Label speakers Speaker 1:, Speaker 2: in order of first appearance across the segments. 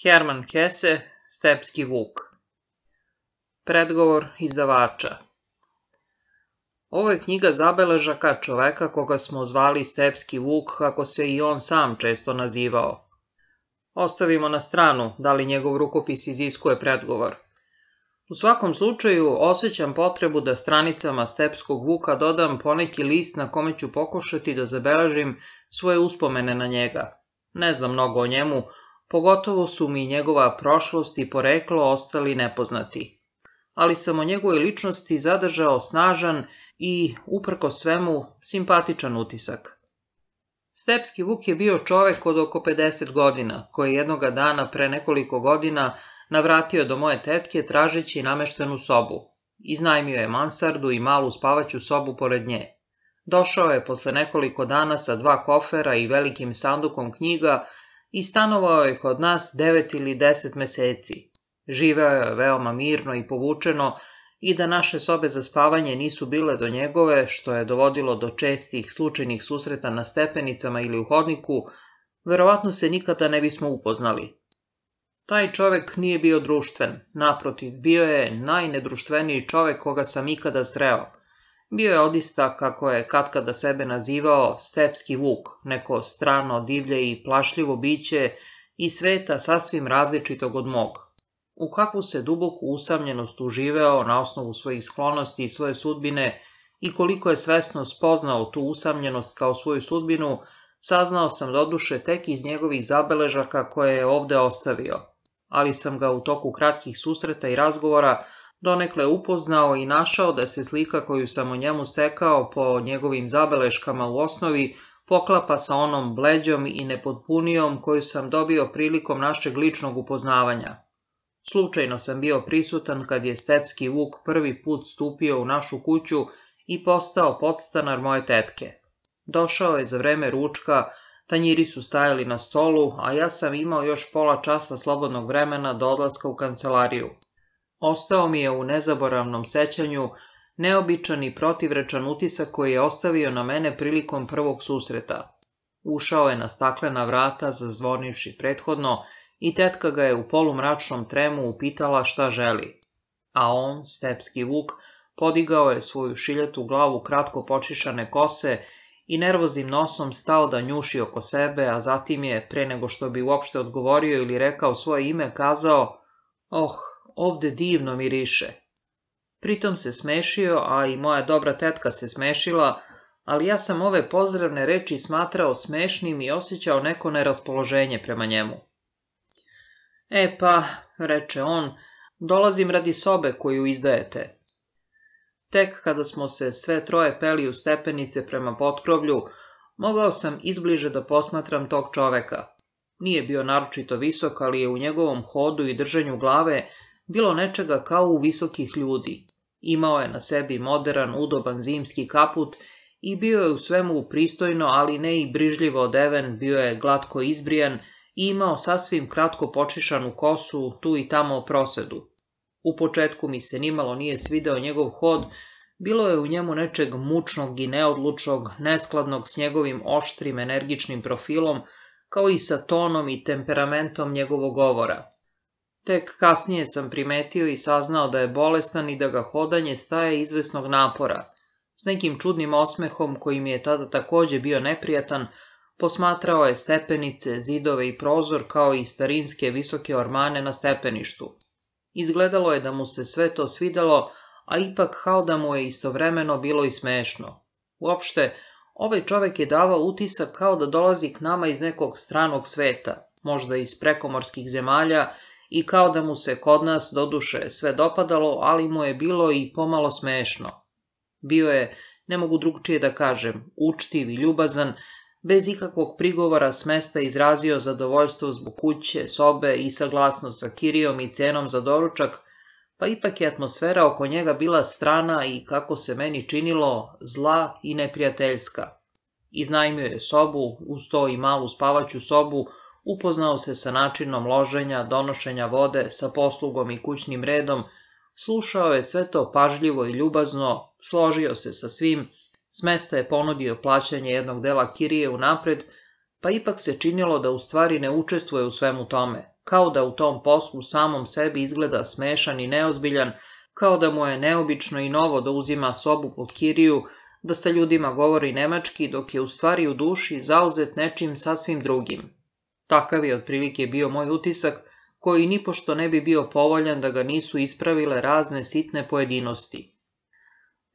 Speaker 1: Herman Kese, Stepski vuk. Predgovor izdavača Ovo je knjiga zabeležaka čoveka koga smo zvali Stepski vuk, kako se i on sam često nazivao. Ostavimo na stranu da li njegov rukopis iziskuje predgovor. U svakom slučaju osjećam potrebu da stranicama Stepskog vuka dodam poneki list na kome ću pokušati da zabeležim svoje uspomene na njega. Ne znam mnogo o njemu, Pogotovo su mi njegova prošlost i poreklo ostali nepoznati. Ali sam o njegovoj ličnosti zadržao snažan i, uprko svemu, simpatičan utisak. Stepski Vuk je bio čovek od oko 50 godina, koji je jednoga dana pre nekoliko godina navratio do moje tetke tražeći nameštenu sobu. Iznajmio je mansardu i malu spavaću sobu pored nje. Došao je posle nekoliko dana sa dva kofera i velikim sandukom knjiga i stanovao je kod nas devet ili deset meseci. Živeo je veoma mirno i povučeno i da naše sobe za spavanje nisu bile do njegove, što je dovodilo do čestih slučajnih susreta na stepenicama ili u hodniku, verovatno se nikada ne bismo upoznali. Taj čovek nije bio društven, naprotiv, bio je najnedruštveniji čovek koga sam ikada sreo – bio je odista, kako je katkada sebe nazivao, stepski vuk, neko strano, divlje i plašljivo biće i sveta sasvim različitog od mog. U kakvu se duboku usamljenost uživeo na osnovu svojih sklonosti i svoje sudbine i koliko je svesno spoznao tu usamljenost kao svoju sudbinu, saznao sam doduše tek iz njegovih zabeležaka koje je ovde ostavio, ali sam ga u toku kratkih susreta i razgovora donekle upoznao i našao da se slika koju sam u njemu stekao po njegovim zabeleškama u osnovi poklapa sa onom bleđom i nepotpunijom koju sam dobio prilikom našeg ličnog upoznavanja. Slučajno sam bio prisutan kad je Stepski Vuk prvi put stupio u našu kuću i postao podstanar moje tetke. Došao je za vreme ručka, tanjiri su stajali na stolu, a ja sam imao još pola časa slobodnog vremena do odlaska u kancelariju. Ostao mi je u nezaboravnom sećanju neobičan i protivrečan utisak koji je ostavio na mene prilikom prvog susreta. Ušao je na staklena vrata, zazvonivši prethodno, i tetka ga je u polumračnom tremu upitala šta želi. A on, stepski vuk, podigao je svoju šiljetu glavu kratko počišane kose i nervoznim nosom stao da njuši oko sebe, a zatim je, pre nego što bi uopšte odgovorio ili rekao svoje ime, kazao Oh, Ovde divno miriše. Pritom se smešio, a i moja dobra tetka se smešila, ali ja sam ove pozdravne reči smatrao smešnim i osjećao neko neraspoloženje prema njemu. E pa, reče on, dolazim radi sobe koju izdajete. Tek kada smo se sve troje peli u stepenice prema potkrovlju, mogao sam izbliže da posmatram tog čoveka. Nije bio naročito visok, ali je u njegovom hodu i držanju glave bilo nečega kao u visokih ljudi. Imao je na sebi moderan, udoban zimski kaput i bio je u svemu pristojno, ali ne i brižljivo odeven, bio je glatko izbrijan i imao sasvim kratko počišanu kosu, tu i tamo prosedu. U početku mi se nimalo nije svideo njegov hod, bilo je u njemu nečeg mučnog i neodlučnog, neskladnog s njegovim oštrim, energičnim profilom, kao i sa tonom i temperamentom njegovog govora. Tek kasnije sam primetio i saznao da je bolestan i da ga hodanje staje izvesnog napora. S nekim čudnim osmehom koji mi je tada takođe bio neprijatan, posmatrao je stepenice, zidove i prozor kao i starinske visoke ormane na stepeništu. Izgledalo je da mu se sve to svidalo, a ipak kao da mu je istovremeno bilo i smešno. Uopšte, ovaj čovek je davao utisak kao da dolazi k nama iz nekog stranog sveta, možda iz prekomorskih zemalja, i kao da mu se kod nas doduše sve dopadalo, ali mu je bilo i pomalo smešno. Bio je, ne mogu drugčije da kažem, učtiv i ljubazan, bez ikakvog prigovora s mesta izrazio zadovoljstvo zbog kuće, sobe i saglasnost sa kirijom i cenom za doručak, pa ipak je atmosfera oko njega bila strana i, kako se meni činilo, zla i neprijateljska. Iznajmio je sobu, uz to i malu spavaću sobu, upoznao se sa načinom loženja, donošenja vode, sa poslugom i kućnim redom, slušao je sve to pažljivo i ljubazno, složio se sa svim, smesta je ponudio plaćanje jednog dela kirije napred, pa ipak se činilo da u stvari ne učestvuje u svemu tome, kao da u tom poslu samom sebi izgleda smešan i neozbiljan, kao da mu je neobično i novo da uzima sobu pod kiriju, da sa ljudima govori nemački, dok je u stvari u duši zauzet nečim sasvim drugim. Takav je otprilike bio moj utisak, koji nipošto ne bi bio povoljan da ga nisu ispravile razne sitne pojedinosti.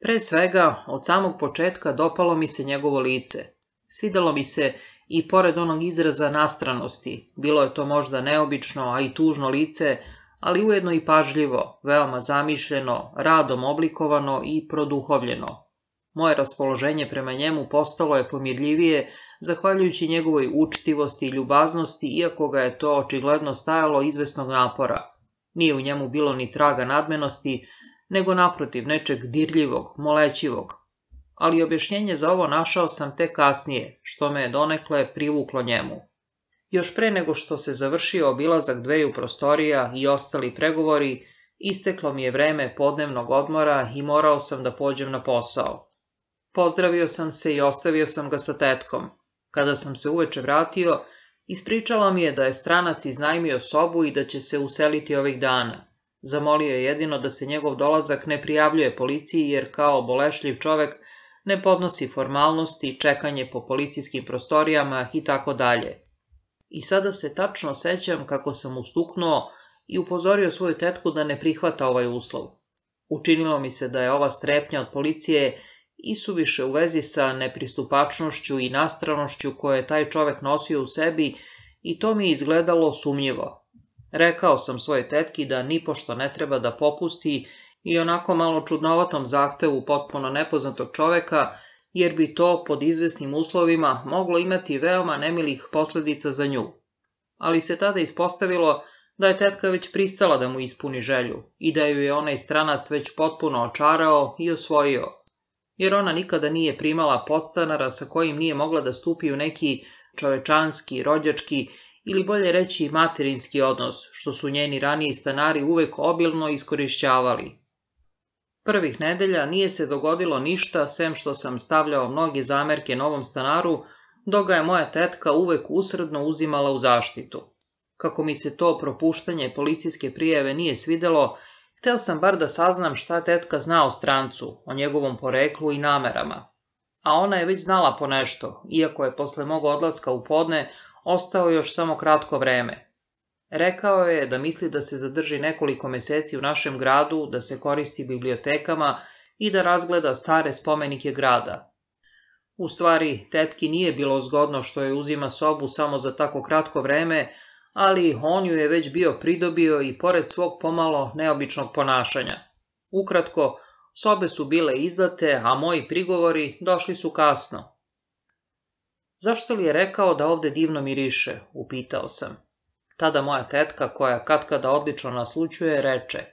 Speaker 1: Pre svega, od samog početka dopalo mi se njegovo lice. Svidalo mi se i pored onog izraza nastranosti, bilo je to možda neobično, a i tužno lice, ali ujedno i pažljivo, veoma zamišljeno, radom oblikovano i produhovljeno. Moje raspoloženje prema njemu postalo je pomirljivije, zahvaljujući njegovoj učtivosti i ljubaznosti, iako ga je to očigledno stajalo izvesnog napora. Nije u njemu bilo ni traga nadmenosti, nego naprotiv nečeg dirljivog, molećivog. Ali objašnjenje za ovo našao sam te kasnije, što me je donekle privuklo njemu. Još pre nego što se završio obilazak dveju prostorija i ostali pregovori, isteklo mi je vreme podnevnog odmora i morao sam da pođem na posao. Pozdravio sam se i ostavio sam ga sa tetkom. Kada sam se uveče vratio, ispričala mi je da je stranac iznajmio sobu i da će se useliti ovih dana. Zamolio je jedino da se njegov dolazak ne prijavljuje policiji jer kao bolešljiv čovek ne podnosi formalnosti, čekanje po policijskim prostorijama i tako dalje. I sada se tačno sećam kako sam ustuknuo i upozorio svoju tetku da ne prihvata ovaj uslov. Učinilo mi se da je ova strepnja od policije i više u vezi sa nepristupačnošću i nastranošću koje je taj čovek nosio u sebi i to mi je izgledalo sumnjivo. Rekao sam svoje tetki da nipošto ne treba da popusti i onako malo čudnovatom zahtevu potpuno nepoznatog čoveka, jer bi to pod izvesnim uslovima moglo imati veoma nemilih posljedica za nju. Ali se tada ispostavilo da je tetka već pristala da mu ispuni želju i da ju je onaj stranac već potpuno očarao i osvojio, jer ona nikada nije primala podstanara sa kojim nije mogla da stupi u neki čovečanski, rođački ili bolje reći materinski odnos, što su njeni raniji stanari uvek obilno iskorišćavali. Prvih nedelja nije se dogodilo ništa, sem što sam stavljao mnoge zamerke novom stanaru, dok je moja tetka uvek usredno uzimala u zaštitu. Kako mi se to propuštanje policijske prijeve nije svidelo, Hteo sam bar da saznam šta tetka zna o strancu, o njegovom poreklu i namerama. A ona je već znala ponešto, iako je posle mog odlaska u podne ostao još samo kratko vreme. Rekao je da misli da se zadrži nekoliko meseci u našem gradu, da se koristi bibliotekama i da razgleda stare spomenike grada. U stvari, tetki nije bilo zgodno što je uzima sobu samo za tako kratko vreme, ali on ju je već bio pridobio i pored svog pomalo neobičnog ponašanja. Ukratko, sobe su bile izdate, a moji prigovori došli su kasno. Zašto li je rekao da ovdje divno miriše? Upitao sam. Tada moja tetka, koja katkada odlično naslučuje, reče.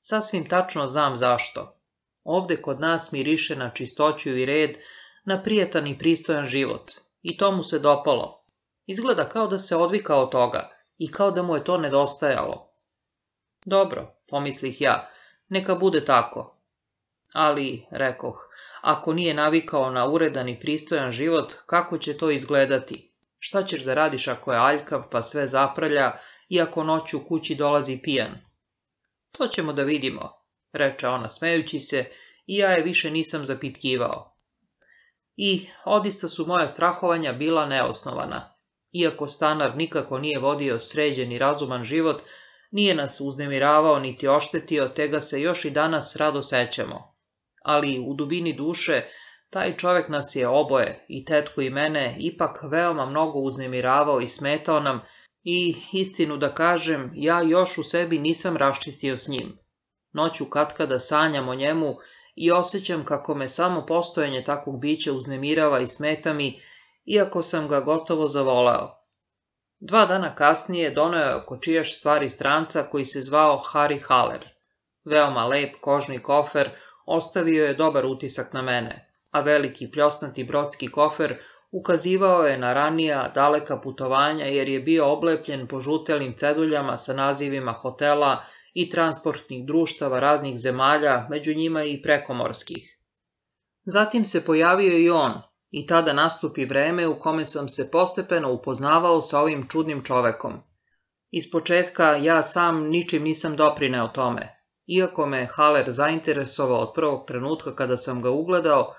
Speaker 1: Sasvim tačno znam zašto. Ovde kod nas miriše na čistoću i red, na prijetan i pristojan život. I to mu se dopalo. Izgleda kao da se odvikao od toga i kao da mu je to nedostajalo. Dobro, pomislih ja, neka bude tako. Ali, rekoh, ako nije navikao na uredan i pristojan život, kako će to izgledati? Šta ćeš da radiš ako je aljkav pa sve zapralja i ako noću kući dolazi pijan? To ćemo da vidimo, reče ona smejući se i ja je više nisam zapitkivao. I odista su moja strahovanja bila neosnovana iako stanar nikako nije vodio sređen i razuman život, nije nas uznemiravao niti oštetio, te ga se još i danas rado sećamo. Ali u dubini duše, taj čovek nas je oboje, i tetku i mene, ipak veoma mnogo uznemiravao i smetao nam, i, istinu da kažem, ja još u sebi nisam raščistio s njim. Noću katkada sanjam o njemu i osjećam kako me samo postojanje takvog bića uznemirava i smeta mi, iako sam ga gotovo zavoleo. Dva dana kasnije doneo je oko čijaš stvari stranca koji se zvao Harry Haller. Veoma lep kožni kofer ostavio je dobar utisak na mene, a veliki pljosnati brodski kofer ukazivao je na ranija daleka putovanja jer je bio oblepljen žutelim ceduljama sa nazivima hotela i transportnih društava raznih zemalja, među njima i prekomorskih. Zatim se pojavio i on, i tada nastupi vreme u kome sam se postepeno upoznavao sa ovim čudnim čovekom. početka ja sam ničim nisam doprineo tome, iako me Haller zainteresovao od prvog trenutka kada sam ga ugledao,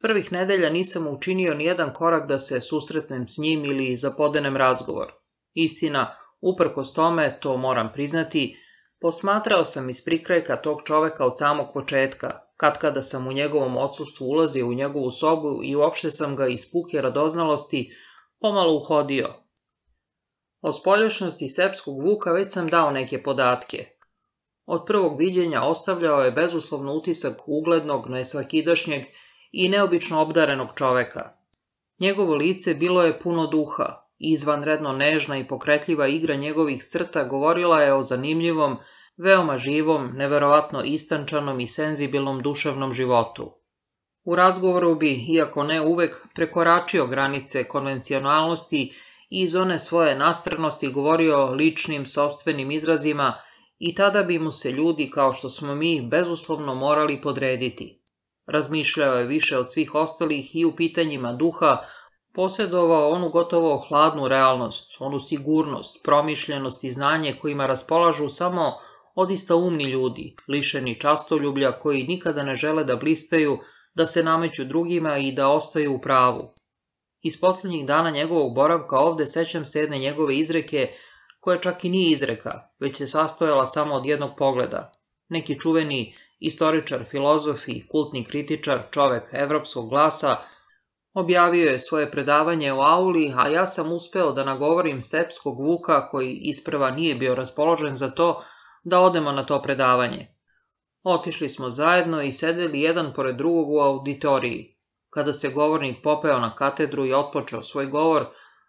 Speaker 1: prvih nedelja nisam učinio nijedan korak da se susretnem s njim ili zapodenem razgovor. Istina, uprkos tome, to moram priznati, posmatrao sam iz prikrajka tog čoveka od samog početka, kad kada sam u njegovom odsustvu ulazio u njegovu sobu i uopšte sam ga iz puke radoznalosti pomalo uhodio. O spoljašnosti sepskog vuka već sam dao neke podatke. Od prvog viđenja ostavljao je bezuslovno utisak uglednog, nesvakidašnjeg i neobično obdarenog čoveka. Njegovo lice bilo je puno duha, izvanredno nežna i pokretljiva igra njegovih crta govorila je o zanimljivom, veoma živom, neverovatno istančanom i senzibilnom duševnom životu. U razgovoru bi, iako ne uvek, prekoračio granice konvencionalnosti i iz one svoje nastranosti govorio ličnim sobstvenim izrazima i tada bi mu se ljudi kao što smo mi bezuslovno morali podrediti. Razmišljao je više od svih ostalih i u pitanjima duha, posjedovao onu gotovo hladnu realnost, onu sigurnost, promišljenost i znanje kojima raspolažu samo odista umni ljudi, lišeni častoljublja koji nikada ne žele da blistaju, da se nameću drugima i da ostaju u pravu. Iz posljednjih dana njegovog boravka ovde sećam se jedne njegove izreke koja čak i nije izreka, već se sastojala samo od jednog pogleda. Neki čuveni istoričar, filozof i kultni kritičar, čovek evropskog glasa, objavio je svoje predavanje u auli, a ja sam uspeo da nagovorim stepskog vuka koji isprva nije bio raspoložen za to, da odemo na to predavanje. Otišli smo zajedno i sedeli jedan pored drugog u auditoriji. Kada se govornik popeo na katedru i otpočeo svoj govor,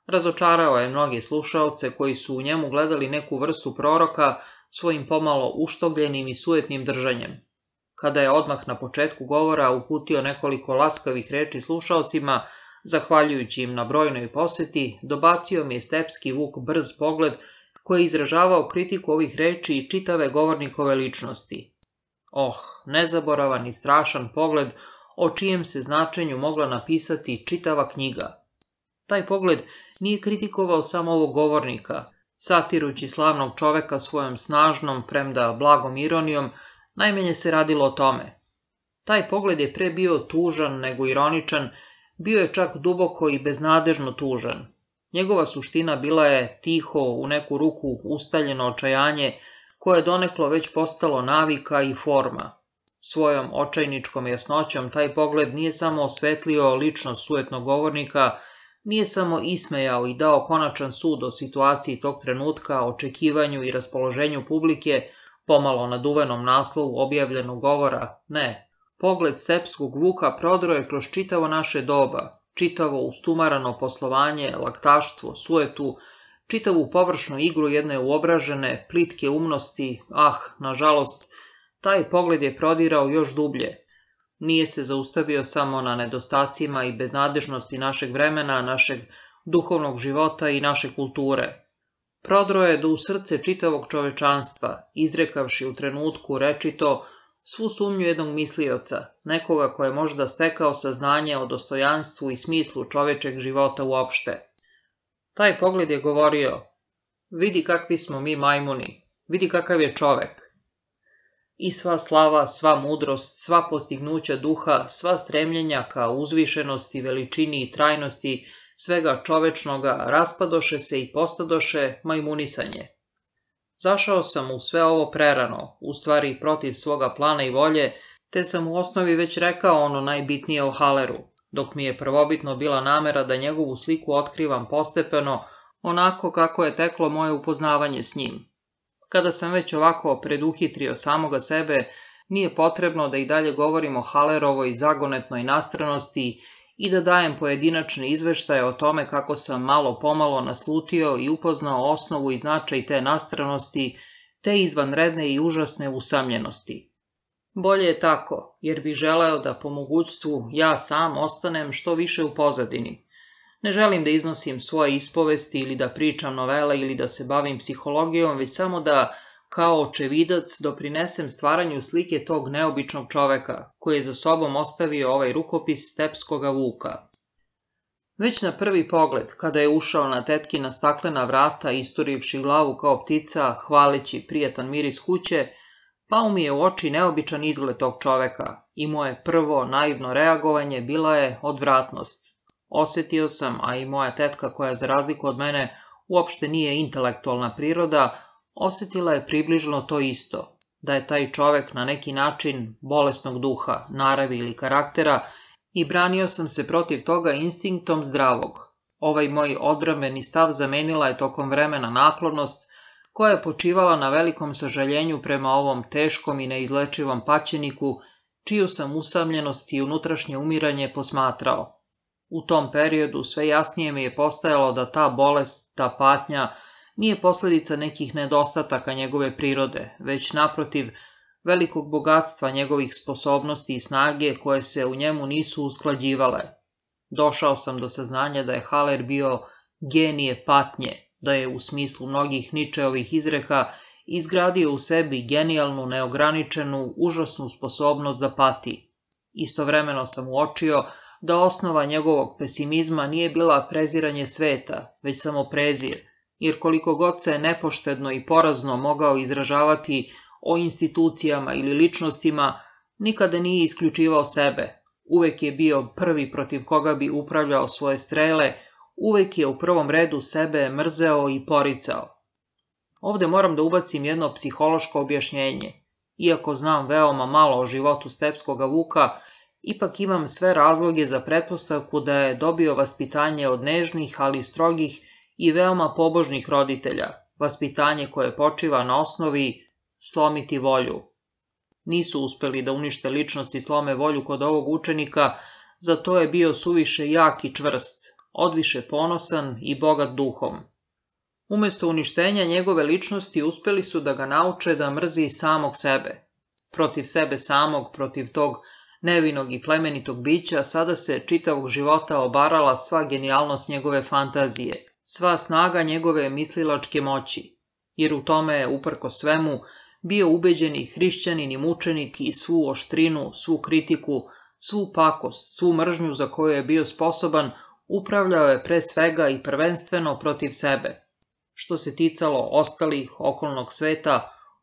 Speaker 1: razočarao je mnoge slušalce koji su u njemu gledali neku vrstu proroka svojim pomalo uštogljenim i sujetnim držanjem. Kada je odmah na početku govora uputio nekoliko laskavih reči slušalcima, zahvaljujući im na brojnoj posjeti, dobacio mi je stepski vuk brz pogled koji je izražavao kritiku ovih reči i čitave govornikove ličnosti. Oh, nezaboravan i strašan pogled o čijem se značenju mogla napisati čitava knjiga. Taj pogled nije kritikovao samo ovog govornika, satirući slavnog čoveka svojom snažnom, premda blagom ironijom, najmenje se radilo o tome. Taj pogled je pre bio tužan nego ironičan, bio je čak duboko i beznadežno tužan. Njegova suština bila je tiho, u neku ruku ustaljeno očajanje, koje je doneklo već postalo navika i forma. Svojom očajničkom jasnoćom taj pogled nije samo osvetlio ličnost sujetnog govornika, nije samo ismejao i dao konačan sud o situaciji tog trenutka, očekivanju i raspoloženju publike, pomalo na duvenom naslovu objavljenog govora, ne. Pogled stepskog vuka prodro je kroz čitavo naše doba, čitavo ustumarano poslovanje, laktaštvo, sujetu, čitavu površnu igru jedne uobražene, plitke umnosti, ah, nažalost, taj pogled je prodirao još dublje. Nije se zaustavio samo na nedostacima i beznadežnosti našeg vremena, našeg duhovnog života i naše kulture. Prodro je do u srce čitavog čovečanstva, izrekavši u trenutku rečito svu sumnju jednog mislioca, nekoga ko je možda stekao saznanje o dostojanstvu i smislu čovečeg života uopšte. Taj pogled je govorio, vidi kakvi smo mi majmuni, vidi kakav je čovek. I sva slava, sva mudrost, sva postignuća duha, sva stremljenja ka uzvišenosti, veličini i trajnosti, svega čovečnoga raspadoše se i postadoše majmunisanje. Zašao sam u sve ovo prerano, u stvari protiv svoga plana i volje, te sam u osnovi već rekao ono najbitnije o Haleru, dok mi je prvobitno bila namera da njegovu sliku otkrivam postepeno, onako kako je teklo moje upoznavanje s njim. Kada sam već ovako preduhitrio samoga sebe, nije potrebno da i dalje govorim o Halerovoj zagonetnoj nastranosti i da dajem pojedinačne izveštaje o tome kako sam malo pomalo naslutio i upoznao osnovu i značaj te nastranosti, te izvanredne i užasne usamljenosti. Bolje je tako, jer bi želeo da po mogućstvu ja sam ostanem što više u pozadini. Ne želim da iznosim svoje ispovesti ili da pričam novele ili da se bavim psihologijom, već samo da kao očevidac doprinesem stvaranju slike tog neobičnog čoveka, koji je za sobom ostavio ovaj rukopis stepskoga vuka. Već na prvi pogled, kada je ušao na tetkina staklena vrata, isturivši glavu kao ptica, hvaleći prijatan miris kuće, pao mi je u oči neobičan izgled tog čoveka i moje prvo naivno reagovanje bila je odvratnost. Osjetio sam, a i moja tetka koja za razliku od mene uopšte nije intelektualna priroda, Osjetila je približno to isto, da je taj čovek na neki način bolesnog duha, naravi ili karaktera i branio sam se protiv toga instinktom zdravog. Ovaj moj odbrambeni stav zamenila je tokom vremena naklonost koja je počivala na velikom sažaljenju prema ovom teškom i neizlečivom paćeniku, čiju sam usamljenost i unutrašnje umiranje posmatrao. U tom periodu sve jasnije mi je postajalo da ta bolest, ta patnja, nije posljedica nekih nedostataka njegove prirode, već naprotiv velikog bogatstva njegovih sposobnosti i snage koje se u njemu nisu usklađivale. Došao sam do saznanja da je Haller bio genije patnje, da je u smislu mnogih Ničeovih izreka izgradio u sebi genijalnu, neograničenu, užasnu sposobnost da pati. Istovremeno sam uočio da osnova njegovog pesimizma nije bila preziranje sveta, već samo prezir, jer koliko god se nepoštedno i porazno mogao izražavati o institucijama ili ličnostima, nikada nije isključivao sebe. Uvek je bio prvi protiv koga bi upravljao svoje strele, uvek je u prvom redu sebe mrzeo i poricao. Ovde moram da ubacim jedno psihološko objašnjenje. Iako znam veoma malo o životu stepskoga vuka, ipak imam sve razloge za pretpostavku da je dobio vaspitanje od nežnih, ali strogih i veoma pobožnih roditelja, vaspitanje koje počiva na osnovi slomiti volju. Nisu uspeli da unište ličnost i slome volju kod ovog učenika, za to je bio suviše jak i čvrst, odviše ponosan i bogat duhom. Umesto uništenja njegove ličnosti uspeli su da ga nauče da mrzi samog sebe. Protiv sebe samog, protiv tog nevinog i plemenitog bića, sada se čitavog života obarala sva genijalnost njegove fantazije sva snaga njegove mislilačke moći, jer u tome je, uprko svemu, bio ubeđeni hrišćanin i mučenik i svu oštrinu, svu kritiku, svu pakost, svu mržnju za koju je bio sposoban, upravljao je pre svega i prvenstveno protiv sebe. Što se ticalo ostalih okolnog sveta,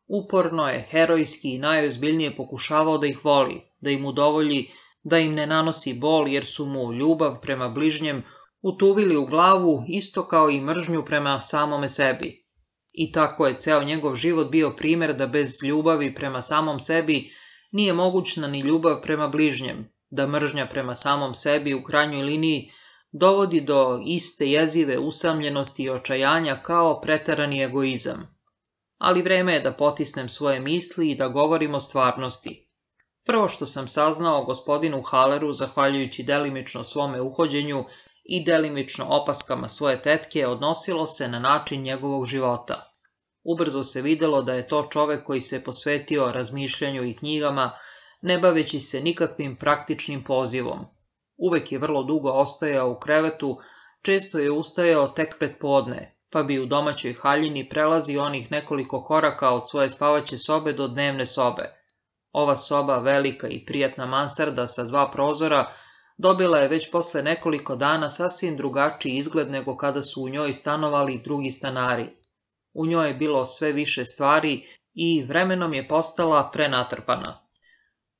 Speaker 1: uporno je herojski i najozbiljnije pokušavao da ih voli, da im udovolji, da im ne nanosi bol jer su mu ljubav prema bližnjem utuvili u glavu isto kao i mržnju prema samome sebi. I tako je ceo njegov život bio primjer da bez ljubavi prema samom sebi nije mogućna ni ljubav prema bližnjem, da mržnja prema samom sebi u krajnjoj liniji dovodi do iste jezive usamljenosti i očajanja kao pretarani egoizam. Ali vreme je da potisnem svoje misli i da govorim o stvarnosti. Prvo što sam saznao gospodinu Haleru, zahvaljujući delimično svome uhođenju i delimično opaskama svoje tetke odnosilo se na način njegovog života. Ubrzo se videlo da je to čovek koji se posvetio razmišljanju i knjigama, ne baveći se nikakvim praktičnim pozivom. Uvek je vrlo dugo ostajao u krevetu, često je ustajao tek pred podne, pa bi u domaćoj haljini prelazi onih nekoliko koraka od svoje spavaće sobe do dnevne sobe. Ova soba, velika i prijatna mansarda sa dva prozora, dobila je već posle nekoliko dana sasvim drugačiji izgled nego kada su u njoj stanovali drugi stanari. U njoj je bilo sve više stvari i vremenom je postala prenatrpana.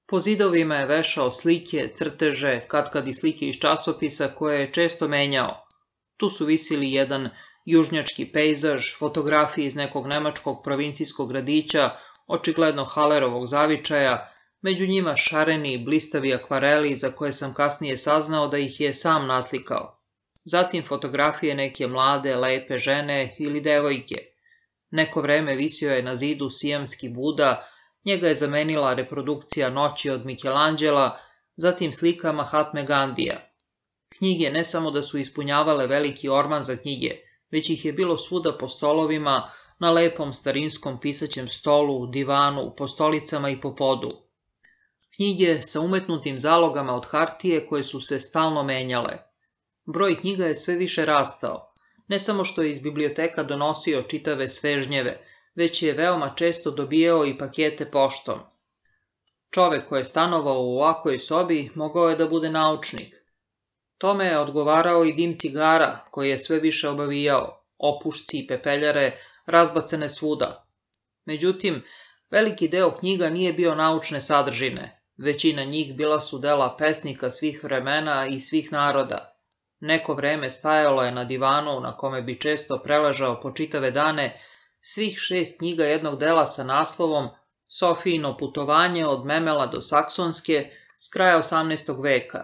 Speaker 1: Po zidovima je vešao slike, crteže, katkad i slike iz časopisa koje je često menjao. Tu su visili jedan južnjački pejzaž, fotografije iz nekog nemačkog provincijskog gradića, očigledno Halerovog zavičaja, među njima šareni, blistavi akvareli za koje sam kasnije saznao da ih je sam naslikao. Zatim fotografije neke mlade, lepe žene ili devojke. Neko vreme visio je na zidu sijamski Buda, njega je zamenila reprodukcija Noći od Michelangela, zatim slika Mahatme Gandija. Knjige ne samo da su ispunjavale veliki orman za knjige, već ih je bilo svuda po stolovima, na lepom starinskom pisaćem stolu, divanu, po stolicama i po podu knjige sa umetnutim zalogama od hartije koje su se stalno menjale. Broj knjiga je sve više rastao, ne samo što je iz biblioteka donosio čitave svežnjeve, već je veoma često dobijao i pakete poštom. Čovek koji je stanovao u ovakoj sobi mogao je da bude naučnik. Tome je odgovarao i dim cigara koji je sve više obavijao, opušci i pepeljare razbacene svuda. Međutim, veliki deo knjiga nije bio naučne sadržine, Većina njih bila su dela pesnika svih vremena i svih naroda. Neko vreme stajalo je na divanu na kome bi često prelažao po čitave dane svih šest knjiga jednog dela sa naslovom Sofijino putovanje od Memela do Saksonske s kraja 18. veka.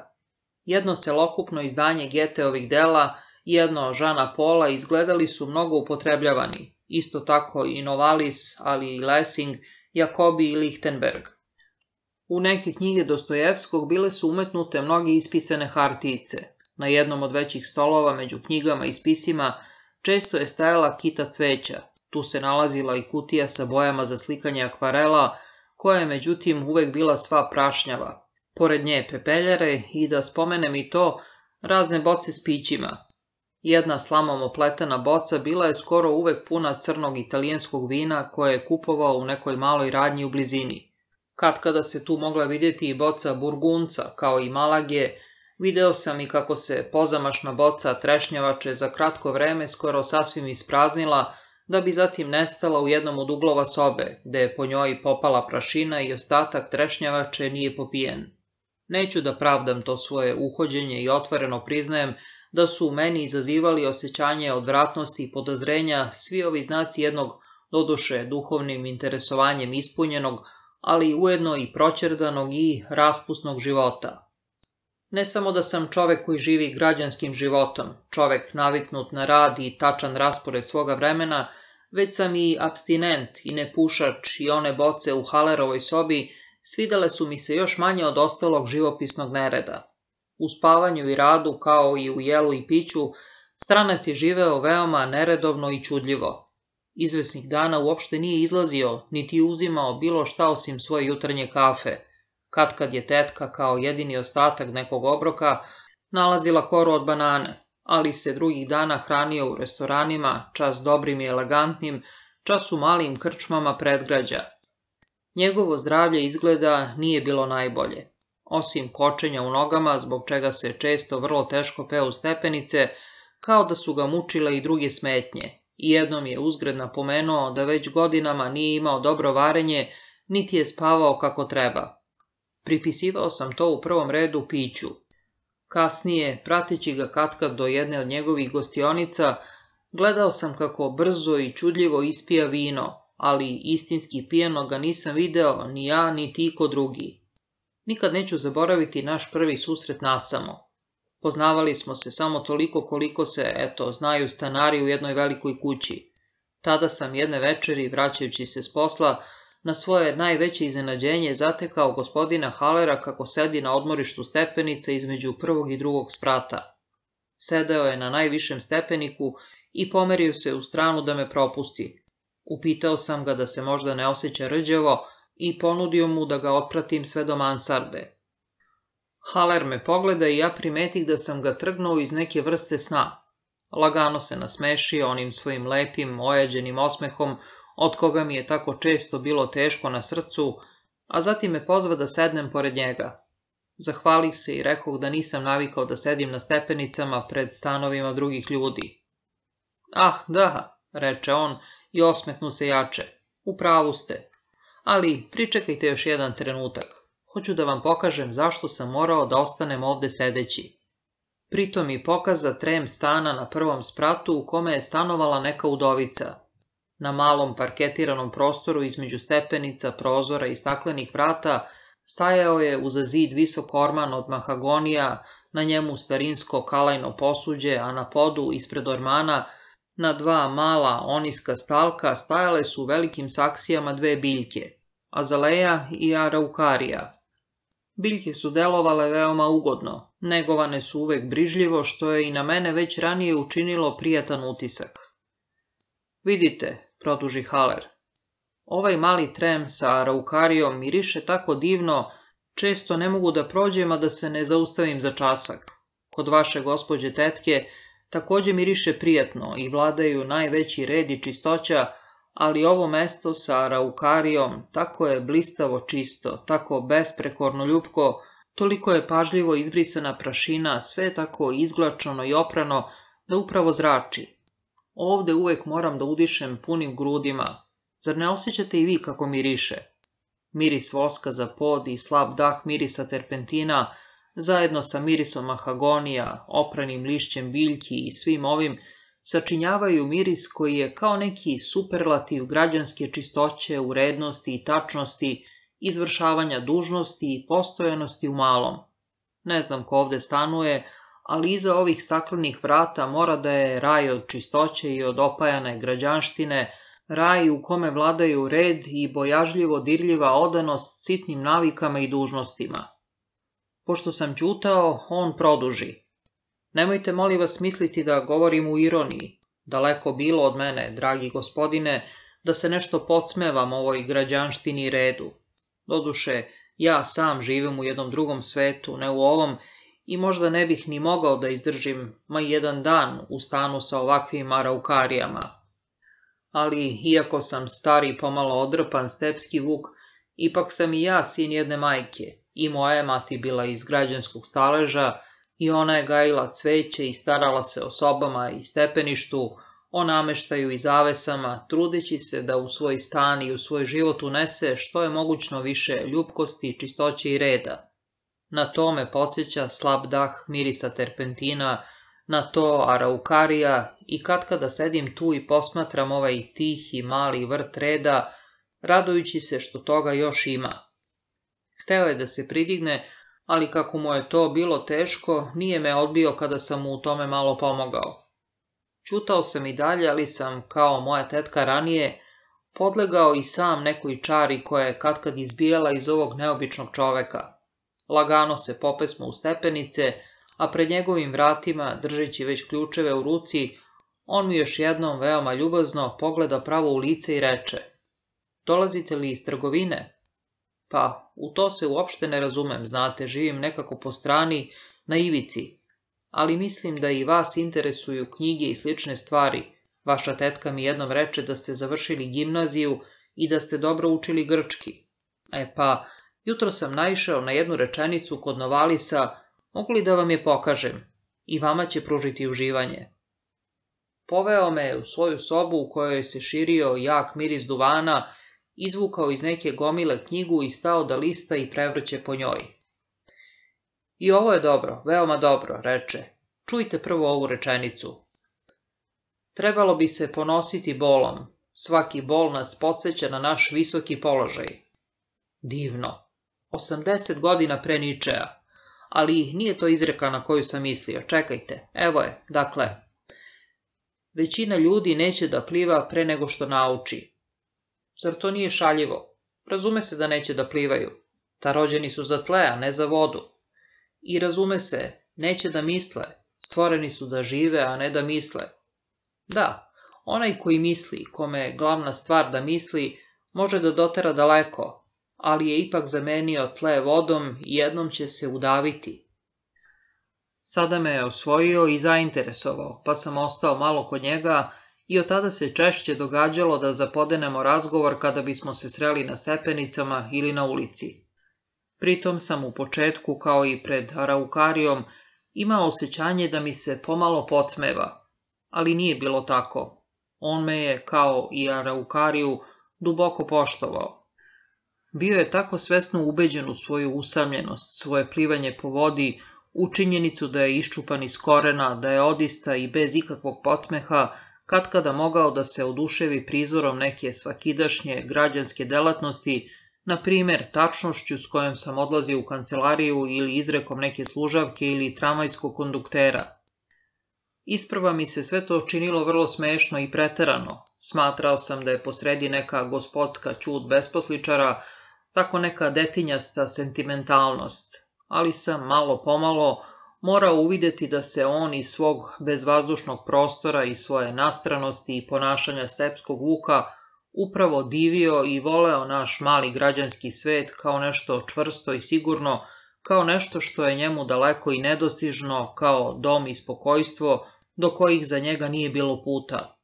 Speaker 1: Jedno celokupno izdanje Geteovih dela i jedno Žana Pola izgledali su mnogo upotrebljavani, isto tako i Novalis, ali i Lessing, Jakobi i Lichtenberg. U neke knjige Dostojevskog bile su umetnute mnoge ispisane hartice. Na jednom od većih stolova među knjigama i spisima često je stajala kita cveća. Tu se nalazila i kutija sa bojama za slikanje akvarela, koja je međutim uvek bila sva prašnjava. Pored nje pepeljere i da spomenem i to, razne boce s pićima. Jedna slamom opletena boca bila je skoro uvek puna crnog italijanskog vina koje je kupovao u nekoj maloj radnji u blizini. Kad kada se tu mogla vidjeti i boca Burgunca, kao i Malage, video sam i kako se pozamašna boca Trešnjavače za kratko vreme skoro sasvim ispraznila, da bi zatim nestala u jednom od uglova sobe, gde je po njoj popala prašina i ostatak Trešnjavače nije popijen. Neću da pravdam to svoje uhođenje i otvoreno priznajem da su u meni izazivali osjećanje odvratnosti i podozrenja svi ovi znaci jednog, doduše duhovnim interesovanjem ispunjenog, ali ujedno i proćerdanog i raspusnog života. Ne samo da sam čovek koji živi građanskim životom, čovek naviknut na rad i tačan raspored svoga vremena, već sam i abstinent i nepušač i one boce u Halerovoj sobi svidele su mi se još manje od ostalog živopisnog nereda. U spavanju i radu, kao i u jelu i piću, stranac je živeo veoma neredovno i čudljivo. Izvesnih dana uopšte nije izlazio, niti uzimao bilo šta osim svoje jutarnje kafe. Kad kad je tetka, kao jedini ostatak nekog obroka, nalazila koru od banane, ali se drugih dana hranio u restoranima, čas dobrim i elegantnim, čas u malim krčmama predgrađa. Njegovo zdravlje izgleda nije bilo najbolje. Osim kočenja u nogama, zbog čega se često vrlo teško peo stepenice, kao da su ga mučile i druge smetnje, i jednom je uzgred napomenuo da već godinama nije imao dobro varenje, niti je spavao kako treba. Pripisivao sam to u prvom redu piću. Kasnije, prateći ga katkad do jedne od njegovih gostionica, gledao sam kako brzo i čudljivo ispija vino, ali istinski pijeno ga nisam video ni ja, ni ti ko drugi. Nikad neću zaboraviti naš prvi susret nasamo. Poznavali smo se samo toliko koliko se, eto, znaju stanari u jednoj velikoj kući. Tada sam jedne večeri, vraćajući se s posla, na svoje najveće iznenađenje zatekao gospodina Halera kako sedi na odmorištu stepenice između prvog i drugog sprata. Sedeo je na najvišem stepeniku i pomerio se u stranu da me propusti. Upitao sam ga da se možda ne osjeća rđevo i ponudio mu da ga otpratim sve do mansarde. Haler me pogleda i ja primetih da sam ga trgnuo iz neke vrste sna. Lagano se nasmešio onim svojim lepim, ojađenim osmehom, od koga mi je tako često bilo teško na srcu, a zatim me pozva da sednem pored njega. Zahvalih se i rekoh da nisam navikao da sedim na stepenicama pred stanovima drugih ljudi. Ah, da, reče on i osmetnu se jače. U pravu ste. Ali pričekajte još jedan trenutak hoću da vam pokažem zašto sam morao da ostanem ovde sedeći. Pritom mi pokaza trem stana na prvom spratu u kome je stanovala neka udovica. Na malom parketiranom prostoru između stepenica, prozora i staklenih vrata stajao je uza zid visok orman od mahagonija, na njemu starinsko kalajno posuđe, a na podu ispred ormana na dva mala oniska stalka stajale su u velikim saksijama dve biljke, azaleja i araukarija, Biljke su delovale veoma ugodno, negovane su uvek brižljivo što je i na mene već ranije učinilo prijatan utisak. Vidite, produži Haler, ovaj mali trem sa araukarijom miriše tako divno, često ne mogu da prođem, a da se ne zaustavim za časak. Kod vaše gospođe tetke također miriše prijatno i vladaju najveći red i čistoća, ali ovo mesto sa raukarijom tako je blistavo čisto, tako besprekorno ljubko, toliko je pažljivo izbrisana prašina, sve tako izglačano i oprano, da upravo zrači. Ovde uvek moram da udišem punim grudima. Zar ne osjećate i vi kako miriše? Miris voska za pod i slab dah mirisa terpentina, zajedno sa mirisom mahagonija, opranim lišćem biljki i svim ovim, sačinjavaju miris koji je kao neki superlativ građanske čistoće, urednosti i tačnosti, izvršavanja dužnosti i postojanosti u malom. Ne znam ko ovde stanuje, ali iza ovih staklenih vrata mora da je raj od čistoće i od opajane građanštine, raj u kome vladaju red i bojažljivo dirljiva odanost sitnim navikama i dužnostima. Pošto sam ćutao, on produži. Nemojte molim vas misliti da govorim u ironiji. Daleko bilo od mene, dragi gospodine, da se nešto podsmevam ovoj građanštini redu. Doduše, ja sam živim u jednom drugom svetu, ne u ovom, i možda ne bih ni mogao da izdržim ma jedan dan u stanu sa ovakvim araukarijama. Ali, iako sam stari pomalo odrpan stepski vuk, ipak sam i ja sin jedne majke i moja mati bila iz građanskog staleža i ona je gajila cveće i starala se o sobama i stepeništu, o nameštaju i zavesama, trudeći se da u svoj stan i u svoj život unese što je mogućno više ljubkosti, čistoće i reda. Na to me posjeća slab dah mirisa terpentina, na to araukarija i kad kada sedim tu i posmatram ovaj tihi mali vrt reda, radujući se što toga još ima. Hteo je da se pridigne, ali kako mu je to bilo teško, nije me odbio kada sam mu u tome malo pomogao. Čutao sam i dalje, ali sam, kao moja tetka ranije, podlegao i sam nekoj čari koja je kad izbijala iz ovog neobičnog čoveka. Lagano se popesmo u stepenice, a pred njegovim vratima, držeći već ključeve u ruci, on mi još jednom veoma ljubazno pogleda pravo u lice i reče Dolazite li iz trgovine? Pa, u to se uopšte ne razumem, znate, živim nekako po strani, na ivici. Ali mislim da i vas interesuju knjige i slične stvari. Vaša tetka mi jednom reče da ste završili gimnaziju i da ste dobro učili grčki. E pa, jutro sam naišao na jednu rečenicu kod Novalisa, mogu li da vam je pokažem? I vama će pružiti uživanje. Poveo me u svoju sobu u kojoj se širio jak miris duvana Izvukao iz neke gomile knjigu i stao da lista i prevrće po njoj. I ovo je dobro, veoma dobro, reče. Čujte prvo ovu rečenicu. Trebalo bi se ponositi bolom. Svaki bol nas podsjeća na naš visoki položaj. Divno. 80 godina pre Ničeja. Ali nije to izreka na koju sam mislio. Čekajte. Evo je. Dakle, većina ljudi neće da pliva pre nego što nauči. Zar to nije šaljivo? Razume se da neće da plivaju. Ta rođeni su za tle, a ne za vodu. I razume se, neće da misle. Stvoreni su da žive, a ne da misle. Da, onaj koji misli, kome je glavna stvar da misli, može da dotera daleko, ali je ipak zamenio tle vodom i jednom će se udaviti. Sada me je osvojio i zainteresovao, pa sam ostao malo kod njega, i od tada se češće događalo da zapodenemo razgovor kada bismo se sreli na stepenicama ili na ulici. Pritom sam u početku, kao i pred Araukarijom, imao osjećanje da mi se pomalo podsmeva, ali nije bilo tako. On me je, kao i Araukariju, duboko poštovao. Bio je tako svesno ubeđen u svoju usamljenost, svoje plivanje po vodi, učinjenicu da je iščupan iz korena, da je odista i bez ikakvog podsmeha kada mogao da se oduševi prizorom neke svakidašnje građanske delatnosti, na primjer tačnošću s kojom sam odlazio u kancelariju ili izrekom neke služavke ili tramvajskog konduktera. Isprva mi se sve to činilo vrlo smešno i preterano. Smatrao sam da je posredi neka gospodska čud besposličara, tako neka detinjasta sentimentalnost. Ali sam malo pomalo, morao uvidjeti da se on iz svog bezvazdušnog prostora i svoje nastranosti i ponašanja stepskog vuka upravo divio i voleo naš mali građanski svet kao nešto čvrsto i sigurno, kao nešto što je njemu daleko i nedostižno, kao dom i spokojstvo, do kojih za njega nije bilo puta.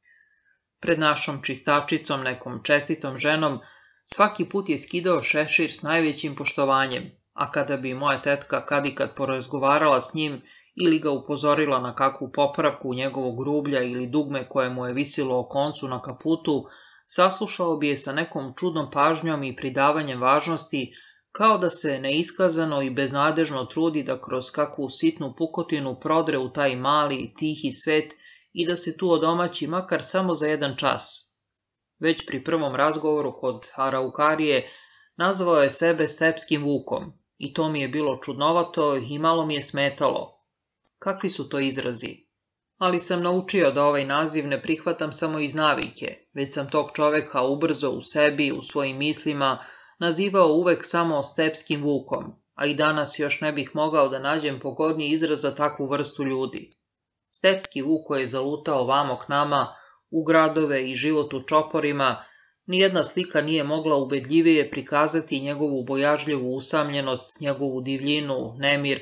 Speaker 1: Pred našom čistačicom, nekom čestitom ženom, svaki put je skidao šešir s najvećim poštovanjem a kada bi moja tetka kad i kad porazgovarala s njim ili ga upozorila na kakvu popravku njegovog rublja ili dugme koje mu je visilo o koncu na kaputu, saslušao bi je sa nekom čudnom pažnjom i pridavanjem važnosti, kao da se neiskazano i beznadežno trudi da kroz kakvu sitnu pukotinu prodre u taj mali, tihi svet i da se tu odomaći makar samo za jedan čas. Već pri prvom razgovoru kod Araukarije nazvao je sebe stepskim vukom, i to mi je bilo čudnovato i malo mi je smetalo. Kakvi su to izrazi? Ali sam naučio da ovaj naziv ne prihvatam samo iz navike, već sam tog čoveka ubrzo u sebi, u svojim mislima, nazivao uvek samo stepskim vukom, a i danas još ne bih mogao da nađem pogodniji izraz za takvu vrstu ljudi. Stepski vuk koji je zalutao vamo k nama, u gradove i život u čoporima, Nijedna slika nije mogla ubedljivije prikazati njegovu bojažljivu usamljenost, njegovu divljinu, nemir,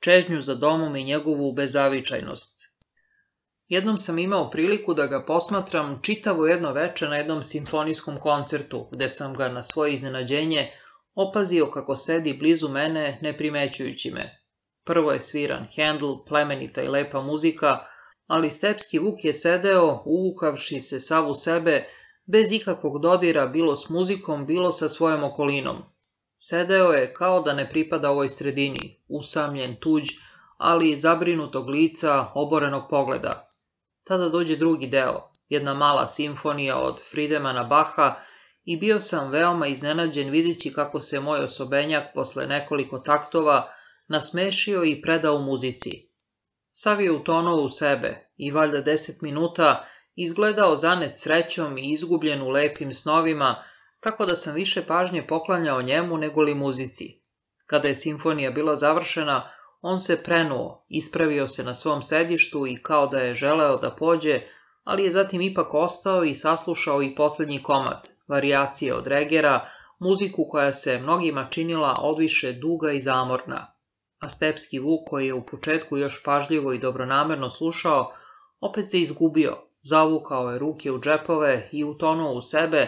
Speaker 1: čežnju za domom i njegovu bezavičajnost. Jednom sam imao priliku da ga posmatram čitavo jedno veče na jednom simfonijskom koncertu, gde sam ga na svoje iznenađenje opazio kako sedi blizu mene, ne me. Prvo je sviran Handel, plemenita i lepa muzika, ali stepski vuk je sedeo, uvukavši se sav u sebe, bez ikakvog dodira bilo s muzikom, bilo sa svojom okolinom. Sedeo je kao da ne pripada ovoj sredini, usamljen, tuđ, ali i zabrinutog lica, oborenog pogleda. Tada dođe drugi deo, jedna mala simfonija od Friedemana Baha i bio sam veoma iznenađen videći kako se moj osobenjak posle nekoliko taktova nasmešio i predao muzici. Savio u tono u sebe i valjda deset minuta izgledao zanet srećom i izgubljen u lepim snovima, tako da sam više pažnje poklanjao njemu nego li muzici. Kada je simfonija bila završena, on se prenuo, ispravio se na svom sedištu i kao da je želeo da pođe, ali je zatim ipak ostao i saslušao i posljednji komad, varijacije od regera, muziku koja se mnogima činila odviše duga i zamorna. A stepski vuk koji je u početku još pažljivo i dobronamerno slušao, opet se izgubio, Zavukao je ruke u džepove i utonuo u sebe,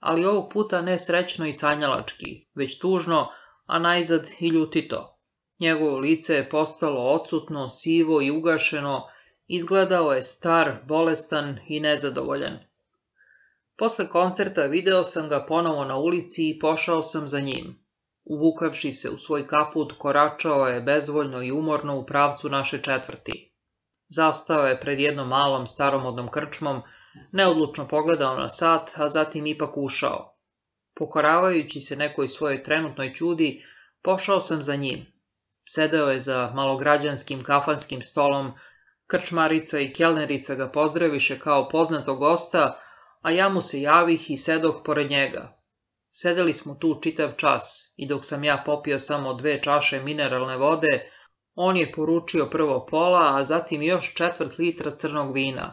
Speaker 1: ali ovog puta ne srećno i sanjalački, već tužno, a najzad i ljutito. Njegovo lice je postalo odsutno, sivo i ugašeno, izgledao je star, bolestan i nezadovoljan. Posle koncerta video sam ga ponovo na ulici i pošao sam za njim. Uvukavši se u svoj kaput, koračao je bezvoljno i umorno u pravcu naše četvrti. Zastao je pred jednom malom staromodnom krčmom, neodlučno pogledao na sat, a zatim ipak ušao. Pokoravajući se nekoj svojoj trenutnoj čudi, pošao sam za njim. Sedao je za malograđanskim kafanskim stolom, krčmarica i kelnerica ga pozdraviše kao poznatog gosta, a ja mu se javih i sedoh pored njega. Sedeli smo tu čitav čas i dok sam ja popio samo dve čaše mineralne vode, on je poručio prvo pola, a zatim još četvrt litra crnog vina.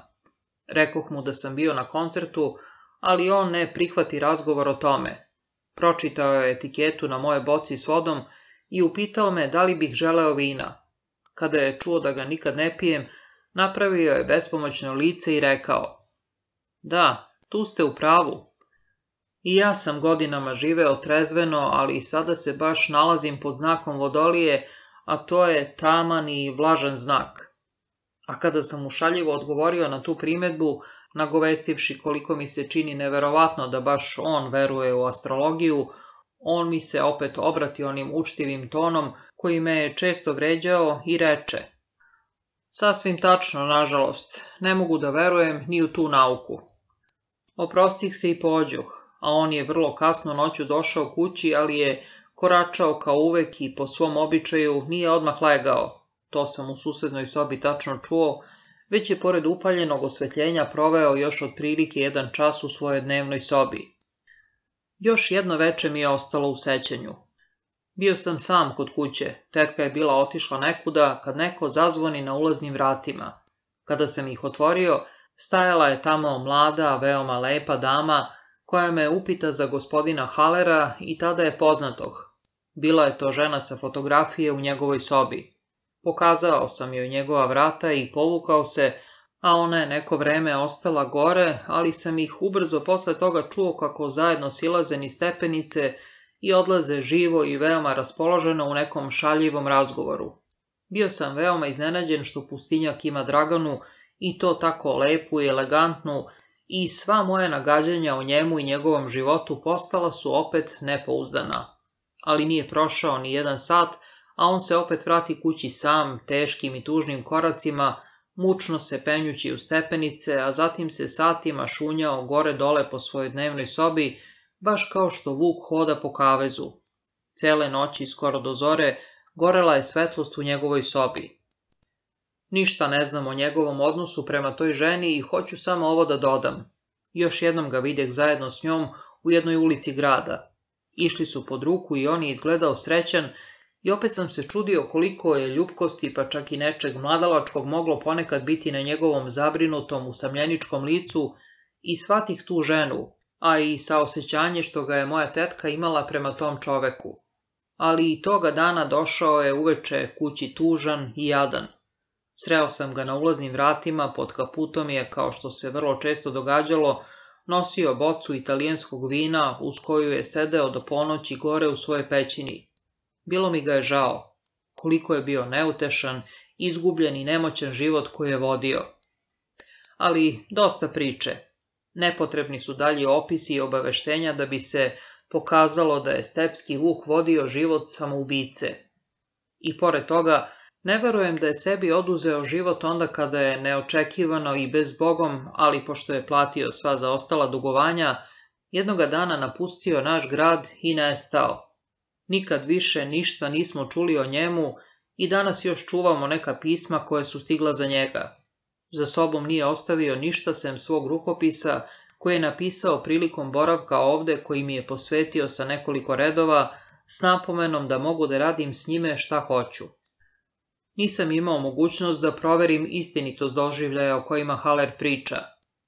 Speaker 1: Rekoh mu da sam bio na koncertu, ali on ne prihvati razgovor o tome. Pročitao je etiketu na moje boci s vodom i upitao me da li bih želeo vina. Kada je čuo da ga nikad ne pijem, napravio je bespomoćno lice i rekao Da, tu ste u pravu. I ja sam godinama živeo trezveno, ali sada se baš nalazim pod znakom vodolije, a to je taman i vlažan znak. A kada sam mu šaljivo odgovorio na tu primjedbu, nagovestivši koliko mi se čini neverovatno da baš on veruje u astrologiju, on mi se opet obrati onim učtivim tonom koji me je često vređao i reče Sasvim tačno, nažalost, ne mogu da verujem ni u tu nauku. Oprostih se i pođuh, a on je vrlo kasno noću došao kući, ali je koračao kao uvek i po svom običaju nije odmah legao, to sam u susednoj sobi tačno čuo, već je pored upaljenog osvetljenja proveo još otprilike jedan čas u svojoj dnevnoj sobi. Još jedno veče mi je ostalo u sećenju. Bio sam sam kod kuće, tetka je bila otišla nekuda kad neko zazvoni na ulaznim vratima. Kada sam ih otvorio, stajala je tamo mlada, veoma lepa dama koja me upita za gospodina Halera i tada je poznatoh, bila je to žena sa fotografije u njegovoj sobi. Pokazao sam joj njegova vrata i povukao se, a ona je neko vreme ostala gore, ali sam ih ubrzo posle toga čuo kako zajedno silaze ni stepenice i odlaze živo i veoma raspoloženo u nekom šaljivom razgovoru. Bio sam veoma iznenađen što pustinjak ima Draganu i to tako lepu i elegantnu i sva moja nagađanja o njemu i njegovom životu postala su opet nepouzdana ali nije prošao ni jedan sat, a on se opet vrati kući sam, teškim i tužnim koracima, mučno se penjući u stepenice, a zatim se satima šunjao gore-dole po svojoj dnevnoj sobi, baš kao što Vuk hoda po kavezu. Cele noći, skoro do zore, gorela je svetlost u njegovoj sobi. Ništa ne znam o njegovom odnosu prema toj ženi i hoću samo ovo da dodam. Još jednom ga vidjek zajedno s njom u jednoj ulici grada. Išli su pod ruku i on je izgledao srećan i opet sam se čudio koliko je ljubkosti pa čak i nečeg mladalačkog moglo ponekad biti na njegovom zabrinutom usamljeničkom licu i svatih tu ženu, a i sa osjećanje što ga je moja tetka imala prema tom čoveku. Ali i toga dana došao je uveče kući tužan i jadan. Sreo sam ga na ulaznim vratima, pod kaputom je, kao što se vrlo često događalo, nosio bocu italijanskog vina uz koju je sedeo do ponoći gore u svojoj pećini. Bilo mi ga je žao, koliko je bio neutešan, izgubljen i nemoćan život koji je vodio. Ali dosta priče. Nepotrebni su dalji opisi i obaveštenja da bi se pokazalo da je stepski vuk vodio život samoubice. I pored toga, ne verujem da je sebi oduzeo život onda kada je neočekivano i bez bogom, ali pošto je platio sva za ostala dugovanja, jednoga dana napustio naš grad i nestao. Nikad više ništa nismo čuli o njemu i danas još čuvamo neka pisma koja su stigla za njega. Za sobom nije ostavio ništa sem svog rukopisa koje je napisao prilikom boravka ovde koji mi je posvetio sa nekoliko redova s napomenom da mogu da radim s njime šta hoću. Nisam imao mogućnost da proverim istinitost doživljaja o kojima Haller priča.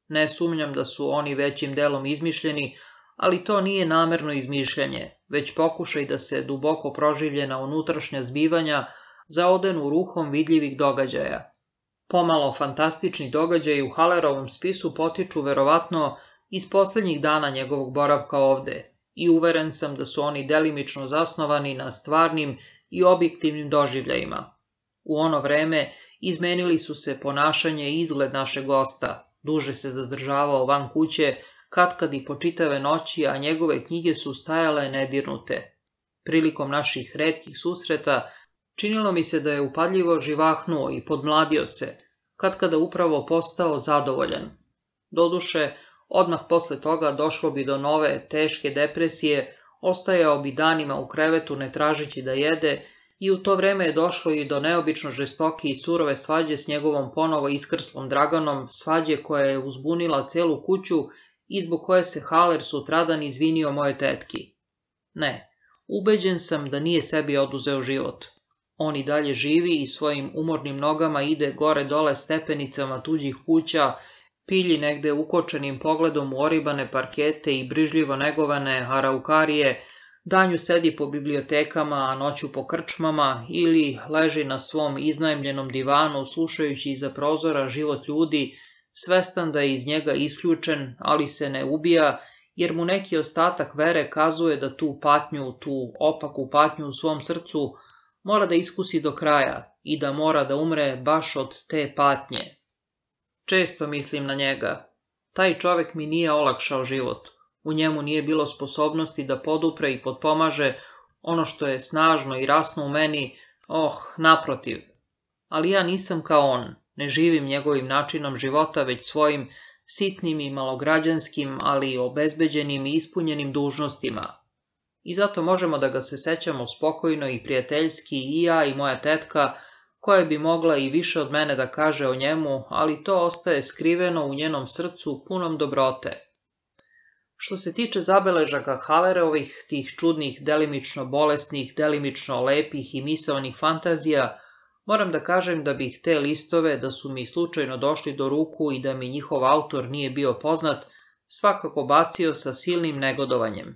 Speaker 1: Ne sumnjam da su oni većim delom izmišljeni, ali to nije namerno izmišljanje, već pokušaj da se duboko proživljena unutrašnja zbivanja zaodenu ruhom vidljivih događaja. Pomalo fantastični događaji u Hallerovom spisu potiču verovatno iz posljednjih dana njegovog boravka ovde i uveren sam da su oni delimično zasnovani na stvarnim i objektivnim doživljajima. U ono vreme izmenili su se ponašanje i izgled našeg gosta. Duže se zadržavao van kuće, kad i po čitave noći, a njegove knjige su stajale nedirnute. Prilikom naših redkih susreta činilo mi se da je upadljivo živahnuo i podmladio se, kad kada upravo postao zadovoljan. Doduše, odmah posle toga došlo bi do nove, teške depresije, ostajao bi danima u krevetu ne tražeći da jede i u to vreme je došlo i do neobično žestoke i surove svađe s njegovom ponovo iskrslom Draganom, svađe koja je uzbunila celu kuću i zbog koje se Haler sutradan izvinio moje tetki. Ne, ubeđen sam da nije sebi oduzeo život. On i dalje živi i svojim umornim nogama ide gore-dole stepenicama tuđih kuća, pilji negde ukočenim pogledom u oribane parkete i brižljivo negovane haraukarije, Danju sedi po bibliotekama, a noću po krčmama ili leži na svom iznajmljenom divanu slušajući iza prozora život ljudi, svestan da je iz njega isključen, ali se ne ubija, jer mu neki ostatak vere kazuje da tu patnju, tu opaku patnju u svom srcu mora da iskusi do kraja i da mora da umre baš od te patnje. Često mislim na njega. Taj čovek mi nije olakšao život. U njemu nije bilo sposobnosti da podupre i potpomaže ono što je snažno i rasno u meni, oh, naprotiv. Ali ja nisam kao on, ne živim njegovim načinom života, već svojim sitnim i malograđanskim, ali i obezbeđenim i ispunjenim dužnostima. I zato možemo da ga se sećamo spokojno i prijateljski i ja i moja tetka, koja bi mogla i više od mene da kaže o njemu, ali to ostaje skriveno u njenom srcu punom dobrote. Što se tiče zabeležaka Halerovih, tih čudnih, delimično bolesnih, delimično lepih i misaonih fantazija, moram da kažem da bih te listove, da su mi slučajno došli do ruku i da mi njihov autor nije bio poznat, svakako bacio sa silnim negodovanjem.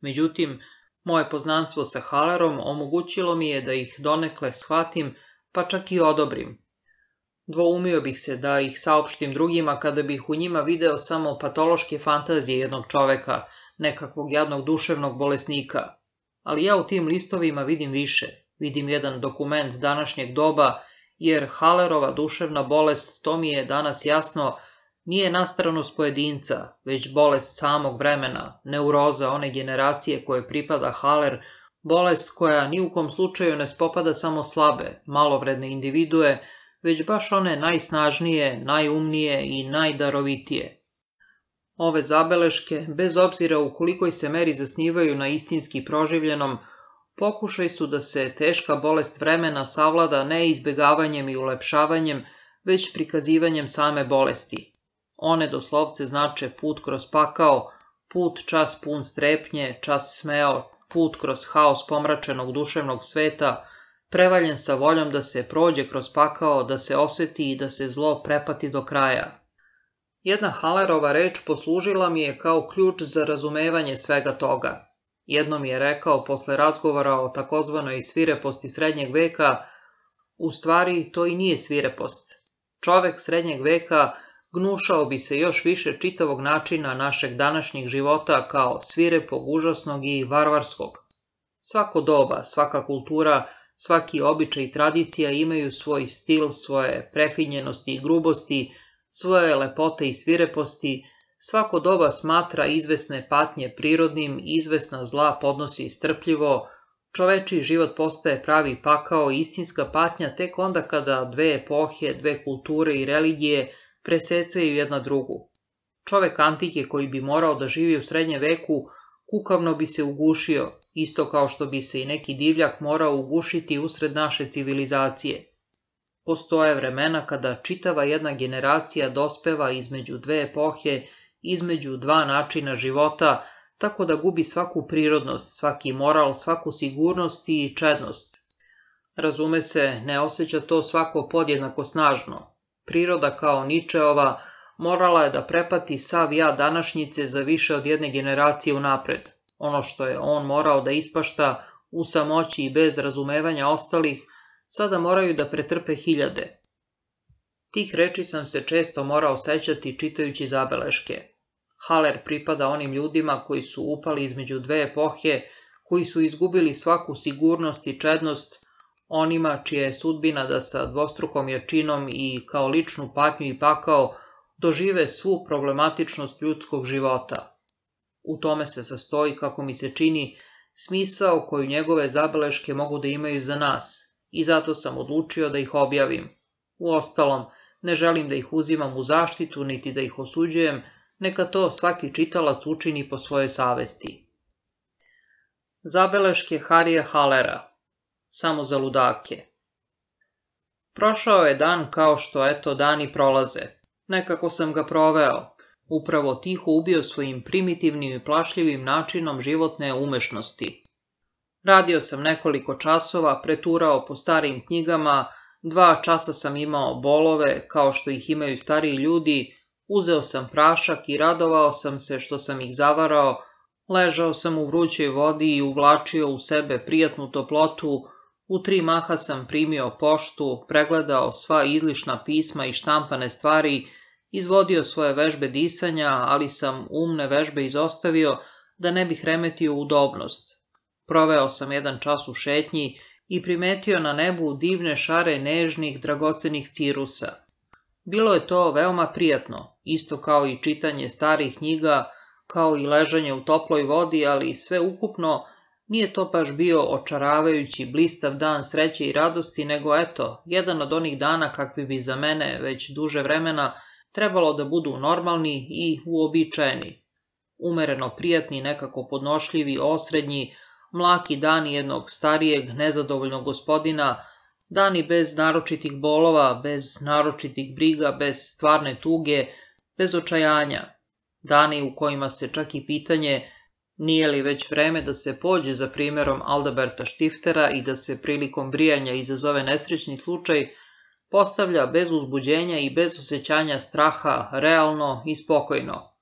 Speaker 1: Međutim, moje poznanstvo sa Halerom omogućilo mi je da ih donekle shvatim, pa čak i odobrim, Dvoumio bih se da ih saopštim drugima kada bih u njima video samo patološke fantazije jednog čoveka, nekakvog jadnog duševnog bolesnika. Ali ja u tim listovima vidim više, vidim jedan dokument današnjeg doba, jer Halerova duševna bolest, to mi je danas jasno, nije nastranost pojedinca, već bolest samog vremena, neuroza one generacije koje pripada Haler, bolest koja ni u kom slučaju ne spopada samo slabe, malovredne individue, već baš one najsnažnije, najumnije i najdarovitije. Ove zabeleške, bez obzira u kolikoj se meri zasnivaju na istinski proživljenom, pokušaj su da se teška bolest vremena savlada ne izbjegavanjem i ulepšavanjem, već prikazivanjem same bolesti. One doslovce znače put kroz pakao, put čas pun strepnje, čas smeo, put kroz haos pomračenog duševnog sveta, prevaljen sa voljom da se prođe kroz pakao, da se osjeti i da se zlo prepati do kraja. Jedna Halerova reč poslužila mi je kao ključ za razumevanje svega toga. Jednom je rekao posle razgovora o takozvanoj svireposti srednjeg veka, u stvari to i nije svirepost. Čovek srednjeg veka gnušao bi se još više čitavog načina našeg današnjeg života kao svirepog, užasnog i varvarskog. Svako doba, svaka kultura Svaki običaj i tradicija imaju svoj stil, svoje prefinjenosti i grubosti, svoje lepote i svireposti, svako doba smatra izvesne patnje prirodnim, izvesna zla podnosi strpljivo, čoveči život postaje pravi pakao i istinska patnja tek onda kada dve epohe, dve kulture i religije presecaju jedna drugu. Čovek antike koji bi morao da živi u srednjem veku, kukavno bi se ugušio, isto kao što bi se i neki divljak morao ugušiti usred naše civilizacije. Postoje vremena kada čitava jedna generacija dospeva između dve epohe, između dva načina života, tako da gubi svaku prirodnost, svaki moral, svaku sigurnost i čednost. Razume se, ne osjeća to svako podjednako snažno. Priroda kao Ničeova morala je da prepati sav ja današnjice za više od jedne generacije unapred. Ono što je on morao da ispašta u samoći i bez razumevanja ostalih, sada moraju da pretrpe hiljade. Tih reči sam se često morao sećati čitajući zabeleške. Haller pripada onim ljudima koji su upali između dve epohe, koji su izgubili svaku sigurnost i čednost, onima čija je sudbina da sa dvostrukom jačinom i kao ličnu patnju i pakao dožive svu problematičnost ljudskog života. U tome se sastoji, kako mi se čini, smisao koju njegove zabeleške mogu da imaju za nas i zato sam odlučio da ih objavim. Uostalom, ne želim da ih uzimam u zaštitu niti da ih osuđujem, neka to svaki čitalac učini po svojoj savesti. Zabeleške Harija Halera Samo za ludake Prošao je dan kao što eto dani prolaze. Nekako sam ga proveo, upravo tiho ubio svojim primitivnim i plašljivim načinom životne umešnosti. Radio sam nekoliko časova, preturao po starim knjigama, dva časa sam imao bolove, kao što ih imaju stariji ljudi, uzeo sam prašak i radovao sam se što sam ih zavarao, ležao sam u vrućoj vodi i uvlačio u sebe prijatnu toplotu, u tri maha sam primio poštu, pregledao sva izlišna pisma i štampane stvari, Izvodio svoje vežbe disanja, ali sam umne vežbe izostavio da ne bih remetio udobnost. Proveo sam jedan čas u šetnji i primetio na nebu divne šare nežnih, dragocenih cirusa. Bilo je to veoma prijatno, isto kao i čitanje starih knjiga, kao i ležanje u toploj vodi, ali sve ukupno nije to baš bio očaravajući blistav dan sreće i radosti, nego eto, jedan od onih dana kakvi bi za mene već duže vremena trebalo da budu normalni i uobičajeni. Umereno prijatni, nekako podnošljivi, osrednji, mlaki dani jednog starijeg, nezadovoljnog gospodina, dani bez naročitih bolova, bez naročitih briga, bez stvarne tuge, bez očajanja. Dani u kojima se čak i pitanje nije li već vreme da se pođe za primjerom Aldaberta Štiftera i da se prilikom brijanja izazove nesrećni slučaj, postavlja bez uzbuđenja i bez osjećanja straha, realno i spokojno.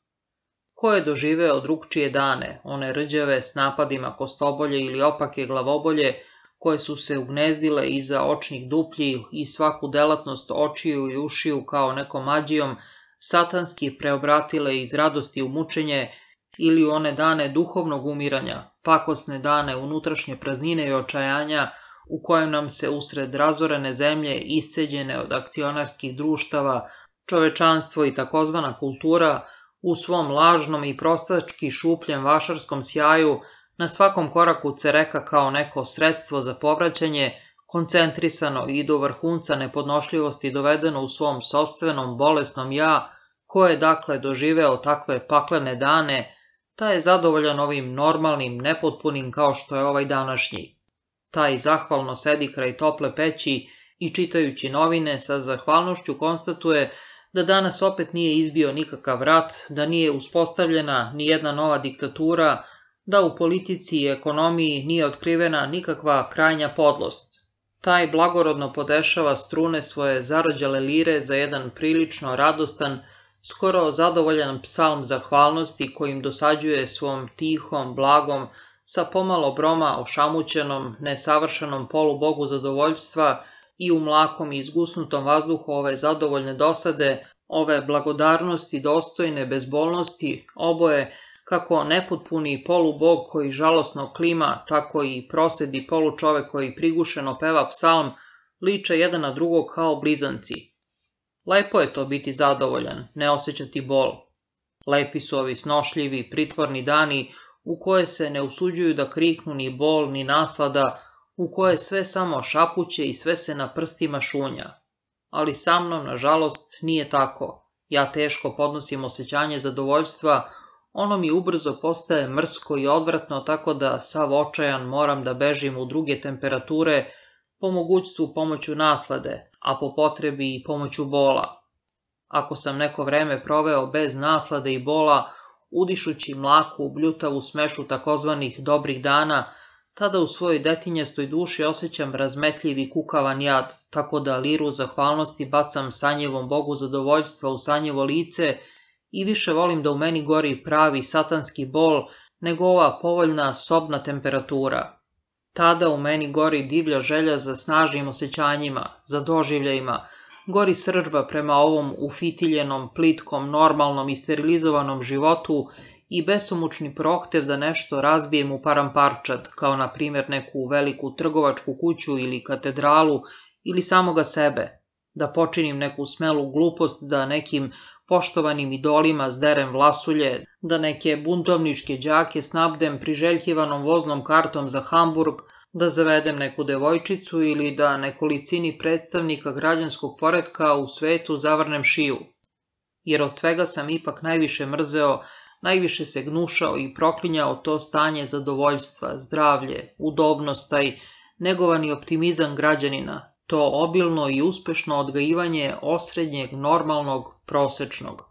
Speaker 1: Ko je doživeo drugčije dane, one rđave s napadima kostobolje ili opake glavobolje, koje su se ugnezdile iza očnih duplji i svaku delatnost očiju i ušiju kao nekom mađijom, satanski preobratile iz radosti u mučenje ili one dane duhovnog umiranja, pakosne dane unutrašnje praznine i očajanja, u kojem nam se usred razorene zemlje isceđene od akcionarskih društava, čovečanstvo i takozvana kultura u svom lažnom i prostački šupljem vašarskom sjaju na svakom koraku cereka kao neko sredstvo za povraćanje, koncentrisano i do vrhunca nepodnošljivosti dovedeno u svom sobstvenom bolesnom ja, ko je dakle doživeo takve paklene dane, ta je zadovoljan ovim normalnim, nepotpunim kao što je ovaj današnji taj zahvalno sedi kraj tople peći i čitajući novine sa zahvalnošću konstatuje da danas opet nije izbio nikakav rat, da nije uspostavljena ni jedna nova diktatura, da u politici i ekonomiji nije otkrivena nikakva krajnja podlost. Taj blagorodno podešava strune svoje zarađale lire za jedan prilično radostan, skoro zadovoljan psalm zahvalnosti kojim dosađuje svom tihom, blagom, sa pomalo broma o ošamućenom, nesavršenom bogu zadovoljstva i u mlakom i izgusnutom vazduhu ove zadovoljne dosade, ove blagodarnosti, dostojne bezbolnosti, oboje, kako nepotpuni polubog koji žalosno klima, tako i prosedi polučovek koji prigušeno peva psalm, liče jedan na drugo kao blizanci. Lepo je to biti zadovoljan, ne osjećati bol. Lepi su ovi snošljivi, pritvorni dani, u koje se ne usuđuju da kriknu ni bol ni naslada, u koje sve samo šapuće i sve se na prstima šunja. Ali sa mnom, nažalost, nije tako. Ja teško podnosim osjećanje zadovoljstva, ono mi ubrzo postaje mrsko i odvratno tako da sav očajan moram da bežim u druge temperature, po mogućstvu pomoću naslade, a po potrebi i pomoću bola. Ako sam neko vreme proveo bez naslade i bola, udišući mlaku, bljutavu smešu takozvanih dobrih dana, tada u svojoj detinjestoj duši osjećam razmetljivi kukavan jad, tako da liru zahvalnosti bacam sanjevom bogu zadovoljstva u sanjevo lice i više volim da u meni gori pravi satanski bol nego ova povoljna sobna temperatura. Tada u meni gori divlja želja za snažnim osjećanjima, za doživljajima, gori srđba prema ovom ufitiljenom, plitkom, normalnom i sterilizovanom životu i besomučni prohtev da nešto razbijem u paramparčad, kao na primjer neku veliku trgovačku kuću ili katedralu ili samoga sebe, da počinim neku smelu glupost da nekim poštovanim idolima zderem vlasulje, da neke buntovničke đake snabdem priželjkivanom voznom kartom za Hamburg, da zavedem neku devojčicu ili da nekolicini predstavnika građanskog poredka u svetu zavrnem šiju, jer od svega sam ipak najviše mrzeo, najviše se gnušao i proklinjao to stanje zadovoljstva, zdravlje, udobnost, taj negovani optimizam građanina, to obilno i uspešno odgajivanje osrednjeg, normalnog, prosečnog.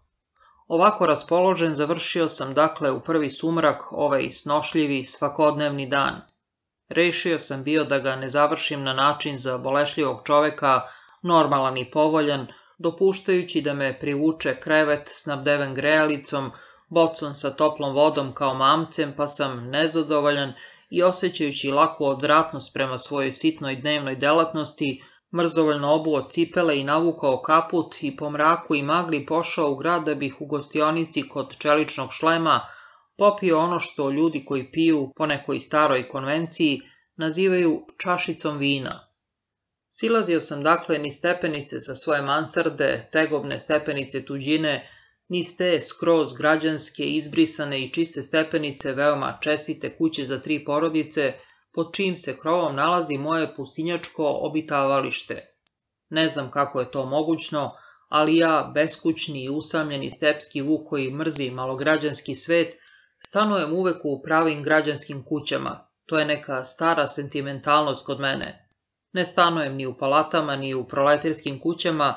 Speaker 1: Ovako raspoložen završio sam dakle u prvi sumrak ovaj snošljivi svakodnevni dan – Rešio sam bio da ga ne završim na način za bolešljivog čoveka, normalan i povoljan, dopuštajući da me privuče krevet snabdeven grejalicom, bocom sa toplom vodom kao mamcem, pa sam nezadovoljan i osjećajući laku odvratnost prema svojoj sitnoj dnevnoj delatnosti, mrzovoljno obuo cipele i navukao kaput i po mraku i magli pošao u grad da bih u gostionici kod čeličnog šlema popio ono što ljudi koji piju po nekoj staroj konvenciji nazivaju čašicom vina. Silazio sam dakle ni stepenice sa svoje mansarde, tegobne stepenice tuđine, ni ste skroz građanske, izbrisane i čiste stepenice veoma čestite kuće za tri porodice, pod čim se krovom nalazi moje pustinjačko obitavalište. Ne znam kako je to mogućno, ali ja, beskućni i usamljeni stepski vuk koji mrzi malograđanski svet, Stanujem uvek u pravim građanskim kućama, to je neka stara sentimentalnost kod mene. Ne stanujem ni u palatama, ni u proletarskim kućama,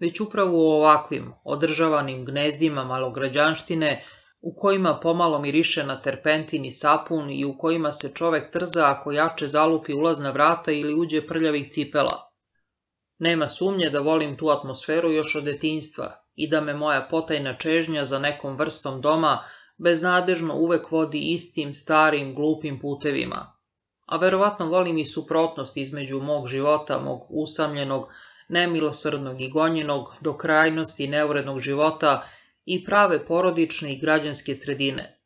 Speaker 1: već upravo u ovakvim, održavanim gnezdima malograđanštine, u kojima pomalo miriše na terpentin i sapun i u kojima se čovek trza ako jače zalupi ulazna vrata ili uđe prljavih cipela. Nema sumnje da volim tu atmosferu još od detinjstva i da me moja potajna čežnja za nekom vrstom doma beznadežno uvek vodi istim, starim, glupim putevima. A verovatno volim i suprotnost između mog života, mog usamljenog, nemilosrdnog i gonjenog, do krajnosti neurednog života i prave porodične i građanske sredine.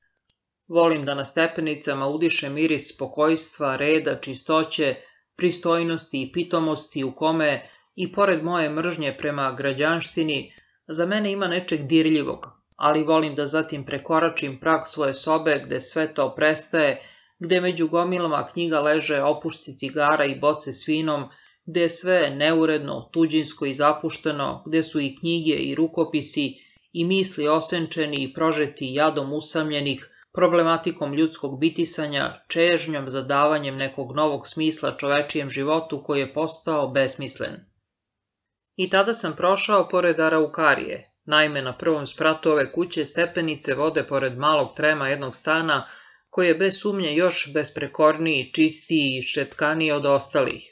Speaker 1: Volim da na stepenicama udiše miris spokojstva, reda, čistoće, pristojnosti i pitomosti u kome, i pored moje mržnje prema građanštini, za mene ima nečeg dirljivog, ali volim da zatim prekoračim prag svoje sobe gde sve to prestaje, gde među gomilama knjiga leže opušci cigara i boce s vinom, gde je sve neuredno, tuđinsko i zapušteno, gde su i knjige i rukopisi i misli osenčeni i prožeti jadom usamljenih, problematikom ljudskog bitisanja, čežnjom za davanjem nekog novog smisla čovečijem životu koji je postao besmislen. I tada sam prošao pored Araukarije, Naime, na prvom spratu ove kuće stepenice vode pored malog trema jednog stana, koji je bez sumnje još besprekorniji, čistiji i šetkaniji od ostalih,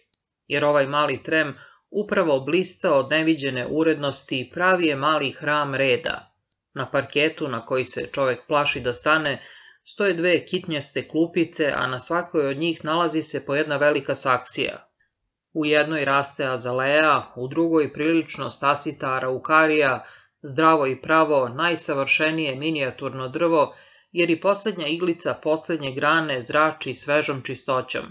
Speaker 1: jer ovaj mali trem upravo blista od neviđene urednosti i pravi je mali hram reda. Na parketu na koji se čovek plaši da stane, stoje dve kitnjaste klupice, a na svakoj od njih nalazi se po jedna velika saksija. U jednoj raste azalea, u drugoj prilično stasita araukarija, zdravo i pravo, najsavršenije minijaturno drvo, jer i posljednja iglica posljednje grane zrači svežom čistoćom.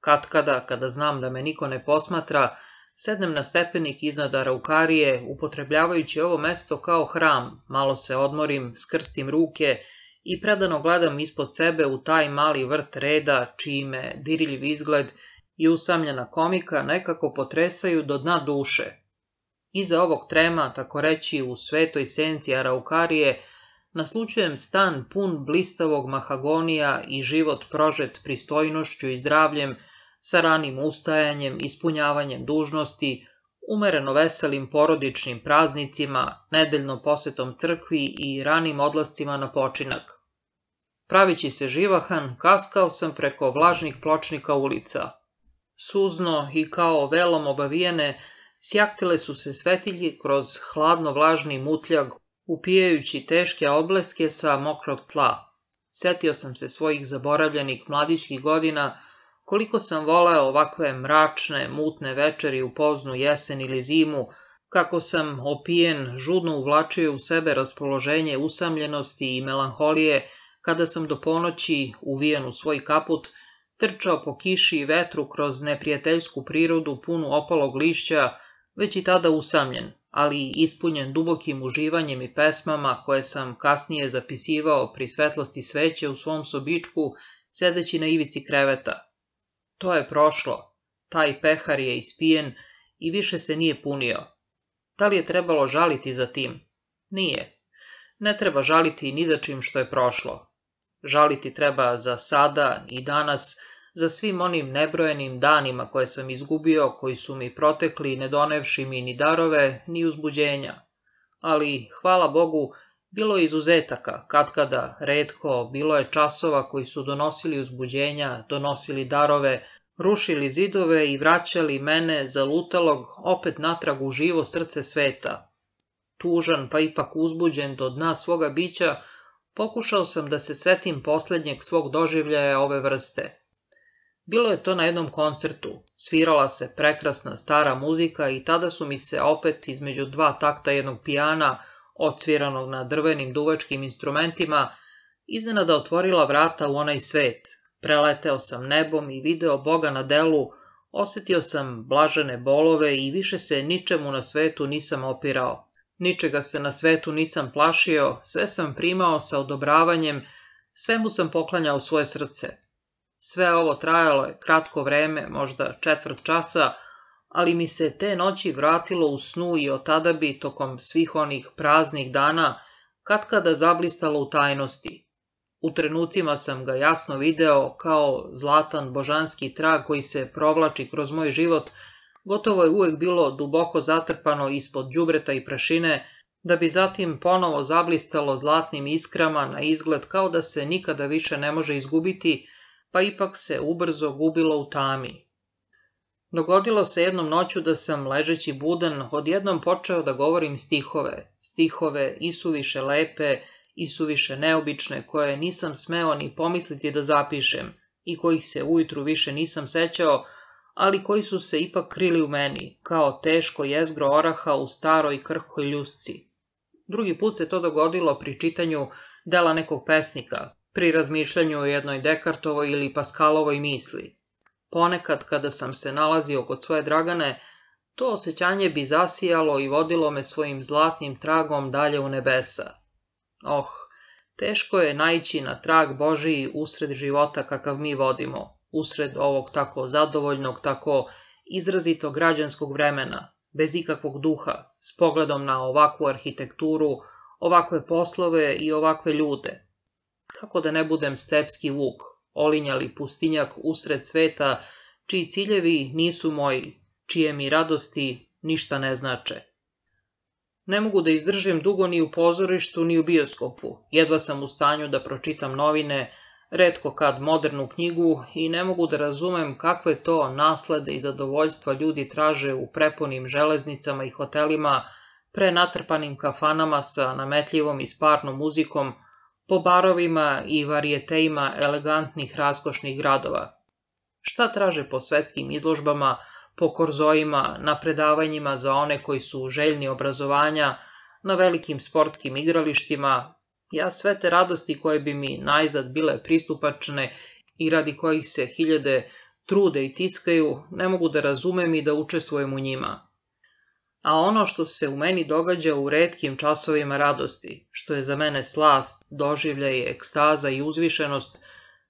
Speaker 1: Katkada, kada znam da me niko ne posmatra, sednem na stepenik iznad Araukarije, upotrebljavajući ovo mesto kao hram, malo se odmorim, skrstim ruke i predano gledam ispod sebe u taj mali vrt reda, čime diriljiv izgled i usamljena komika nekako potresaju do dna duše, Iza ovog trema, tako reći, u svetoj senci Araukarije, naslučujem stan pun blistavog mahagonija i život prožet pristojnošću i zdravljem, sa ranim ustajanjem, ispunjavanjem dužnosti, umereno veselim porodičnim praznicima, nedeljnom posetom crkvi i ranim odlascima na počinak. Pravići se živahan, kaskao sam preko vlažnih pločnika ulica. Suzno i kao velom obavijene, Sjaktile su se svetilji kroz hladno-vlažni mutljag, upijajući teške obleske sa mokrog tla. Setio sam se svojih zaboravljenih mladićkih godina, koliko sam volao ovakve mračne, mutne večeri u poznu jesen ili zimu, kako sam opijen žudno uvlačio u sebe raspoloženje usamljenosti i melanholije, kada sam do ponoći, uvijen u svoj kaput, trčao po kiši i vetru kroz neprijateljsku prirodu punu opalog lišća, već i tada usamljen, ali ispunjen dubokim uživanjem i pesmama koje sam kasnije zapisivao pri svetlosti sveće u svom sobičku, sedeći na ivici kreveta. To je prošlo, taj pehar je ispijen i više se nije punio. Da li je trebalo žaliti za tim? Nije. Ne treba žaliti ni za čim što je prošlo. Žaliti treba za sada i danas, za svim onim nebrojenim danima koje sam izgubio, koji su mi protekli ne donevši mi ni darove, ni uzbuđenja. Ali, hvala Bogu, bilo je izuzetaka, katkada, redko, bilo je časova koji su donosili uzbuđenja, donosili darove, rušili zidove i vraćali mene zalutalog opet natrag u živo srce sveta. Tužan pa ipak uzbuđen do dna svoga bića, pokušao sam da se setim posljednjeg svog doživljaja ove vrste. Bilo je to na jednom koncertu. Svirala se prekrasna stara muzika i tada su mi se opet između dva takta jednog pijana, odsviranog na drvenim duvačkim instrumentima, iznenada otvorila vrata u onaj svet. Preleteo sam nebom i video Boga na delu, osjetio sam blažene bolove i više se ničemu na svetu nisam opirao. Ničega se na svetu nisam plašio, sve sam primao sa odobravanjem, svemu sam poklanjao svoje srce. Sve ovo trajalo je kratko vreme, možda četvrt časa, ali mi se te noći vratilo u snu i od tada bi, tokom svih onih praznih dana, katkada zablistalo u tajnosti. U trenucima sam ga jasno video kao zlatan božanski trag koji se provlači kroz moj život, gotovo je uvek bilo duboko zatrpano ispod đubreta i prašine, da bi zatim ponovo zablistalo zlatnim iskrama na izgled kao da se nikada više ne može izgubiti, pa ipak se ubrzo gubilo u tami. Dogodilo se jednom noću da sam, ležeći budan, odjednom počeo da govorim stihove, stihove i više lepe, i su više neobične, koje nisam smeo ni pomisliti da zapišem, i kojih se ujutru više nisam sećao, ali koji su se ipak krili u meni, kao teško jezgro oraha u staroj krhoj ljusci. Drugi put se to dogodilo pri čitanju dela nekog pesnika, pri razmišljanju o jednoj Dekartovoj ili Paskalovoj misli. Ponekad kada sam se nalazio kod svoje Dragane, to osjećanje bi zasijalo i vodilo me svojim zlatnim tragom dalje u nebesa. Oh, teško je naići na trag Božiji usred života kakav mi vodimo, usred ovog tako zadovoljnog, tako izrazito građanskog vremena, bez ikakvog duha, s pogledom na ovakvu arhitekturu, ovakve poslove i ovakve ljude – kako da ne budem stepski vuk, olinjali pustinjak usred sveta, čiji ciljevi nisu moji, čije mi radosti ništa ne znače. Ne mogu da izdržim dugo ni u pozorištu, ni u bioskopu. Jedva sam u stanju da pročitam novine, redko kad modernu knjigu i ne mogu da razumem kakve to naslede i zadovoljstva ljudi traže u preponim železnicama i hotelima, prenatrpanim kafanama sa nametljivom i sparnom muzikom, po barovima i varijetejima elegantnih raskošnih gradova. Šta traže po svetskim izložbama, po korzojima, na predavanjima za one koji su željni obrazovanja, na velikim sportskim igralištima, ja sve te radosti koje bi mi najzad bile pristupačne i radi kojih se hiljade trude i tiskaju, ne mogu da razumem i da učestvujem u njima a ono što se u meni događa u redkim časovima radosti, što je za mene slast, doživljaj, ekstaza i uzvišenost,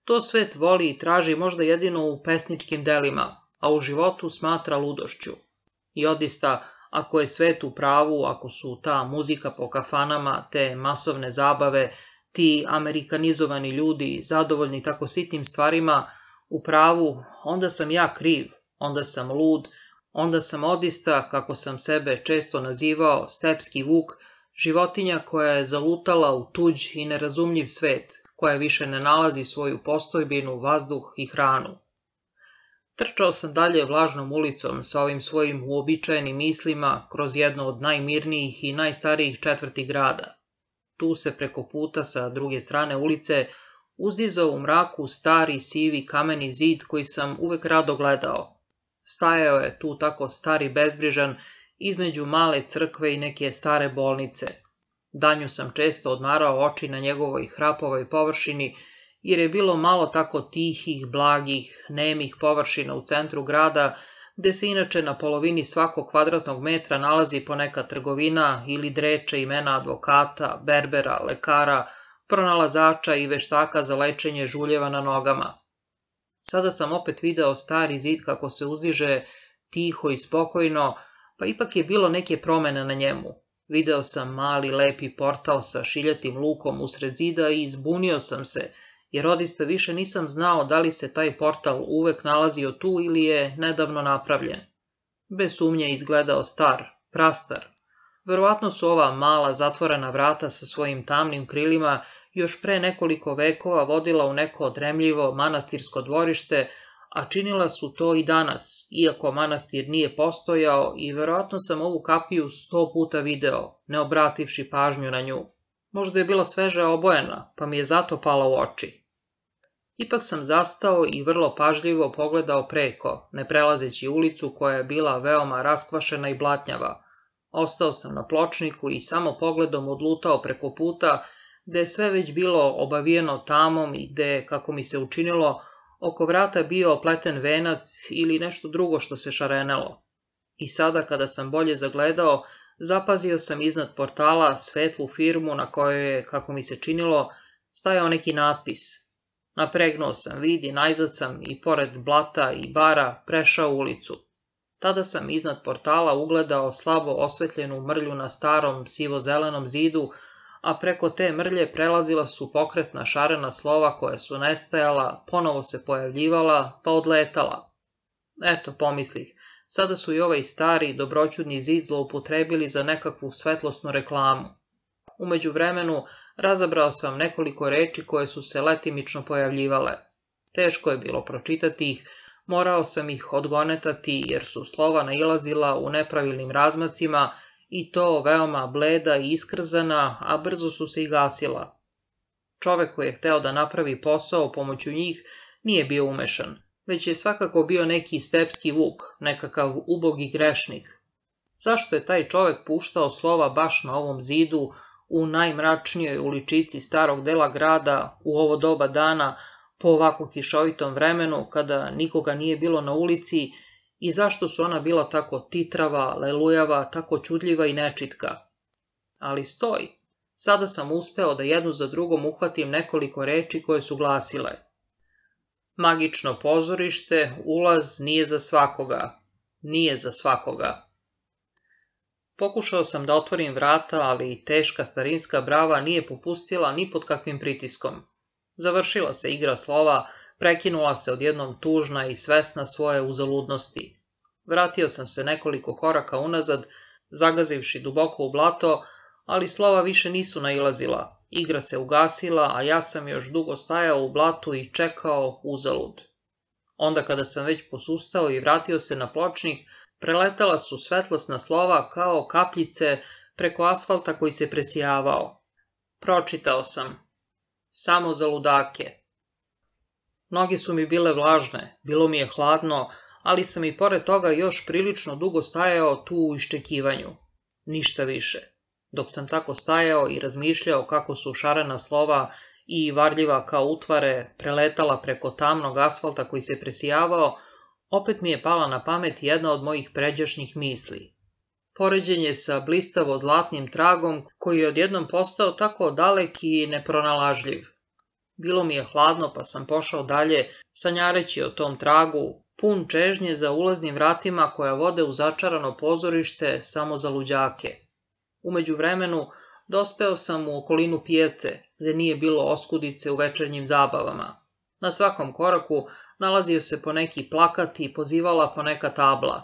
Speaker 1: to svet voli i traži možda jedino u pesničkim delima, a u životu smatra ludošću. I odista, ako je svet u pravu, ako su ta muzika po kafanama, te masovne zabave, ti amerikanizovani ljudi zadovoljni tako sitnim stvarima, u pravu, onda sam ja kriv, onda sam lud, Onda sam odista, kako sam sebe često nazivao, stepski vuk, životinja koja je zalutala u tuđ i nerazumljiv svet, koja više ne nalazi svoju postojbinu, vazduh i hranu. Trčao sam dalje vlažnom ulicom sa ovim svojim uobičajenim mislima kroz jedno od najmirnijih i najstarijih četvrti grada. Tu se preko puta sa druge strane ulice uzdizao u mraku stari sivi kameni zid koji sam uvek rado gledao, Stajao je tu tako stari bezbrižan, između male crkve i neke stare bolnice. Danju sam često odmarao oči na njegovoj hrapovoj površini, jer je bilo malo tako tihih, blagih, nemih površina u centru grada, gde se inače na polovini svakog kvadratnog metra nalazi poneka trgovina ili dreče imena advokata, berbera, lekara, pronalazača i veštaka za lečenje žuljeva na nogama. Sada sam opet video stari zid kako se uzdiže tiho i spokojno, pa ipak je bilo neke promene na njemu. Video sam mali lepi portal sa šiljetim lukom usred zida i izbunio sam se, jer odista više nisam znao da li se taj portal uvek nalazio tu ili je nedavno napravljen. Bez sumnje izgledao star, prastar, Verovatno su ova mala zatvorena vrata sa svojim tamnim krilima još pre nekoliko vekova vodila u neko odremljivo manastirsko dvorište, a činila su to i danas, iako manastir nije postojao i vjerojatno sam ovu kapiju sto puta video, ne obrativši pažnju na nju. Možda je bila sveža obojena, pa mi je zato pala u oči. Ipak sam zastao i vrlo pažljivo pogledao preko, ne prelazeći ulicu koja je bila veoma raskvašena i blatnjava, Ostao sam na pločniku i samo pogledom odlutao preko puta, gde je sve već bilo obavijeno tamom i gde, kako mi se učinilo, oko vrata bio opleten venac ili nešto drugo što se šarenelo. I sada kada sam bolje zagledao, zapazio sam iznad portala svetlu firmu na kojoj je, kako mi se činilo, stajao neki natpis. Napregnuo sam vid i najzad sam i pored blata i bara prešao ulicu. Tada sam iznad portala ugledao slabo osvetljenu mrlju na starom sivo-zelenom zidu, a preko te mrlje prelazila su pokretna šarena slova koja su nestajala, ponovo se pojavljivala, pa odletala. Eto, pomislih, sada su i ovaj stari, dobroćudni zid zloupotrebili za nekakvu svetlosnu reklamu. Umeđu vremenu razabrao sam nekoliko reči koje su se letimično pojavljivale. Teško je bilo pročitati ih, Morao sam ih odgonetati jer su slova nailazila u nepravilnim razmacima i to veoma bleda i iskrzana, a brzo su se i gasila. Čovek koji je hteo da napravi posao pomoću njih nije bio umešan, već je svakako bio neki stepski vuk, nekakav ubogi grešnik. Zašto je taj čovek puštao slova baš na ovom zidu, u najmračnijoj uličici starog dela grada, u ovo doba dana, po ovako kišovitom vremenu kada nikoga nije bilo na ulici i zašto su ona bila tako titrava, lelujava, tako čudljiva i nečitka. Ali stoj, sada sam uspeo da jednu za drugom uhvatim nekoliko reči koje su glasile. Magično pozorište, ulaz nije za svakoga, nije za svakoga. Pokušao sam da otvorim vrata, ali teška starinska brava nije popustila ni pod kakvim pritiskom. Završila se igra slova, prekinula se odjednom tužna i svesna svoje uzaludnosti. Vratio sam se nekoliko koraka unazad, zagazivši duboko u blato, ali slova više nisu nailazila. Igra se ugasila, a ja sam još dugo stajao u blatu i čekao uzalud. Onda kada sam već posustao i vratio se na pločnik, preletala su svetlosna slova kao kapljice preko asfalta koji se presijavao. Pročitao sam samo za ludake. Noge su mi bile vlažne, bilo mi je hladno, ali sam i pored toga još prilično dugo stajao tu u iščekivanju. Ništa više. Dok sam tako stajao i razmišljao kako su šarena slova i varljiva kao utvare preletala preko tamnog asfalta koji se presijavao, opet mi je pala na pamet jedna od mojih pređašnjih misli. Poređen je sa blistavo zlatnim tragom koji je odjednom postao tako dalek i nepronalažljiv. Bilo mi je hladno pa sam pošao dalje, sanjareći o tom tragu, pun čežnje za ulaznim vratima koja vode u začarano pozorište samo za luđake. Umeđu vremenu dospeo sam u okolinu pijece gdje nije bilo oskudice u večernjim zabavama. Na svakom koraku nalazio se poneki plakat i pozivala poneka tabla.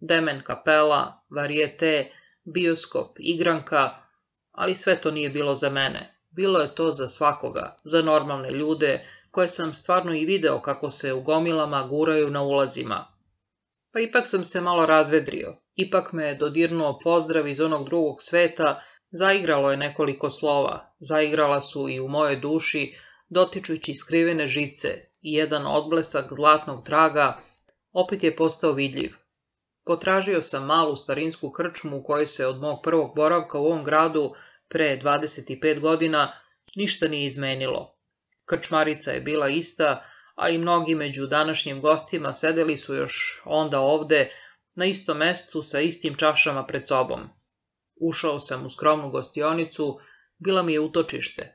Speaker 1: Demen kapela, varijete, bioskop, igranka, ali sve to nije bilo za mene. Bilo je to za svakoga, za normalne ljude, koje sam stvarno i video kako se u gomilama guraju na ulazima. Pa ipak sam se malo razvedrio, ipak me je dodirnuo pozdrav iz onog drugog sveta, zaigralo je nekoliko slova, zaigrala su i u moje duši, dotičući skrivene žice i jedan odblesak zlatnog traga, opet je postao vidljiv. Potražio sam malu starinsku krčmu u kojoj se od mog prvog boravka u ovom gradu pre 25 godina ništa nije izmenilo. Krčmarica je bila ista, a i mnogi među današnjim gostima sedeli su još onda ovde, na istom mestu sa istim čašama pred sobom. Ušao sam u skromnu gostionicu, bila mi je utočište.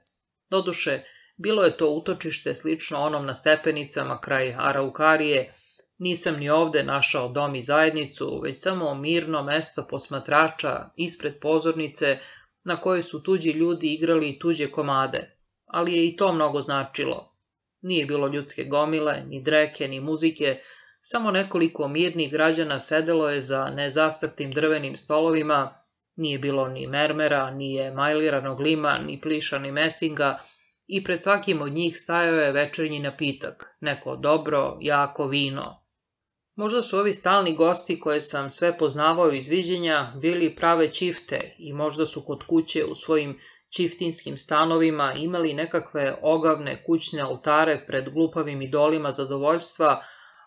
Speaker 1: Doduše, bilo je to utočište slično onom na stepenicama kraj Araukarije, nisam ni ovde našao dom i zajednicu, već samo mirno mesto posmatrača ispred pozornice na kojoj su tuđi ljudi igrali tuđe komade, ali je i to mnogo značilo. Nije bilo ljudske gomile, ni dreke, ni muzike, samo nekoliko mirnih građana sedelo je za nezastrtim drvenim stolovima, nije bilo ni mermera, ni emajliranog lima, ni pliša, ni mesinga, i pred svakim od njih stajao je večernji napitak, neko dobro, jako vino, Možda su ovi stalni gosti koje sam sve poznavao iz viđenja bili prave čifte i možda su kod kuće u svojim čiftinskim stanovima imali nekakve ogavne kućne altare pred glupavim idolima zadovoljstva,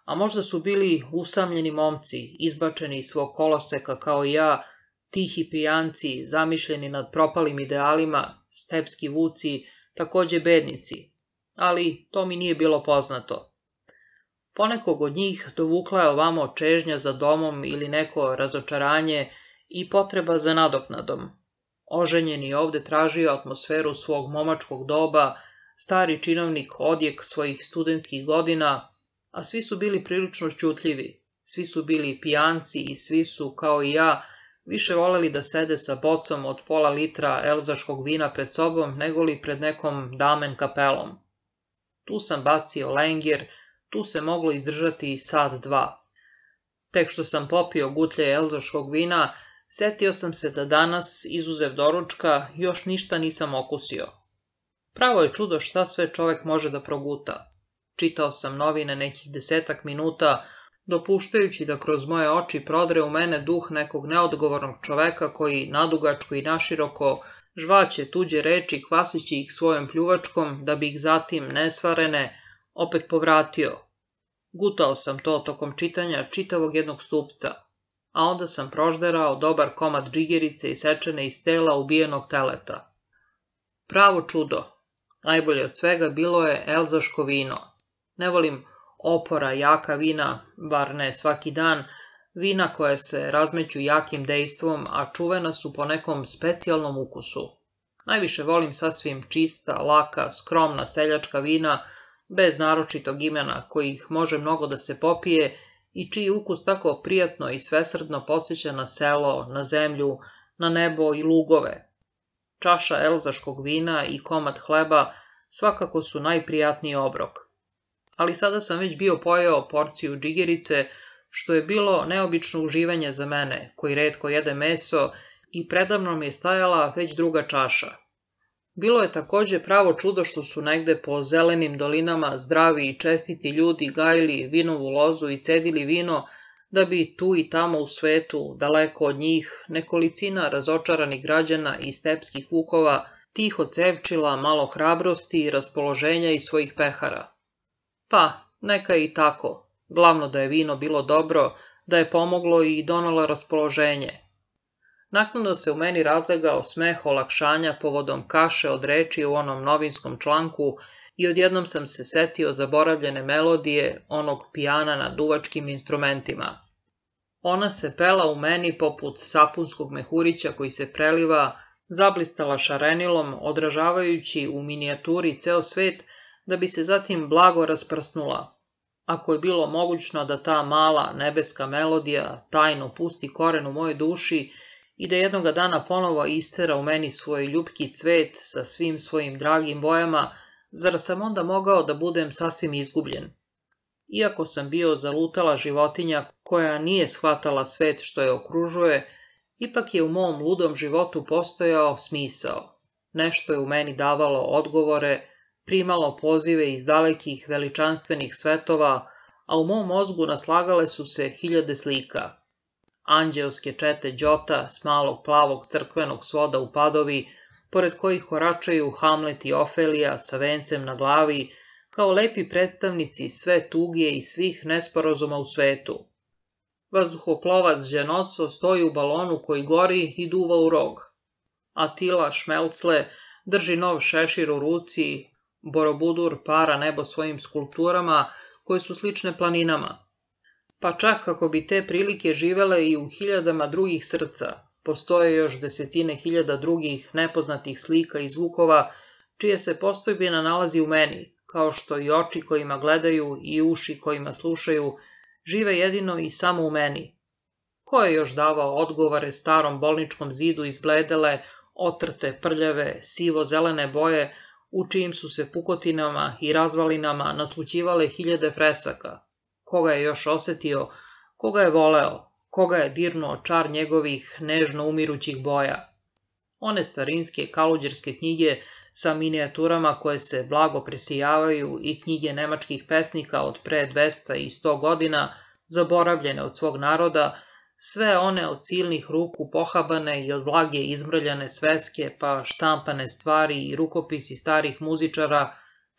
Speaker 1: a možda su bili usamljeni momci, izbačeni iz svog koloseka kao i ja, tihi pijanci, zamišljeni nad propalim idealima, stepski vuci, takođe bednici. Ali to mi nije bilo poznato. Ponekog od njih dovukla je ovamo čežnja za domom ili neko razočaranje i potreba za nadoknadom. Oženjen je ovde tražio atmosferu svog momačkog doba, stari činovnik odjek svojih studentskih godina, a svi su bili prilično šćutljivi. Svi su bili pijanci i svi su, kao i ja, više voleli da sede sa bocom od pola litra elzaškog vina pred sobom negoli pred nekom damen kapelom. Tu sam bacio lengir, tu se moglo izdržati sat dva. Tek što sam popio gutlje elzaškog vina, setio sam se da danas, izuzev doručka, još ništa nisam okusio. Pravo je čudo šta sve čovek može da proguta. Čitao sam novine nekih desetak minuta, dopuštajući da kroz moje oči prodre u mene duh nekog neodgovornog čoveka koji nadugačko i naširoko žvaće tuđe reči kvasići ih svojom pljuvačkom da bi ih zatim nesvarene opet povratio. Gutao sam to tokom čitanja čitavog jednog stupca, a onda sam prožderao dobar komad džigerice i sečene iz tela ubijenog teleta. Pravo čudo, najbolje od svega bilo je elzaško vino. Ne volim opora jaka vina, bar ne svaki dan, vina koje se razmeću jakim dejstvom, a čuvena su po nekom specijalnom ukusu. Najviše volim sasvim čista, laka, skromna seljačka vina, bez naročitog imena kojih može mnogo da se popije i čiji ukus tako prijatno i svesrdno posjeća na selo, na zemlju, na nebo i lugove. Čaša elzaškog vina i komad hleba svakako su najprijatniji obrok. Ali sada sam već bio pojeo porciju džigerice, što je bilo neobično uživanje za mene, koji redko jede meso, i predavnom je stajala već druga čaša. Bilo je također pravo čudo što su negde po zelenim dolinama zdravi i čestiti ljudi gajili vinovu lozu i cedili vino, da bi tu i tamo u svetu, daleko od njih, nekolicina razočaranih građana i stepskih vukova tiho cevčila malo hrabrosti i raspoloženja iz svojih pehara. Pa, neka i tako. Glavno da je vino bilo dobro, da je pomoglo i donalo raspoloženje, Naknadno se u meni razlegao smeh olakšanja povodom kaše od reči u onom novinskom članku i odjednom sam se setio zaboravljene melodije onog pijana na duvačkim instrumentima. Ona se pela u meni poput sapunskog mehurića koji se preliva, zablistala šarenilom, odražavajući u minijaturi ceo svet, da bi se zatim blago rasprsnula. Ako je bilo mogućno da ta mala nebeska melodija tajno pusti koren u mojoj duši, i da jednoga dana ponovo istera u meni svoj ljubki cvet sa svim svojim dragim bojama, zar sam onda mogao da budem sasvim izgubljen? Iako sam bio zalutala životinja koja nije shvatala svet što je okružuje, ipak je u mom ludom životu postojao smisao. Nešto je u meni davalo odgovore, primalo pozive iz dalekih veličanstvenih svetova, a u mom mozgu naslagale su se hiljade slika – anđelske čete Đota s malog plavog crkvenog svoda u padovi, pored kojih koračaju Hamlet i Ofelija sa vencem na glavi, kao lepi predstavnici sve tugije i svih nesporazuma u svetu. Vazduhoplovac Ženoco stoji u balonu koji gori i duva u rog. Atila Šmelcle drži nov šešir u ruci, Borobudur para nebo svojim skulpturama koje su slične planinama pa čak kako bi te prilike živele i u hiljadama drugih srca, postoje još desetine hiljada drugih nepoznatih slika i zvukova čije se postojbina nalazi u meni, kao što i oči kojima gledaju i uši kojima slušaju žive jedino i samo u meni. Ko je još davao odgovore starom bolničkom zidu izbledele, otrte, prljave, sivo-zelene boje, u čijim su se pukotinama i razvalinama naslućivale hiljade fresaka, koga je još osjetio, koga je voleo, koga je dirnuo čar njegovih nežno umirućih boja. One starinske kaluđerske knjige sa minijaturama koje se blago presijavaju i knjige nemačkih pesnika od pre 200 i 100 godina, zaboravljene od svog naroda, sve one od silnih ruku pohabane i od blage izmrljane sveske pa štampane stvari i rukopisi starih muzičara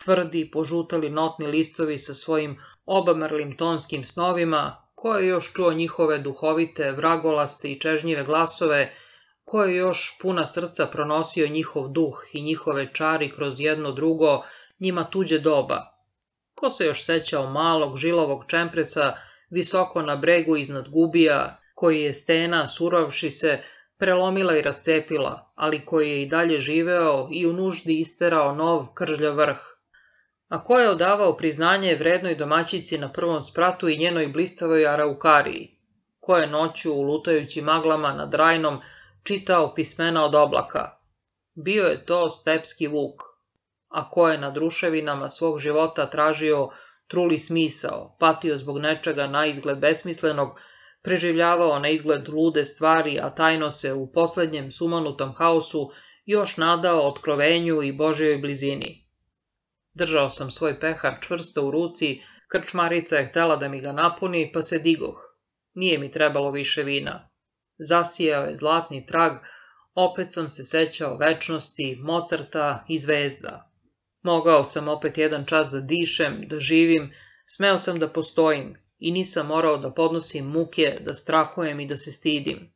Speaker 1: tvrdi, požutali notni listovi sa svojim obamrlim tonskim snovima, ko je još čuo njihove duhovite, vragolaste i čežnjive glasove, ko je još puna srca pronosio njihov duh i njihove čari kroz jedno drugo, njima tuđe doba. Ko se još sećao malog žilovog čempresa, visoko na bregu iznad gubija, koji je stena, suravši se, prelomila i rascepila, ali koji je i dalje živeo i u nuždi isterao nov kržlja vrh, a ko je odavao priznanje vrednoj domaćici na prvom spratu i njenoj blistavoj araukariji, ko je noću u lutajući maglama nad rajnom čitao pismena od oblaka. Bio je to stepski vuk, a ko je na druševinama svog života tražio truli smisao, patio zbog nečega na izgled besmislenog, preživljavao na izgled lude stvari, a tajno se u posljednjem sumanutom haosu još nadao otkrovenju i Božjoj blizini. Držao sam svoj pehar čvrsto u ruci, krčmarica je htjela da mi ga napuni, pa se digoh. Nije mi trebalo više vina. Zasijao je zlatni trag, opet sam se sećao večnosti, mocrta i zvezda. Mogao sam opet jedan čas da dišem, da živim, smeo sam da postojim i nisam morao da podnosim muke, da strahujem i da se stidim.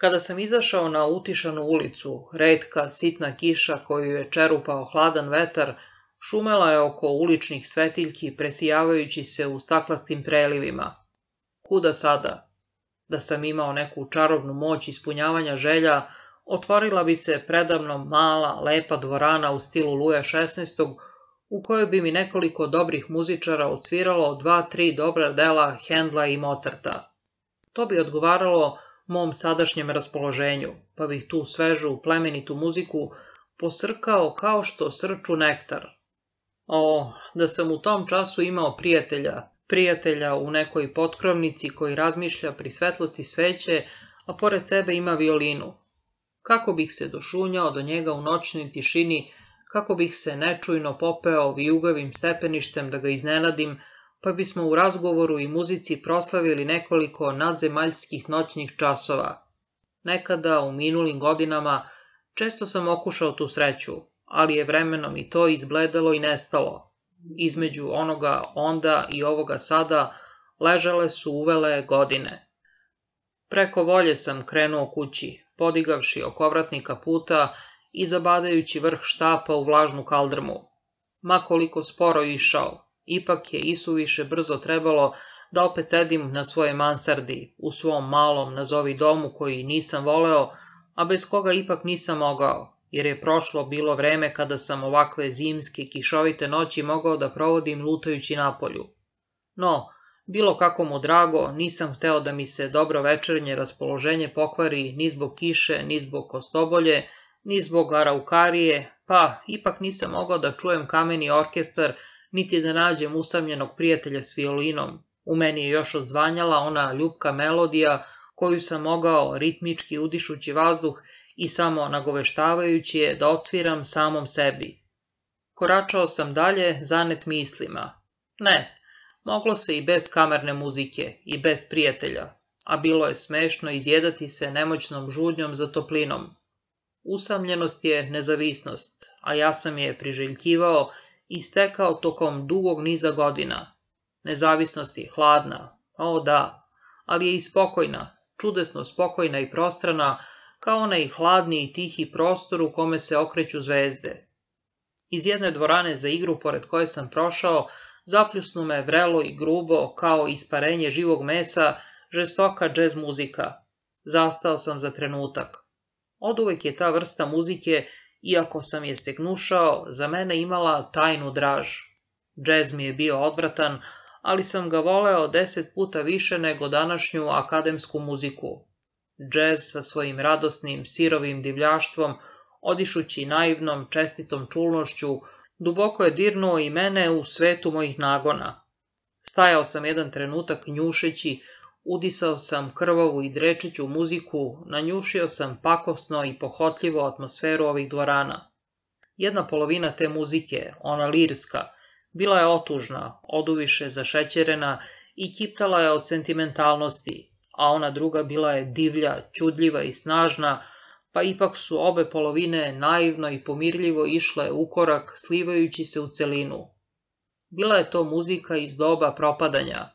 Speaker 1: Kada sam izašao na utišanu ulicu, redka, sitna kiša koju je čerupao hladan vetar, Šumela je oko uličnih svetiljki, presijavajući se u staklastim prelivima. Kuda sada? Da sam imao neku čarobnu moć ispunjavanja želja, otvorila bi se predavno mala, lepa dvorana u stilu Luja 16. u kojoj bi mi nekoliko dobrih muzičara odsviralo dva, tri dobra dela Hendla i Mozarta. To bi odgovaralo mom sadašnjem raspoloženju, pa bih tu svežu, plemenitu muziku posrkao kao što srču nektar, o, oh, da sam u tom času imao prijatelja, prijatelja u nekoj potkrovnici koji razmišlja pri svetlosti sveće, a pored sebe ima violinu. Kako bih se došunjao do njega u noćnoj tišini, kako bih se nečujno popeo vijugavim stepeništem da ga iznenadim, pa bismo u razgovoru i muzici proslavili nekoliko nadzemaljskih noćnih časova. Nekada, u minulim godinama, često sam okušao tu sreću, ali je vremenom i to izbledalo i nestalo. Između onoga onda i ovoga sada ležale su uvele godine. Preko volje sam krenuo kući, podigavši okovratnika puta i zabadajući vrh štapa u vlažnu kaldrmu. Ma koliko sporo išao, ipak je isuviše brzo trebalo da opet sedim na svoje mansardi, u svom malom nazovi domu koji nisam voleo, a bez koga ipak nisam mogao, jer je prošlo bilo vreme kada sam ovakve zimske kišovite noći mogao da provodim lutajući napolju. No, bilo kako mu drago, nisam hteo da mi se dobro večernje raspoloženje pokvari ni zbog kiše, ni zbog kostobolje, ni zbog araukarije, pa ipak nisam mogao da čujem kameni orkestar, niti da nađem usamljenog prijatelja s violinom. U meni je još odzvanjala ona ljubka melodija koju sam mogao, ritmički udišući vazduh, i samo nagoveštavajući je da odsviram samom sebi. Koračao sam dalje, zanet mislima. Ne, moglo se i bez kamerne muzike i bez prijatelja, a bilo je smešno izjedati se nemoćnom žudnjom za toplinom. Usamljenost je nezavisnost, a ja sam je priželjkivao i stekao tokom dugog niza godina. Nezavisnost je hladna, o da, ali je i spokojna, čudesno spokojna i prostrana, kao onaj hladni i tihi prostor u kome se okreću zvezde. Iz jedne dvorane za igru pored koje sam prošao, zapljusnu me vrelo i grubo, kao isparenje živog mesa, žestoka džez muzika. Zastao sam za trenutak. uvek je ta vrsta muzike, iako sam je stegnušao, za mene imala tajnu draž. Džez mi je bio odvratan, ali sam ga voleo deset puta više nego današnju akademsku muziku. Džez sa svojim radosnim, sirovim divljaštvom, odišući naivnom, čestitom čulnošću, duboko je dirnuo i mene u svetu mojih nagona. Stajao sam jedan trenutak njušeći, udisao sam krvavu i drečeću muziku, nanjušio sam pakosno i pohotljivo atmosferu ovih dvorana. Jedna polovina te muzike, ona lirska, bila je otužna, oduviše zašećerena i kiptala je od sentimentalnosti, a ona druga bila je divlja, čudljiva i snažna, pa ipak su obe polovine naivno i pomirljivo išle u korak, slivajući se u celinu. Bila je to muzika iz doba propadanja.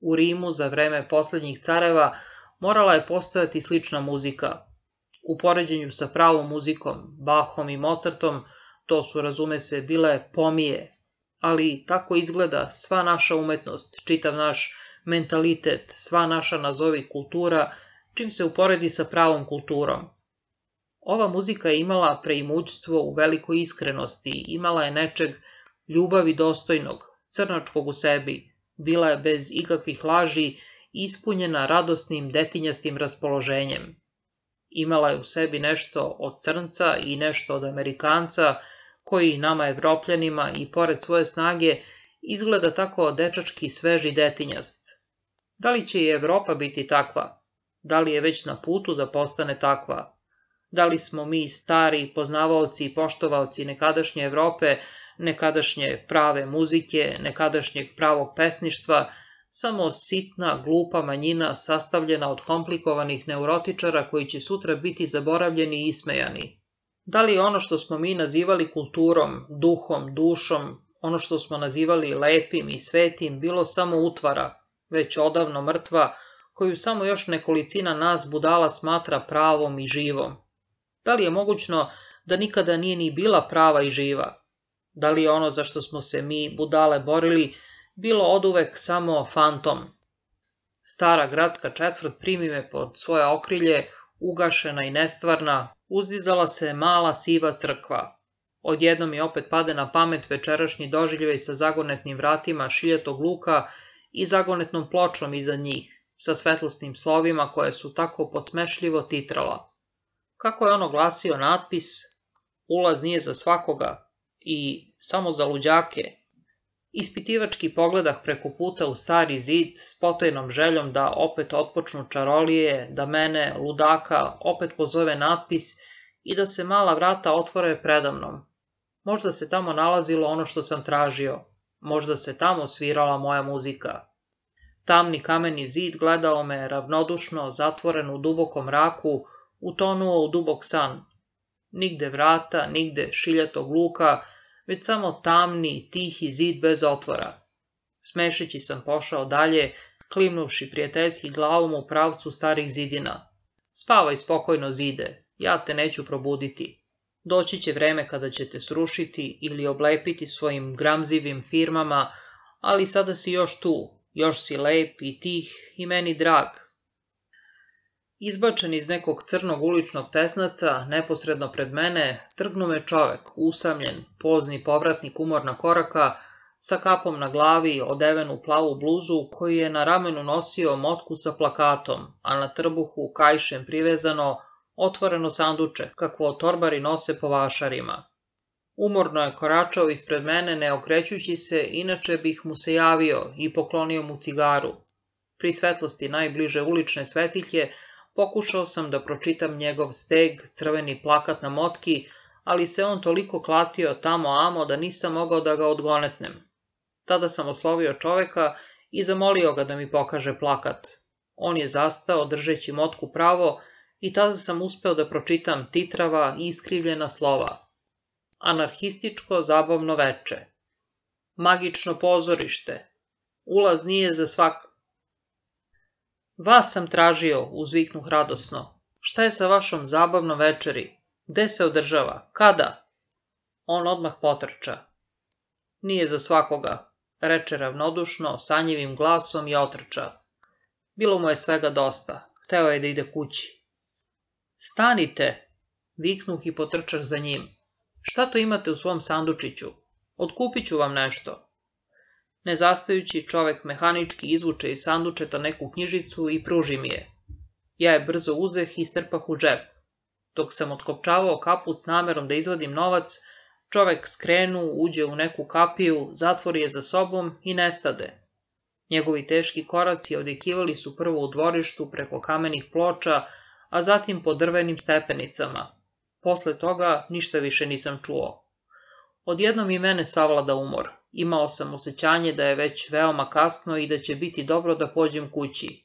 Speaker 1: U Rimu za vreme posljednjih careva morala je postojati slična muzika. U poređenju sa pravom muzikom, Bachom i Mozartom, to su, razume se, bile pomije, ali tako izgleda sva naša umetnost, čitav naš mentalitet, sva naša nazovi kultura, čim se uporedi sa pravom kulturom. Ova muzika je imala preimućstvo u velikoj iskrenosti, imala je nečeg ljubavi dostojnog, crnačkog u sebi, bila je bez ikakvih laži, ispunjena radosnim detinjastim raspoloženjem. Imala je u sebi nešto od crnca i nešto od amerikanca, koji nama evropljanima i pored svoje snage izgleda tako dečački sveži detinjast, da li će i Europa biti takva? Da li je već na putu da postane takva? Da li smo mi stari poznavaoci i poštovaoci nekadašnje Europe, nekadašnje prave muzike, nekadašnjeg pravog pesništva, samo sitna, glupa manjina sastavljena od komplikovanih neurotičara koji će sutra biti zaboravljeni i ismejani? Da li ono što smo mi nazivali kulturom, duhom, dušom, ono što smo nazivali lepim i svetim, bilo samo utvara, već odavno mrtva, koju samo još nekolicina nas budala smatra pravom i živom. Da li je mogućno da nikada nije ni bila prava i živa? Da li je ono za što smo se mi, budale, borili, bilo oduvek samo fantom? Stara gradska četvrt primi me pod svoje okrilje, ugašena i nestvarna, uzdizala se mala siva crkva. Odjednom mi opet pade na pamet večerašnji doživljaj sa zagonetnim vratima šiljetog luka i zagonetnom pločom iza njih, sa svetlosnim slovima koje su tako podsmešljivo titrala. Kako je ono glasio natpis, ulaz nije za svakoga i samo za luđake. Ispitivački pogledah preko puta u stari zid s potajnom željom da opet otpočnu čarolije, da mene, ludaka, opet pozove natpis i da se mala vrata otvore predamnom. Možda se tamo nalazilo ono što sam tražio, Možda se tamo svirala moja muzika. Tamni kameni zid gledao me ravnodušno, zatvoren u dubokom mraku, utonuo u dubok san. Nigde vrata, nigde šiljetog luka, već samo tamni, tihi zid bez otvora. Smešeći sam pošao dalje, klimnuši prijateljski glavom u pravcu starih zidina. Spavaj spokojno zide, ja te neću probuditi. Doći će vreme kada ćete srušiti ili oblepiti svojim gramzivim firmama, ali sada si još tu, još si lep i tih i meni drag. Izbačen iz nekog crnog uličnog tesnaca, neposredno pred mene, trgnu me čovek, usamljen, pozni povratnik umorna koraka, sa kapom na glavi, odevenu plavu bluzu, koji je na ramenu nosio motku sa plakatom, a na trbuhu kajšem privezano otvoreno sanduče, kakvo torbari nose po vašarima. Umorno je koračao ispred mene, ne okrećući se, inače bih mu se javio i poklonio mu cigaru. Pri svetlosti najbliže ulične svetilje, pokušao sam da pročitam njegov steg, crveni plakat na motki, ali se on toliko klatio tamo amo da nisam mogao da ga odgonetnem. Tada sam oslovio čoveka i zamolio ga da mi pokaže plakat. On je zastao, držeći motku pravo, i tada sam uspeo da pročitam titrava i iskrivljena slova. Anarhističko zabavno veče. Magično pozorište. Ulaz nije za svak... Vas sam tražio, uzviknuh radosno. Šta je sa vašom zabavnom večeri? Gde se održava? Kada? On odmah potrča. Nije za svakoga, reče ravnodušno, sanjivim glasom i otrča. Bilo mu je svega dosta. Hteo je da ide kući. Stanite, viknuh i potrčah za njim. Šta to imate u svom sandučiću? Otkupit ću vam nešto. Nezastajući čovek mehanički izvuče iz sandučeta neku knjižicu i pruži mi je. Ja je brzo uzeh i strpah u džep. Dok sam otkopčavao kaput s namerom da izvadim novac, čovek skrenu, uđe u neku kapiju, zatvori je za sobom i nestade. Njegovi teški koraci odjekivali su prvo u dvorištu preko kamenih ploča, a zatim po drvenim stepenicama. Posle toga ništa više nisam čuo. Odjednom i mene savlada umor. Imao sam osjećanje da je već veoma kasno i da će biti dobro da pođem kući.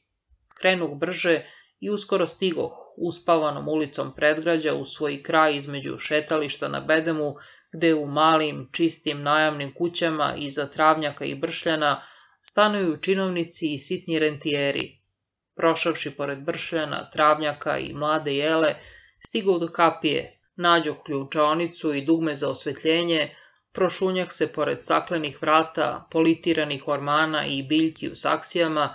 Speaker 1: Krenuh brže i uskoro stigoh, uspavanom ulicom predgrađa u svoj kraj između šetališta na Bedemu, gde u malim, čistim, najamnim kućama iza travnjaka i bršljana stanuju činovnici i sitni rentijeri. Prošavši pored bršljana, travnjaka i mlade jele, stigao do kapije, nađo ključaonicu i dugme za osvetljenje, prošunjak se pored staklenih vrata, politiranih ormana i biljki u saksijama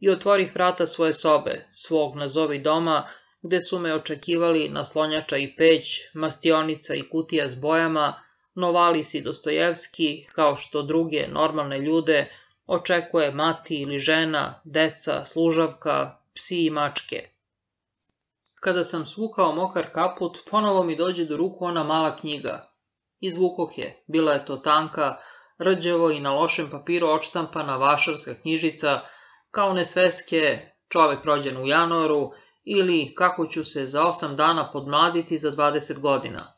Speaker 1: i otvorih vrata svoje sobe, svog nazovi doma, gde su me očekivali naslonjača i peć, mastionica i kutija s bojama, Novalis i Dostojevski, kao što druge normalne ljude, očekuje mati ili žena, deca, služavka, psi i mačke. Kada sam svukao mokar kaput, ponovo mi dođe do ruku ona mala knjiga. Izvukoh je, bila je to tanka, rđevo i na lošem papiru odštampana vašarska knjižica, kao sveske, čovek rođen u januaru ili kako ću se za osam dana podmladiti za dvadeset godina.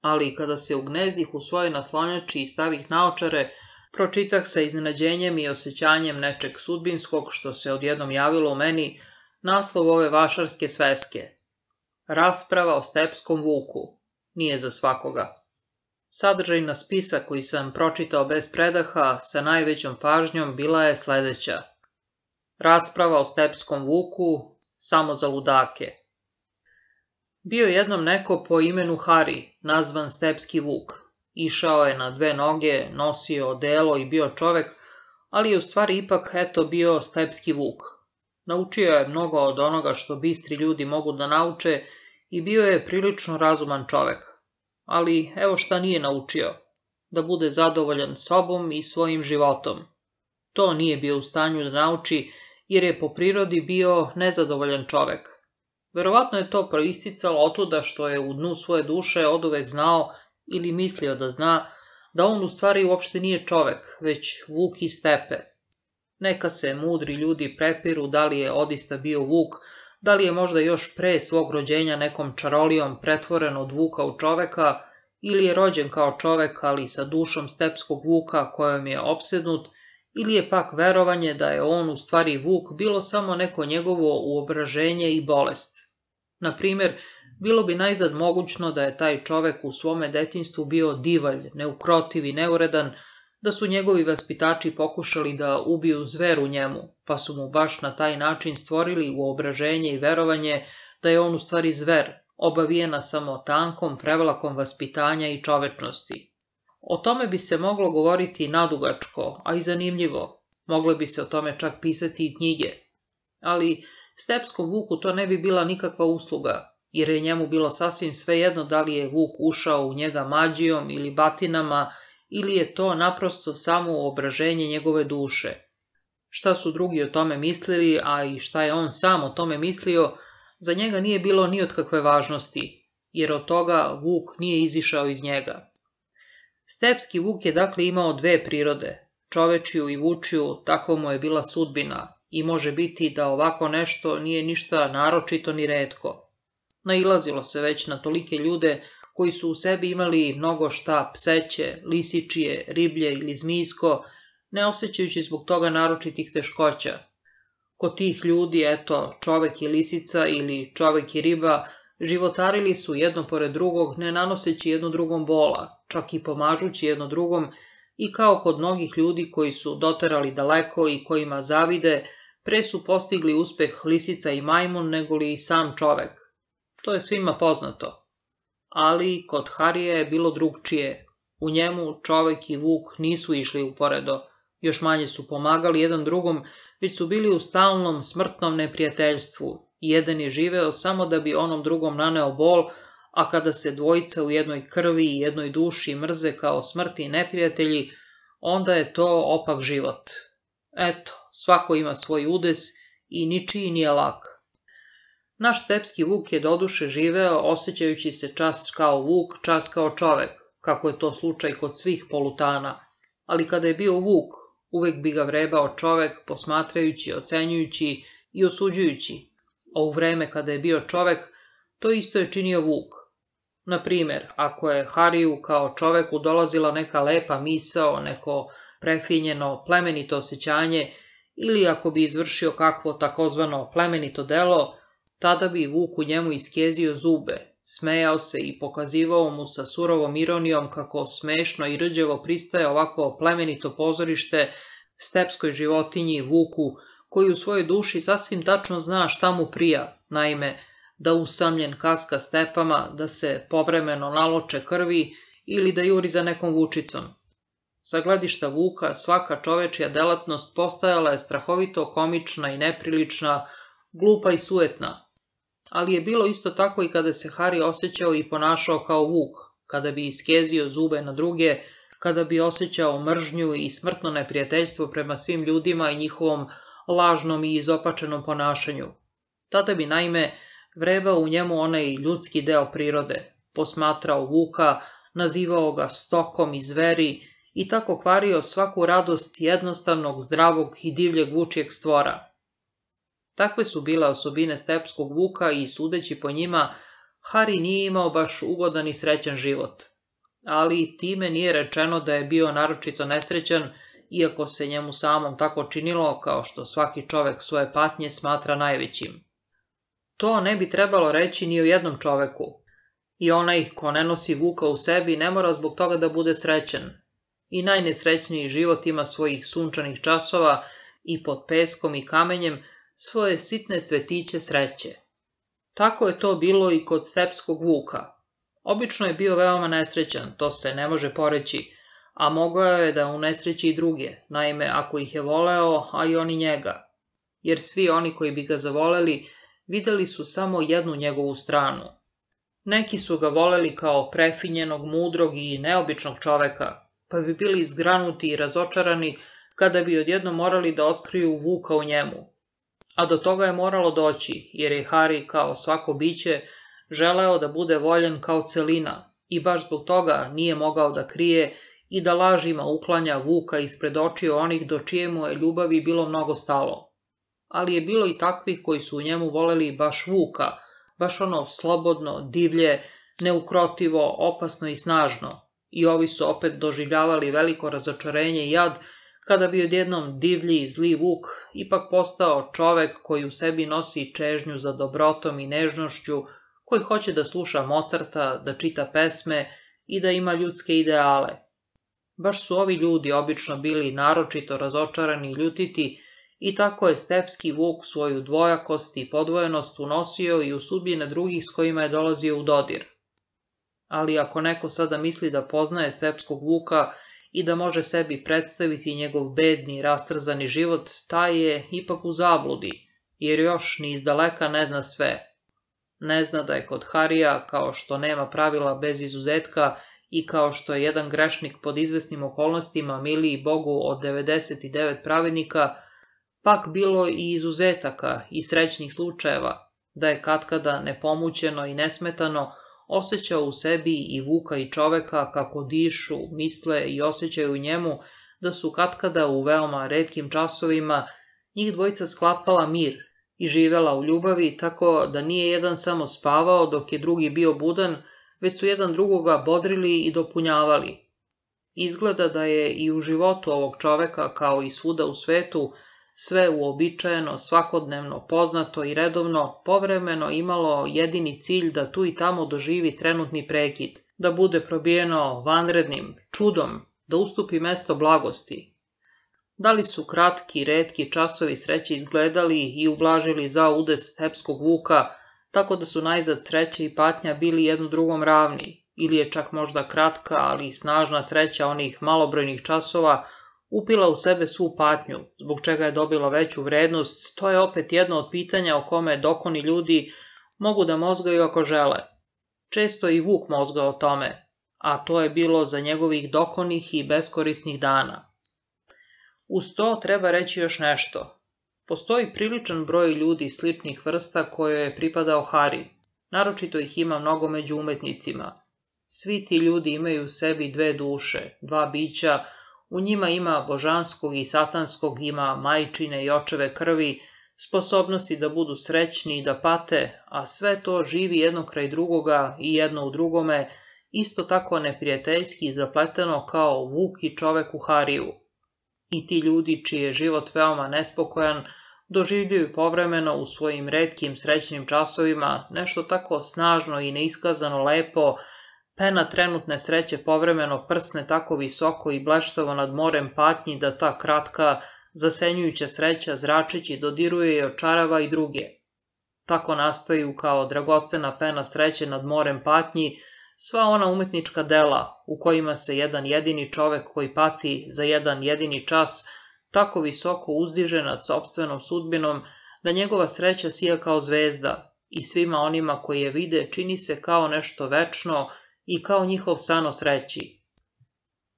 Speaker 1: Ali kada se ugnezdih u svoje naslonjači i stavih naočare, pročitah sa iznenađenjem i osjećanjem nečeg sudbinskog što se odjednom javilo u meni naslov ove vašarske sveske. Rasprava o stepskom vuku. Nije za svakoga. Sadržaj na spisa koji sam pročitao bez predaha sa najvećom pažnjom bila je sledeća. Rasprava o stepskom vuku samo za ludake. Bio jednom neko po imenu Hari, nazvan stepski vuk, Išao je na dve noge, nosio delo i bio čovek, ali je u stvari ipak eto bio stepski vuk. Naučio je mnogo od onoga što bistri ljudi mogu da nauče i bio je prilično razuman čovek. Ali evo šta nije naučio. Da bude zadovoljan sobom i svojim životom. To nije bio u stanju da nauči jer je po prirodi bio nezadovoljan čovek. Verovatno je to proisticalo otuda što je u dnu svoje duše oduvek znao ili mislio da zna, da on u stvari uopšte nije čovek, već vuk iz stepe. Neka se mudri ljudi prepiru da li je odista bio vuk, da li je možda još pre svog rođenja nekom čarolijom pretvoren od vuka u čoveka, ili je rođen kao čovek ali sa dušom stepskog vuka kojom je opsednut, ili je pak verovanje da je on u stvari vuk bilo samo neko njegovo uobraženje i bolest. Na bilo bi najzad mogućno da je taj čovek u svome detinstvu bio divalj, neukrotiv i neuredan, da su njegovi vaspitači pokušali da ubiju zver u njemu, pa su mu baš na taj način stvorili uobraženje i verovanje da je on u stvari zver, obavijena samo tankom prevlakom vaspitanja i čovečnosti. O tome bi se moglo govoriti nadugačko, a i zanimljivo. Mogle bi se o tome čak pisati i knjige. Ali Stepskom Vuku to ne bi bila nikakva usluga, jer je njemu bilo sasvim svejedno da li je vuk ušao u njega mađijom ili batinama, ili je to naprosto samo obraženje njegove duše. Šta su drugi o tome mislili, a i šta je on sam o tome mislio, za njega nije bilo ni od kakve važnosti, jer od toga vuk nije izišao iz njega. Stepski vuk je dakle imao dve prirode, čovečiju i vučiju, tako mu je bila sudbina, i može biti da ovako nešto nije ništa naročito ni redko. Nailazilo se već na tolike ljude koji su u sebi imali mnogo šta pseće, lisičije, riblje ili zmijsko, ne osjećajući zbog toga naročitih teškoća. Kod tih ljudi, eto, čovek i lisica ili čovek i riba, životarili su jedno pored drugog, ne nanoseći jedno drugom bola, čak i pomažući jedno drugom, i kao kod mnogih ljudi koji su doterali daleko i kojima zavide, pre su postigli uspeh lisica i majmun nego li i sam čovek, to je svima poznato. Ali kod Harije je bilo drugčije. U njemu čovek i Vuk nisu išli uporedo, još manje su pomagali jedan drugom, već su bili u stalnom smrtnom neprijateljstvu. Jedan je živeo samo da bi onom drugom naneo bol, a kada se dvojica u jednoj krvi i jednoj duši mrze kao smrti i neprijatelji, onda je to opak život. Eto, svako ima svoj udes i ničiji nije lak. Naš stepski vuk je doduše živeo osjećajući se čas kao vuk, čas kao čovek, kako je to slučaj kod svih polutana. Ali kada je bio vuk, uvek bi ga vrebao čovek posmatrajući, ocenjujući i osuđujući. A u vreme kada je bio čovek, to isto je činio vuk. Na primer, ako je Hariju kao čoveku dolazila neka lepa misao, neko prefinjeno plemenito osjećanje ili ako bi izvršio kakvo takozvano plemenito delo, tada bi Vuk u njemu iskezio zube, smejao se i pokazivao mu sa surovom ironijom kako smešno i rđevo pristaje ovako plemenito pozorište stepskoj životinji Vuku, koji u svojoj duši sasvim tačno zna šta mu prija, naime, da usamljen kaska stepama, da se povremeno naloče krvi ili da juri za nekom vučicom. Sa gledišta Vuka svaka čovečija delatnost postajala je strahovito komična i neprilična, glupa i sujetna, ali je bilo isto tako i kada se Harry osjećao i ponašao kao vuk, kada bi iskezio zube na druge, kada bi osjećao mržnju i smrtno neprijateljstvo prema svim ljudima i njihovom lažnom i izopačenom ponašanju. Tada bi naime vrebao u njemu onaj ljudski deo prirode, posmatrao vuka, nazivao ga stokom i zveri i tako kvario svaku radost jednostavnog, zdravog i divljeg vučijeg stvora. Takve su bile osobine stepskog vuka i sudeći po njima, Hari nije imao baš ugodan i srećan život. Ali time nije rečeno da je bio naročito nesrećan, iako se njemu samom tako činilo kao što svaki čovek svoje patnje smatra najvećim. To ne bi trebalo reći ni o jednom čoveku. I onaj ko ne nosi vuka u sebi ne mora zbog toga da bude srećen. I najnesrećniji život ima svojih sunčanih časova i pod peskom i kamenjem, svoje sitne cvetiće sreće. Tako je to bilo i kod stepskog vuka. Obično je bio veoma nesrećan, to se ne može poreći, a mogao je da unesreći i druge, naime ako ih je voleo, a i oni njega. Jer svi oni koji bi ga zavoleli, vidjeli su samo jednu njegovu stranu. Neki su ga voleli kao prefinjenog, mudrog i neobičnog čoveka, pa bi bili izgranuti i razočarani kada bi odjedno morali da otkriju Vuka u njemu, a do toga je moralo doći, jer je Hari kao svako biće želeo da bude voljen kao celina i baš zbog toga nije mogao da krije i da lažima uklanja Vuka ispred očiju onih do čijemu je ljubavi bilo mnogo stalo. Ali je bilo i takvih koji su u njemu voleli baš Vuka, baš ono slobodno, divlje, neukrotivo, opasno i snažno. I ovi su opet doživljavali veliko razočarenje i jad kada bi odjednom divlji i zli vuk ipak postao čovek koji u sebi nosi čežnju za dobrotom i nežnošću, koji hoće da sluša Mozarta, da čita pesme i da ima ljudske ideale. Baš su ovi ljudi obično bili naročito razočarani i ljutiti i tako je stepski vuk svoju dvojakost i podvojenost unosio i u sudbine drugih s kojima je dolazio u dodir. Ali ako neko sada misli da poznaje stepskog vuka i da može sebi predstaviti njegov bedni, rastrzani život, taj je ipak u zabludi, jer još ni izdaleka ne zna sve. Ne zna da je kod Harija, kao što nema pravila bez izuzetka i kao što je jedan grešnik pod izvesnim okolnostima miliji Bogu od 99 pravednika, pak bilo i izuzetaka i srećnih slučajeva, da je katkada nepomućeno i nesmetano Osjećao u sebi i Vuka i čoveka kako dišu, misle i osjećaju u njemu da su katkada u veoma redkim časovima njih dvojica sklapala mir i živela u ljubavi tako da nije jedan samo spavao dok je drugi bio budan, već su jedan drugoga bodrili i dopunjavali. Izgleda da je i u životu ovog čoveka kao i svuda u svetu sve uobičajeno, svakodnevno, poznato i redovno, povremeno imalo jedini cilj da tu i tamo doživi trenutni prekid, da bude probijeno vanrednim, čudom, da ustupi mesto blagosti. Da li su kratki, redki časovi sreće izgledali i ublažili za udes hepskog vuka, tako da su najzad sreće i patnja bili jedno drugom ravni, ili je čak možda kratka, ali snažna sreća onih malobrojnih časova upila u sebe svu patnju, zbog čega je dobila veću vrednost, to je opet jedno od pitanja o kome dokoni ljudi mogu da mozgaju ako žele. Često i Vuk mozga o tome, a to je bilo za njegovih dokonih i beskorisnih dana. Uz to treba reći još nešto. Postoji priličan broj ljudi sličnih vrsta koje je pripadao Hari. Naročito ih ima mnogo među umetnicima. Svi ti ljudi imaju u sebi dve duše, dva bića, u njima ima božanskog i satanskog, ima majčine i očeve krvi, sposobnosti da budu srećni i da pate, a sve to živi jedno kraj drugoga i jedno u drugome, isto tako neprijateljski i zapleteno kao vuk i čovek u hariju. I ti ljudi čiji je život veoma nespokojan, doživljuju povremeno u svojim redkim srećnim časovima nešto tako snažno i neiskazano lepo Pena trenutne sreće povremeno prsne tako visoko i bleštavo nad morem patnji da ta kratka, zasenjujuća sreća zračeći dodiruje i očarava i druge. Tako nastaju kao dragocena pena sreće nad morem patnji sva ona umetnička dela u kojima se jedan jedini čovek koji pati za jedan jedini čas tako visoko uzdiže nad sobstvenom sudbinom da njegova sreća sija kao zvezda i svima onima koji je vide čini se kao nešto večno, i kao njihov sanos reći,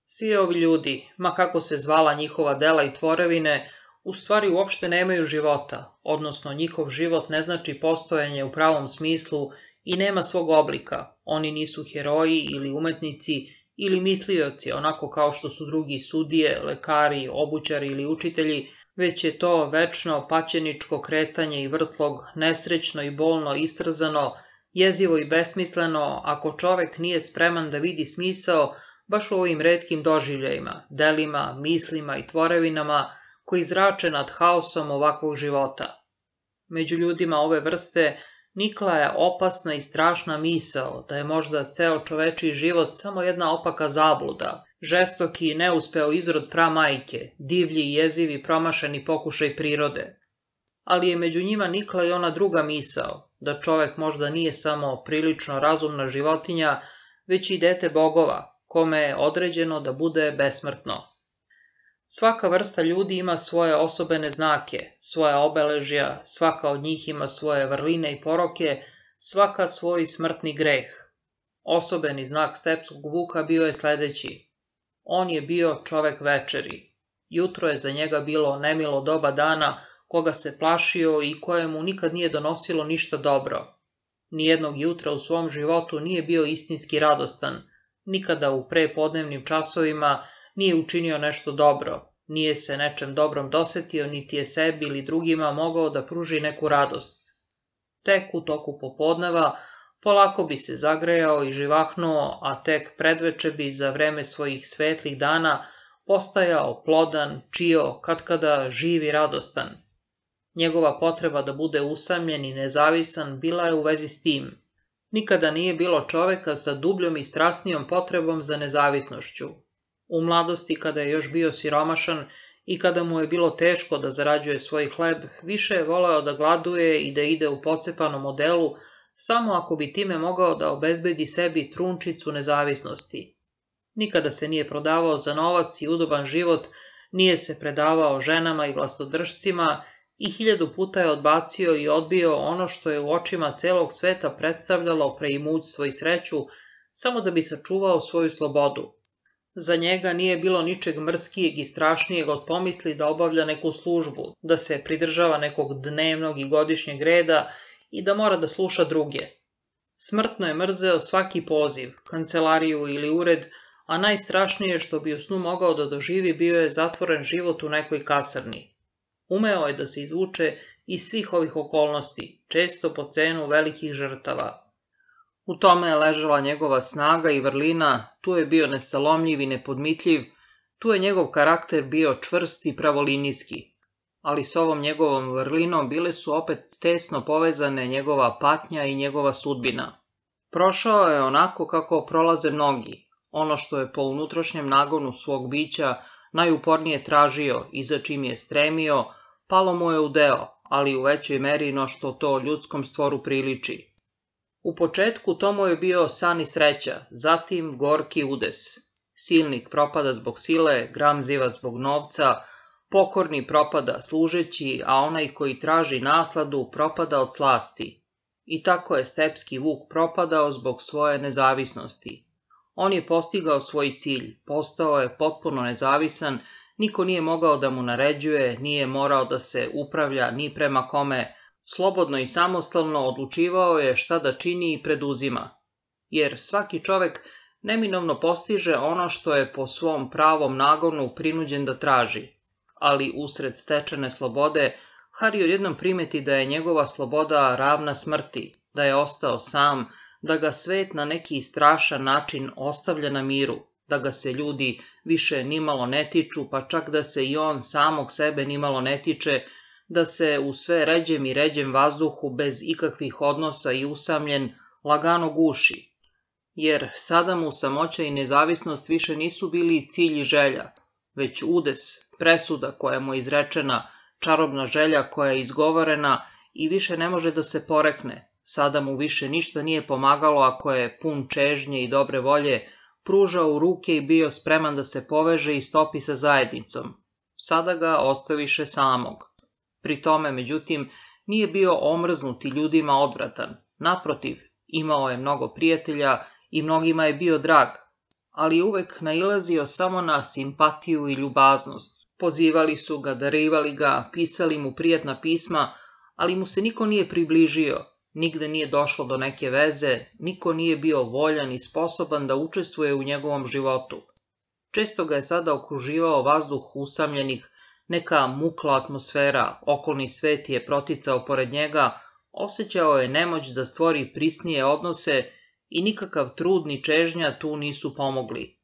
Speaker 1: Svi ovi ljudi, ma kako se zvala njihova dela i tvorevine, u stvari uopšte nemaju života, odnosno njihov život ne znači postojanje u pravom smislu i nema svog oblika. Oni nisu heroji ili umetnici ili mislioci, onako kao što su drugi sudije, lekari, obućari ili učitelji, već je to večno paćeničko kretanje i vrtlog, nesrećno i bolno istrzano, jezivo i besmisleno ako čovek nije spreman da vidi smisao baš u ovim redkim doživljajima, delima, mislima i tvorevinama koji zrače nad haosom ovakvog života. Među ljudima ove vrste nikla je opasna i strašna misao da je možda ceo čoveči život samo jedna opaka zabluda, žestoki i neuspeo izrod majke, divlji i jezivi promašeni pokušaj prirode, ali je među njima nikla i ona druga misao, da čovek možda nije samo prilično razumna životinja, već i dete bogova, kome je određeno da bude besmrtno. Svaka vrsta ljudi ima svoje osobene znake, svoje obeležja, svaka od njih ima svoje vrline i poroke, svaka svoj smrtni greh. Osobeni znak stepskog vuka bio je sledeći. On je bio čovek večeri. Jutro je za njega bilo nemilo doba dana, koga se plašio i kojemu nikad nije donosilo ništa dobro. Nijednog jutra u svom životu nije bio istinski radostan, nikada u prepodnevnim časovima nije učinio nešto dobro, nije se nečem dobrom dosjetio, niti je sebi ili drugima mogao da pruži neku radost. Tek u toku popodneva polako bi se zagrejao i živahnuo, a tek predveče bi za vreme svojih svetlih dana postajao plodan, čio, katkada živi radostan. Njegova potreba da bude usamljen i nezavisan bila je u vezi s tim. Nikada nije bilo čoveka sa dubljom i strasnijom potrebom za nezavisnošću. U mladosti, kada je još bio siromašan i kada mu je bilo teško da zarađuje svoj hleb, više je volao da gladuje i da ide u pocepanom modelu, samo ako bi time mogao da obezbedi sebi trunčicu nezavisnosti. Nikada se nije prodavao za novac i udoban život, nije se predavao ženama i vlastodržcima, i hiljadu puta je odbacio i odbio ono što je u očima celog sveta predstavljalo preimućstvo i sreću, samo da bi sačuvao svoju slobodu. Za njega nije bilo ničeg mrskijeg i strašnijeg od pomisli da obavlja neku službu, da se pridržava nekog dnevnog i godišnjeg reda i da mora da sluša druge. Smrtno je mrzeo svaki poziv, kancelariju ili ured, a najstrašnije što bi u snu mogao da doživi bio je zatvoren život u nekoj kasarni. Umeo je da se izvuče iz svih ovih okolnosti, često po cenu velikih žrtava. U tome je ležala njegova snaga i vrlina, tu je bio nesalomljiv i nepodmitljiv, tu je njegov karakter bio čvrst i pravolinijski, ali s ovom njegovom vrlinom bile su opet tesno povezane njegova patnja i njegova sudbina. Prošao je onako kako prolaze mnogi, ono što je po unutrašnjem nagonu svog bića najupornije tražio i za čim je stremio, palo mu je u deo, ali u većoj meri no što to ljudskom stvoru priliči. U početku to mu je bio san i sreća, zatim gorki udes. Silnik propada zbog sile, gramziva zbog novca, pokorni propada služeći, a onaj koji traži nasladu propada od slasti. I tako je stepski vuk propadao zbog svoje nezavisnosti. On je postigao svoj cilj, postao je potpuno nezavisan Niko nije mogao da mu naređuje, nije morao da se upravlja ni prema kome, slobodno i samostalno odlučivao je šta da čini i preduzima. Jer svaki čovek neminovno postiže ono što je po svom pravom nagonu prinuđen da traži. Ali usred stečene slobode, Harry odjednom primeti da je njegova sloboda ravna smrti, da je ostao sam, da ga svet na neki strašan način ostavlja na miru, da ga se ljudi više nimalo ne tiču, pa čak da se i on samog sebe nimalo ne tiče, da se u sve ređem i ređem vazduhu bez ikakvih odnosa i usamljen lagano guši. Jer sada mu samoća i nezavisnost više nisu bili cilj i želja, već udes, presuda koja mu je izrečena, čarobna želja koja je izgovorena i više ne može da se porekne. Sada mu više ništa nije pomagalo ako je pun čežnje i dobre volje, pružao ruke i bio spreman da se poveže i stopi sa zajednicom. Sada ga ostaviše samog. Pri tome, međutim, nije bio omrznut i ljudima odvratan. Naprotiv, imao je mnogo prijatelja i mnogima je bio drag, ali uvek nailazio samo na simpatiju i ljubaznost. Pozivali su ga, darivali ga, pisali mu prijatna pisma, ali mu se niko nije približio – Nigde nije došlo do neke veze, niko nije bio voljan i sposoban da učestvuje u njegovom životu. Često ga je sada okruživao vazduh usamljenih, neka mukla atmosfera, okolni svet je proticao pored njega, osjećao je nemoć da stvori prisnije odnose i nikakav trud ni čežnja tu nisu pomogli.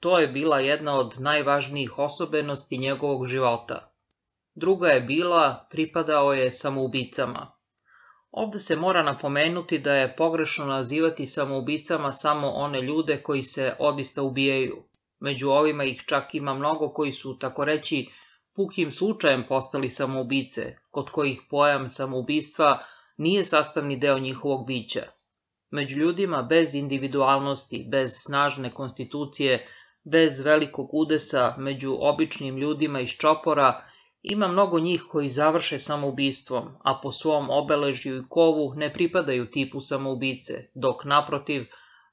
Speaker 1: To je bila jedna od najvažnijih osobenosti njegovog života. Druga je bila, pripadao je samoubicama. Ovde se mora napomenuti da je pogrešno nazivati samoubicama samo one ljude koji se odista ubijaju. Među ovima ih čak ima mnogo koji su, tako reći, pukim slučajem postali samoubice, kod kojih pojam samoubistva nije sastavni deo njihovog bića. Među ljudima bez individualnosti, bez snažne konstitucije, bez velikog udesa, među običnim ljudima iz čopora ima mnogo njih koji završe samoubistvom, a po svom obeležju i kovu ne pripadaju tipu samoubice, dok naprotiv,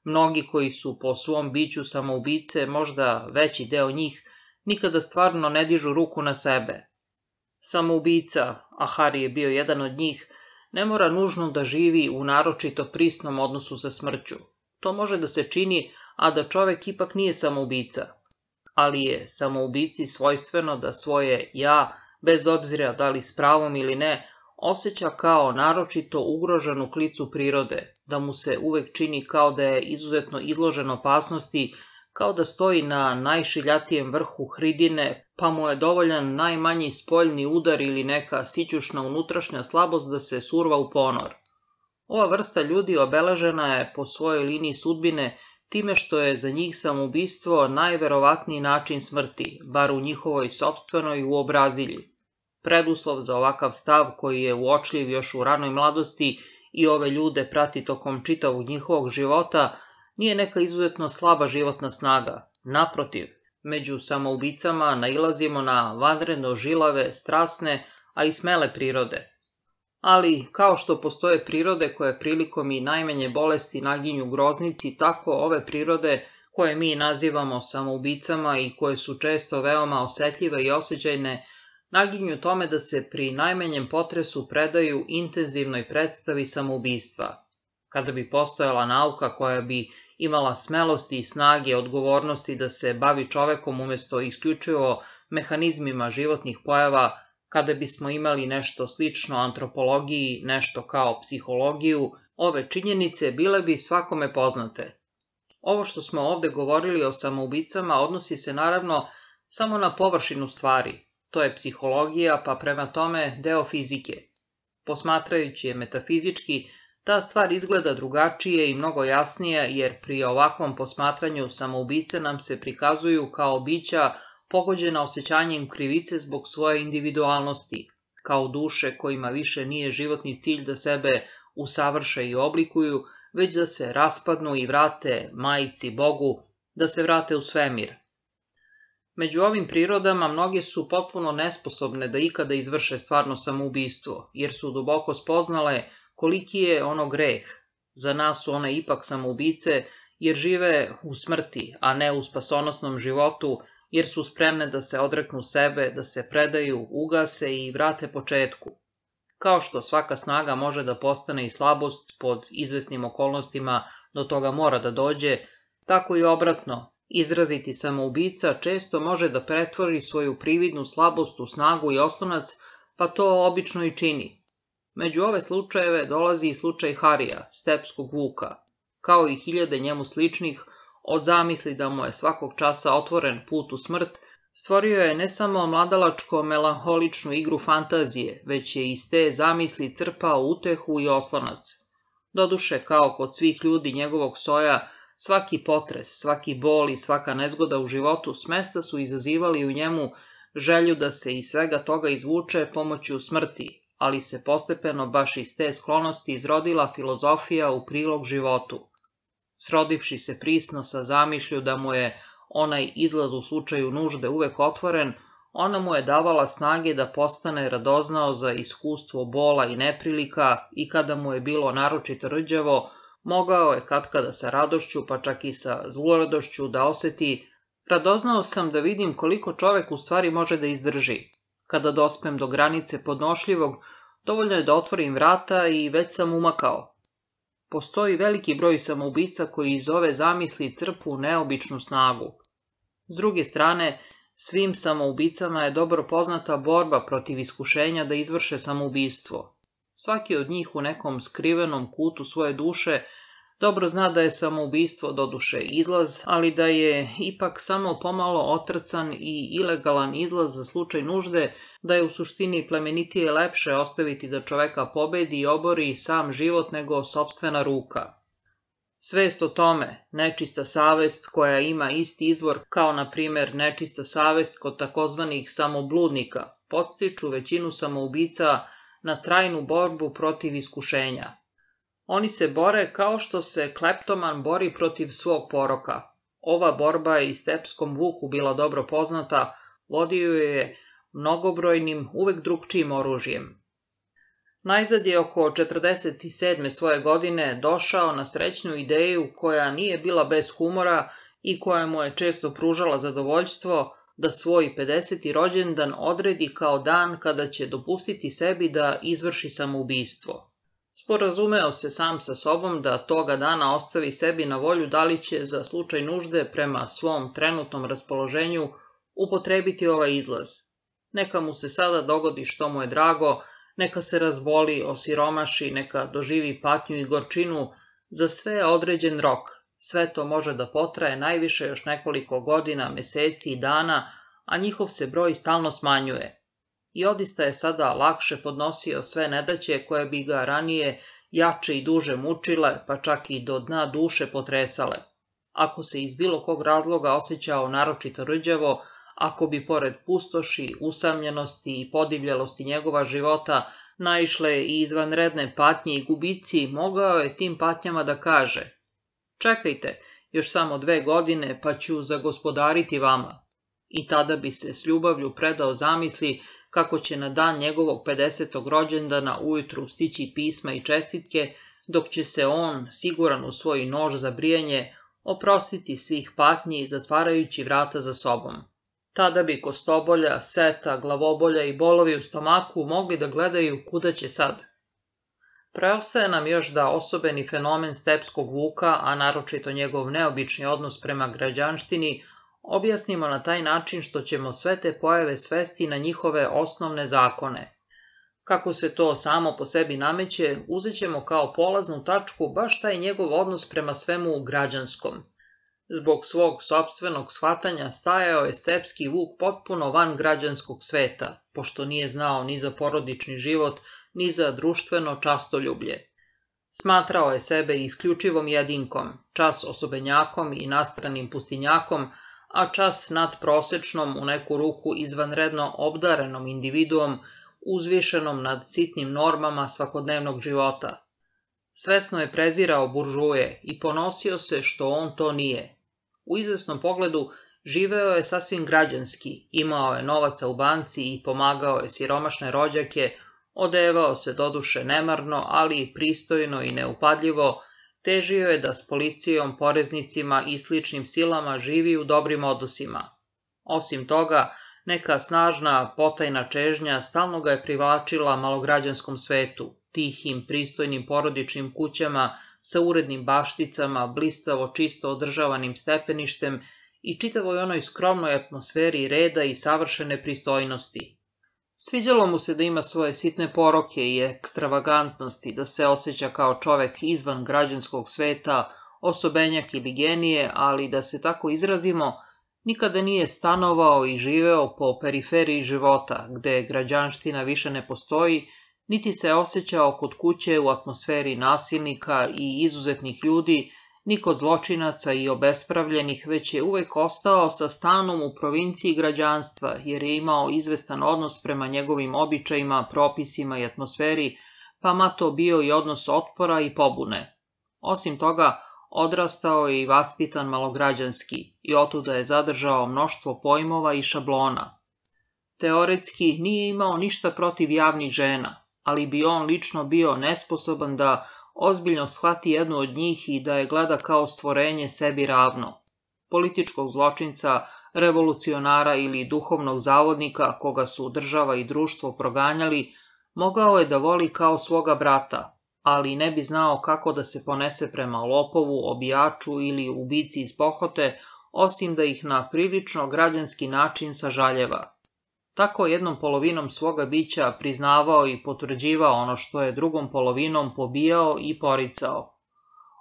Speaker 1: mnogi koji su po svom biću samoubice, možda veći deo njih, nikada stvarno ne dižu ruku na sebe. Samoubica, a Hari je bio jedan od njih, ne mora nužno da živi u naročito prisnom odnosu sa smrću. To može da se čini, a da čovek ipak nije samoubica – ali je samoubici svojstveno da svoje ja, bez obzira da li s pravom ili ne, osjeća kao naročito ugroženu klicu prirode, da mu se uvek čini kao da je izuzetno izložen opasnosti, kao da stoji na najšiljatijem vrhu hridine, pa mu je dovoljan najmanji spoljni udar ili neka sićušna unutrašnja slabost da se surva u ponor. Ova vrsta ljudi obeležena je po svojoj liniji sudbine time što je za njih samoubistvo najverovatniji način smrti, bar u njihovoj sobstvenoj uobrazilji. Preduslov za ovakav stav koji je uočljiv još u ranoj mladosti i ove ljude prati tokom čitavog njihovog života nije neka izuzetno slaba životna snaga. Naprotiv, među samoubicama nailazimo na vanredno žilave, strasne, a i smele prirode, ali, kao što postoje prirode koje prilikom i najmenje bolesti naginju groznici, tako ove prirode koje mi nazivamo samoubicama i koje su često veoma osetljive i osjećajne, naginju tome da se pri najmenjem potresu predaju intenzivnoj predstavi samoubistva. Kada bi postojala nauka koja bi imala smelosti i snage, odgovornosti da se bavi čovekom umjesto isključivo mehanizmima životnih pojava, kada bismo imali nešto slično antropologiji, nešto kao psihologiju, ove činjenice bile bi svakome poznate. Ovo što smo ovdje govorili o samoubicama odnosi se naravno samo na površinu stvari. To je psihologija, pa prema tome deo fizike. Posmatrajući je metafizički, ta stvar izgleda drugačije i mnogo jasnije, jer pri ovakvom posmatranju samoubice nam se prikazuju kao bića pogođena osjećanjem krivice zbog svoje individualnosti, kao duše kojima više nije životni cilj da sebe usavrše i oblikuju, već da se raspadnu i vrate majici Bogu, da se vrate u svemir. Među ovim prirodama mnoge su potpuno nesposobne da ikada izvrše stvarno samoubistvo, jer su duboko spoznale koliki je ono greh. Za nas su one ipak samoubice, jer žive u smrti, a ne u spasonosnom životu, jer su spremne da se odreknu sebe, da se predaju, ugase i vrate početku. Kao što svaka snaga može da postane i slabost pod izvesnim okolnostima, do toga mora da dođe, tako i obratno, izraziti samoubica često može da pretvori svoju prividnu slabost u snagu i oslonac, pa to obično i čini. Među ove slučajeve dolazi i slučaj Harija, stepskog vuka, kao i hiljade njemu sličnih, od zamisli da mu je svakog časa otvoren put u smrt, stvorio je ne samo mladalačko melanholičnu igru fantazije, već je iz te zamisli crpao utehu i oslonac. Doduše, kao kod svih ljudi njegovog soja, svaki potres, svaki bol i svaka nezgoda u životu smesta su izazivali u njemu želju da se iz svega toga izvuče pomoću smrti, ali se postepeno baš iz te sklonosti izrodila filozofija u prilog životu srodivši se prisno sa zamišlju da mu je onaj izlaz u slučaju nužde uvek otvoren, ona mu je davala snage da postane radoznao za iskustvo bola i neprilika i kada mu je bilo naročito rđavo, mogao je katkada sa radošću, pa čak i sa zloradošću da oseti Radoznao sam da vidim koliko čovek u stvari može da izdrži. Kada dospem do granice podnošljivog, dovoljno je da otvorim vrata i već sam umakao, Postoji veliki broj samoubica koji iz ove zamisli crpu neobičnu snagu. S druge strane, svim samoubicama je dobro poznata borba protiv iskušenja da izvrše samoubistvo. Svaki od njih u nekom skrivenom kutu svoje duše dobro zna da je samoubistvo doduše izlaz, ali da je ipak samo pomalo otrcan i ilegalan izlaz za slučaj nužde, da je u suštini plemenitije lepše ostaviti da čoveka pobedi i obori sam život nego sobstvena ruka. Svest o tome, nečista savest koja ima isti izvor kao na primjer nečista savest kod takozvanih samobludnika, podstiču većinu samoubica na trajnu borbu protiv iskušenja, oni se bore kao što se kleptoman bori protiv svog poroka. Ova borba je i stepskom vuku bila dobro poznata, vodio je mnogobrojnim, uvek drugčijim oružjem. Najzad je oko 47. svoje godine došao na srećnu ideju koja nije bila bez humora i koja mu je često pružala zadovoljstvo da svoj 50. rođendan odredi kao dan kada će dopustiti sebi da izvrši samoubistvo. Sporazumeo se sam sa sobom da toga dana ostavi sebi na volju da li će za slučaj nužde prema svom trenutnom raspoloženju upotrebiti ovaj izlaz. Neka mu se sada dogodi što mu je drago, neka se razboli, osiromaši, neka doživi patnju i gorčinu, za sve je određen rok. Sve to može da potraje najviše još nekoliko godina, meseci i dana, a njihov se broj stalno smanjuje i Odista je sada lakše podnosio sve nedaće koje bi ga ranije jače i duže mučile, pa čak i do dna duše potresale. Ako se iz bilo kog razloga osjećao naročito rđavo, ako bi pored pustoši, usamljenosti i podivljelosti njegova života naišle i izvanredne patnje i gubici, mogao je tim patnjama da kaže Čekajte, još samo dve godine pa ću zagospodariti vama. I tada bi se s ljubavlju predao zamisli kako će na dan njegovog 50. rođendana ujutru stići pisma i čestitke, dok će se on, siguran u svoj nož za brijanje, oprostiti svih patnji zatvarajući vrata za sobom. Tada bi kostobolja, seta, glavobolja i bolovi u stomaku mogli da gledaju kuda će sad. Preostaje nam još da osobeni fenomen stepskog vuka, a naročito njegov neobični odnos prema građanštini, objasnimo na taj način što ćemo sve te pojave svesti na njihove osnovne zakone. Kako se to samo po sebi nameće, uzet ćemo kao polaznu tačku baš taj njegov odnos prema svemu u građanskom. Zbog svog sobstvenog shvatanja stajao je stepski vuk potpuno van građanskog sveta, pošto nije znao ni za porodični život, ni za društveno častoljublje. Smatrao je sebe isključivom jedinkom, čas osobenjakom i nastranim pustinjakom – a čas nad prosječnom, u neku ruku izvanredno obdarenom individuom, uzvišenom nad sitnim normama svakodnevnog života. Svesno je prezirao buržuje i ponosio se što on to nije. U izvesnom pogledu živeo je sasvim građanski, imao je novaca u banci i pomagao je siromašne rođake, odevao se doduše nemarno, ali pristojno i neupadljivo, težio je da s policijom, poreznicima i sličnim silama živi u dobrim odnosima. Osim toga, neka snažna, potajna čežnja stalno ga je privlačila malograđanskom svetu, tihim, pristojnim porodičnim kućama, sa urednim bašticama, blistavo čisto održavanim stepeništem i čitavoj onoj skromnoj atmosferi reda i savršene pristojnosti, Sviđalo mu se da ima svoje sitne poroke i ekstravagantnosti, da se osjeća kao čovek izvan građanskog sveta, osobenjak ili genije, ali da se tako izrazimo, nikada nije stanovao i živeo po periferiji života, gde građanština više ne postoji, niti se osjećao kod kuće u atmosferi nasilnika i izuzetnih ljudi, Niko zločinaca i obespravljenih već je uvek ostao sa stanom u provinciji građanstva, jer je imao izvestan odnos prema njegovim običajima, propisima i atmosferi, pa ma to bio i odnos otpora i pobune. Osim toga, odrastao je i vaspitan malograđanski i otuda je zadržao mnoštvo pojmova i šablona. Teoretski nije imao ništa protiv javnih žena, ali bi on lično bio nesposoban da ozbiljno shvati jednu od njih i da je gleda kao stvorenje sebi ravno, političkog zločinca, revolucionara ili duhovnog zavodnika koga su država i društvo proganjali, mogao je da voli kao svoga brata, ali ne bi znao kako da se ponese prema lopovu, obijaču ili ubici iz pohote, osim da ih na prilično građanski način sažaljeva. Tako jednom polovinom svoga bića priznavao i potvrđivao ono što je drugom polovinom pobijao i poricao.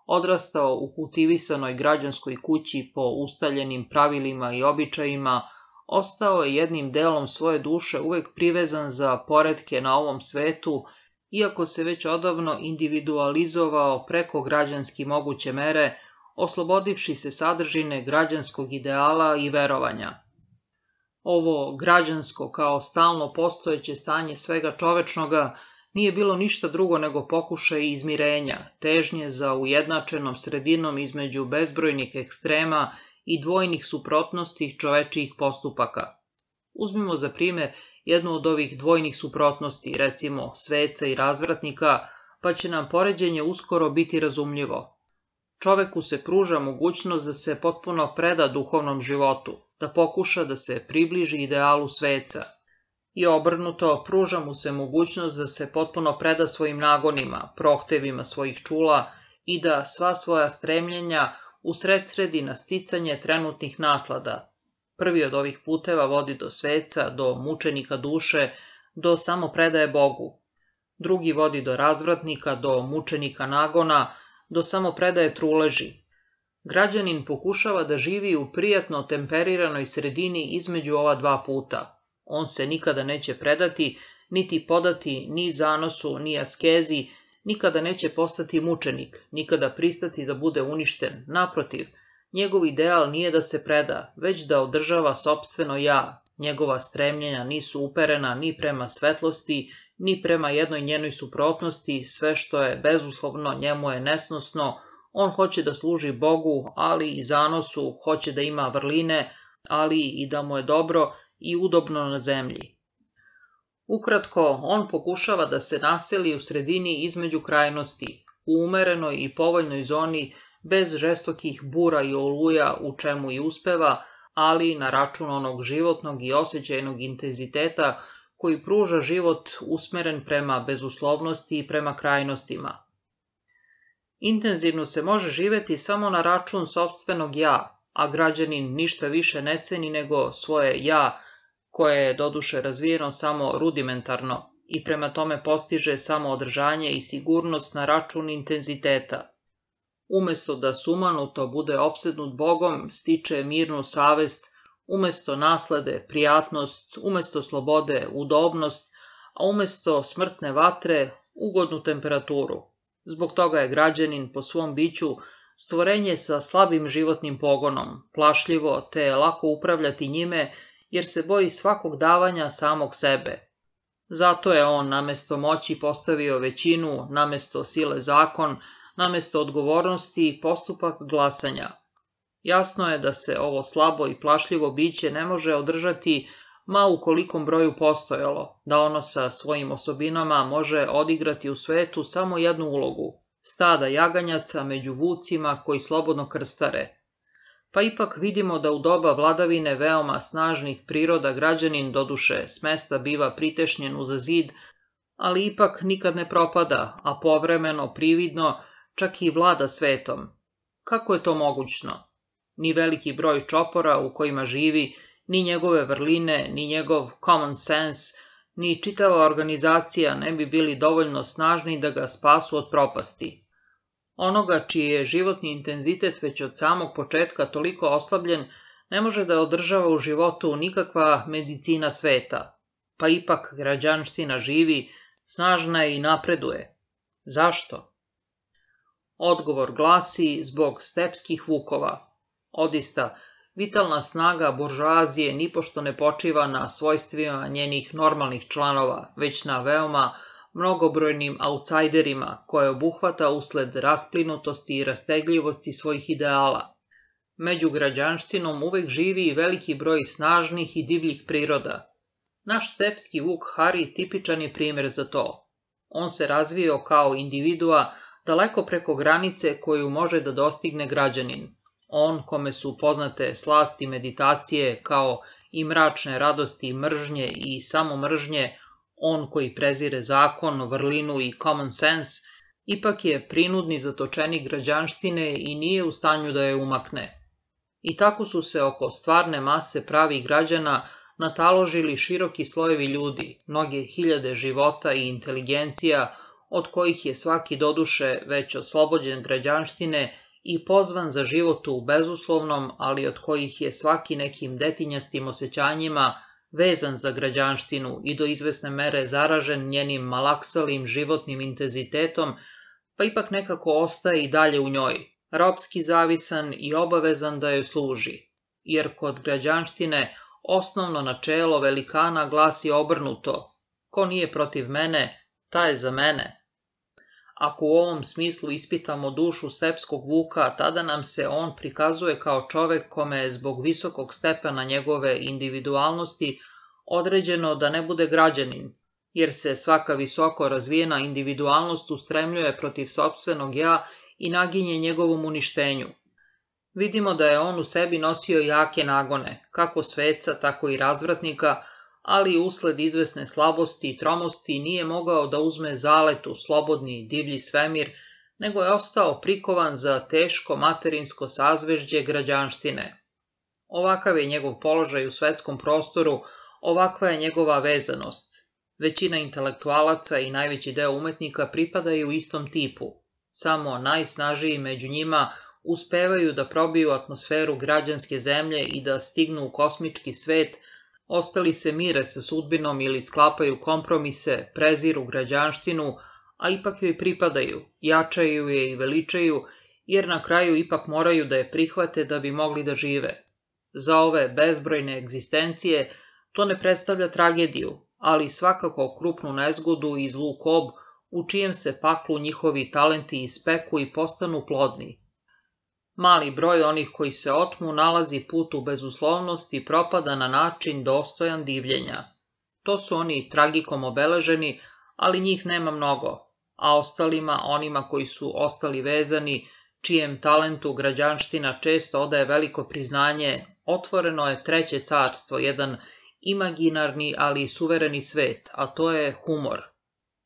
Speaker 1: Odrastao u kultivisanoj građanskoj kući po ustaljenim pravilima i običajima, ostao je jednim delom svoje duše uvek privezan za poredke na ovom svetu, iako se već odavno individualizovao preko građanski moguće mere, oslobodivši se sadržine građanskog ideala i verovanja ovo građansko kao stalno postojeće stanje svega čovečnoga nije bilo ništa drugo nego pokušaj izmirenja, težnje za ujednačenom sredinom između bezbrojnih ekstrema i dvojnih suprotnosti čovečijih postupaka. Uzmimo za primjer jednu od ovih dvojnih suprotnosti, recimo sveca i razvratnika, pa će nam poređenje uskoro biti razumljivo čoveku se pruža mogućnost da se potpuno preda duhovnom životu, da pokuša da se približi idealu sveca. I obrnuto, pruža mu se mogućnost da se potpuno preda svojim nagonima, prohtevima svojih čula i da sva svoja stremljenja usredsredi na sticanje trenutnih naslada. Prvi od ovih puteva vodi do sveca, do mučenika duše, do samopredaje Bogu. Drugi vodi do razvratnika, do mučenika nagona, do samo predaje truleži. Građanin pokušava da živi u prijatno temperiranoj sredini između ova dva puta. On se nikada neće predati, niti podati ni zanosu, ni askezi, nikada neće postati mučenik, nikada pristati da bude uništen. Naprotiv, njegov ideal nije da se preda, već da održava sobstveno ja. Njegova stremljenja nisu uperena ni prema svetlosti, ni prema jednoj njenoj suprotnosti, sve što je bezuslovno njemu je nesnosno, on hoće da služi Bogu, ali i zanosu, hoće da ima vrline, ali i da mu je dobro i udobno na zemlji. Ukratko, on pokušava da se naseli u sredini između krajnosti, u umerenoj i povoljnoj zoni, bez žestokih bura i oluja u čemu i uspeva, ali na račun onog životnog i osjećajnog intenziteta koji pruža život usmeren prema bezuslovnosti i prema krajnostima. Intenzivno se može živjeti samo na račun sobstvenog ja, a građanin ništa više ne ceni nego svoje ja, koje je doduše razvijeno samo rudimentarno i prema tome postiže samo održanje i sigurnost na račun intenziteta. Umjesto da sumanuto bude opsednut Bogom, stiče mirnu savest Umjesto naslede, prijatnost, umjesto slobode, udobnost, a umjesto smrtne vatre, ugodnu temperaturu. Zbog toga je građanin po svom biću stvorenje sa slabim životnim pogonom, plašljivo te je lako upravljati njime jer se boji svakog davanja samog sebe. Zato je on namesto moći postavio većinu, namesto sile zakon, namesto odgovornosti postupak glasanja. Jasno je da se ovo slabo i plašljivo biće ne može održati ma u kolikom broju postojalo, da ono sa svojim osobinama može odigrati u svetu samo jednu ulogu, stada jaganjaca među vucima koji slobodno krstare. Pa ipak vidimo da u doba vladavine veoma snažnih priroda građanin doduše s mesta biva pritešnjen uza zid, ali ipak nikad ne propada, a povremeno, prividno, čak i vlada svetom. Kako je to mogućno? ni veliki broj čopora u kojima živi, ni njegove vrline, ni njegov common sense, ni čitava organizacija ne bi bili dovoljno snažni da ga spasu od propasti. Onoga čiji je životni intenzitet već od samog početka toliko oslabljen, ne može da održava u životu nikakva medicina sveta, pa ipak građanština živi, snažna je i napreduje. Zašto? Odgovor glasi zbog stepskih vukova. Odista, vitalna snaga buržoazije nipošto ne počiva na svojstvima njenih normalnih članova, već na veoma mnogobrojnim outsiderima koje obuhvata usled rasplinutosti i rastegljivosti svojih ideala. Među građanštinom uvek živi i veliki broj snažnih i divljih priroda. Naš stepski vuk Hari tipičan je primjer za to. On se razvio kao individua daleko preko granice koju može da dostigne građanin on kome su poznate slasti meditacije kao i mračne radosti i mržnje i samo mržnje, on koji prezire zakon, vrlinu i common sense, ipak je prinudni zatočenik građanštine i nije u stanju da je umakne. I tako su se oko stvarne mase pravih građana nataložili široki slojevi ljudi, mnoge hiljade života i inteligencija, od kojih je svaki doduše već oslobođen građanštine i pozvan za život u bezuslovnom, ali od kojih je svaki nekim detinjastim osjećanjima vezan za građanštinu i do izvesne mere zaražen njenim malaksalim životnim intenzitetom, pa ipak nekako ostaje i dalje u njoj, ropski zavisan i obavezan da joj služi. Jer kod građanštine osnovno načelo velikana glasi obrnuto, ko nije protiv mene, taj je za mene. Ako u ovom smislu ispitamo dušu stepskog vuka, tada nam se on prikazuje kao čovek kome je zbog visokog stepena njegove individualnosti određeno da ne bude građanin, jer se svaka visoko razvijena individualnost ustremljuje protiv sobstvenog ja i naginje njegovom uništenju. Vidimo da je on u sebi nosio jake nagone, kako sveca, tako i razvratnika, ali usled izvesne slabosti i tromosti nije mogao da uzme zalet u slobodni divlji svemir, nego je ostao prikovan za teško materinsko sazvežđe građanštine. Ovakav je njegov položaj u svetskom prostoru, ovakva je njegova vezanost. Većina intelektualaca i najveći deo umetnika pripadaju istom tipu. Samo najsnažiji među njima uspevaju da probiju atmosferu građanske zemlje i da stignu u kosmički svet – ostali se mire sa sudbinom ili sklapaju kompromise, preziru građanštinu, a ipak joj pripadaju, jačaju je i veličaju, jer na kraju ipak moraju da je prihvate da bi mogli da žive. Za ove bezbrojne egzistencije to ne predstavlja tragediju, ali svakako krupnu nezgodu i zlu kob u čijem se paklu njihovi talenti ispeku i postanu plodni, Mali broj onih koji se otmu nalazi put u i propada na način dostojan divljenja. To su oni tragikom obeleženi, ali njih nema mnogo, a ostalima, onima koji su ostali vezani, čijem talentu građanština često odaje veliko priznanje, otvoreno je treće carstvo, jedan imaginarni, ali suvereni svet, a to je humor.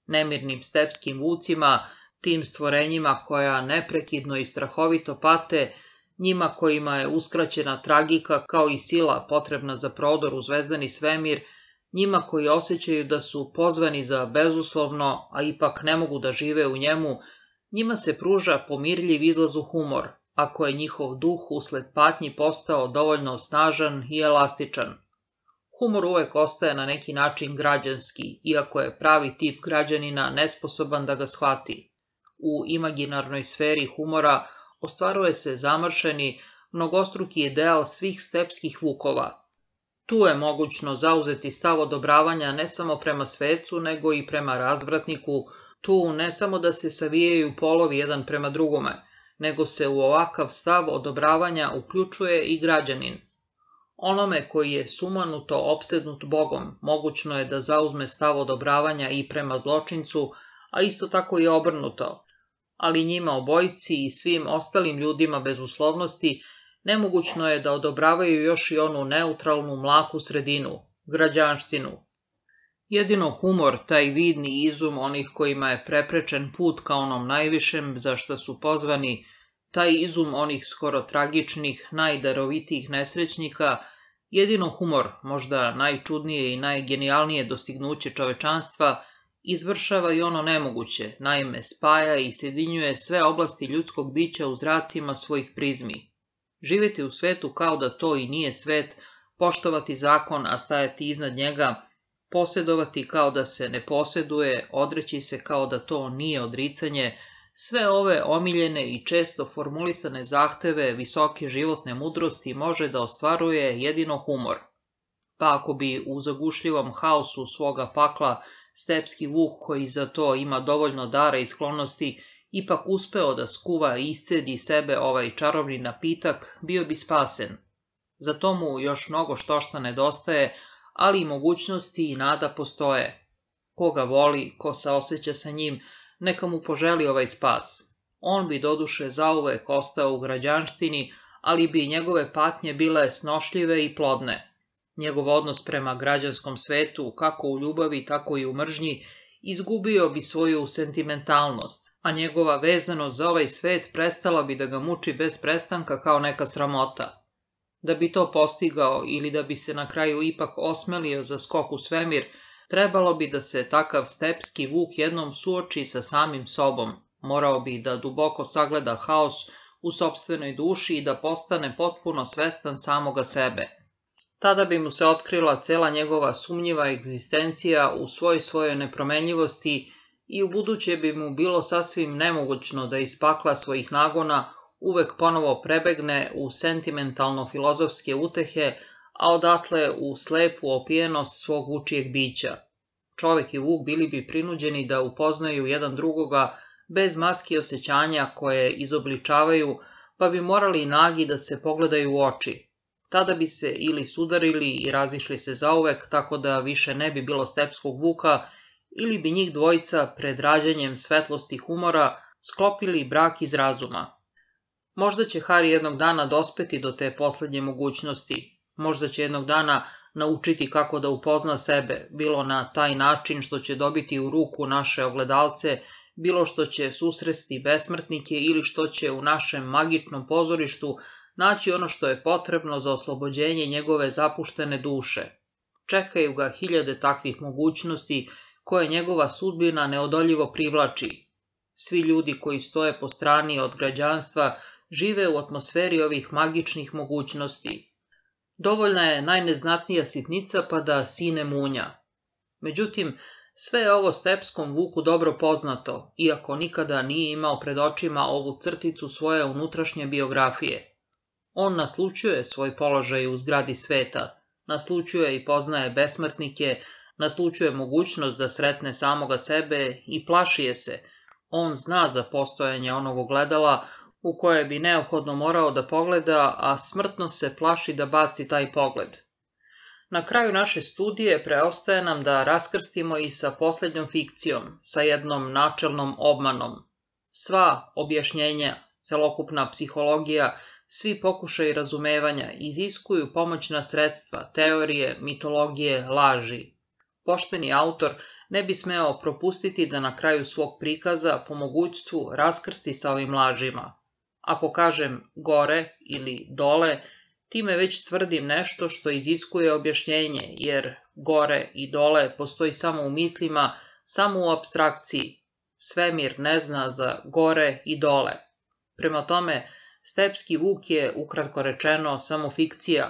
Speaker 1: Nemirnim stepskim vucima, tim stvorenjima koja neprekidno i strahovito pate, njima kojima je uskraćena tragika kao i sila potrebna za prodor u zvezdani svemir, njima koji osjećaju da su pozvani za bezuslovno, a ipak ne mogu da žive u njemu, njima se pruža pomirljiv izlaz u humor, ako je njihov duh usled patnji postao dovoljno snažan i elastičan. Humor uvek ostaje na neki način građanski, iako je pravi tip građanina nesposoban da ga shvati u imaginarnoj sferi humora ostvaruje se zamršeni, mnogostruki ideal svih stepskih vukova. Tu je mogućno zauzeti stav odobravanja ne samo prema svecu, nego i prema razvratniku, tu ne samo da se savijaju polovi jedan prema drugome, nego se u ovakav stav odobravanja uključuje i građanin. Onome koji je sumanuto opsednut Bogom, mogućno je da zauzme stav odobravanja i prema zločincu, a isto tako i obrnuto, ali njima obojci i svim ostalim ljudima bez uslovnosti nemogućno je da odobravaju još i onu neutralnu mlaku sredinu, građanštinu. Jedino humor, taj vidni izum onih kojima je preprečen put ka onom najvišem za što su pozvani, taj izum onih skoro tragičnih, najdarovitijih nesrećnika, jedino humor, možda najčudnije i najgenijalnije dostignuće čovečanstva – Izvršava i ono nemoguće, naime spaja i sjedinjuje sve oblasti ljudskog bića u zracima svojih prizmi. Živjeti u svetu kao da to i nije svet, poštovati zakon, a stajati iznad njega, posjedovati kao da se ne posjeduje, odreći se kao da to nije odricanje, sve ove omiljene i često formulisane zahteve visoke životne mudrosti može da ostvaruje jedino humor. Pa ako bi u zagušljivom haosu svoga pakla stepski vuk koji za to ima dovoljno dara i sklonosti, ipak uspeo da skuva i iscedi sebe ovaj čarobni napitak, bio bi spasen. Za to mu još mnogo štošta nedostaje, ali i mogućnosti i nada postoje. Koga voli, ko se osjeća sa njim, neka mu poželi ovaj spas. On bi doduše zauvek ostao u građanštini, ali bi njegove patnje bile snošljive i plodne. Njegov odnos prema građanskom svetu, kako u ljubavi, tako i u mržnji, izgubio bi svoju sentimentalnost, a njegova vezanost za ovaj svet prestala bi da ga muči bez prestanka kao neka sramota. Da bi to postigao ili da bi se na kraju ipak osmelio za skok u svemir, trebalo bi da se takav stepski vuk jednom suoči sa samim sobom. Morao bi da duboko sagleda haos u sobstvenoj duši i da postane potpuno svestan samoga sebe. Tada bi mu se otkrila cela njegova sumnjiva egzistencija u svoj svojoj nepromenjivosti i u buduće bi mu bilo sasvim nemogućno da iz pakla svojih nagona uvek ponovo prebegne u sentimentalno-filozofske utehe, a odatle u slepu opijenost svog učijeg bića. Čovek i Vuk bili bi prinuđeni da upoznaju jedan drugoga bez maske osjećanja koje izobličavaju, pa bi morali i nagi da se pogledaju u oči, tada bi se ili sudarili i razišli se zauvek, tako da više ne bi bilo stepskog vuka, ili bi njih dvojica pred rađanjem svetlosti humora sklopili brak iz razuma. Možda će Hari jednog dana dospeti do te posljednje mogućnosti, možda će jednog dana naučiti kako da upozna sebe, bilo na taj način što će dobiti u ruku naše ogledalce, bilo što će susresti besmrtnike ili što će u našem magičnom pozorištu naći ono što je potrebno za oslobođenje njegove zapuštene duše. Čekaju ga hiljade takvih mogućnosti koje njegova sudbina neodoljivo privlači. Svi ljudi koji stoje po strani od građanstva žive u atmosferi ovih magičnih mogućnosti. Dovoljna je najneznatnija sitnica pa da sine munja. Međutim, sve je ovo stepskom Vuku dobro poznato, iako nikada nije imao pred očima ovu crticu svoje unutrašnje biografije. On naslučuje svoj položaj u zgradi sveta, naslučuje i poznaje besmrtnike, naslučuje mogućnost da sretne samoga sebe i plaši se. On zna za postojanje onog ogledala u koje bi neophodno morao da pogleda, a smrtno se plaši da baci taj pogled. Na kraju naše studije preostaje nam da raskrstimo i sa posljednjom fikcijom, sa jednom načelnom obmanom. Sva objašnjenja, celokupna psihologija, svi pokušaj razumevanja iziskuju pomoćna sredstva, teorije, mitologije, laži. Pošteni autor ne bi smeo propustiti da na kraju svog prikaza po mogućstvu raskrsti sa ovim lažima. Ako kažem gore ili dole, time već tvrdim nešto što iziskuje objašnjenje, jer gore i dole postoji samo u mislima, samo u abstrakciji. Svemir ne zna za gore i dole. Prema tome, Stepski vuk je, ukratko rečeno, samo fikcija.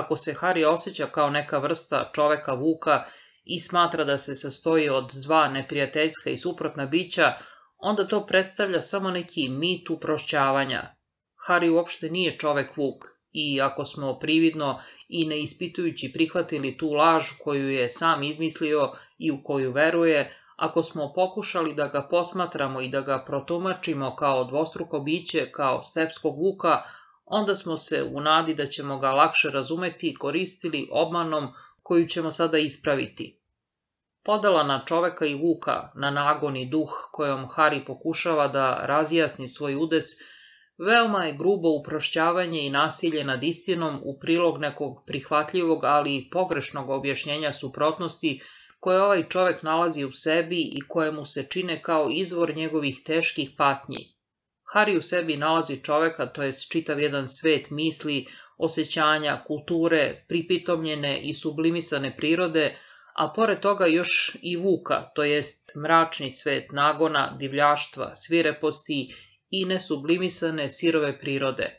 Speaker 1: Ako se Harry osjeća kao neka vrsta čoveka vuka i smatra da se sastoji od dva neprijateljska i suprotna bića, onda to predstavlja samo neki mit uprošćavanja. Harry uopšte nije čovek vuk i ako smo prividno i ne ispitujući prihvatili tu laž koju je sam izmislio i u koju veruje, ako smo pokušali da ga posmatramo i da ga protumačimo kao dvostruko biće, kao stepskog vuka, onda smo se u nadi da ćemo ga lakše razumeti i koristili obmanom koju ćemo sada ispraviti. Podala na čoveka i vuka, na i duh kojom Hari pokušava da razjasni svoj udes, veoma je grubo uprošćavanje i nasilje nad istinom u prilog nekog prihvatljivog, ali pogrešnog objašnjenja suprotnosti koje ovaj čovek nalazi u sebi i koje mu se čine kao izvor njegovih teških patnji. Hari u sebi nalazi čoveka, to je čitav jedan svet misli, osjećanja, kulture, pripitomljene i sublimisane prirode, a pored toga još i vuka, to jest mračni svet nagona, divljaštva, svireposti i nesublimisane sirove prirode.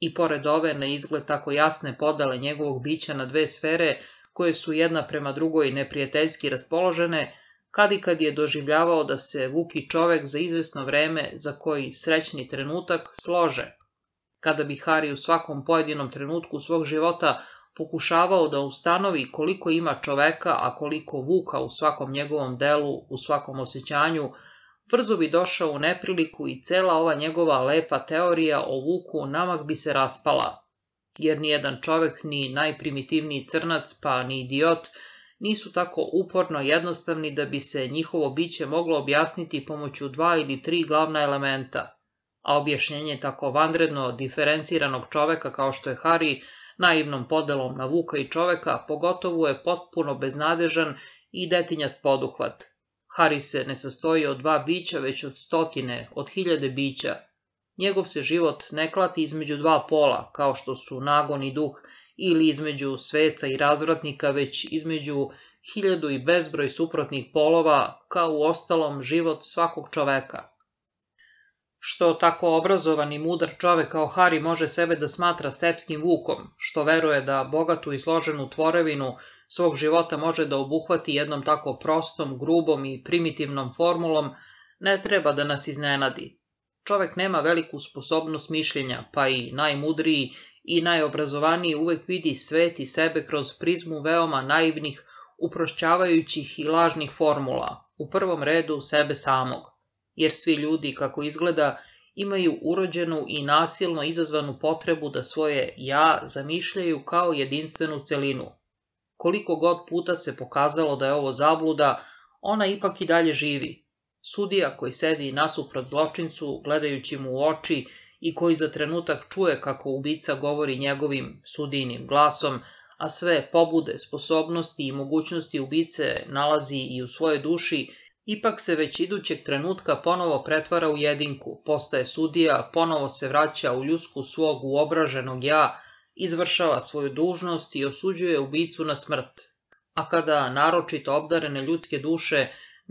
Speaker 1: I pored ove na izgled tako jasne podale njegovog bića na dve sfere, koje su jedna prema drugoj neprijateljski raspoložene, kad i kad je doživljavao da se vuki i čovek za izvesno vreme za koji srećni trenutak slože. Kada bi Hari u svakom pojedinom trenutku svog života pokušavao da ustanovi koliko ima čoveka, a koliko Vuka u svakom njegovom delu, u svakom osjećanju, brzo bi došao u nepriliku i cela ova njegova lepa teorija o Vuku namak bi se raspala – jer nijedan čovek, ni najprimitivniji crnac, pa ni idiot, nisu tako uporno jednostavni da bi se njihovo biće moglo objasniti pomoću dva ili tri glavna elementa. A objašnjenje tako vanredno diferenciranog čoveka kao što je Hari, naivnom podelom na vuka i čoveka, pogotovo je potpuno beznadežan i detinjast poduhvat. Hari se ne sastoji od dva bića, već od stotine, od hiljade bića – Njegov se život ne klati između dva pola, kao što su nagon i duh, ili između sveca i razvratnika, već između hiljadu i bezbroj suprotnih polova, kao u ostalom život svakog čoveka. Što tako obrazovan i mudar čovek kao Hari može sebe da smatra stepskim vukom, što veruje da bogatu i složenu tvorevinu svog života može da obuhvati jednom tako prostom, grubom i primitivnom formulom, ne treba da nas iznenadi, Čovek nema veliku sposobnost mišljenja, pa i najmudriji i najobrazovaniji uvek vidi svet i sebe kroz prizmu veoma naivnih, uprošćavajućih i lažnih formula, u prvom redu sebe samog. Jer svi ljudi, kako izgleda, imaju urođenu i nasilno izazvanu potrebu da svoje ja zamišljaju kao jedinstvenu celinu. Koliko god puta se pokazalo da je ovo zabluda, ona ipak i dalje živi, Sudija koji sedi nasuprot zločincu, gledajući mu u oči i koji za trenutak čuje kako ubica govori njegovim sudinim glasom, a sve pobude, sposobnosti i mogućnosti ubice nalazi i u svojoj duši, ipak se već idućeg trenutka ponovo pretvara u jedinku, postaje sudija, ponovo se vraća u ljusku svog uobraženog ja, izvršava svoju dužnost i osuđuje ubicu na smrt. A kada naročito obdarene ljudske duše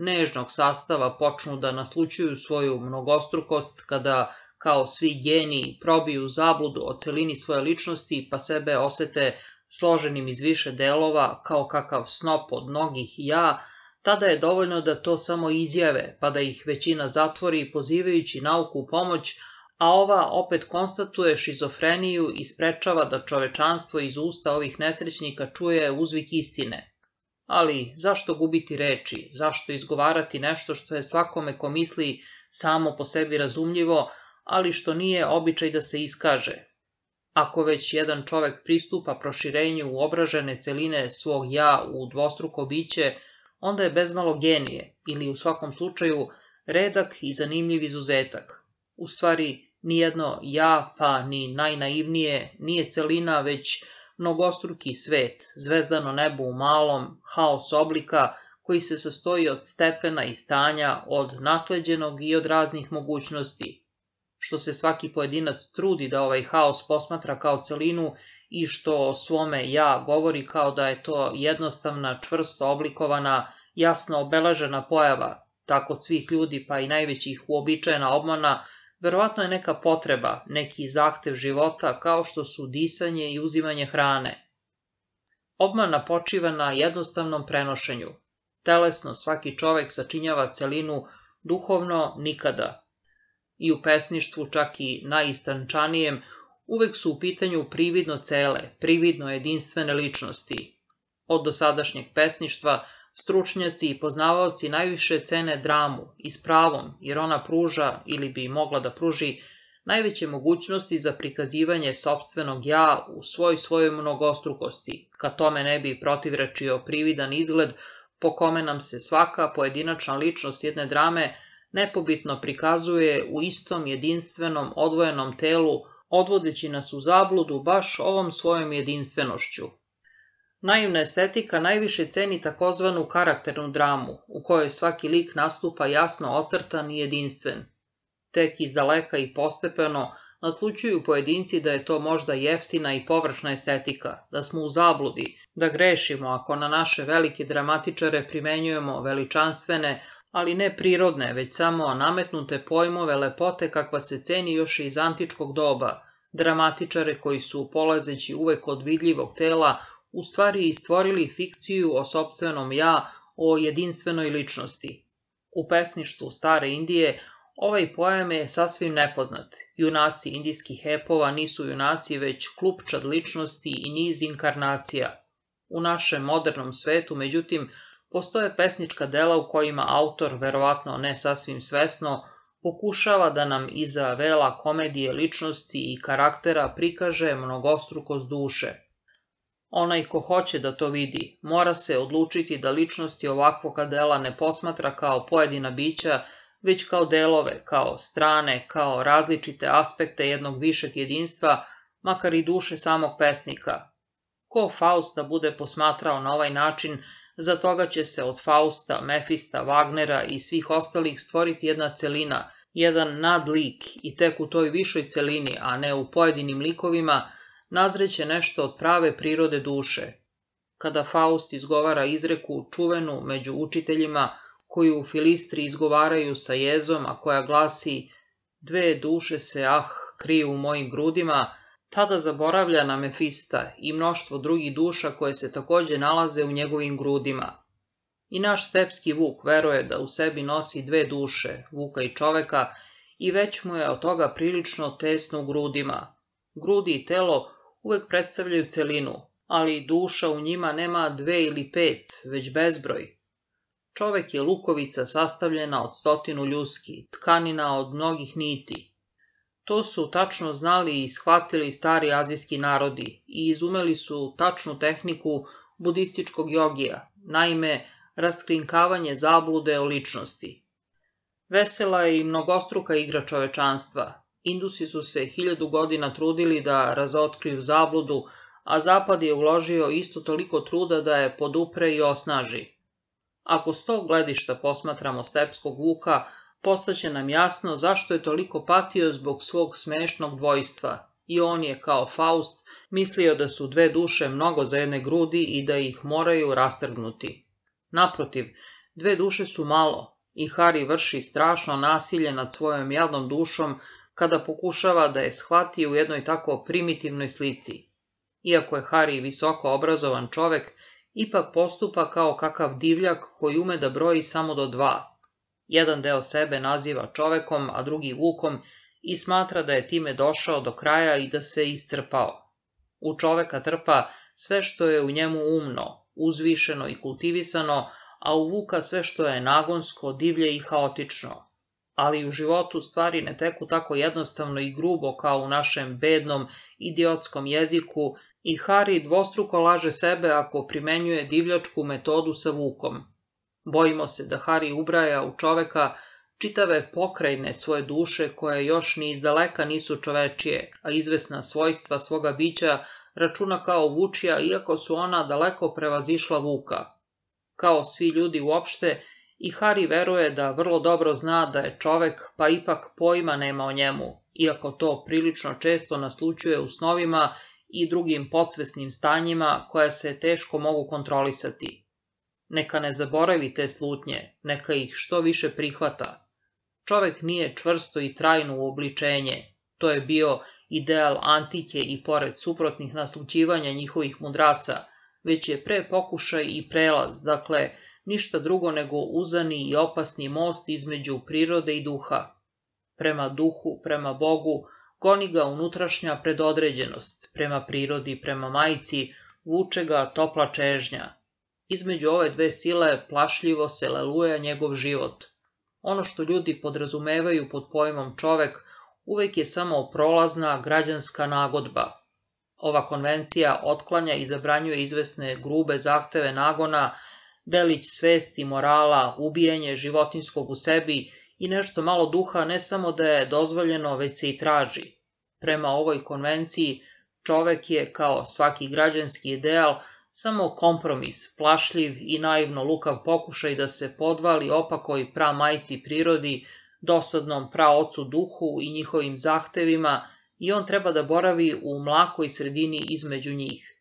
Speaker 1: nežnog sastava počnu da naslučuju svoju mnogostrukost kada, kao svi geni, probiju zabludu o celini svoje ličnosti pa sebe osete složenim iz više delova, kao kakav snop od mnogih ja, tada je dovoljno da to samo izjave, pa da ih većina zatvori pozivajući nauku u pomoć, a ova opet konstatuje šizofreniju i sprečava da čovečanstvo iz usta ovih nesrećnika čuje uzvik istine ali zašto gubiti reči, zašto izgovarati nešto što je svakome ko misli samo po sebi razumljivo, ali što nije običaj da se iskaže. Ako već jedan čovek pristupa proširenju obražene celine svog ja u dvostruko biće, onda je bezmalo genije ili u svakom slučaju redak i zanimljiv izuzetak. U stvari, nijedno ja pa ni najnaivnije nije celina već mnogostruki svet, zvezdano nebo u malom, haos oblika koji se sastoji od stepena i stanja, od nasleđenog i od raznih mogućnosti, što se svaki pojedinac trudi da ovaj haos posmatra kao celinu i što o svome ja govori kao da je to jednostavna, čvrsto oblikovana, jasno obelažena pojava, tako od svih ljudi pa i najvećih uobičajena obmana Verovatno je neka potreba, neki zahtev života kao što su disanje i uzimanje hrane. Obmana počiva na jednostavnom prenošenju. Telesno svaki čovek sačinjava celinu duhovno nikada. I u pesništvu, čak i najistančanijem, uvek su u pitanju prividno cele, prividno jedinstvene ličnosti. Od dosadašnjeg pesništva – Stručnjaci i poznavalci najviše cene dramu i s pravom, jer ona pruža ili bi mogla da pruži najveće mogućnosti za prikazivanje sobstvenog ja u svoj svojoj mnogostrukosti, ka tome ne bi protivrečio prividan izgled po kome nam se svaka pojedinačna ličnost jedne drame nepobitno prikazuje u istom jedinstvenom odvojenom telu, odvodeći nas u zabludu baš ovom svojom jedinstvenošću, Naivna estetika najviše ceni takozvanu karakternu dramu, u kojoj svaki lik nastupa jasno ocrtan i jedinstven. Tek iz daleka i postepeno naslučuju pojedinci da je to možda jeftina i površna estetika, da smo u zabludi, da grešimo ako na naše velike dramatičare primenjujemo veličanstvene, ali ne prirodne, već samo nametnute pojmove lepote kakva se ceni još iz antičkog doba, dramatičare koji su, polazeći uvek od vidljivog tela, u stvari stvorili fikciju o sobstvenom ja, o jedinstvenoj ličnosti. U pesništu Stare Indije ovaj pojam je sasvim nepoznat. Junaci indijskih epova nisu junaci već klupčad ličnosti i niz inkarnacija. U našem modernom svetu, međutim, postoje pesnička dela u kojima autor, verovatno ne sasvim svesno, pokušava da nam iza vela komedije ličnosti i karaktera prikaže mnogostrukost duše, Onaj ko hoće da to vidi, mora se odlučiti da ličnosti ovakvog dela ne posmatra kao pojedina bića, već kao delove, kao strane, kao različite aspekte jednog višeg jedinstva, makar i duše samog pesnika. Ko Fausta bude posmatrao na ovaj način, za toga će se od Fausta, Mefista, Wagnera i svih ostalih stvoriti jedna celina, jedan nadlik i tek u toj višoj celini, a ne u pojedinim likovima, nazreće nešto od prave prirode duše, kada Faust izgovara izreku čuvenu među učiteljima koju Filistri izgovaraju sa jezom, a koja glasi dve duše se ah kriju u mojim grudima, tada zaboravlja na Mefista i mnoštvo drugih duša koje se također nalaze u njegovim grudima. I naš stepski vuk veruje da u sebi nosi dve duše, vuka i čoveka, i već mu je od toga prilično tesno u grudima. Grudi i telo uvijek predstavljaju celinu, ali duša u njima nema dve ili pet, već bezbroj. Čovek je lukovica sastavljena od stotinu ljuski, tkanina od mnogih niti. To su tačno znali i shvatili stari azijski narodi i izumeli su tačnu tehniku budističkog jogija, naime raskrinkavanje zablude o ličnosti. Vesela je i mnogostruka igra čovečanstva, Indusi su se hiljadu godina trudili da razotkriju zabludu, a Zapad je uložio isto toliko truda da je podupre i osnaži. Ako s tog gledišta posmatramo stepskog vuka, postaće nam jasno zašto je toliko patio zbog svog smešnog dvojstva. I on je, kao Faust, mislio da su dve duše mnogo za jedne grudi i da ih moraju rastrgnuti. Naprotiv, dve duše su malo i Hari vrši strašno nasilje nad svojom jadnom dušom kada pokušava da je shvati u jednoj tako primitivnoj slici. Iako je Hari visoko obrazovan čovek, ipak postupa kao kakav divljak koji ume da broji samo do dva. Jedan deo sebe naziva čovekom, a drugi vukom i smatra da je time došao do kraja i da se iscrpao. U čoveka trpa sve što je u njemu umno, uzvišeno i kultivisano, a u vuka sve što je nagonsko, divlje i haotično ali u životu stvari ne teku tako jednostavno i grubo kao u našem bednom, idiotskom jeziku i Hari dvostruko laže sebe ako primenjuje divljačku metodu sa vukom. Bojimo se da Hari ubraja u čoveka čitave pokrajne svoje duše koje još ni izdaleka nisu čovečije, a izvesna svojstva svoga bića računa kao vučija iako su ona daleko prevazišla vuka. Kao svi ljudi uopšte, i Hari veruje da vrlo dobro zna da je čovek, pa ipak pojma nema o njemu, iako to prilično često naslučuje u snovima i drugim podsvesnim stanjima koja se teško mogu kontrolisati. Neka ne zaboravi te slutnje, neka ih što više prihvata. Čovek nije čvrsto i trajno uobličenje, to je bio ideal antike i pored suprotnih naslućivanja njihovih mudraca, već je pre pokušaj i prelaz, dakle, ništa drugo nego uzani i opasni most između prirode i duha. Prema duhu, prema Bogu, goni ga unutrašnja predodređenost, prema prirodi, prema majci, vuče ga topla čežnja. Između ove dve sile plašljivo se leluja njegov život. Ono što ljudi podrazumevaju pod pojmom čovek uvek je samo prolazna građanska nagodba – ova konvencija otklanja i zabranjuje izvesne grube zahteve nagona delić svesti, morala, ubijanje životinskog u sebi i nešto malo duha ne samo da je dozvoljeno, već se i traži. Prema ovoj konvenciji, čovek je, kao svaki građanski ideal, samo kompromis, plašljiv i naivno lukav pokušaj da se podvali opakoj pra majci prirodi, dosadnom praocu duhu i njihovim zahtevima i on treba da boravi u mlakoj sredini između njih.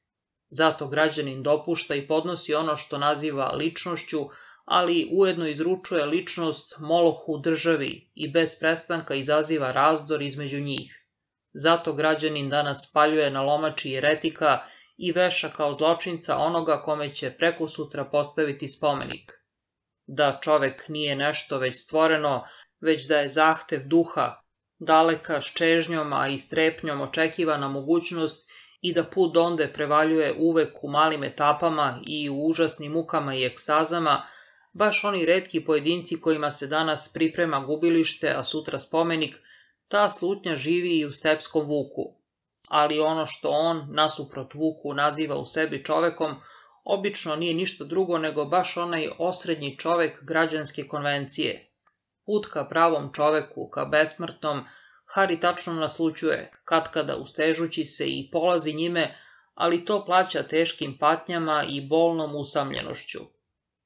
Speaker 1: Zato građanin dopušta i podnosi ono što naziva ličnošću, ali ujedno izručuje ličnost molohu državi i bez prestanka izaziva razdor između njih. Zato građanin danas spaljuje na lomači i i veša kao zločinca onoga kome će preko sutra postaviti spomenik. Da čovek nije nešto već stvoreno, već da je zahtev duha, daleka s čežnjom, a i strepnjom očekivana mogućnost i da put donde prevaljuje uvek u malim etapama i u užasnim mukama i ekstazama, baš oni redki pojedinci kojima se danas priprema gubilište, a sutra spomenik, ta slutnja živi i u stepskom vuku. Ali ono što on, nasuprot vuku, naziva u sebi čovekom, obično nije ništa drugo nego baš onaj osrednji čovek građanske konvencije. Put ka pravom čoveku, ka besmrtnom, Hari tačno naslučuje, katkada ustežući se i polazi njime, ali to plaća teškim patnjama i bolnom usamljenošću.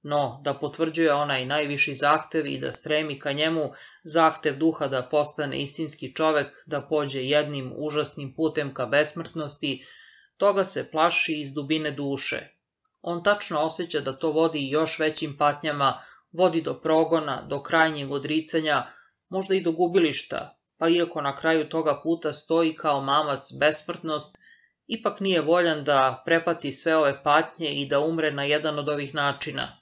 Speaker 1: No, da potvrđuje onaj najviši zahtev i da stremi ka njemu, zahtev duha da postane istinski čovek, da pođe jednim užasnim putem ka besmrtnosti, toga se plaši iz dubine duše. On tačno osjeća da to vodi još većim patnjama, vodi do progona, do krajnjeg odricanja, možda i do gubilišta, pa iako na kraju toga puta stoji kao mamac besmrtnost, ipak nije voljan da prepati sve ove patnje i da umre na jedan od ovih načina.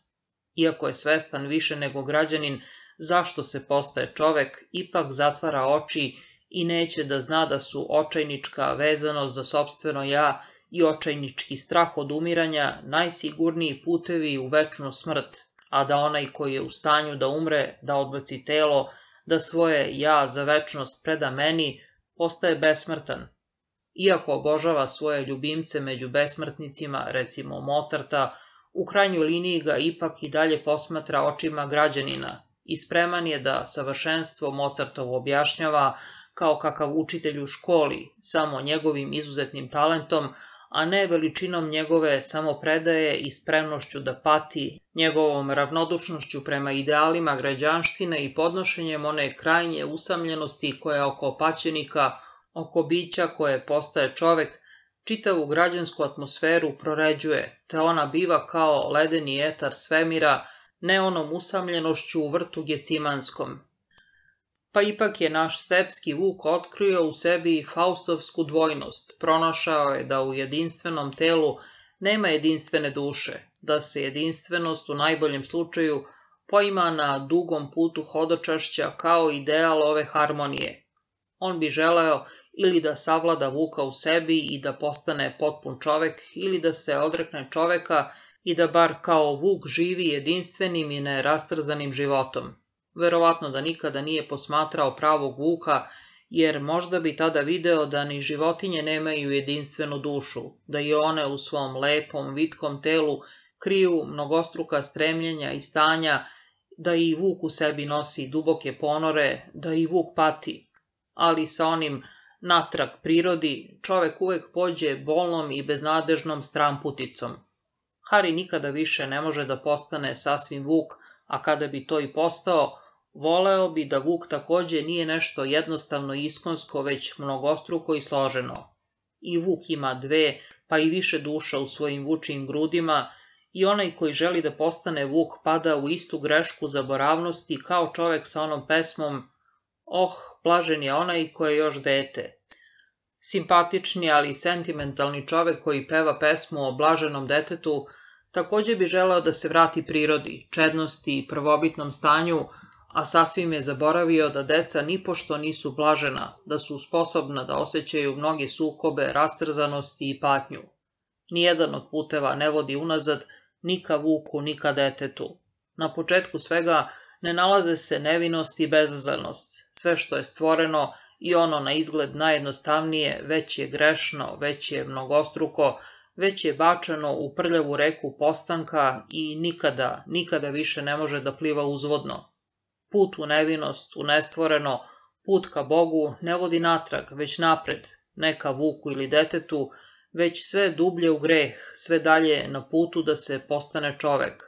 Speaker 1: Iako je svestan više nego građanin zašto se postaje čovek, ipak zatvara oči i neće da zna da su očajnička vezanost za sobstveno ja i očajnički strah od umiranja najsigurniji putevi u večnu smrt, a da onaj koji je u stanju da umre, da odbaci telo, da svoje ja za večnost preda meni, postaje besmrtan. Iako obožava svoje ljubimce među besmrtnicima, recimo Mozarta, u krajnjoj liniji ga ipak i dalje posmatra očima građanina i spreman je da savršenstvo Mozartovo objašnjava kao kakav učitelj u školi, samo njegovim izuzetnim talentom, a ne veličinom njegove samopredaje i spremnošću da pati, njegovom ravnodušnošću prema idealima građanštine i podnošenjem one krajnje usamljenosti koja oko paćenika, oko bića koje postaje čovek, čitavu građansku atmosferu proređuje, te ona biva kao ledeni etar svemira, ne onom usamljenošću u vrtu Gecimanskom, pa ipak je naš stepski vuk otkrio u sebi faustovsku dvojnost, pronašao je da u jedinstvenom telu nema jedinstvene duše, da se jedinstvenost u najboljem slučaju poima na dugom putu hodočašća kao ideal ove harmonije. On bi želeo ili da savlada vuka u sebi i da postane potpun čovek ili da se odrekne čoveka i da bar kao vuk živi jedinstvenim i nerastrzanim životom. Verovatno da nikada nije posmatrao pravog vuka, jer možda bi tada video da ni životinje nemaju jedinstvenu dušu, da i one u svom lepom, vitkom telu kriju mnogostruka stremljenja i stanja, da i vuk u sebi nosi duboke ponore, da i vuk pati. Ali sa onim natrag prirodi, čovek uvek pođe bolnom i beznadežnom stramputicom. Hari nikada više ne može da postane sasvim vuk, a kada bi to i postao, voleo bi da Vuk takođe nije nešto jednostavno iskonsko, već mnogostruko i složeno. I Vuk ima dve, pa i više duša u svojim vučim grudima, i onaj koji želi da postane Vuk pada u istu grešku zaboravnosti kao čovek sa onom pesmom Oh, blažen je onaj koji je još dete. Simpatični, ali sentimentalni čovjek koji peva pesmu o blaženom detetu Također bi želao da se vrati prirodi, čednosti i prvobitnom stanju, a sasvim je zaboravio da deca nipošto nisu blažena, da su sposobna da osjećaju mnoge sukobe, rastrzanosti i patnju. Nijedan od puteva ne vodi unazad, ni ka vuku, ni ka detetu. Na početku svega ne nalaze se nevinost i bezazanost, Sve što je stvoreno i ono na izgled najjednostavnije, već je grešno, već je mnogostruko, već je bačeno u prljavu reku postanka i nikada, nikada više ne može da pliva uzvodno. Put u nevinost, u nestvoreno, put ka Bogu ne vodi natrag, već napred, neka vuku ili detetu, već sve dublje u greh, sve dalje na putu da se postane čovek.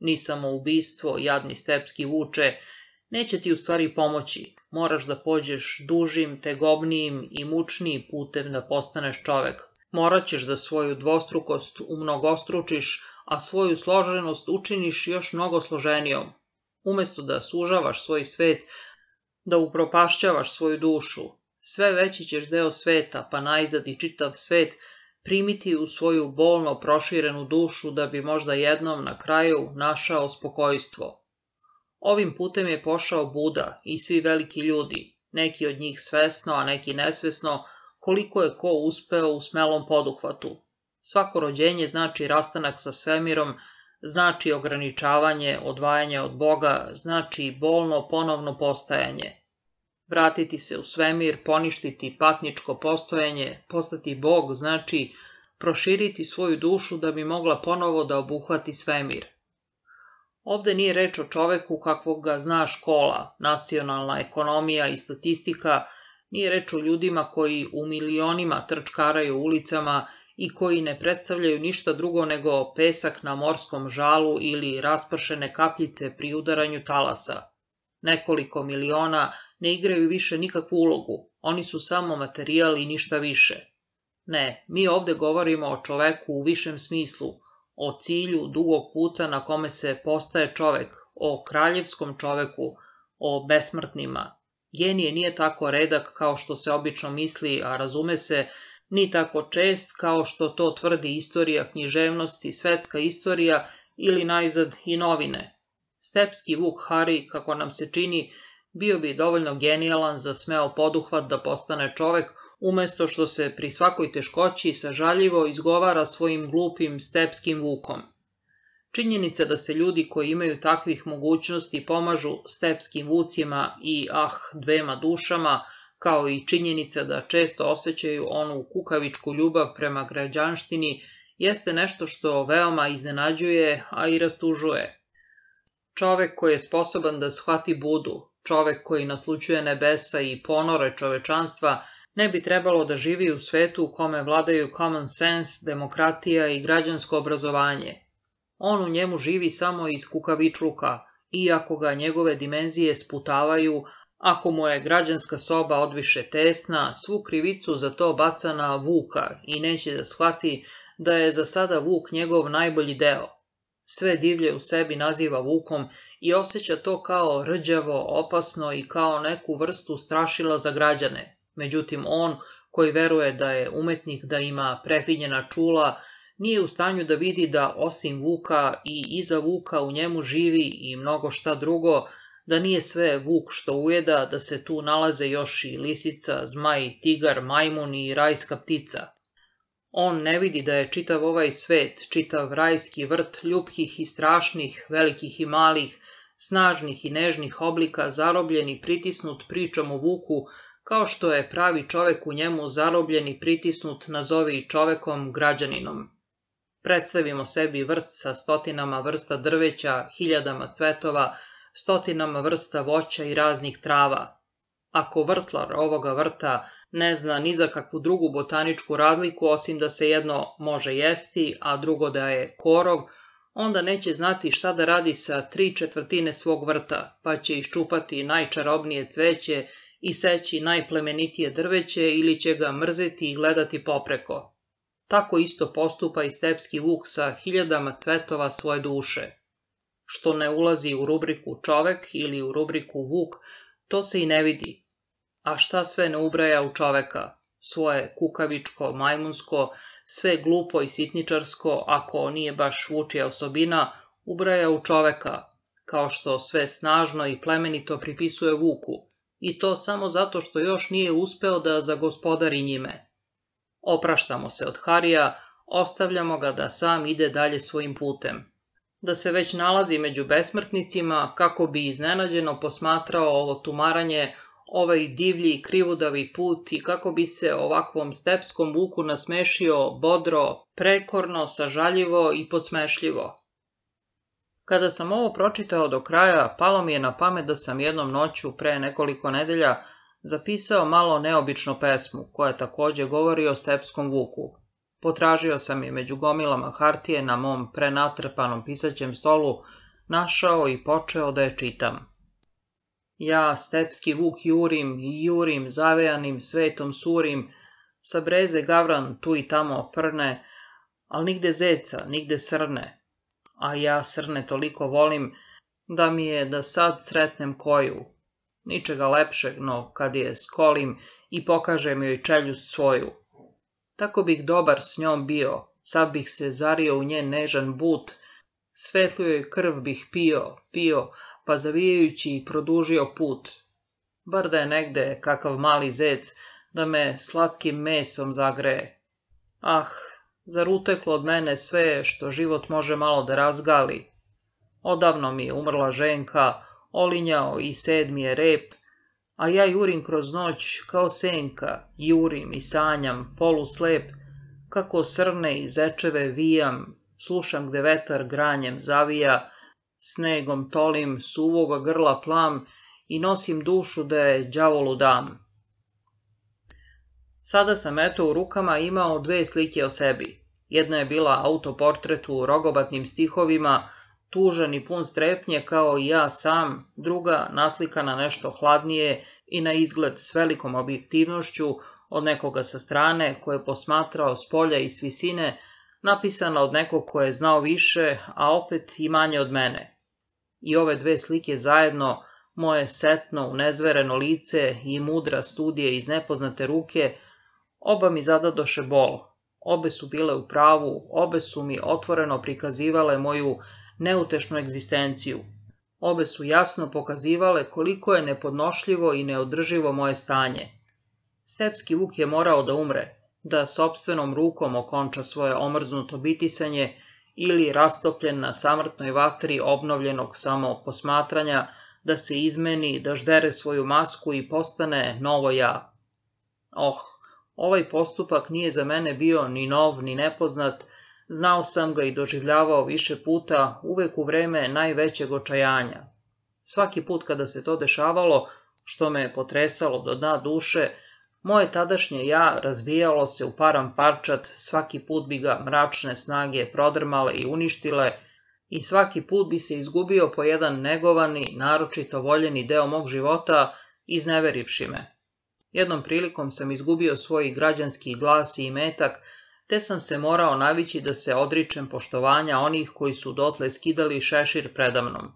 Speaker 1: Ni ubistvo, jadni stepski vuče, neće ti u stvari pomoći. Moraš da pođeš dužim, tegobnijim i mučnijim putem da postaneš čovek, Morat ćeš da svoju dvostrukost umnogostručiš, a svoju složenost učiniš još mnogo složenijom. Umesto da sužavaš svoj svet, da upropašćavaš svoju dušu, sve veći ćeš deo sveta, pa najzad i čitav svet, primiti u svoju bolno proširenu dušu da bi možda jednom na kraju našao spokojstvo. Ovim putem je pošao Buda i svi veliki ljudi, neki od njih svesno, a neki nesvesno, koliko je ko uspeo u smelom poduhvatu. Svako rođenje znači rastanak sa svemirom, znači ograničavanje, odvajanje od Boga, znači bolno ponovno postajanje. Vratiti se u svemir, poništiti patničko postojanje, postati Bog, znači proširiti svoju dušu da bi mogla ponovo da obuhvati svemir. Ovde nije reč o čoveku kakvog ga zna škola, nacionalna ekonomija i statistika – nije reč o ljudima koji u milionima trčkaraju ulicama i koji ne predstavljaju ništa drugo nego pesak na morskom žalu ili raspršene kapljice pri udaranju talasa. Nekoliko miliona ne igraju više nikakvu ulogu, oni su samo materijal i ništa više. Ne, mi ovdje govorimo o čoveku u višem smislu, o cilju dugog puta na kome se postaje čovek, o kraljevskom čoveku, o besmrtnima. Genije nije tako redak kao što se obično misli, a razume se, ni tako čest kao što to tvrdi istorija književnosti, svetska istorija ili najzad i novine. Stepski Vuk Hari, kako nam se čini, bio bi dovoljno genijalan za smeo poduhvat da postane čovek umesto što se pri svakoj teškoći sažaljivo izgovara svojim glupim stepskim vukom. Činjenica da se ljudi koji imaju takvih mogućnosti pomažu stepskim vucima i ah dvema dušama, kao i činjenica da često osjećaju onu kukavičku ljubav prema građanštini, jeste nešto što veoma iznenađuje, a i rastužuje. Čovek koji je sposoban da shvati budu, čovek koji naslučuje nebesa i ponore čovečanstva, ne bi trebalo da živi u svetu u kome vladaju common sense, demokratija i građansko obrazovanje, on u njemu živi samo iz kukavičluka, iako ga njegove dimenzije sputavaju, ako mu je građanska soba odviše tesna, svu krivicu za to baca na Vuka i neće da shvati da je za sada Vuk njegov najbolji deo. Sve divlje u sebi naziva Vukom i osjeća to kao rđavo, opasno i kao neku vrstu strašila za građane. Međutim, on, koji veruje da je umetnik da ima prefinjena čula nije u stanju da vidi da osim Vuka i iza Vuka u njemu živi i mnogo šta drugo, da nije sve Vuk što ujeda, da se tu nalaze još i lisica, zmaj, tigar, majmun i rajska ptica. On ne vidi da je čitav ovaj svet, čitav rajski vrt ljubkih i strašnih, velikih i malih, snažnih i nežnih oblika zarobljen i pritisnut pričom o Vuku, kao što je pravi čovek u njemu zarobljen i pritisnut nazovi čovekom građaninom. Predstavimo sebi vrt sa stotinama vrsta drveća, hiljadama cvetova, stotinama vrsta voća i raznih trava. Ako vrtlar ovoga vrta ne zna ni za kakvu drugu botaničku razliku osim da se jedno može jesti, a drugo da je korov, onda neće znati šta da radi sa tri četvrtine svog vrta, pa će iščupati najčarobnije cveće i seći najplemenitije drveće ili će ga mrzeti i gledati popreko. Tako isto postupa i stepski vuk sa hiljadama cvetova svoje duše. Što ne ulazi u rubriku čovek ili u rubriku vuk, to se i ne vidi. A šta sve ne ubraja u čoveka? Svoje kukavičko, majmunsko, sve glupo i sitničarsko, ako nije baš vučija osobina, ubraja u čoveka, kao što sve snažno i plemenito pripisuje vuku, i to samo zato što još nije uspeo da zagospodari njime. Opraštamo se od Harija, ostavljamo ga da sam ide dalje svojim putem. Da se već nalazi među besmrtnicima kako bi iznenađeno posmatrao ovo tumaranje, ovaj divlji i krivudavi put i kako bi se ovakvom stepskom vuku nasmešio bodro, prekorno, sažaljivo i podsmešljivo. Kada sam ovo pročitao do kraja, palo mi je na pamet da sam jednom noću pre nekoliko nedelja zapisao malo neobičnu pesmu koja također govori o stepskom vuku. Potražio sam je među gomilama hartije na mom prenatrpanom pisaćem stolu, našao i počeo da je čitam. Ja stepski vuk jurim i jurim zavejanim svetom surim, sa breze gavran tu i tamo prne, ali nigde zeca, nigde srne. A ja srne toliko volim, da mi je da sad sretnem koju, ničega lepšeg, no kad je skolim i pokažem joj čelju svoju. Tako bih dobar s njom bio, sad bih se zario u njen nežan but, svetlu joj krv bih pio, pio, pa zavijajući produžio put. Bar da je negde kakav mali zec, da me slatkim mesom zagreje. Ah, zar uteklo od mene sve što život može malo da razgali? Odavno mi je umrla ženka, olinjao i sedmi je rep, a ja jurim kroz noć kao senka, jurim i sanjam, poluslep, kako srne i zečeve vijam, slušam gde vetar granjem zavija, snegom tolim, suvoga grla plam i nosim dušu da je đavolu dam. Sada sam eto u rukama imao dve slike o sebi. Jedna je bila autoportret u rogobatnim stihovima, tužan i pun strepnje kao i ja sam, druga naslikana nešto hladnije i na izgled s velikom objektivnošću od nekoga sa strane koje je posmatrao s polja i s visine, napisana od nekog koje je znao više, a opet i manje od mene. I ove dve slike zajedno, moje setno, nezvereno lice i mudra studije iz nepoznate ruke, oba mi zadadoše bol. Obe su bile u pravu, obe su mi otvoreno prikazivale moju neutešnu egzistenciju. Obe su jasno pokazivale koliko je nepodnošljivo i neodrživo moje stanje. Stepski vuk je morao da umre, da sobstvenom rukom okonča svoje omrznuto bitisanje ili rastopljen na samrtnoj vatri obnovljenog samo posmatranja, da se izmeni, da ždere svoju masku i postane novo ja. Oh, ovaj postupak nije za mene bio ni nov, ni nepoznat, Znao sam ga i doživljavao više puta, uvek u vreme najvećeg očajanja. Svaki put kada se to dešavalo, što me je potresalo do dna duše, moje tadašnje ja razbijalo se u param parčat, svaki put bi ga mračne snage prodrmale i uništile, i svaki put bi se izgubio po jedan negovani, naročito voljeni deo mog života, izneverivši me. Jednom prilikom sam izgubio svoj građanski glas i metak, te sam se morao navići da se odričem poštovanja onih koji su dotle skidali šešir predamnom.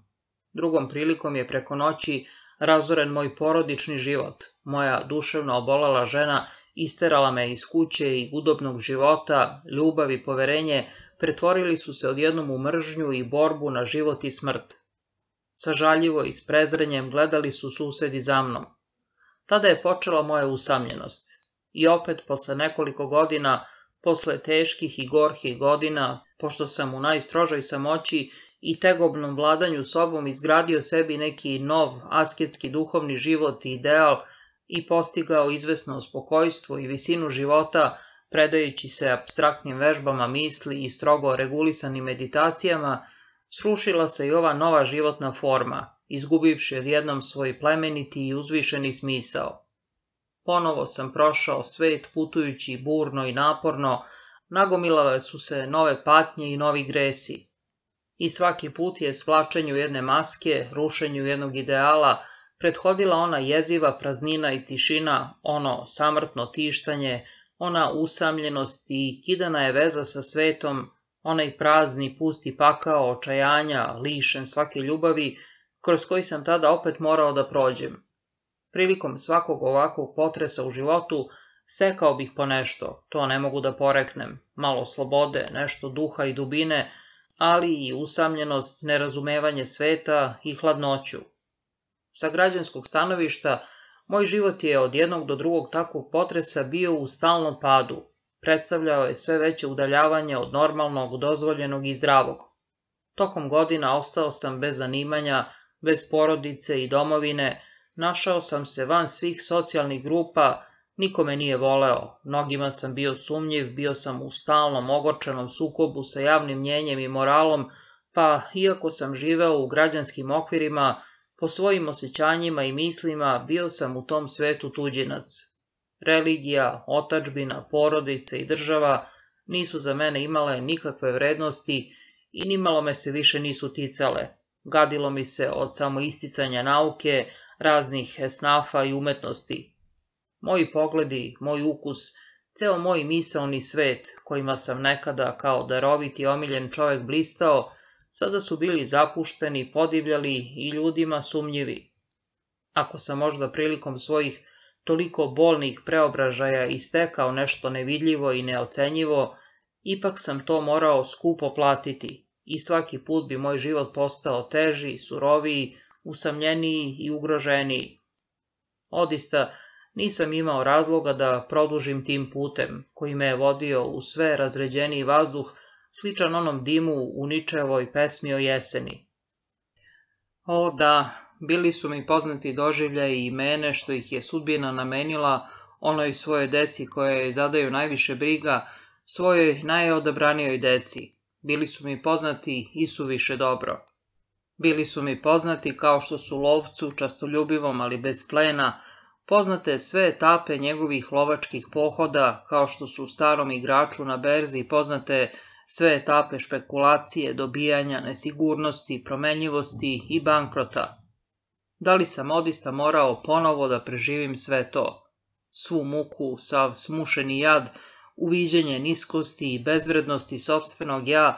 Speaker 1: Drugom prilikom je preko noći razoren moj porodični život. Moja duševno obolala žena isterala me iz kuće i udobnog života, ljubav i poverenje pretvorili su se odjednom u mržnju i borbu na život i smrt. Sažaljivo i s prezrenjem gledali su susedi za mnom. Tada je počela moja usamljenost. I opet, posle nekoliko godina, posle teških i gorhih godina, pošto sam u najstrožoj samoći i tegobnom vladanju sobom izgradio sebi neki nov asketski duhovni život i ideal i postigao izvesno spokojstvo i visinu života predajući se abstraktnim vežbama misli i strogo regulisanim meditacijama, srušila se i ova nova životna forma, izgubivši odjednom svoj plemeniti i uzvišeni smisao. Ponovo sam prošao svet putujući burno i naporno, nagomilale su se nove patnje i novi gresi. I svaki put je svlačenju jedne maske, rušenju jednog ideala, prethodila ona jeziva praznina i tišina, ono samrtno tištanje, ona usamljenost i kidana je veza sa svetom, onaj prazni, pusti pakao, očajanja, lišen svake ljubavi, kroz koji sam tada opet morao da prođem. Prilikom svakog ovakvog potresa u životu stekao bih po nešto, to ne mogu da poreknem, malo slobode, nešto duha i dubine, ali i usamljenost, nerazumevanje sveta i hladnoću. Sa građanskog stanovišta, moj život je od jednog do drugog takvog potresa bio u stalnom padu. Predstavljao je sve veće udaljavanje od normalnog, dozvoljenog i zdravog. Tokom godina ostao sam bez zanimanja, bez porodice i domovine, Našao sam se van svih socijalnih grupa, nikome nije voleo, mnogima sam bio sumnjiv, bio sam u stalnom ogorčenom sukobu sa javnim mnjenjem i moralom, pa iako sam živeo u građanskim okvirima, po svojim osjećanjima i mislima bio sam u tom svetu tuđinac. Religija, otačbina, porodice i država nisu za mene imale nikakve vrednosti i nimalo me se više nisu ticale. Gadilo mi se od isticanja nauke, raznih esnafa i umetnosti. Moji pogledi, moj ukus, ceo moj misaoni svet, kojima sam nekada kao daroviti omiljen čovek blistao, sada su bili zapušteni, podivljali i ljudima sumnjivi. Ako sam možda prilikom svojih toliko bolnih preobražaja istekao nešto nevidljivo i neocenjivo, ipak sam to morao skupo platiti i svaki put bi moj život postao teži, suroviji, usamljeniji i ugroženiji. Odista, nisam imao razloga da produžim tim putem, koji me je vodio u sve razređeniji vazduh, sličan onom dimu u Ničevoj pesmi o jeseni. O da, bili su mi poznati doživlje i imene što ih je sudbina namenila onoj svoje deci koje je zadaju najviše briga, svojoj najodabranijoj deci. Bili su mi poznati i su više dobro. Bili su mi poznati kao što su lovcu, častoljubivom ali bez plena, poznate sve etape njegovih lovačkih pohoda, kao što su starom igraču na berzi poznate sve etape špekulacije, dobijanja, nesigurnosti, promenjivosti i bankrota. Da li sam odista morao ponovo da preživim sve to? Svu muku, sav smušeni jad, uviđenje niskosti i bezvrednosti sobstvenog ja,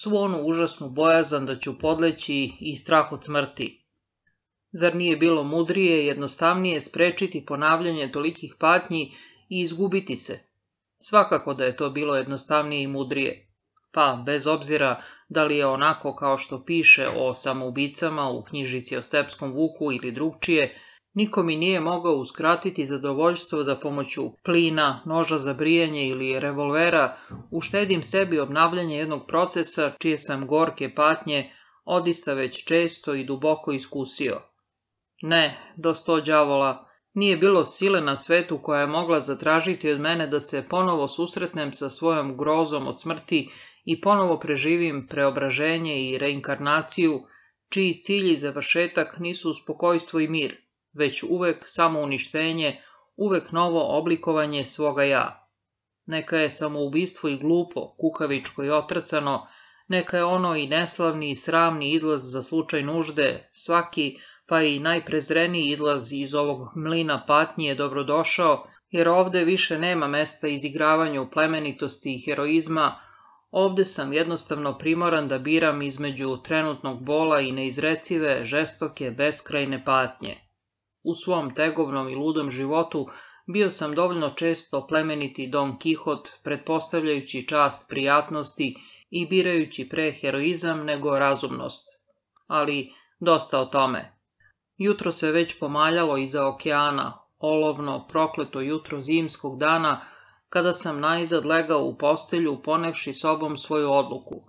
Speaker 1: svu onu užasnu bojazan da ću podleći i strah od smrti. Zar nije bilo mudrije, jednostavnije sprečiti ponavljanje tolikih patnji i izgubiti se? Svakako da je to bilo jednostavnije i mudrije. Pa, bez obzira da li je onako kao što piše o samoubicama u knjižici o Stepskom Vuku ili drugčije, Niko mi nije mogao uskratiti zadovoljstvo da pomoću plina, noža za brijanje ili revolvera uštedim sebi obnavljanje jednog procesa čije sam gorke patnje odista već često i duboko iskusio. Ne, do sto đavola, nije bilo sile na svetu koja je mogla zatražiti od mene da se ponovo susretnem sa svojom grozom od smrti i ponovo preživim preobraženje i reinkarnaciju, čiji cilj i završetak nisu spokojstvo i mir – već uvek samouništenje, uvek novo oblikovanje svoga ja. Neka je samoubistvo i glupo, kukavičko i otrcano, neka je ono i neslavni i sramni izlaz za slučaj nužde, svaki, pa i najprezreniji izlaz iz ovog mlina patnje je dobrodošao, jer ovde više nema mesta izigravanju plemenitosti i heroizma, ovde sam jednostavno primoran da biram između trenutnog bola i neizrecive, žestoke, beskrajne patnje. U svom tegovnom i ludom životu bio sam dovoljno često plemeniti Don Kihot, pretpostavljajući čast prijatnosti i birajući pre heroizam nego razumnost. Ali dosta o tome. Jutro se već pomaljalo iza okeana, olovno, prokleto jutro zimskog dana, kada sam najzad legao u postelju ponevši sobom svoju odluku.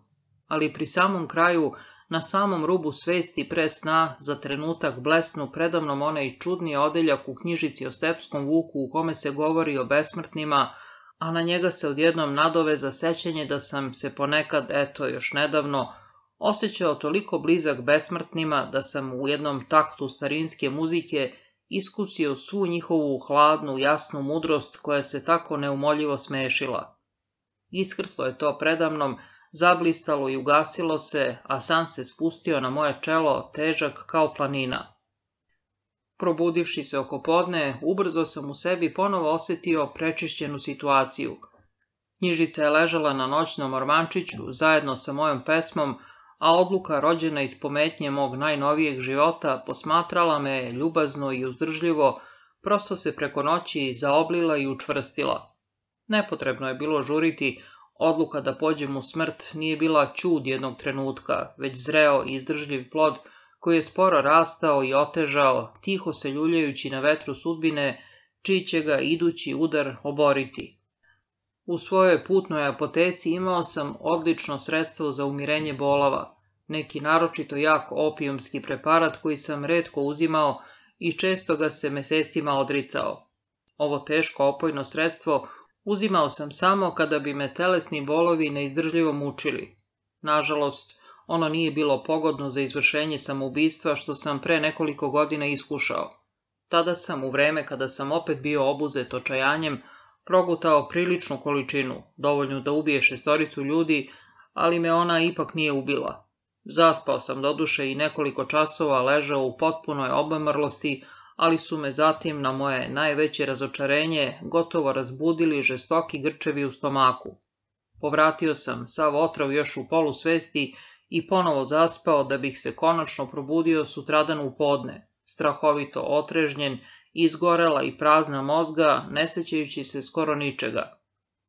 Speaker 1: Ali pri samom kraju na samom rubu svesti pre sna za trenutak blesnu predavnom onaj čudni odeljak u knjižici o Stepskom Vuku u kome se govori o besmrtnima, a na njega se odjednom nadove za sećanje da sam se ponekad, eto još nedavno, osjećao toliko blizak besmrtnima da sam u jednom taktu starinske muzike iskusio svu njihovu hladnu, jasnu mudrost koja se tako neumoljivo smešila. Iskrslo je to predavnom zablistalo i ugasilo se, a san se spustio na moje čelo, težak kao planina. Probudivši se oko podne, ubrzo sam u sebi ponovo osjetio prečišćenu situaciju. Knjižica je ležala na noćnom ormančiću zajedno sa mojom pesmom, a odluka rođena iz pometnje mog najnovijeg života posmatrala me ljubazno i uzdržljivo, prosto se preko noći zaoblila i učvrstila. Nepotrebno je bilo žuriti, Odluka da pođem u smrt nije bila čud jednog trenutka, već zreo i izdržljiv plod koji je sporo rastao i otežao, tiho se ljuljajući na vetru sudbine, čiji će ga idući udar oboriti. U svojoj putnoj apoteci imao sam odlično sredstvo za umirenje bolova, neki naročito jak opijumski preparat koji sam redko uzimao i često ga se mesecima odricao. Ovo teško opojno sredstvo Uzimao sam samo kada bi me telesni bolovi neizdržljivo mučili. Nažalost, ono nije bilo pogodno za izvršenje samoubistva što sam pre nekoliko godina iskušao. Tada sam, u vreme kada sam opet bio obuzet očajanjem, progutao priličnu količinu, dovoljnu da ubije šestoricu ljudi, ali me ona ipak nije ubila. Zaspao sam doduše i nekoliko časova ležao u potpunoj obamrlosti, ali su me zatim na moje najveće razočarenje gotovo razbudili žestoki grčevi u stomaku. Povratio sam sav otrov još u polu svesti i ponovo zaspao da bih se konačno probudio sutradan u podne, strahovito otrežnjen, izgorela i prazna mozga, ne sećajući se skoro ničega.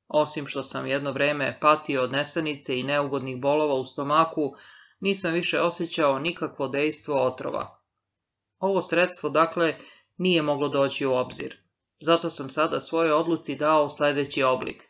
Speaker 1: Osim što sam jedno vreme patio od nesanice i neugodnih bolova u stomaku, nisam više osjećao nikakvo dejstvo otrova. Ovo sredstvo, dakle, nije moglo doći u obzir. Zato sam sada svojoj odluci dao sljedeći oblik.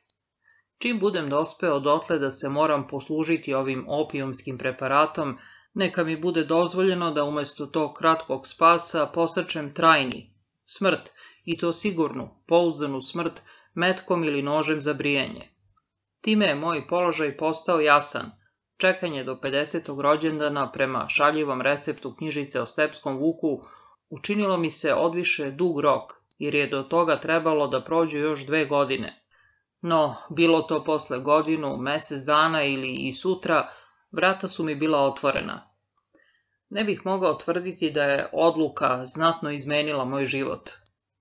Speaker 1: Čim budem dospeo dotle da se moram poslužiti ovim opijumskim preparatom, neka mi bude dozvoljeno da umjesto tog kratkog spasa posrčem trajni, smrt, i to sigurnu, pouzdanu smrt metkom ili nožem za brijenje. Time je moj položaj postao jasan, Čekanje do 50. rođendana prema šaljivom receptu knjižice o stepskom vuku učinilo mi se odviše dug rok, jer je do toga trebalo da prođu još dve godine. No, bilo to posle godinu, mesec dana ili i sutra, vrata su mi bila otvorena. Ne bih mogao tvrditi da je odluka znatno izmenila moj život.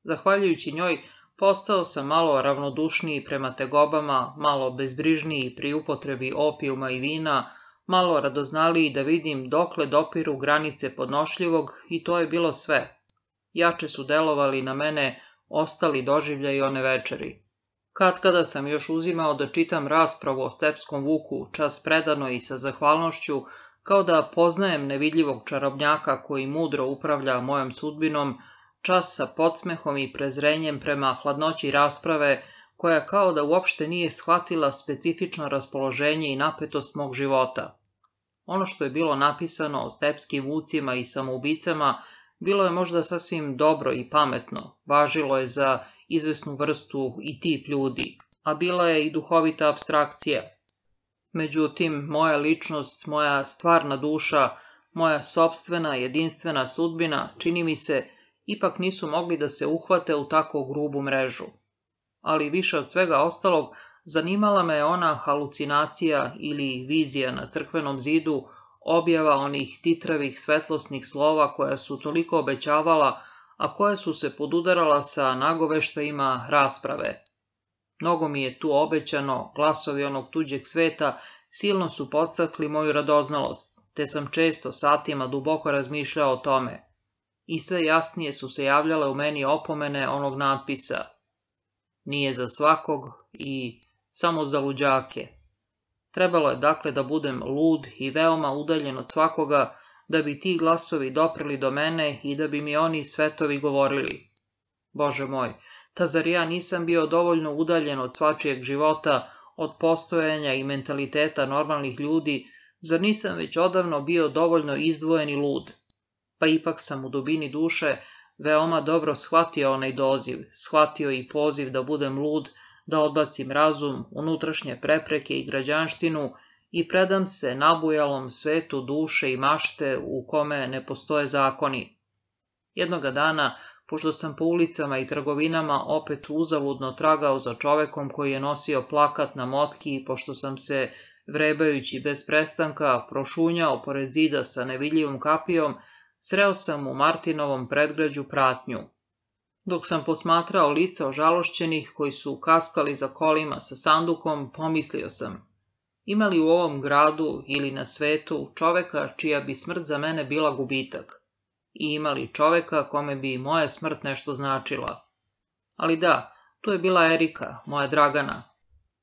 Speaker 1: Zahvaljujući njoj, postao sam malo ravnodušniji prema tegobama, malo bezbrižniji pri upotrebi opijuma i vina, malo radoznaliji da vidim dokle dopiru granice podnošljivog i to je bilo sve. Jače su delovali na mene ostali doživljaj one večeri. Kad kada sam još uzimao da čitam raspravu o stepskom vuku, čas predano i sa zahvalnošću, kao da poznajem nevidljivog čarobnjaka koji mudro upravlja mojom sudbinom, čas sa podsmehom i prezrenjem prema hladnoći rasprave koja kao da uopšte nije shvatila specifično raspoloženje i napetost mog života. Ono što je bilo napisano o stepskim vucima i samoubicama bilo je možda sasvim dobro i pametno, važilo je za izvesnu vrstu i tip ljudi, a bila je i duhovita abstrakcija. Međutim, moja ličnost, moja stvarna duša, moja sobstvena, jedinstvena sudbina, čini mi se, ipak nisu mogli da se uhvate u tako grubu mrežu. Ali više od svega ostalog, zanimala me ona halucinacija ili vizija na crkvenom zidu objava onih titravih svetlosnih slova koja su toliko obećavala, a koja su se podudarala sa nagoveštajima rasprave. Mnogo mi je tu obećano, glasovi onog tuđeg sveta silno su podstakli moju radoznalost, te sam često satima duboko razmišljao o tome, i sve jasnije su se javljale u meni opomene onog natpisa. Nije za svakog i samo za luđake. Trebalo je dakle da budem lud i veoma udaljen od svakoga da bi ti glasovi doprili do mene i da bi mi oni svetovi govorili. Bože moj, ta zar ja nisam bio dovoljno udaljen od svačijeg života, od postojanja i mentaliteta normalnih ljudi, zar nisam već odavno bio dovoljno izdvojen i lud? pa ipak sam u dubini duše veoma dobro shvatio onaj doziv, shvatio i poziv da budem lud, da odbacim razum, unutrašnje prepreke i građanštinu i predam se nabujalom svetu duše i mašte u kome ne postoje zakoni. Jednoga dana, pošto sam po ulicama i trgovinama opet uzaludno tragao za čovekom koji je nosio plakat na motki i pošto sam se, vrebajući bez prestanka, prošunjao pored zida sa nevidljivom kapijom, sreo sam u Martinovom predgrađu pratnju. Dok sam posmatrao lica ožalošćenih koji su kaskali za kolima sa sandukom, pomislio sam. Ima li u ovom gradu ili na svetu čoveka čija bi smrt za mene bila gubitak? I ima li čoveka kome bi moja smrt nešto značila? Ali da, to je bila Erika, moja Dragana.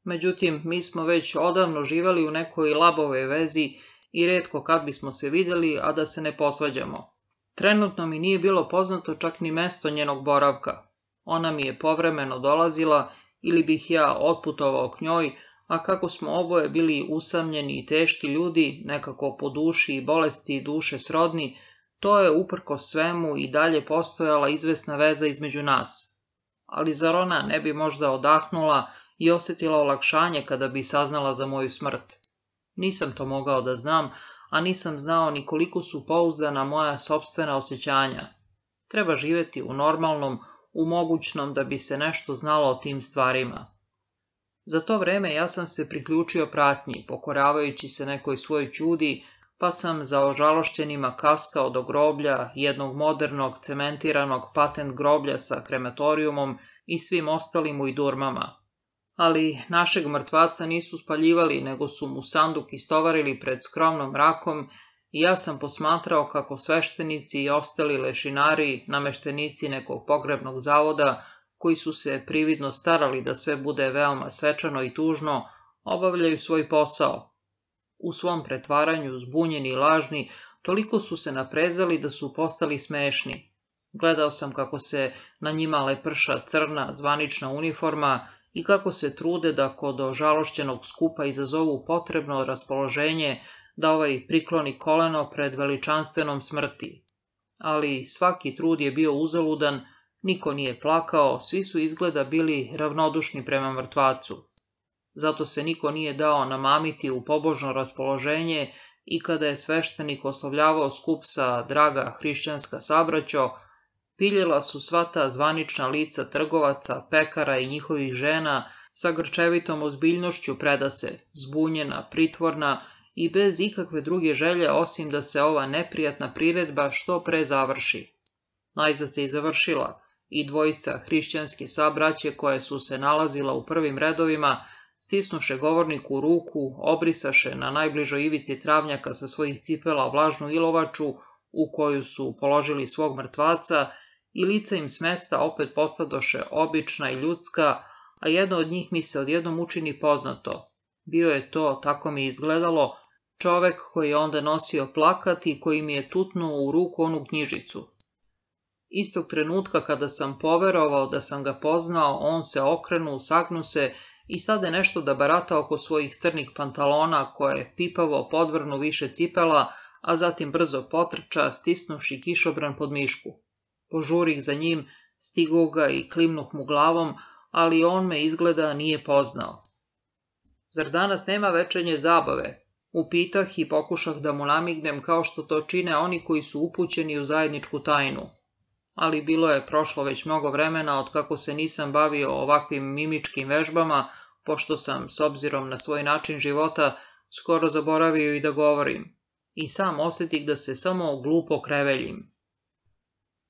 Speaker 1: Međutim, mi smo već odavno živali u nekoj labove vezi i redko kad bismo se vidjeli, a da se ne posvađamo. Trenutno mi nije bilo poznato čak ni mesto njenog boravka. Ona mi je povremeno dolazila ili bih ja otputovao k njoj, a kako smo oboje bili usamljeni i teški ljudi, nekako po duši i bolesti i duše srodni, to je uprko svemu i dalje postojala izvesna veza između nas. Ali zar ona ne bi možda odahnula i osjetila olakšanje kada bi saznala za moju smrt? Nisam to mogao da znam, a nisam znao ni koliko su pouzdana moja sobstvena osjećanja. Treba živjeti u normalnom, u mogućnom da bi se nešto znalo o tim stvarima. Za to vreme ja sam se priključio pratnji, pokoravajući se nekoj svoj čudi, pa sam za ožalošćenima kaskao do groblja, jednog modernog cementiranog patent groblja sa krematorijumom i svim ostalim ujdurmama ali našeg mrtvaca nisu spaljivali, nego su mu sanduk istovarili pred skromnom rakom i ja sam posmatrao kako sveštenici i ostali lešinari, nameštenici nekog pogrebnog zavoda, koji su se prividno starali da sve bude veoma svečano i tužno, obavljaju svoj posao. U svom pretvaranju, zbunjeni i lažni, toliko su se naprezali da su postali smešni. Gledao sam kako se na njima leprša crna zvanična uniforma i kako se trude da kod ožalošćenog skupa izazovu potrebno raspoloženje da ovaj prikloni koleno pred veličanstvenom smrti. Ali svaki trud je bio uzaludan, niko nije plakao, svi su izgleda bili ravnodušni prema mrtvacu. Zato se niko nije dao namamiti u pobožno raspoloženje i kada je sveštenik oslovljavao skup sa draga hrišćanska sabraćo, Piljela su sva ta zvanična lica trgovaca, pekara i njihovih žena, sa grčevitom ozbiljnošću predase, zbunjena, pritvorna i bez ikakve druge želje osim da se ova neprijatna priredba što pre završi. Najzad se i završila i dvojica hrišćanske sabraće koje su se nalazila u prvim redovima stisnuše govorniku ruku, obrisaše na najbližoj ivici travnjaka sa svojih cipela vlažnu ilovaču u koju su položili svog mrtvaca i lica im smesta opet postadoše obična i ljudska, a jedno od njih mi se odjednom učini poznato. Bio je to, tako mi je izgledalo, čovek koji je onda nosio plakat i koji mi je tutnuo u ruku onu knjižicu. Istog trenutka kada sam poverovao da sam ga poznao, on se okrenu, sagnu se i stade nešto da barata oko svojih crnih pantalona koje je pipavo podvrnu više cipela, a zatim brzo potrča, stisnuši kišobran pod mišku. Požurih za njim, stigo ga i klimnuh mu glavom, ali on me izgleda nije poznao. Zar danas nema večernje zabave? Upitah i pokušah da mu namignem kao što to čine oni koji su upućeni u zajedničku tajnu. Ali bilo je prošlo već mnogo vremena od kako se nisam bavio ovakvim mimičkim vežbama, pošto sam, s obzirom na svoj način života, skoro zaboravio i da govorim. I sam osjetih da se samo glupo kreveljim.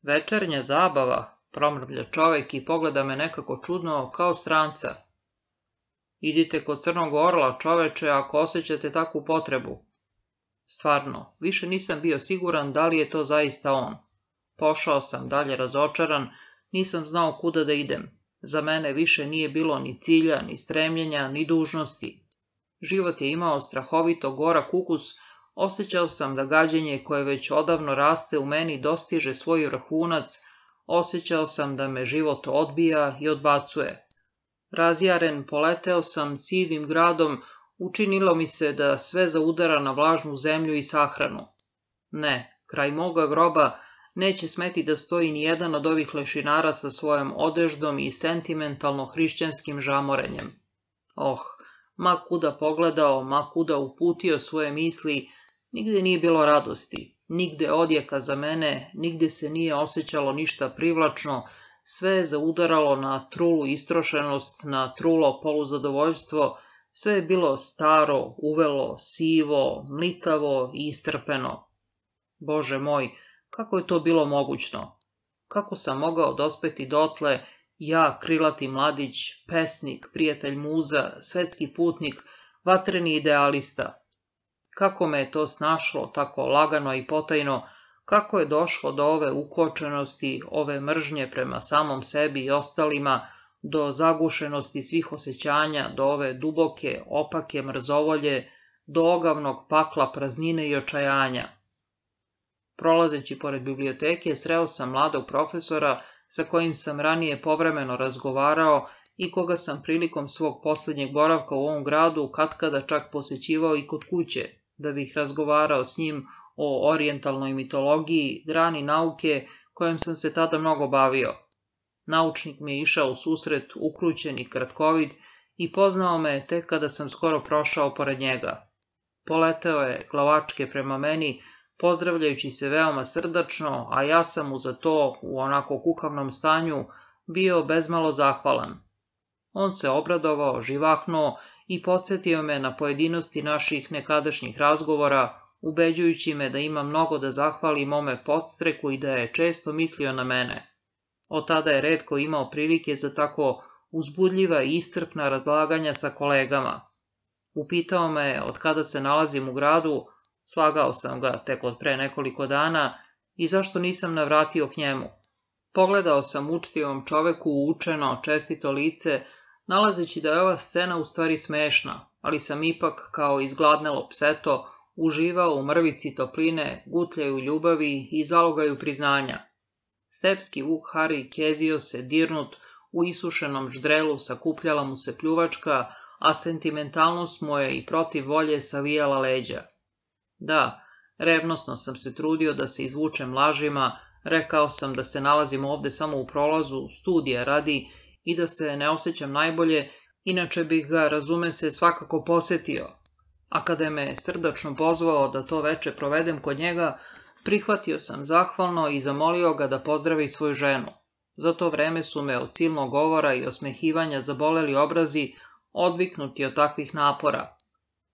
Speaker 1: Večernja zabava, promrblja čovek i pogleda me nekako čudno kao stranca. Idite kod crnog orla, čoveče, ako osjećate takvu potrebu. Stvarno, više nisam bio siguran da li je to zaista on. Pošao sam dalje razočaran, nisam znao kuda da idem. Za mene više nije bilo ni cilja, ni stremljenja, ni dužnosti. Život je imao strahovito gorak ukus Osjećao sam da gađenje koje već odavno raste u meni dostiže svoj vrhunac, osjećao sam da me život odbija i odbacuje. Razjaren poleteo sam sivim gradom, učinilo mi se da sve zaudara na vlažnu zemlju i sahranu. Ne, kraj moga groba neće smeti da stoji ni jedan od ovih lešinara sa svojom odeždom i sentimentalno hrišćanskim žamorenjem. Oh, ma kuda pogledao, ma kuda uputio svoje misli, Nigdje nije bilo radosti, nigdje odjeka za mene, nigdje se nije osjećalo ništa privlačno, sve je zaudaralo na trulu istrošenost, na trulo poluzadovoljstvo, sve je bilo staro, uvelo, sivo, mlitavo i istrpeno. Bože moj, kako je to bilo mogućno? Kako sam mogao dospeti dotle, ja, krilati mladić, pesnik, prijatelj muza, svetski putnik, vatreni idealista? Kako me je to snašlo tako lagano i potajno, kako je došlo do ove ukočenosti, ove mržnje prema samom sebi i ostalima, do zagušenosti svih osjećanja, do ove duboke, opake mrzovolje, do ogavnog pakla praznine i očajanja. Prolazeći pored biblioteke, sreo sam mladog profesora sa kojim sam ranije povremeno razgovarao i koga sam prilikom svog posljednjeg boravka u ovom gradu katkada čak posjećivao i kod kuće, da bih razgovarao s njim o orijentalnoj mitologiji, grani nauke kojom sam se tada mnogo bavio. Naučnik mi je išao u susret, ukrućen i kratkovid, i poznao me tek kada sam skoro prošao pored njega. Poleteo je glavačke prema meni, pozdravljajući se veoma srdačno, a ja sam mu za to, u onako kukavnom stanju, bio bezmalo zahvalan. On se obradovao, živahnuo i podsjetio me na pojedinosti naših nekadašnjih razgovora, ubeđujući me da ima mnogo da zahvali mome podstreku i da je često mislio na mene. Od tada je redko imao prilike za tako uzbudljiva i istrpna razlaganja sa kolegama. Upitao me od kada se nalazim u gradu, slagao sam ga tek od pre nekoliko dana i zašto nisam navratio k njemu. Pogledao sam učtivom čoveku učeno, čestito lice, nalazeći da je ova scena u stvari smešna, ali sam ipak kao izgladnelo pseto uživao u mrvici topline, gutljaju ljubavi i zalogaju priznanja. Stepski Vuk Hari kezio se dirnut u isušenom ždrelu sakupljala mu se pljuvačka, a sentimentalnost mu je i protiv volje savijala leđa. Da, revnosno sam se trudio da se izvučem lažima, rekao sam da se nalazim ovde samo u prolazu, studija radi i da se ne osjećam najbolje, inače bih ga, razume se, svakako posjetio. A kada je me srdačno pozvao da to veče provedem kod njega, prihvatio sam zahvalno i zamolio ga da pozdravi svoju ženu. Za to vreme su me od silnog govora i osmehivanja zaboleli obrazi odviknuti od takvih napora.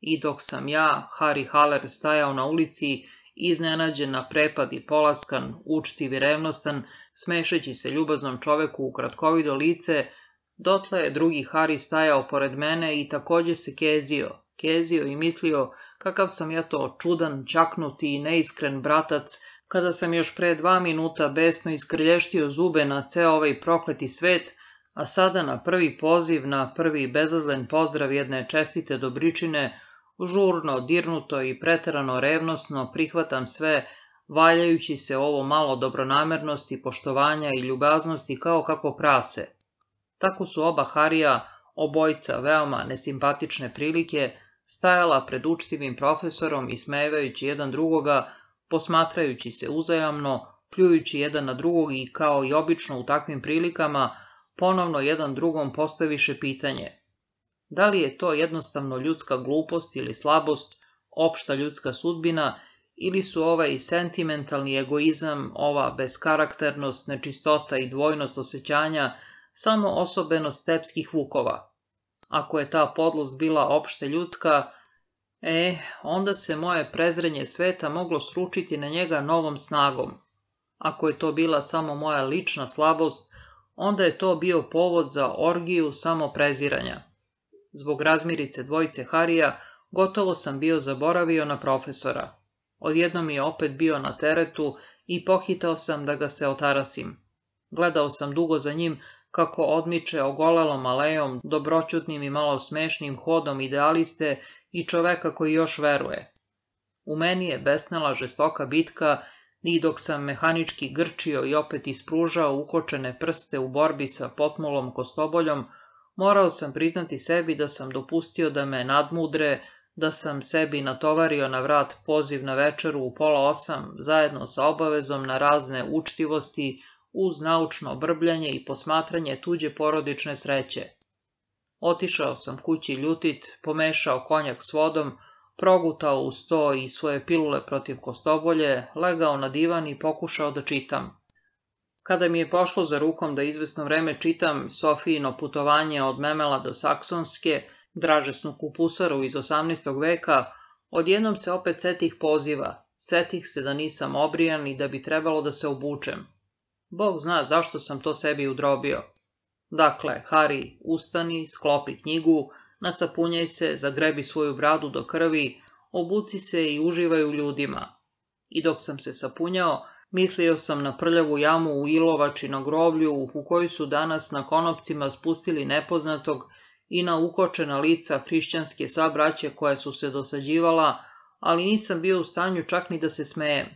Speaker 1: I dok sam ja, Harry Haller, stajao na ulici iznenađena, prepad i polaskan, učtiv i revnostan, smešeći se ljubaznom čoveku u kratkovido lice, dotle je drugi Hari stajao pored mene i takođe se kezio, kezio i mislio kakav sam ja to čudan, čaknuti i neiskren bratac, kada sam još pre dva minuta besno iskrlještio zube na ceo ovaj prokleti svet, a sada na prvi poziv, na prvi bezazlen pozdrav jedne čestite dobričine, žurno, dirnuto i preterano revnosno prihvatam sve, valjajući se ovo malo dobronamernosti, poštovanja i ljubaznosti kao kako prase. Tako su oba Harija, obojca veoma nesimpatične prilike, stajala pred učtivim profesorom i smevajući jedan drugoga, posmatrajući se uzajamno, pljujući jedan na drugog i kao i obično u takvim prilikama, ponovno jedan drugom postaviše pitanje – da li je to jednostavno ljudska glupost ili slabost, opšta ljudska sudbina, ili su ovaj sentimentalni egoizam, ova beskarakternost, nečistota i dvojnost osjećanja samo osobenost tepskih vukova. Ako je ta podlost bila opšte ljudska, e, onda se moje prezrenje sveta moglo sručiti na njega novom snagom. Ako je to bila samo moja lična slabost, onda je to bio povod za orgiju samopreziranja. Zbog razmirice dvojice Harija gotovo sam bio zaboravio na profesora. Odjednom je opet bio na teretu i pohitao sam da ga se otarasim. Gledao sam dugo za njim kako odmiče ogolelom alejom, dobroćutnim i malo smešnim hodom idealiste i čoveka koji još veruje. U meni je besnala žestoka bitka i dok sam mehanički grčio i opet ispružao ukočene prste u borbi sa potmulom kostoboljom, Morao sam priznati sebi da sam dopustio da me nadmudre, da sam sebi natovario na vrat poziv na večeru u pola osam, zajedno sa obavezom na razne učtivosti, uz naučno brbljanje i posmatranje tuđe porodične sreće. Otišao sam kući ljutit, pomešao konjak s vodom, progutao u sto i svoje pilule protiv kostobolje, legao na divan i pokušao da čitam. Kada mi je pošlo za rukom da izvesno vreme čitam Sofijino putovanje od Memela do Saksonske, dražesnu kupusaru iz 18. veka, odjednom se opet setih poziva, setih se da nisam obrijan i da bi trebalo da se obučem. Bog zna zašto sam to sebi udrobio. Dakle, Hari, ustani, sklopi knjigu, nasapunjaj se, zagrebi svoju bradu do krvi, obuci se i uživaj u ljudima. I dok sam se sapunjao, Mislio sam na prljavu jamu u Ilovači na groblju u kojoj su danas na konopcima spustili nepoznatog i na ukočena lica hrišćanske sabraće koja su se dosađivala, ali nisam bio u stanju čak ni da se smejem.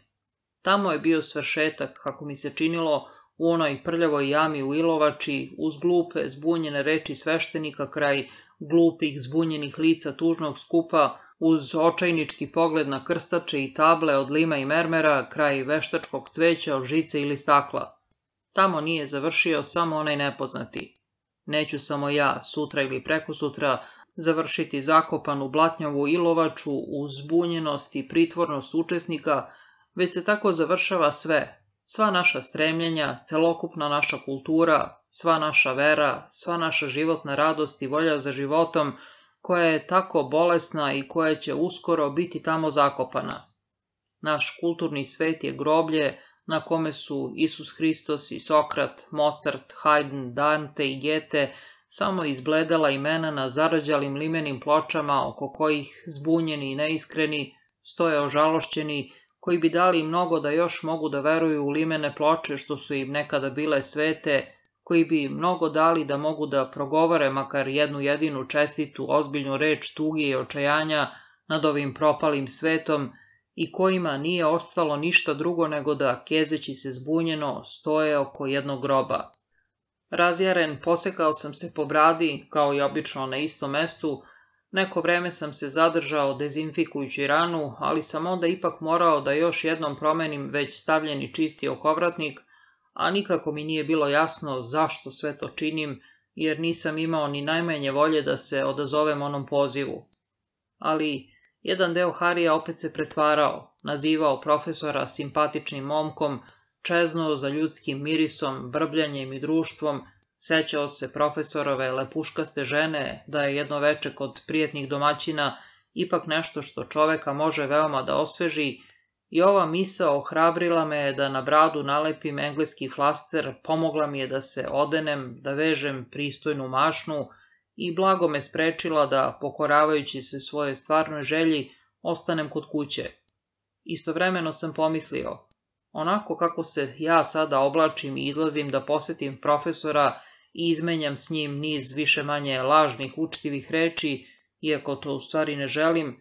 Speaker 1: Tamo je bio svršetak, kako mi se činilo, u onoj prljavoj jami u Ilovači, uz glupe, zbunjene reči sveštenika kraj glupih, zbunjenih lica tužnog skupa, uz očajnički pogled na krstače i table od lima i mermera kraj veštačkog cveća od žice ili stakla. Tamo nije završio samo onaj nepoznati. Neću samo ja, sutra ili prekosutra, završiti zakopanu blatnjavu ilovaču u zbunjenost i pritvornost učesnika, već se tako završava sve. Sva naša stremljenja, celokupna naša kultura, sva naša vera, sva naša životna radost i volja za životom – koja je tako bolesna i koja će uskoro biti tamo zakopana. Naš kulturni svet je groblje na kome su Isus Hristos i Sokrat, Mozart, Haydn, Dante i Gete samo izbledala imena na zarađalim limenim pločama oko kojih zbunjeni i neiskreni stoje ožalošćeni koji bi dali mnogo da još mogu da veruju u limene ploče što su im nekada bile svete koji bi mnogo dali da mogu da progovore makar jednu jedinu čestitu ozbiljnu reč tugije i očajanja nad ovim propalim svetom i kojima nije ostalo ništa drugo nego da kezeći se zbunjeno stoje oko jednog groba. Razjaren posekao sam se po bradi, kao i obično na istom mestu, neko vreme sam se zadržao dezinfikujući ranu, ali sam onda ipak morao da još jednom promenim već stavljeni čisti okovratnik – a nikako mi nije bilo jasno zašto sve to činim, jer nisam imao ni najmanje volje da se odazovem onom pozivu. Ali jedan deo Harija opet se pretvarao, nazivao profesora simpatičnim momkom, čeznuo za ljudskim mirisom, vrbljanjem i društvom, sećao se profesorove lepuškaste žene da je jedno veče kod prijetnih domaćina ipak nešto što čoveka može veoma da osveži i ova misa ohrabrila me je da na bradu nalepim engleski flaster, pomogla mi je da se odenem, da vežem pristojnu mašnu i blago me sprečila da, pokoravajući se svojoj stvarnoj želji, ostanem kod kuće. Istovremeno sam pomislio, onako kako se ja sada oblačim i izlazim da posjetim profesora i izmenjam s njim niz više manje lažnih učtivih reči, iako to u stvari ne želim,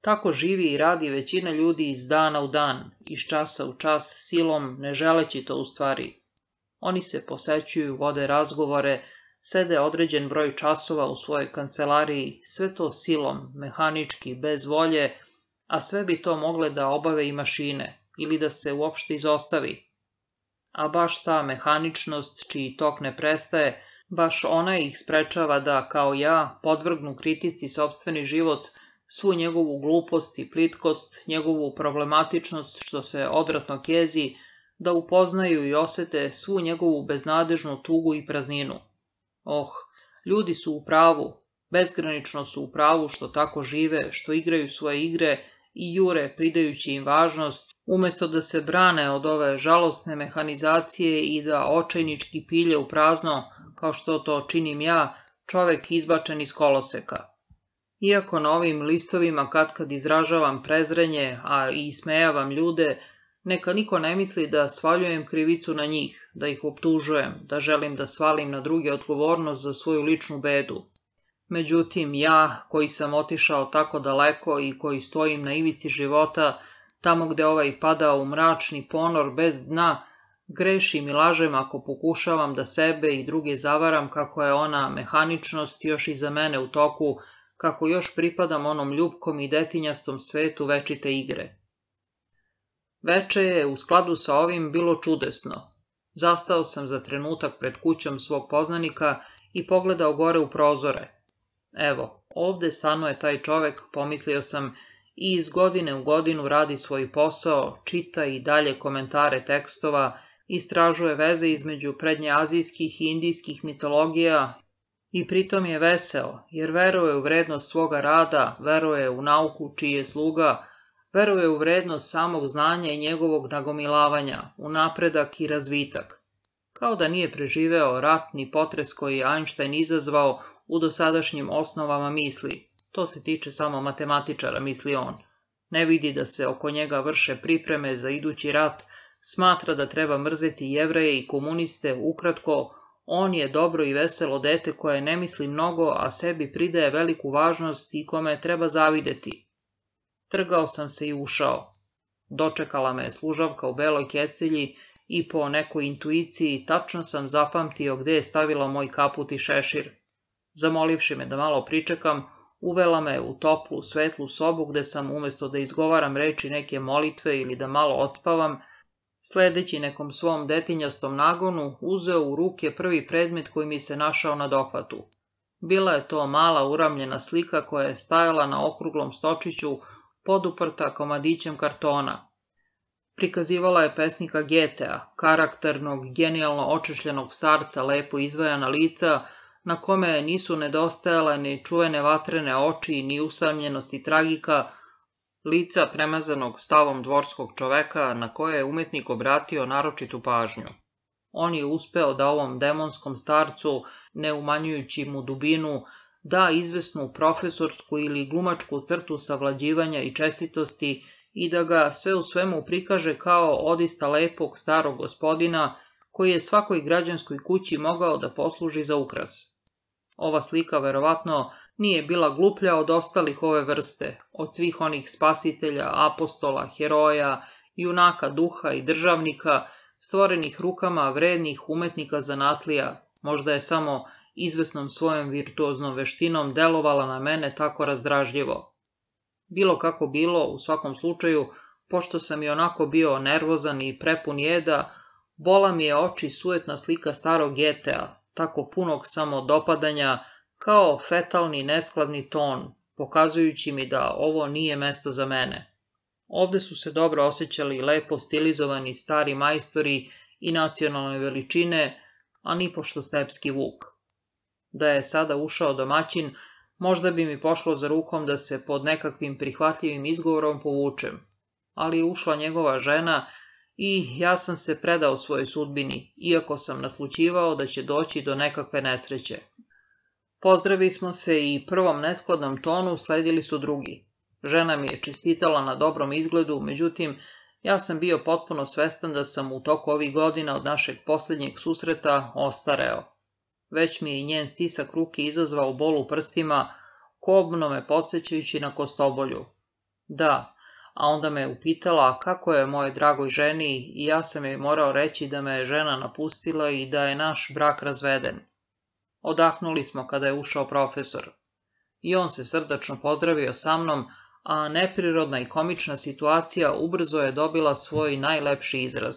Speaker 1: tako živi i radi većina ljudi iz dana u dan, iz časa u čas, silom, ne želeći to u stvari. Oni se posećuju, vode razgovore, sede određen broj časova u svojoj kancelariji, sve to silom, mehanički, bez volje, a sve bi to mogle da obave i mašine, ili da se uopšte izostavi. A baš ta mehaničnost, čiji tok ne prestaje, baš ona ih sprečava da, kao ja, podvrgnu kritici sobstveni život – svu njegovu glupost i plitkost, njegovu problematičnost što se odratno kezi, da upoznaju i osete svu njegovu beznadežnu tugu i prazninu. Oh, ljudi su u pravu, bezgranično su u pravu što tako žive, što igraju svoje igre i jure pridajući im važnost, umjesto da se brane od ove žalostne mehanizacije i da očajnički pilje u prazno, kao što to činim ja, čovek izbačen iz koloseka. Iako na ovim listovima kad izražavam prezrenje, a i smejavam ljude, neka niko ne misli da svaljujem krivicu na njih, da ih optužujem, da želim da svalim na druge odgovornost za svoju ličnu bedu. Međutim, ja, koji sam otišao tako daleko i koji stojim na ivici života, tamo gde ovaj pada u mračni ponor bez dna, grešim i lažem ako pokušavam da sebe i druge zavaram kako je ona mehaničnost još iza mene u toku, kako još pripadam onom ljubkom i detinjastom svetu večite igre. Veče je, u skladu sa ovim, bilo čudesno. Zastao sam za trenutak pred kućom svog poznanika i pogledao gore u prozore. Evo, ovde stanuje taj čovek, pomislio sam, i iz godine u godinu radi svoj posao, čita i dalje komentare tekstova, istražuje veze između prednjeazijskih i indijskih mitologija i pritom je veseo, jer veruje u vrednost svoga rada, veruje u nauku čije sluga, veruje u vrednost samog znanja i njegovog nagomilavanja, u napredak i razvitak. Kao da nije preživeo ratni potres koji je Einstein izazvao u dosadašnjim osnovama misli. To se tiče samo matematičara, misli on. Ne vidi da se oko njega vrše pripreme za idući rat, smatra da treba mrzeti jevreje i komuniste ukratko on je dobro i veselo dete koje ne misli mnogo, a sebi pridaje veliku važnost i kome treba zavideti. Trgao sam se i ušao. Dočekala me je služavka u beloj kecilji i po nekoj intuiciji tačno sam zapamtio gdje je stavila moj kaput i šešir. Zamolivši me da malo pričekam, uvela me u toplu, svetlu sobu gde sam umjesto da izgovaram reči neke molitve ili da malo odspavam, Sledeći nekom svom detinjastom nagonu, uzeo u ruke prvi predmet koji mi se našao na dohvatu. Bila je to mala uramljena slika koja je stajala na okruglom stočiću poduprta komadićem kartona. Prikazivala je pesnika Getea, karakternog, genijalno očešljenog starca lepo izvajana lica, na kome nisu nedostajale ni čuvene vatrene oči, ni usamljenosti tragika, lica premazanog stavom dvorskog čoveka na koje je umetnik obratio naročitu pažnju. On je uspeo da ovom demonskom starcu, ne umanjujući mu dubinu, da izvesnu profesorsku ili glumačku crtu savlađivanja i čestitosti i da ga sve u svemu prikaže kao odista lepog starog gospodina koji je svakoj građanskoj kući mogao da posluži za ukras. Ova slika verovatno nije bila gluplja od ostalih ove vrste, od svih onih spasitelja, apostola, heroja, junaka duha i državnika, stvorenih rukama vrednih umetnika zanatlija, možda je samo izvesnom svojom virtuoznom veštinom delovala na mene tako razdražljivo. Bilo kako bilo, u svakom slučaju, pošto sam i onako bio nervozan i prepun jeda, bola mi je oči sujetna slika starog getea, tako punog samodopadanja, kao fetalni neskladni ton, pokazujući mi da ovo nije mjesto za mene. Ovdje su se dobro osjećali lepo stilizovani stari majstori i nacionalne veličine, a nipošto stepski vuk. Da je sada ušao domaćin, možda bi mi pošlo za rukom da se pod nekakvim prihvatljivim izgovorom povučem, ali je ušla njegova žena i ja sam se predao svojoj sudbini, iako sam naslučivao da će doći do nekakve nesreće. Pozdravili smo se i prvom neskladnom tonu sledili su drugi. Žena mi je čestitala na dobrom izgledu, međutim, ja sam bio potpuno svestan da sam u toku ovih godina od našeg posljednjeg susreta ostareo. Već mi je njen stisak ruke izazvao bol u prstima, kobno me podsjećajući na kostobolju. Da, a onda me upitala kako je moje dragoj ženi i ja sam je morao reći da me je žena napustila i da je naš brak razveden. Odahnuli smo kada je ušao profesor. I on se srdačno pozdravio sa mnom, a neprirodna i komična situacija ubrzo je dobila svoj najlepši izraz.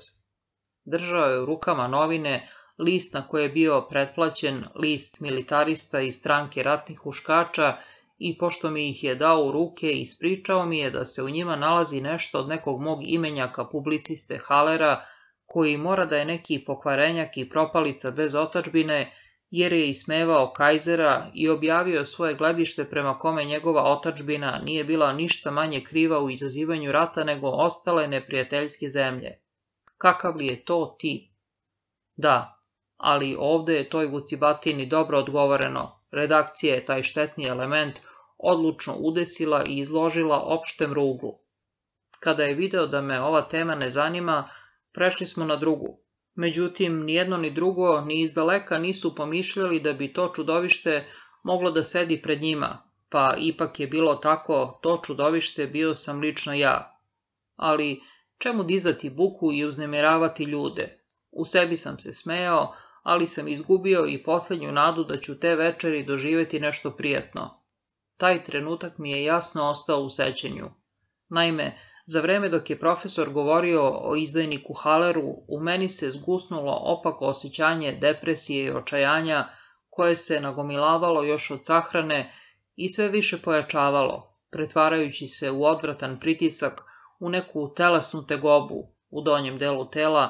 Speaker 1: Držao je u rukama novine, list na koje je bio pretplaćen, list militarista i stranke ratnih huškača i pošto mi ih je dao u ruke, ispričao mi je da se u njima nalazi nešto od nekog mog imenjaka publiciste Halera, koji mora da je neki pokvarenjak i propalica bez otačbine jer je ismevao Kajzera i objavio svoje gledište prema kome njegova otačbina nije bila ništa manje kriva u izazivanju rata nego ostale neprijateljske zemlje. Kakav li je to ti? Da, ali ovdje je toj vucibatini dobro odgovoreno. Redakcija je taj štetni element odlučno udesila i izložila opštem ruglu. Kada je video da me ova tema ne zanima, prešli smo na drugu, Međutim, ni jedno ni drugo ni izdaleka nisu pomišljali da bi to čudovište moglo da sedi pred njima, pa ipak je bilo tako, to čudovište bio sam lično ja. Ali čemu dizati buku i uznemiravati ljude? U sebi sam se smejao, ali sam izgubio i posljednju nadu da ću te večeri doživjeti nešto prijetno. Taj trenutak mi je jasno ostao u sećenju. Naime, za vreme dok je profesor govorio o izdajniku Haleru, u meni se zgusnulo opako osjećanje depresije i očajanja koje se nagomilavalo još od sahrane i sve više pojačavalo, pretvarajući se u odvratan pritisak, u neku telesnu tegobu u donjem delu tela,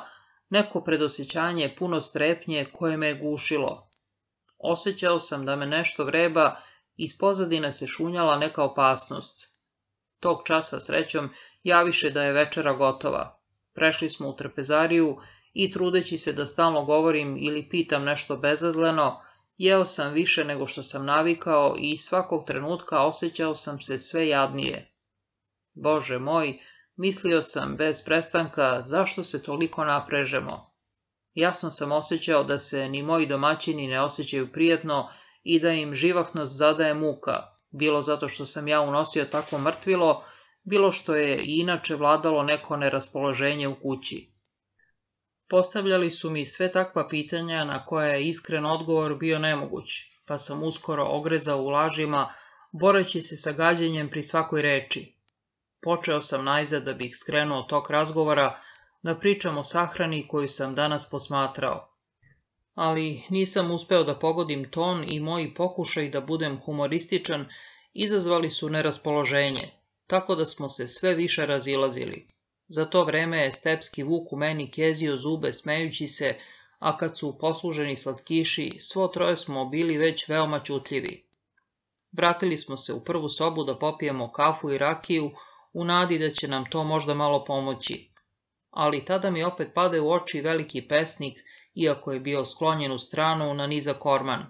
Speaker 1: neko predosjećanje puno strepnje koje me je gušilo. Osećao sam da me nešto vreba, iz pozadine se šunjala neka opasnost. Tog časa srećom javiše da je večera gotova. Prešli smo u trpezariju i trudeći se da stalno govorim ili pitam nešto bezazleno, jeo sam više nego što sam navikao i svakog trenutka osjećao sam se sve jadnije. Bože moj, mislio sam bez prestanka zašto se toliko naprežemo. Jasno sam osjećao da se ni moji domaćini ne osjećaju prijetno i da im živahnost zadaje muka, bilo zato što sam ja unosio takvo mrtvilo, bilo što je i inače vladalo neko neraspoloženje u kući. Postavljali su mi sve takva pitanja na koja je iskren odgovor bio nemoguć, pa sam uskoro ogrezao u lažima, boreći se sa gađenjem pri svakoj reči. Počeo sam najzad da bih skrenuo tok razgovora da pričam o sahrani koju sam danas posmatrao. Ali nisam uspeo da pogodim ton i moji pokušaj da budem humorističan izazvali su neraspoloženje, tako da smo se sve više razilazili. Za to vreme je stepski vuk u meni kezio zube smejući se, a kad su posluženi slatkiši, svo troje smo bili već veoma čutljivi. Vratili smo se u prvu sobu da popijemo kafu i rakiju, u nadi da će nam to možda malo pomoći. Ali tada mi opet pade u oči veliki pesnik, iako je bio sklonjen u stranu na niza korman.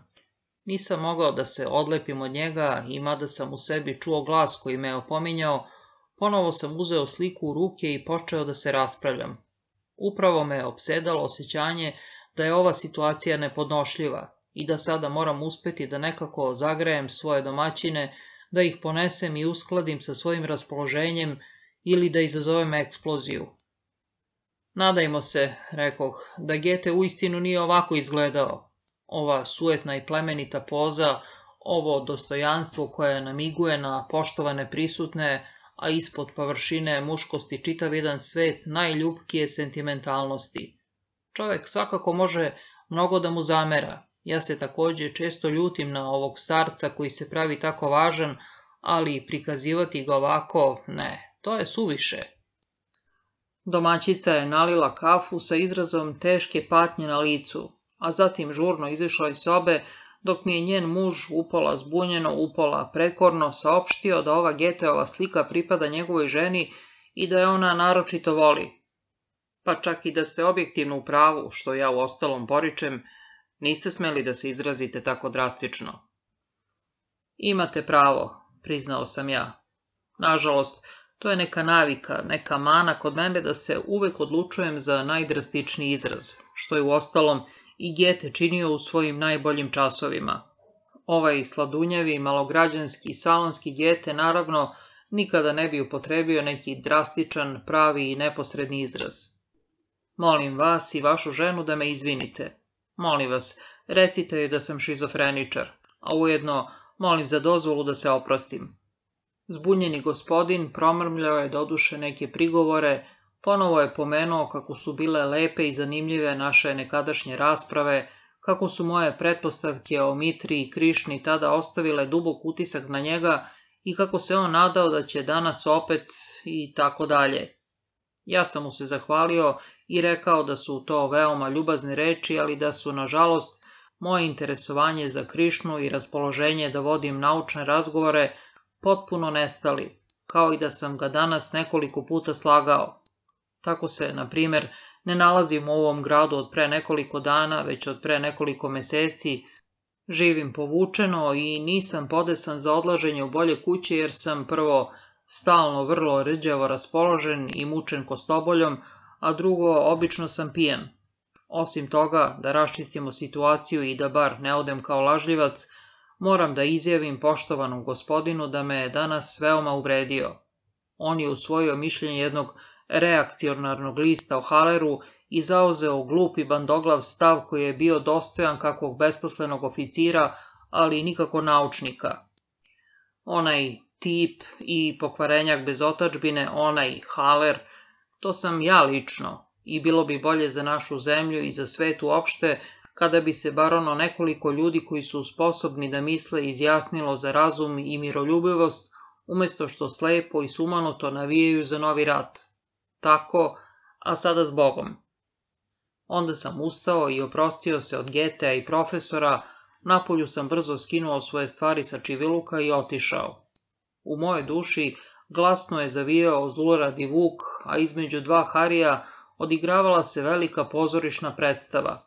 Speaker 1: Nisam mogao da se odlepim od njega i mada sam u sebi čuo glas koji me je opominjao, ponovo sam uzeo sliku u ruke i počeo da se raspravljam. Upravo me je obsedalo osjećanje da je ova situacija nepodnošljiva i da sada moram uspeti da nekako zagrajem svoje domaćine, da ih ponesem i uskladim sa svojim raspoloženjem ili da izazovem eksploziju. Nadajmo se, rekoh, da Gete uistinu nije ovako izgledao, ova sujetna i plemenita poza, ovo dostojanstvo koje namiguje na poštovane prisutne, a ispod površine muškosti čitav jedan svet najljubkije sentimentalnosti. Čovek svakako može mnogo da mu zamera. Ja se također često ljutim na ovog starca koji se pravi tako važan, ali prikazivati ga ovako, ne, to je suviše. Domaćica je nalila kafu sa izrazom teške patnje na licu, a zatim žurno izišla iz sobe, dok mi je njen muž upola zbunjeno, upola prekorno saopštio da ova Geteova slika pripada njegovoj ženi i da je ona naročito voli. Pa čak i da ste objektivno u pravu, što ja u ostalom poričem, niste smeli da se izrazite tako drastično. Imate pravo, priznao sam ja. Nažalost, to je neka navika, neka mana kod mene da se uvek odlučujem za najdrastičniji izraz, što je u ostalom i Gete činio u svojim najboljim časovima. Ovaj sladunjavi, malograđanski i salonski Gete naravno nikada ne bi upotrebio neki drastičan, pravi i neposredni izraz. Molim vas i vašu ženu da me izvinite. Molim vas, recite joj da sam šizofreničar, a ujedno molim za dozvolu da se oprostim. Zbunjeni gospodin promrmljao je doduše neke prigovore, Ponovo je pomenuo kako su bile lepe i zanimljive naše nekadašnje rasprave, kako su moje pretpostavke o Mitri i Krišni tada ostavile dubok utisak na njega i kako se on nadao da će danas opet i tako dalje. Ja sam mu se zahvalio i rekao da su to veoma ljubazne reči, ali da su, nažalost, moje interesovanje za Krišnu i raspoloženje da vodim naučne razgovore potpuno nestali, kao i da sam ga danas nekoliko puta slagao. Tako se, na primjer, ne nalazim u ovom gradu od pre nekoliko dana, već od pre nekoliko meseci. Živim povučeno i nisam podesan za odlaženje u bolje kuće jer sam prvo stalno vrlo ređevo raspoložen i mučen kostoboljom, a drugo, obično sam pijen. Osim toga, da raščistimo situaciju i da bar ne odem kao lažljivac, moram da izjavim poštovanom gospodinu da me je danas veoma uvredio. On je usvojio mišljenje jednog reakcionarnog lista o Haleru i zauzeo glupi bandoglav stav koji je bio dostojan kakvog besposlenog oficira, ali nikako naučnika. Onaj tip i pokvarenjak bez otačbine, onaj Haler, to sam ja lično i bilo bi bolje za našu zemlju i za svet uopšte kada bi se bar ono nekoliko ljudi koji su sposobni da misle izjasnilo za razum i miroljubivost, umjesto što slepo i sumanuto navijaju za novi rat tako, a sada s Bogom. Onda sam ustao i oprostio se od Getea i profesora, napolju sam brzo skinuo svoje stvari sa čiviluka i otišao. U moje duši glasno je zavijao i vuk, a između dva harija odigravala se velika pozorišna predstava.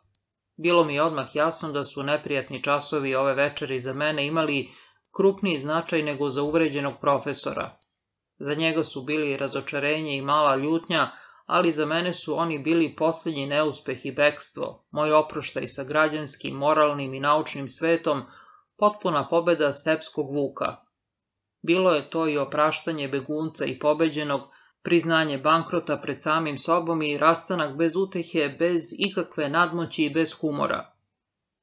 Speaker 1: Bilo mi je odmah jasno da su neprijatni časovi ove večeri za mene imali krupniji značaj nego za uvređenog profesora. Za njega su bili razočarenje i mala ljutnja, ali za mene su oni bili posljednji neuspeh i bekstvo, moj oproštaj sa građanskim, moralnim i naučnim svetom, potpuna pobeda stepskog vuka. Bilo je to i opraštanje begunca i pobeđenog, priznanje bankrota pred samim sobom i rastanak bez utehe, bez ikakve nadmoći i bez humora.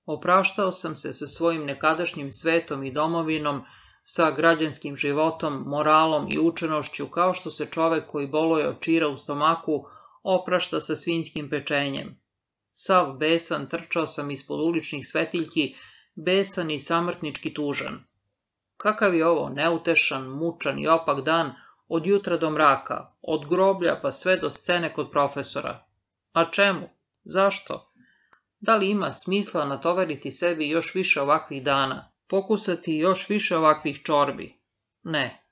Speaker 1: Opraštao sam se sa svojim nekadašnjim svetom i domovinom, sa građanskim životom, moralom i učenošću kao što se čovek koji boluje od čira u stomaku oprašta sa svinskim pečenjem. Sav besan trčao sam ispod uličnih svetiljki, besan i samrtnički tužan. Kakav je ovo neutešan, mučan i opak dan od jutra do mraka, od groblja pa sve do scene kod profesora. A čemu? Zašto? Da li ima smisla natoveriti sebi još više ovakvih dana? pokusati još više ovakvih čorbi. Ne,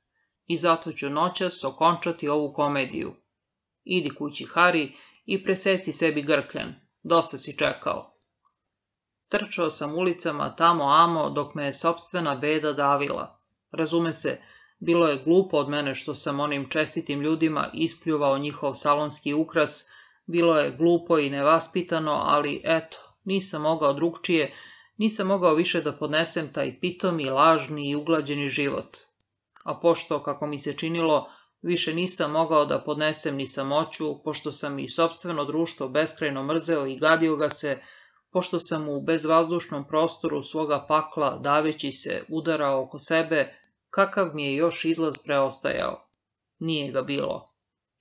Speaker 1: i zato ću noćas okončati ovu komediju. Idi kući, Hari, i preseci sebi grkljan. Dosta si čekao. Trčao sam ulicama tamo-amo dok me je sobstvena beda davila. Razume se, bilo je glupo od mene što sam onim čestitim ljudima ispljuvao njihov salonski ukras, bilo je glupo i nevaspitano, ali eto, nisam mogao drugčije nisam mogao više da podnesem taj pitom i lažni i uglađeni život. A pošto, kako mi se činilo, više nisam mogao da podnesem ni samoću, pošto sam i sobstveno društvo beskrajno mrzeo i gadio ga se, pošto sam u bezvazdušnom prostoru svoga pakla, daveći se, udarao oko sebe, kakav mi je još izlaz preostajao. Nije ga bilo.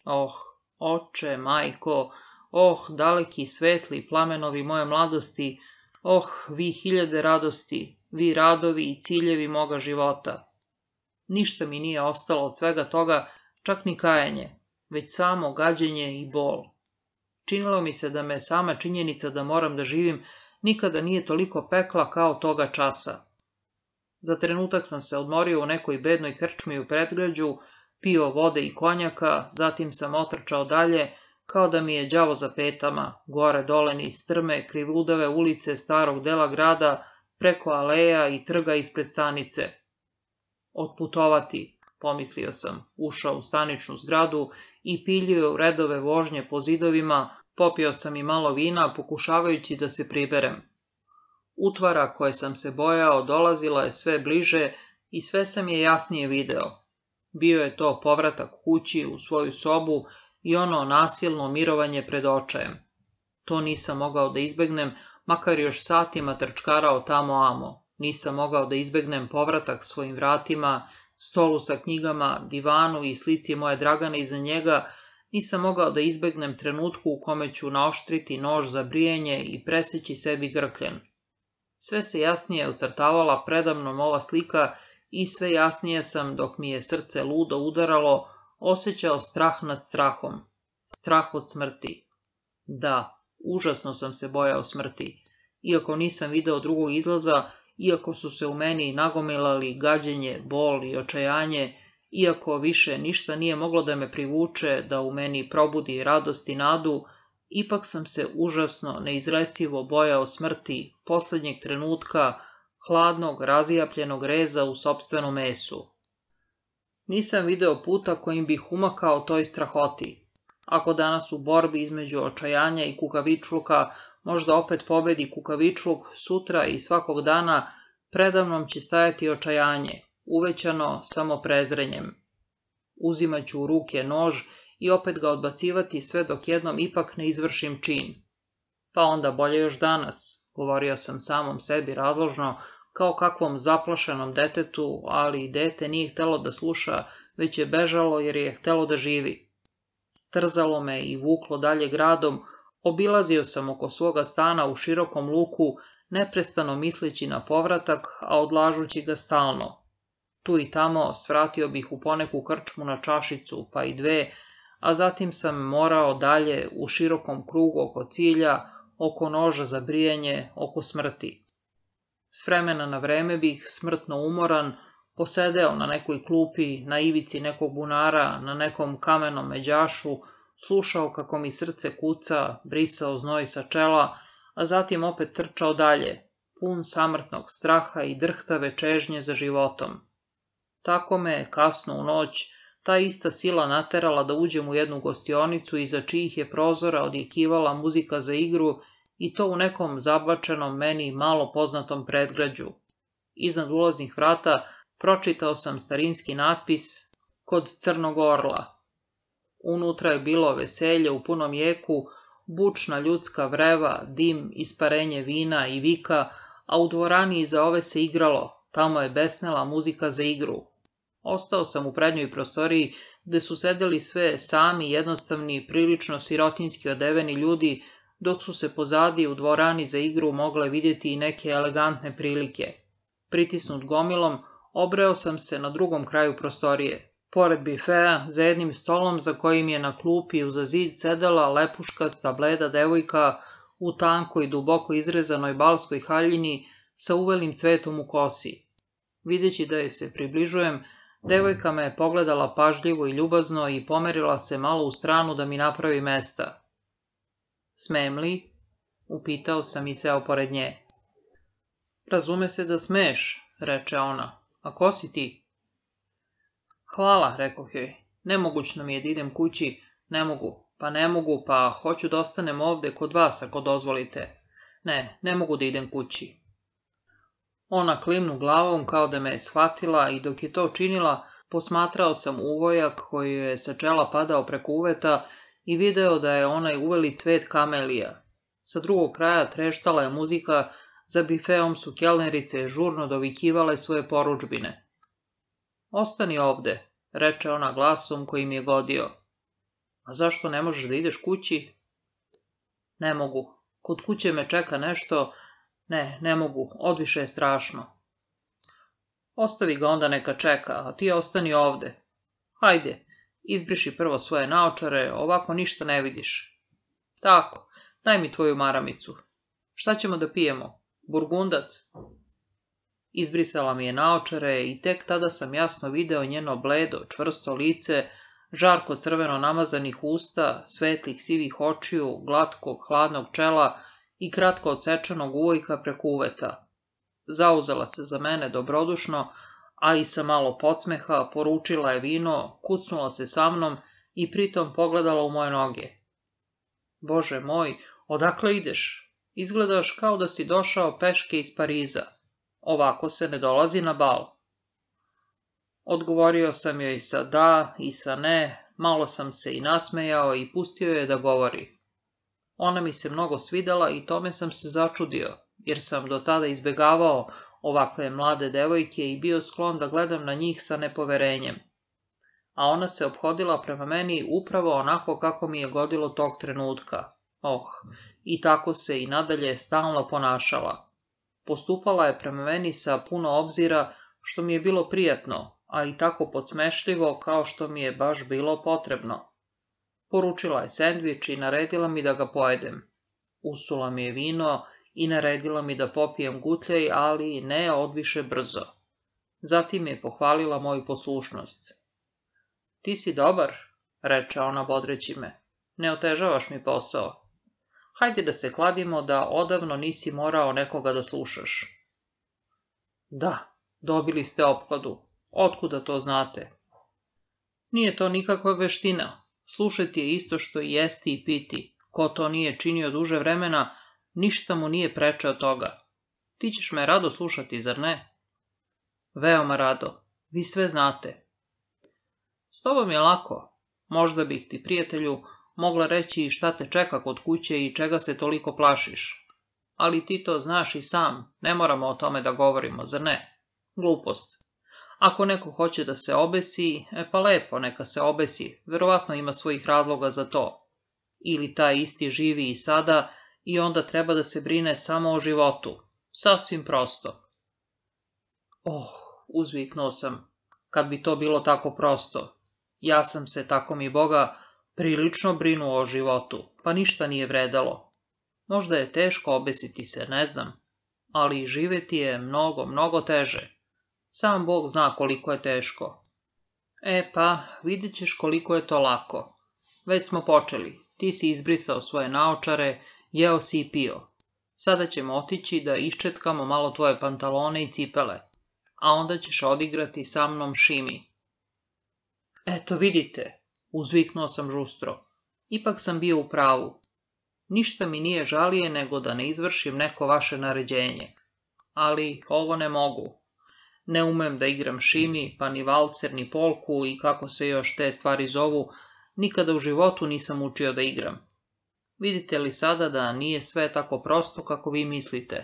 Speaker 1: Oh, oče, majko, oh, daleki, svetli plamenovi moje mladosti, Oh, vi hiljade radosti, vi radovi i ciljevi moga života. Ništa mi nije ostalo od svega toga, čak ni kajanje, već samo gađenje i bol. Činilo mi se da me sama činjenica da moram da živim nikada nije toliko pekla kao toga časa. Za trenutak sam se odmorio u nekoj bednoj krčmi u predgrađu, pio vode i konjaka, zatim sam otrčao dalje, kao da mi je đavo za petama, gore doleni niz strme, krivudave ulice starog dela grada, preko aleja i trga ispred stanice. Otputovati, pomislio sam, ušao u staničnu zgradu i u redove vožnje po zidovima, popio sam i malo vina pokušavajući da se priberem. Utvara koje sam se bojao dolazila je sve bliže i sve sam je jasnije video. Bio je to povratak kući u svoju sobu i ono nasilno mirovanje pred očajem. To nisam mogao da izbegnem, makar još satima trčkarao tamo-amo. Nisam mogao da izbegnem povratak svojim vratima, stolu sa knjigama, divanu i slici moje Dragane iza njega, nisam mogao da izbegnem trenutku u kome ću naoštriti nož za brijenje i preseći sebi grkljen. Sve se jasnije ucrtavala predamnom ova slika i sve jasnije sam, dok mi je srce ludo udaralo, Osjećao strah nad strahom. Strah od smrti. Da, užasno sam se bojao smrti. Iako nisam video drugog izlaza, iako su se u meni nagomilali gađenje, bol i očajanje, iako više ništa nije moglo da me privuče, da u meni probudi radost i nadu, ipak sam se užasno neizrecivo bojao smrti posljednjeg trenutka hladnog razijapljenog reza u sobstvenom mesu. Nisam video puta kojim bih umakao toj strahoti. Ako danas u borbi između očajanja i kukavičluka možda opet pobedi kukavičluk, sutra i svakog dana predavnom će stajati očajanje, uvećano samo prezrenjem. Uzimaću u ruke nož i opet ga odbacivati sve dok jednom ipak ne izvršim čin. Pa onda bolje još danas, govorio sam samom sebi razložno, kao kakvom zaplašenom detetu, ali i dete nije htelo da sluša, već je bežalo jer je htelo da živi. Trzalo me i vuklo dalje gradom, obilazio sam oko svoga stana u širokom luku, neprestano misleći na povratak, a odlažući ga stalno. Tu i tamo svratio bih u poneku krčmu na čašicu, pa i dve, a zatim sam morao dalje u širokom krugu oko cilja, oko noža za brijanje, oko smrti. S vremena na vreme bih, smrtno umoran, posedeo na nekoj klupi, na ivici nekog bunara, na nekom kamenom međašu, slušao kako mi srce kuca, brisao znoj sa čela, a zatim opet trčao dalje, pun samrtnog straha i drhtave čežnje za životom. Tako me, kasno u noć, ta ista sila naterala da uđem u jednu gostionicu iza čijih je prozora odjekivala muzika za igru i to u nekom zabačenom meni malo poznatom predgrađu. Iznad ulaznih vrata pročitao sam starinski natpis kod Crnog orla. Unutra je bilo veselje u punom jeku, bučna ljudska vreva, dim, isparenje vina i vika, a u dvorani iza ove se igralo, tamo je besnela muzika za igru. Ostao sam u prednjoj prostoriji gde su sedeli sve sami, jednostavni, prilično sirotinski odeveni ljudi dok su se pozadi u dvorani za igru mogle vidjeti i neke elegantne prilike. Pritisnut gomilom, obreo sam se na drugom kraju prostorije, pored bifea, za jednim stolom za kojim je na klupi uza zid sedela lepuškasta bleda devojka u tankoj duboko izrezanoj balskoj haljini sa uvelim cvetom u kosi. Videći da je se približujem, devojka me je pogledala pažljivo i ljubazno i pomerila se malo u stranu da mi napravi mesta. Smem li? Upitao sam i seo pored nje. Razume se da smeš, reče ona. A ko si ti? Hvala, rekao joj. Nemogućno mi je da idem kući. Ne mogu, pa ne mogu, pa hoću da ostanem ovde kod vas ako dozvolite. Ne, ne mogu da idem kući. Ona klimnu glavom kao da me je shvatila i dok je to činila, posmatrao sam uvojak koji je sa čela padao preko uveta i video da je onaj uveli cvet kamelija. Sa drugog kraja treštala je muzika, za bifeom su kelnerice žurno dovikivale svoje poručbine. Ostani ovde, reče ona glasom kojim je godio. A zašto ne možeš da ideš kući? Ne mogu. Kod kuće me čeka nešto. Ne, ne mogu. Odviše je strašno. Ostavi ga onda neka čeka, a ti ostani ovde. Hajde, Izbriši prvo svoje naočare, ovako ništa ne vidiš. Tako, daj mi tvoju maramicu. Šta ćemo da pijemo? Burgundac? Izbrisala mi je naočare i tek tada sam jasno video njeno bledo, čvrsto lice, žarko crveno namazanih usta, svetlih sivih očiju, glatkog, hladnog čela i kratko odsečenog uvojka preko uveta. Zauzela se za mene dobrodušno, a i sa malo podsmeha poručila je vino, kucnula se sa mnom i pritom pogledala u moje noge. Bože moj, odakle ideš? Izgledaš kao da si došao peške iz Pariza. Ovako se ne dolazi na bal. Odgovorio sam joj sa da i sa ne, malo sam se i nasmejao i pustio je da govori. Ona mi se mnogo svidala i tome sam se začudio, jer sam do tada izbegavao ovakve mlade devojke i bio sklon da gledam na njih sa nepoverenjem. A ona se obhodila prema meni upravo onako kako mi je godilo tog trenutka. Oh, i tako se i nadalje stalno ponašala. Postupala je prema meni sa puno obzira što mi je bilo prijatno, a i tako podsmešljivo kao što mi je baš bilo potrebno. Poručila je sendvič i naredila mi da ga pojedem. Usula mi je vino i naredila mi da popijem gutljaj, ali ne odviše brzo. Zatim je pohvalila moju poslušnost. Ti si dobar, reče ona bodreći me. Ne otežavaš mi posao. Hajde da se kladimo da odavno nisi morao nekoga da slušaš. Da, dobili ste opkladu. Otkuda to znate? Nije to nikakva veština. Slušati je isto što i jesti i piti. Ko to nije činio duže vremena, Ništa mu nije preče od toga. Ti ćeš me rado slušati, zar ne? Veoma rado. Vi sve znate. S tobom je lako. Možda bih ti, prijatelju, mogla reći šta te čeka kod kuće i čega se toliko plašiš. Ali ti to znaš i sam, ne moramo o tome da govorimo, zar ne? Glupost. Ako neko hoće da se obesi, e pa lepo, neka se obesi, verovatno ima svojih razloga za to. Ili taj isti živi i sada, i onda treba da se brine samo o životu. Sasvim prosto. Oh, uzviknuo sam, kad bi to bilo tako prosto. Ja sam se, tako mi Boga, prilično brinuo o životu, pa ništa nije vredalo. Možda je teško obesiti se, ne znam, ali živeti je mnogo, mnogo teže. Sam Bog zna koliko je teško. E pa, vidjet ćeš koliko je to lako. Već smo počeli, ti si izbrisao svoje naočare i pio, Sada ćemo otići da iščetkamo malo tvoje pantalone i cipele, a onda ćeš odigrati sa mnom šimi. Eto vidite, uzviknuo sam žustro. Ipak sam bio u pravu. Ništa mi nije žalije nego da ne izvršim neko vaše naređenje. Ali ovo ne mogu. Ne umem da igram šimi, pa ni valcer, ni polku i kako se još te stvari zovu, nikada u životu nisam učio da igram. Vidite li sada da nije sve tako prosto kako vi mislite?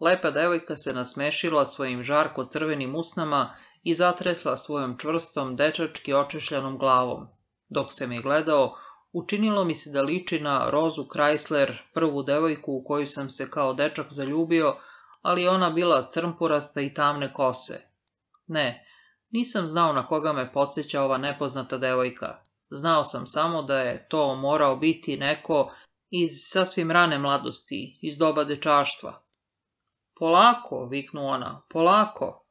Speaker 1: Lepa devojka se nasmešila svojim žarko crvenim usnama i zatresla svojom čvrstom, dečački očešljanom glavom. Dok se mi gledao, učinilo mi se da liči na Rozu Chrysler, prvu devojku u koju sam se kao dečak zaljubio, ali ona bila crmpurasta i tamne kose. Ne, nisam znao na koga me podsjeća ova nepoznata devojka. Znao sam samo da je to morao biti neko iz sasvim rane mladosti, iz doba dečaštva. Polako, viknu ona, polako.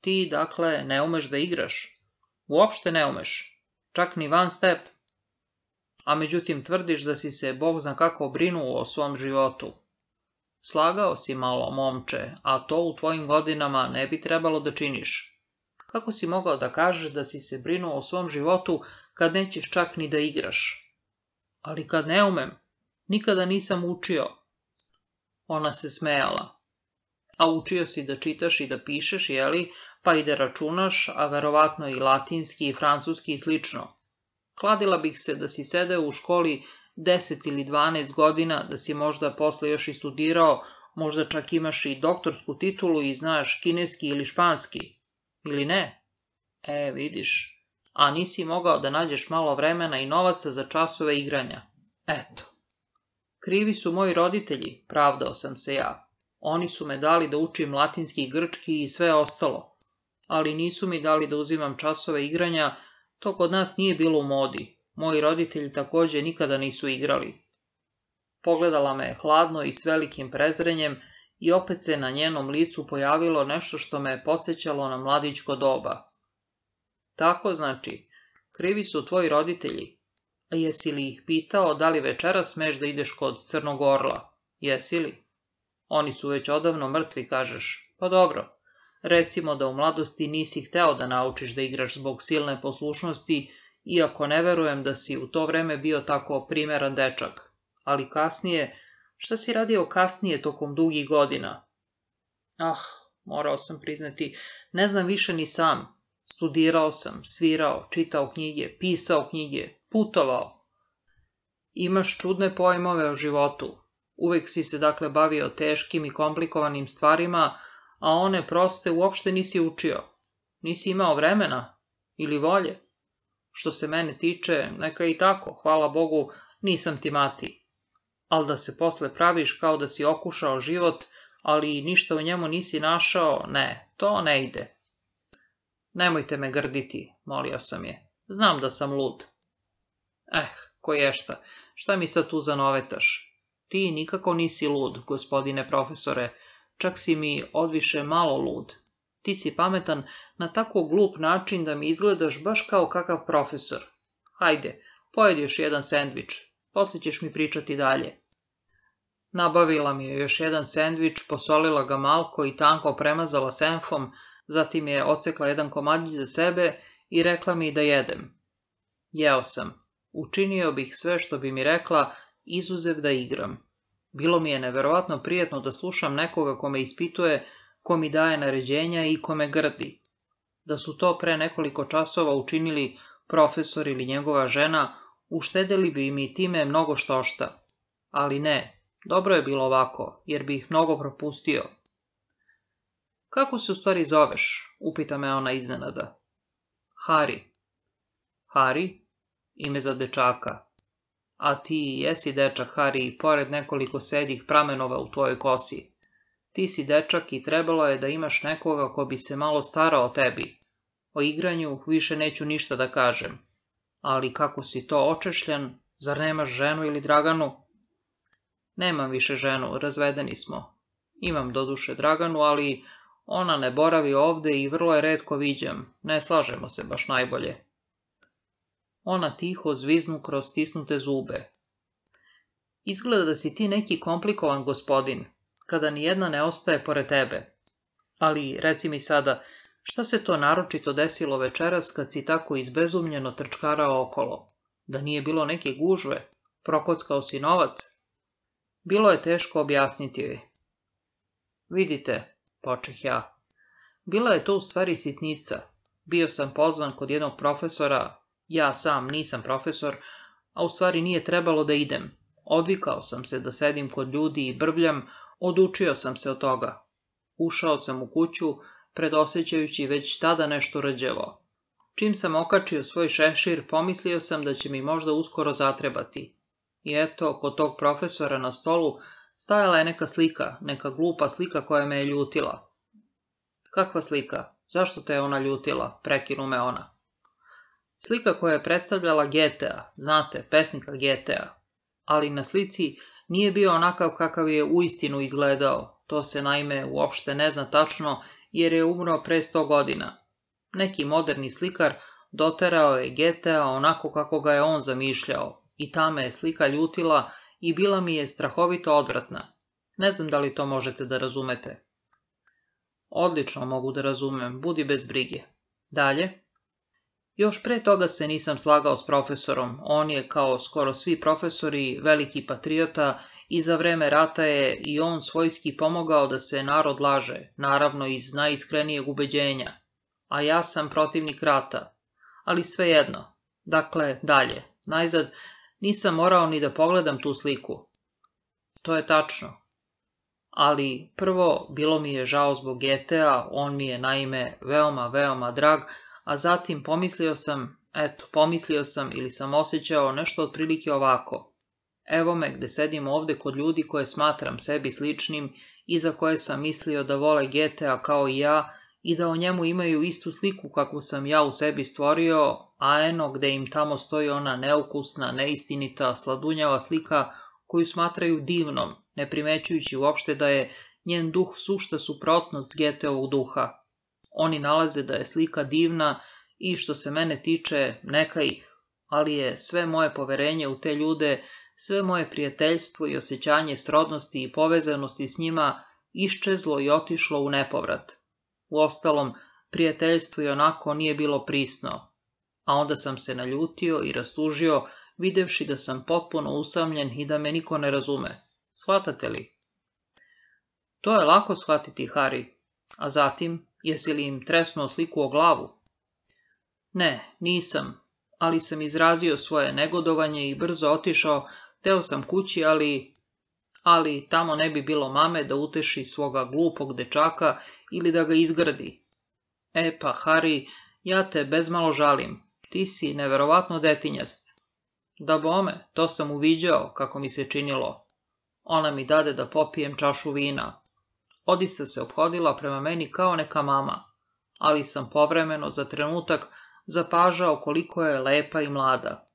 Speaker 1: Ti, dakle, ne umeš da igraš. Uopšte ne umeš. Čak ni van step. A međutim tvrdiš da si se Bog zna kako brinuo o svom životu. Slagao si malo, momče, a to u tvojim godinama ne bi trebalo da činiš. Kako si mogao da kažeš da si se brinuo o svom životu kad nećeš čak ni da igraš? Ali kad ne umem, nikada nisam učio. Ona se smejala. A učio si da čitaš i da pišeš, jeli, pa i da računaš, a verovatno i latinski i francuski i slično. Kladila bih se da si sedeo u školi 10 ili 12 godina, da si možda posle još i studirao, možda čak imaš i doktorsku titulu i znaš kineski ili španski ili ne? E, vidiš, a nisi mogao da nađeš malo vremena i novaca za časove igranja. Eto. Krivi su moji roditelji, pravdao sam se ja. Oni su me dali da učim latinski, i grčki i sve ostalo. Ali nisu mi dali da uzimam časove igranja, to kod nas nije bilo u modi. Moji roditelji također nikada nisu igrali. Pogledala me hladno i s velikim prezrenjem, i opet se na njenom licu pojavilo nešto što me je podsjećalo na mladićko doba. Tako znači, krivi su tvoji roditelji. jesi li ih pitao da li večera smeš da ideš kod Crnog Orla? Jesi li? Oni su već odavno mrtvi, kažeš. Pa dobro. Recimo da u mladosti nisi hteo da naučiš da igraš zbog silne poslušnosti, iako ne verujem da si u to vreme bio tako primjeran dečak. Ali kasnije, Šta si radio kasnije tokom dugih godina? Ah, morao sam priznati, ne znam više ni sam. Studirao sam, svirao, čitao knjige, pisao knjige, putovao. Imaš čudne pojmove o životu. Uvijek si se dakle bavio teškim i komplikovanim stvarima, a one proste uopšte nisi učio. Nisi imao vremena ili volje. Što se mene tiče, neka i tako, hvala Bogu, nisam ti mati ali da se posle praviš kao da si okušao život, ali ništa u njemu nisi našao, ne, to ne ide. Nemojte me grditi, molio sam je. Znam da sam lud. Eh, koješta, šta mi sad tu zanovetaš? Ti nikako nisi lud, gospodine profesore, čak si mi odviše malo lud. Ti si pametan na tako glup način da mi izgledaš baš kao kakav profesor. Hajde, pojedi još jedan sandvič. Poslije ćeš mi pričati dalje. Nabavila mi je još jedan sendvič, posolila ga malko i tanko premazala senfom, zatim je ocekla jedan komadić za sebe i rekla mi da jedem. Jeo sam. Učinio bih sve što bi mi rekla, izuzev da igram. Bilo mi je neverovatno prijetno da slušam nekoga ko me ispituje, ko mi daje naređenja i ko me grdi. Da su to pre nekoliko časova učinili profesor ili njegova žena, Uštedeli bi mi i time mnogo što Ali ne, dobro je bilo ovako, jer bi ih mnogo propustio. Kako se u stvari zoveš? Upita me ona iznenada. Hari. Hari? Ime za dečaka. A ti jesi dečak, Hari, i pored nekoliko sedih pramenova u tvojoj kosi. Ti si dečak i trebalo je da imaš nekoga ko bi se malo starao o tebi. O igranju više neću ništa da kažem ali kako si to očešljan, zar nemaš ženu ili Draganu? Nemam više ženu, razvedeni smo. Imam doduše Draganu, ali ona ne boravi ovdje i vrlo je redko viđam, ne slažemo se baš najbolje. Ona tiho zviznu kroz tisnute zube. Izgleda da si ti neki komplikovan gospodin, kada nijedna ne ostaje pored tebe. Ali, reci mi sada, Šta se to naročito desilo večeras kad si tako izbezumljeno trčkarao okolo? Da nije bilo neke gužve? Prokockao si novac? Bilo je teško objasniti joj. Vidite, počeh ja. Bila je to u stvari sitnica. Bio sam pozvan kod jednog profesora, ja sam nisam profesor, a u stvari nije trebalo da idem. Odvikao sam se da sedim kod ljudi i brbljam, odučio sam se od toga. Ušao sam u kuću, predosećajući već tada nešto rađevo. Čim sam okačio svoj šešir, pomislio sam da će mi možda uskoro zatrebati. I eto, kod tog profesora na stolu stajala je neka slika, neka glupa slika koja me je ljutila. Kakva slika? Zašto te je ona ljutila? Prekinu me ona. Slika koja je predstavljala Getea, znate, pesnika Getea. Ali na slici nije bio onakav kakav je uistinu izgledao. To se naime uopšte ne zna tačno jer je umro pre sto godina. Neki moderni slikar doterao je Getea onako kako ga je on zamišljao i ta me je slika ljutila i bila mi je strahovito odvratna. Ne znam da li to možete da razumete. Odlično mogu da razumem, budi bez brige. Dalje. Još pre toga se nisam slagao s profesorom, on je kao skoro svi profesori veliki patriota i za vreme rata je i on svojski pomogao da se narod laže, naravno iz najiskrenijeg ubeđenja. A ja sam protivnik rata. Ali svejedno. Dakle, dalje. Najzad, nisam morao ni da pogledam tu sliku. To je tačno. Ali prvo, bilo mi je žao zbog Getea, on mi je naime veoma, veoma drag, a zatim pomislio sam, eto, pomislio sam ili sam osjećao nešto otprilike ovako – Evo me gde sedim ovde kod ljudi koje smatram sebi sličnim i za koje sam mislio da vole GTA kao i ja i da o njemu imaju istu sliku kakvu sam ja u sebi stvorio, a eno gde im tamo stoji ona neukusna, neistinita, sladunjava slika koju smatraju divnom, ne primećujući uopšte da je njen duh sušta suprotnost Geteovog duha. Oni nalaze da je slika divna i što se mene tiče, neka ih, ali je sve moje poverenje u te ljude sve moje prijateljstvo i osjećanje srodnosti i povezanosti s njima iščezlo i otišlo u nepovrat. Uostalom, prijateljstvo i onako nije bilo prisno, a onda sam se naljutio i rastužio videvši da sam potpuno usamljen i da me niko ne razume. Shvatate li? To je lako shvatiti, Hari. A zatim, jesi li im tresnuo sliku o glavu? Ne, nisam, ali sam izrazio svoje negodovanje i brzo otišao Teo sam kući, ali... Ali tamo ne bi bilo mame da uteši svoga glupog dečaka ili da ga izgradi. E pa, Hari, ja te bezmalo žalim. Ti si neverovatno detinjast. Da bome, to sam uviđao, kako mi se činilo. Ona mi dade da popijem čašu vina. Odista se obhodila prema meni kao neka mama, ali sam povremeno za trenutak zapažao koliko je lepa i mlada.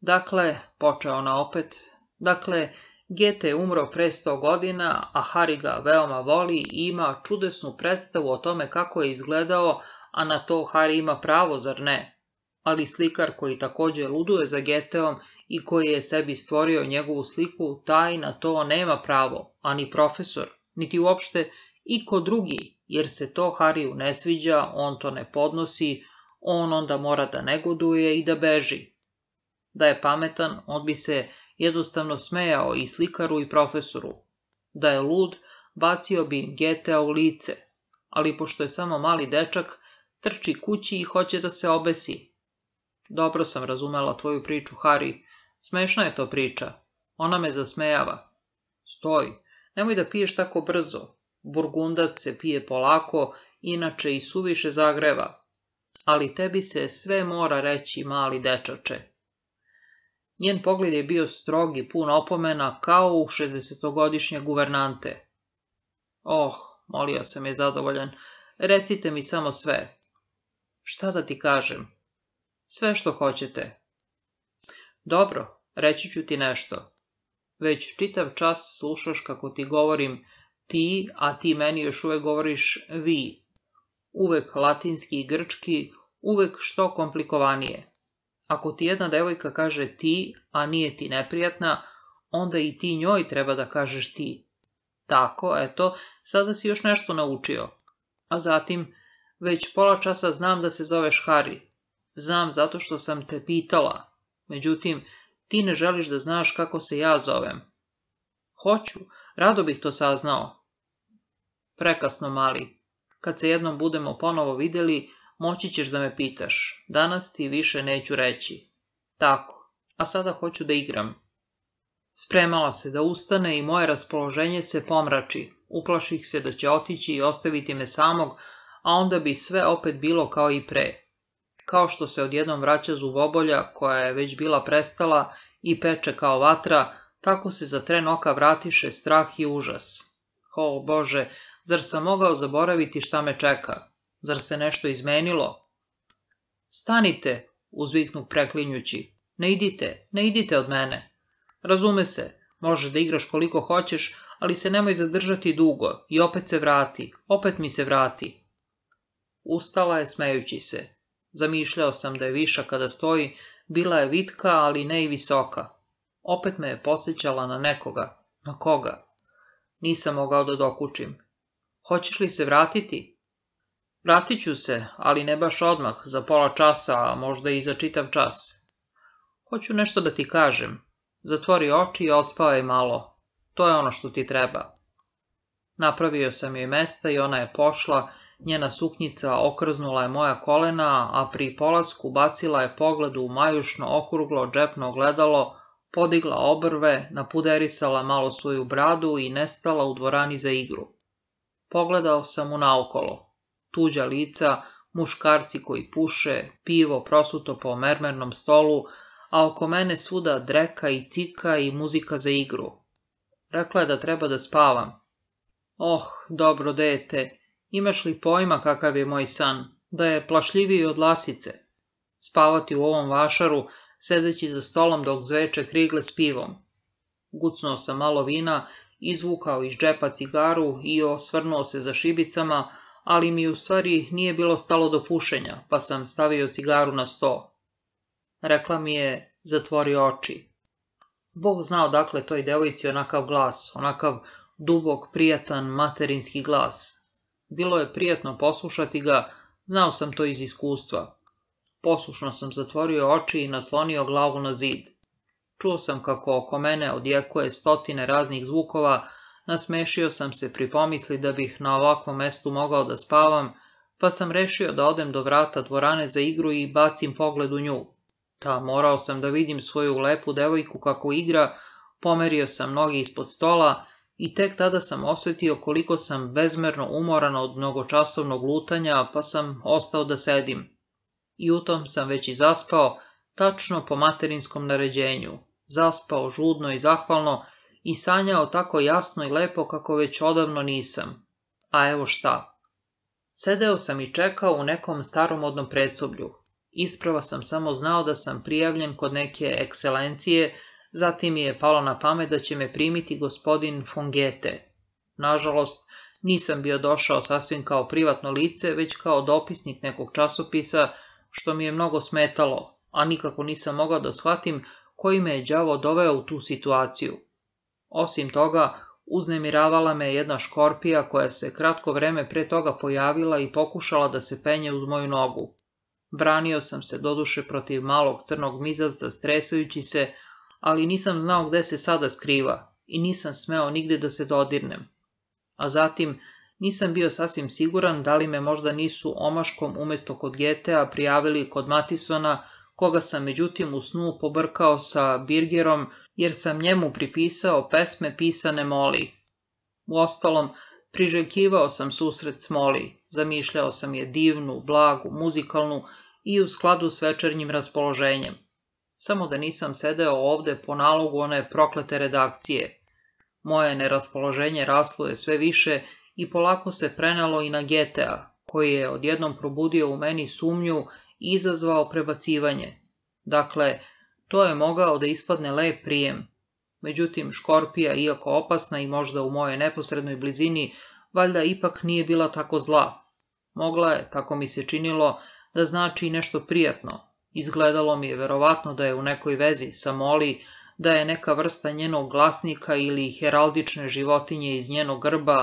Speaker 1: Dakle, počeo ona opet, dakle, Gete je umro pre sto godina, a Hari ga veoma voli i ima čudesnu predstavu o tome kako je izgledao, a na to Hari ima pravo, zar ne? Ali slikar koji također luduje za Geteom i koji je sebi stvorio njegovu sliku, taj na to nema pravo, ani profesor, niti uopšte ko drugi, jer se to Hariju ne sviđa, on to ne podnosi, on onda mora da negoduje i da beži. Da je pametan, on bi se jednostavno smejao i slikaru i profesoru. Da je lud, bacio bi im u lice. Ali pošto je samo mali dečak, trči kući i hoće da se obesi. Dobro sam razumela tvoju priču, Hari. Smešna je to priča. Ona me zasmejava. Stoj, nemoj da piješ tako brzo. Burgundac se pije polako, inače i suviše zagreva. Ali tebi se sve mora reći, mali dečače. Njen pogled je bio strog i pun opomena kao u šestdesetogodišnje guvernante. Oh, molio sam je zadovoljan, recite mi samo sve. Šta da ti kažem? Sve što hoćete. Dobro, reći ću ti nešto. Već čitav čas slušaš kako ti govorim ti, a ti meni još uvek govoriš vi. Uvek latinski i grčki, uvek što komplikovanije. Ako ti jedna devojka kaže ti, a nije ti neprijatna, onda i ti njoj treba da kažeš ti. Tako, eto, sada si još nešto naučio. A zatim, već pola časa znam da se zoveš Hari. Znam zato što sam te pitala. Međutim, ti ne želiš da znaš kako se ja zovem. Hoću, rado bih to saznao. Prekasno, mali. Kad se jednom budemo ponovo vidjeli, Moći ćeš da me pitaš, danas ti više neću reći. Tako, a sada hoću da igram. Spremala se da ustane i moje raspoloženje se pomrači. Uplaših se da će otići i ostaviti me samog, a onda bi sve opet bilo kao i pre. Kao što se odjednom vraća zubobolja koja je već bila prestala i peče kao vatra, tako se za tren oka vratiše strah i užas. O Bože, zar sam mogao zaboraviti šta me čeka? Zar se nešto izmenilo? Stanite, uzviknu preklinjući. Ne idite, ne idite od mene. Razume se, možeš da igraš koliko hoćeš, ali se nemoj zadržati dugo i opet se vrati, opet mi se vrati. Ustala je smejući se. Zamišljao sam da je viša kada stoji, bila je vitka, ali ne i visoka. Opet me je posjećala na nekoga. Na koga? Nisam mogao da dokučim. Hoćeš li se vratiti? Vratit ću se, ali ne baš odmah, za pola časa, a možda i za čitav čas. Hoću nešto da ti kažem. Zatvori oči i odspavaj malo. To je ono što ti treba. Napravio sam joj mesta i ona je pošla, njena suknjica okrznula je moja kolena, a pri polasku bacila je pogled u majušno okruglo džepno gledalo, podigla obrve, napuderisala malo svoju bradu i nestala u dvorani za igru. Pogledao sam mu naokolo tuđa lica, muškarci koji puše, pivo prosuto po mermernom stolu, a oko mene svuda dreka i cika i muzika za igru. Rekla je da treba da spavam. Oh, dobro dete, imaš li pojma kakav je moj san, da je plašljiviji od lasice. Spavati u ovom vašaru, sedeći za stolom dok zveče krigle s pivom. Gucnuo sam malo vina, izvukao iz džepa cigaru i osvrnuo se za šibicama, ali mi u stvari nije bilo stalo do pušenja, pa sam stavio cigaru na sto. Rekla mi je, zatvori oči. Bog zna odakle toj devojci onakav glas, onakav dubok, prijatan, materinski glas. Bilo je prijatno poslušati ga, znao sam to iz iskustva. Poslušno sam zatvorio oči i naslonio glavu na zid. Čuo sam kako oko mene odjekuje stotine raznih zvukova, Nasmešio sam se pri pomisli da bih na ovakvom mestu mogao da spavam, pa sam rešio da odem do vrata dvorane za igru i bacim pogled u nju. Ta morao sam da vidim svoju lepu devojku kako igra, pomerio sam noge ispod stola i tek tada sam osjetio koliko sam bezmerno umoran od mnogočasovnog lutanja, pa sam ostao da sedim. I u tom sam već i zaspao, tačno po materinskom naređenju. Zaspao žudno i zahvalno, i sanjao tako jasno i lepo kako već odavno nisam. A evo šta. Sedeo sam i čekao u nekom staromodnom predsoblju. Isprava sam samo znao da sam prijavljen kod neke ekscelencije, zatim mi je palo na pamet da će me primiti gospodin Fongete. Nažalost, nisam bio došao sasvim kao privatno lice, već kao dopisnik nekog časopisa, što mi je mnogo smetalo, a nikako nisam mogao da shvatim koji me je đavo doveo u tu situaciju. Osim toga, uznemiravala me jedna škorpija koja se kratko vreme pre toga pojavila i pokušala da se penje uz moju nogu. Branio sam se doduše protiv malog crnog mizavca stresajući se, ali nisam znao gde se sada skriva i nisam smeo nigde da se dodirnem. A zatim, nisam bio sasvim siguran da li me možda nisu omaškom umesto kod GTA prijavili kod Matisona, koga sam međutim u snu pobrkao sa Birgerom jer sam njemu pripisao pesme pisane Moli. Uostalom, priželjkivao sam susret s Moli, zamišljao sam je divnu, blagu, muzikalnu i u skladu s večernjim raspoloženjem. Samo da nisam sedeo ovde po nalogu one proklete redakcije. Moje neraspoloženje raslo je sve više i polako se prenalo i na GTA, koji je odjednom probudio u meni sumnju i izazvao prebacivanje. Dakle, to je mogao da ispadne lep prijem. Međutim, škorpija, iako opasna i možda u mojoj neposrednoj blizini, valjda ipak nije bila tako zla. Mogla je, tako mi se činilo, da znači i nešto prijatno. Izgledalo mi je verovatno da je u nekoj vezi sa Moli, da je neka vrsta njenog glasnika ili heraldične životinje iz njenog grba,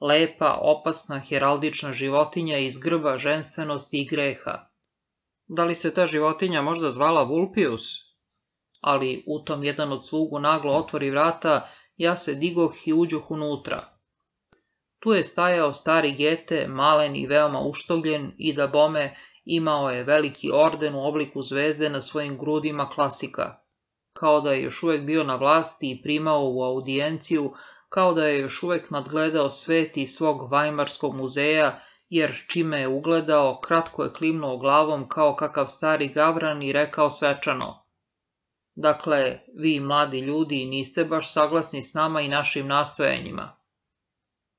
Speaker 1: lepa, opasna heraldična životinja iz grba ženstvenosti i greha. Da li se ta životinja možda zvala Vulpius? ali u tom jedan od slugu naglo otvori vrata, ja se digoh i uđoh unutra. Tu je stajao stari gete, malen i veoma uštogljen, i da bome imao je veliki orden u obliku zvezde na svojim grudima klasika, kao da je još uvijek bio na vlasti i primao u audijenciju, kao da je još uvijek nadgledao sveti i svog vajmarskog muzeja, jer čime je ugledao, kratko je klimnuo glavom kao kakav stari gavran i rekao svečano – Dakle, vi mladi ljudi niste baš saglasni s nama i našim nastojanjima.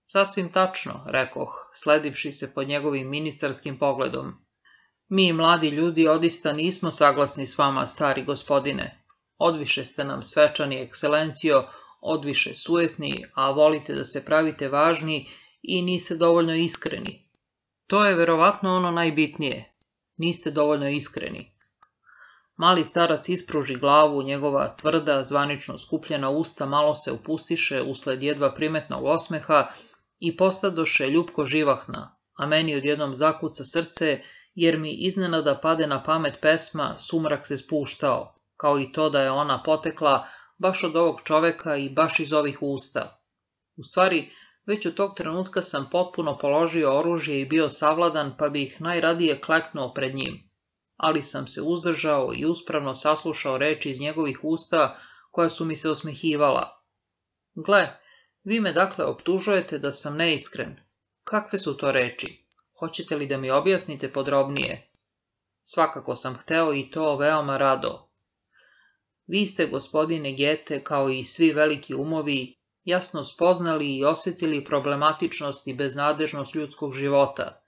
Speaker 1: Sasvim tačno, rekoh, sledivši se pod njegovim ministarskim pogledom. Mi, mladi ljudi, odista nismo saglasni s vama, stari gospodine. Odviše ste nam svečani, ekscelencijo, odviše sujetni, a volite da se pravite važni i niste dovoljno iskreni. To je verovatno ono najbitnije. Niste dovoljno iskreni. Mali starac ispruži glavu, njegova tvrda, zvanično skupljena usta malo se upustiše usled jedva primetnog osmeha i postadoše ljubko živahna, a meni odjednom zakuca srce, jer mi iznenada pade na pamet pesma Sumrak se spuštao, kao i to da je ona potekla baš od ovog čoveka i baš iz ovih usta. U stvari, već od tog trenutka sam potpuno položio oružje i bio savladan, pa bih najradije kleknuo pred njim ali sam se uzdržao i uspravno saslušao reči iz njegovih usta koja su mi se osmehivala. Gle, vi me dakle optužujete da sam neiskren. Kakve su to reči? Hoćete li da mi objasnite podrobnije? Svakako sam hteo i to veoma rado. Vi ste, gospodine Gete, kao i svi veliki umovi, jasno spoznali i osjetili problematičnost i beznadežnost ljudskog života.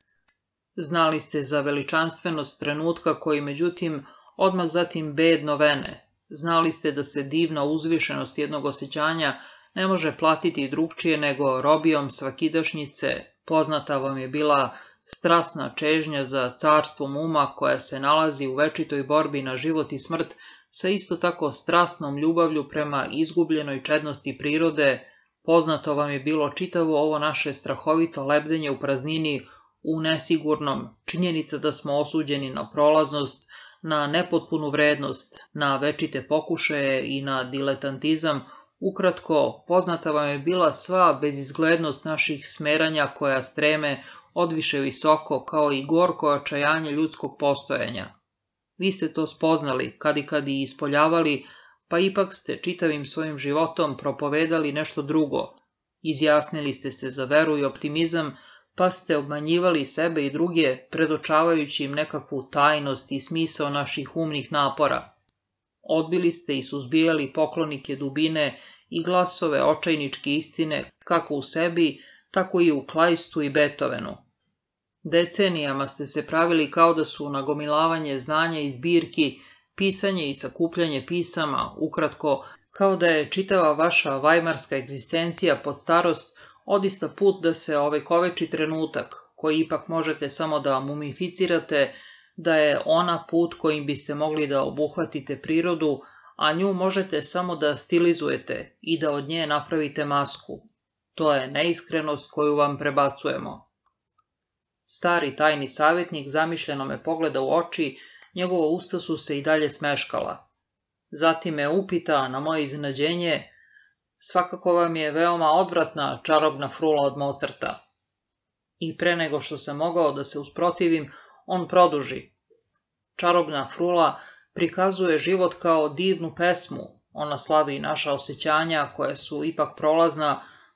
Speaker 1: Znali ste za veličanstvenost trenutka koji međutim odmah zatim bedno vene. Znali ste da se divna uzvišenost jednog osjećanja ne može platiti drugčije nego robijom svakidašnjice. Poznata vam je bila strasna čežnja za carstvo uma koja se nalazi u večitoj borbi na život i smrt sa isto tako strasnom ljubavlju prema izgubljenoj čednosti prirode, poznato vam je bilo čitavo ovo naše strahovito lebdenje u praznini u nesigurnom, činjenica da smo osuđeni na prolaznost, na nepotpunu vrednost, na večite pokušaje i na diletantizam, ukratko, poznata vam je bila sva bezizglednost naših smeranja koja streme odviše visoko kao i gorko očajanje ljudskog postojanja. Vi ste to spoznali, kad i kad i ispoljavali, pa ipak ste čitavim svojim životom propovedali nešto drugo. Izjasnili ste se za veru i optimizam, pa ste obmanjivali sebe i druge, predočavajući im nekakvu tajnost i smisao naših umnih napora. Odbili ste i suzbijali poklonike dubine i glasove očajničke istine kako u sebi, tako i u Klajstu i Beethovenu. Decenijama ste se pravili kao da su nagomilavanje znanja i zbirki, pisanje i sakupljanje pisama, ukratko, kao da je čitava vaša vajmarska egzistencija pod starost odista put da se ovaj koveči trenutak, koji ipak možete samo da mumificirate, da je ona put kojim biste mogli da obuhvatite prirodu, a nju možete samo da stilizujete i da od nje napravite masku. To je neiskrenost koju vam prebacujemo. Stari tajni savjetnik zamišljeno me pogleda u oči, njegova usta su se i dalje smeškala. Zatim me upita, na moje iznenađenje, Svakako vam je veoma odvratna čarobna frula od Mozarta. I pre nego što sam mogao da se usprotivim, on produži. Čarobna frula prikazuje život kao divnu pesmu. Ona slavi naša osjećanja koje su ipak prolazna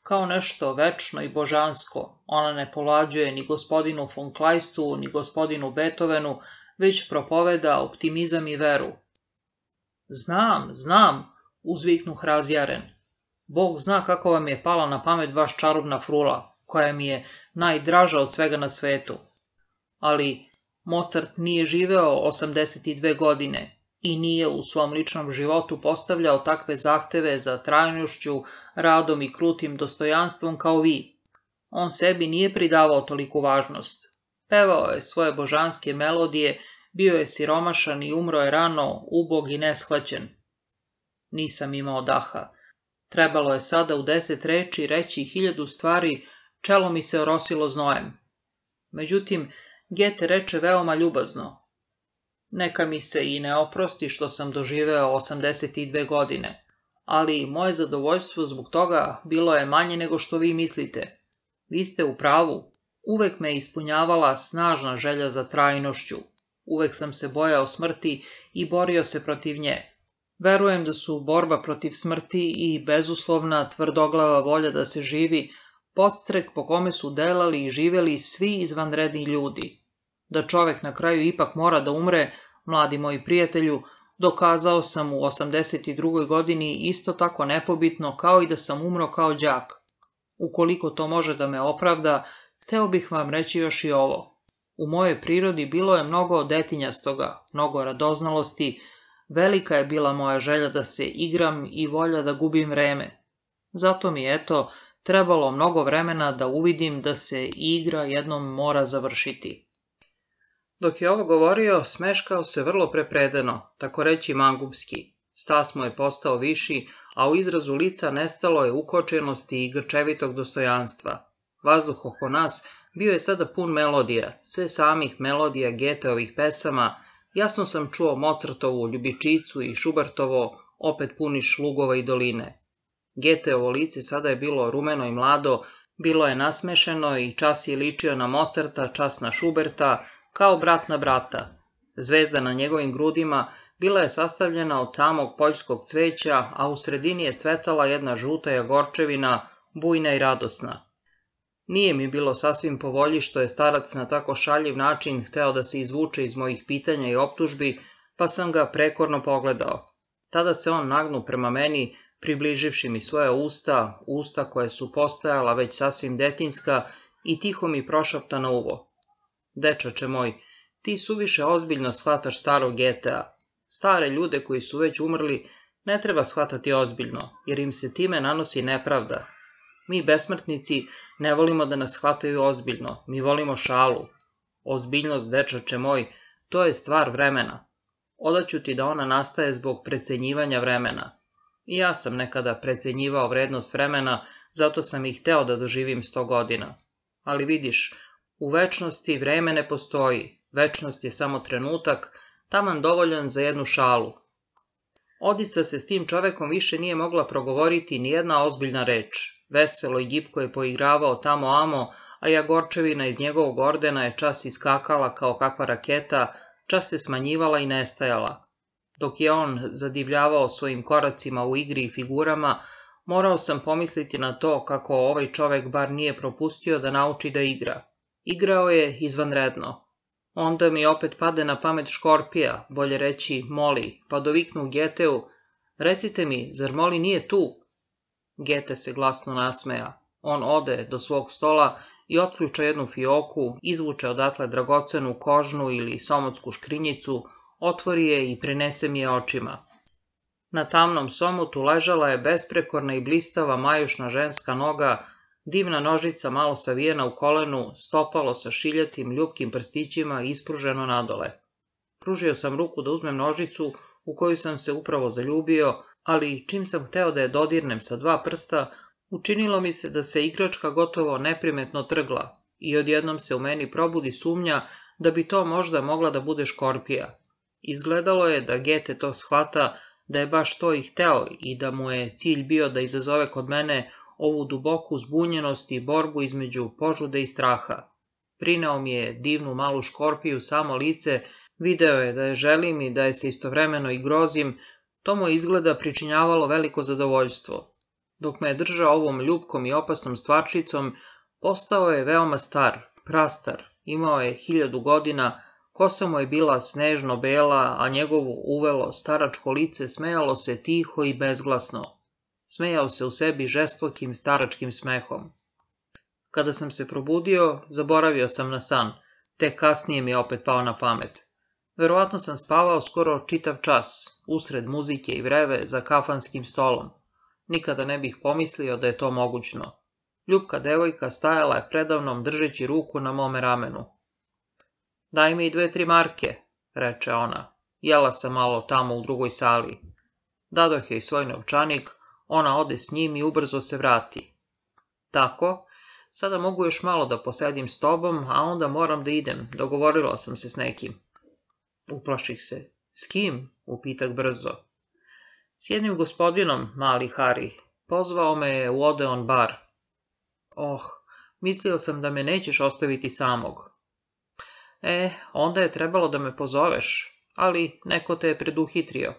Speaker 1: kao nešto večno i božansko. Ona ne polađuje ni gospodinu von Kleistu, ni gospodinu Beethovenu, već propoveda optimizam i veru. Znam, znam, uzviknu razjaren. Bog zna kako vam je pala na pamet vaš čarobna frula, koja mi je najdraža od svega na svetu. Ali Mozart nije živeo 82 godine i nije u svom ličnom životu postavljao takve zahteve za trajnošću, radom i krutim dostojanstvom kao vi. On sebi nije pridavao toliku važnost. Pevao je svoje božanske melodije, bio je siromašan i umro je rano, ubog i neshvaćen. Nisam imao daha Trebalo je sada u deset reči reći hiljadu stvari, čelo mi se orosilo znojem. Međutim, Gete reče veoma ljubazno. Neka mi se i ne oprosti što sam doživeo 82 godine, ali moje zadovoljstvo zbog toga bilo je manje nego što vi mislite. Vi ste u pravu, uvek me ispunjavala snažna želja za trajnošću. Uvek sam se bojao smrti i borio se protiv nje. Verujem da su borba protiv smrti i bezuslovna tvrdoglava volja da se živi podstrek po kome su delali i živeli svi izvanredni ljudi. Da čovek na kraju ipak mora da umre, mladi moji prijatelju, dokazao sam u 82. godini isto tako nepobitno kao i da sam umro kao đak. Ukoliko to može da me opravda, hteo bih vam reći još i ovo. U moje prirodi bilo je mnogo detinjastoga, mnogo radoznalosti, Velika je bila moja želja da se igram i volja da gubim vreme. Zato mi je, to trebalo mnogo vremena da uvidim da se igra jednom mora završiti. Dok je ovo govorio, smeškao se vrlo prepredeno, tako reći mangupski. Stas mu je postao viši, a u izrazu lica nestalo je ukočenosti i grčevitog dostojanstva. Vazduh oko nas bio je sada pun melodija, sve samih melodija Geteovih pesama, Jasno sam čuo Mozartovu ljubičicu i Šubertovo opet puniš lugova i doline. ovo lice sada je bilo rumeno i mlado, bilo je nasmešeno i čas je ličio na Mozarta, čas na Šuberta, kao brat na brata. Zvezda na njegovim grudima bila je sastavljena od samog poljskog cveća, a u sredini je cvetala jedna žuta jagorčevina, bujna i radosna. Nije mi bilo sasvim po volji što je starac na tako šaljiv način hteo da se izvuče iz mojih pitanja i optužbi, pa sam ga prekorno pogledao. Tada se on nagnu prema meni, približivši mi svoja usta, usta koje su postajala već sasvim detinska, i tiho mi prošapta na uvo. Dečače moj, ti suviše ozbiljno shvataš starog GTA. Stare ljude koji su već umrli ne treba shvatati ozbiljno, jer im se time nanosi nepravda. Mi besmrtnici ne volimo da nas hvataju ozbiljno, mi volimo šalu. Ozbiljnost, dečače moj, to je stvar vremena. Odaću ti da ona nastaje zbog precenjivanja vremena. I ja sam nekada precenjivao vrednost vremena, zato sam i hteo da doživim sto godina. Ali vidiš, u večnosti vreme ne postoji, večnost je samo trenutak, taman dovoljan za jednu šalu. Odista se s tim čovekom više nije mogla progovoriti ni jedna ozbiljna reč, Veselo i gipko je poigravao tamo amo, a Jagorčevina iz njegovog ordena je čas iskakala kao kakva raketa, čas se smanjivala i nestajala. Dok je on zadivljavao svojim koracima u igri i figurama, morao sam pomisliti na to kako ovaj čovek bar nije propustio da nauči da igra. Igrao je izvanredno. Onda mi opet pade na pamet Škorpija, bolje reći Moli, pa doviknu Geteu, recite mi, zar Moli nije tu? Gete se glasno nasmeja. On ode do svog stola i otključa jednu fioku, izvuče odatle dragocenu kožnu ili somotsku škrinjicu, otvori je i prinese mi je očima. Na tamnom somotu ležala je besprekorna i blistava majušna ženska noga, divna nožica malo savijena u kolenu, stopalo sa šiljetim ljubkim prstićima ispruženo nadole. Pružio sam ruku da uzmem nožicu u koju sam se upravo zaljubio, ali čim sam hteo da je dodirnem sa dva prsta, učinilo mi se da se igračka gotovo neprimetno trgla i odjednom se u meni probudi sumnja da bi to možda mogla da bude škorpija. Izgledalo je da Gete to shvata da je baš to i hteo i da mu je cilj bio da izazove kod mene ovu duboku zbunjenost i borbu između požude i straha. Prinao mi je divnu malu škorpiju samo lice, video je da je želim i da je se istovremeno i grozim, to mu je izgleda pričinjavalo veliko zadovoljstvo. Dok me je držao ovom ljubkom i opasnom stvarčicom, postao je veoma star, prastar, imao je hiljadu godina, kosa mu je bila snežno bela, a njegovo uvelo staračko lice smejalo se tiho i bezglasno. Smejao se u sebi žestokim staračkim smehom. Kada sam se probudio, zaboravio sam na san, te kasnije mi je opet pao na pamet. Verovatno sam spavao skoro čitav čas, usred muzike i vreve za kafanskim stolom. Nikada ne bih pomislio da je to mogućno. Ljubka devojka stajala je predavnom držeći ruku na mome ramenu. Daj mi dve, tri marke, reče ona. Jela sam malo tamo u drugoj sali. Dadoh i svoj novčanik, ona ode s njim i ubrzo se vrati. Tako, sada mogu još malo da posedim s tobom, a onda moram da idem, dogovorila sam se s nekim. Uplaših se. S kim? Upitak brzo. S jednim gospodinom, mali Hari. Pozvao me je u Odeon bar. Oh, mislio sam da me nećeš ostaviti samog. E, onda je trebalo da me pozoveš, ali neko te je preduhitrio.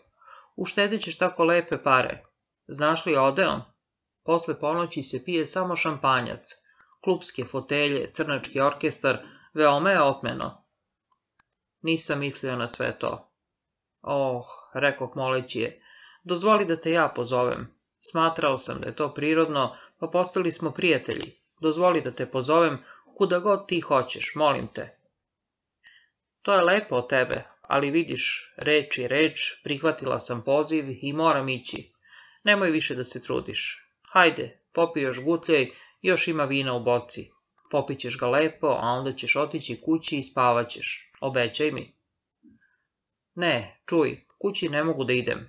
Speaker 1: Uštedit ćeš tako lepe pare. Znaš li Odeon? Posle ponoći se pije samo šampanjac. Klubske fotelje, crnački orkestar, veoma je otmeno. Nisam mislio na sve to. Oh, rekoh moleći je, dozvoli da te ja pozovem. Smatrao sam da je to prirodno, pa postali smo prijatelji. Dozvoli da te pozovem kuda god ti hoćeš, molim te. To je lepo od tebe, ali vidiš, reč je reč, prihvatila sam poziv i moram ići. Nemoj više da se trudiš. Hajde, popi još gutljaj, još ima vina u boci. Popićeš ga lepo, a onda ćeš otići kući i spavaćeš. Obećaj mi. Ne, čuj, kući ne mogu da idem.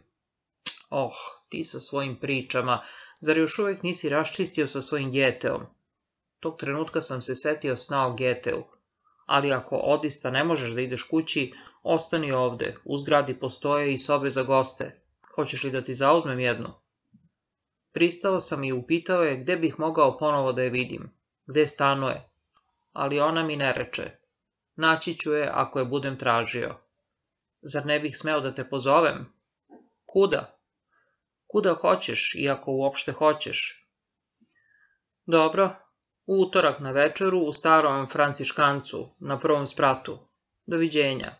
Speaker 1: Oh, ti sa svojim pričama, zar još uvijek nisi raščistio sa svojim djeteom? Tog trenutka sam se setio sna o geteu. Ali ako odista ne možeš da ideš kući, ostani ovde, u zgradi postoje i sobe za goste. Hoćeš li da ti zauzmem jednu? Pristao sam i upitao je gdje bih mogao ponovo da je vidim gde stanuje, ali ona mi ne reče. Naći ću je ako je budem tražio. Zar ne bih smeo da te pozovem? Kuda? Kuda hoćeš, iako uopšte hoćeš? Dobro, u utorak na večeru u starom Franciškancu, na prvom spratu. Doviđenja.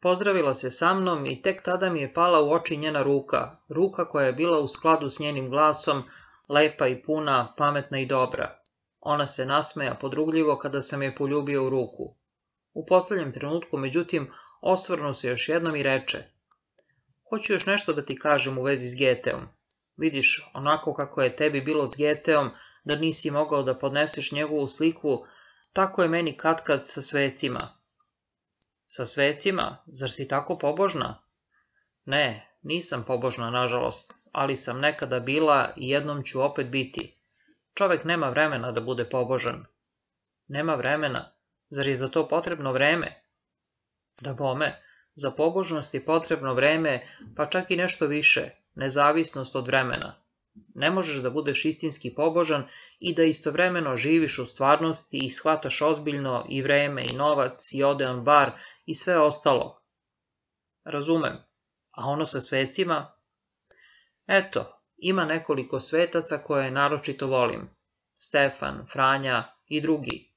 Speaker 1: Pozdravila se sa mnom i tek tada mi je pala u oči njena ruka, ruka koja je bila u skladu s njenim glasom, lepa i puna, pametna i dobra. Ona se nasmeja podrugljivo kada sam je poljubio u ruku. U posljednjem trenutku, međutim, osvrnu se još jednom i reče. Hoću još nešto da ti kažem u vezi s Geteom. Vidiš, onako kako je tebi bilo s Geteom, da nisi mogao da podneseš njegovu sliku, tako je meni katkad sa svecima. Sa svecima? Zar si tako pobožna? Ne, nisam pobožna, nažalost, ali sam nekada bila i jednom ću opet biti. Čovek nema vremena da bude pobožan. Nema vremena? Zar je za to potrebno vreme? Da bome, za pobožnost je potrebno vreme, pa čak i nešto više, nezavisnost od vremena. Ne možeš da budeš istinski pobožan i da istovremeno živiš u stvarnosti i shvataš ozbiljno i vreme i novac i odean bar i sve ostalo. Razumem, a ono sa svecima? Eto, ima nekoliko svetaca koje naročito volim. Stefan, Franja i drugi.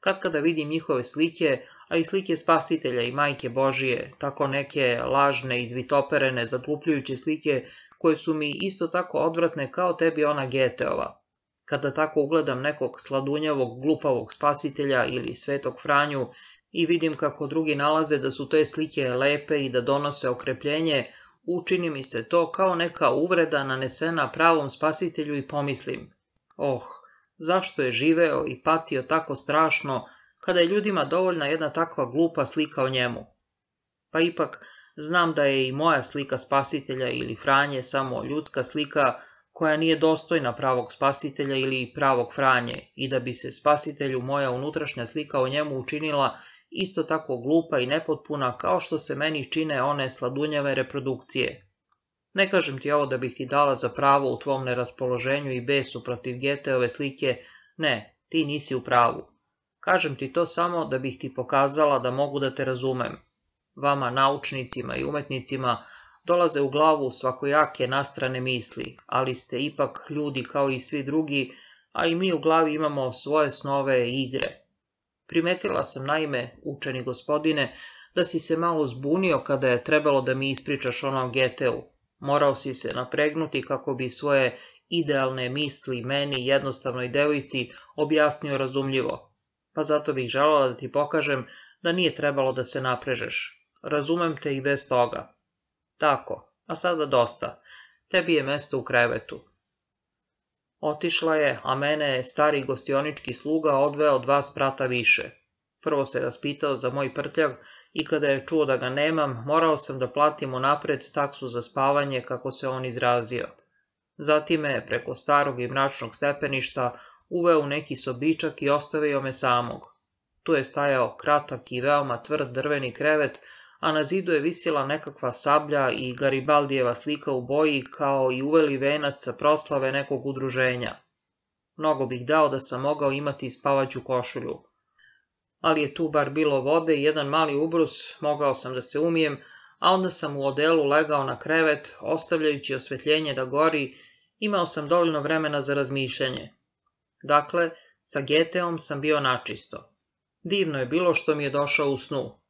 Speaker 1: Kad kada vidim njihove slike, a i slike spasitelja i majke Božije, tako neke lažne, izvitoperene, zatlupljujuće slike koje su mi isto tako odvratne kao tebi ona Geteova. Kada tako ugledam nekog sladunjavog, glupavog spasitelja ili svetog Franju, i vidim kako drugi nalaze da su te slike lepe i da donose okrepljenje, učini mi se to kao neka uvreda nanesena pravom spasitelju i pomislim. Oh, zašto je živeo i patio tako strašno, kada je ljudima dovoljna jedna takva glupa slika o njemu. Pa ipak, znam da je i moja slika spasitelja ili Franje samo ljudska slika koja nije dostojna pravog spasitelja ili pravog Franje i da bi se spasitelju moja unutrašnja slika o njemu učinila isto tako glupa i nepotpuna kao što se meni čine one sladunjave reprodukcije. Ne kažem ti ovo da bih ti dala za pravo u tvom neraspoloženju i besu protiv ove slike, ne, ti nisi u pravu. Kažem ti to samo da bih ti pokazala da mogu da te razumem. Vama, naučnicima i umetnicima, dolaze u glavu svakojake nastrane misli, ali ste ipak ljudi kao i svi drugi, a i mi u glavi imamo svoje snove i igre. Primetila sam naime, učeni gospodine, da si se malo zbunio kada je trebalo da mi ispričaš ono Geteu. Morao si se napregnuti kako bi svoje idealne misli meni, jednostavnoj devojci, objasnio razumljivo. Pa zato bih želala da ti pokažem da nije trebalo da se naprežeš. Razumem te i bez toga. Tako, a sada dosta. Tebi je mesto u krevetu. Otišla je, a mene je stari gostionički sluga odveo dva sprata više. Prvo se raspitao za moj prtljak i kada je čuo da ga nemam, morao sam da platim napred taksu za spavanje, kako se on izrazio. Zatim me je preko starog i mračnog stepeništa uveo u neki sobičak i ostavio me samog. Tu je stajao kratak i veoma tvrd drveni krevet a na zidu je visjela nekakva sablja i Garibaldijeva slika u boji kao i uveli venac sa proslave nekog udruženja. Mnogo bih dao da sam mogao imati spavaću košulju. Ali je tu bar bilo vode i jedan mali ubrus, mogao sam da se umijem, a onda sam u odelu legao na krevet, ostavljajući osvetljenje da gori, imao sam dovoljno vremena za razmišljanje. Dakle, sa Geteom sam bio načisto. Divno je bilo što mi je došao u snu.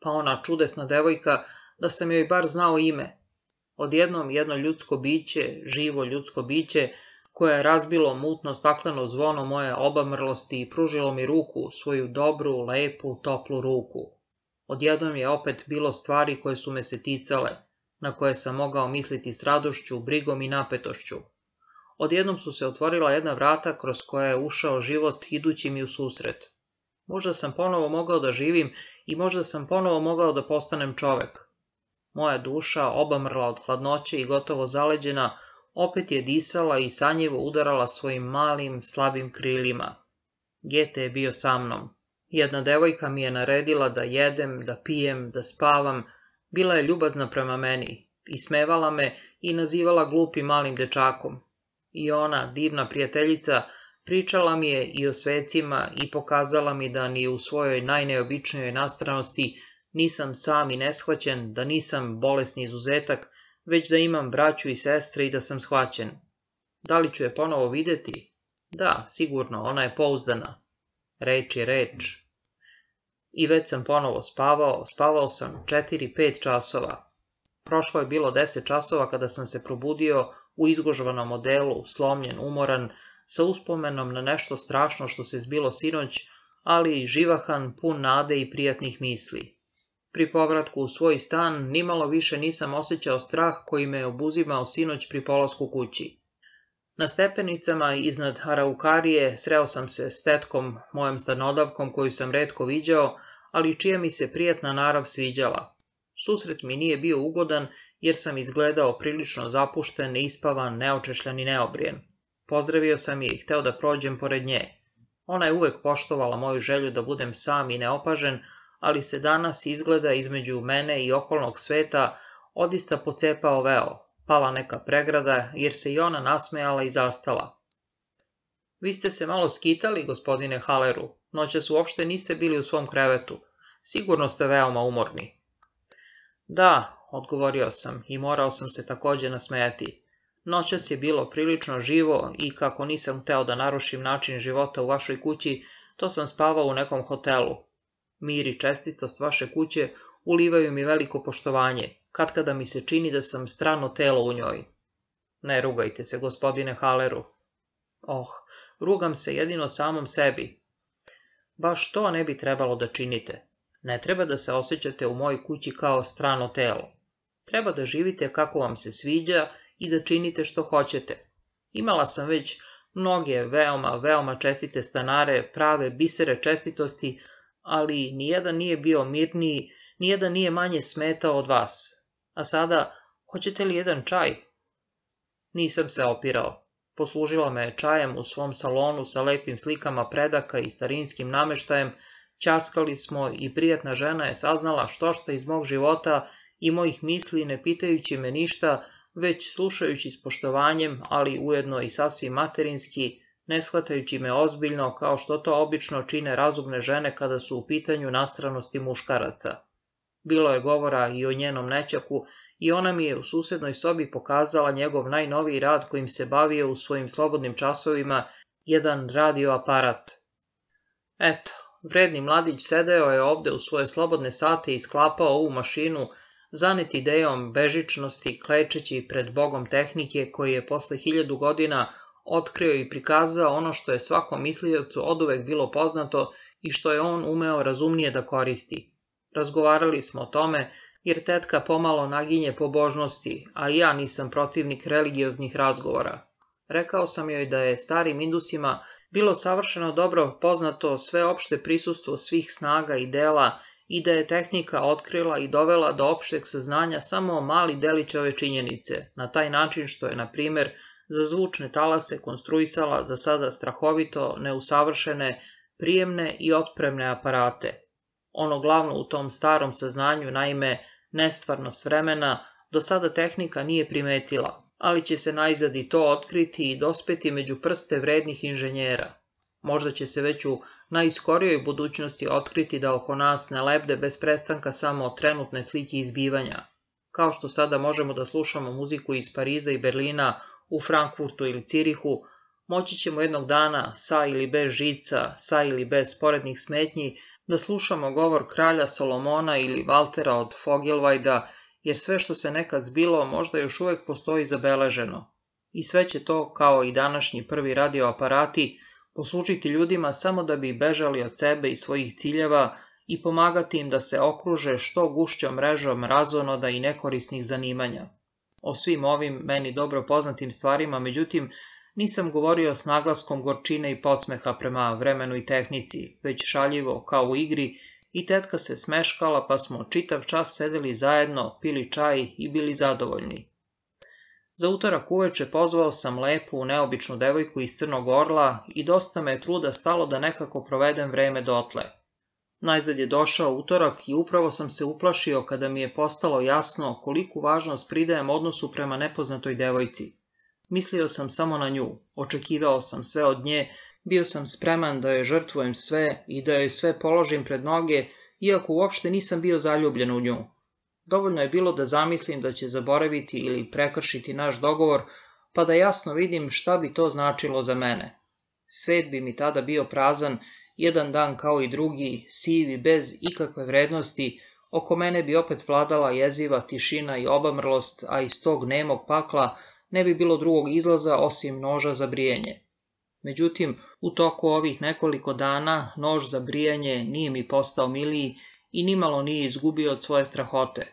Speaker 1: Pa ona čudesna devojka, da sam joj bar znao ime. Odjednom jedno ljudsko biće, živo ljudsko biće, koje je razbilo mutno stakleno zvono moje obamrlosti i pružilo mi ruku, svoju dobru, lepu, toplu ruku. Odjednom je opet bilo stvari koje su me se ticale, na koje sam mogao misliti s radošću, brigom i napetošću. Odjednom su se otvorila jedna vrata kroz koja je ušao život idući mi u susret. Možda sam ponovo mogao da živim i možda sam ponovo mogao da postanem čovek. Moja duša, obamrla od hladnoće i gotovo zaleđena, opet je disala i sanjevo udarala svojim malim, slabim krilima. Gete je bio sa mnom. Jedna devojka mi je naredila da jedem, da pijem, da spavam. Bila je ljubazna prema meni. Ismevala me i nazivala glupim malim dečakom. I ona, divna prijateljica, Pričala mi je i o svecima i pokazala mi da ni u svojoj najneobičnijoj nastranosti nisam sam i neshvaćen, da nisam bolesni izuzetak, već da imam braću i sestre i da sam shvaćen. Da li ću je ponovo videti? Da, sigurno, ona je pouzdana. Reč je reč. I već sam ponovo spavao, spavao sam 4-5 časova. Prošlo je bilo 10 časova kada sam se probudio u izgožovanom modelu, slomljen, umoran, sa uspomenom na nešto strašno što se zbilo sinoć, ali živahan, pun nade i prijatnih misli. Pri povratku u svoj stan nimalo više nisam osjećao strah koji me je obuzimao sinoć pri polasku kući. Na stepenicama iznad Haraukarije sreo sam se s tetkom, mojom stanodavkom koju sam redko viđao, ali čija mi se prijatna narav sviđala. Susret mi nije bio ugodan jer sam izgledao prilično zapušten, ispavan, neočešljan i neobrijen. Pozdravio sam je i hteo da prođem pored nje. Ona je uvek poštovala moju želju da budem sam i neopažen, ali se danas izgleda između mene i okolnog sveta odista pocepao veo, pala neka pregrada, jer se i ona nasmejala i zastala. Vi ste se malo skitali, gospodine Haleru, noćas uopšte niste bili u svom krevetu. Sigurno ste veoma umorni. Da, odgovorio sam i morao sam se također nasmejati. Noćas je bilo prilično živo i kako nisam teo da narušim način života u vašoj kući, to sam spavao u nekom hotelu. Mir i čestitost vaše kuće ulivaju mi veliko poštovanje, kad kada mi se čini da sam strano telo u njoj. Ne rugajte se, gospodine Haleru. Oh, rugam se jedino samom sebi. Baš to ne bi trebalo da činite. Ne treba da se osjećate u mojoj kući kao strano telo. Treba da živite kako vam se sviđa i da činite što hoćete. Imala sam već mnoge veoma, veoma čestite stanare, prave bisere čestitosti, ali nijedan nije bio mirniji, nijedan nije manje smetao od vas. A sada, hoćete li jedan čaj? Nisam se opirao. Poslužila me je čajem u svom salonu sa lepim slikama predaka i starinskim nameštajem, Ćaskali smo i prijatna žena je saznala što što iz mog života i mojih misli ne pitajući me ništa, već slušajući s poštovanjem, ali ujedno i sasvim materinski, ne shvatajući me ozbiljno kao što to obično čine razumne žene kada su u pitanju nastranosti muškaraca. Bilo je govora i o njenom nećaku i ona mi je u susjednoj sobi pokazala njegov najnoviji rad kojim se bavio u svojim slobodnim časovima, jedan radioaparat. Eto, vredni mladić sedeo je ovde u svoje slobodne sate i sklapao ovu mašinu zanet idejom bežičnosti klečeći pred bogom tehnike koji je posle hiljadu godina otkrio i prikazao ono što je svakom od oduvek bilo poznato i što je on umeo razumnije da koristi. Razgovarali smo o tome, jer tetka pomalo naginje pobožnosti, a ja nisam protivnik religioznih razgovora. Rekao sam joj da je starim indusima bilo savršeno dobro poznato sveopšte prisustvo svih snaga i dela i da je tehnika otkrila i dovela do opšteg saznanja samo mali delić ove činjenice, na taj način što je, na primjer, za zvučne talase konstruisala za sada strahovito neusavršene prijemne i otpremne aparate. Ono glavno u tom starom saznanju, naime, nestvarnost vremena, do sada tehnika nije primetila, ali će se najzad i to otkriti i dospeti među prste vrednih inženjera. Možda će se već u najskorijoj budućnosti otkriti da oko nas ne lebde bez prestanka samo trenutne slike izbivanja, kao što sada možemo da slušamo muziku iz Pariza i Berlina u Frankfurtu ili Cirihu, moći ćemo jednog dana, sa ili bez žica, sa ili bez sporednih smetnji, da slušamo govor kralja Solomona ili Valtera od Fogelvajda, jer sve što se nekad zbilo možda još uvek postoji zabeleženo. I sve će to, kao i današnji prvi radioaparati, poslužiti ljudima samo da bi bežali od sebe i svojih ciljeva i pomagati im da se okruže što gušćom mrežom razonoda i nekorisnih zanimanja. O svim ovim meni dobro poznatim stvarima, međutim, nisam govorio s naglaskom gorčine i podsmeha prema vremenu i tehnici, već šaljivo kao u igri i tetka se smeškala pa smo čitav čas sedeli zajedno, pili čaj i bili zadovoljni. Za utorak uveče pozvao sam lepu, neobičnu devojku iz Crnog Orla i dosta me je truda stalo da nekako provedem vreme dotle. Najzad je došao utorak i upravo sam se uplašio kada mi je postalo jasno koliku važnost pridajem odnosu prema nepoznatoj devojci. Mislio sam samo na nju, očekivao sam sve od nje, bio sam spreman da joj žrtvujem sve i da joj sve položim pred noge, iako uopšte nisam bio zaljubljen u nju. Dovoljno je bilo da zamislim da će zaboraviti ili prekršiti naš dogovor, pa da jasno vidim šta bi to značilo za mene. Svet bi mi tada bio prazan, jedan dan kao i drugi, sivi, bez ikakve vrednosti, oko mene bi opet vladala jeziva tišina i obamrlost, a iz tog nemog pakla ne bi bilo drugog izlaza osim noža za brijenje. Međutim, u toku ovih nekoliko dana nož za brijanje nije mi postao miliji i nimalo nije izgubio od svoje strahote.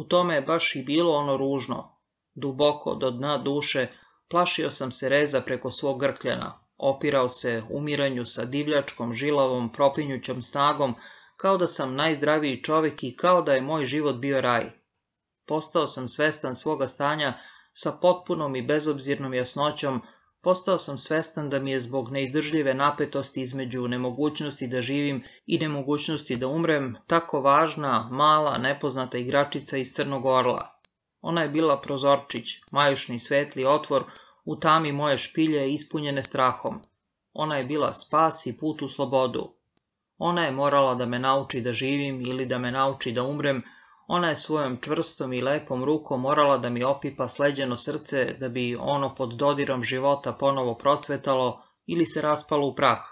Speaker 1: U tome je baš i bilo ono ružno. Duboko, do dna duše, plašio sam se reza preko svog grkljena. Opirao se umiranju sa divljačkom, žilavom, propinjućom snagom, kao da sam najzdraviji čovjek i kao da je moj život bio raj. Postao sam svestan svoga stanja sa potpunom i bezobzirnom jasnoćom Postao sam svestan da mi je zbog neizdržljive napetosti između nemogućnosti da živim i nemogućnosti da umrem tako važna, mala, nepoznata igračica iz Crnog Orla. Ona je bila prozorčić, majušni svetli otvor u tami moje špilje ispunjene strahom. Ona je bila spas i put u slobodu. Ona je morala da me nauči da živim ili da me nauči da umrem, ona je svojom čvrstom i lepom rukom morala da mi opipa sleđeno srce da bi ono pod dodirom života ponovo procvetalo ili se raspalo u prah.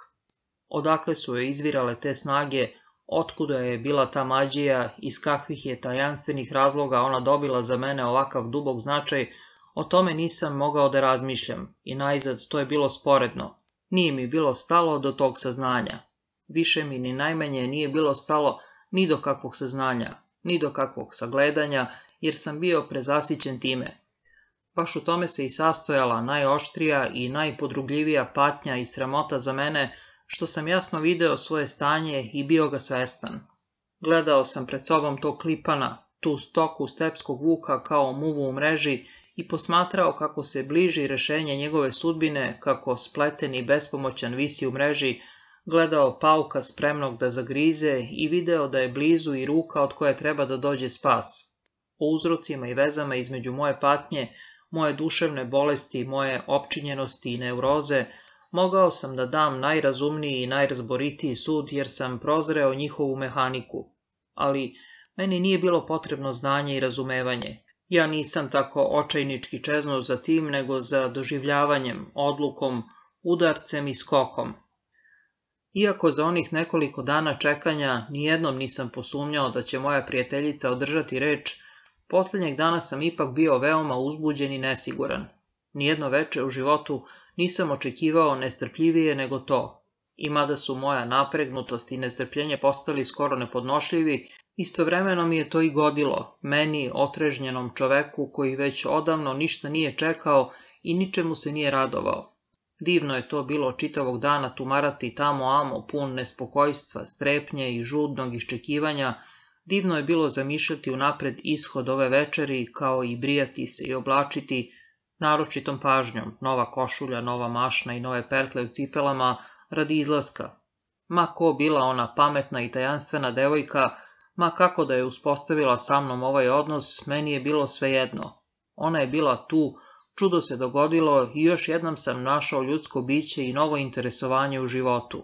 Speaker 1: Odakle su joj izvirale te snage, otkuda je bila ta mađija, iz kakvih je tajanstvenih razloga ona dobila za mene ovakav dubog značaj, o tome nisam mogao da razmišljam i najzad to je bilo sporedno. Nije mi bilo stalo do tog saznanja. Više mi ni najmanje nije bilo stalo ni do kakvog saznanja, ni do kakvog sagledanja, jer sam bio prezasićen time. Baš u tome se i sastojala najoštrija i najpodrugljivija patnja i sramota za mene, što sam jasno video svoje stanje i bio ga svestan. Gledao sam pred sobom tog klipana, tu stoku stepskog vuka kao muvu u mreži i posmatrao kako se bliži rešenje njegove sudbine, kako spleten i bespomoćan visi u mreži, gledao pauka spremnog da zagrize i video da je blizu i ruka od koje treba da dođe spas. O uzrocima i vezama između moje patnje, moje duševne bolesti, moje opčinjenosti i neuroze, mogao sam da dam najrazumniji i najrazboritiji sud jer sam prozreo njihovu mehaniku. Ali meni nije bilo potrebno znanje i razumevanje. Ja nisam tako očajnički čeznuo za tim nego za doživljavanjem, odlukom, udarcem i skokom. Iako za onih nekoliko dana čekanja nijednom nisam posumnjao da će moja prijateljica održati reč, posljednjeg dana sam ipak bio veoma uzbuđen i nesiguran. Nijedno veče u životu nisam očekivao nestrpljivije nego to. I mada su moja napregnutost i nestrpljenje postali skoro nepodnošljivi, istovremeno mi je to i godilo, meni, otrežnjenom čoveku koji već odavno ništa nije čekao i ničemu se nije radovao. Divno je to bilo čitavog dana tumarati tamo amo pun nespokojstva, strepnje i žudnog iščekivanja. Divno je bilo zamišljati unapred ishod ove večeri kao i brijati se i oblačiti naročitom pažnjom, nova košulja, nova mašna i nove pertle u cipelama radi izlaska. Ma ko bila ona pametna i tajanstvena devojka, ma kako da je uspostavila sa mnom ovaj odnos, meni je bilo svejedno. Ona je bila tu, Čudo se dogodilo i još jednom sam našao ljudsko biće i novo interesovanje u životu.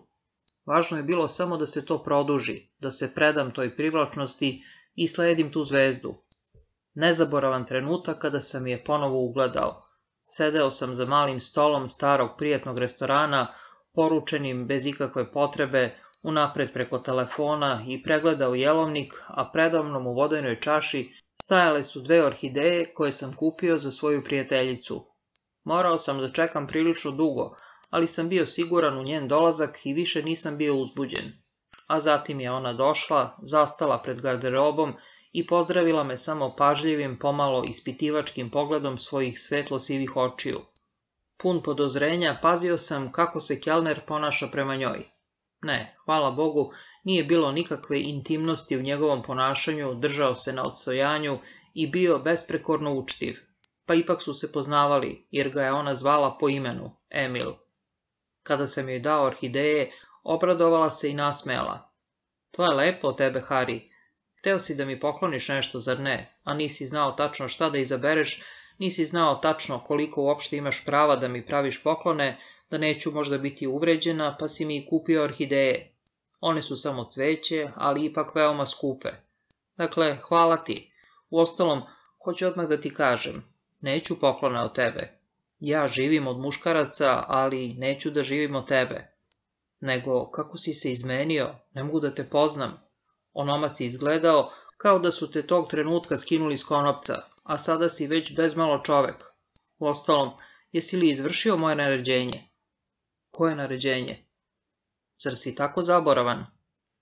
Speaker 1: Važno je bilo samo da se to produži, da se predam toj privlačnosti i sledim tu zvezdu. Nezaboravan trenutak kada sam je ponovo ugledao. Sedeo sam za malim stolom starog prijetnog restorana, poručenim bez ikakve potrebe, unapred preko telefona i pregledao jelovnik, a predomnom u vodenoj čaši Stajale su dve orhideje koje sam kupio za svoju prijateljicu. Morao sam da čekam prilično dugo, ali sam bio siguran u njen dolazak i više nisam bio uzbuđen. A zatim je ona došla, zastala pred garderobom i pozdravila me samo pažljivim, pomalo ispitivačkim pogledom svojih svetlo-sivih očiju. Pun podozrenja pazio sam kako se Kjelner ponaša prema njoj. Ne, hvala Bogu, nije bilo nikakve intimnosti u njegovom ponašanju, držao se na odstojanju i bio besprekorno učtiv. Pa ipak su se poznavali, jer ga je ona zvala po imenu, Emil. Kada sam joj dao orhideje, obradovala se i nasmela. To je lepo od tebe, Hari. Hteo si da mi pokloniš nešto, zar ne? A nisi znao tačno šta da izabereš, nisi znao tačno koliko uopšte imaš prava da mi praviš poklone, da neću možda biti uvređena, pa si mi kupio orhideje. One su samo cveće, ali ipak veoma skupe. Dakle, hvala ti. Uostalom, hoću odmah da ti kažem, neću poklona od tebe. Ja živim od muškaraca, ali neću da živim od tebe. Nego, kako si se izmenio, ne mogu da te poznam. Onomac je izgledao kao da su te tog trenutka skinuli s konopca, a sada si već bezmalo čovek. Uostalom, jesi li izvršio moje naređenje? Koje naređenje? Zar si tako zaboravan?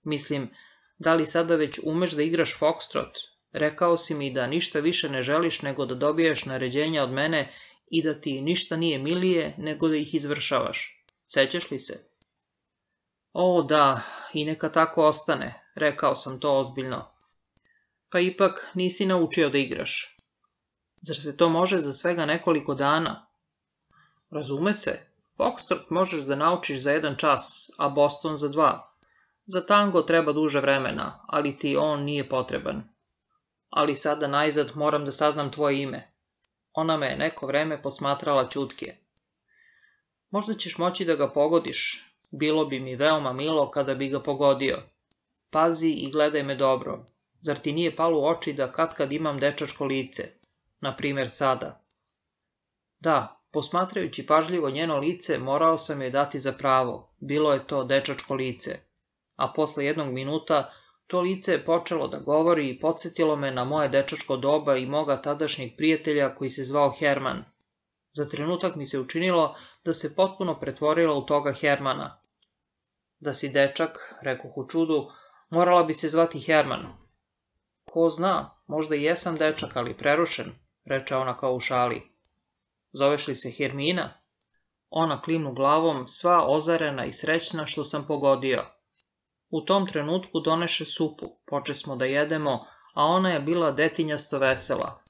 Speaker 1: Mislim, da li sada već umeš da igraš Foxtrot? Rekao si mi da ništa više ne želiš nego da dobiješ naređenja od mene i da ti ništa nije milije nego da ih izvršavaš. Sećaš li se? O da, i neka tako ostane, rekao sam to ozbiljno. Pa ipak nisi naučio da igraš. Zar se to može za svega nekoliko dana? Razume se, Foxtrot možeš da naučiš za jedan čas, a Boston za dva. Za tango treba duže vremena, ali ti on nije potreban. Ali sada najzad moram da saznam tvoje ime. Ona me je neko vreme posmatrala čutke. Možda ćeš moći da ga pogodiš. Bilo bi mi veoma milo kada bi ga pogodio. Pazi i gledaj me dobro. Zar ti nije palo u oči da kad kad imam dečačko lice? Naprimjer sada. Da, Posmatrajući pažljivo njeno lice, morao sam joj dati za pravo. Bilo je to dečačko lice. A posle jednog minuta, to lice je počelo da govori i podsjetilo me na moje dečačko doba i moga tadašnjeg prijatelja koji se zvao Herman. Za trenutak mi se učinilo da se potpuno pretvorila u toga Hermana. Da si dečak, rekoh u čudu, morala bi se zvati Herman. Ko zna, možda i jesam dečak, ali prerušen, reče ona kao u šali. Zoveš li se Hermina? Ona klimnu glavom, sva ozarena i srećna što sam pogodio. U tom trenutku doneše supu, poče smo da jedemo, a ona je bila detinjasto vesela.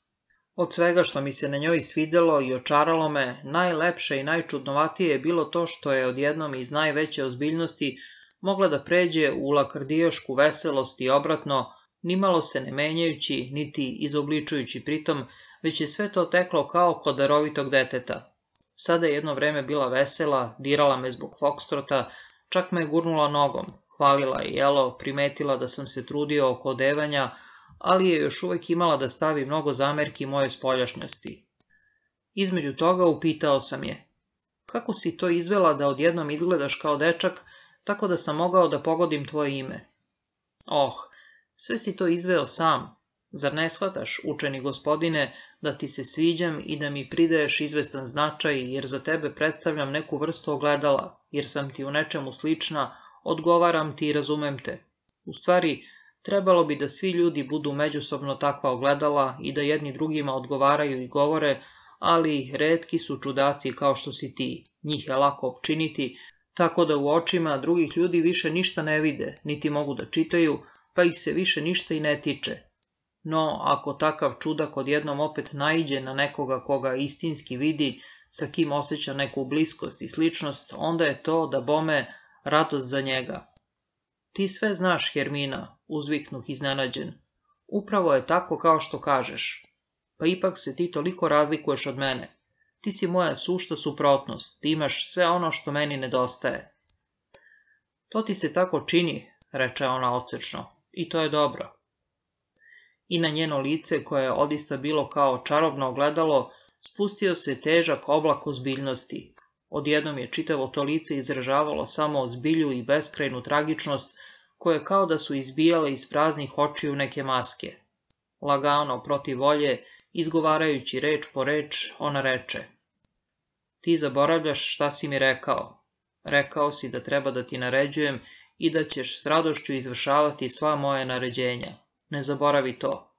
Speaker 1: Od svega što mi se na njoj svidjelo i očaralo me, najlepše i najčudnovatije je bilo to što je odjednom iz najveće ozbiljnosti mogla da pređe u lakardijošku veselost i obratno, nimalo se ne menjajući, niti izobličujući pritom već je sve to teklo kao kod darovitog deteta. Sada je jedno vreme bila vesela, dirala me zbog fokstrota, čak me je gurnula nogom, hvalila je jelo, primetila da sam se trudio oko devanja, ali je još uvek imala da stavi mnogo zamerki moje spoljašnjosti. Između toga upitao sam je, kako si to izvela da odjednom izgledaš kao dečak, tako da sam mogao da pogodim tvoje ime? Oh, sve si to izveo sam, Zar ne shvataš, učeni gospodine, da ti se sviđam i da mi pridaješ izvestan značaj, jer za tebe predstavljam neku vrstu ogledala, jer sam ti u nečemu slična, odgovaram ti i razumem te. U stvari, trebalo bi da svi ljudi budu međusobno takva ogledala i da jedni drugima odgovaraju i govore, ali redki su čudaci kao što si ti, njih je lako opčiniti, tako da u očima drugih ljudi više ništa ne vide, niti mogu da čitaju, pa ih se više ništa i ne tiče, no, ako takav čudak odjednom opet naiđe na nekoga koga istinski vidi, sa kim osjeća neku bliskost i sličnost, onda je to, da bome, radost za njega. Ti sve znaš, Hermina, uzviknuh iznenađen. Upravo je tako kao što kažeš. Pa ipak se ti toliko razlikuješ od mene. Ti si moja sušta suprotnost, ti imaš sve ono što meni nedostaje. To ti se tako čini, reče ona ocečno, i to je dobro i na njeno lice koje je odista bilo kao čarobno ogledalo, spustio se težak oblak ozbiljnosti. Odjednom je čitavo to lice izražavalo samo zbilju i beskrajnu tragičnost, koje kao da su izbijale iz praznih očiju neke maske. Lagano, protiv volje, izgovarajući reč po reč, ona reče. Ti zaboravljaš šta si mi rekao. Rekao si da treba da ti naređujem i da ćeš s radošću izvršavati sva moje naređenja. Ne zaboravi to.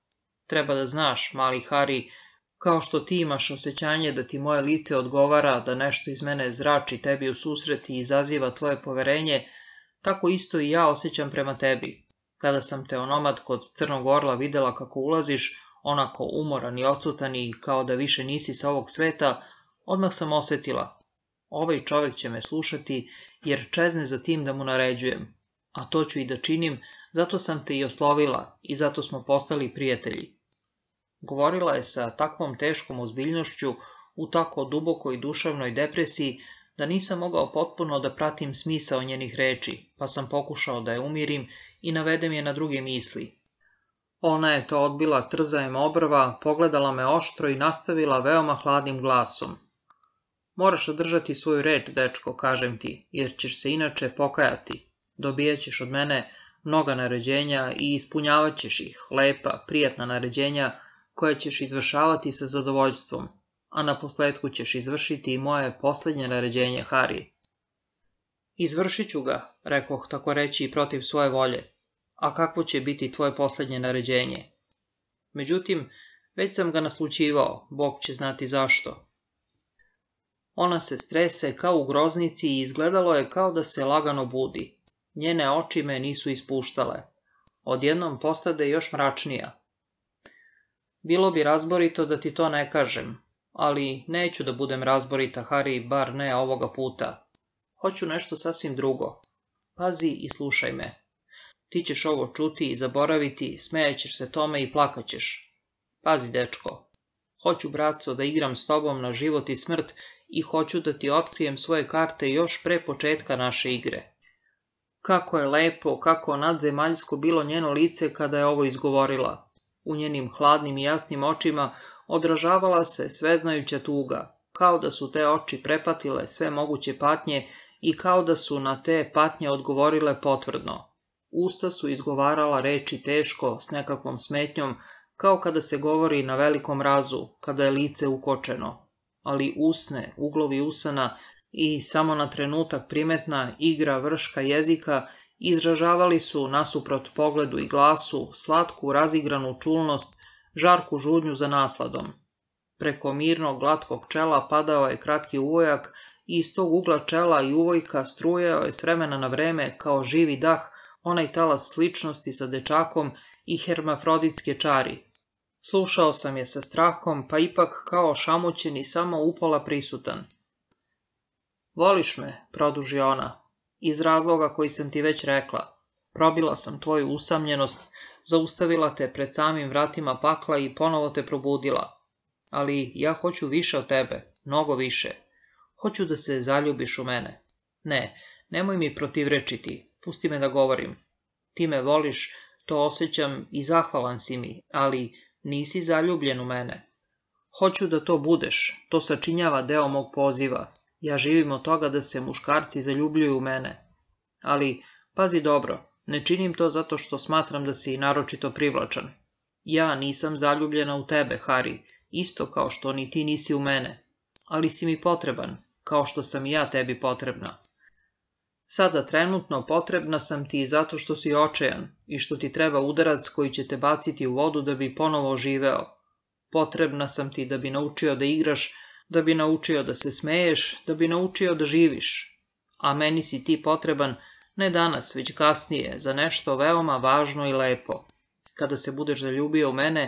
Speaker 1: Treba da znaš, mali Hari, kao što ti imaš osjećanje da ti moje lice odgovara, da nešto iz mene zrači tebi u susret i izaziva tvoje poverenje, tako isto i ja osjećam prema tebi. Kada sam te onomad kod Crnog Orla videla kako ulaziš, onako umoran i odsutan i kao da više nisi sa ovog sveta, odmah sam osjetila. Ovaj čovjek će me slušati jer čezne za tim da mu naređujem, a to ću i da činim zato sam te i oslovila i zato smo postali prijatelji. Govorila je sa takvom teškom ozbiljnošću u tako dubokoj duševnoj depresiji da nisam mogao potpuno da pratim smisao njenih reči, pa sam pokušao da je umirim i navedem je na druge misli. Ona je to odbila trzajem obrva, pogledala me oštro i nastavila veoma hladnim glasom. Moraš održati svoju reč, dečko, kažem ti, jer ćeš se inače pokajati. Dobijećeš od mene mnoga naređenja i ispunjavat ćeš ih, lepa, prijatna naređenja koja ćeš izvršavati sa zadovoljstvom, a na posledku ćeš izvršiti i moje posljednje naređenje, Hari. Izvršit ću ga, rekoh tako reći protiv svoje volje, a kakvo će biti tvoje posljednje naređenje? Međutim, već sam ga naslučivao, Bog će znati zašto. Ona se strese kao u groznici i izgledalo je kao da se lagano budi. Njene oči me nisu ispuštale. Odjednom postade još mračnija. Bilo bi razborito da ti to ne kažem, ali neću da budem razborita, Harry, bar ne ovoga puta. Hoću nešto sasvim drugo. Pazi i slušaj me. Ti ćeš ovo čuti i zaboraviti, smejećeš se tome i plakaćeš. Pazi, dečko. Hoću, braco, da igram s tobom na život i smrt i hoću da ti otkrijem svoje karte još pre početka naše igre. Kako je lepo, kako nadzemaljsko bilo njeno lice kada je ovo izgovorila. U njenim hladnim i jasnim očima odražavala se sveznajuća tuga, kao da su te oči prepatile sve moguće patnje i kao da su na te patnje odgovorile potvrdno. Usta su izgovarala reči teško, s nekakvom smetnjom, kao kada se govori na velikom razu, kada je lice ukočeno. Ali usne, uglovi usana, i samo na trenutak primetna igra vrška jezika izražavali su nasuprot pogledu i glasu slatku razigranu čulnost, žarku žudnju za nasladom. Preko mirnog glatkog čela padao je kratki uvojak i iz tog ugla čela i uvojka strujao je s vremena na vreme kao živi dah onaj talas sličnosti sa dečakom i hermafroditske čari. Slušao sam je sa strahom, pa ipak kao šamućen i samo upola prisutan. Voliš me, produži ona, iz razloga koji sam ti već rekla. Probila sam tvoju usamljenost, zaustavila te pred samim vratima pakla i ponovo te probudila. Ali ja hoću više od tebe, mnogo više. Hoću da se zaljubiš u mene. Ne, nemoj mi protivrečiti, pusti me da govorim. Ti me voliš, to osjećam i zahvalan si mi, ali nisi zaljubljen u mene. Hoću da to budeš, to sačinjava deo mog poziva, ja živim od toga da se muškarci zaljubljuju u mene. Ali, pazi dobro, ne činim to zato što smatram da si naročito privlačan. Ja nisam zaljubljena u tebe, Hari, isto kao što ni ti nisi u mene. Ali si mi potreban, kao što sam i ja tebi potrebna. Sada trenutno potrebna sam ti zato što si očajan i što ti treba udarac koji će te baciti u vodu da bi ponovo živeo. Potrebna sam ti da bi naučio da igraš da bi naučio da se smeješ, da bi naučio da živiš. A meni si ti potreban, ne danas, već kasnije, za nešto veoma važno i lepo. Kada se budeš zaljubio u mene,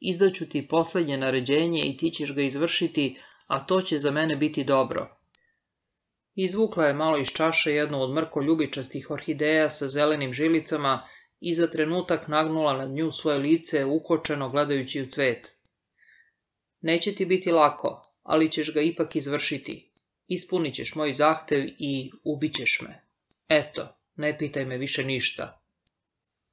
Speaker 1: izdaću ti posljednje naređenje i ti ćeš ga izvršiti, a to će za mene biti dobro. Izvukla je malo iz čaše jednu od mrko ljubičastih orhideja sa zelenim žilicama i za trenutak nagnula nad nju svoje lice ukočeno gledajući u cvet. Neće ti biti lako, ali ćeš ga ipak izvršiti. Ispunit ćeš moj zahtev i ubit ćeš me. Eto, ne pitaj me više ništa.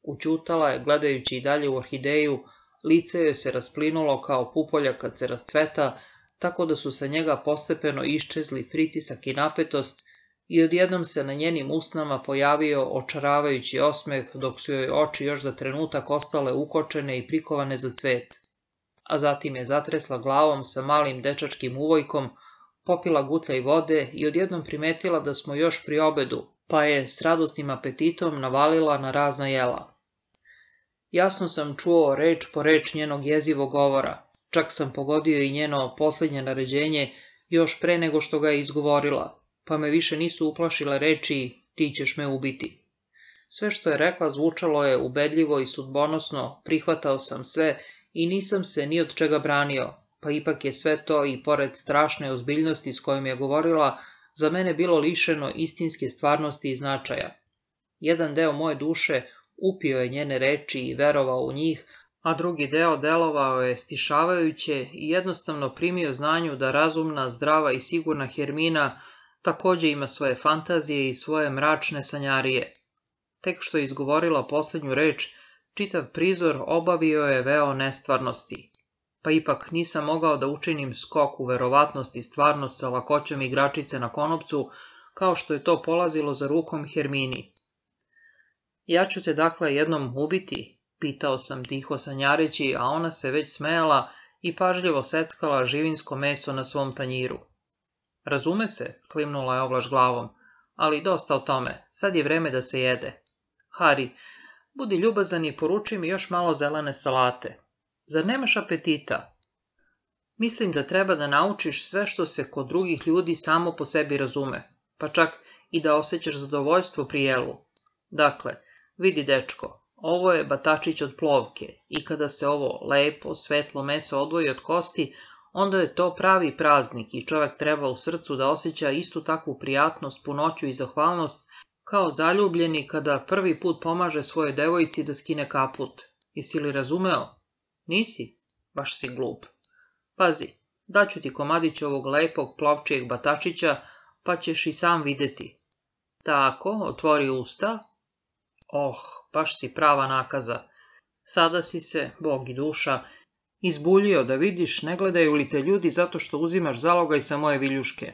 Speaker 1: Učutala je, gledajući i dalje u orhideju, lice joj se rasplinulo kao pupolja kad se rascveta, tako da su sa njega postepeno iščezli pritisak i napetost i odjednom se na njenim usnama pojavio očaravajući osmeh dok su joj oči još za trenutak ostale ukočene i prikovane za cvet a zatim je zatresla glavom sa malim dečačkim uvojkom, popila i vode i odjednom primetila da smo još pri obedu, pa je s radosnim apetitom navalila na razna jela. Jasno sam čuo reč po reč njenog jezivog govora, čak sam pogodio i njeno posljednje naređenje još pre nego što ga je izgovorila, pa me više nisu uplašile reči ti ćeš me ubiti. Sve što je rekla zvučalo je ubedljivo i sudbonosno, prihvatao sam sve i nisam se ni od čega branio, pa ipak je sve to i pored strašne ozbiljnosti s kojom je govorila, za mene bilo lišeno istinske stvarnosti i značaja. Jedan deo moje duše upio je njene reči i verovao u njih, a drugi deo delovao je stišavajuće i jednostavno primio znanju da razumna, zdrava i sigurna Hermina također ima svoje fantazije i svoje mračne sanjarije. Tek što je izgovorila posljednju reč, Čitav prizor obavio je veo nestvarnosti, pa ipak nisam mogao da učinim skok u verovatnost i stvarnost sa lakoćom igračice na konopcu, kao što je to polazilo za rukom Hermini. Ja ću te dakle jednom ubiti, pitao sam tiho sanjareći, a ona se već smejala i pažljivo seckala živinsko meso na svom tanjiru. Razume se, klimnula je ovlaš glavom, ali dosta o tome, sad je vreme da se jede. Hari, Budi ljubazan i poruči mi još malo zelene salate. Zar nemaš apetita? Mislim da treba da naučiš sve što se kod drugih ljudi samo po sebi razume, pa čak i da osjećaš zadovoljstvo pri jelu. Dakle, vidi dečko, ovo je batačić od plovke i kada se ovo lepo, svetlo meso odvoji od kosti, onda je to pravi praznik i čovjek treba u srcu da osjeća istu takvu prijatnost, punoću i zahvalnost kao zaljubljeni kada prvi put pomaže svojoj devojici da skine kaput. Jesi li razumeo? Nisi? Baš si glup. Pazi, daću ti komadić ovog lepog plavčijeg batačića, pa ćeš i sam vidjeti. Tako, otvori usta. Oh, baš si prava nakaza. Sada si se, bog i duša, izbuljio da vidiš ne gledaju li te ljudi zato što uzimaš zalogaj sa moje viljuške.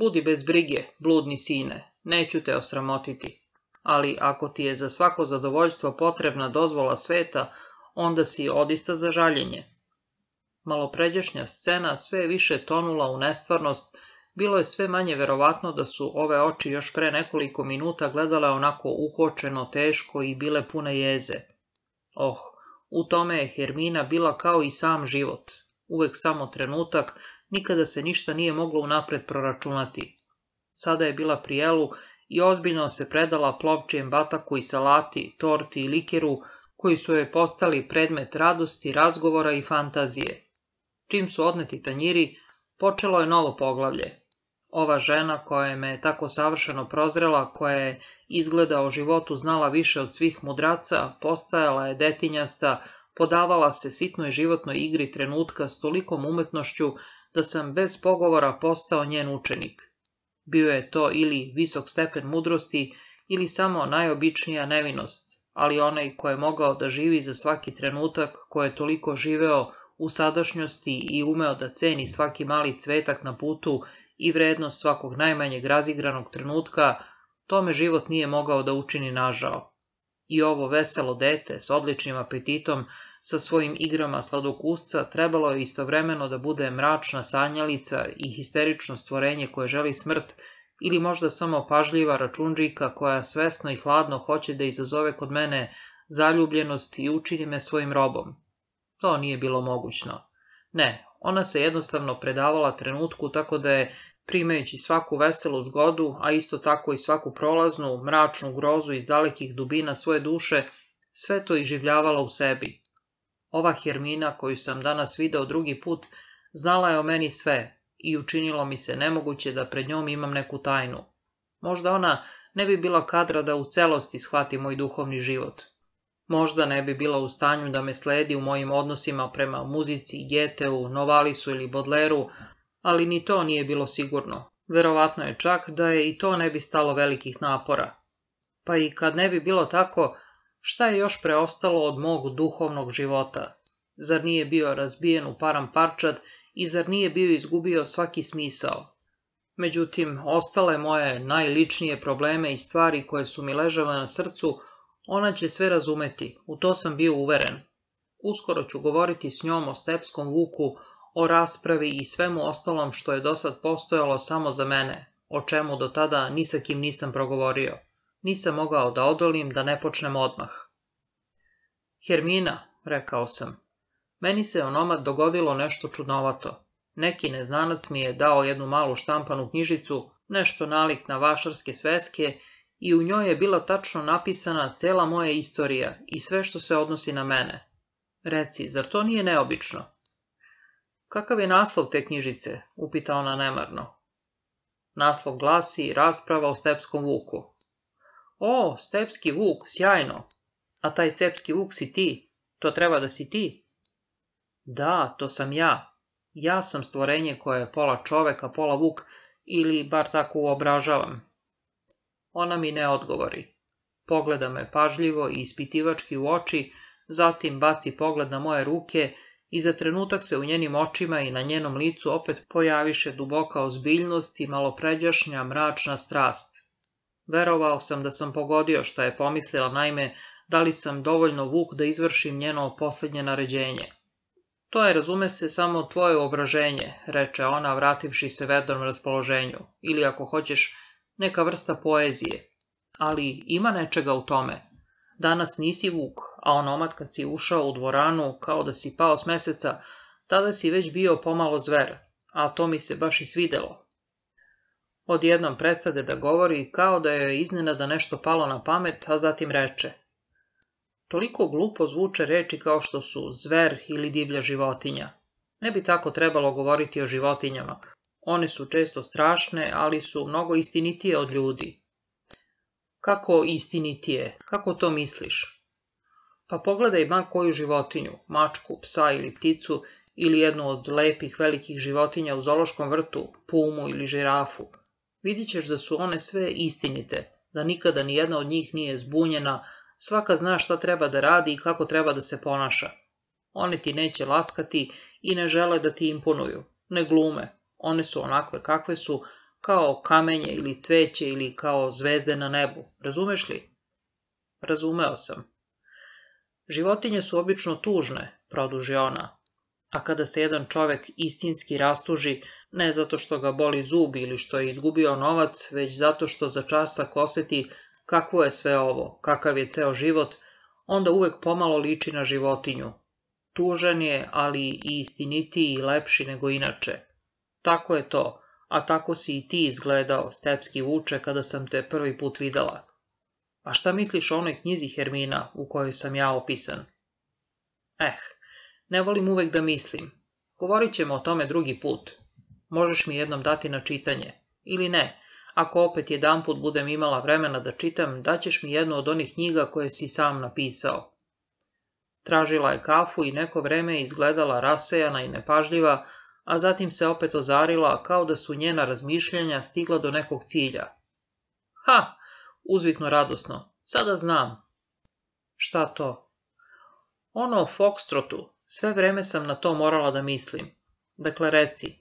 Speaker 1: Budi bez brige, bludni sine, Neću te osramotiti, ali ako ti je za svako zadovoljstvo potrebna dozvola sveta, onda si odista za žaljenje. Malopređašnja scena sve više tonula u nestvarnost, bilo je sve manje verovatno da su ove oči još pre nekoliko minuta gledale onako ukočeno, teško i bile pune jeze. Oh, u tome je Hermina bila kao i sam život, uvek samo trenutak, nikada se ništa nije moglo unapred proračunati. Sada je bila prijelu i ozbiljno se predala plovčijem bataku i salati, torti i likeru, koji su joj postali predmet radosti, razgovora i fantazije. Čim su odneti tanjiri, počelo je novo poglavlje. Ova žena koja me je tako savršeno prozrela, koja je izgleda o životu znala više od svih mudraca, postajala je detinjasta, podavala se sitnoj životnoj igri trenutka s tolikom umetnošću da sam bez pogovora postao njen učenik. Bio je to ili visok stepen mudrosti ili samo najobičnija nevinost, ali onaj ko je mogao da živi za svaki trenutak, ko je toliko živeo u sadašnjosti i umeo da ceni svaki mali cvetak na putu i vrednost svakog najmanjeg razigranog trenutka, tome život nije mogao da učini nažao. I ovo veselo dete s odličnim apetitom sa svojim igrama sladokusca trebalo je istovremeno da bude mračna sanjalica i histerično stvorenje koje želi smrt ili možda samo pažljiva računđika koja svesno i hladno hoće da izazove kod mene zaljubljenost i učini me svojim robom. To nije bilo mogućno. Ne, ona se jednostavno predavala trenutku tako da je, primajući svaku veselu zgodu, a isto tako i svaku prolaznu, mračnu grozu iz dalekih dubina svoje duše, sve to iživljavala u sebi. Ova Hermina koju sam danas video drugi put znala je o meni sve i učinilo mi se nemoguće da pred njom imam neku tajnu. Možda ona ne bi bila kadra da u celosti shvati moj duhovni život. Možda ne bi bila u stanju da me sledi u mojim odnosima prema muzici, Geteu, Novalisu ili Bodleru, ali ni to nije bilo sigurno. Verovatno je čak da je i to ne bi stalo velikih napora. Pa i kad ne bi bilo tako, Šta je još preostalo od mog duhovnog života? Zar nije bio razbijen u param parčad i zar nije bio izgubio svaki smisao? Međutim, ostale moje najličnije probleme i stvari koje su mi ležale na srcu, ona će sve razumeti, u to sam bio uveren. Uskoro ću govoriti s njom o stepskom vuku, o raspravi i svemu ostalom što je dosad postojalo samo za mene, o čemu do tada ni nisam progovorio. Nisam mogao da odolim da ne počnem odmah. Hermina, rekao sam, meni se onomad dogodilo nešto čudnovato. Neki neznanac mi je dao jednu malu štampanu knjižicu, nešto nalik na vašarske sveske, i u njoj je bila tačno napisana cela moja istorija i sve što se odnosi na mene. Reci, zar to nije neobično? Kakav je naslov te knjižice? upita ona nemarno. Naslov glasi Rasprava o stepskom vuku. O, stepski vuk, sjajno. A taj stepski vuk si ti. To treba da si ti. Da, to sam ja. Ja sam stvorenje koje je pola čoveka, pola vuk, ili bar tako uobražavam. Ona mi ne odgovori. Pogleda me pažljivo i ispitivački u oči, zatim baci pogled na moje ruke i za trenutak se u njenim očima i na njenom licu opet pojaviše duboka ozbiljnost i malopređašnja mračna strast. Verovao sam da sam pogodio šta je pomislila, naime, da li sam dovoljno vuk da izvršim njeno posljednje naređenje. To je, razume se, samo tvoje obraženje, reče ona vrativši se vedrom raspoloženju, ili ako hoćeš, neka vrsta poezije. Ali ima nečega u tome. Danas nisi vuk, a onomat kad si ušao u dvoranu kao da si pao s meseca, tada si već bio pomalo zver, a to mi se baš i svidelo, Odjednom prestade da govori kao da joj je iznenada nešto palo na pamet, a zatim reče. Toliko glupo zvuče reči kao što su zver ili divlja životinja. Ne bi tako trebalo govoriti o životinjama. One su često strašne, ali su mnogo istinitije od ljudi. Kako istinitije? Kako to misliš? Pa pogledaj ma koju životinju, mačku, psa ili pticu, ili jednu od lepih velikih životinja u zološkom vrtu, pumu ili žirafu vidit ćeš da su one sve istinite, da nikada ni jedna od njih nije zbunjena, svaka zna šta treba da radi i kako treba da se ponaša. One ti neće laskati i ne žele da ti imponuju, ne glume, one su onakve kakve su, kao kamenje ili cveće ili kao zvezde na nebu, razumeš li? Razumeo sam. Životinje su obično tužne, produži ona, a kada se jedan čovek istinski rastuži, ne zato što ga boli zub ili što je izgubio novac, već zato što za časak oseti kako je sve ovo, kakav je ceo život, onda uvek pomalo liči na životinju. Tužan je, ali i istinitiji i lepši nego inače. Tako je to, a tako si i ti izgledao, stepski vuče, kada sam te prvi put videla. A šta misliš o onoj knjizi Hermina u kojoj sam ja opisan? Eh, ne volim uvek da mislim. Govorit ćemo o tome drugi put. Možeš mi jednom dati na čitanje. Ili ne, ako opet jedan put budem imala vremena da čitam, daćeš mi jednu od onih knjiga koje si sam napisao. Tražila je kafu i neko vreme izgledala rasejana i nepažljiva, a zatim se opet ozarila kao da su njena razmišljanja stigla do nekog cilja. Ha, uzvikno radosno, sada znam. Šta to? Ono o Foxtrotu, sve vreme sam na to morala da mislim. Dakle, reci,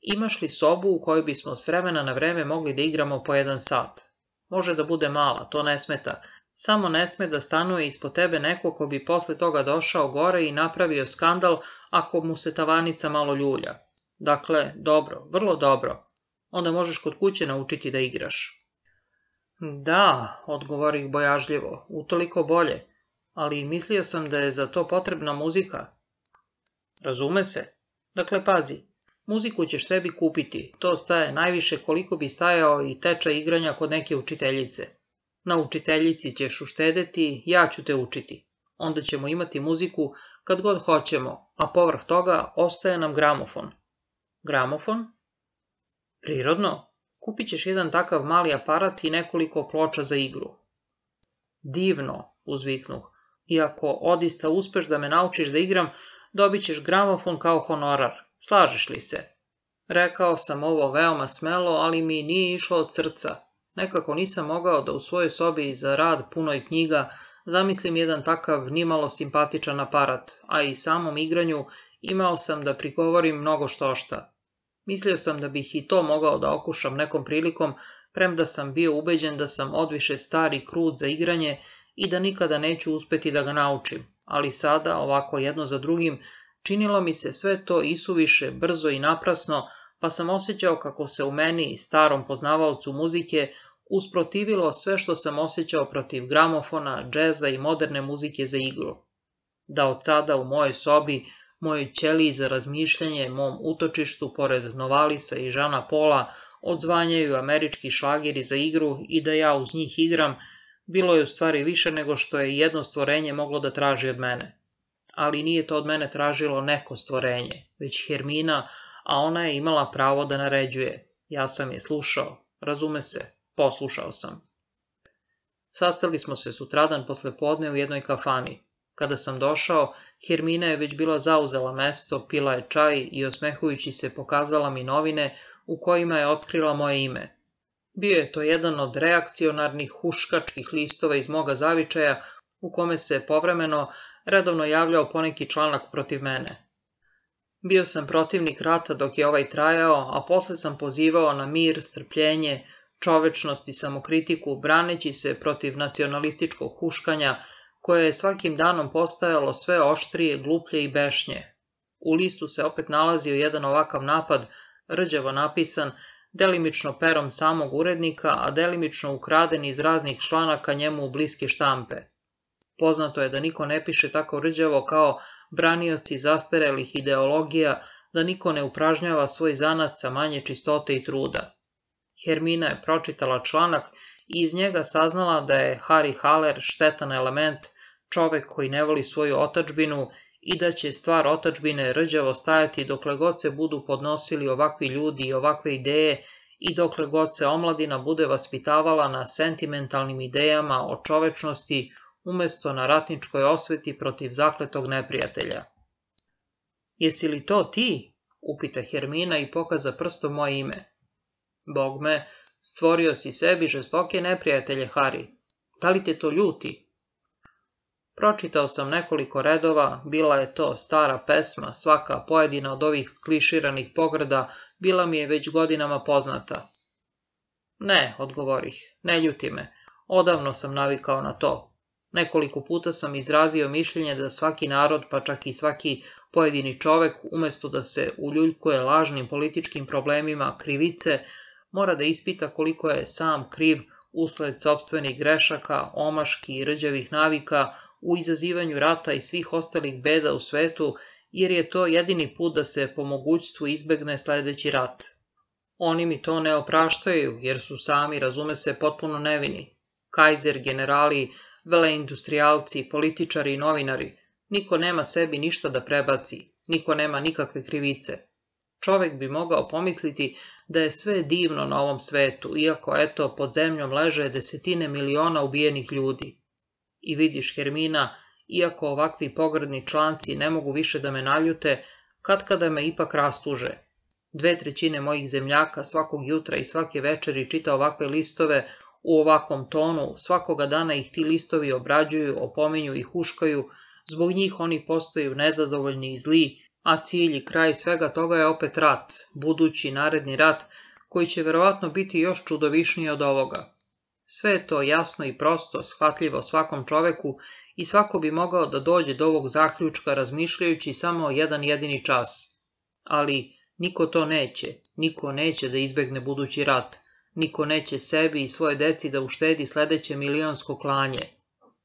Speaker 1: imaš li sobu u kojoj bismo s vremena na vreme mogli da igramo po jedan sat? Može da bude mala, to ne smeta. Samo ne sme da stanuje ispod tebe neko ko bi posle toga došao gore i napravio skandal ako mu se tavanica malo ljulja. Dakle, dobro, vrlo dobro. Onda možeš kod kuće naučiti da igraš. Da, odgovorih bojažljivo, utoliko bolje, ali mislio sam da je za to potrebna muzika. Razume se? Dakle, pazi, muziku ćeš sebi kupiti, to staje najviše koliko bi stajao i tečaj igranja kod neke učiteljice. Na učiteljici ćeš uštedeti, ja ću te učiti. Onda ćemo imati muziku kad god hoćemo, a povrh toga ostaje nam gramofon. Gramofon? Prirodno, kupit ćeš jedan takav mali aparat i nekoliko ploča za igru. Divno, uzviknuh, iako odista uspeš da me naučiš da igram, Dobit ćeš gramofon kao honorar. Slažeš li se? Rekao sam ovo veoma smelo, ali mi nije išlo od srca. Nekako nisam mogao da u svojoj sobi za rad punoj knjiga zamislim jedan takav nimalo simpatičan aparat, a i samom igranju imao sam da prigovorim mnogo šta. Mislio sam da bih i to mogao da okušam nekom prilikom, premda sam bio ubeđen da sam odviše stari krud za igranje i da nikada neću uspeti da ga naučim ali sada ovako jedno za drugim, činilo mi se sve to isuviše, brzo i naprasno, pa sam osjećao kako se u meni, starom poznavalcu muzike, usprotivilo sve što sam osjećao protiv gramofona, džeza i moderne muzike za igru. Da od sada u mojoj sobi, mojoj ćeliji za razmišljanje, mom utočištu pored Novalisa i Žana Pola, odzvanjaju američki šlagiri za igru i da ja uz njih igram, bilo je u stvari više nego što je jedno stvorenje moglo da traži od mene. Ali nije to od mene tražilo neko stvorenje, već Hermina, a ona je imala pravo da naređuje. Ja sam je slušao, razume se, poslušao sam. Sastali smo se sutradan posle podne u jednoj kafani. Kada sam došao, Hermina je već bila zauzela mesto, pila je čaj i osmehujući se pokazala mi novine u kojima je otkrila moje ime – bio je to jedan od reakcionarnih huškačkih listova iz moga zavičaja u kome se povremeno redovno javljao poneki članak protiv mene. Bio sam protivnik rata dok je ovaj trajao, a posle sam pozivao na mir, strpljenje, čovečnost i samokritiku, braneći se protiv nacionalističkog huškanja, koje je svakim danom postajalo sve oštrije, gluplje i bešnje. U listu se opet nalazio jedan ovakav napad, rđavo napisan, delimično perom samog urednika, a delimično ukraden iz raznih članaka njemu bliske štampe. Poznato je da niko ne piše tako rđavo kao branioci zastarelih ideologija, da niko ne upražnjava svoj zanat sa manje čistote i truda. Hermina je pročitala članak i iz njega saznala da je Harry Haller štetan element, čovek koji ne voli svoju otačbinu i da će stvar otačbine rđavo stajati dokle god se budu podnosili ovakvi ljudi i ovakve ideje i dokle god se omladina bude vaspitavala na sentimentalnim idejama o čovečnosti umjesto na ratničkoj osveti protiv zakletog neprijatelja. Jesi li to ti? upita Hermina i pokaza prstom moje ime. Bog me, stvorio si sebi žestoke neprijatelje, Hari. Da li te to ljuti? Pročitao sam nekoliko redova, bila je to stara pesma, svaka pojedina od ovih kliširanih pograda bila mi je već godinama poznata. Ne, odgovorih, ne ljuti me, odavno sam navikao na to. Nekoliko puta sam izrazio mišljenje da svaki narod, pa čak i svaki pojedini čovek, umjesto da se uljuljkuje lažnim političkim problemima krivice, mora da ispita koliko je sam kriv usled sobstvenih grešaka, omaški i rđavih navika, u izazivanju rata i svih ostalih beda u svetu, jer je to jedini put da se po mogućstvu izbegne sljedeći rat. Oni mi to ne opraštaju, jer su sami, razume se, potpuno nevini. Kajzer, generali, veleindustrijalci, političari i novinari, niko nema sebi ništa da prebaci, niko nema nikakve krivice. Čovek bi mogao pomisliti da je sve divno na ovom svetu, iako eto pod zemljom leže desetine miliona ubijenih ljudi. I vidiš, Hermina, iako ovakvi pogradni članci ne mogu više da me naljute, kad kada me ipak rastuže. Dve trećine mojih zemljaka svakog jutra i svake večeri čita ovakve listove u ovakvom tonu, svakoga dana ih ti listovi obrađuju, opominju i huškaju, zbog njih oni postaju nezadovoljni i zli, a cilj i kraj svega toga je opet rat, budući naredni rat, koji će verovatno biti još čudovišniji od ovoga. Sve je to jasno i prosto, shvatljivo svakom čoveku i svako bi mogao da dođe do ovog zaključka razmišljajući samo jedan jedini čas. Ali niko to neće, niko neće da izbegne budući rat, niko neće sebi i svoje deci da uštedi sledeće milionsko klanje.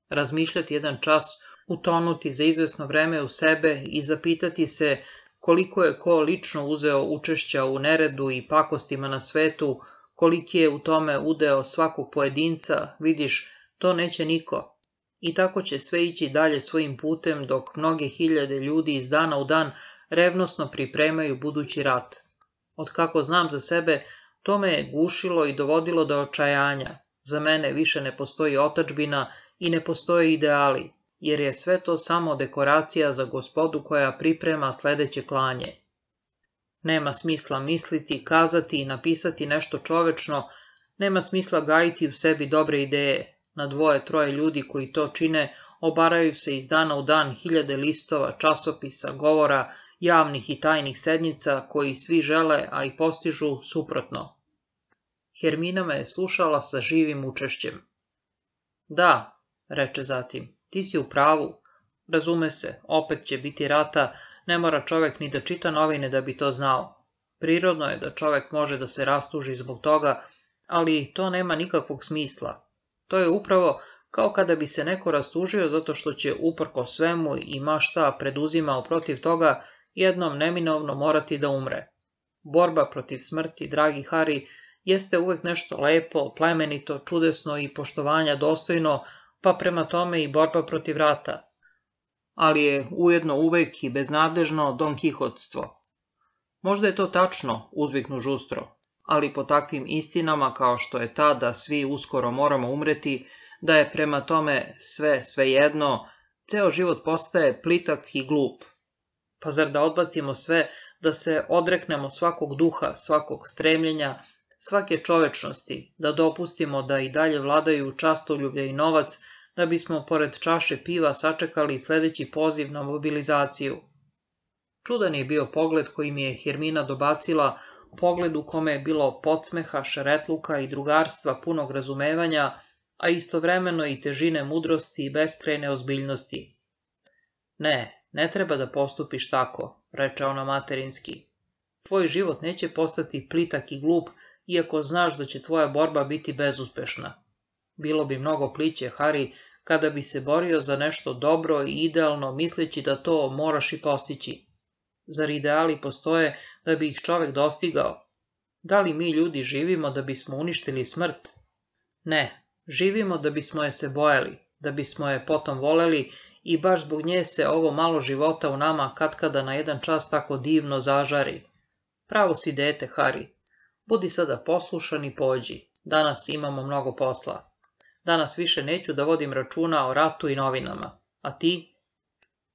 Speaker 1: Razmišljati jedan čas, utonuti za izvesno vreme u sebe i zapitati se koliko je ko lično uzeo učešća u neredu i pakostima na svetu, koliki je u tome udeo svakog pojedinca, vidiš, to neće niko. I tako će sve ići dalje svojim putem dok mnoge hiljade ljudi iz dana u dan revnosno pripremaju budući rat. Od kako znam za sebe, to me je gušilo i dovodilo do očajanja. Za mene više ne postoji otačbina i ne postoje ideali, jer je sve to samo dekoracija za gospodu koja priprema sljedeće klanje. Nema smisla misliti, kazati i napisati nešto čovečno, nema smisla gajiti u sebi dobre ideje. Na dvoje, troje ljudi koji to čine obaraju se iz dana u dan hiljade listova, časopisa, govora, javnih i tajnih sednica koji svi žele, a i postižu suprotno. Hermina me je slušala sa živim učešćem. Da, reče zatim, ti si u pravu. Razume se, opet će biti rata, ne mora čovjek ni da čita novine da bi to znao. Prirodno je da čovjek može da se rastuži zbog toga, ali to nema nikakvog smisla. To je upravo kao kada bi se neko rastužio zato što će uprko svemu i mašta preduzimao protiv toga jednom neminovno morati da umre. Borba protiv smrti, dragi Hari, jeste uvek nešto lepo, plemenito, čudesno i poštovanja dostojno, pa prema tome i borba protiv rata ali je ujedno uvek i beznadležno Don Kihotstvo. Možda je to tačno, uzviknu žustro, ali po takvim istinama kao što je ta da svi uskoro moramo umreti, da je prema tome sve svejedno, ceo život postaje plitak i glup. Pa zar da odbacimo sve, da se odreknemo svakog duha, svakog stremljenja, svake čovečnosti, da dopustimo da i dalje vladaju častoljublje i novac, da bismo pored čaše piva sačekali sljedeći poziv na mobilizaciju. Čudan je bio pogled koji mi je Hermina dobacila, pogled u kome je bilo podsmeha, šeretluka i drugarstva punog razumevanja, a istovremeno i težine mudrosti i beskrajne ozbiljnosti. Ne, ne treba da postupiš tako, reče ona materinski. Tvoj život neće postati plitak i glup, iako znaš da će tvoja borba biti bezuspešna. Bilo bi mnogo pliće, Hari, kada bi se borio za nešto dobro i idealno, misleći da to moraš i postići. Zar ideali postoje da bi ih čovek dostigao? Da li mi ljudi živimo da bismo uništili smrt? Ne, živimo da bismo je se bojali, da bismo je potom voleli i baš zbog nje se ovo malo života u nama kad kada na jedan čas tako divno zažari. Pravo si dete, Hari. Budi sada poslušan i pođi. Danas imamo mnogo posla. Danas više neću da vodim računa o ratu i novinama. A ti?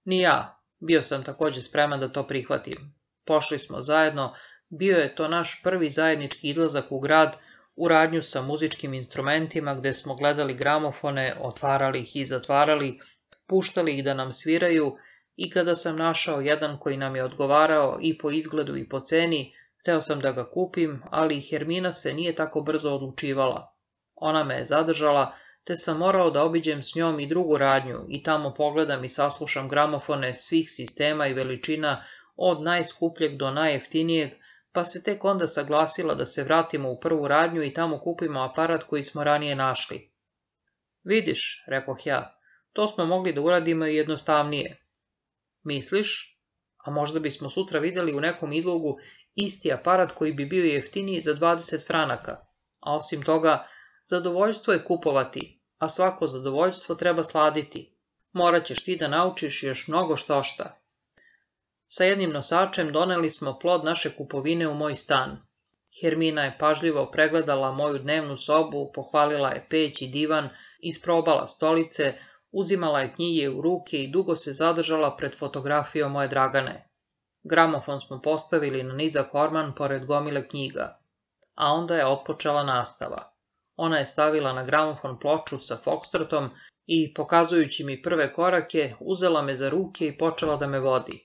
Speaker 1: Ni ja. Bio sam također spreman da to prihvatim. Pošli smo zajedno. Bio je to naš prvi zajednički izlazak u grad u radnju sa muzičkim instrumentima gdje smo gledali gramofone, otvarali ih i zatvarali, puštali ih da nam sviraju i kada sam našao jedan koji nam je odgovarao i po izgledu i po ceni, hteo sam da ga kupim, ali Hermina se nije tako brzo odlučivala. Ona me je zadržala, te sam morao da obiđem s njom i drugu radnju i tamo pogledam i saslušam gramofone svih sistema i veličina od najskupljeg do najjeftinijeg, pa se tek onda saglasila da se vratimo u prvu radnju i tamo kupimo aparat koji smo ranije našli. Vidiš, rekoh ja, to smo mogli da uradimo jednostavnije. Misliš? A možda bismo sutra vidjeli u nekom izlogu isti aparat koji bi bio jeftiniji za 20 franaka, a osim toga Zadovoljstvo je kupovati, a svako zadovoljstvo treba sladiti. Morat ćeš ti da naučiš još mnogo što šta. Sa jednim nosačem doneli smo plod naše kupovine u moj stan. Hermina je pažljivo pregledala moju dnevnu sobu, pohvalila je peć i divan, isprobala stolice, uzimala je knjige u ruke i dugo se zadržala pred fotografijom moje Dragane. Gramofon smo postavili na niza korman pored gomile knjiga, a onda je otpočela nastava. Ona je stavila na gramofon ploču sa Foxtrotom i, pokazujući mi prve korake, uzela me za ruke i počela da me vodi.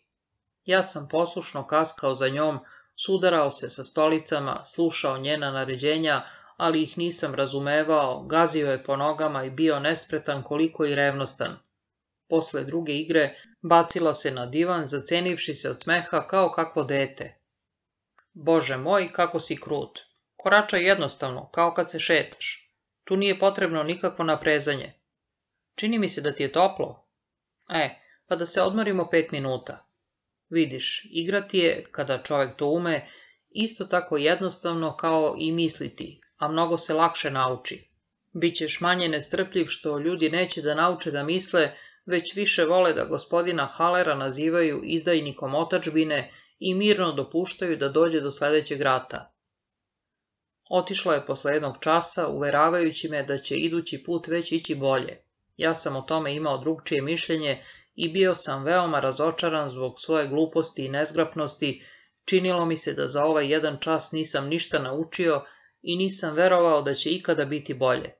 Speaker 1: Ja sam poslušno kaskao za njom, sudarao se sa stolicama, slušao njena naređenja, ali ih nisam razumevao, gazio je po nogama i bio nespretan koliko i revnostan. Posle druge igre bacila se na divan, zacenivši se od smeha kao kakvo dete. Bože moj, kako si krut! Korača jednostavno, kao kad se šetaš. Tu nije potrebno nikakvo naprezanje. Čini mi se da ti je toplo. E, pa da se odmorimo pet minuta. Vidiš, igrati je, kada čovjek to ume, isto tako jednostavno kao i misliti, a mnogo se lakše nauči. Bićeš manje nestrpljiv što ljudi neće da nauče da misle, već više vole da gospodina Halera nazivaju izdajnikom otačbine i mirno dopuštaju da dođe do sljedećeg rata. Otišla je posle jednog časa, uveravajući me da će idući put već ići bolje. Ja sam o tome imao drugčije mišljenje i bio sam veoma razočaran zbog svoje gluposti i nezgrapnosti, činilo mi se da za ovaj jedan čas nisam ništa naučio i nisam verovao da će ikada biti bolje.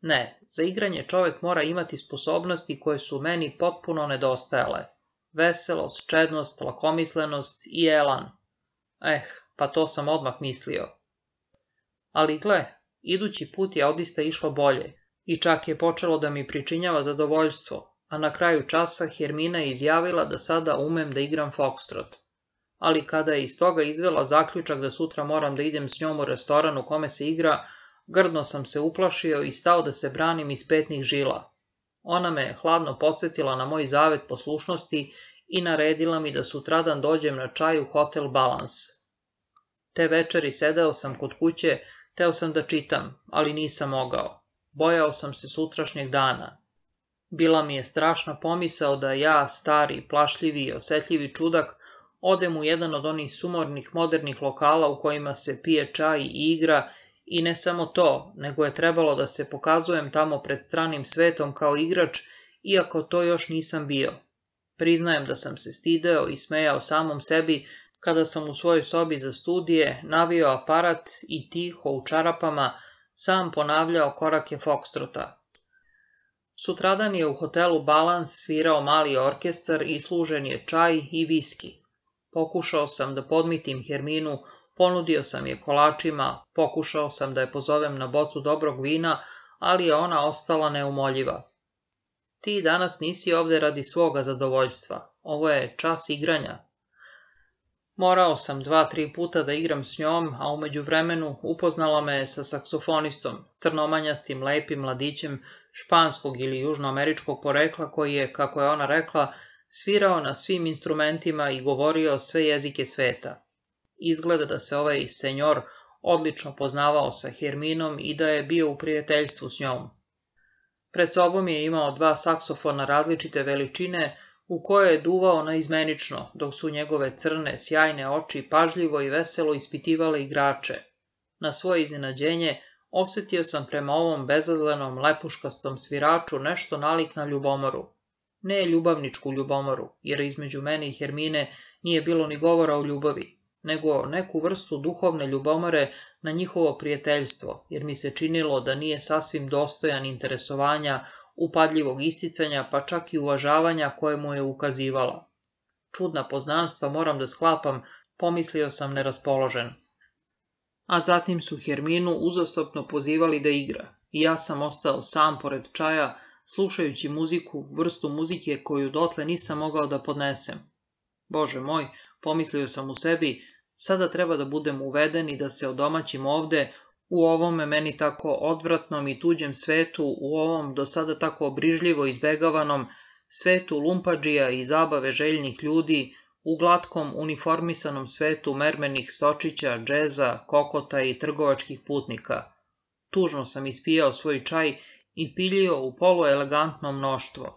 Speaker 1: Ne, za igranje čovek mora imati sposobnosti koje su meni potpuno nedostajale. Veselost, čednost, lakomislenost i elan. Eh, pa to sam odmah mislio. Ali gle, idući put je odista išlo bolje i čak je počelo da mi pričinjava zadovoljstvo, a na kraju časa Hermina je izjavila da sada umem da igram Foxtrot. Ali kada je iz toga izvela zaključak da sutra moram da idem s njom u restoran u kome se igra, grdno sam se uplašio i stao da se branim iz petnih žila. Ona me hladno podsjetila na moj zavet poslušnosti i naredila mi da sutradan dođem na čaj u Hotel Balance. Te večeri sedeo sam kod kuće Teo sam da čitam, ali nisam mogao. Bojao sam se sutrašnjeg dana. Bila mi je strašna pomisao da ja, stari, plašljivi i osjetljivi čudak, odem u jedan od onih sumornih modernih lokala u kojima se pije čaj i igra i ne samo to, nego je trebalo da se pokazujem tamo pred stranim svetom kao igrač, iako to još nisam bio. Priznajem da sam se stideo i smejao samom sebi kada sam u svojoj sobi za studije navio aparat i tiho u čarapama sam ponavljao korake Foxtrota. Sutradan je u hotelu Balans svirao mali orkestar i služen je čaj i viski. Pokušao sam da podmitim Herminu, ponudio sam je kolačima, pokušao sam da je pozovem na bocu dobrog vina, ali je ona ostala neumoljiva. Ti danas nisi ovdje radi svoga zadovoljstva, ovo je čas igranja, Morao sam dva, tri puta da igram s njom, a umeđu vremenu upoznala me je sa saksofonistom, crnomanjastim, lepim mladićem španskog ili južnoameričkog porekla koji je, kako je ona rekla, svirao na svim instrumentima i govorio sve jezike sveta. Izgleda da se ovaj senjor odlično poznavao sa Herminom i da je bio u prijateljstvu s njom. Pred sobom je imao dva saksofona različite veličine, u kojoj je duvao naizmenično, dok su njegove crne, sjajne oči pažljivo i veselo ispitivale igrače. Na svoje iznenađenje osjetio sam prema ovom bezazlenom, lepuškastom sviraču nešto nalik na ljubomoru. Ne ljubavničku ljubomoru, jer između mene i Hermine nije bilo ni govora o ljubavi, nego neku vrstu duhovne ljubomore na njihovo prijateljstvo, jer mi se činilo da nije sasvim dostojan interesovanja upadljivog isticanja pa čak i uvažavanja koje mu je ukazivala. Čudna poznanstva moram da sklapam, pomislio sam neraspoložen. A zatim su Herminu uzastopno pozivali da igra i ja sam ostao sam pored čaja, slušajući muziku, vrstu muzike koju dotle nisam mogao da podnesem. Bože moj, pomislio sam u sebi, sada treba da budem uveden i da se odomaćim ovde u ovome meni tako odvratnom i tuđem svetu, u ovom do sada tako obrižljivo izbegavanom svetu lumpađija i zabave željnih ljudi, u glatkom uniformisanom svetu mermenih stočića, džeza, kokota i trgovačkih putnika. Tužno sam ispijao svoj čaj i piljio u poluelegantno mnoštvo.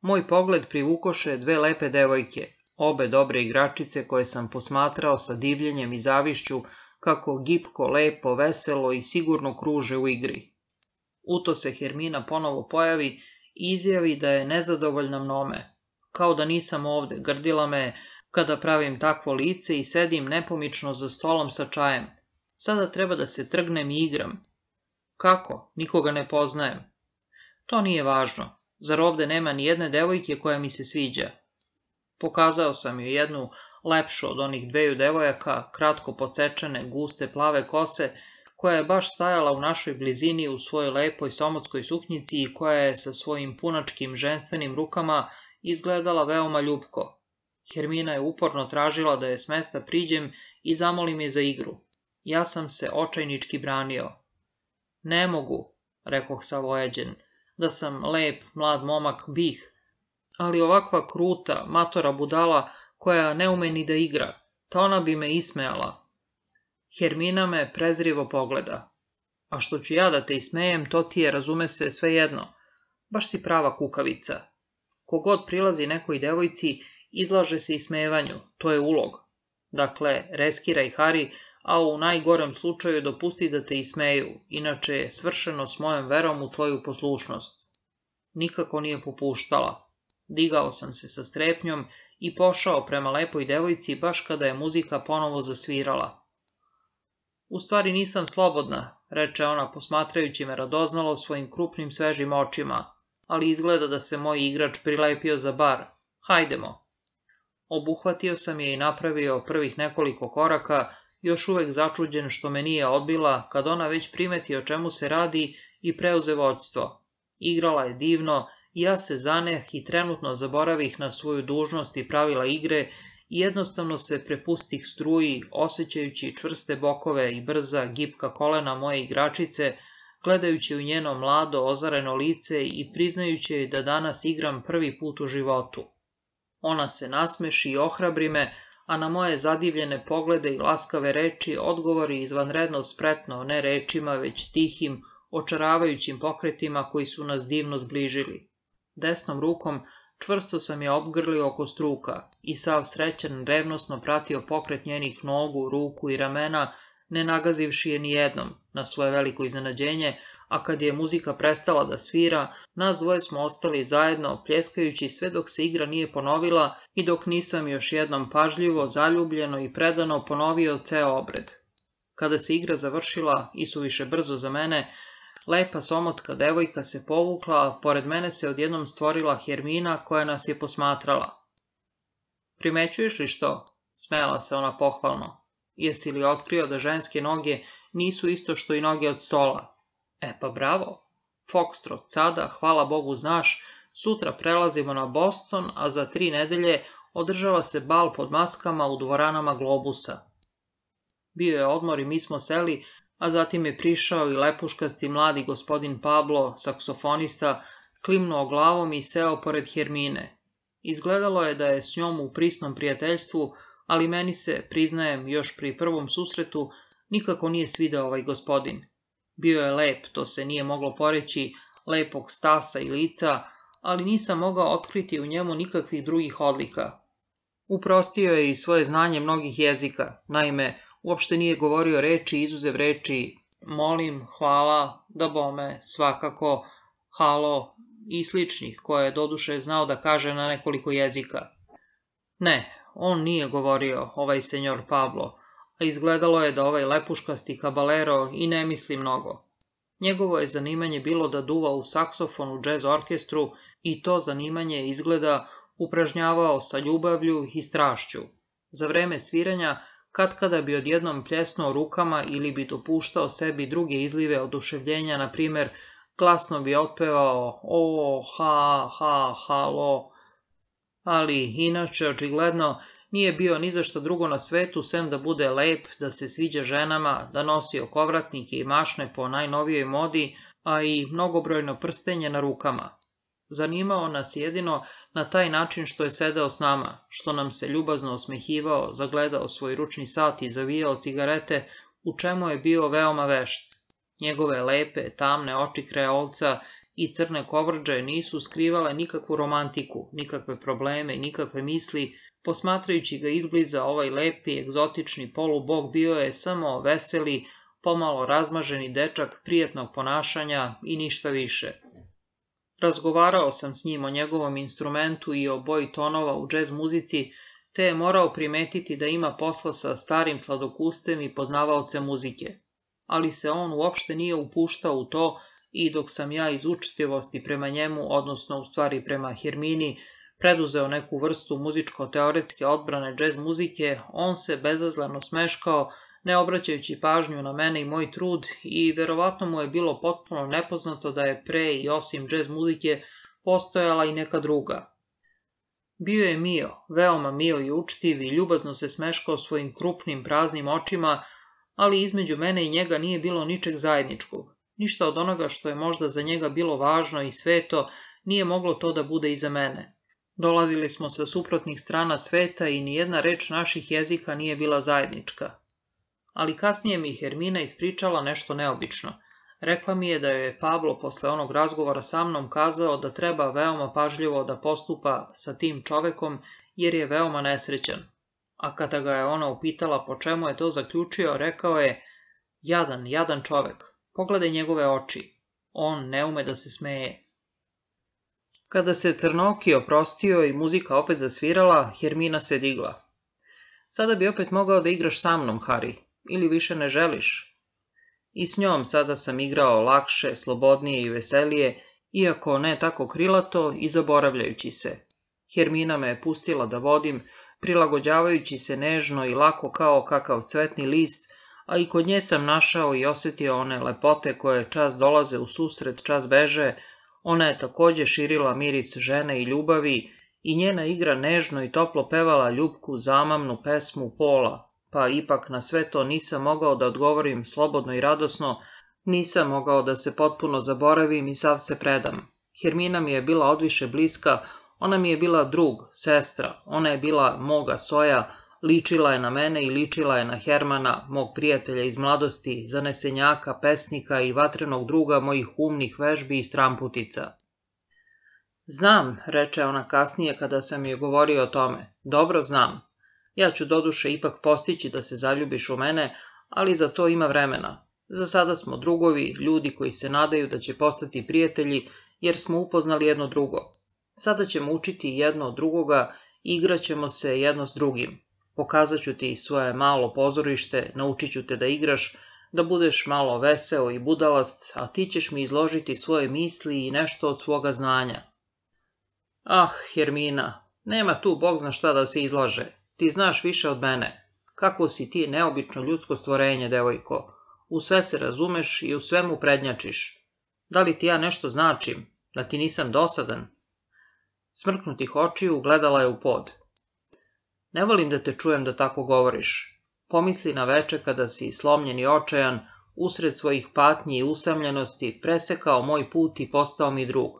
Speaker 1: Moj pogled privukoše dve lepe devojke, obe dobre igračice koje sam posmatrao sa divljenjem i zavišću, kako gipko, lepo, veselo i sigurno kruže u igri. Uto se Hermina ponovo pojavi i izjavi da je nezadovoljna mnome. Kao da nisam ovde, grdila me kada pravim takvo lice i sedim nepomično za stolom sa čajem. Sada treba da se trgnem i igram. Kako? Nikoga ne poznajem. To nije važno. Zar ovde nema ni jedne devojke koja mi se sviđa? Pokazao sam joj jednu lepšu od onih dveju devojaka, kratko pocečene, guste, plave kose, koja je baš stajala u našoj blizini u svojoj lepoj somotskoj suknjici i koja je sa svojim punačkim ženstvenim rukama izgledala veoma ljubko. Hermina je uporno tražila da je s mesta priđem i zamoli je za igru. Ja sam se očajnički branio. Ne mogu, rekoh savojeđen, da sam lep, mlad momak bih, ali ovakva kruta, matora budala koja ne ume ni da igra, ta ona bi me ismejala. Hermina me prezrivo pogleda. A što ću ja da te ismejem, to ti je, razume se, sve jedno. Baš si prava kukavica. Kogod prilazi nekoj devojci, izlaže se ismevanju, to je ulog. Dakle, reskiraj Hari, a u najgorem slučaju dopusti da te ismeju, inače je svršeno s mojom verom u tvoju poslušnost. Nikako nije popuštala. Digao sam se sa strepnjom i pošao prema lepoj devojci baš kada je muzika ponovo zasvirala. U stvari nisam slobodna, reče ona posmatrajući me radoznalo svojim krupnim svežim očima, ali izgleda da se moj igrač prilepio za bar. Hajdemo. Obuhvatio sam je i napravio prvih nekoliko koraka, još uvek začuđen što me nije odbila kad ona već primeti o čemu se radi i preuze vodstvo. Igrala je divno, ja se zaneh i trenutno zaboravih na svoju dužnost i pravila igre i jednostavno se prepustih struji, osjećajući čvrste bokove i brza, gipka kolena moje igračice, gledajući u njeno mlado, ozareno lice i priznajući joj da danas igram prvi put u životu. Ona se nasmeši i ohrabri me, a na moje zadivljene poglede i laskave reči odgovori izvanredno spretno, ne rečima, već tihim, očaravajućim pokretima koji su nas divno zbližili. Desnom rukom čvrsto sam je obgrlio oko struka i sav srećan revnosno pratio pokret njenih nogu, ruku i ramena, ne nagazivši je ni jednom, na svoje veliko iznenađenje, a kad je muzika prestala da svira, nas dvoje smo ostali zajedno, pljeskajući sve dok se igra nije ponovila i dok nisam još jednom pažljivo, zaljubljeno i predano ponovio ceo obred. Kada se igra završila, i su više brzo za mene, Lepa somotska devojka se povukla, a pored mene se odjednom stvorila Hermina koja nas je posmatrala. Primećuješ li što? Smela se ona pohvalno. Jesi li otkrio da ženske noge nisu isto što i noge od stola? E pa bravo. Fokstrot, sada, hvala Bogu znaš, sutra prelazimo na Boston, a za tri nedelje održava se bal pod maskama u dvoranama Globusa. Bio je odmor i mi smo seli a zatim je prišao i lepuškasti mladi gospodin Pablo, saksofonista, klimnuo glavom i seo pored Hermine. Izgledalo je da je s njom u prisnom prijateljstvu, ali meni se, priznajem, još pri prvom susretu nikako nije svidao ovaj gospodin. Bio je lep, to se nije moglo poreći, lepog stasa i lica, ali nisam mogao otkriti u njemu nikakvih drugih odlika. Uprostio je i svoje znanje mnogih jezika, naime, Uopšte nije govorio reči izuzev reči molim, hvala, da bome, svakako, halo i sličnih, koje je doduše znao da kaže na nekoliko jezika. Ne, on nije govorio, ovaj senjor Pablo, a izgledalo je da ovaj lepuškasti kabalero i ne misli mnogo. Njegovo je zanimanje bilo da duva u saksofon u džez orkestru i to zanimanje izgleda upražnjavao sa ljubavlju i strašću. Za vreme sviranja kad kada bi odjednom pljesnuo rukama ili bi dopuštao sebi druge izlive oduševljenja, na primjer, glasno bi opevao o, ha, ha, halo, ali inače očigledno nije bio ni za što drugo na svetu sem da bude lep, da se sviđa ženama, da nosi okovratnike i mašne po najnovijoj modi, a i mnogobrojno prstenje na rukama. Zanimao nas jedino na taj način što je sedeo s nama, što nam se ljubazno osmehivao, zagledao svoj ručni sat i zavijao cigarete, u čemu je bio veoma vešt. Njegove lepe, tamne oči kreolca i crne kovrđe nisu skrivale nikakvu romantiku, nikakve probleme, nikakve misli, posmatrajući ga izbliza ovaj lepi, egzotični polubog bio je samo veseli, pomalo razmaženi dečak prijetnog ponašanja i ništa više. Razgovarao sam s njim o njegovom instrumentu i o boji tonova u džez muzici, te je morao primetiti da ima posla sa starim sladokuscem i poznavaocem muzike. Ali se on uopšte nije upuštao u to i dok sam ja iz učitivosti prema njemu, odnosno u stvari prema Hermini, preduzeo neku vrstu muzičko-teoretske odbrane džez muzike, on se bezazlano smeškao ne obraćajući pažnju na mene i moj trud i verovatno mu je bilo potpuno nepoznato da je pre i osim džez muzike postojala i neka druga. Bio je mio, veoma mio i učtiv i ljubazno se smeškao svojim krupnim praznim očima, ali između mene i njega nije bilo ničeg zajedničkog. Ništa od onoga što je možda za njega bilo važno i sveto, nije moglo to da bude i za mene. Dolazili smo sa suprotnih strana sveta i nijedna reč naših jezika nije bila zajednička ali kasnije mi Hermina ispričala nešto neobično. Rekla mi je da je Pablo posle onog razgovora sa mnom kazao da treba veoma pažljivo da postupa sa tim čovekom jer je veoma nesrećan. A kada ga je ona upitala po čemu je to zaključio, rekao je Jadan, jadan čovek, pogledaj njegove oči. On ne ume da se smeje. Kada se Crnoki oprostio i muzika opet zasvirala, Hermina se digla. Sada bi opet mogao da igraš sa mnom, Harry, ili više ne želiš. I s njom sada sam igrao lakše, slobodnije i veselije, iako ne tako krilato i zaboravljajući se. Hermina me je pustila da vodim, prilagođavajući se nežno i lako kao kakav cvetni list, a i kod nje sam našao i osjetio one lepote koje čas dolaze u susret, čas beže, ona je također širila miris žene i ljubavi i njena igra nežno i toplo pevala ljubku zamamnu pesmu Pola, pa ipak na sve to nisam mogao da odgovorim slobodno i radosno, nisam mogao da se potpuno zaboravim i sav se predam. Hermina mi je bila odviše bliska, ona mi je bila drug, sestra, ona je bila moga soja, ličila je na mene i ličila je na Hermana, mog prijatelja iz mladosti, zanesenjaka, pesnika i vatrenog druga mojih umnih vežbi i stramputica. Znam, reče ona kasnije kada sam joj govorio o tome, dobro znam, ja ću doduše ipak postići da se zaljubiš u mene, ali za to ima vremena. Za sada smo drugovi, ljudi koji se nadaju da će postati prijatelji, jer smo upoznali jedno drugo. Sada ćemo učiti jedno od drugoga, igraćemo se jedno s drugim. Pokazat ću ti svoje malo pozorište, naučit ću te da igraš, da budeš malo veseo i budalast, a ti ćeš mi izložiti svoje misli i nešto od svoga znanja. Ah, Hermina, nema tu bog zna šta da se izlaže. Ti znaš više od mene. Kako si ti neobično ljudsko stvorenje, devojko. U sve se razumeš i u svemu prednjačiš. Da li ti ja nešto značim? Da ti nisam dosadan? Smrknutih očiju ugledala je u pod. Ne volim da te čujem da tako govoriš. Pomisli na veče kada si slomljen i očajan, usred svojih patnji i usamljenosti, presekao moj put i postao mi drug.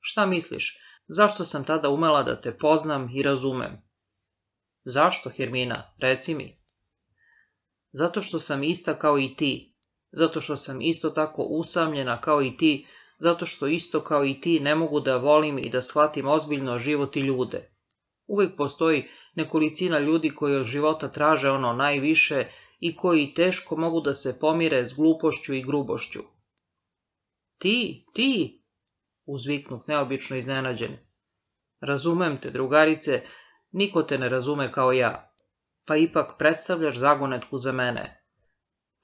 Speaker 1: Šta misliš? Zašto sam tada umela da te poznam i razumem? Zašto, Hermina? Reci mi. Zato što sam ista kao i ti. Zato što sam isto tako usamljena kao i ti. Zato što isto kao i ti ne mogu da volim i da shvatim ozbiljno život i ljude. Uvijek postoji nekolicina ljudi koji od života traže ono najviše i koji teško mogu da se pomire s glupošću i grubošću. Ti, ti, uzviknuh neobično iznenađen. Razumem te, drugarice, Niko te ne razume kao ja, pa ipak predstavljaš zagonetku za mene.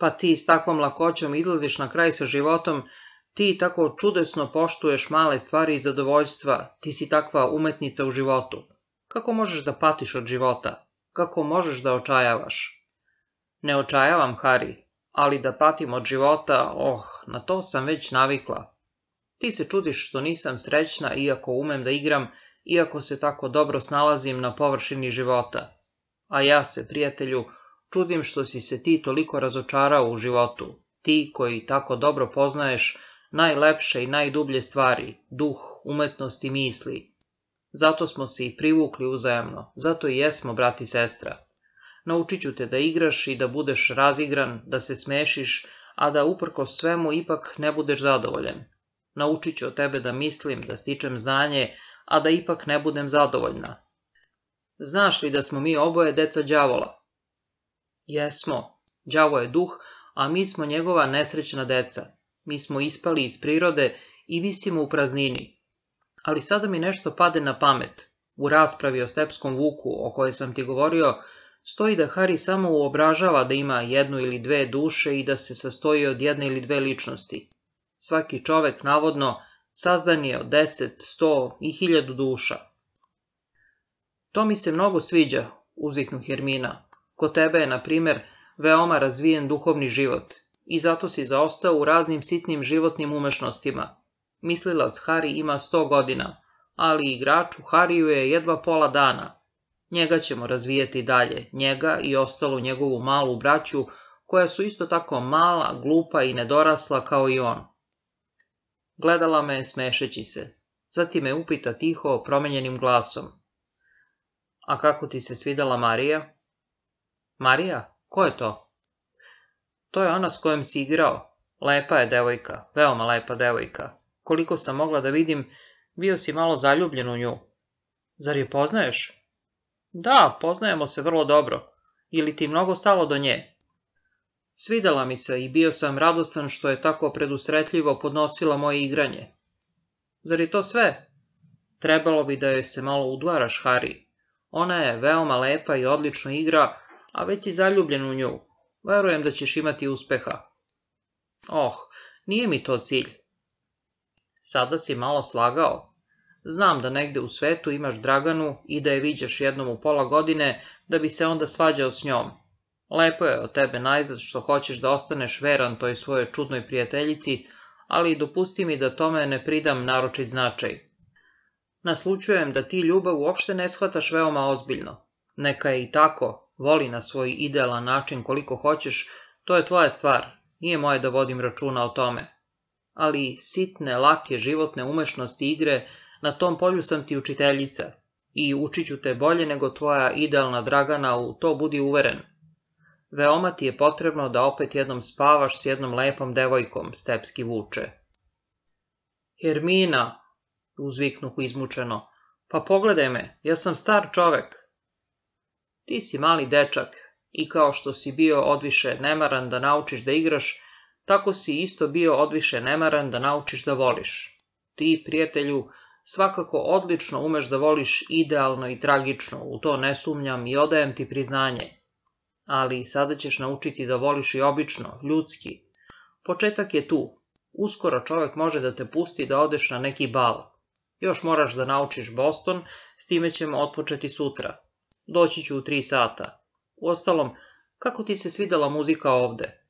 Speaker 1: Pa ti s takvom lakoćom izlaziš na kraj sa životom, ti tako čudesno poštuješ male stvari i zadovoljstva, ti si takva umetnica u životu. Kako možeš da patiš od života? Kako možeš da očajavaš? Ne očajavam, Hari, ali da patim od života, oh, na to sam već navikla. Ti se čudiš što nisam srećna, iako umem da igram, iako se tako dobro snalazim na površini života. A ja se, prijatelju, čudim što si se ti toliko razočarao u životu, ti koji tako dobro poznaješ najlepše i najdublje stvari, duh, umetnost i misli. Zato smo se i privukli uzajemno, zato i jesmo brat i sestra. Naučit ću te da igraš i da budeš razigran, da se smešiš, a da uprko svemu ipak ne budeš zadovoljen. Naučit ću od tebe da mislim, da stičem znanje, a da ipak ne budem zadovoljna. Znaš li da smo mi oboje deca đavola? Jesmo, đavo je duh, a mi smo njegova nesrećna deca. Mi smo ispali iz prirode i visimo u praznini. Ali sada mi nešto pade na pamet. U raspravi o stepskom vuku, o kojoj sam ti govorio, stoji da Hari samo uobražava da ima jednu ili dve duše i da se sastoji od jedne ili dve ličnosti. Svaki čovek, navodno, sazdan je od 10, 100 i 1000 duša. To mi se mnogo sviđa, uzihnu Hermina. Kod tebe je, na primjer, veoma razvijen duhovni život i zato si zaostao u raznim sitnim životnim umešnostima. Mislilac Hari ima 100 godina, ali igrač u Hariju je jedva pola dana. Njega ćemo razvijeti dalje, njega i ostalu njegovu malu braću, koja su isto tako mala, glupa i nedorasla kao i on. Gledala me smešeći se. Zatim me upita tiho promenjenim glasom. A kako ti se svidala Marija? Marija? Ko je to? To je ona s kojom si igrao. Lepa je devojka, veoma lepa devojka. Koliko sam mogla da vidim, bio si malo zaljubljen u nju. Zar je poznaješ? Da, poznajemo se vrlo dobro. Ili ti mnogo stalo do nje? Svidela mi se i bio sam radostan što je tako predusretljivo podnosila moje igranje. Zar je to sve? Trebalo bi da joj se malo udvaraš, Hari. Ona je veoma lepa i odlično igra, a već si zaljubljen u nju. Verujem da ćeš imati uspeha. Oh, nije mi to cilj. Sada si malo slagao. Znam da negde u svetu imaš Draganu i da je viđaš jednom u pola godine, da bi se onda svađao s njom. Lepo je od tebe najzad što hoćeš da ostaneš veran toj svojoj čudnoj prijateljici, ali dopusti mi da tome ne pridam naročit značaj. Naslučujem da ti ljubav uopšte ne shvataš veoma ozbiljno. Neka je i tako, voli na svoj idealan način koliko hoćeš, to je tvoja stvar, nije moje da vodim računa o tome. Ali sitne, lake, životne umešnosti igre, na tom polju sam ti učiteljica i učit ću te bolje nego tvoja idealna Dragana, u to budi uveren. Veoma ti je potrebno da opet jednom spavaš s jednom lepom devojkom, stepski vuče. Hermina, uzviknu izmučeno, pa pogledaj me, ja sam star čovek. Ti si mali dečak i kao što si bio odviše nemaran da naučiš da igraš, tako si isto bio odviše nemaran da naučiš da voliš. Ti, prijatelju, svakako odlično umeš da voliš idealno i tragično, u to ne sumnjam i odajem ti priznanje ali sada ćeš naučiti da voliš i obično, ljudski. Početak je tu. Uskoro čovjek može da te pusti da odeš na neki bal. Još moraš da naučiš Boston, s time ćemo otpočeti sutra. Doći ću u tri sata. Uostalom, kako ti se svidela muzika ovde?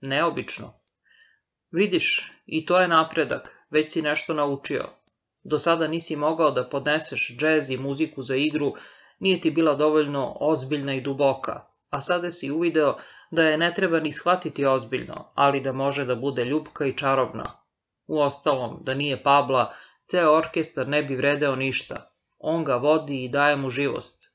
Speaker 1: Neobično. Vidiš, i to je napredak, već si nešto naučio. Do sada nisi mogao da podneseš džez i muziku za igru, nije ti bila dovoljno ozbiljna i duboka a sada si uvideo da je ne treba ni shvatiti ozbiljno, ali da može da bude ljubka i čarobna. Uostalom, da nije Pabla, ceo orkestar ne bi vredeo ništa. On ga vodi i daje mu živost.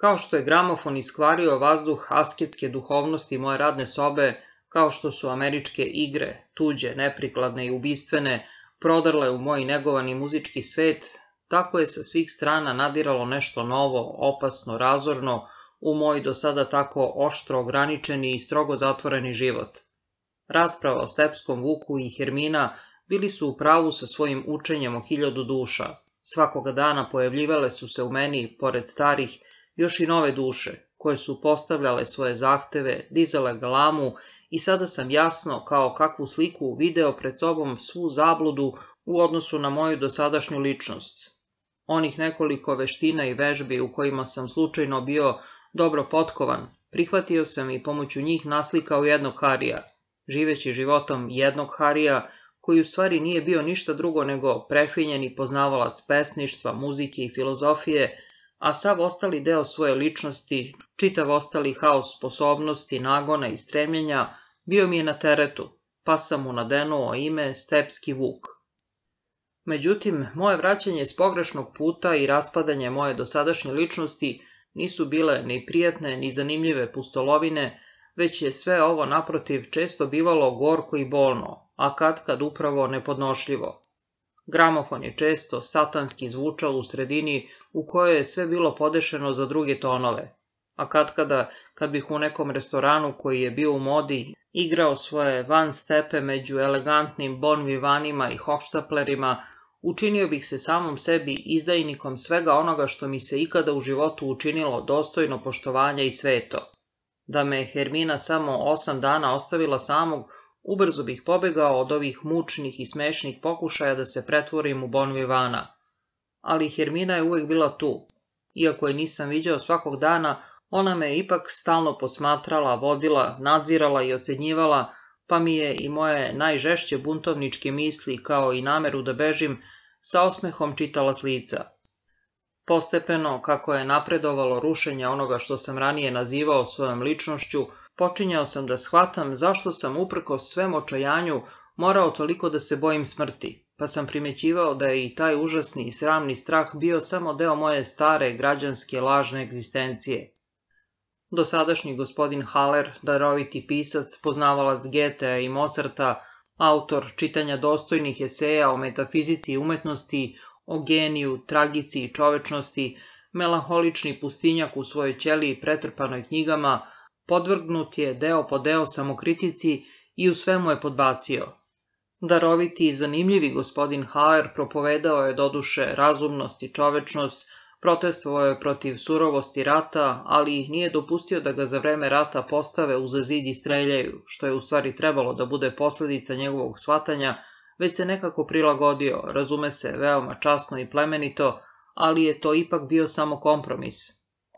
Speaker 1: Kao što je gramofon iskvario vazduh asketske duhovnosti moje radne sobe, kao što su američke igre, tuđe, neprikladne i ubistvene, prodrle u moj negovani muzički svet, tako je sa svih strana nadiralo nešto novo, opasno, razorno, u moj do sada tako oštro ograničeni i strogo zatvoreni život. Rasprava o Stepskom Vuku i Hermina bili su u pravu sa svojim učenjem o hiljadu duša. Svakoga dana pojavljivale su se u meni, pored starih, još i nove duše, koje su postavljale svoje zahteve, dizale galamu i sada sam jasno kao kakvu sliku video pred sobom svu zabludu u odnosu na moju dosadašnju ličnost. Onih nekoliko veština i vežbi u kojima sam slučajno bio dobro potkovan, prihvatio sam i pomoću njih naslikao jednog Harija, živeći životom jednog Harija, koji u stvari nije bio ništa drugo nego prefinjeni poznavalac pesništva, muzike i filozofije, a sav ostali deo svoje ličnosti, čitav ostali haos sposobnosti, nagona i stremljenja, bio mi je na teretu, pa sam mu nadenuo ime Stepski Vuk. Međutim, moje vraćanje iz pogrešnog puta i raspadanje moje dosadašnje ličnosti nisu bile ni prijatne ni zanimljive pustolovine, već je sve ovo naprotiv često bivalo gorko i bolno, a kad kad upravo nepodnošljivo. Gramofon je često satanski zvučao u sredini u kojoj je sve bilo podešeno za druge tonove, a katkada, kad bih u nekom restoranu koji je bio u modi igrao svoje van stepe među elegantnim bon vivanima i hoštaplerima, učinio bih se samom sebi izdajnikom svega onoga što mi se ikada u životu učinilo dostojno poštovanja i sveto. Da me Hermina samo osam dana ostavila samog, ubrzo bih pobegao od ovih mučnih i smešnih pokušaja da se pretvorim u Bon vana. Ali Hermina je uvek bila tu. Iako je nisam viđao svakog dana, ona me ipak stalno posmatrala, vodila, nadzirala i ocjenjivala, pa mi je i moje najžešće buntovničke misli kao i nameru da bežim sa osmehom čitala s lica. Postepeno, kako je napredovalo rušenje onoga što sam ranije nazivao svojom ličnošću, počinjao sam da shvatam zašto sam uprko svem očajanju morao toliko da se bojim smrti, pa sam primjećivao da je i taj užasni i sramni strah bio samo deo moje stare građanske lažne egzistencije dosadašnji gospodin Haller, daroviti pisac, poznavalac Gete i Mozarta, autor čitanja dostojnih eseja o metafizici i umetnosti, o geniju, tragici i čovečnosti, melaholični pustinjak u svojoj ćeliji pretrpanoj knjigama, podvrgnut je deo po deo samokritici i u svemu je podbacio. Daroviti i zanimljivi gospodin Haller propovedao je doduše razumnost i čovečnost, Protestovao je protiv surovosti rata, ali nije dopustio da ga za vreme rata postave u zid i streljaju, što je u stvari trebalo da bude posljedica njegovog shvatanja, već se nekako prilagodio, razume se, veoma časno i plemenito, ali je to ipak bio samo kompromis.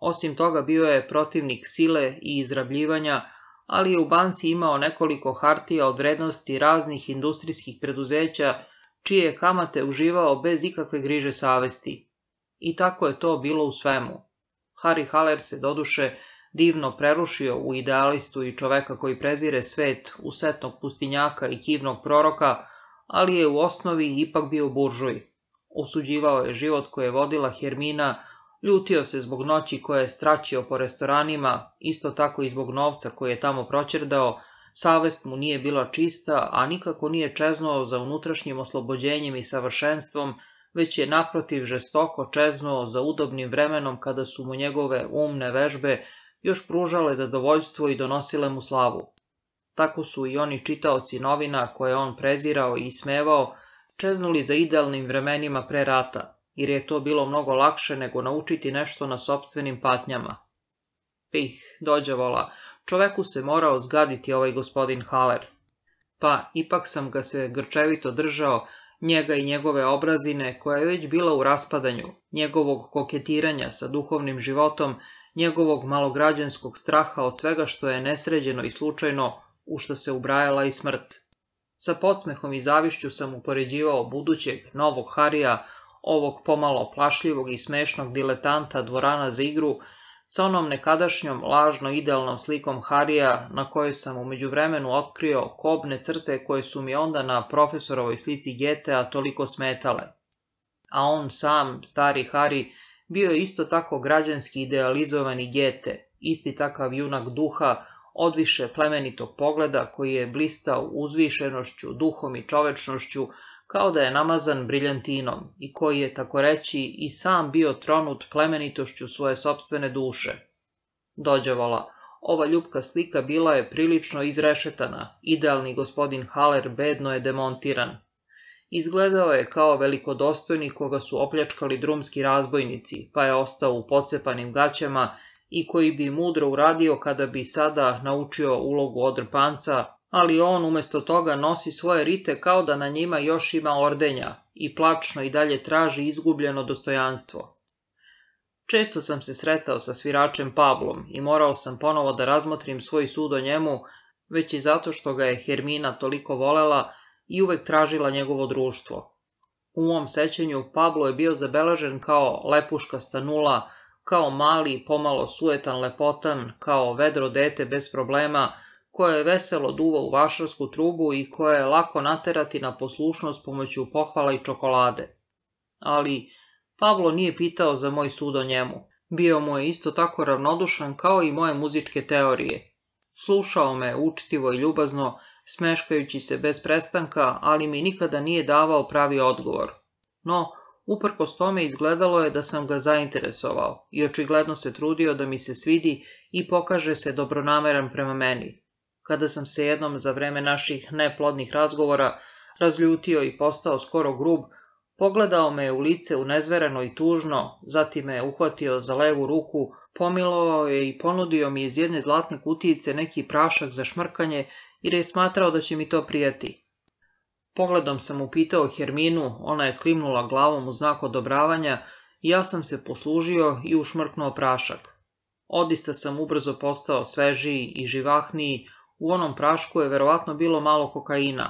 Speaker 1: Osim toga bio je protivnik sile i izrabljivanja, ali je u banci imao nekoliko hartija od vrednosti raznih industrijskih preduzeća, čije je kamate uživao bez ikakve griže savesti. I tako je to bilo u svemu. Harry Haller se doduše divno prerušio u idealistu i čoveka koji prezire svet, u pustinjaka i kivnog proroka, ali je u osnovi ipak bio buržuj. Osuđivao je život koji je vodila Hermina, ljutio se zbog noći koje je straćio po restoranima, isto tako i zbog novca koji je tamo proćerdao, savest mu nije bila čista, a nikako nije čeznuo za unutrašnjim oslobođenjem i savršenstvom već je naprotiv žestoko čeznuo za udobnim vremenom kada su mu njegove umne vežbe još pružale zadovoljstvo i donosile mu slavu. Tako su i oni čitaoci novina koje on prezirao i smevao čeznuli za idealnim vremenima pre rata, jer je to bilo mnogo lakše nego naučiti nešto na sobstvenim patnjama. Pih, vola, čoveku se morao zgaditi ovaj gospodin Haler. Pa, ipak sam ga se grčevito držao, njega i njegove obrazine koja je već bila u raspadanju, njegovog koketiranja sa duhovnim životom, njegovog malograđanskog straha od svega što je nesređeno i slučajno, u što se ubrajala i smrt. Sa podsmehom i zavišću sam upoređivao budućeg, novog Harija, ovog pomalo plašljivog i smešnog diletanta dvorana za igru, sa onom nekadašnjom lažno idealnom slikom Harija na kojoj sam umeđu vremenu otkrio kobne crte koje su mi onda na profesorovoj slici Getea toliko smetale. A on sam, stari Hari, bio je isto tako građanski idealizovani Gete, isti takav junak duha, odviše plemenitog pogleda koji je blistao uzvišenošću, duhom i čovečnošću, kao da je namazan briljantinom i koji je, tako reći, i sam bio tronut plemenitošću svoje sopstvene duše. Dođevala, ova ljubka slika bila je prilično izrešetana, idealni gospodin Haller bedno je demontiran. Izgledao je kao velikodostojnik koga su opljačkali drumski razbojnici, pa je ostao u pocepanim gaćama i koji bi mudro uradio kada bi sada naučio ulogu odrpanca ali on umjesto toga nosi svoje rite kao da na njima još ima ordenja i plačno i dalje traži izgubljeno dostojanstvo. Često sam se sretao sa sviračem Pavlom i morao sam ponovo da razmotrim svoj sud o njemu, već i zato što ga je Hermina toliko volela i uvek tražila njegovo društvo. U mom sećenju Pablo je bio zabeležen kao lepuška stanula, kao mali, pomalo sujetan lepotan, kao vedro dete bez problema, koje je veselo duva u vašarsku trubu i koje je lako naterati na poslušnost pomoću pohvala i čokolade. Ali Pablo nije pitao za moj sud o njemu. Bio mu je isto tako ravnodušan kao i moje muzičke teorije. Slušao me učtivo i ljubazno, smeškajući se bez prestanka, ali mi nikada nije davao pravi odgovor. No, uprkos tome izgledalo je da sam ga zainteresovao i očigledno se trudio da mi se svidi i pokaže se dobronameran prema meni kada sam se jednom za vreme naših neplodnih razgovora razljutio i postao skoro grub, pogledao me u lice unezvereno i tužno, zatim me uhvatio za levu ruku, pomilovao je i ponudio mi iz jedne zlatne kutijice neki prašak za šmrkanje, jer je smatrao da će mi to prijeti. Pogledom sam upitao Herminu, ona je klimnula glavom u znak odobravanja, i ja sam se poslužio i ušmrknuo prašak. Odista sam ubrzo postao svežiji i živahniji, u onom prašku je verovatno bilo malo kokaina.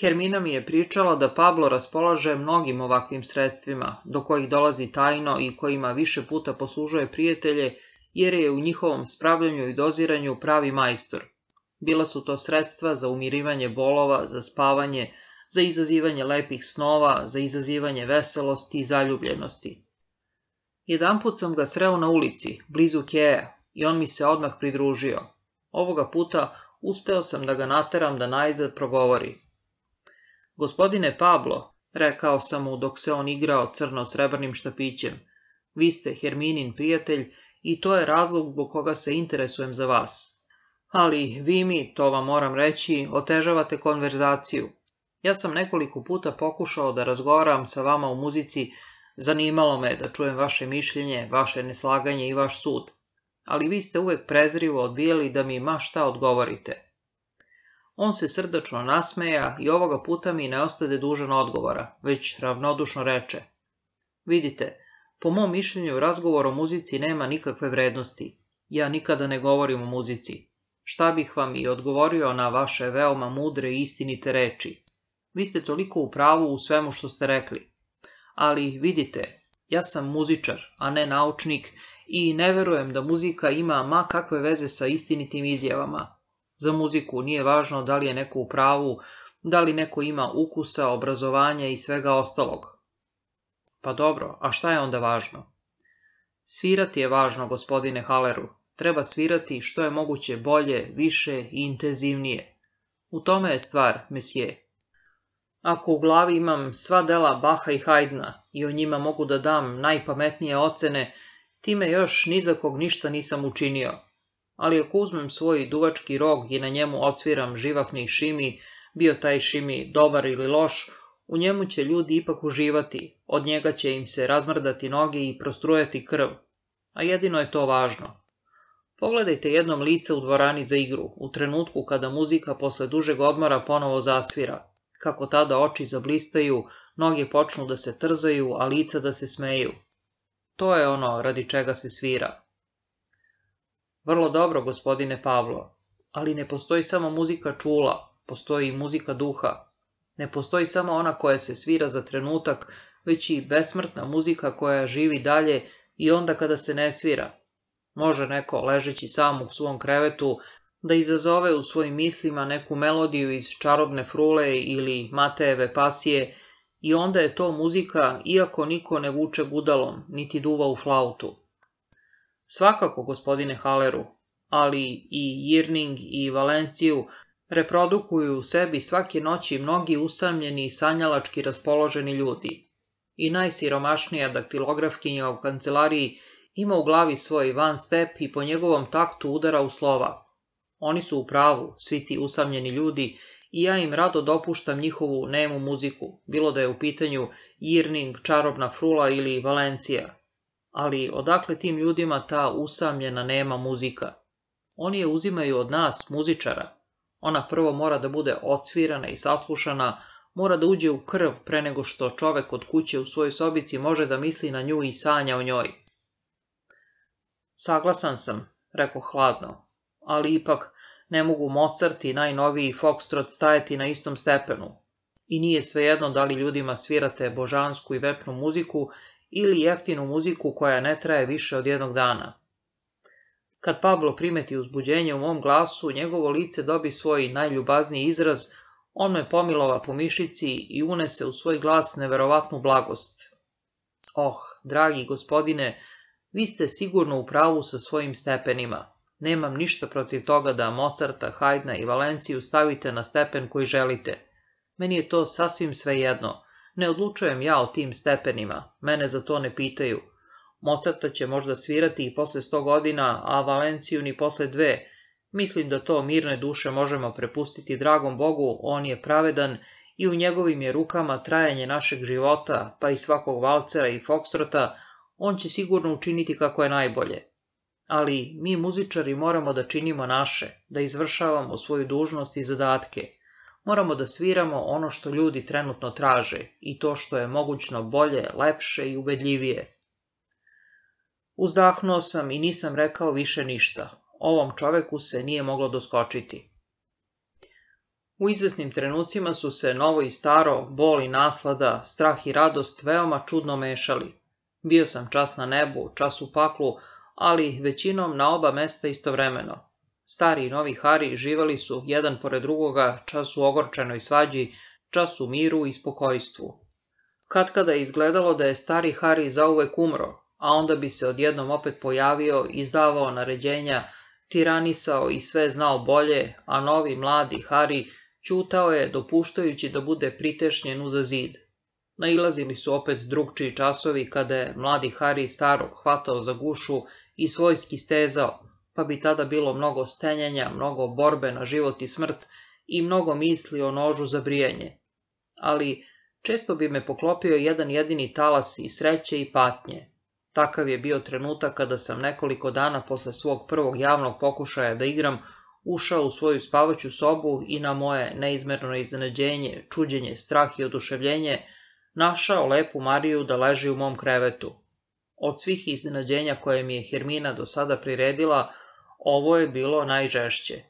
Speaker 1: Hermina mi je pričala da Pablo raspolaže mnogim ovakvim sredstvima, do kojih dolazi tajno i kojima više puta poslužuje prijatelje, jer je u njihovom spravljanju i doziranju pravi majstor. Bila su to sredstva za umirivanje bolova, za spavanje, za izazivanje lepih snova, za izazivanje veselosti i zaljubljenosti. put sam ga sreo na ulici, blizu Keja, i on mi se odmah pridružio. Ovoga puta uspeo sam da ga nateram da najzad progovori. Gospodine Pablo, rekao sam mu dok se on igrao crno-srebrnim štapićem, vi ste Herminin prijatelj i to je razlog zbog koga se interesujem za vas. Ali vi mi, to vam moram reći, otežavate konverzaciju. Ja sam nekoliko puta pokušao da razgovaram sa vama u muzici, zanimalo me da čujem vaše mišljenje, vaše neslaganje i vaš sud ali vi ste uvek prezrivo odbijali da mi ma šta odgovorite. On se srdačno nasmeja i ovoga puta mi ne ostade dužan odgovora, već ravnodušno reče. Vidite, po mom mišljenju razgovor o muzici nema nikakve vrednosti. Ja nikada ne govorim o muzici. Šta bih vam i odgovorio na vaše veoma mudre i istinite reči. Vi ste toliko u pravu u svemu što ste rekli. Ali vidite, ja sam muzičar, a ne naučnik i ne verujem da muzika ima ma kakve veze sa istinitim izjavama. Za muziku nije važno da li je neko u pravu, da li neko ima ukusa, obrazovanja i svega ostalog. Pa dobro, a šta je onda važno? Svirati je važno, gospodine Haleru. Treba svirati što je moguće bolje, više i intenzivnije. U tome je stvar, mesije. Ako u glavi imam sva dela Baha i Haydna i o njima mogu da dam najpametnije ocene, Time još ni za kog ništa nisam učinio, ali ako uzmem svoj duvački rog i na njemu odsviram živahni šimi, bio taj šimi dobar ili loš, u njemu će ljudi ipak uživati, od njega će im se razmrdati noge i prostrujati krv, a jedino je to važno. Pogledajte jednom lice u dvorani za igru, u trenutku kada muzika posle dužeg odmora ponovo zasvira, kako tada oči zablistaju, noge počnu da se trzaju, a lica da se smeju. To je ono radi čega se svira. Vrlo dobro, gospodine Pavlo, ali ne postoji samo muzika čula, postoji i muzika duha. Ne postoji samo ona koja se svira za trenutak, već i besmrtna muzika koja živi dalje i onda kada se ne svira. Može neko, ležeći sam u svom krevetu, da izazove u svojim mislima neku melodiju iz čarobne frule ili matejeve pasije, i onda je to muzika, iako niko ne vuče gudalom, niti duva u flautu. Svakako, gospodine Haleru, ali i Jirning i Valenciju reprodukuju u sebi svake noći mnogi usamljeni i sanjalački raspoloženi ljudi. I najsiromašnija daktilografkinja u kancelariji ima u glavi svoj van step i po njegovom taktu udara u slova. Oni su u pravu, svi ti usamljeni ljudi, i ja im rado dopuštam njihovu nemu muziku, bilo da je u pitanju Irning, Čarobna frula ili Valencija. Ali odakle tim ljudima ta usamljena nema muzika? Oni je uzimaju od nas, muzičara. Ona prvo mora da bude odsvirana i saslušana, mora da uđe u krv pre nego što čovek od kuće u svojoj sobici može da misli na nju i sanja o njoj. Saglasan sam, rekao hladno, ali ipak ne mogu Mozart i najnoviji Foxtrot stajati na istom stepenu. I nije svejedno da li ljudima svirate božansku i večnu muziku ili jeftinu muziku koja ne traje više od jednog dana. Kad Pablo primeti uzbuđenje u mom glasu, njegovo lice dobi svoj najljubazniji izraz, on me pomilova po mišici i unese u svoj glas neverovatnu blagost. Oh, dragi gospodine, vi ste sigurno u pravu sa svojim stepenima. Nemam ništa protiv toga da Mozarta, Hajdna i Valenciju stavite na stepen koji želite. Meni je to sasvim jedno. Ne odlučujem ja o tim stepenima, mene za to ne pitaju. Mozarta će možda svirati i posle sto godina, a Valenciju ni posle dve. Mislim da to mirne duše možemo prepustiti dragom Bogu, on je pravedan i u njegovim je rukama trajanje našeg života, pa i svakog valcera i fokstrota, on će sigurno učiniti kako je najbolje ali mi muzičari moramo da činimo naše, da izvršavamo svoju dužnost i zadatke. Moramo da sviramo ono što ljudi trenutno traže i to što je mogućno bolje, lepše i ubedljivije. Uzdahnuo sam i nisam rekao više ništa. Ovom čoveku se nije moglo doskočiti. U izvesnim trenucima su se novo i staro, bol i naslada, strah i radost veoma čudno mešali. Bio sam čas na nebu, čas u paklu, ali većinom na oba mesta istovremeno. Stari i novi Hari živali su jedan pored drugoga, čas u ogorčenoj svađi, čas u miru i spokojstvu. Kad kada je izgledalo da je stari Hari zauvek umro, a onda bi se odjednom opet pojavio, izdavao naređenja, tiranisao i sve znao bolje, a novi mladi Hari ćutao je dopuštajući da bude pritešnjen uza zid. Nailazili su opet drugčiji časovi kada je mladi Hari starog hvatao za gušu i svojski stezao, pa bi tada bilo mnogo stenjenja, mnogo borbe na život i smrt i mnogo misli o nožu za brijanje. Ali često bi me poklopio jedan jedini talas i sreće i patnje. Takav je bio trenutak kada sam nekoliko dana posle svog prvog javnog pokušaja da igram ušao u svoju spavaću sobu i na moje neizmerno iznenađenje, čuđenje, strah i oduševljenje našao lepu Mariju da leži u mom krevetu, od svih iznenađenja koje mi je Hermina do sada priredila, ovo je bilo najžešće.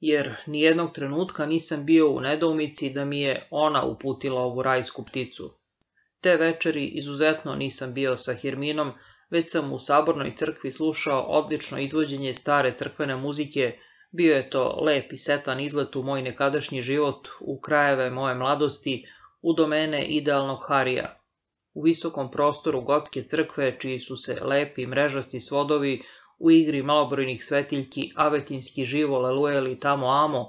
Speaker 1: Jer nijednog trenutka nisam bio u nedoumici da mi je ona uputila ovu rajsku pticu. Te večeri izuzetno nisam bio sa Herminom, već sam u sabornoj crkvi slušao odlično izvođenje stare crkvene muzike, bio je to lep i setan izlet u moj nekadašnji život, u krajeve moje mladosti, u domene idealnog harija. U visokom prostoru gotske crkve, čiji su se lepi mrežasti svodovi u igri malobrojnih svetiljki Avetinski živo lelujeli tamo amo,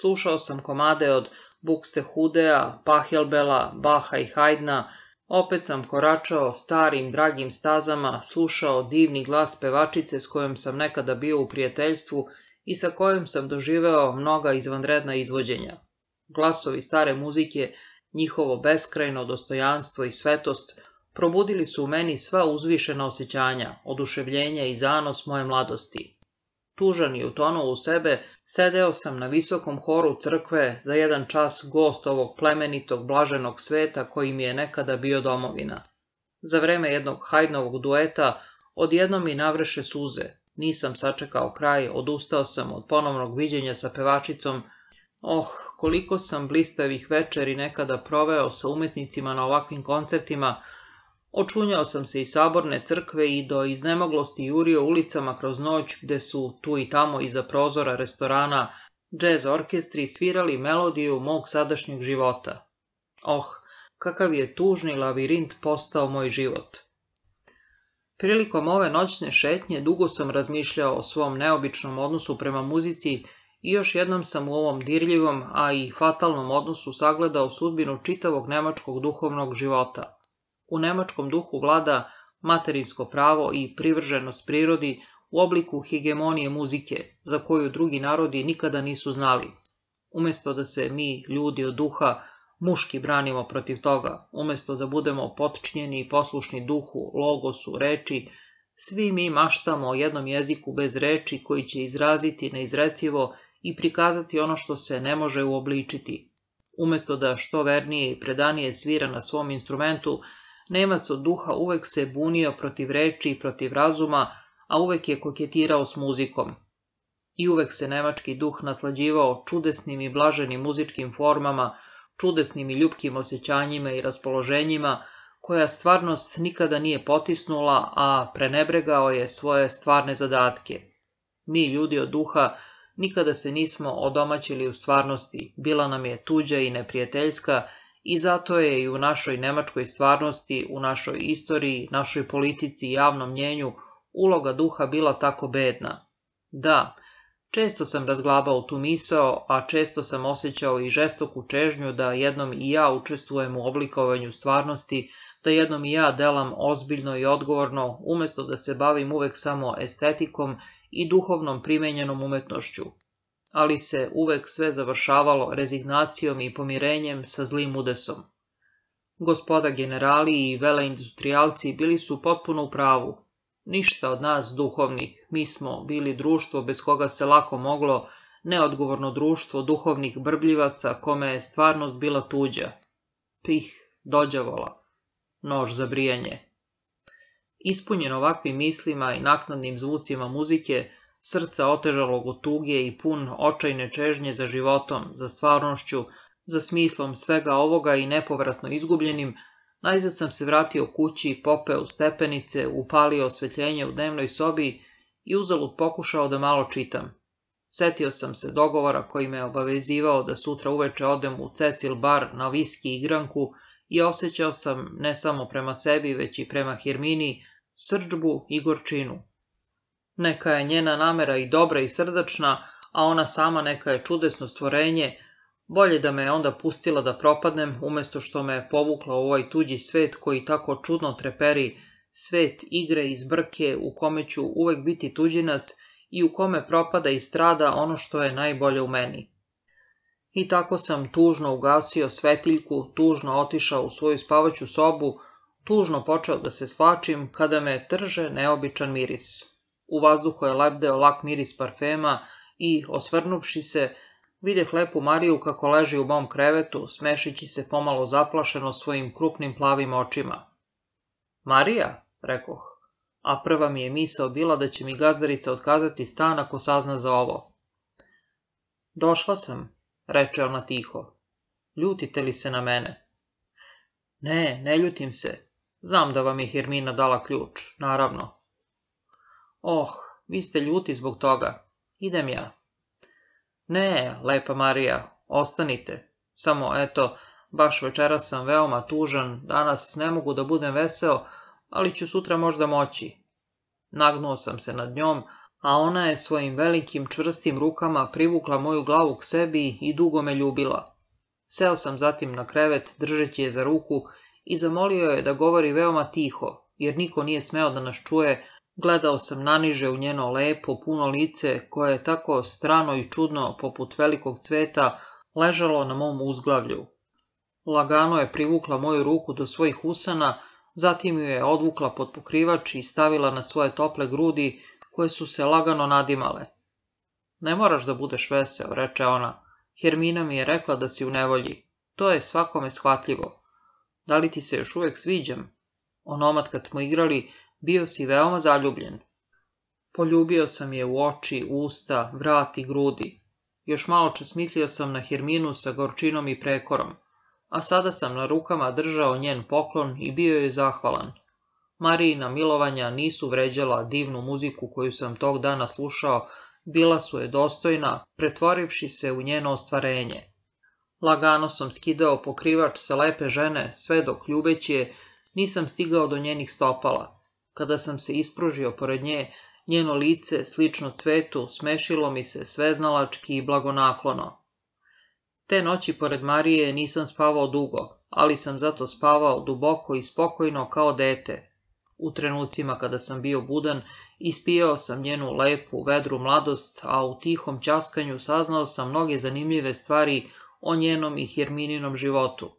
Speaker 1: slušao sam komade od Buxtehudea, Pahelbela, Baha i Hajdna, opet sam koračao starim dragim stazama, slušao divni glas pevačice s kojom sam nekada bio u prijateljstvu i sa kojom sam doživeo mnoga izvanredna izvođenja. Glasovi stare muzike Njihovo beskrajno dostojanstvo i svetost probudili su u meni sva uzvišena osjećanja, oduševljenja i zanos moje mladosti. Tužan i utonuo u sebe, sedeo sam na visokom horu crkve za jedan čas gost ovog plemenitog, blaženog sveta koji mi je nekada bio domovina. Za vreme jednog hajdnovog dueta odjednom mi navrše suze. Nisam sačekao kraj, odustao sam od ponovnog viđenja sa pevačicom, Oh, koliko sam blistavih večeri nekada proveo sa umetnicima na ovakvim koncertima. Očunjao sam se i saborne crkve i do iznemoglosti jurio ulicama kroz noć gde su tu i tamo iza prozora restorana džez orkestri svirali melodiju mog sadašnjeg života. Oh, kakav je tužni lavirint postao moj život. Prilikom ove noćne šetnje dugo sam razmišljao o svom neobičnom odnosu prema muzici i još jednom sam u ovom dirljivom, a i fatalnom odnosu sagledao sudbinu čitavog nemačkog duhovnog života. U nemačkom duhu vlada materinsko pravo i privrženost prirodi u obliku hegemonije muzike, za koju drugi narodi nikada nisu znali. Umjesto da se mi, ljudi od duha, muški branimo protiv toga, umjesto da budemo potčnjeni i poslušni duhu, logosu, reči, svi mi maštamo o jednom jeziku bez reči koji će izraziti neizrecivo i prikazati ono što se ne može uobličiti. Umesto da što vernije i predanije svira na svom instrumentu, Nemac od duha uvek se bunio protiv reči i protiv razuma, a uvek je koketirao s muzikom. I uvek se nemački duh naslađivao čudesnim i blaženim muzičkim formama, čudesnim i ljubkim osjećanjima i raspoloženjima, koja stvarnost nikada nije potisnula, a prenebregao je svoje stvarne zadatke. Mi, ljudi od duha, Nikada se nismo odomaćili u stvarnosti, bila nam je tuđa i neprijateljska i zato je i u našoj nemačkoj stvarnosti, u našoj istoriji, našoj politici i javnom mnjenju uloga duha bila tako bedna. Da, često sam razglabao tu misao, a često sam osjećao i žestoku čežnju da jednom i ja učestvujem u oblikovanju stvarnosti, da jednom i ja delam ozbiljno i odgovorno, umjesto da se bavim uvek samo estetikom i duhovnom primijenjenom umetnošću, ali se uvek sve završavalo rezignacijom i pomirenjem sa zlim udesom. Gospoda generali i veleindustrijalci bili su potpuno u pravu. Ništa od nas duhovnik, mi smo bili društvo bez koga se lako moglo, neodgovorno društvo duhovnih brbljivaca kome je stvarnost bila tuđa. Pih, dođavola, nož za brijanje. Ispunjen ovakvim mislima i naknadnim zvucima muzike, srca otežalog u tuge i pun očajne čežnje za životom, za stvarnošću, za smislom svega ovoga i nepovratno izgubljenim, najzad sam se vratio kući, popeo stepenice, upalio osvetljenje u dnevnoj sobi i uzalud pokušao da malo čitam. Setio sam se dogovora koji me obavezivao da sutra uveče odem u Cecil bar na viski igranku i osjećao sam, ne samo prema sebi, već i prema Hermini, srđbu i gorčinu. Neka je njena namera i dobra i srdačna, a ona sama neka je čudesno stvorenje, bolje da me je onda pustila da propadnem umjesto što me je povukla u ovaj tuđi svet koji tako čudno treperi, svet igre i zbrke u kome ću uvek biti tuđinac i u kome propada i strada ono što je najbolje u meni. I tako sam tužno ugasio svetiljku, tužno otišao u svoju spavaću sobu, tužno počeo da se svačim, kada me trže neobičan miris. U vazduhu je lebdeo lak miris parfema i, osvrnuvši se, videh lepu Mariju kako leži u mom krevetu, smešići se pomalo zaplašeno svojim krupnim plavim očima. Marija, rekoh, a prva mi je misao bila da će mi gazdarica otkazati stan ako sazna za ovo. Došla sam, reče ona tiho. Ljutite li se na mene? Ne, ne ljutim se, Znam da vam je Hermina dala ključ, naravno. Oh, vi ste ljuti zbog toga. Idem ja. Ne, lepa Marija, ostanite. Samo, eto, baš večera sam veoma tužan, danas ne mogu da budem veseo, ali ću sutra možda moći. Nagnuo sam se nad njom, a ona je svojim velikim čvrstim rukama privukla moju glavu k sebi i dugo me ljubila. Seo sam zatim na krevet, držeći je za ruku i zamolio je da govori veoma tiho, jer niko nije smeo da nas čuje, gledao sam naniže u njeno lepo, puno lice, koje je tako strano i čudno, poput velikog cveta, ležalo na mom uzglavlju. Lagano je privukla moju ruku do svojih usana, zatim ju je odvukla pod pokrivač i stavila na svoje tople grudi, koje su se lagano nadimale. Ne moraš da budeš vesel, reče ona. Hermina mi je rekla da si u nevolji. To je svakome shvatljivo da li ti se još uvijek sviđam? Onomad kad smo igrali, bio si veoma zaljubljen. Poljubio sam je u oči, usta, vrat i grudi. Još malo čas mislio sam na Herminu sa gorčinom i prekorom, a sada sam na rukama držao njen poklon i bio je zahvalan. Marijina milovanja nisu vređala divnu muziku koju sam tog dana slušao, bila su je dostojna, pretvorivši se u njeno ostvarenje. Lagano sam skidao pokrivač sa lepe žene, sve dok ljubeći je, nisam stigao do njenih stopala. Kada sam se ispružio pored nje, njeno lice, slično cvetu, smešilo mi se sveznalački i blagonaklono. Te noći pored Marije nisam spavao dugo, ali sam zato spavao duboko i spokojno kao dete. U trenucima kada sam bio budan, ispijao sam njenu lepu, vedru mladost, a u tihom časkanju saznao sam mnoge zanimljive stvari o njenom i Hermininom životu.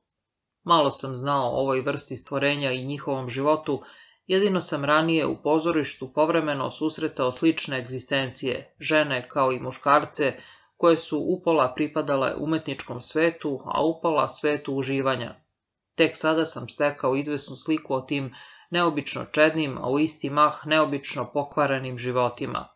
Speaker 1: Malo sam znao o ovoj vrsti stvorenja i njihovom životu, jedino sam ranije u pozorištu povremeno susretao slične egzistencije, žene kao i muškarce, koje su upola pripadale umetničkom svetu, a upola svetu uživanja. Tek sada sam stekao izvesnu sliku o tim neobično čednim, a u isti mah neobično pokvarenim životima.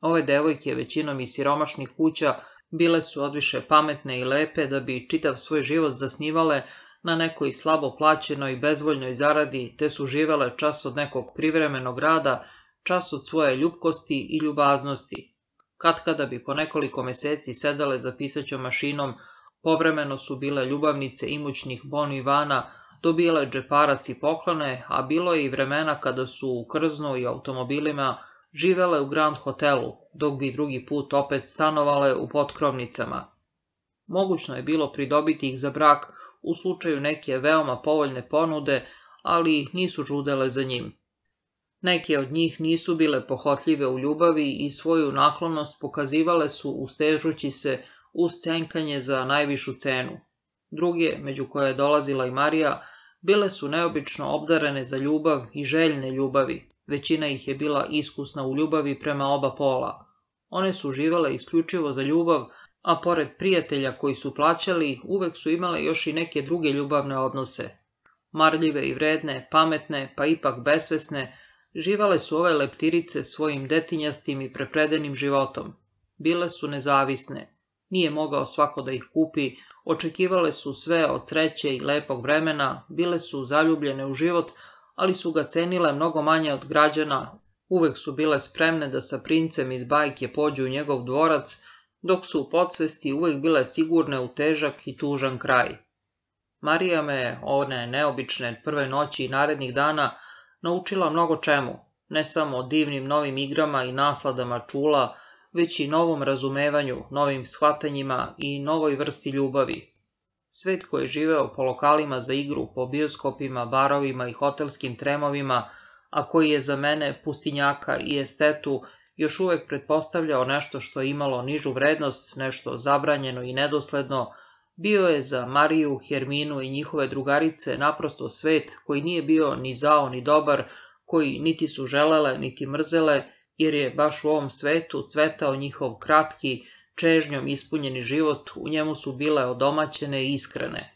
Speaker 1: Ove devojke većinom iz siromašnih kuća bile su odviše pametne i lepe da bi čitav svoj život zasnivale na nekoj slabo plaćenoj i bezvoljnoj zaradi, te su živele čas od nekog privremenog rada, čas od svoje ljubkosti i ljubaznosti. Kad kada bi po nekoliko meseci sedale za pisaćom mašinom, povremeno su bile ljubavnice imućnih Bon Ivana, dobile džeparac i poklone, a bilo je i vremena kada su u krznu i automobilima Živele u Grand hotelu, dok bi drugi put opet stanovale u potkrovnicama. Mogućno je bilo pridobiti ih za brak u slučaju neke veoma povoljne ponude, ali nisu žudele za njim. Neke od njih nisu bile pohotljive u ljubavi i svoju naklonost pokazivale su ustežući se uz cenkanje za najvišu cenu. Druge, među koje je dolazila i Marija, bile su neobično obdarene za ljubav i željne ljubavi, Većina ih je bila iskusna u ljubavi prema oba pola. One su živele isključivo za ljubav, a pored prijatelja koji su plaćali, uvek su imale još i neke druge ljubavne odnose. Marljive i vredne, pametne, pa ipak besvesne, živale su ove leptirice svojim detinjastim i prepredenim životom. Bile su nezavisne, nije mogao svako da ih kupi, očekivale su sve od sreće i lepog vremena, bile su zaljubljene u život, ali su ga cenile mnogo manje od građana. Uvek su bile spremne da sa princem iz bajke pođu u njegov dvorac, dok su u podsvesti uvek bile sigurne u težak i tužan kraj. Marija me one neobične prve noći i narednih dana naučila mnogo čemu, ne samo divnim novim igrama i nasladama čula, već i novom razumevanju, novim shvatanjima i novoj vrsti ljubavi, Svet koji je živeo po lokalima za igru, po bioskopima, barovima i hotelskim tremovima, a koji je za mene pustinjaka i estetu još uvek pretpostavljao nešto što je imalo nižu vrednost, nešto zabranjeno i nedosledno, bio je za Mariju, Herminu i njihove drugarice naprosto svet koji nije bio ni zao ni dobar, koji niti su želele niti mrzele, jer je baš u ovom svetu cvetao njihov kratki, čežnjom ispunjeni život u njemu su bile odomaćene i iskrene.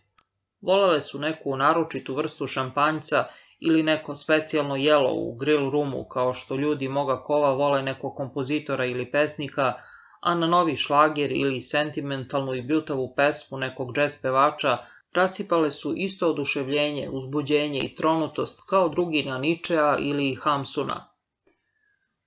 Speaker 1: Volale su neku naročitu vrstu šampanjca ili neko specijalno jelo u grill rumu kao što ljudi moga kova vole nekog kompozitora ili pesnika, a na novi šlager ili sentimentalnu i bljutavu pesmu nekog džez pevača rasipale su isto oduševljenje, uzbuđenje i tronutost kao drugi na Ničea ili Hamsuna.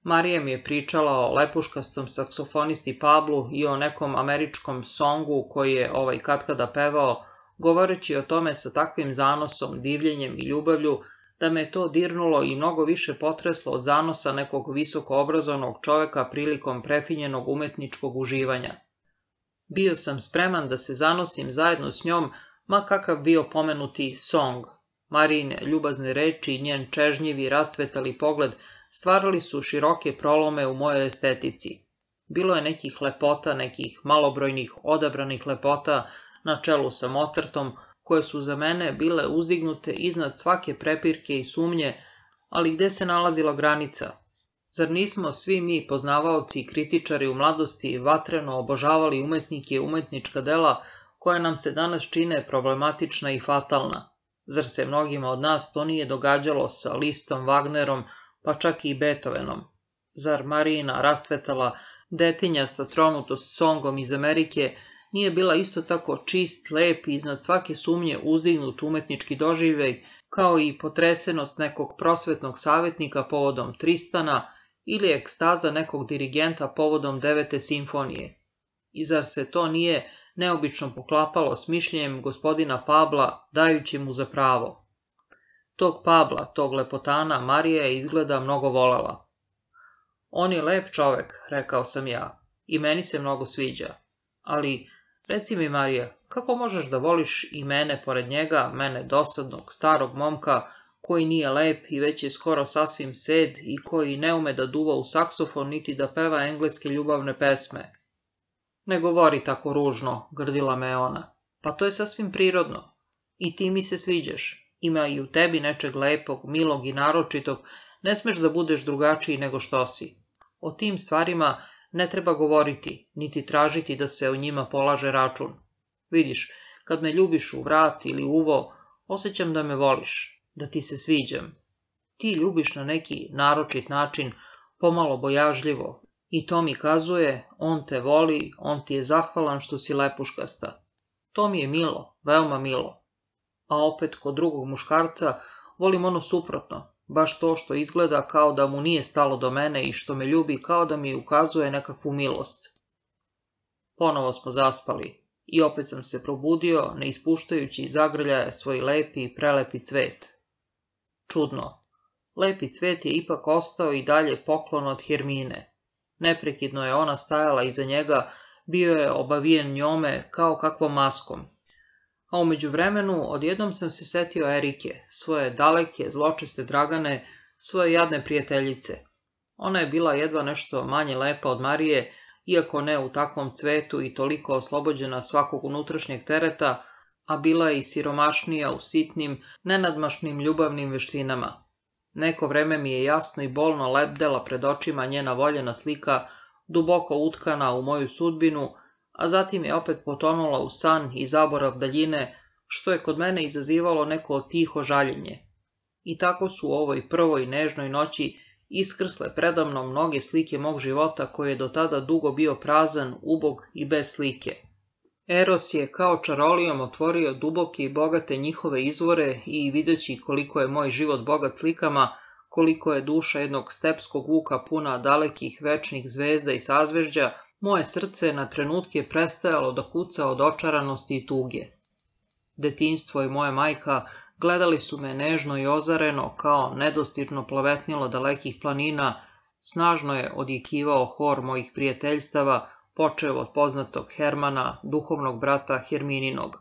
Speaker 1: Marija mi je pričala o lepuškastom saksofonisti Pablu i o nekom američkom songu koji je ovaj katkada pevao, govoreći o tome sa takvim zanosom, divljenjem i ljubavlju, da me je to dirnulo i mnogo više potreslo od zanosa nekog visoko obrazovnog čoveka prilikom prefinjenog umetničkog uživanja. Bio sam spreman da se zanosim zajedno s njom, ma kakav bio pomenuti song. Marin ljubazne reči i njen čežnjivi rastvetali pogled stvarali su široke prolome u mojoj estetici. Bilo je nekih lepota, nekih malobrojnih odabranih lepota na čelu sa Mozartom, koje su za mene bile uzdignute iznad svake prepirke i sumnje, ali gde se nalazila granica? Zar nismo svi mi poznavaoci i kritičari u mladosti vatreno obožavali umetnike i umetnička dela koja nam se danas čine problematična i fatalna? Zar se mnogima od nas to nije događalo sa listom Wagnerom, pa čak i Beethovenom. Zar Marina, rasvetala, detinjasta tronutost songom iz Amerike, nije bila isto tako čist, lep i iznad svake sumnje uzdignut umetnički doživej kao i potresenost nekog prosvetnog savjetnika povodom Tristana ili ekstaza nekog dirigenta povodom devete simfonije. I zar se to nije neobično poklapalo s mišljenjem gospodina Pabla, dajući mu za pravo? Tog Pabla, tog lepotana, Marija je izgleda mnogo volala. On je lep čovek, rekao sam ja, i meni se mnogo sviđa. Ali, reci mi Marija, kako možeš da voliš i mene pored njega, mene dosadnog, starog momka, koji nije lep i već je skoro sasvim sed i koji ne ume da duva u saksofon niti da peva engleske ljubavne pesme. Ne govori tako ružno, grdila me ona. Pa to je sasvim prirodno. I ti mi se sviđaš. Ima i u tebi nečeg lepog, milog i naročitog, ne smeš da budeš drugačiji nego što si. O tim stvarima ne treba govoriti, niti tražiti da se o njima polaže račun. Vidiš, kad me ljubiš u vrat ili uvo, osjećam da me voliš, da ti se sviđam. Ti ljubiš na neki naročit način, pomalo bojažljivo, i to mi kazuje, on te voli, on ti je zahvalan što si lepuškasta. To mi je milo, veoma milo a opet kod drugog muškarca volim ono suprotno, baš to što izgleda kao da mu nije stalo do mene i što me ljubi kao da mi ukazuje nekakvu milost. Ponovo smo zaspali i opet sam se probudio ne ispuštajući iz zagrljaja svoj lepi i prelepi cvet. Čudno, lepi cvet je ipak ostao i dalje poklon od Hermine. Neprekidno je ona stajala iza njega, bio je obavijen njome kao kakvom maskom, a umeđu vremenu odjednom sam se setio Erike, svoje daleke, zločeste dragane, svoje jadne prijateljice. Ona je bila jedva nešto manje lepa od Marije, iako ne u takvom cvetu i toliko oslobođena svakog unutrašnjeg tereta, a bila je i siromašnija u sitnim, nenadmašnim ljubavnim veštinama. Neko vreme mi je jasno i bolno lepdela pred očima njena voljena slika, duboko utkana u moju sudbinu, a zatim je opet potonula u san i zaborav daljine, što je kod mene izazivalo neko tiho žaljenje. I tako su u ovoj prvoj nežnoj noći iskrsle predamno mnoge slike mog života koji je do tada dugo bio prazan, ubog i bez slike. Eros je kao čarolijom otvorio duboke i bogate njihove izvore i videći koliko je moj život bogat slikama, koliko je duša jednog stepskog vuka puna dalekih večnih zvezda i sazvežđa, moje srce na trenutke prestajalo da kuca od očaranosti i tuge. Detinstvo i moja majka gledali su me nežno i ozareno kao nedostižno plavetnilo dalekih planina, snažno je odjekivao hor mojih prijateljstava, počeo od poznatog Hermana, duhovnog brata Hermininog.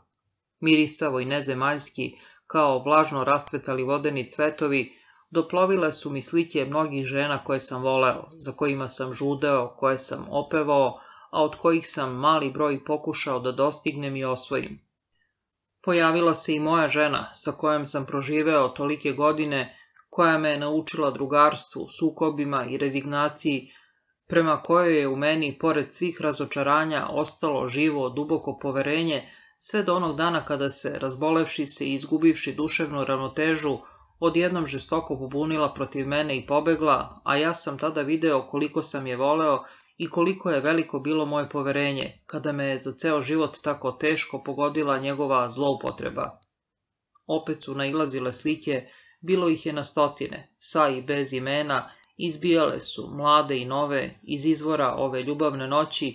Speaker 1: Mirisavo i nezemaljski, kao blažno rastvetali vodeni cvetovi, Doplovile su mi slike mnogih žena koje sam voleo, za kojima sam žudeo, koje sam opevao, a od kojih sam mali broj pokušao da dostignem i osvojim. Pojavila se i moja žena, sa kojom sam proživeo tolike godine, koja me je naučila drugarstvu, sukobima i rezignaciji, prema kojoj je u meni, pored svih razočaranja, ostalo živo, duboko poverenje, sve do onog dana kada se, razbolevši se i izgubivši duševnu ravnotežu, odjednom žestoko pobunila protiv mene i pobegla, a ja sam tada video koliko sam je voleo i koliko je veliko bilo moje poverenje, kada me je za ceo život tako teško pogodila njegova zloupotreba. Opet su nailazile slike, bilo ih je na stotine, sa i bez imena, izbijale su, mlade i nove, iz izvora ove ljubavne noći,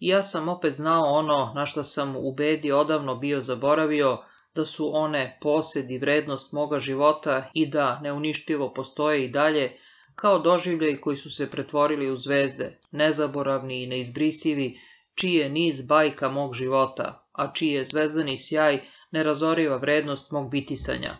Speaker 1: i ja sam opet znao ono na što sam u bedi odavno bio zaboravio, da su one posed i vrednost moga života i da neuništivo postoje i dalje, kao doživljaj koji su se pretvorili u zvezde, nezaboravni i neizbrisivi, čije je niz bajka mog života, a čiji je zvezdani sjaj nerazoriva vrednost mog bitisanja.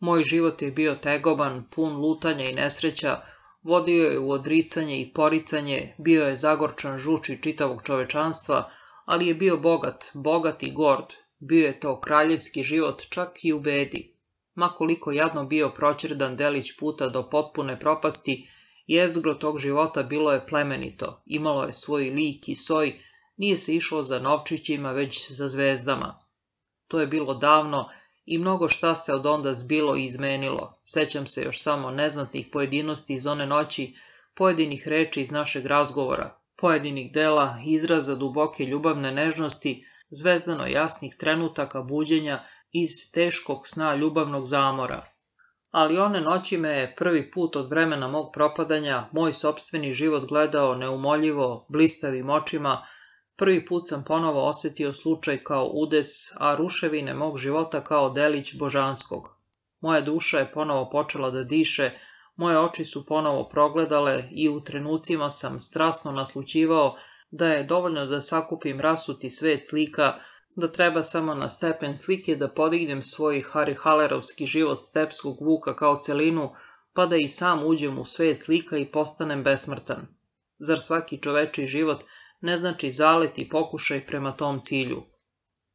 Speaker 1: Moj život je bio tegoban, pun lutanja i nesreća, vodio je u odricanje i poricanje, bio je zagorčan žuči čitavog čovečanstva, ali je bio bogat, bogat i gord, bio je to kraljevski život čak i u bedi. Makoliko jadno bio proćerdan delić puta do potpune propasti, jezgro tog života bilo je plemenito, imalo je svoj lik i soj, nije se išlo za novčićima, već za zvezdama. To je bilo davno i mnogo šta se od onda zbilo i izmenilo. Sećam se još samo neznatnih pojedinosti iz one noći, pojedinih reči iz našeg razgovora, pojedinih dela, izraza duboke ljubavne nežnosti, zvezdano jasnih trenutaka buđenja iz teškog sna ljubavnog zamora. Ali one noći me je prvi put od vremena mog propadanja moj sopstveni život gledao neumoljivo, blistavim očima, prvi put sam ponovo osjetio slučaj kao udes, a ruševine mog života kao delić božanskog. Moja duša je ponovo počela da diše, moje oči su ponovo progledale i u trenucima sam strasno naslućivao da je dovoljno da sakupim rasuti svet slika, da treba samo na stepen slike da podignem svoj Harry život stepskog vuka kao celinu, pa da i sam uđem u svet slika i postanem besmrtan. Zar svaki čoveči život ne znači zalet i pokušaj prema tom cilju?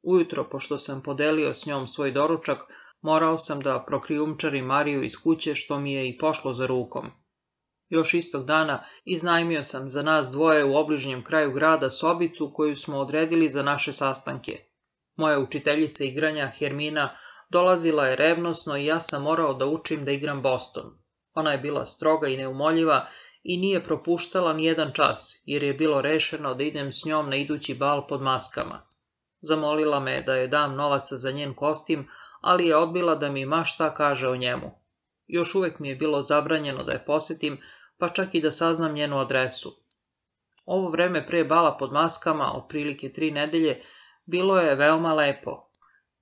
Speaker 1: Ujutro, pošto sam podelio s njom svoj doručak, morao sam da prokriumčari Mariju iz kuće što mi je i pošlo za rukom. Još istog dana iznajmio sam za nas dvoje u obližnjem kraju grada sobicu koju smo odredili za naše sastanke. Moja učiteljica igranja, Hermina, dolazila je revnosno i ja sam morao da učim da igram Boston. Ona je bila stroga i neumoljiva i nije propuštala ni jedan čas, jer je bilo rešeno da idem s njom na idući bal pod maskama. Zamolila me da je dam novaca za njen kostim, ali je odbila da mi ma šta kaže o njemu. Još uvek mi je bilo zabranjeno da je posetim, pa čak i da saznam njenu adresu. Ovo vreme pre bala pod maskama, otprilike tri nedelje, bilo je veoma lepo.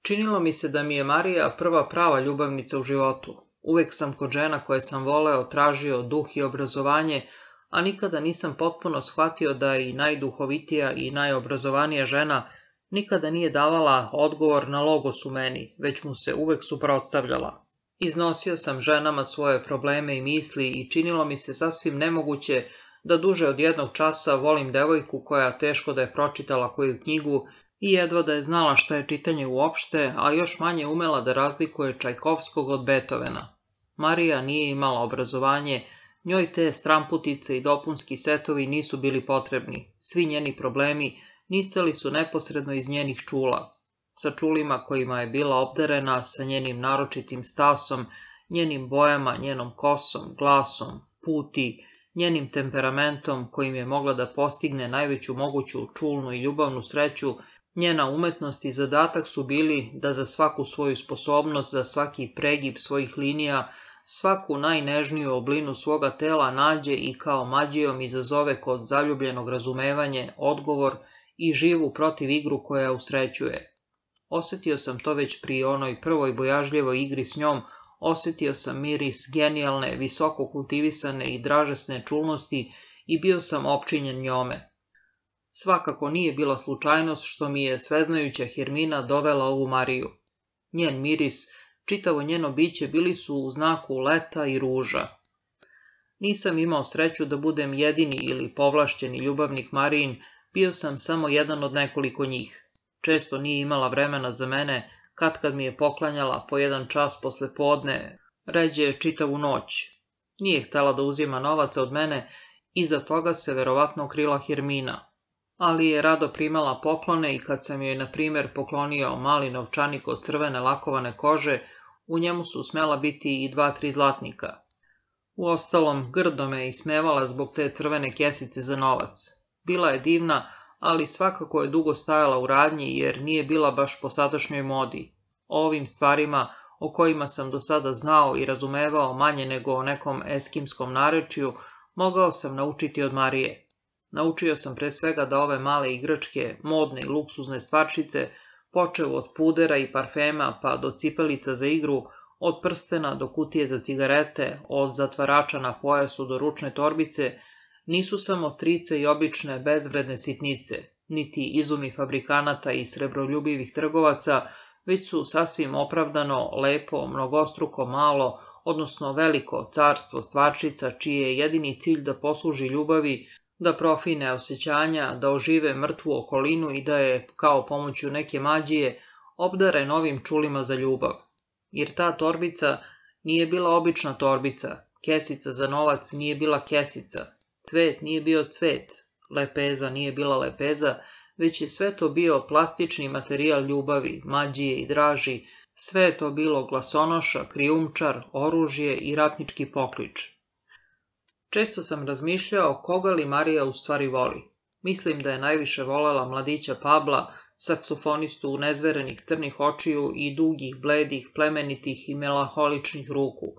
Speaker 1: Činilo mi se da mi je Marija prva prava ljubavnica u životu. Uvek sam kod žena koje sam voleo tražio duh i obrazovanje, a nikada nisam potpuno shvatio da i najduhovitija i najobrazovanija žena nikada nije davala odgovor na logos u meni, već mu se uvek suprotstavljala. Iznosio sam ženama svoje probleme i misli i činilo mi se sasvim nemoguće da duže od jednog časa volim devojku koja teško da je pročitala koju knjigu i jedva da je znala što je čitanje uopšte, a još manje umela da razlikuje Čajkovskog od Beethovena. Marija nije imala obrazovanje, njoj te stramputice i dopunski setovi nisu bili potrebni, svi njeni problemi nicali su neposredno iz njenih čula sa čulima kojima je bila obdarena, sa njenim naročitim stasom, njenim bojama, njenom kosom, glasom, puti, njenim temperamentom kojim je mogla da postigne najveću moguću čulnu i ljubavnu sreću, njena umetnost i zadatak su bili da za svaku svoju sposobnost, za svaki pregib svojih linija, svaku najnežniju oblinu svoga tela nađe i kao mađijom izazove kod zaljubljenog razumevanje, odgovor i živu protiv igru koja usrećuje. Osjetio sam to već pri onoj prvoj bojažljivoj igri s njom, osjetio sam miris genijalne, visoko kultivisane i dražesne čulnosti i bio sam opčinjen njome. Svakako nije bila slučajnost što mi je sveznajuća Hermina dovela ovu Mariju. Njen miris, čitavo njeno biće bili su u znaku leta i ruža. Nisam imao sreću da budem jedini ili povlašćeni ljubavnik Marijin, bio sam samo jedan od nekoliko njih. Često nije imala vremena za mene, kad kad mi je poklanjala po jedan čas posle podne, ređe je čitavu noć. Nije htela da uzima novaca od mene, iza toga se verovatno okrila Hirmina. Ali je rado primala poklone i kad sam joj, na primjer, poklonio mali novčanik od crvene lakovane kože, u njemu su smela biti i dva, tri zlatnika. Uostalom, grdo me je ismevala zbog te crvene kesice za novac. Bila je divna, ali svakako je dugo stajala u radnji jer nije bila baš po sadašnjoj modi. O ovim stvarima o kojima sam do sada znao i razumevao manje nego o nekom eskimskom narečju, mogao sam naučiti od Marije. Naučio sam pre svega da ove male igračke, modne i luksuzne stvarčice, počeo od pudera i parfema pa do cipelica za igru, od prstena do kutije za cigarete, od zatvarača na pojasu do ručne torbice, nisu samo trice i obične bezvredne sitnice, niti izumi fabrikanata i srebroljubivih trgovaca, već su sasvim opravdano, lepo, mnogostruko malo, odnosno veliko carstvo stvarčica čiji je jedini cilj da posluži ljubavi, da profine osjećanja, da ožive mrtvu okolinu i da je, kao pomoću neke mađije, obdare novim čulima za ljubav. Jer ta torbica nije bila obična torbica, kesica za novac nije bila kesica, Cvet nije bio cvet, lepeza nije bila lepeza, već je sve to bio plastični materijal ljubavi, mađije i draži, sve je to bilo glasonoša, krijumčar, oružje i ratnički poklič. Često sam razmišljao koga li Marija u stvari voli. Mislim da je najviše volala mladića Pabla, saksofonistu u nezverenih crnih očiju i dugih, bledih, plemenitih i melaholičnih ruku.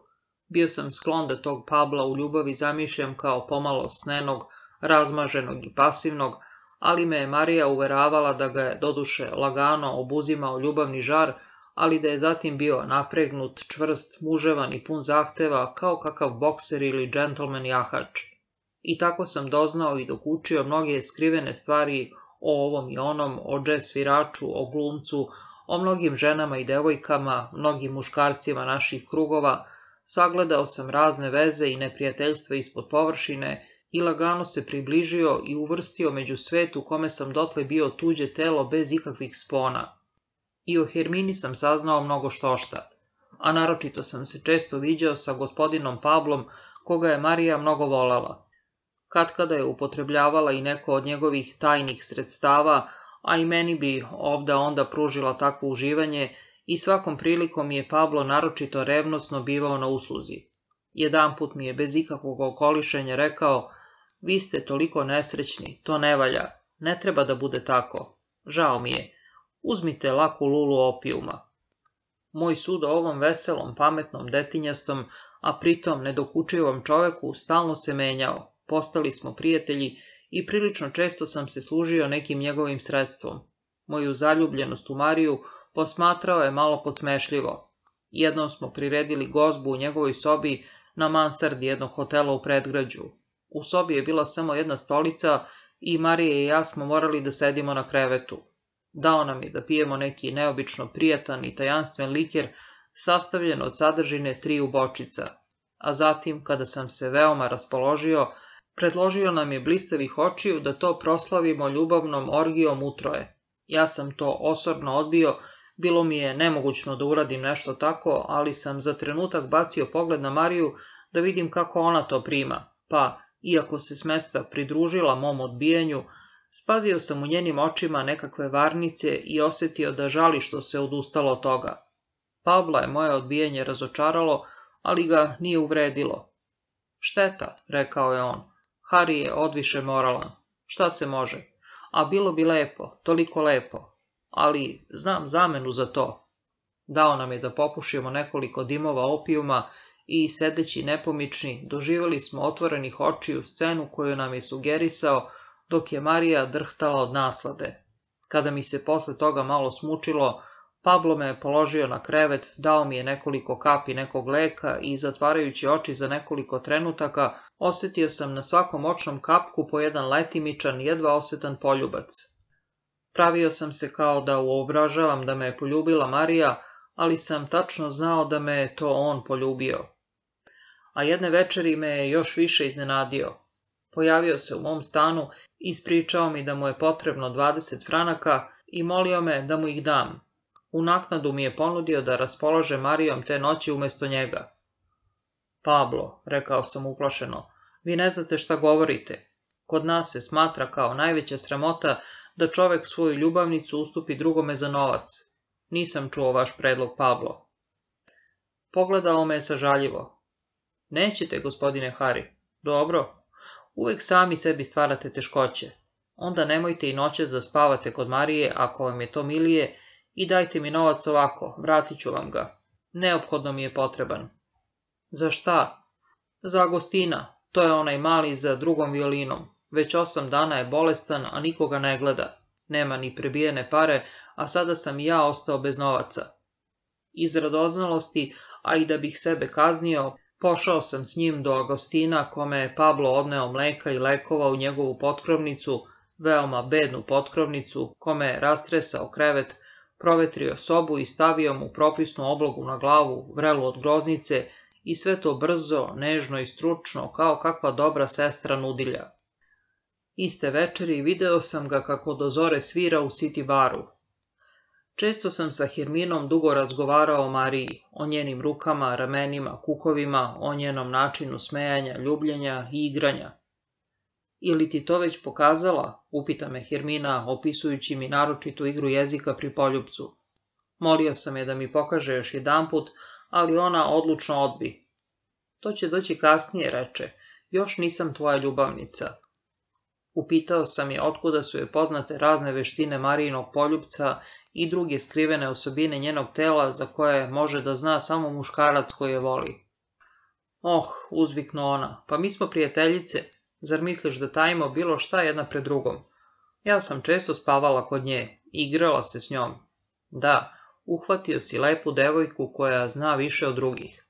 Speaker 1: Bio sam sklon da tog Pabla u ljubavi zamišljam kao pomalo snenog, razmaženog i pasivnog, ali me je Marija uveravala da ga je doduše lagano obuzimao ljubavni žar, ali da je zatim bio napregnut, čvrst, muževan i pun zahteva kao kakav bokser ili džentlmen jahač. I tako sam doznao i dokučio mnoge skrivene stvari o ovom i onom, o džez sviraču, o glumcu, o mnogim ženama i devojkama, mnogim muškarcima naših krugova, sagledao sam razne veze i neprijateljstva ispod površine i lagano se približio i uvrstio među svet u kome sam dotle bio tuđe telo bez ikakvih spona. I o Hermini sam saznao mnogo štošta, a naročito sam se često viđao sa gospodinom Pablom, koga je Marija mnogo volala. Kad kada je upotrebljavala i neko od njegovih tajnih sredstava, a i meni bi ovda onda pružila takvo uživanje, i svakom prilikom je Pablo naročito revnosno bivao na usluzi. Jedanput mi je bez ikakvog okolišenja rekao, vi ste toliko nesrećni, to ne valja, ne treba da bude tako, žao mi je, uzmite laku lulu opijuma. Moj sud o ovom veselom, pametnom, detinjastom, a pritom nedokučivom čoveku stalno se menjao, postali smo prijatelji i prilično često sam se služio nekim njegovim sredstvom. Moju zaljubljenost u Mariju posmatrao je malo podsmešljivo. Jednom smo priredili gozbu u njegovoj sobi na mansardi jednog hotela u predgrađu. U sobi je bila samo jedna stolica i Marije i ja smo morali da sedimo na krevetu. Dao nam je da pijemo neki neobično prijatan i tajanstven liker sastavljen od sadržine tri ubočica. a zatim, kada sam se veoma raspoložio, predložio nam je blistavih očiju da to proslavimo ljubavnom orgijom utroje. Ja sam to osorno odbio, bilo mi je nemogućno da uradim nešto tako, ali sam za trenutak bacio pogled na Mariju da vidim kako ona to prima, pa, iako se s mesta pridružila mom odbijenju, spazio sam u njenim očima nekakve varnice i osjetio da žali što se odustalo od toga. Pabla je moje odbijanje razočaralo, ali ga nije uvredilo. Šteta, rekao je on. Hari je odviše moralan. Šta se može? a bilo bi lepo, toliko lepo, ali znam zamenu za to. Dao nam je da popušimo nekoliko dimova opijuma i sedeći nepomični doživali smo otvorenih u scenu koju nam je sugerisao dok je Marija drhtala od naslade. Kada mi se posle toga malo smučilo, Pablo me je položio na krevet, dao mi je nekoliko kapi nekog leka i zatvarajući oči za nekoliko trenutaka, osjetio sam na svakom očnom kapku po jedan letimičan, jedva osjetan poljubac. Pravio sam se kao da uobražavam da me je poljubila Marija, ali sam tačno znao da me je to on poljubio. A jedne večeri me je još više iznenadio. Pojavio se u mom stanu, ispričao mi da mu je potrebno 20 franaka i molio me da mu ih dam. U naknadu mi je ponudio da raspolože Marijom te noći umjesto njega. Pablo, rekao sam uplašeno, vi ne znate šta govorite. Kod nas se smatra kao najveća sramota da čovjek svoju ljubavnicu ustupi drugome za novac. Nisam čuo vaš predlog, Pablo. Pogledao me je sažaljivo. Nećete, gospodine Hari. Dobro. Uvijek sami sebi stvarate teškoće. Onda nemojte i noćas da spavate kod Marije ako vam je to milije i dajte mi novac ovako, vratit ću vam ga. Neophodno mi je potreban. Za šta? Za Agostina. To je onaj mali za drugom violinom. Već osam dana je bolestan, a nikoga ne gleda. Nema ni prebijene pare, a sada sam i ja ostao bez novaca. Iz radoznalosti, a i da bih sebe kaznio, pošao sam s njim do Agostina, kome je Pablo odneo mleka i lekova u njegovu potkrovnicu, veoma bednu potkrovnicu, kome je rastresao krevet, provetrio sobu i stavio mu propisnu oblogu na glavu, vrelu od groznice, i sve to brzo, nežno i stručno, kao kakva dobra sestra nudilja. Iste večeri video sam ga kako do zore svira u City baru. Često sam sa Hirminom dugo razgovarao o Mariji, o njenim rukama, ramenima, kukovima, o njenom načinu smejanja, ljubljenja i igranja, ili ti to već pokazala? Upita me Hermina, opisujući mi naročitu igru jezika pri poljupcu. Molio sam je da mi pokaže još jedanput, ali ona odlučno odbi. To će doći kasnije, reče. Još nisam tvoja ljubavnica. Upitao sam je otkuda su je poznate razne veštine Marijinog poljupca i druge skrivene osobine njenog tela za koje može da zna samo muškarac koji je voli. Oh, uzviknu ona, pa mi smo prijateljice, Zar misliš da tajimo bilo šta jedna pred drugom? Ja sam često spavala kod nje, igrala se s njom. Da, uhvatio si lepu devojku koja zna više od drugih.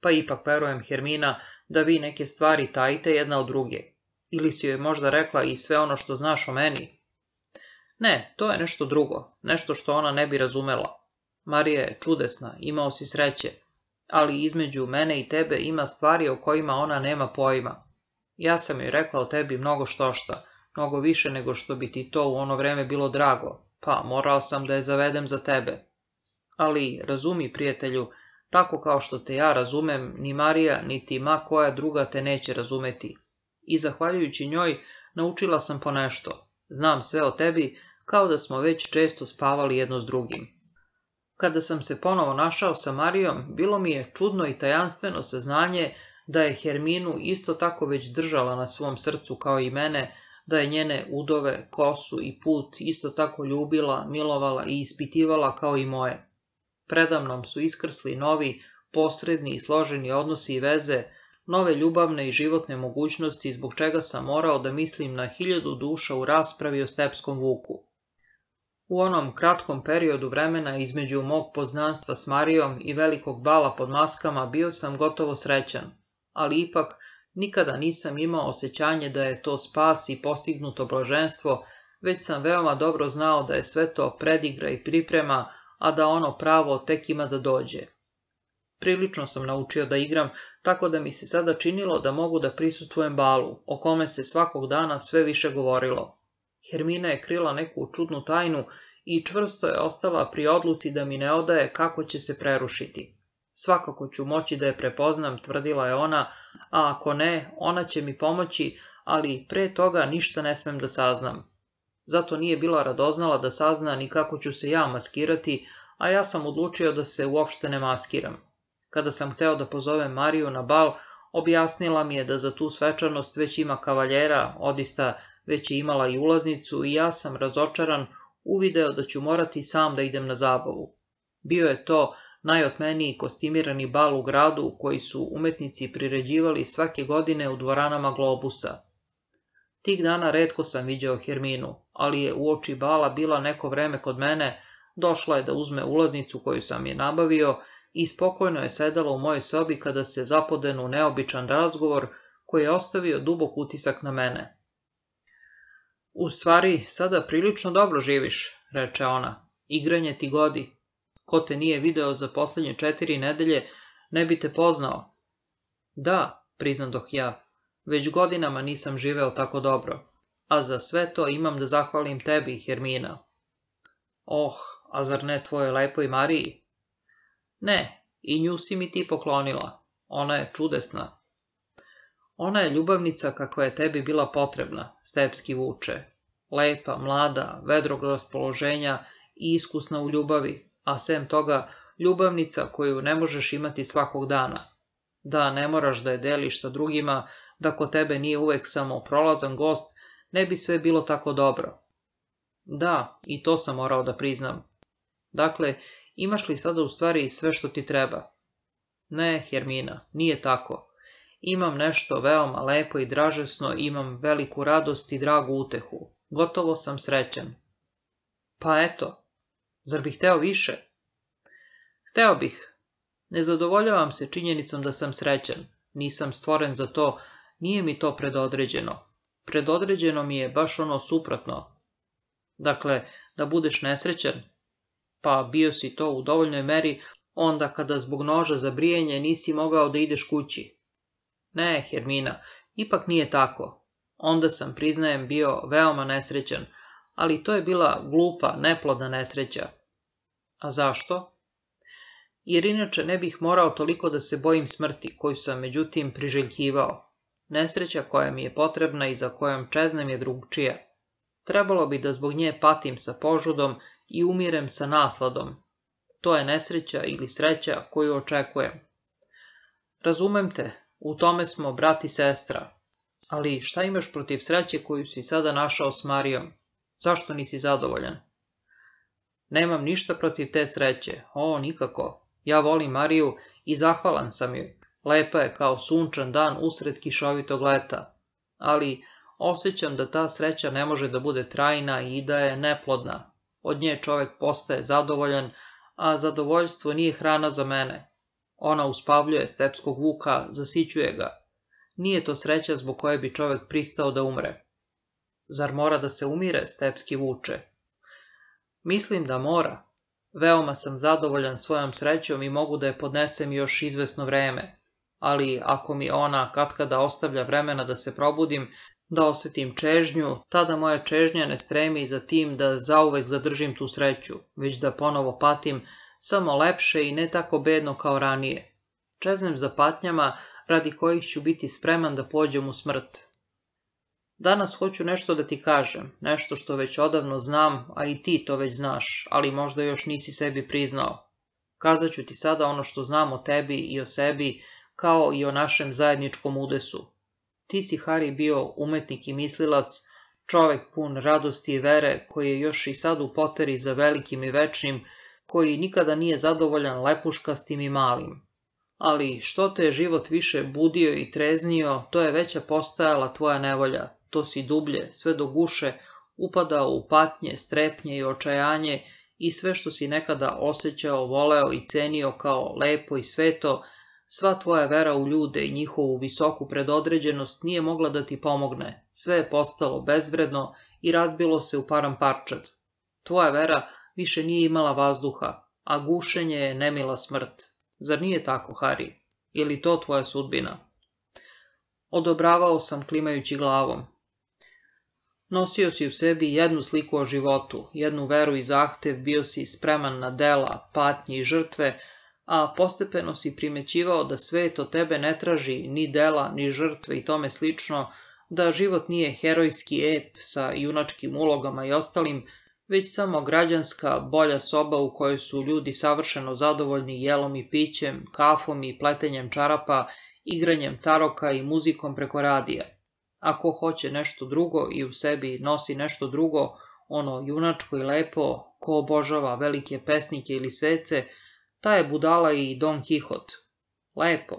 Speaker 1: Pa ipak verujem, Hermina, da vi neke stvari tajite jedna od druge. Ili si joj možda rekla i sve ono što znaš o meni? Ne, to je nešto drugo, nešto što ona ne bi razumela. Marija je čudesna, imao si sreće, ali između mene i tebe ima stvari o kojima ona nema pojma. Ja sam joj rekla o tebi mnogo što šta, mnogo više nego što bi ti to u ono vreme bilo drago, pa morao sam da je zavedem za tebe. Ali, razumi, prijatelju, tako kao što te ja razumem, ni Marija, niti ma koja druga te neće razumeti. I zahvaljujući njoj, naučila sam ponešto. Znam sve o tebi, kao da smo već često spavali jedno s drugim. Kada sam se ponovo našao sa Marijom, bilo mi je čudno i tajanstveno saznanje da je Herminu isto tako već držala na svom srcu kao i mene, da je njene udove, kosu i put isto tako ljubila, milovala i ispitivala kao i moje. Predamnom su iskrsli novi, posredni i složeni odnosi i veze, nove ljubavne i životne mogućnosti zbog čega sam morao da mislim na hiljadu duša u raspravi o stepskom vuku. U onom kratkom periodu vremena između mog poznanstva s Marijom i velikog bala pod maskama bio sam gotovo srećan ali ipak nikada nisam imao osjećanje da je to spas i postignuto blaženstvo, već sam veoma dobro znao da je sve to predigra i priprema, a da ono pravo tek ima da dođe. Prilično sam naučio da igram, tako da mi se sada činilo da mogu da prisustvujem balu, o kome se svakog dana sve više govorilo. Hermina je krila neku čudnu tajnu i čvrsto je ostala pri odluci da mi ne odaje kako će se prerušiti. Svakako ću moći da je prepoznam, tvrdila je ona, a ako ne, ona će mi pomoći, ali pre toga ništa ne smem da saznam. Zato nije bila radoznala da sazna ni kako ću se ja maskirati, a ja sam odlučio da se uopšte ne maskiram. Kada sam hteo da pozovem Mariju na bal, objasnila mi je da za tu svečanost već ima kavaljera, odista već je imala i ulaznicu i ja sam razočaran uvideo da ću morati sam da idem na zabavu. Bio je to najotmeniji kostimirani bal u gradu koji su umetnici priređivali svake godine u dvoranama Globusa. Tih dana redko sam viđao Herminu, ali je u oči bala bila neko vreme kod mene, došla je da uzme ulaznicu koju sam je nabavio i spokojno je sedala u mojoj sobi kada se u neobičan razgovor koji je ostavio dubok utisak na mene. U stvari, sada prilično dobro živiš, reče ona. Igranje ti godi, Ko te nije video za posljednje četiri nedelje, ne bi te poznao. Da, priznam dok ja, već godinama nisam živeo tako dobro. A za sve to imam da zahvalim tebi, Hermina. Oh, a zar ne tvoje lepoj Mariji? Ne, i nju si mi ti poklonila. Ona je čudesna. Ona je ljubavnica kakva je tebi bila potrebna, stepski vuče. Lepa, mlada, vedrog raspoloženja i iskusna u ljubavi, a sem toga ljubavnica koju ne možeš imati svakog dana. Da ne moraš da je deliš sa drugima, da kod tebe nije uvek samo prolazan gost, ne bi sve bilo tako dobro. Da, i to sam morao da priznam. Dakle, imaš li sada u stvari sve što ti treba? Ne, Hermina, nije tako. Imam nešto veoma lepo i dražesno, imam veliku radost i dragu utehu. Gotovo sam srećen. Pa eto, Zar bih hteo više? Hteo bih. Ne zadovoljavam se činjenicom da sam srećan. Nisam stvoren za to, nije mi to predodređeno. Predodređeno mi je baš ono suprotno. Dakle, da budeš nesrećan? Pa bio si to u dovoljnoj meri onda kada zbog noža za brijenje nisi mogao da ideš kući. Ne, Hermina, ipak nije tako. Onda sam, priznajem, bio veoma nesrećan, ali to je bila glupa, neplodna nesreća. A zašto? Jer inače ne bih morao toliko da se bojim smrti, koju sam međutim priželjkivao. Nesreća koja mi je potrebna i za kojom čeznem je drugčija. Trebalo bi da zbog nje patim sa požudom i umirem sa nasladom. To je nesreća ili sreća koju očekujem. Razumem te, u tome smo brat i sestra. Ali šta imaš protiv sreće koju si sada našao s Marijom? Zašto nisi zadovoljan? Nemam ništa protiv te sreće, o nikako. Ja volim Mariju i zahvalan sam joj. Lepa je kao sunčan dan usred kišovitog leta. Ali osjećam da ta sreća ne može da bude trajna i da je neplodna. Od nje čovjek postaje zadovoljan, a zadovoljstvo nije hrana za mene. Ona uspavljuje stepskog vuka, zasićuje ga. Nije to sreća zbog koje bi čovjek pristao da umre. Zar mora da se umire, stepski vuče? Mislim da mora. Veoma sam zadovoljan svojom srećom i mogu da je podnesem još izvesno vreme, ali ako mi ona katkada ostavlja vremena da se probudim, da osetim čežnju, tada moja čežnja ne stremi za tim da zauvek zadržim tu sreću, već da ponovo patim, samo lepše i ne tako bedno kao ranije. Čeznem za patnjama, radi kojih ću biti spreman da pođem u smrt. Danas hoću nešto da ti kažem, nešto što već odavno znam, a i ti to već znaš, ali možda još nisi sebi priznao. Kazat ću ti sada ono što znam o tebi i o sebi, kao i o našem zajedničkom udesu. Ti si, Hari, bio umetnik i mislilac, čovek pun radosti i vere, koji je još i sad u poteri za velikim i večnim, koji nikada nije zadovoljan lepuškastim i malim. Ali što te je život više budio i treznio, to je veća postajala tvoja nevolja to si dublje, sve do guše, upadao u patnje, strepnje i očajanje i sve što si nekada osjećao, voleo i cenio kao lepo i sveto, sva tvoja vera u ljude i njihovu visoku predodređenost nije mogla da ti pomogne. Sve je postalo bezvredno i razbilo se u param parčad. Tvoja vera više nije imala vazduha, a gušenje je nemila smrt. Zar nije tako, Hari? Ili to tvoja sudbina? Odobravao sam klimajući glavom. Nosio si u sebi jednu sliku o životu, jednu veru i zahtev, bio si spreman na dela, patnje i žrtve, a postepeno si primećivao da sve to tebe ne traži ni dela, ni žrtve i tome slično, da život nije herojski ep sa junačkim ulogama i ostalim, već samo građanska, bolja soba u kojoj su ljudi savršeno zadovoljni jelom i pićem, kafom i pletenjem čarapa, igranjem taroka i muzikom preko radija ako hoće nešto drugo i u sebi nosi nešto drugo, ono junačko i lepo, ko obožava velike pesnike ili svece, ta je budala i Don Quixote. Lepo.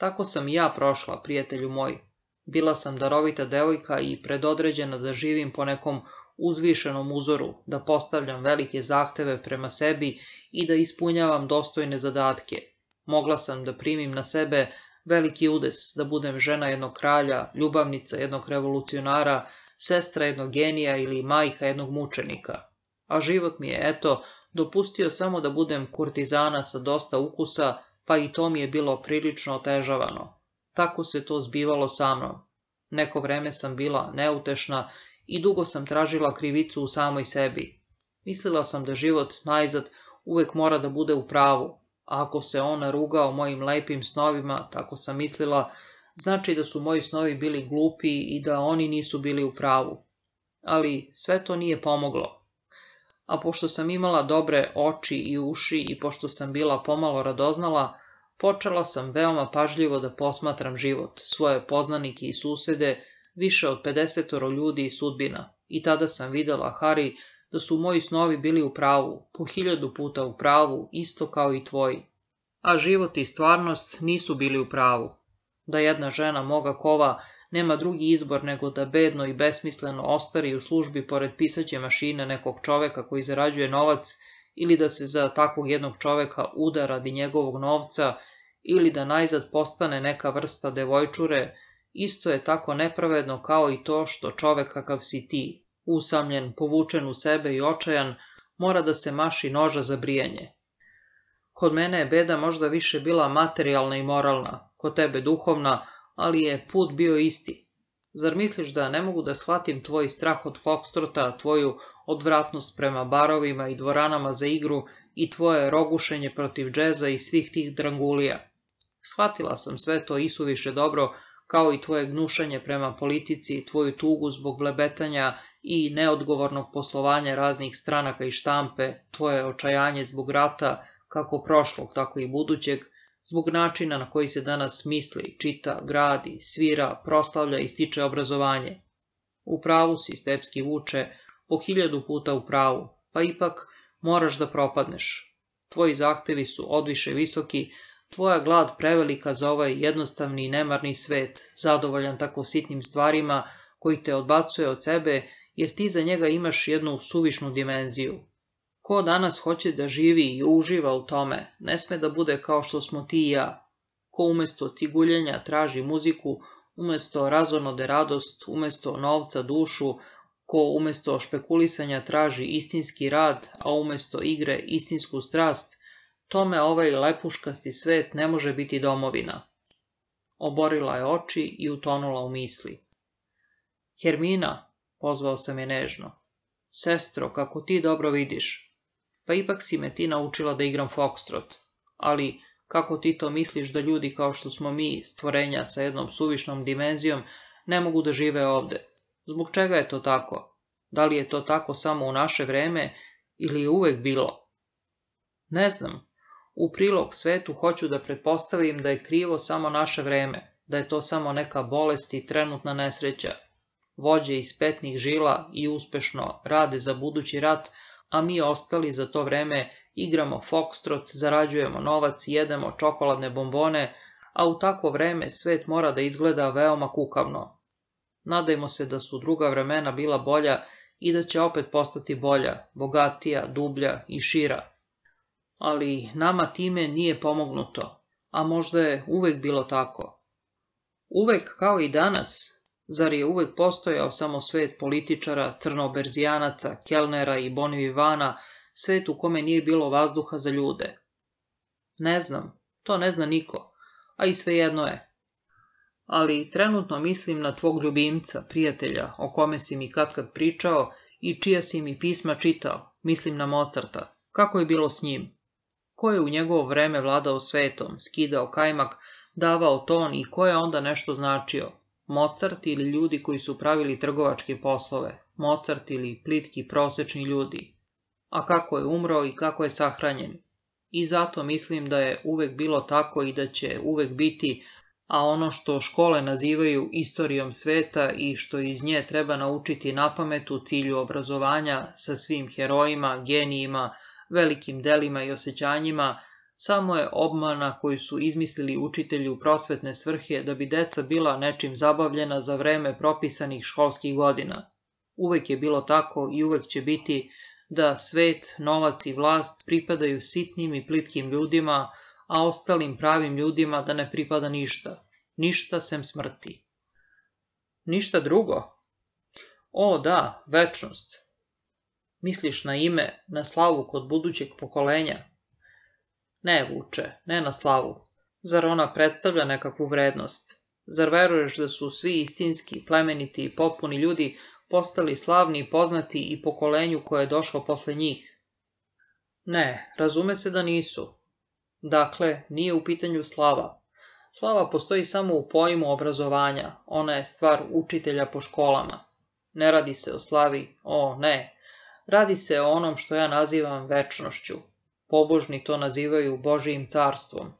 Speaker 1: Tako sam i ja prošla, prijatelju moj. Bila sam darovita devojka i predodređena da živim po nekom uzvišenom uzoru, da postavljam velike zahteve prema sebi i da ispunjavam dostojne zadatke. Mogla sam da primim na sebe veliki udes da budem žena jednog kralja, ljubavnica jednog revolucionara, sestra jednog genija ili majka jednog mučenika. A život mi je, eto, dopustio samo da budem kurtizana sa dosta ukusa, pa i to mi je bilo prilično otežavano. Tako se to zbivalo sa mnom. Neko vreme sam bila neutešna i dugo sam tražila krivicu u samoj sebi. Mislila sam da život najzad uvek mora da bude u pravu, ako se on rugao mojim lepim snovima, tako sam mislila, znači da su moji snovi bili glupi i da oni nisu bili u pravu. Ali sve to nije pomoglo. A pošto sam imala dobre oči i uši i pošto sam bila pomalo radoznala, počela sam veoma pažljivo da posmatram život, svoje poznanike i susede, više od 50 ljudi i sudbina. I tada sam videla Hari da su moji snovi bili u pravu, po hiljadu puta u pravu, isto kao i tvoji. A život i stvarnost nisu bili u pravu. Da jedna žena moga kova nema drugi izbor nego da bedno i besmisleno ostari u službi pored pisaće mašine nekog čoveka koji zarađuje novac ili da se za takvog jednog čoveka uda radi njegovog novca ili da najzad postane neka vrsta devojčure, isto je tako nepravedno kao i to što čovek kakav si ti, usamljen, povučen u sebe i očajan, mora da se maši noža za brijanje. Kod mene je beda možda više bila materijalna i moralna, kod tebe duhovna, ali je put bio isti. Zar misliš da ne mogu da shvatim tvoj strah od Fokstrota, tvoju odvratnost prema barovima i dvoranama za igru i tvoje rogušenje protiv džeza i svih tih drangulija? Shvatila sam sve to isuviše dobro, kao i tvoje gnušanje prema politici, tvoju tugu zbog blebetanja i neodgovornog poslovanja raznih stranaka i štampe, tvoje očajanje zbog rata, kako prošlog, tako i budućeg, zbog načina na koji se danas misli, čita, gradi, svira, proslavlja i stiče obrazovanje. U pravu si, stepski vuče, po hiljadu puta u pravu, pa ipak moraš da propadneš. Tvoji zahtevi su odviše visoki, Tvoja glad prevelika za ovaj jednostavni i nemarni svet, zadovoljan tako sitnim stvarima koji te odbacuje od sebe, jer ti za njega imaš jednu suvišnu dimenziju. Ko danas hoće da živi i uživa u tome, ne sme da bude kao što smo ti i ja. Ko umjesto ciguljenja traži muziku, umjesto razonode radost, umjesto novca dušu, ko umjesto špekulisanja traži istinski rad, a umjesto igre istinsku strast, Tome ovaj lepuškasti svet ne može biti domovina. Oborila je oči i utonula u misli. Hermina, pozvao sam je nežno. Sestro, kako ti dobro vidiš. Pa ipak si me ti naučila da igram foxtrot. Ali, kako ti to misliš da ljudi kao što smo mi, stvorenja sa jednom suvišnom dimenzijom, ne mogu da žive ovde? Zbog čega je to tako? Da li je to tako samo u naše vreme ili je uvek bilo? Ne znam, u prilog svetu hoću da pretpostavim da je krivo samo naše vreme, da je to samo neka bolest i trenutna nesreća. Vođe iz petnih žila i uspešno rade za budući rat, a mi ostali za to vreme igramo foxtrot, zarađujemo novac, jedemo čokoladne bombone, a u takvo vreme svet mora da izgleda veoma kukavno. Nadajmo se da su druga vremena bila bolja i da će opet postati bolja, bogatija, dublja i šira ali nama time nije pomognuto, a možda je uvek bilo tako. Uvek kao i danas, zar je uvek postojao samo svet političara, crnoberzijanaca, kelnera i bonivivana, svet u kome nije bilo vazduha za ljude? Ne znam, to ne zna niko, a i jedno je. Ali trenutno mislim na tvog ljubimca, prijatelja, o kome si mi kad kad pričao i čija si mi pisma čitao, mislim na Mozarta. Kako je bilo s njim? Ko je u njegovo vreme vladao svetom, skidao kajmak, davao ton i ko je onda nešto značio? Mozart ili ljudi koji su pravili trgovačke poslove? Mozart ili plitki prosečni ljudi? A kako je umro i kako je sahranjen? I zato mislim da je uvek bilo tako i da će uvek biti, a ono što škole nazivaju istorijom sveta i što iz nje treba naučiti pamet u cilju obrazovanja sa svim herojima, genijima, velikim delima i osjećanjima, samo je obmana koju su izmislili učitelji u prosvetne svrhe da bi deca bila nečim zabavljena za vreme propisanih školskih godina. Uvek je bilo tako i uvek će biti da svet, novac i vlast pripadaju sitnim i plitkim ljudima, a ostalim pravim ljudima da ne pripada ništa. Ništa sem smrti. Ništa drugo? O da, večnost. Misliš na ime, na slavu kod budućeg pokolenja? Ne, Vuče, ne na slavu. Zar ona predstavlja nekakvu vrednost? Zar veruješ da su svi istinski, plemeniti i popuni ljudi postali slavni i poznati i pokolenju koje je došlo posle njih? Ne, razume se da nisu. Dakle, nije u pitanju slava. Slava postoji samo u pojmu obrazovanja, ona je stvar učitelja po školama. Ne radi se o slavi, o ne, Radi se o onom što ja nazivam večnošću. Pobožni to nazivaju Božijim carstvom.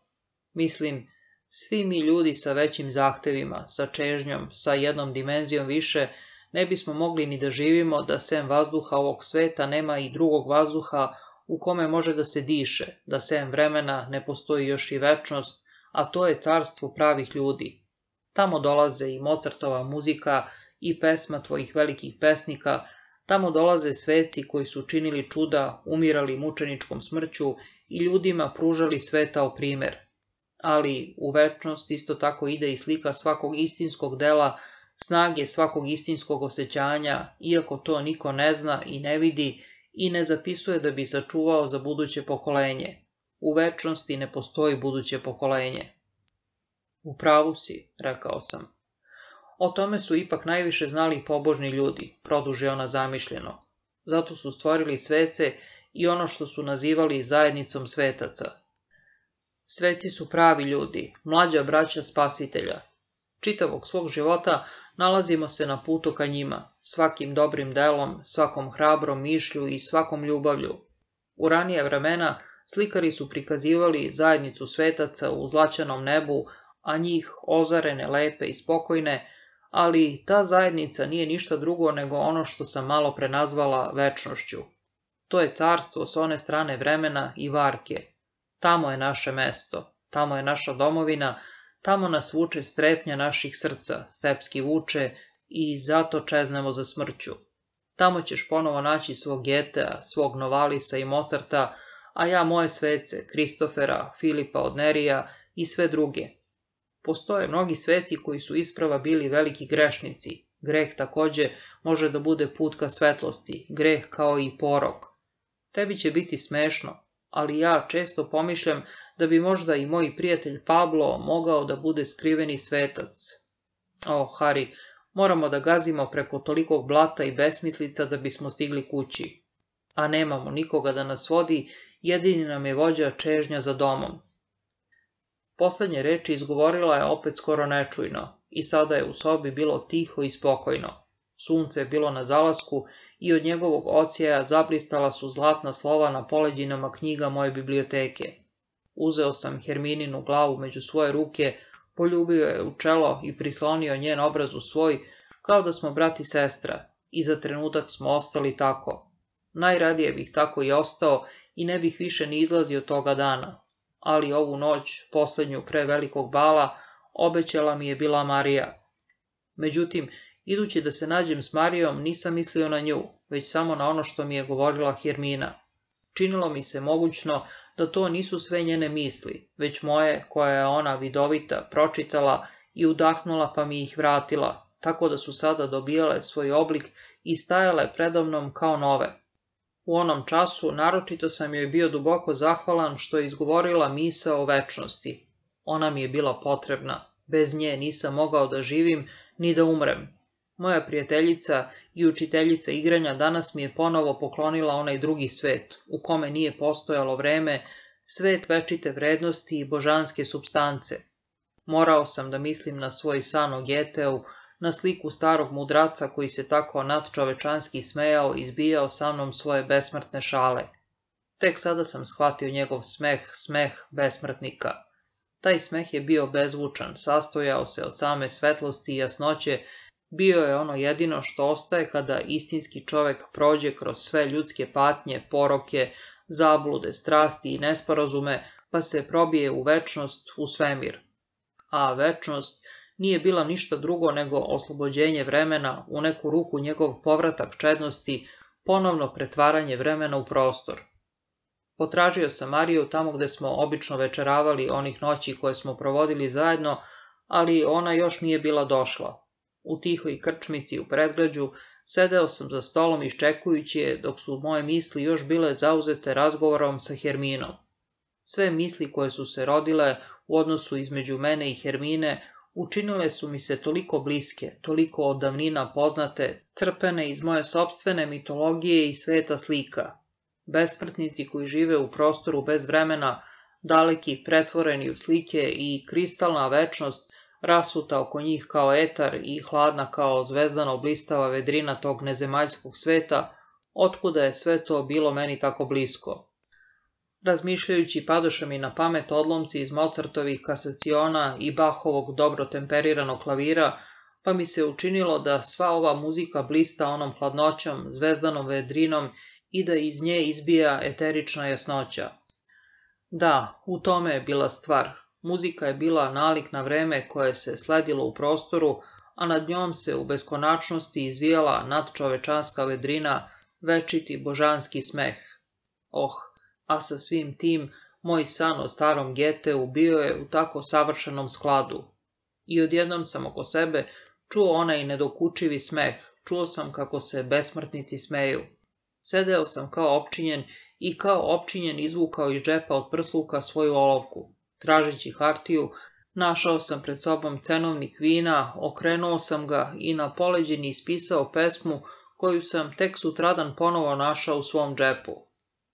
Speaker 1: Mislim, svi mi ljudi sa većim zahtevima, sa čežnjom, sa jednom dimenzijom više, ne bismo mogli ni da živimo da sem vazduha ovog sveta nema i drugog vazduha u kome može da se diše, da sem vremena ne postoji još i večnost, a to je carstvo pravih ljudi. Tamo dolaze i Mozartova muzika i pesma tvojih velikih pesnika, Tamo dolaze sveci koji su činili čuda, umirali mučeničkom smrću i ljudima pružali o primjer. Ali u večnost isto tako ide i slika svakog istinskog dela, snage svakog istinskog osjećanja, iako to niko ne zna i ne vidi i ne zapisuje da bi sačuvao za buduće pokolenje. U večnosti ne postoji buduće pokolenje. U pravu si, rekao sam. O tome su ipak najviše znali pobožni ljudi, produži ona zamišljeno. Zato su stvorili svece i ono što su nazivali zajednicom svetaca. Sveci su pravi ljudi, mlađa braća spasitelja. Čitavog svog života nalazimo se na putu ka njima, svakim dobrim delom, svakom hrabrom mišlju i svakom ljubavlju. U ranije vremena slikari su prikazivali zajednicu svetaca u zlačanom nebu, a njih, ozarene, lepe i spokojne, ali ta zajednica nije ništa drugo nego ono što sam malo prenazvala večnošću. To je carstvo s one strane vremena i varke. Tamo je naše mesto, tamo je naša domovina, tamo nas vuče strepnja naših srca, stepski vuče i zato čeznemo za smrću. Tamo ćeš ponovo naći svog Getea, svog Novalisa i Mozarta, a ja moje svece, Kristofera, Filipa od Nerija i sve druge, Postoje mnogi sveci koji su isprava bili veliki grešnici. Greh također može da bude put ka svetlosti, greh kao i porok. Tebi će biti smešno, ali ja često pomišljam da bi možda i moj prijatelj Pablo mogao da bude skriveni svetac. O, Hari, moramo da gazimo preko tolikog blata i besmislica da bismo stigli kući. A nemamo nikoga da nas vodi, jedini nam je vođa čežnja za domom. Poslednje reči izgovorila je opet skoro nečujno i sada je u sobi bilo tiho i spokojno. Sunce je bilo na zalasku i od njegovog ocijaja zabristala su zlatna slova na poleđinama knjiga moje biblioteke. Uzeo sam Hermininu glavu među svoje ruke, poljubio je u čelo i prislonio njen obraz u svoj, kao da smo brat i sestra, i za trenutak smo ostali tako. Najradije bih tako i ostao i ne bih više ni izlazio toga dana, ali ovu noć, posljednju pre velikog bala, obećala mi je bila Marija. Međutim, idući da se nađem s Marijom, nisam mislio na nju, već samo na ono što mi je govorila Hermina. Činilo mi se mogućno da to nisu sve njene misli, već moje koja je ona vidovita pročitala i udahnula pa mi ih vratila, tako da su sada dobijale svoj oblik i stajale predomnom kao nove. U onom času naročito sam joj bio duboko zahvalan što je izgovorila misa o večnosti. Ona mi je bila potrebna. Bez nje nisam mogao da živim ni da umrem. Moja prijateljica i učiteljica igranja danas mi je ponovo poklonila onaj drugi svet, u kome nije postojalo vreme, svet večite vrednosti i božanske substance. Morao sam da mislim na svoj san o Geteu, na sliku starog mudraca koji se tako nadčovečanski smejao i izbijao sa mnom svoje besmrtne šale. Tek sada sam shvatio njegov smeh, smeh besmrtnika. Taj smeh je bio bezvučan, sastojao se od same svetlosti i jasnoće, bio je ono jedino što ostaje kada istinski čovek prođe kroz sve ljudske patnje, poroke, zablude, strasti i nesporazume, pa se probije u večnost, u svemir. A večnost nije bila ništa drugo nego oslobođenje vremena, u neku ruku njegov povratak čednosti, ponovno pretvaranje vremena u prostor. Potražio sam Mariju tamo gde smo obično večeravali onih noći koje smo provodili zajedno, ali ona još nije bila došla. U tihoj krčmici u predgrađu sedeo sam za stolom iščekujući je dok su moje misli još bile zauzete razgovorom sa Herminom. Sve misli koje su se rodile u odnosu između mene i Hermine učinile su mi se toliko bliske, toliko od davnina poznate, crpene iz moje sobstvene mitologije i sveta slika. Besmrtnici koji žive u prostoru bez vremena, daleki, pretvoreni u slike i kristalna večnost, rasuta oko njih kao etar i hladna kao zvezdano blistava vedrina tog nezemaljskog sveta, otkuda je sve to bilo meni tako blisko. Razmišljajući padoše mi na pamet odlomci iz Mozartovih kasaciona i Bahovog dobro temperiranog klavira, pa mi se učinilo da sva ova muzika blista onom hladnoćom, zvezdanom vedrinom i da iz nje izbija eterična jasnoća. Da, u tome je bila stvar. Muzika je bila nalik na vreme koje se sledilo u prostoru, a nad njom se u beskonačnosti izvijala nadčovečanska vedrina, večiti božanski smeh. Oh, a sa svim tim moj san o starom Geteu bio je u tako savršenom skladu. I odjednom sam oko sebe čuo onaj nedokučivi smeh, čuo sam kako se besmrtnici smeju. Sedeo sam kao opčinjen i kao opčinjen izvukao iz džepa od prsluka svoju olovku. Tražeći hartiju, našao sam pred sobom cenovnik vina, okrenuo sam ga i na poleđini ispisao pesmu koju sam tek sutradan ponovo našao u svom džepu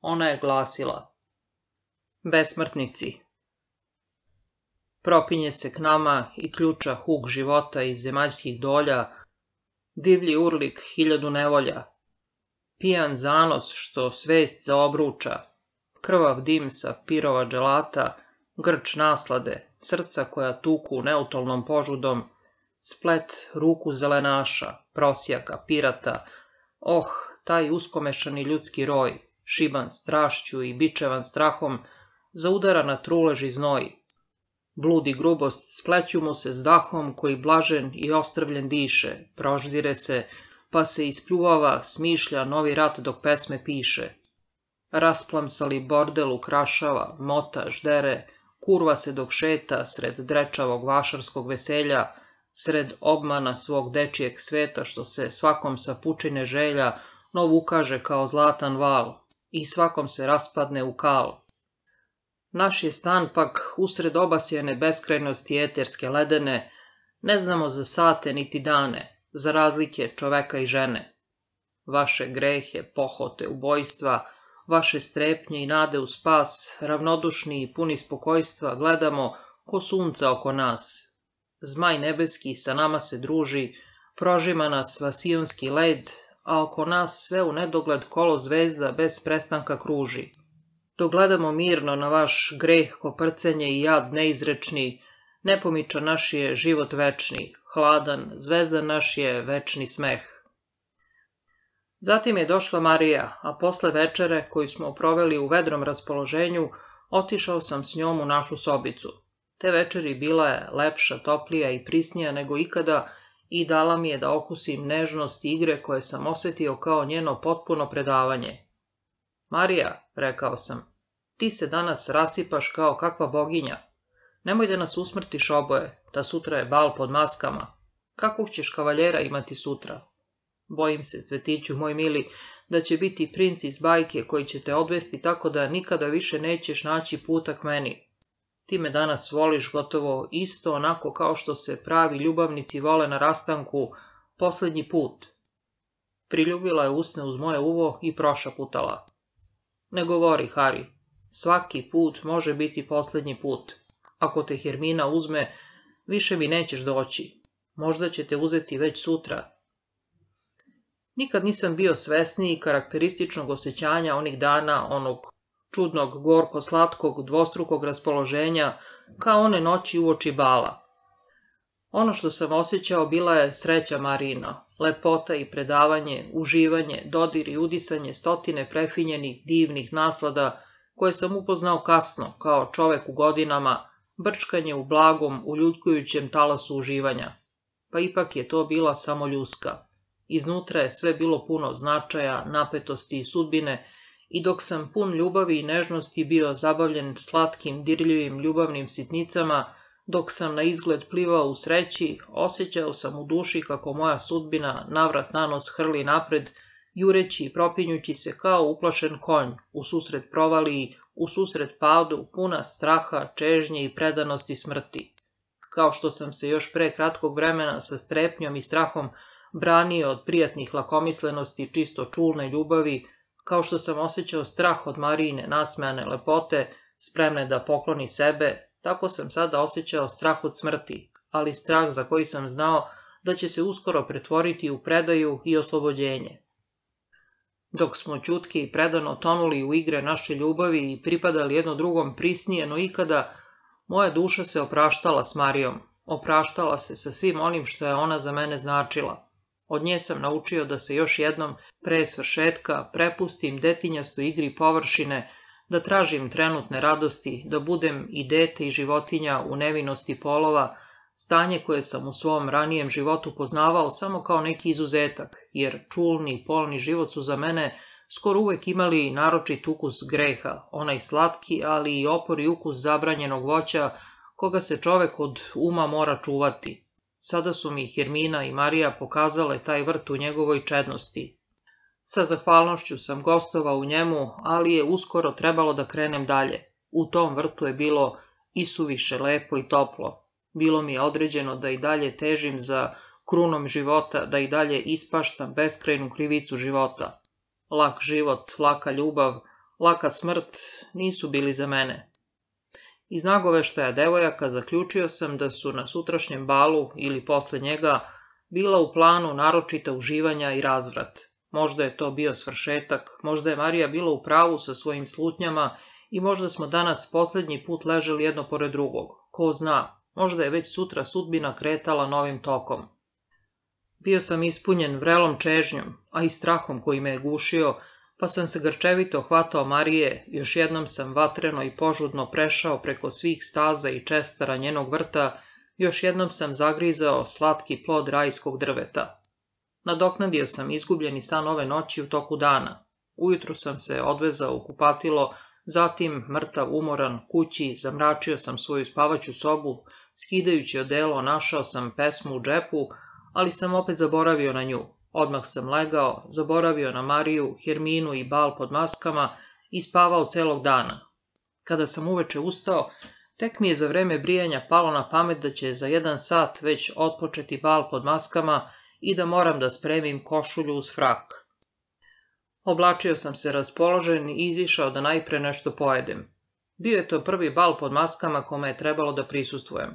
Speaker 1: ona je glasila. Besmrtnici. Propinje se k nama i ključa huk života iz zemaljskih dolja, divlji urlik hiljadu nevolja, pijan zanos što svest zaobruča, krvav dim sa pirova dželata, grč naslade, srca koja tuku neutolnom požudom, splet ruku zelenaša, prosjaka, pirata, oh, taj uskomešani ljudski roj, šiban strašću i bičevan strahom, zaudara na trulež i znoj. Bludi grubost, spleću mu se s dahom koji blažen i ostrbljen diše, proždire se, pa se ispljuvava, smišlja novi rat dok pesme piše. Rasplamsali bordel ukrašava, mota, ždere, kurva se dok šeta sred drečavog vašarskog veselja, sred obmana svog dečijeg sveta što se svakom sa pučine želja, novu ukaže kao zlatan val, i svakom se raspadne u kal. Naš je stan pak usred obasjene beskrajnosti eterske ledene, ne znamo za sate niti dane, za razlike čoveka i žene. Vaše grehe, pohote, ubojstva, vaše strepnje i nade u spas, ravnodušni i puni spokojstva, gledamo ko sunca oko nas. Zmaj nebeski sa nama se druži, prožima nas vasionski led, a oko nas sve u nedogled kolo zvezda bez prestanka kruži. to gledamo mirno na vaš greh, koprcenje i jad neizrečni, nepomičan naš je život večni, hladan, zvezda naš je večni smeh. Zatim je došla Marija, a posle večere koju smo proveli u vedrom raspoloženju, otišao sam s njom u našu sobicu. Te večeri bila je lepša, toplija i prisnija nego ikada i dala mi je da okusim nežnost igre koje sam osjetio kao njeno potpuno predavanje. Marija, rekao sam, ti se danas rasipaš kao kakva boginja. Nemoj da nas usmrtiš oboje, da sutra je bal pod maskama. Kakvog ćeš kavaljera imati sutra? Bojim se, cvetiću, moj mili, da će biti princ iz bajke koji će te odvesti tako da nikada više nećeš naći puta meni. Ti me danas voliš gotovo isto onako kao što se pravi ljubavnici vole na rastanku posljednji put. Priljubila je usne uz moje uvo i proša putala. Ne govori, Hari. Svaki put može biti posljednji put. Ako te Hermina uzme, više mi nećeš doći. Možda će te uzeti već sutra. Nikad nisam bio svesniji karakterističnog osjećanja onih dana onog čudnog, gorko-slatkog, dvostrukog raspoloženja, kao one noći uoči bala. Ono što sam osjećao bila je sreća Marina, lepota i predavanje, uživanje, dodir i udisanje stotine prefinjenih divnih naslada koje sam upoznao kasno, kao čovek u godinama, brčkanje u blagom, uljutkujućem talasu uživanja. Pa ipak je to bila samo ljuska. Iznutra je sve bilo puno značaja, napetosti i sudbine, i dok sam pun ljubavi i nežnosti bio zabavljen slatkim, dirljivim, ljubavnim sitnicama, dok sam na izgled plivao u sreći, osjećao sam u duši kako moja sudbina navrat na nos hrli napred, jureći i propinjući se kao uplašen konj, u susret provaliji, u susret padu, puna straha, čežnje i predanosti smrti. Kao što sam se još pre kratkog vremena sa strepnjom i strahom branio od prijatnih lakomislenosti čisto čulne ljubavi, kao što sam osjećao strah od Marine, nasmejane lepote, spremne da pokloni sebe, tako sam sada osjećao strah od smrti, ali strah za koji sam znao da će se uskoro pretvoriti u predaju i oslobođenje. Dok smo čutki i predano tonuli u igre naše ljubavi i pripadali jedno drugom prisnije, no ikada, moja duša se opraštala s Marijom, opraštala se sa svim onim što je ona za mene značila. Od nje sam naučio da se još jednom pre svršetka prepustim detinjasto igri površine, da tražim trenutne radosti, da budem i dete i životinja u nevinosti polova, stanje koje sam u svom ranijem životu poznavao samo kao neki izuzetak, jer čulni i polni život su za mene skoro uvek imali naročit ukus greha, onaj slatki, ali i opori ukus zabranjenog voća koga se čovek od uma mora čuvati. Sada su mi Hermina i Marija pokazale taj vrt u njegovoj čednosti. Sa zahvalnošću sam gostovao u njemu, ali je uskoro trebalo da krenem dalje. U tom vrtu je bilo isuviše lepo i toplo. Bilo mi je određeno da i dalje težim za krunom života, da i dalje ispaštam beskrajnu krivicu života. Lak život, laka ljubav, laka smrt nisu bili za mene. Iz nagoveštaja devojaka zaključio sam da su na sutrašnjem balu ili posle njega bila u planu naročita uživanja i razvrat. Možda je to bio svršetak, možda je Marija bila u pravu sa svojim slutnjama i možda smo danas posljednji put leželi jedno pored drugog. Ko zna, možda je već sutra sudbina kretala novim tokom. Bio sam ispunjen vrelom čežnjom, a i strahom koji me je gušio, pa sam se grčevito hvatao Marije, još jednom sam vatreno i požudno prešao preko svih staza i čestara njenog vrta, još jednom sam zagrizao slatki plod rajskog drveta. Nadoknadio sam izgubljeni san ove noći u toku dana. Ujutru sam se odvezao u kupatilo, zatim, mrtav, umoran, kući, zamračio sam svoju spavaću sobu, skidajući odelo našao sam pesmu u džepu, ali sam opet zaboravio na nju. Odmah sam legao, zaboravio na Mariju, Herminu i bal pod maskama i spavao celog dana. Kada sam uveče ustao, tek mi je za vreme brijanja palo na pamet da će za jedan sat već otpočeti bal pod maskama i da moram da spremim košulju uz frak. Oblačio sam se raspoložen i izišao da najpre nešto pojedem. Bio je to prvi bal pod maskama kome je trebalo da prisustvujem.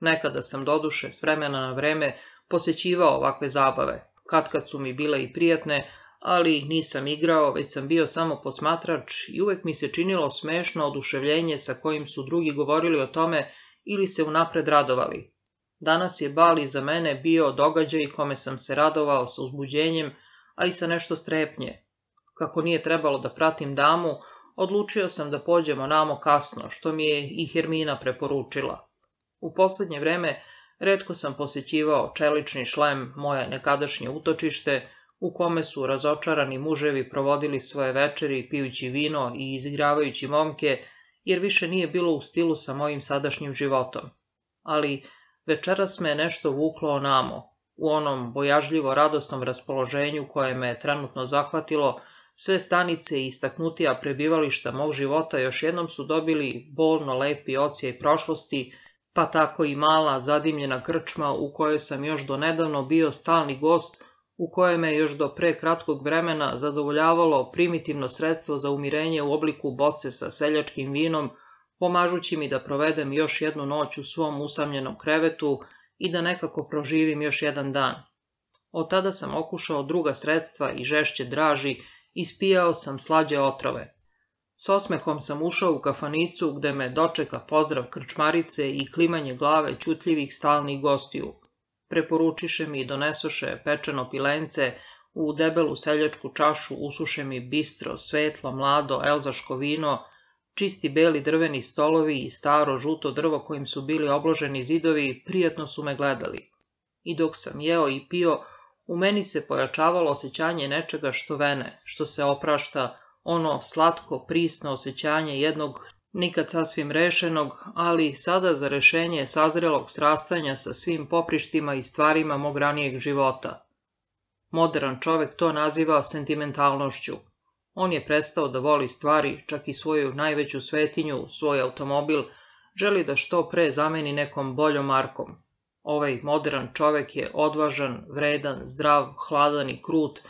Speaker 1: Nekada sam doduše s vremena na vreme posjećivao ovakve zabave, kad kad su mi bile i prijatne, ali nisam igrao, već sam bio samo posmatrač i uvek mi se činilo smešno oduševljenje sa kojim su drugi govorili o tome ili se unapred radovali. Danas je bali za mene bio događaj kome sam se radovao sa uzbuđenjem, a i sa nešto strepnje. Kako nije trebalo da pratim damu, odlučio sam da pođemo namo kasno, što mi je i Hermina preporučila. U poslednje vreme redko sam posjećivao čelični šlem moje nekadašnje utočište, u kome su razočarani muževi provodili svoje večeri pijući vino i izigravajući momke, jer više nije bilo u stilu sa mojim sadašnjim životom. Ali večeras me je nešto vuklo onamo, u onom bojažljivo radosnom raspoloženju koje me je trenutno zahvatilo, sve stanice i istaknutija prebivališta mog života još jednom su dobili bolno lepi ocijaj prošlosti, pa tako i mala zadimljena krčma u kojoj sam još donedavno bio stalni gost, u kojoj me još do pre kratkog vremena zadovoljavalo primitivno sredstvo za umirenje u obliku boce sa seljačkim vinom, pomažući mi da provedem još jednu noć u svom usamljenom krevetu i da nekako proživim još jedan dan. Od tada sam okušao druga sredstva i žešće draži, ispijao sam slađe otrove. S osmehom sam ušao u kafanicu gde me dočeka pozdrav krčmarice i klimanje glave čutljivih stalnih gostiju. Preporučiše mi i donesoše pečeno pilence, u debelu seljačku čašu usuše mi bistro, svetlo, mlado, elzaško vino, čisti beli drveni stolovi i staro žuto drvo kojim su bili obloženi zidovi prijatno su me gledali. I dok sam jeo i pio, u meni se pojačavalo osjećanje nečega što vene, što se oprašta, ono slatko, prisno osjećanje jednog nikad sasvim rešenog, ali sada za rešenje sazrelog srastanja sa svim poprištima i stvarima mog ranijeg života. Modern čovek to naziva sentimentalnošću. On je prestao da voli stvari, čak i svoju najveću svetinju, svoj automobil, želi da što pre zameni nekom boljom markom. Ovaj modern čovek je odvažan, vredan, zdrav, hladan i krut,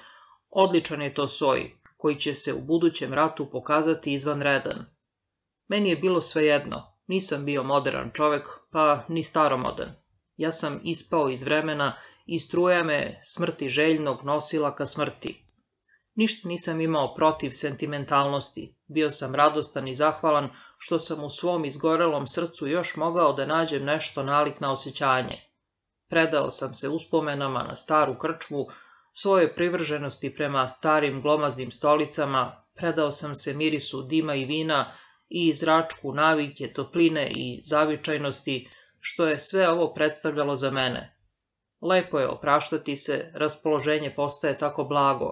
Speaker 1: odličan je to soj, koji će se u budućem ratu pokazati izvanredan. Meni je bilo svejedno, nisam bio modern čovek, pa ni staromodan. Ja sam ispao iz vremena i struja me smrti željnog nosila ka smrti. Ništa nisam imao protiv sentimentalnosti, bio sam radostan i zahvalan što sam u svom izgorelom srcu još mogao da nađem nešto nalik na osjećanje. Predao sam se uspomenama na staru krčmu Svoje privrženosti prema starim glomaznim stolicama, predao sam se mirisu dima i vina i zračku, navike, topline i zavičajnosti, što je sve ovo predstavljalo za mene. Lepo je opraštati se, raspoloženje postaje tako blago.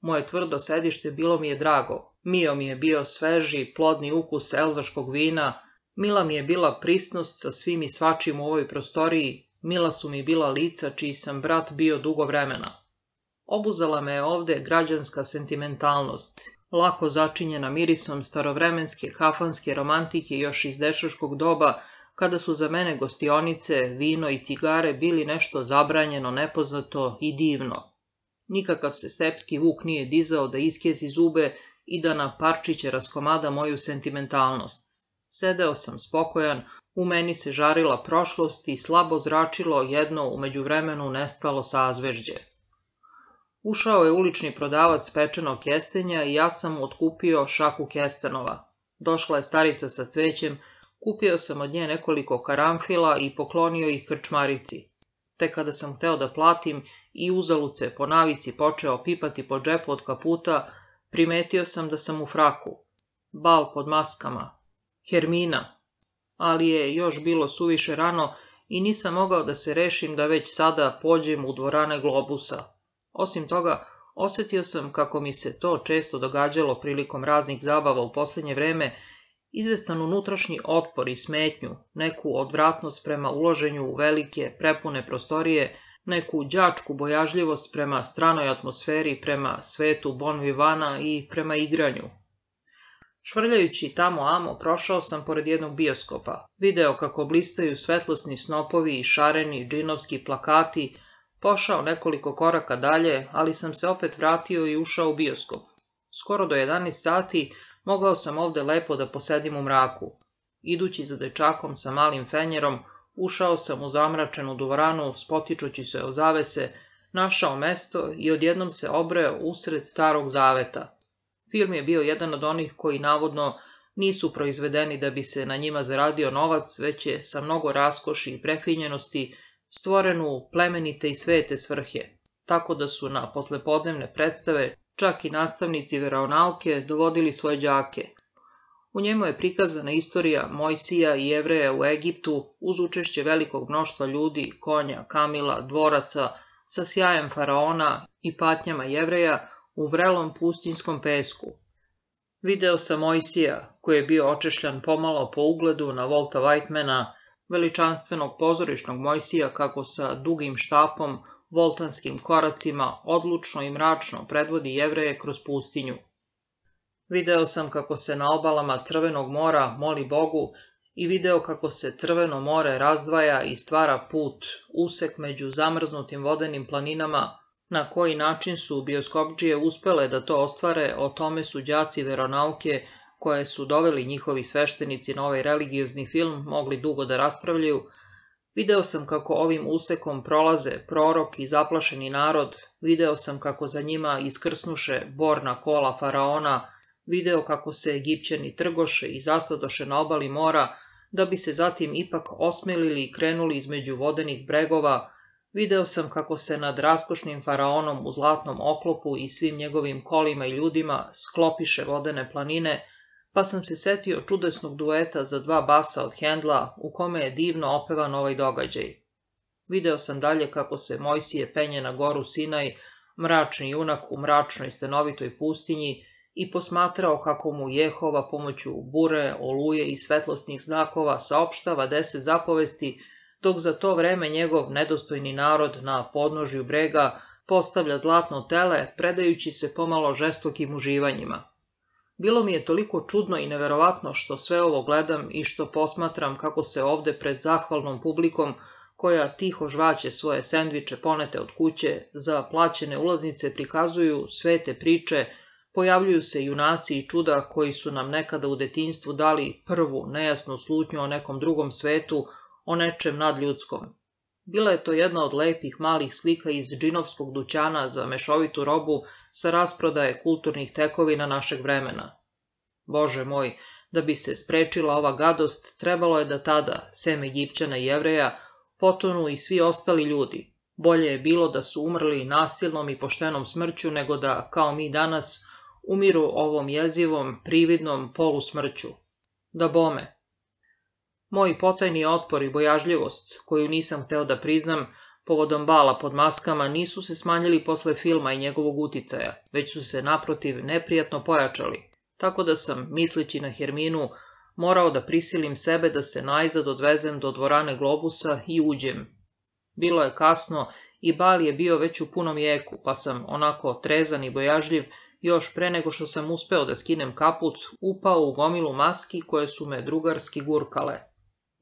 Speaker 1: Moje tvrdo sedište bilo mi je drago, mio mi je bio sveži, plodni ukus elzaškog vina, mila mi je bila prisnost sa svim i svačim u ovoj prostoriji, mila su mi bila lica čiji sam brat bio dugo vremena. Obuzala me je ovdje građanska sentimentalnost, lako začinjena mirisom starovremenske kafanske romantike još iz dešaškog doba, kada su za mene gostionice, vino i cigare bili nešto zabranjeno, nepoznato i divno. Nikakav se stepski vuk nije dizao da iskezi zube i da na parčiće raskomada moju sentimentalnost. Sedeo sam spokojan, u meni se žarila prošlost i slabo zračilo jedno umeđu vremenu nestalo sazvežđe. Ušao je ulični prodavac pečenog kestenja i ja sam otkupio šaku kestenova. Došla je starica sa cvećem, kupio sam od nje nekoliko karamfila i poklonio ih krčmarici. Te kada sam hteo da platim i uzaluce po navici počeo pipati po džepu od kaputa, primetio sam da sam u fraku. Bal pod maskama. Hermina. Ali je još bilo suviše rano i nisam mogao da se rešim da već sada pođem u dvorane globusa. Osim toga, osjetio sam kako mi se to često događalo prilikom raznih zabava u posljednje vreme, izvestan unutrašnji otpor i smetnju, neku odvratnost prema uloženju u velike, prepune prostorije, neku đačku bojažljivost prema stranoj atmosferi, prema svetu bon vivana i prema igranju. Švrljajući tamo amo, prošao sam pored jednog bioskopa. Video kako blistaju svetlosni snopovi i šareni džinovski plakati, Pošao nekoliko koraka dalje, ali sam se opet vratio i ušao u bioskop. Skoro do 11 sati mogao sam ovde lepo da posedim u mraku. Idući za dečakom sa malim fenjerom, ušao sam u zamračenu dvoranu, spotičući se o zavese, našao mesto i odjednom se obreo usred starog zaveta. Film je bio jedan od onih koji navodno nisu proizvedeni da bi se na njima zaradio novac, već je sa mnogo raskoši i prefinjenosti stvorenu plemenite i svete svrhe, tako da su na poslepodnevne predstave čak i nastavnici veronauke dovodili svoje đake. U njemu je prikazana istorija Mojsija i Jevreja u Egiptu uz učešće velikog mnoštva ljudi, konja, kamila, dvoraca, sa sjajem faraona i patnjama Jevreja u vrelom pustinskom pesku. Video sam Mojsija, koji je bio očešljan pomalo po ugledu na Volta Whitemana, veličanstvenog pozorišnog Mojsija kako sa dugim štapom, voltanskim koracima, odlučno i mračno predvodi jevreje kroz pustinju. Video sam kako se na obalama Crvenog mora moli Bogu i video kako se Crveno more razdvaja i stvara put, usek među zamrznutim vodenim planinama, na koji način su bioskopđije uspele da to ostvare, o tome su đaci veronauke koje su doveli njihovi sveštenici na ovaj religiozni film mogli dugo da raspravljaju, video sam kako ovim usekom prolaze prorok i zaplašeni narod, video sam kako za njima iskrsnuše borna kola faraona, video kako se Egipćani trgoše i zasladoše na obali mora, da bi se zatim ipak osmelili i krenuli između vodenih bregova, video sam kako se nad raskošnim faraonom u zlatnom oklopu i svim njegovim kolima i ljudima sklopiše vodene planine, pa sam se setio čudesnog dueta za dva basa od Hendla u kome je divno opevan ovaj događaj. Video sam dalje kako se Mojsije penje na goru Sinaj, mračni junak u mračnoj stanovitoj pustinji i posmatrao kako mu Jehova pomoću bure, oluje i svetlosnih znakova saopštava deset zapovesti, dok za to vreme njegov nedostojni narod na podnožju brega postavlja zlatno tele, predajući se pomalo žestokim uživanjima. Bilo mi je toliko čudno i neverovatno što sve ovo gledam i što posmatram kako se ovde pred zahvalnom publikom koja tiho žvaće svoje sendviče ponete od kuće za plaćene ulaznice prikazuju svete priče, pojavljuju se junaci i čuda koji su nam nekada u detinstvu dali prvu nejasnu slutnju o nekom drugom svetu, o nečem nadljudskom. Bila je to jedna od lepih malih slika iz džinovskog dućana za mešovitu robu sa rasprodaje kulturnih tekovina našeg vremena. Bože moj, da bi se sprečila ova gadost, trebalo je da tada, sem Egipćana i Jevreja, potonu i svi ostali ljudi. Bolje je bilo da su umrli nasilnom i poštenom smrću nego da, kao mi danas, umiru ovom jezivom, prividnom polusmrću. Da bome, Moji potajni otpor i bojažljivost, koju nisam hteo da priznam, povodom bala pod maskama nisu se smanjili posle filma i njegovog uticaja, već su se naprotiv neprijatno pojačali, tako da sam, misleći na Herminu, morao da prisilim sebe da se najzad odvezem do dvorane Globusa i uđem. Bilo je kasno i bal je bio već u punom jeku, pa sam, onako trezan i bojažljiv, još pre nego što sam uspeo da skinem kaput, upao u gomilu maski koje su me drugarski gurkale.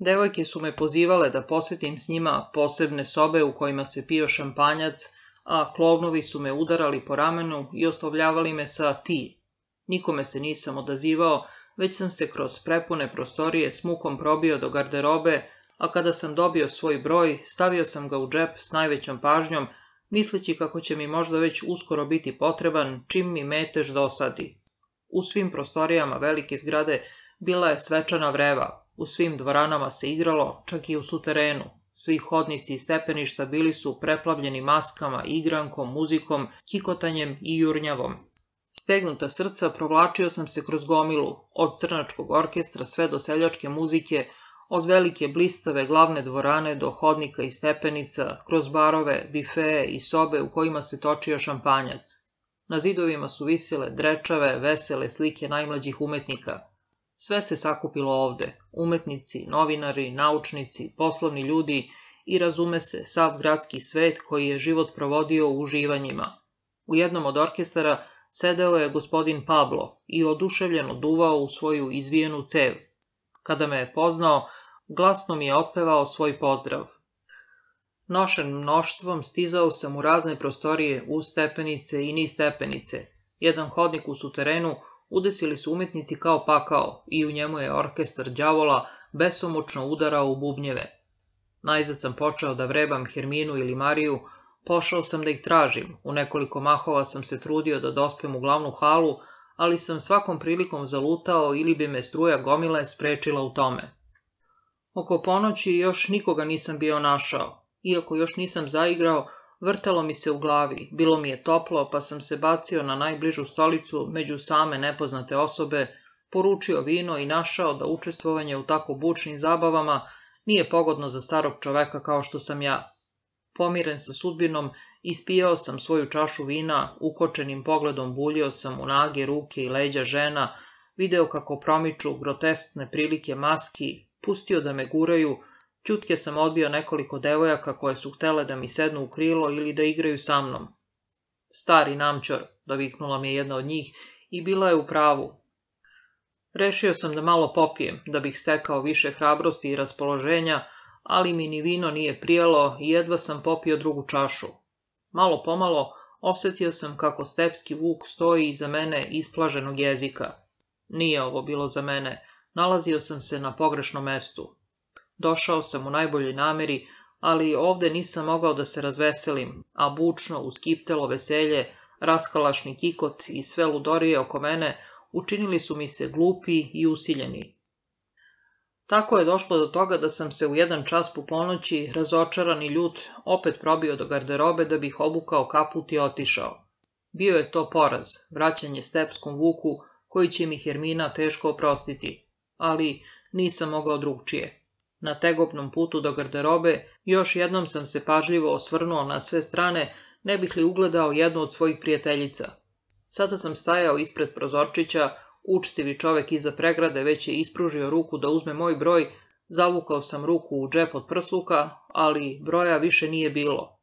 Speaker 1: Devojke su me pozivale da posjetim s njima posebne sobe u kojima se pio šampanjac, a klovnovi su me udarali po ramenu i oslovljavali me sa ti. Nikome se nisam odazivao, već sam se kroz prepune prostorije s mukom probio do garderobe, a kada sam dobio svoj broj, stavio sam ga u džep s najvećom pažnjom, misleći kako će mi možda već uskoro biti potreban čim mi metež dosadi. U svim prostorijama velike zgrade bila je svečana vreva, u svim dvoranama se igralo, čak i u suterenu. Svi hodnici i stepeništa bili su preplavljeni maskama, igrankom, muzikom, kikotanjem i jurnjavom. Stegnuta srca provlačio sam se kroz gomilu, od crnačkog orkestra sve do seljačke muzike, od velike blistave glavne dvorane do hodnika i stepenica, kroz barove, bifeje i sobe u kojima se točio šampanjac. Na zidovima su visile drečave, vesele slike najmlađih umetnika – sve se sakupilo ovde, umetnici, novinari, naučnici, poslovni ljudi i razume se sav gradski svet koji je život provodio u uživanjima. U jednom od orkestara sedeo je gospodin Pablo i oduševljeno duvao u svoju izvijenu cev. Kada me je poznao, glasno mi je otpevao svoj pozdrav. Nošen mnoštvom stizao sam u razne prostorije uz stepenice i niz stepenice, jedan hodnik u suterenu Udesili su umjetnici kao pakao i u njemu je orkestar đavola besomučno udarao u bubnjeve. Najzad sam počeo da vrebam Herminu ili Mariju, pošao sam da ih tražim, u nekoliko mahova sam se trudio da dospem u glavnu halu, ali sam svakom prilikom zalutao ili bi me struja gomile sprečila u tome. Oko ponoći još nikoga nisam bio našao, iako još nisam zaigrao, Vrtalo mi se u glavi, bilo mi je toplo, pa sam se bacio na najbližu stolicu među same nepoznate osobe, poručio vino i našao da učestvovanje u tako bučnim zabavama nije pogodno za starog čoveka kao što sam ja. Pomiren sa sudbinom, ispijao sam svoju čašu vina, ukočenim pogledom buljio sam u nage ruke i leđa žena, video kako promiču groteskne prilike maski, pustio da me guraju, Čutke sam odbio nekoliko devojaka koje su htele da mi sednu u krilo ili da igraju sa mnom. Stari namčor, doviknula mi je jedna od njih i bila je u pravu. Rešio sam da malo popijem, da bih stekao više hrabrosti i raspoloženja, ali mi ni vino nije prijelo i jedva sam popio drugu čašu. Malo pomalo osjetio sam kako stepski vuk stoji iza mene isplaženog jezika. Nije ovo bilo za mene, nalazio sam se na pogrešnom mestu. Došao sam u najboljoj nameri, ali ovde nisam mogao da se razveselim, a bučno kiptelo veselje, raskalašni kikot i sve ludorije oko mene učinili su mi se glupi i usiljeni. Tako je došlo do toga da sam se u jedan čas po ponoći, razočaran i ljut, opet probio do garderobe da bih obukao kaput i otišao. Bio je to poraz, vraćanje stepskom vuku, koji će mi Hermina teško oprostiti, ali nisam mogao drugčije. Na tegopnom putu do garderobe još jednom sam se pažljivo osvrnuo na sve strane, ne bih li ugledao jednu od svojih prijateljica. Sada sam stajao ispred prozorčića, učtivi čovek iza pregrade već je ispružio ruku da uzme moj broj, zavukao sam ruku u džep od prsluka, ali broja više nije bilo.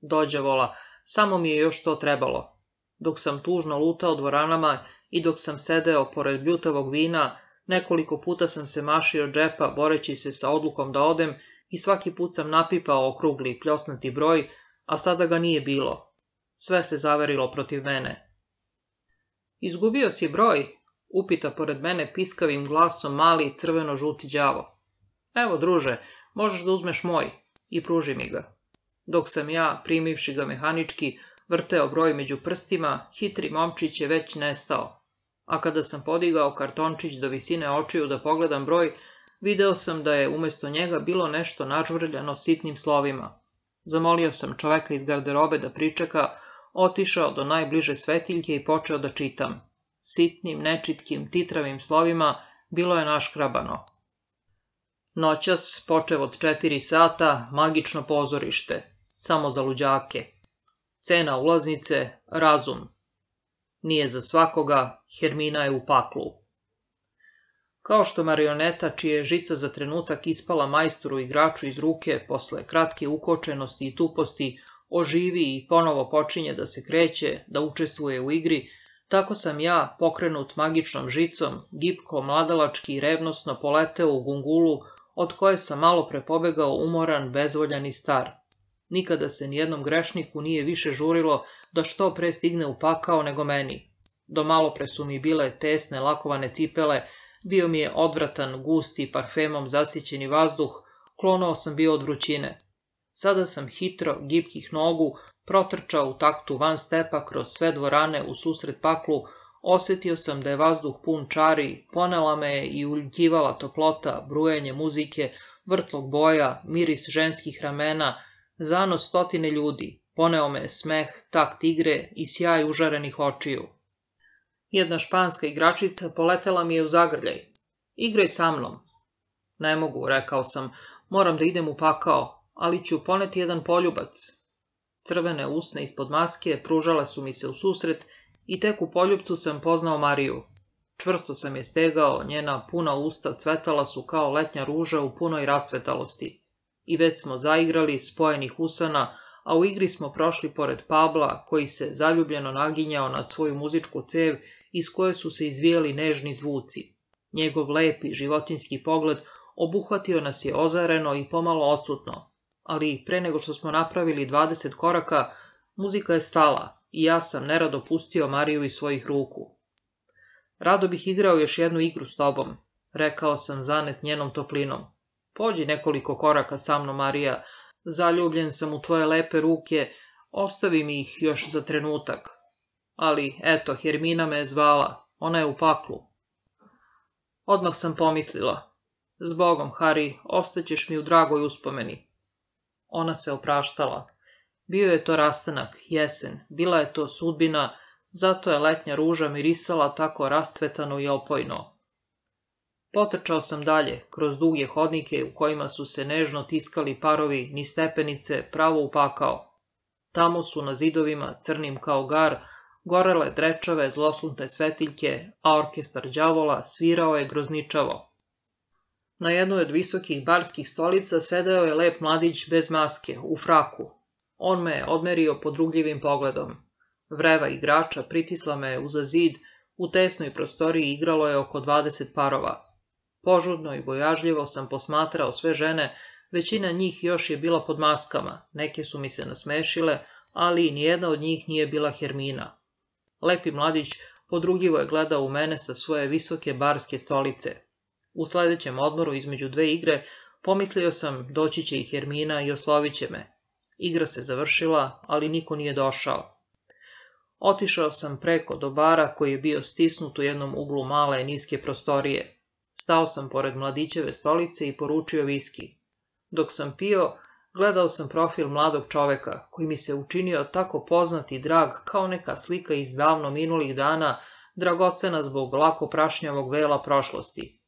Speaker 1: Dođe vola, samo mi je još to trebalo. Dok sam tužno lutao dvoranama i dok sam sedeo pored ljutavog vina, Nekoliko puta sam se mašio džepa boreći se sa odlukom da odem i svaki put sam napipao okrugli pljosnati broj, a sada ga nije bilo. Sve se zaverilo protiv mene. Izgubio si broj, upita pored mene piskavim glasom mali crveno-žuti đavo. Evo, druže, možeš da uzmeš moj i pruži mi ga. Dok sam ja, primivši ga mehanički, vrteo broj među prstima, hitri momčić je već nestao a kada sam podigao kartončić do visine očiju da pogledam broj, video sam da je umjesto njega bilo nešto načvrljano sitnim slovima. Zamolio sam čoveka iz garderobe da pričeka, otišao do najbliže svetiljke i počeo da čitam. Sitnim, nečitkim, titravim slovima bilo je naškrabano. Noćas, počev od četiri sata, magično pozorište, samo za luđake. Cena ulaznice, razum, nije za svakoga, Hermina je u paklu. Kao što marioneta, čije je žica za trenutak ispala majstoru igraču iz ruke, posle kratke ukočenosti i tuposti, oživi i ponovo počinje da se kreće, da učestvuje u igri, tako sam ja, pokrenut magičnom žicom, gipko, mladalački i revnosno poleteo u gungulu, od koje sam malo prepobegao pobegao umoran, bezvoljan i star. Nikada se nijednom grešniku nije više žurilo da što pre stigne u pakao nego meni. Do malo su mi bile tesne, lakovane cipele, bio mi je odvratan, gusti, parfemom zasićeni vazduh, klonao sam bio od vrućine. Sada sam hitro, gibkih nogu, protrčao u taktu van stepa kroz sve dvorane u susret paklu, osjetio sam da je vazduh pun čari, ponela me je i uljkivala toplota, brujanje muzike, vrtlog boja, miris ženskih ramena, Zano stotine ljudi, poneo me smeh, takt igre i sjaj užarenih očiju. Jedna španska igračica poletela mi je u zagrljaj. Igraj sa mnom. Ne mogu, rekao sam, moram da idem u pakao, ali ću poneti jedan poljubac. Crvene usne ispod maske pružale su mi se u susret i tek u poljubcu sam poznao Mariju. Čvrsto sam je stegao, njena puna usta cvetala su kao letnja ruža u punoj rasvetalosti. I već smo zaigrali spojenih usana, a u igri smo prošli pored Pabla, koji se zaljubljeno naginjao nad svoju muzičku cev iz koje su se izvijeli nežni zvuci. Njegov lepi životinski pogled obuhvatio nas je ozareno i pomalo odsutno, ali pre nego što smo napravili 20 koraka, muzika je stala i ja sam nerado pustio Mariju iz svojih ruku. Rado bih igrao još jednu igru s tobom, rekao sam zanet njenom toplinom. Pođi nekoliko koraka sa mnom, Marija. Zaljubljen sam u tvoje lepe ruke. Ostavi mi ih još za trenutak. Ali, eto, Hermina me je zvala. Ona je u paklu. Odmah sam pomislila. Zbogom, Hari, ostaćeš mi u dragoj uspomeni. Ona se opraštala. Bio je to rastanak, jesen, bila je to sudbina, zato je letnja ruža mirisala tako rascvetano i opojno. Potrčao sam dalje, kroz duge hodnike u kojima su se nežno tiskali parovi, ni stepenice, pravo upakao. Tamo su na zidovima, crnim kao gar, gorele drečave zloslunte svetiljke, a orkestar đavola svirao je grozničavo. Na jednoj od visokih barskih stolica sedeo je lep mladić bez maske, u fraku. On me je odmerio podrugljivim pogledom. Vreva igrača pritisla me uza zid, u tesnoj prostoriji igralo je oko 20 parova. Požudno i bojažljivo sam posmatrao sve žene, većina njih još je bila pod maskama, neke su mi se nasmešile, ali i nijedna od njih nije bila Hermina. Lepi mladić podrugljivo je gledao u mene sa svoje visoke barske stolice. U sljedećem odmoru između dve igre pomislio sam doći će i Hermina i oslovit će me. Igra se završila, ali niko nije došao. Otišao sam preko do bara koji je bio stisnut u jednom uglu male i niske prostorije. Stao sam pored mladićeve stolice i poručio viski. Dok sam pio, gledao sam profil mladog čoveka, koji mi se učinio tako poznat i drag kao neka slika iz davno minulih dana, dragocena zbog lako prašnjavog vela prošlosti.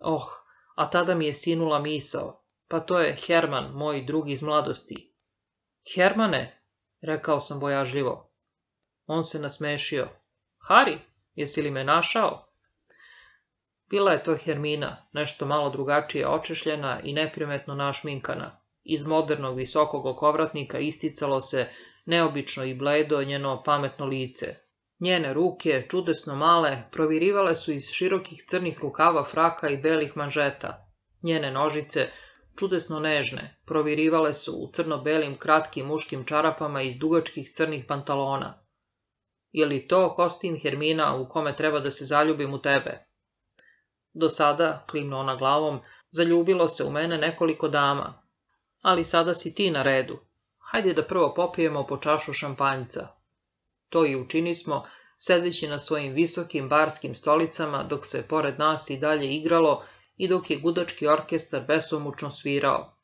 Speaker 1: Oh, a tada mi je sinula misao, pa to je Herman, moj drug iz mladosti. Hermane, rekao sam bojažljivo. On se nasmešio. Hari, jesi li me našao? Bila je to Hermina, nešto malo drugačije očešljena i neprimetno našminkana. Iz modernog visokog okovratnika isticalo se neobično i bledo njeno pametno lice. Njene ruke, čudesno male, provirivale su iz širokih crnih rukava fraka i belih manžeta. Njene nožice, čudesno nežne, provirivale su u crno-belim kratkim muškim čarapama iz dugačkih crnih pantalona. Je li to kostim Hermina u kome treba da se zaljubim u tebe? Do sada, klimno ona glavom, zaljubilo se u mene nekoliko dama. Ali sada si ti na redu. Hajde da prvo popijemo po čašu šampanjca. To i smo, sedeći na svojim visokim barskim stolicama dok se pored nas i dalje igralo i dok je gudački orkestar besomučno svirao.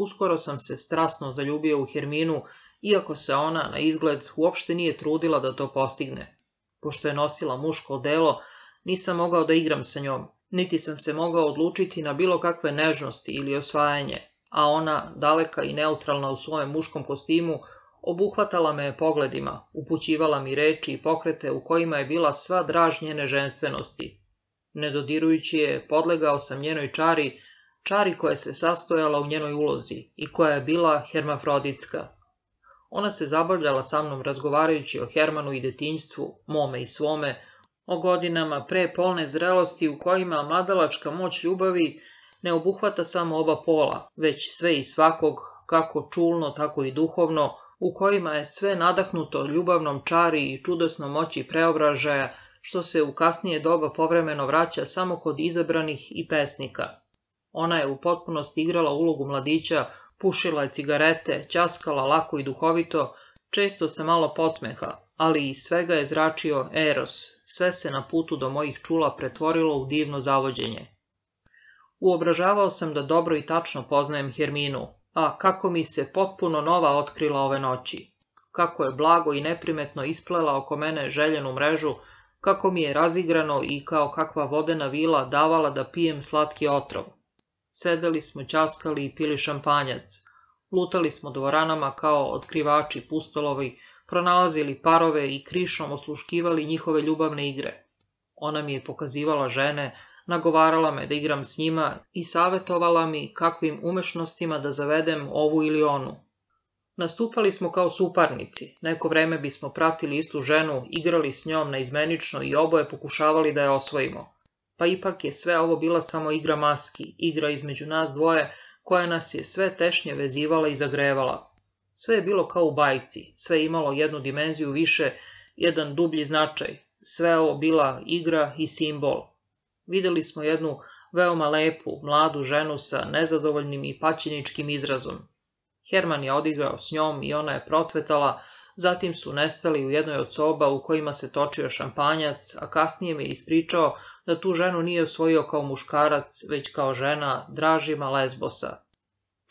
Speaker 1: Uskoro sam se strasno zaljubio u Herminu, iako se ona na izgled uopšte nije trudila da to postigne. Pošto je nosila muško delo, nisam mogao da igram sa njom niti sam se mogao odlučiti na bilo kakve nežnosti ili osvajanje, a ona, daleka i neutralna u svojem muškom kostimu, obuhvatala me je pogledima, upućivala mi reči i pokrete u kojima je bila sva draž njene ženstvenosti. Nedodirujući je, podlegao sam njenoj čari, čari koja se sastojala u njenoj ulozi i koja je bila hermafroditska. Ona se zabavljala sa mnom razgovarajući o Hermanu i detinjstvu, mome i svome, o godinama pre polne zrelosti u kojima mladalačka moć ljubavi ne obuhvata samo oba pola, već sve i svakog, kako čulno, tako i duhovno, u kojima je sve nadahnuto ljubavnom čari i čudosnom moći preobražaja, što se u kasnije doba povremeno vraća samo kod izabranih i pesnika. Ona je u potpunosti igrala ulogu mladića, pušila je cigarete, ćaskala lako i duhovito, često se malo podsmeha, ali iz svega je zračio eros, sve se na putu do mojih čula pretvorilo u divno zavođenje. Uobražavao sam da dobro i tačno poznajem Herminu, a kako mi se potpuno nova otkrila ove noći. Kako je blago i neprimetno isplela oko mene željenu mrežu, kako mi je razigrano i kao kakva vodena vila davala da pijem slatki otrov. Sedeli smo časkali i pili šampanjac. Lutali smo dvoranama kao otkrivači pustolovi, pronalazili parove i krišom osluškivali njihove ljubavne igre. Ona mi je pokazivala žene, nagovarala me da igram s njima i savjetovala mi kakvim umešnostima da zavedem ovu ili onu. Nastupali smo kao suparnici, neko vreme bismo pratili istu ženu, igrali s njom izmenično i oboje pokušavali da je osvojimo. Pa ipak je sve ovo bila samo igra maski, igra između nas dvoje koja nas je sve tešnje vezivala i zagrevala, sve je bilo kao u bajci, sve je imalo jednu dimenziju više, jedan dublji značaj, sve ovo bila igra i simbol. Vidjeli smo jednu veoma lepu, mladu ženu sa nezadovoljnim i paćiničkim izrazom. Herman je odigrao s njom i ona je procvetala, zatim su nestali u jednoj od soba u kojima se točio šampanjac, a kasnije mi je ispričao da tu ženu nije osvojio kao muškarac, već kao žena Dražima Lesbosa,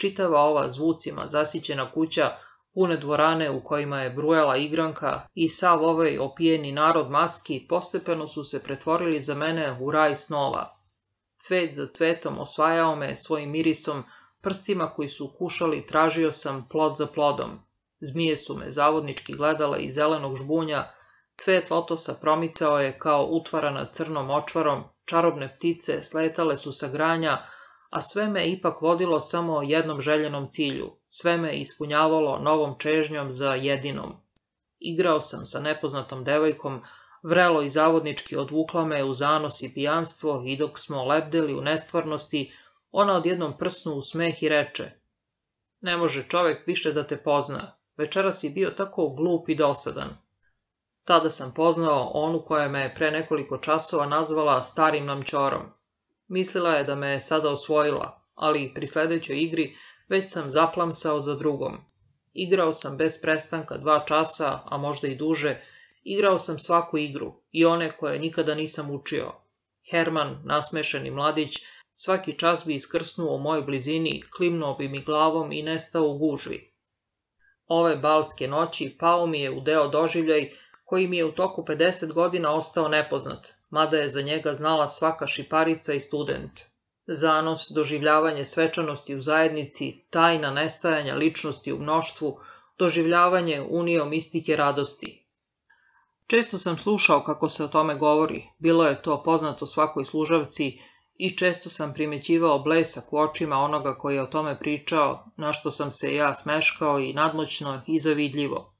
Speaker 1: Čitava ova zvucima zasićena kuća, pune dvorane u kojima je brujala igranka i sav ovaj opijeni narod maski postepeno su se pretvorili za mene u raj snova. Cvet za cvetom osvajao me svojim mirisom, prstima koji su kušali tražio sam plod za plodom. Zmije su me zavodnički gledale iz zelenog žbunja, cvet lotosa promicao je kao utvarana crnom očvarom, čarobne ptice sletale su sa granja, a sve me ipak vodilo samo jednom željenom cilju, sve me ispunjavalo novom čežnjom za jedinom. Igrao sam sa nepoznatom devojkom, vrelo i zavodnički odvukla me u zanos i pijanstvo i dok smo lebdeli u nestvarnosti, ona odjednom prsnu u smeh i reče Ne može čovjek više da te pozna, večeras si bio tako glup i dosadan. Tada sam poznao onu koja me pre nekoliko časova nazvala starim namćorom. Mislila je da me je sada osvojila, ali pri sljedećoj igri već sam zaplamsao za drugom. Igrao sam bez prestanka dva časa, a možda i duže. Igrao sam svaku igru, i one koje nikada nisam učio. Herman, nasmešeni mladić, svaki čas bi iskrsnuo u mojoj blizini, klimnuo bi mi glavom i nestao u gužvi. Ove balske noći pao mi je u deo doživljaj koji mi je u toku 50 godina ostao nepoznat, mada je za njega znala svaka šiparica i student. Zanos, doživljavanje svečanosti u zajednici, tajna nestajanja ličnosti u mnoštvu, doživljavanje unijom istike radosti. Često sam slušao kako se o tome govori, bilo je to poznato svakoj služavci i često sam primećivao blesak u očima onoga koji je o tome pričao, na što sam se ja smeškao i nadmoćno i zavidljivo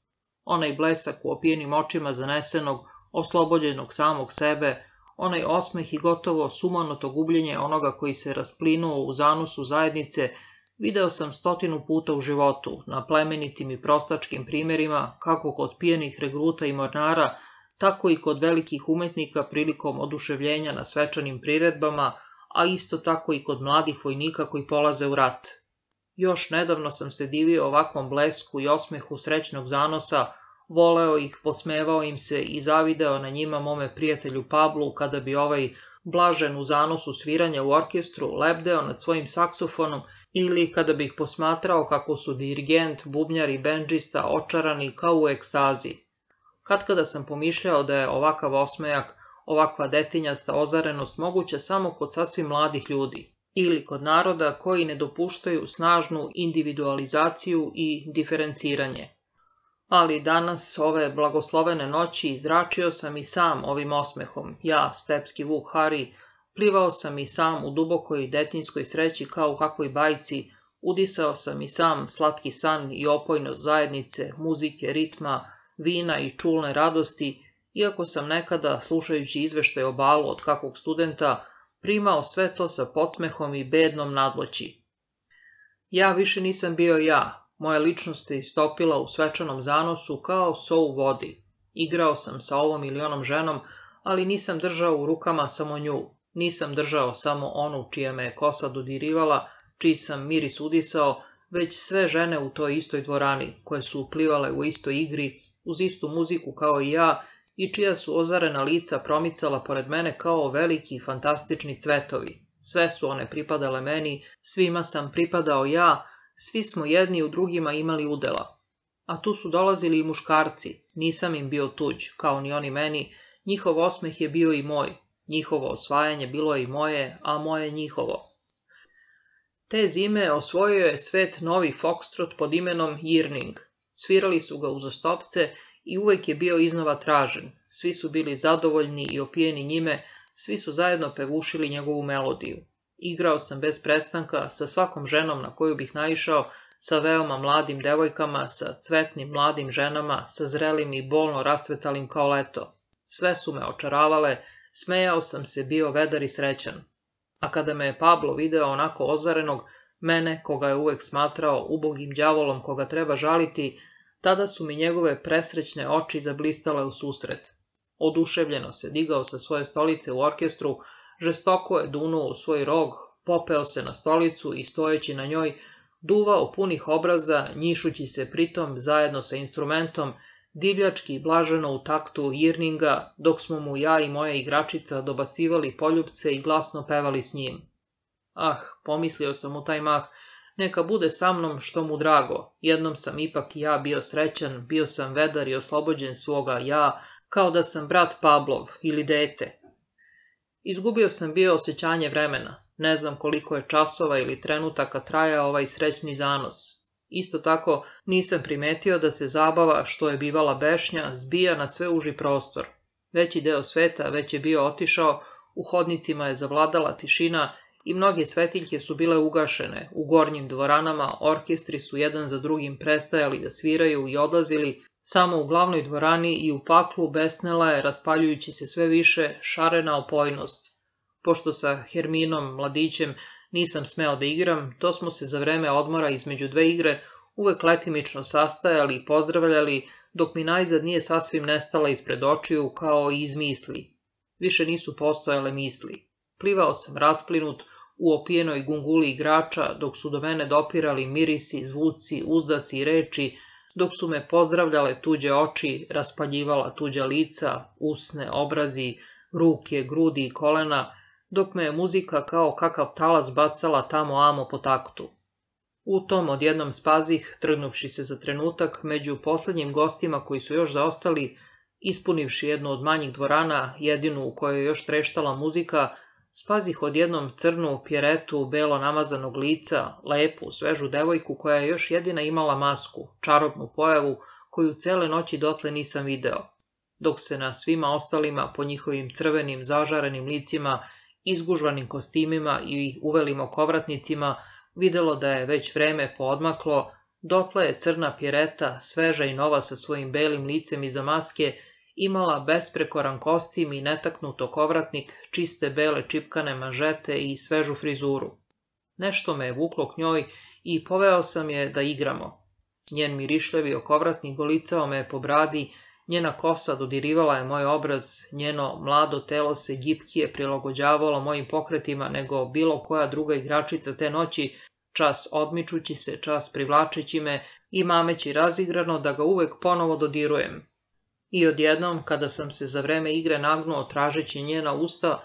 Speaker 1: onaj blesak u opijenim očima zanesenog, oslobođenog samog sebe, onaj osmeh i gotovo sumanuto gubljenje onoga koji se rasplinuo u zanusu zajednice, video sam stotinu puta u životu, na plemenitim i prostačkim primjerima, kako kod pijenih regruta i mornara, tako i kod velikih umetnika prilikom oduševljenja na svečanim priredbama, a isto tako i kod mladih vojnika koji polaze u rat. Još nedavno sam se divio ovakvom blesku i osmehu srećnog zanosa, voleo ih, posmevao im se i zavideo na njima mome prijatelju Pablu kada bi ovaj blažen u zanosu sviranja u orkestru lebdeo nad svojim saksofonom ili kada bih ih posmatrao kako su dirigent, bubnjar i benđista očarani kao u ekstazi. Kad kada sam pomišljao da je ovakav osmejak, ovakva detinjasta ozarenost moguća samo kod sasvim mladih ljudi ili kod naroda koji ne dopuštaju snažnu individualizaciju i diferenciranje. Ali danas ove blagoslovene noći izračio sam i sam ovim osmehom, ja, stepski Vuk Hari, plivao sam i sam u dubokoj detinskoj sreći kao u kakvoj bajci, udisao sam i sam slatki san i opojnost zajednice, muzike, ritma, vina i čulne radosti, iako sam nekada, slušajući izveštaj o balu od kakvog studenta, primao sve to sa podsmehom i bednom nadloći. Ja više nisam bio ja, moja ličnost se istopila u svečanom zanosu kao so u vodi. Igrao sam sa ovom ili onom ženom, ali nisam držao u rukama samo nju, nisam držao samo onu čija me je kosa dodirivala, čiji sam miris udisao, već sve žene u toj istoj dvorani, koje su uplivale u istoj igri, uz istu muziku kao i ja, i čija su ozarena lica promicala pored mene kao veliki fantastični cvetovi. Sve su one pripadale meni, svima sam pripadao ja, svi smo jedni u drugima imali udela. A tu su dolazili i muškarci, nisam im bio tuđ, kao ni oni meni, njihov osmeh je bio i moj, njihovo osvajanje bilo je i moje, a moje njihovo. Te zime osvojio je svet novi Fokstrot pod imenom Yearning, Svirali su ga uz i uvijek je bio iznova tražen. Svi su bili zadovoljni i opijeni njime, svi su zajedno pevušili njegovu melodiju. Igrao sam bez prestanka sa svakom ženom na koju bih naišao, sa veoma mladim devojkama, sa cvetnim mladim ženama, sa zrelim i bolno rastvetalim kao leto. Sve su me očaravale, smejao sam se bio vedar i srećan. A kada me je Pablo video onako ozarenog, mene, koga je uvek smatrao ubogim djavolom koga treba žaliti, tada su mi njegove presrećne oči zablistale u susret. Oduševljeno se digao sa svoje stolice u orkestru, žestoko je dunuo u svoj rog, popeo se na stolicu i stojeći na njoj, duvao punih obraza, njišući se pritom zajedno sa instrumentom, divljački blaženo u taktu Irninga, dok smo mu ja i moja igračica dobacivali poljubce i glasno pevali s njim. Ah, pomislio sam u taj mah, neka bude sa mnom što mu drago. Jednom sam ipak ja bio srećan, bio sam vedar i oslobođen svoga ja, kao da sam brat Pavlov ili dete. Izgubio sam bio osjećanje vremena. Ne znam koliko je časova ili trenutaka traja ovaj srećni zanos. Isto tako nisam primetio da se zabava što je bivala bešnja zbija na sve uži prostor. Veći deo sveta već je bio otišao, u hodnicima je zavladala tišina i mnoge svetiljke su bile ugašene, u gornjim dvoranama orkestri su jedan za drugim prestajali da sviraju i odlazili, samo u glavnoj dvorani i u paklu besnela je, raspaljujući se sve više, šarena opojnost. Pošto sa Herminom, mladićem, nisam smeo da igram, to smo se za vreme odmora između dve igre uvek letimično sastajali i pozdravljali, dok mi najzad nije sasvim nestala ispred očiju kao i iz misli. Više nisu postojale misli. Plivao sam rasplinut, u opijenoj gunguli igrača, dok su do mene dopirali mirisi, zvuci, uzdasi i reči, dok su me pozdravljale tuđe oči, raspaljivala tuđa lica, usne, obrazi, ruke, grudi i kolena, dok me je muzika kao kakav talas bacala tamo amo po taktu. U tom odjednom spazih, trgnuvši se za trenutak, među posljednjim gostima koji su još zaostali, ispunivši jednu od manjih dvorana, jedinu u kojoj je još treštala muzika, Spazih od jednom crnu pjeretu belo namazanog lica, lepu, svežu devojku koja je još jedina imala masku, čarobnu pojavu koju cele noći dotle nisam video, dok se na svima ostalima po njihovim crvenim zažarenim licima, izgužvanim kostimima i uvelim okovratnicima videlo da je već vreme poodmaklo, dotle je crna pjereta, sveža i nova sa svojim belim licem iza maske, imala besprekoran kostim i netaknuto kovratnik, čiste bele čipkane manžete i svežu frizuru. Nešto me je vuklo k njoj i poveo sam je da igramo. Njen mirišljevi okovratnik golicao me po bradi, njena kosa dodirivala je moj obraz, njeno mlado telo se gipkije prilagođavalo mojim pokretima nego bilo koja druga igračica te noći, čas odmičući se, čas privlačeći me i mameći razigrano da ga uvek ponovo dodirujem. I odjednom, kada sam se za vreme igre nagnuo tražeći njena usta,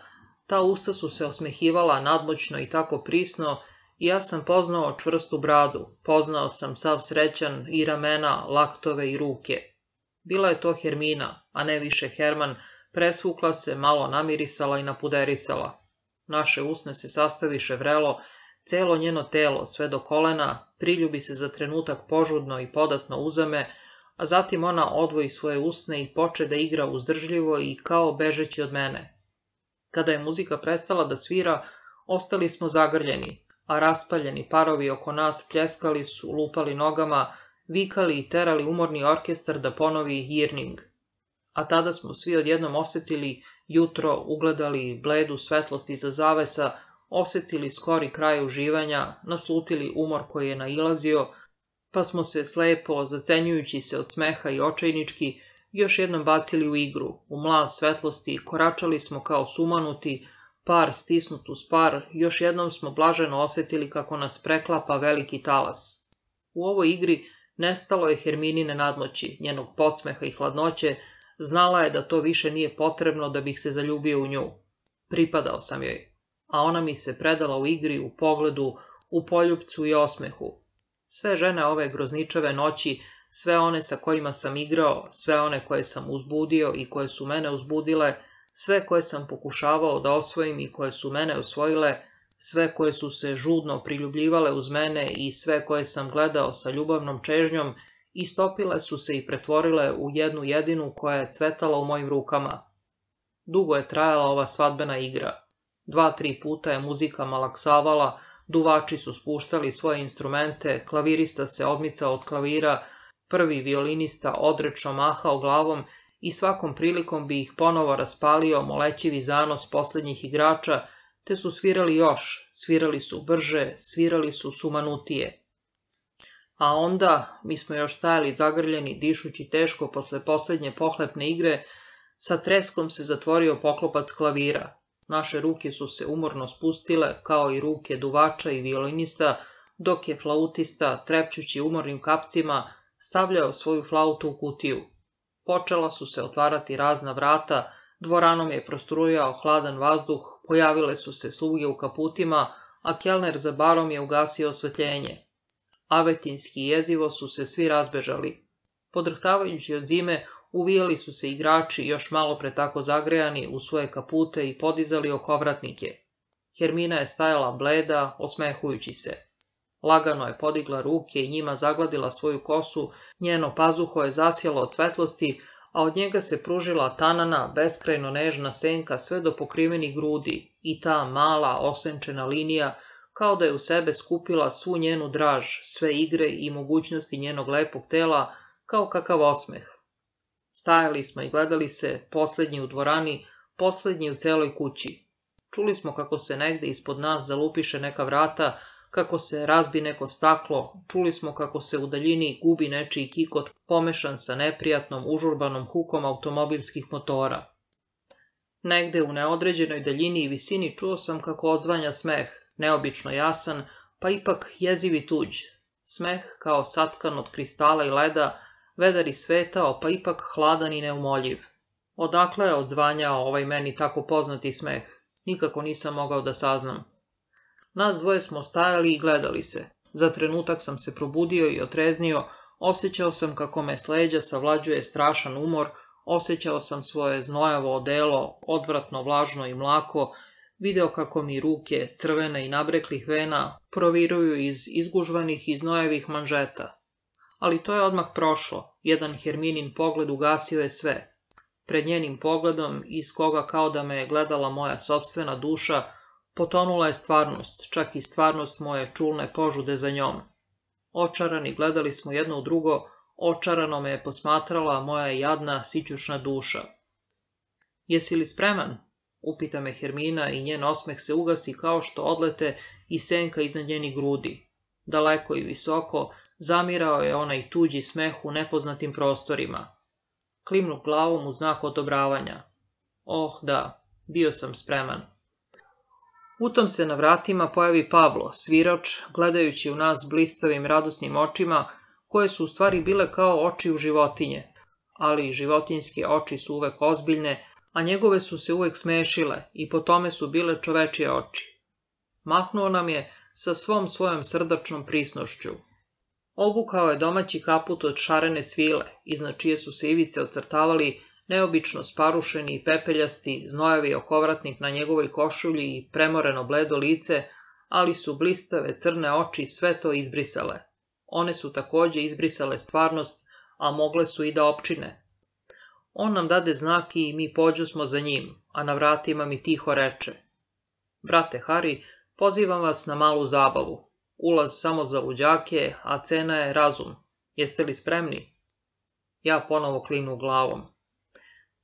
Speaker 1: ta usta su se osmehivala nadmoćno i tako prisno, i ja sam poznao čvrstu bradu, poznao sam sav srećan i ramena, laktove i ruke. Bila je to Hermina, a ne više Herman, presvukla se, malo namirisala i napuderisala. Naše usne se sastaviše vrelo, celo njeno telo, sve do kolena, priljubi se za trenutak požudno i podatno uzame, a zatim ona odvoji svoje usne i poče da igra uzdržljivo i kao bežeći od mene. Kada je muzika prestala da svira, ostali smo zagrljeni, a raspaljeni parovi oko nas pljeskali su, lupali nogama, vikali i terali umorni orkestar da ponovi hirning. A tada smo svi odjednom osjetili jutro, ugledali bledu svetlosti iza zavesa, osjetili skori kraj uživanja, naslutili umor koji je nailazio, pa smo se slepo, zacenjujući se od smeha i očajnički, još jednom bacili u igru, u mlaz svetlosti, koračali smo kao sumanuti, par stisnut uz par, još jednom smo blaženo osjetili kako nas preklapa veliki talas. U ovoj igri nestalo je Herminine nadmoći, njenog podsmeha i hladnoće, znala je da to više nije potrebno da bih se zaljubio u nju. Pripadao sam joj, a ona mi se predala u igri, u pogledu, u poljupcu i osmehu, sve žene ove grozničave noći, sve one sa kojima sam igrao, sve one koje sam uzbudio i koje su mene uzbudile, sve koje sam pokušavao da osvojim i koje su mene osvojile, sve koje su se žudno priljubljivale uz mene i sve koje sam gledao sa ljubavnom čežnjom, istopile su se i pretvorile u jednu jedinu koja je cvetala u mojim rukama. Dugo je trajala ova svadbena igra. Dva, tri puta je muzika malaksavala, Duvači su spuštali svoje instrumente, klavirista se odmicao od klavira, prvi violinista odrečno mahao glavom i svakom prilikom bi ih ponovo raspalio molećivi zanos posljednjih igrača, te su svirali još, svirali su brže, svirali su sumanutije. A onda mi smo još stajali zagrljeni, dišući teško posle posljednje pohlepne igre, sa treskom se zatvorio poklopac klavira. Naše ruke su se umorno spustile, kao i ruke duvača i violinista, dok je flautista, trepćući umornim kapcima, stavljao svoju flautu u kutiju. Počela su se otvarati razna vrata, dvoranom je prostrujao hladan vazduh, pojavile su se sluge u kaputima, a kelner za barom je ugasio osvetljenje. Avetinski jezivo su se svi razbežali. Podrhtavajući od zime, Uvijeli su se igrači još malo pre tako zagrejani u svoje kapute i podizali okovratnike. Hermina je stajala bleda, osmehujući se. Lagano je podigla ruke i njima zagladila svoju kosu, njeno pazuho je zasjelo od svetlosti, a od njega se pružila tanana, beskrajno nežna senka sve do pokrivenih grudi i ta mala, osenčena linija, kao da je u sebe skupila svu njenu draž, sve igre i mogućnosti njenog lepog tela, kao kakav osmeh, Stajali smo i gledali se, posljednji u dvorani, posljednji u celoj kući. Čuli smo kako se negde ispod nas zalupiše neka vrata, kako se razbi neko staklo, čuli smo kako se u daljini gubi nečiji kikot pomešan sa neprijatnom užurbanom hukom automobilskih motora. Negde u neodređenoj daljini i visini čuo sam kako odzvanja smeh, neobično jasan, pa ipak jezivi tuđ. Smeh kao satkan od kristala i leda, vedar i svetao, pa ipak hladan i neumoljiv. Odakle je odzvanjao ovaj meni tako poznati smeh? Nikako nisam mogao da saznam. Nas dvoje smo stajali i gledali se. Za trenutak sam se probudio i otreznio, osjećao sam kako me sleđa savlađuje strašan umor, osjećao sam svoje znojavo odelo, odvratno, vlažno i mlako, video kako mi ruke, crvene i nabreklih vena, proviruju iz izgužvanih i manžeta. Ali to je odmah prošlo, jedan Herminin pogled ugasio je sve. Pred njenim pogledom, iz koga kao da me je gledala moja sobstvena duša, potonula je stvarnost, čak i stvarnost moje čulne požude za njom. Očarani gledali smo jedno u drugo, očarano me je posmatrala moja jadna, sićušna duša. Jesi li spreman? Upita me Hermina i njen osmeh se ugasi kao što odlete i senka iznad njenih grudi. Daleko i visoko, Zamirao je onaj tuđi smeh u nepoznatim prostorima. Klimnu glavom u znak odobravanja. Oh da, bio sam spreman. U tom se na vratima pojavi Pablo, svirač, gledajući u nas blistavim radosnim očima, koje su u stvari bile kao oči u životinje. Ali životinjske oči su uvek ozbiljne, a njegove su se uvek smešile i po tome su bile čovečije oči. Mahnuo nam je sa svom svojom srdačnom prisnošću, Obukao je domaći kaput od šarene svile, iznad čije su se ivice ocrtavali neobično sparušeni i pepeljasti, znojavi okovratnik na njegovoj košulji i premoreno bledo lice, ali su blistave crne oči sve to izbrisale. One su također izbrisale stvarnost, a mogle su i da opčine. On nam dade znak i mi pođu smo za njim, a na vratima mi tiho reče. Brate Hari, pozivam vas na malu zabavu. Ulaz samo za luđake, a cena je razum. Jeste li spremni? Ja ponovo klinu glavom.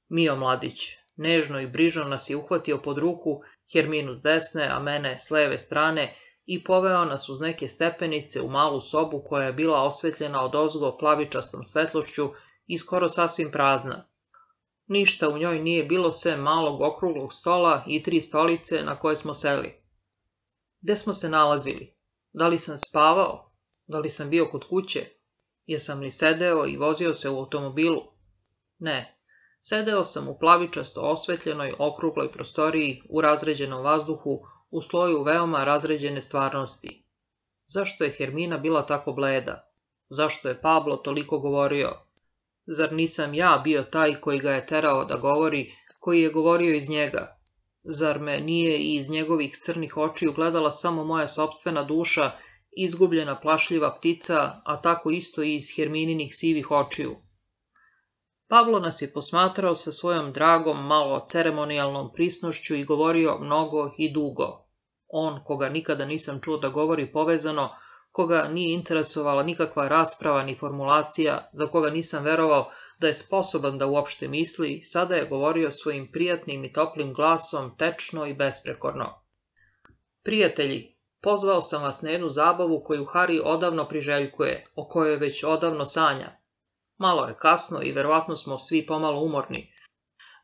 Speaker 1: Mio mladić, nežno i brižno nas je uhvatio pod ruku, Herminu s desne, a mene s leve strane, i poveo nas uz neke stepenice u malu sobu koja je bila osvetljena od ozgo plavičastom svetlošću i skoro sasvim prazna. Ništa u njoj nije bilo se malog okruglog stola i tri stolice na koje smo seli. Gde smo se nalazili? Da li sam spavao? Da li sam bio kod kuće? Jesam li sedeo i vozio se u automobilu? Ne. Sedeo sam u plavičasto osvetljenoj okrugloj prostoriji u razređenom vazduhu u sloju veoma razređene stvarnosti. Zašto je Hermina bila tako bleda? Zašto je Pablo toliko govorio? Zar nisam ja bio taj koji ga je terao da govori, koji je govorio iz njega? Zar me nije i iz njegovih crnih očiju gledala samo moja sobstvena duša, izgubljena plašljiva ptica, a tako isto i iz Hermininih sivih očiju? Pavlo nas je posmatrao sa svojom dragom, malo ceremonijalnom prisnošću i govorio mnogo i dugo. On, koga nikada nisam čuo da govori povezano, koga nije interesovala nikakva rasprava ni formulacija, za koga nisam verovao da je sposoban da uopšte misli, sada je govorio svojim prijatnim i toplim glasom, tečno i besprekorno. Prijatelji, pozvao sam vas na jednu zabavu koju Hari odavno priželjkuje, o kojoj već odavno sanja. Malo je kasno i verovatno smo svi pomalo umorni,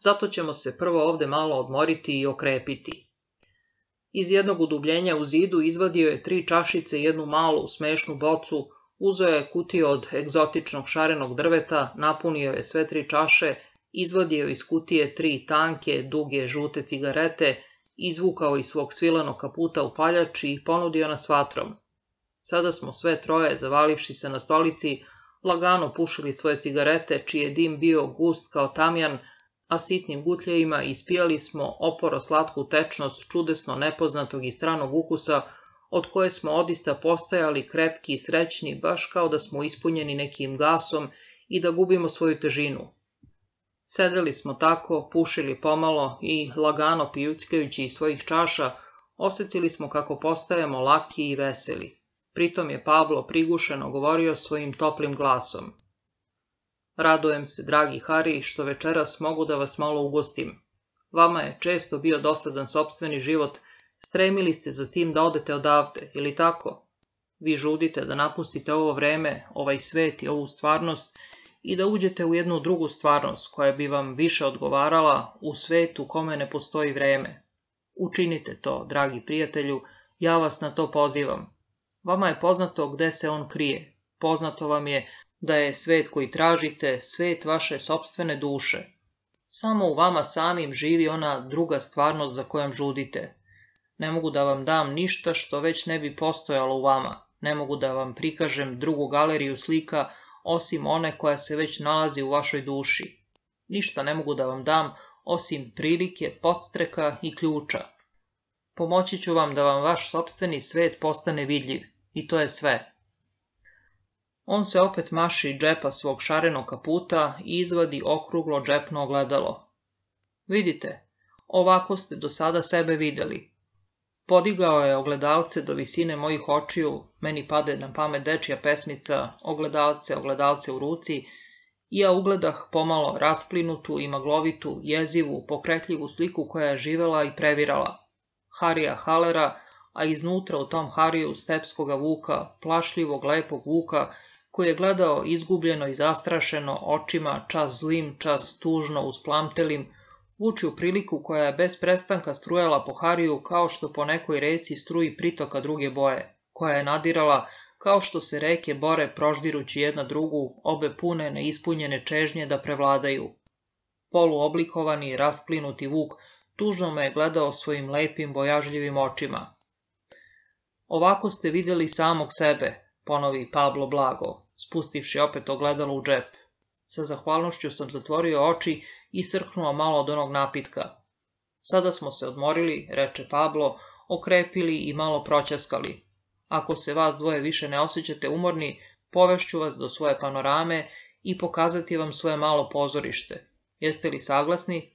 Speaker 1: zato ćemo se prvo ovde malo odmoriti i okrepiti. Iz jednog udubljenja u zidu izvadio je tri čašice i jednu malu, smešnu bocu, uzeo je kutiju od egzotičnog šarenog drveta, napunio je sve tri čaše, izvadio iz kutije tri tanke, duge, žute cigarete, izvukao iz svog svilanog kaputa u paljač i ponudio nas vatrom. Sada smo sve troje, zavalivši se na stolici, lagano pušili svoje cigarete, čiji je dim bio gust kao tamjan, a sitnim gutljevima ispijali smo oporo slatku tečnost čudesno nepoznatog i stranog ukusa, od koje smo odista postajali krepki i srećni, baš kao da smo ispunjeni nekim gasom i da gubimo svoju težinu. Sedeli smo tako, pušili pomalo i lagano pijuckajući iz svojih čaša, osjetili smo kako postajemo laki i veseli. Pritom je Pablo prigušeno govorio svojim toplim glasom. Radujem se, dragi Hari, što večeras mogu da vas malo ugostim. Vama je često bio dosadan sobstveni život, stremili ste za tim da odete odavde, ili tako? Vi žudite da napustite ovo vreme, ovaj svet i ovu stvarnost i da uđete u jednu drugu stvarnost koja bi vam više odgovarala u svetu kome ne postoji vreme. Učinite to, dragi prijatelju, ja vas na to pozivam. Vama je poznato gde se on krije. Poznato vam je da je svet koji tražite svet vaše sopstvene duše. Samo u vama samim živi ona druga stvarnost za kojom žudite. Ne mogu da vam dam ništa što već ne bi postojalo u vama. Ne mogu da vam prikažem drugu galeriju slika osim one koja se već nalazi u vašoj duši. Ništa ne mogu da vam dam osim prilike, podstreka i ključa. Pomoći ću vam da vam vaš sobstveni svet postane vidljiv i to je sve. On se opet maši džepa svog šarenog kaputa i izvadi okruglo džepno ogledalo. Vidite, ovako ste do sada sebe videli. Podigao je ogledalce do visine mojih očiju, meni pade na pamet dečja pesmica Ogledalce, ogledalce u ruci, i ja ugledah pomalo rasplinutu i maglovitu, jezivu, pokretljivu sliku koja je živela i previrala. Harija Halera, a iznutra u tom Hariju stepskoga vuka, plašljivog lepog vuka, koji je gledao izgubljeno i zastrašeno očima, čas zlim, čas tužno, usplamtelim, vuči u priliku koja je bez prestanka strujala po Hariju kao što po nekoj reci struji pritoka druge boje, koja je nadirala kao što se reke bore proždirući jedna drugu, obe pune neispunjene čežnje da prevladaju. Poluoblikovani, rasplinuti vuk, tužno me je gledao svojim lepim, bojažljivim očima. Ovako ste vidjeli samog sebe, ponovi Pablo blago, spustivši opet ogledalo u džep. Sa zahvalnošću sam zatvorio oči i srhnuo malo od onog napitka. Sada smo se odmorili, reče Pablo, okrepili i malo proćaskali. Ako se vas dvoje više ne osjećate umorni, povešću vas do svoje panorame i pokazati vam svoje malo pozorište. Jeste li saglasni?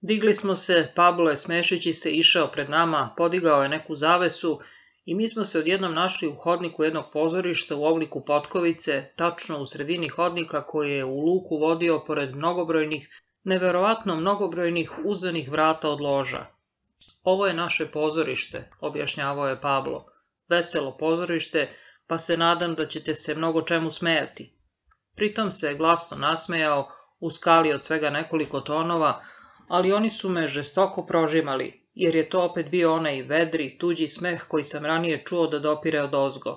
Speaker 1: Digli smo se, Pablo je smešići se išao pred nama, podigao je neku zavesu i mi smo se odjednom našli u hodniku jednog pozorišta u obliku potkovice, tačno u sredini hodnika koji je u luku vodio pored mnogobrojnih, neverovatno mnogobrojnih uzanih vrata od loža. Ovo je naše pozorište, objašnjavao je Pablo. Veselo pozorište, pa se nadam da ćete se mnogo čemu smejati. Pritom se je glasno nasmejao, u skali od svega nekoliko tonova, ali oni su me žestoko prožimali, jer je to opet bio onaj vedri, tuđi smeh koji sam ranije čuo da dopire od ozgo.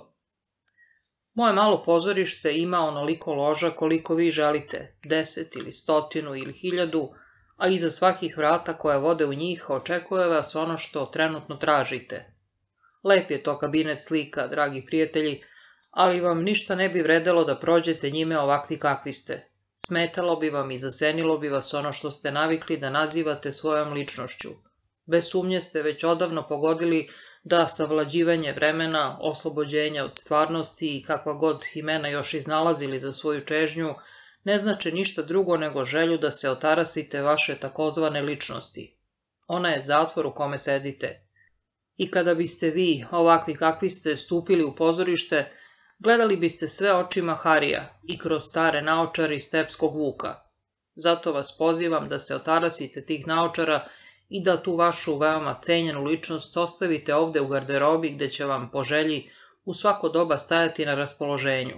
Speaker 1: Moje malo pozorište ima onoliko loža koliko vi želite, deset ili stotinu ili hiljadu, a iza svakih vrata koja vode u njih očekuje vas ono što trenutno tražite. Lep je to kabinet slika, dragi prijatelji, ali vam ništa ne bi vredelo da prođete njime ovakvi kakvi ste. Smetalo bi vam i zasenilo bi vas ono što ste navikli da nazivate svojom ličnošću – Bez sumnje ste već odavno pogodili da savlađivanje vremena, oslobođenja od stvarnosti i kakva god imena još iznalazili za svoju čežnju, ne znače ništa drugo nego želju da se otarasite vaše takozvane ličnosti. Ona je zatvor u kome sedite. I kada biste vi, ovakvi kakvi ste, stupili u pozorište, gledali biste sve očima Harija i kroz stare naučari stepskog vuka. Zato vas pozivam da se otarasite tih naočara i da tu vašu veoma cenjenu ličnost ostavite ovde u garderobi gde će vam po želji u svako doba stajati na raspoloženju.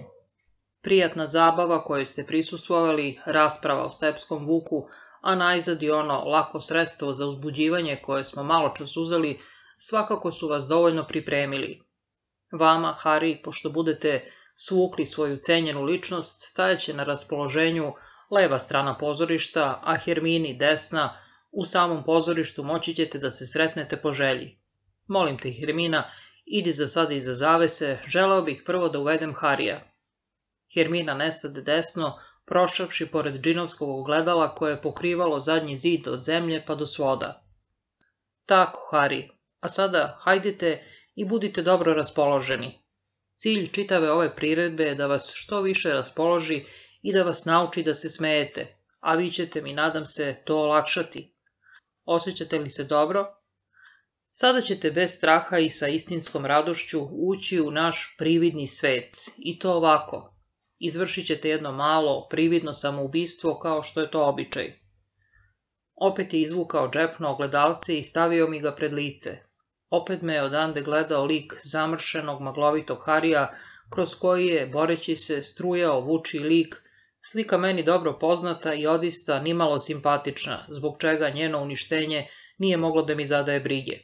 Speaker 1: Prijatna zabava kojoj ste prisustvovali, rasprava o stepskom vuku, a najzad i ono lako sredstvo za uzbuđivanje koje smo malo čas uzeli, svakako su vas dovoljno pripremili. Vama, Hari, pošto budete svukli svoju cenjenu ličnost, stajeće na raspoloženju leva strana pozorišta, a Hermini desna, u samom pozorištu moći ćete da se sretnete po želji. Molim te, Hermina, idi za sada iza zavese, želeo bih prvo da uvedem Harija. Hermina nestade desno, prošavši pored džinovskog ogledala koje je pokrivalo zadnji zid od zemlje pa do svoda. Tako, Hari, a sada hajdite i budite dobro raspoloženi. Cilj čitave ove priredbe je da vas što više raspoloži i da vas nauči da se smejete, a vi ćete mi, nadam se, to olakšati. Osjećate li se dobro? Sada ćete bez straha i sa istinskom radošću ući u naš prividni svet i to ovako. Izvršit ćete jedno malo, prividno samoubistvo kao što je to običaj. Opet je izvukao džepno ogledalce i stavio mi ga pred lice. Opet me je odande gledao lik zamršenog maglovitog harija, kroz koji je, boreći se, strujao vuči lik Slika meni dobro poznata i odista nimalo simpatična, zbog čega njeno uništenje nije moglo da mi zadaje brige.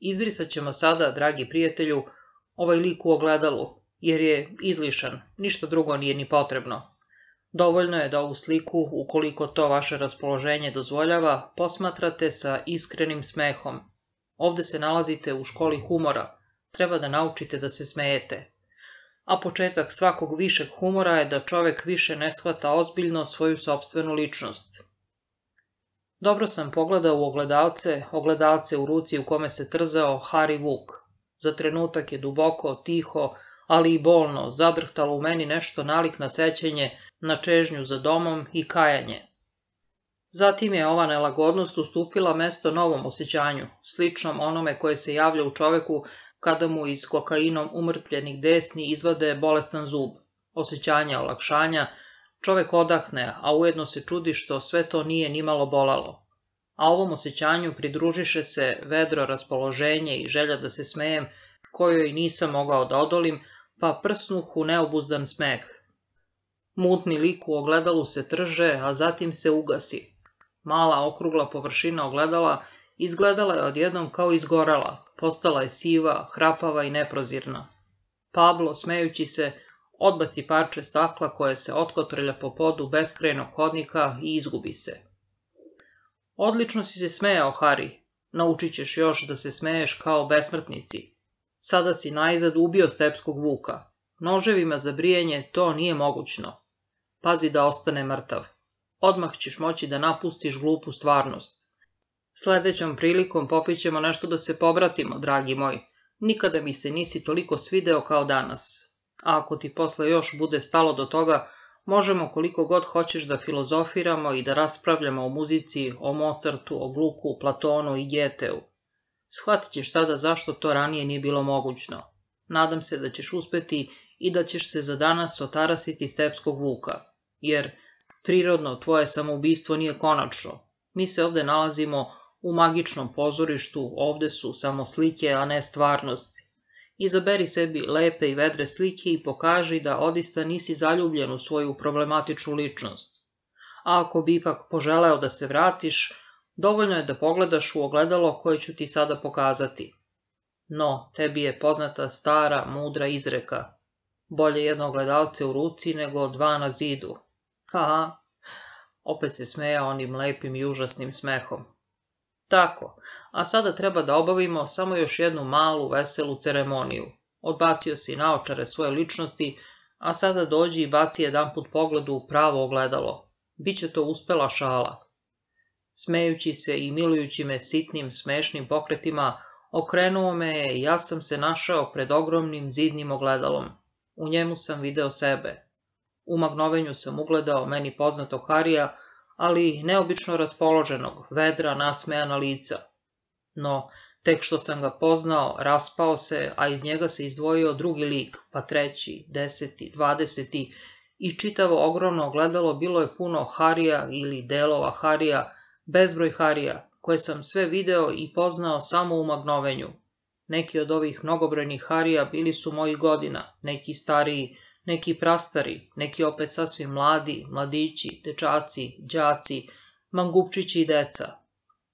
Speaker 1: Izbrisat ćemo sada, dragi prijatelju, ovaj lik u ogledalu, jer je izlišan, ništa drugo nije ni potrebno. Dovoljno je da ovu sliku, ukoliko to vaše raspoloženje dozvoljava, posmatrate sa iskrenim smehom. Ovde se nalazite u školi humora, treba da naučite da se smejete a početak svakog višeg humora je da čovek više ne shvata ozbiljno svoju sopstvenu ličnost. Dobro sam pogledao u ogledalce, ogledalce u ruci u kome se trzao Harry Vuk. Za trenutak je duboko, tiho, ali i bolno zadrhtalo u meni nešto nalik na sećenje, na čežnju za domom i kajanje. Zatim je ova nelagodnost ustupila mesto novom osjećanju, sličnom onome koje se javlja u čoveku kada mu iz kokainom umrtvljenih desni izvade bolestan zub, osjećanja olakšanja, čovek odahne, a ujedno se čudi što sve to nije nimalo bolalo. A ovom osjećanju pridružiše se vedro raspoloženje i želja da se smejem, kojoj nisam mogao da odolim, pa prsnuh u neobuzdan smeh. Mutni lik u ogledalu se trže, a zatim se ugasi. Mala okrugla površina ogledala izgledala je odjednom kao izgorala. Postala je siva, hrapava i neprozirna. Pablo, smejući se, odbaci parče stakla koje se otkotrlja po podu beskrajnog hodnika i izgubi se. Odlično si se smejao, Hari. Naučit ćeš još da se smeješ kao besmrtnici. Sada si najzad ubio stepskog vuka. Noževima za brijenje to nije mogućno. Pazi da ostane mrtav. Odmah ćeš moći da napustiš glupu stvarnost. Sljedećom prilikom ćemo nešto da se pobratimo, dragi moj. Nikada mi se nisi toliko svideo kao danas. A ako ti posle još bude stalo do toga, možemo koliko god hoćeš da filozofiramo i da raspravljamo o muzici, o Mozartu, o Gluku, Platonu i Geteu. Shvatit ćeš sada zašto to ranije nije bilo mogućno. Nadam se da ćeš uspeti i da ćeš se za danas otarasiti stepskog vuka, jer prirodno tvoje samoubistvo nije konačno. Mi se ovde nalazimo u magičnom pozorištu ovde su samo slike, a ne stvarnosti. Izaberi sebi lepe i vedre slike i pokaži da odista nisi zaljubljen u svoju problematičnu ličnost. A ako bi ipak poželeo da se vratiš, dovoljno je da pogledaš u ogledalo koje ću ti sada pokazati. No, tebi je poznata stara, mudra izreka. Bolje jedno ogledalce u ruci nego dva na zidu. Haha, opet se smeja onim lepim i užasnim smehom. Tako, a sada treba da obavimo samo još jednu malu, veselu ceremoniju. Odbacio si naočare svoje ličnosti, a sada dođi i baci jedan put pogled u pravo ogledalo. Biće to uspela šala. Smejući se i milujući me sitnim, smešnim pokretima, okrenuo me je i ja sam se našao pred ogromnim zidnim ogledalom. U njemu sam video sebe. U magnovenju sam ugledao meni poznatog Harija, ali neobično raspoloženog, vedra, nasmejana lica. No, tek što sam ga poznao, raspao se, a iz njega se izdvojio drugi lik, pa treći, deseti, dvadeseti, i čitavo ogromno gledalo bilo je puno harija ili delova harija, bezbroj harija, koje sam sve video i poznao samo u magnovenju. Neki od ovih mnogobrojnih harija bili su mojih godina, neki stariji, neki prastari, neki opet sasvim mladi, mladići, dečaci, đaci, mangupčići i deca.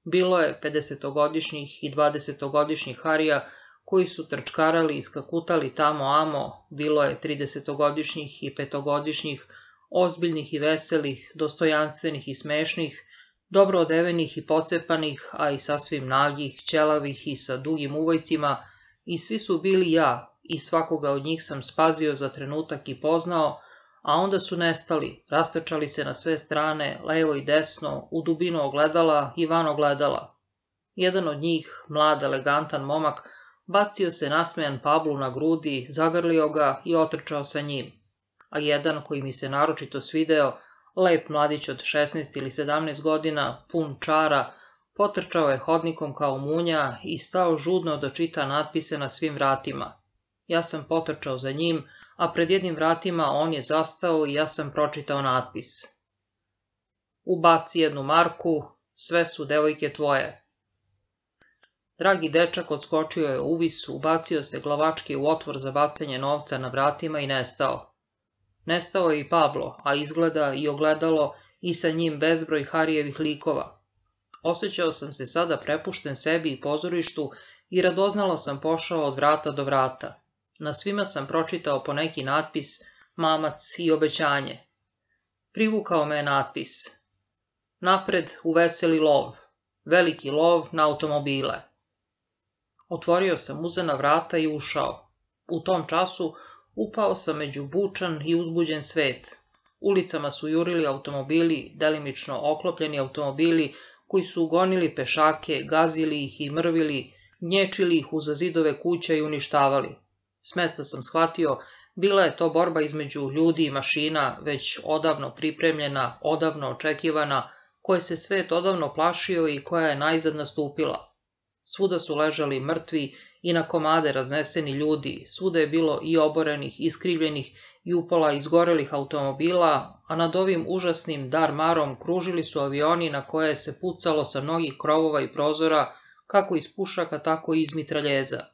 Speaker 1: Bilo je 50-godišnjih i 20-godišnjih harija koji su trčkarali i skakutali tamo amo, bilo je 30-godišnjih i 5-godišnjih, ozbiljnih i veselih, dostojanstvenih i smešnih, dobro odevenih i pocepanih, a i sasvim nagih, ćelavih i sa dugim uvojcima, i svi su bili ja, i svakoga od njih sam spazio za trenutak i poznao, a onda su nestali, rastrčali se na sve strane, levo i desno, u dubinu ogledala i van ogledala. Jedan od njih, mlad, elegantan momak, bacio se nasmejan Pablu na grudi, zagrlio ga i otrčao sa njim. A jedan koji mi se naročito svideo, lep mladić od 16 ili 17 godina, pun čara, potrčao je hodnikom kao munja i stao žudno čita natpise na svim vratima. Ja sam potrčao za njim, a pred jednim vratima on je zastao i ja sam pročitao natpis. Ubaci jednu marku, sve su devojke tvoje. Dragi dečak odskočio je uvis, ubacio se glavački u otvor za bacanje novca na vratima i nestao. Nestao je i Pablo, a izgleda i ogledalo i sa njim bezbroj Harijevih likova. Osećao sam se sada prepušten sebi i pozorištu i radoznalo sam pošao od vrata do vrata. Na svima sam pročitao poneki natpis, mamac i obećanje. Privukao me je natpis. Napred u veseli lov. Veliki lov na automobile. Otvorio sam uzena vrata i ušao. U tom času upao sam među bučan i uzbuđen svet. Ulicama su jurili automobili, delimično oklopljeni automobili, koji su ugonili pešake, gazili ih i mrvili, nječili ih uza zidove kuća i uništavali. S mesta sam shvatio, bila je to borba između ljudi i mašina, već odavno pripremljena, odavno očekivana, koje se svet odavno plašio i koja je najzad nastupila. Svuda su ležali mrtvi i na komade razneseni ljudi, svuda je bilo i oborenih, iskrivljenih i upola izgorelih automobila, a nad ovim užasnim dar marom kružili su avioni na koje se pucalo sa mnogih krovova i prozora, kako iz pušaka, tako i iz mitraljeza.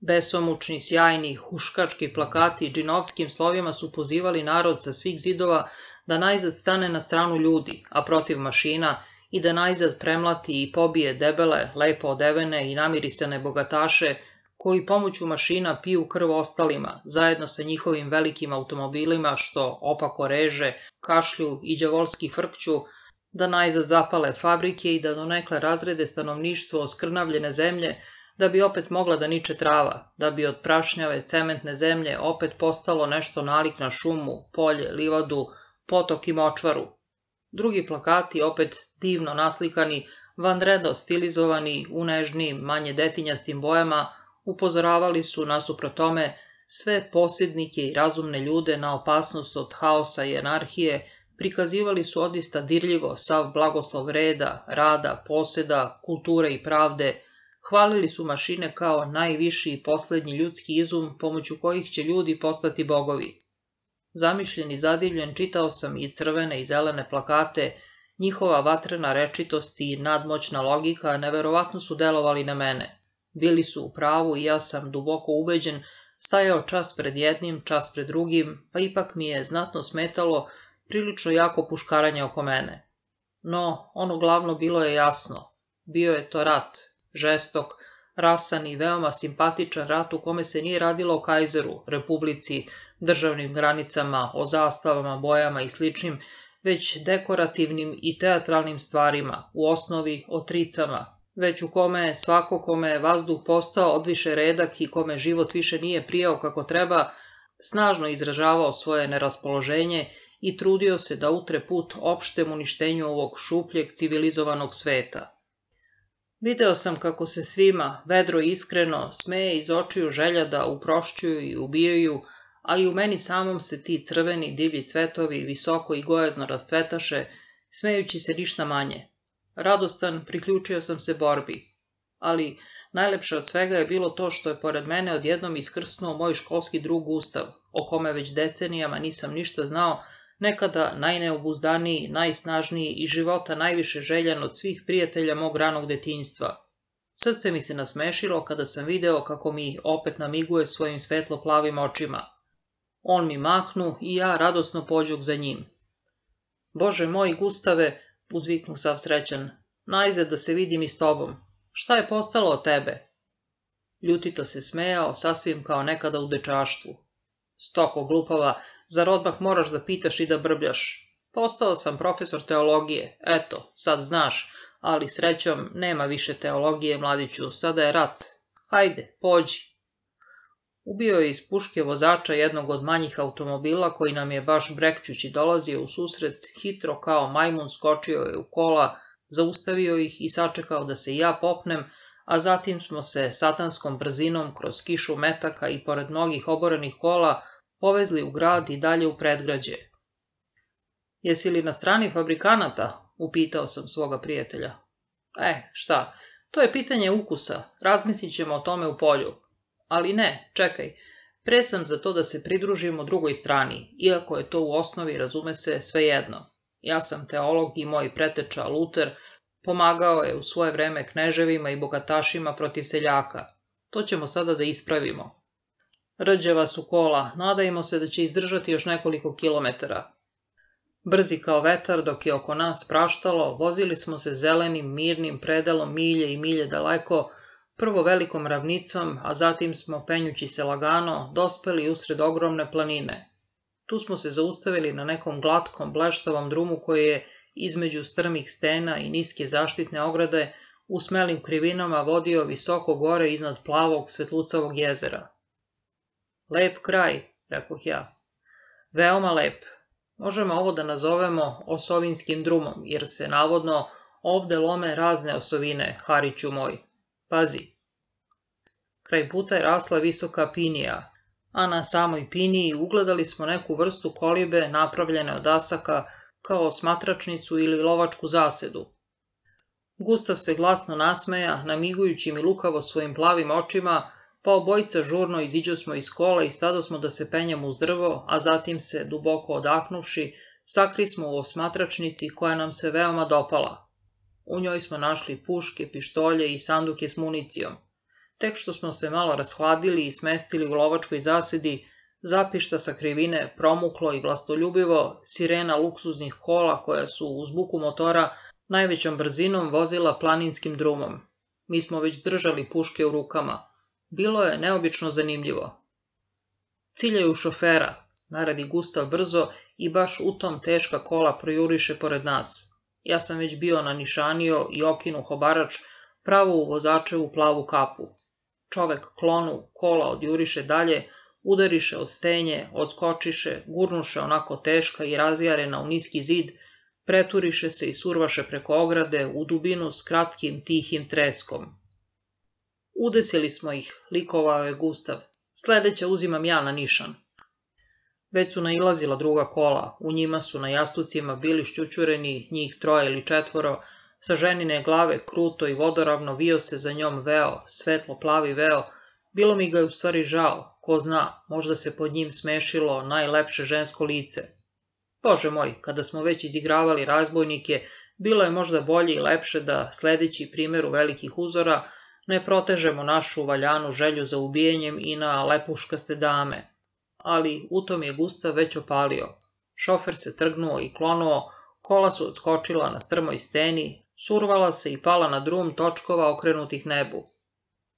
Speaker 1: Besomučni, sjajni, huškački plakati džinovskim slovima su pozivali narod sa svih zidova da najzad stane na stranu ljudi, a protiv mašina, i da najzad premlati i pobije debele, lepo odevene i namirisane bogataše, koji pomoću mašina piju krv ostalima, zajedno sa njihovim velikim automobilima što opako reže, kašlju i đavolski frkću, da najzad zapale fabrike i da donekle razrede stanovništvo oskrnavljene zemlje, da bi opet mogla da niče trava, da bi od prašnjave cementne zemlje opet postalo nešto nalik na šumu, polje, livadu, potok i močvaru. Drugi plakati opet divno naslikani, vanredo stilizovani, u manje detinjastim bojama, upozoravali su nasuprot tome sve posjednike i razumne ljude na opasnost od haosa i anarhije, prikazivali su odista dirljivo sav blagoslov reda, rada, poseda, kulture i pravde, Hvalili su mašine kao najviši i posljednji ljudski izum pomoću kojih će ljudi postati bogovi. Zamišljen i zadivljen čitao sam i crvene i zelene plakate, njihova vatrena rečitost i nadmoćna logika neverovatno su delovali na mene. Bili su u pravu i ja sam duboko ubeđen stajao čas pred jednim, čas pred drugim, pa ipak mi je znatno smetalo prilično jako puškaranje oko mene. No, ono glavno bilo je jasno. Bio je to rat, žestok, rasan i veoma simpatičan rat u kome se nije radilo o Kajzeru, republici, državnim granicama, o zastavama, bojama i sličnim, već dekorativnim i teatralnim stvarima, u osnovi o tricama, već u kome je svako kome je vazduh postao odviše redak i kome život više nije prijao kako treba, snažno izražavao svoje neraspoloženje i trudio se da utre put opštem uništenju ovog šupljeg civilizovanog sveta. Video sam kako se svima, vedro iskreno, smeje iz očiju želja da uprošćuju i ubijaju, a i u meni samom se ti crveni divlji cvetovi visoko i gojezno rastvetaše, smejući se ništa manje. Radostan priključio sam se borbi, ali najlepše od svega je bilo to što je pored mene odjednom iskrsnuo moj školski drug Ustav, o kome već decenijama nisam ništa znao, nekada najneobuzdaniji, najsnažniji i života najviše željan od svih prijatelja mog ranog detinjstva. Srce mi se nasmešilo kada sam video kako mi opet namiguje svojim svetlo-plavim očima. On mi mahnu i ja radosno pođuk za njim. Bože moj, Gustave, uzviknu sav srećan, najze da se vidim i s tobom. Šta je postalo od tebe? Ljutito se smejao, sasvim kao nekada u dečaštvu. Stoko glupava, zar odmah moraš da pitaš i da brbljaš? Postao sam profesor teologije, eto, sad znaš, ali srećom nema više teologije, mladiću, sada je rat. Hajde, pođi. Ubio je iz puške vozača jednog od manjih automobila koji nam je baš brekćući dolazio u susret, hitro kao majmun skočio je u kola, zaustavio ih i sačekao da se ja popnem, a zatim smo se satanskom brzinom kroz kišu metaka i pored mnogih oborenih kola povezli u grad i dalje u predgrađe. Jesi li na strani fabrikanata? Upitao sam svoga prijatelja. Eh, šta, to je pitanje ukusa, razmislit ćemo o tome u polju. Ali ne, čekaj, pre sam za to da se pridružimo drugoj strani, iako je to u osnovi, razume se, sve jedno. Ja sam teolog i moj preteča Luter pomagao je u svoje vreme kneževima i bogatašima protiv seljaka. To ćemo sada da ispravimo. Rđeva su kola, nadajmo se da će izdržati još nekoliko kilometara. Brzi kao vetar dok je oko nas praštalo, vozili smo se zelenim, mirnim predelom milje i milje daleko, prvo velikom ravnicom, a zatim smo, penjući se lagano, dospeli usred ogromne planine. Tu smo se zaustavili na nekom glatkom, bleštavom drumu koji je između strmih stena i niske zaštitne ograde u smelim krivinama vodio visoko gore iznad plavog, svetlucavog jezera. Lep kraj, rekoh ja. Veoma lep. Možemo ovo da nazovemo osovinskim drumom, jer se navodno ovde lome razne osovine, Hariću moj. Pazi. Kraj puta je rasla visoka pinija, a na samoj piniji ugledali smo neku vrstu kolibe napravljene od asaka kao smatračnicu ili lovačku zasedu. Gustav se glasno nasmeja, namigujući mi lukavo svojim plavim očima, pa obojica žurno smo iz kola i stado smo da se penjamo uz drvo, a zatim se, duboko odahnuvši, sakri smo u osmatračnici koja nam se veoma dopala. U njoj smo našli puške, pištolje i sanduke s municijom. Tek što smo se malo rashladili i smestili u lovačkoj zasedi, zapišta sa krivine, promuklo i vlastoljubivo, sirena luksuznih kola koja su uz buku motora najvećom brzinom vozila planinskim drumom. Mi smo već držali puške u rukama. Bilo je neobično zanimljivo. Ciljaju šofera, naradi Gustav brzo i baš u tom teška kola projuriše pored nas. Ja sam već bio na nišanio i okinu hobarač pravo u vozačevu plavu kapu. Čovek klonu kola odjuriše dalje, udariše od stenje, odskočiše, gurnuše onako teška i razjarena u niski zid, preturiše se i survaše preko ograde u dubinu s kratkim tihim treskom. Udesili smo ih, likovao je Gustav. Sljedeće uzimam ja na nišan. Već su nailazila druga kola, u njima su na jastucima bili šćučureni njih troje ili četvoro, sa ženine glave kruto i vodoravno vio se za njom veo, svetlo plavi veo, bilo mi ga je u stvari žao, ko zna, možda se pod njim smešilo najlepše žensko lice. Bože moj, kada smo već izigravali razbojnike, bilo je možda bolje i lepše da, sljedeći primjeru velikih uzora, ne protežemo našu valjanu želju za ubijenjem i na lepuškaste dame. Ali u tom je Gustav već opalio. Šofer se trgnuo i klonuo, kola su odskočila na strmoj steni, survala se i pala na drum točkova okrenutih nebu.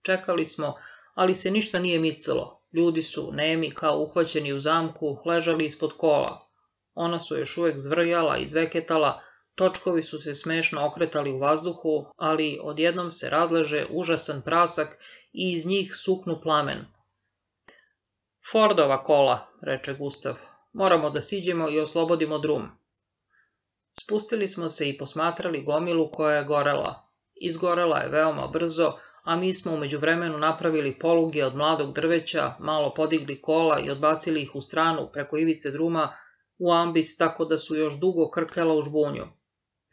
Speaker 1: Čekali smo, ali se ništa nije micalo. Ljudi su, nemi kao uhvaćeni u zamku, ležali ispod kola. Ona su još uvek zvrjala i zveketala, Točkovi su se smešno okretali u vazduhu, ali odjednom se razleže užasan prasak i iz njih suknu plamen. Fordova kola, reče Gustav. Moramo da siđemo i oslobodimo drum. Spustili smo se i posmatrali gomilu koja je gorela. Izgorela je veoma brzo, a mi smo umeđu vremenu napravili poluge od mladog drveća, malo podigli kola i odbacili ih u stranu preko ivice druma u ambis tako da su još dugo krkljala u žbunju.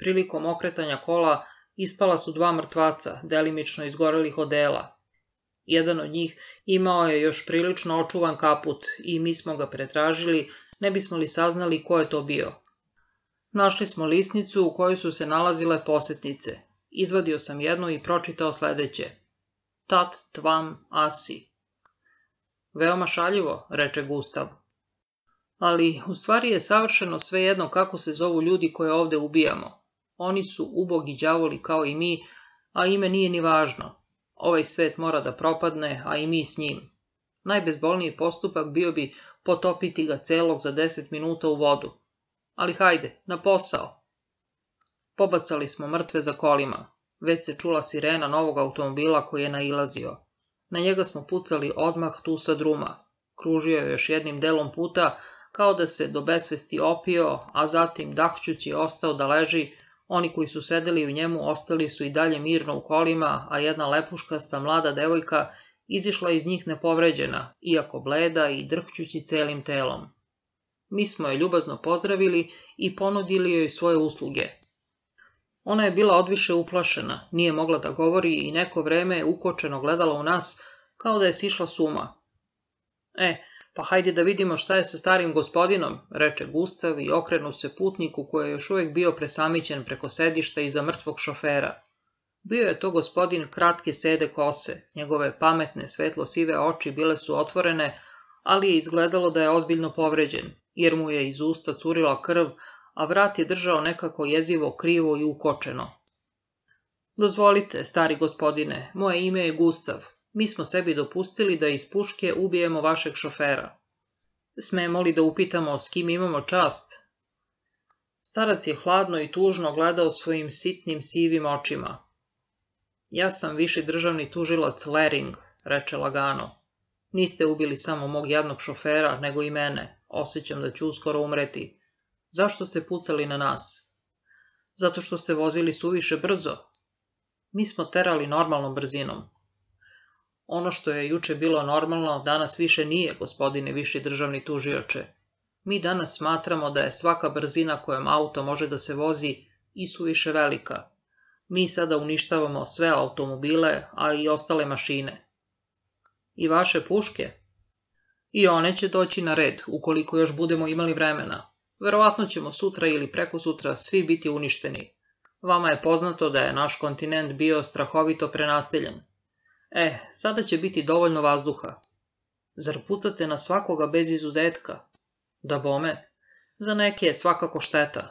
Speaker 1: Prilikom okretanja kola ispala su dva mrtvaca, delimično izgorelih odela. Jedan od njih imao je još prilično očuvan kaput i mi smo ga pretražili, ne bismo li saznali ko je to bio. Našli smo lisnicu u kojoj su se nalazile posetnice. Izvadio sam jednu i pročitao sljedeće. Tat tvam asi. Veoma šaljivo, reče Gustav. Ali, u stvari je savršeno jedno kako se zovu ljudi koje ovde ubijamo. Oni su ubogi đavoli kao i mi, a ime nije ni važno. Ovaj svet mora da propadne, a i mi s njim. Najbezbolniji postupak bio bi potopiti ga celog za deset minuta u vodu. Ali hajde, na posao. Pobacali smo mrtve za kolima. Već se čula sirena novog automobila koji je nailazio. Na njega smo pucali odmah tu sa druma. Kružio je još jednim delom puta, kao da se do besvesti opio, a zatim dahćući ostao da leži, oni koji su sedeli u njemu ostali su i dalje mirno u kolima, a jedna lepuškasta mlada devojka izišla iz njih nepovređena, iako bleda i drhćući celim telom. Mi smo je ljubazno pozdravili i ponudili joj svoje usluge. Ona je bila odviše uplašena, nije mogla da govori i neko vreme je ukočeno gledala u nas kao da je sišla suma. E, pa hajde da vidimo šta je sa starim gospodinom, reče Gustav i okrenu se putniku koji je još uvijek bio presamićen preko sedišta iza mrtvog šofera. Bio je to gospodin kratke sede kose, njegove pametne svetlo sive oči bile su otvorene, ali je izgledalo da je ozbiljno povređen, jer mu je iz usta curila krv, a vrat je držao nekako jezivo krivo i ukočeno. Dozvolite, stari gospodine, moje ime je Gustav, mi smo sebi dopustili da iz puške ubijemo vašeg šofera. Smemo li da upitamo s kim imamo čast? Starac je hladno i tužno gledao svojim sitnim sivim očima. Ja sam viši državni tužilac Lering, reče lagano. Niste ubili samo mog jadnog šofera, nego i mene. Osjećam da ću uskoro umreti. Zašto ste pucali na nas? Zato što ste vozili suviše brzo. Mi smo terali normalnom brzinom. Ono što je juče bilo normalno, danas više nije, gospodine viši državni tužioče. Mi danas smatramo da je svaka brzina kojom auto može da se vozi i više velika. Mi sada uništavamo sve automobile, a i ostale mašine. I vaše puške? I one će doći na red, ukoliko još budemo imali vremena. Verovatno ćemo sutra ili preko sutra svi biti uništeni. Vama je poznato da je naš kontinent bio strahovito prenaseljen. E, sada će biti dovoljno vazduha. Zar pucate na svakoga bez izuzetka? Da bome, za neke je svakako šteta.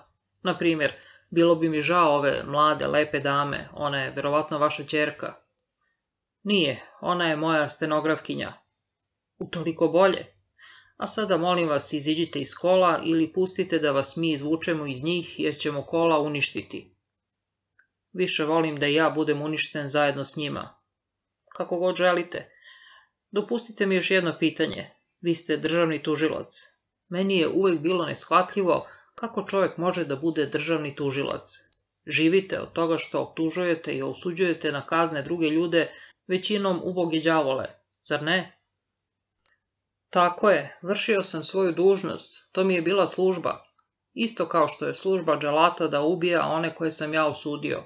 Speaker 1: Naprimjer, bilo bi mi žao ove mlade, lepe dame, ona je verovatno vaša čerka. Nije, ona je moja stenografkinja. Utoliko bolje. A sada molim vas iziđite iz kola ili pustite da vas mi izvučemo iz njih jer ćemo kola uništiti. Više volim da ja budem uništen zajedno s njima, kako god želite. Dopustite mi još jedno pitanje. Vi ste državni tužilac. Meni je uvijek bilo neshvatljivo kako čovjek može da bude državni tužilac. Živite od toga što optužujete i osuđujete na kazne druge ljude, većinom ubogi đavole, zar ne? Tako je, vršio sam svoju dužnost, to mi je bila služba. Isto kao što je služba dželata da ubija one koje sam ja osudio.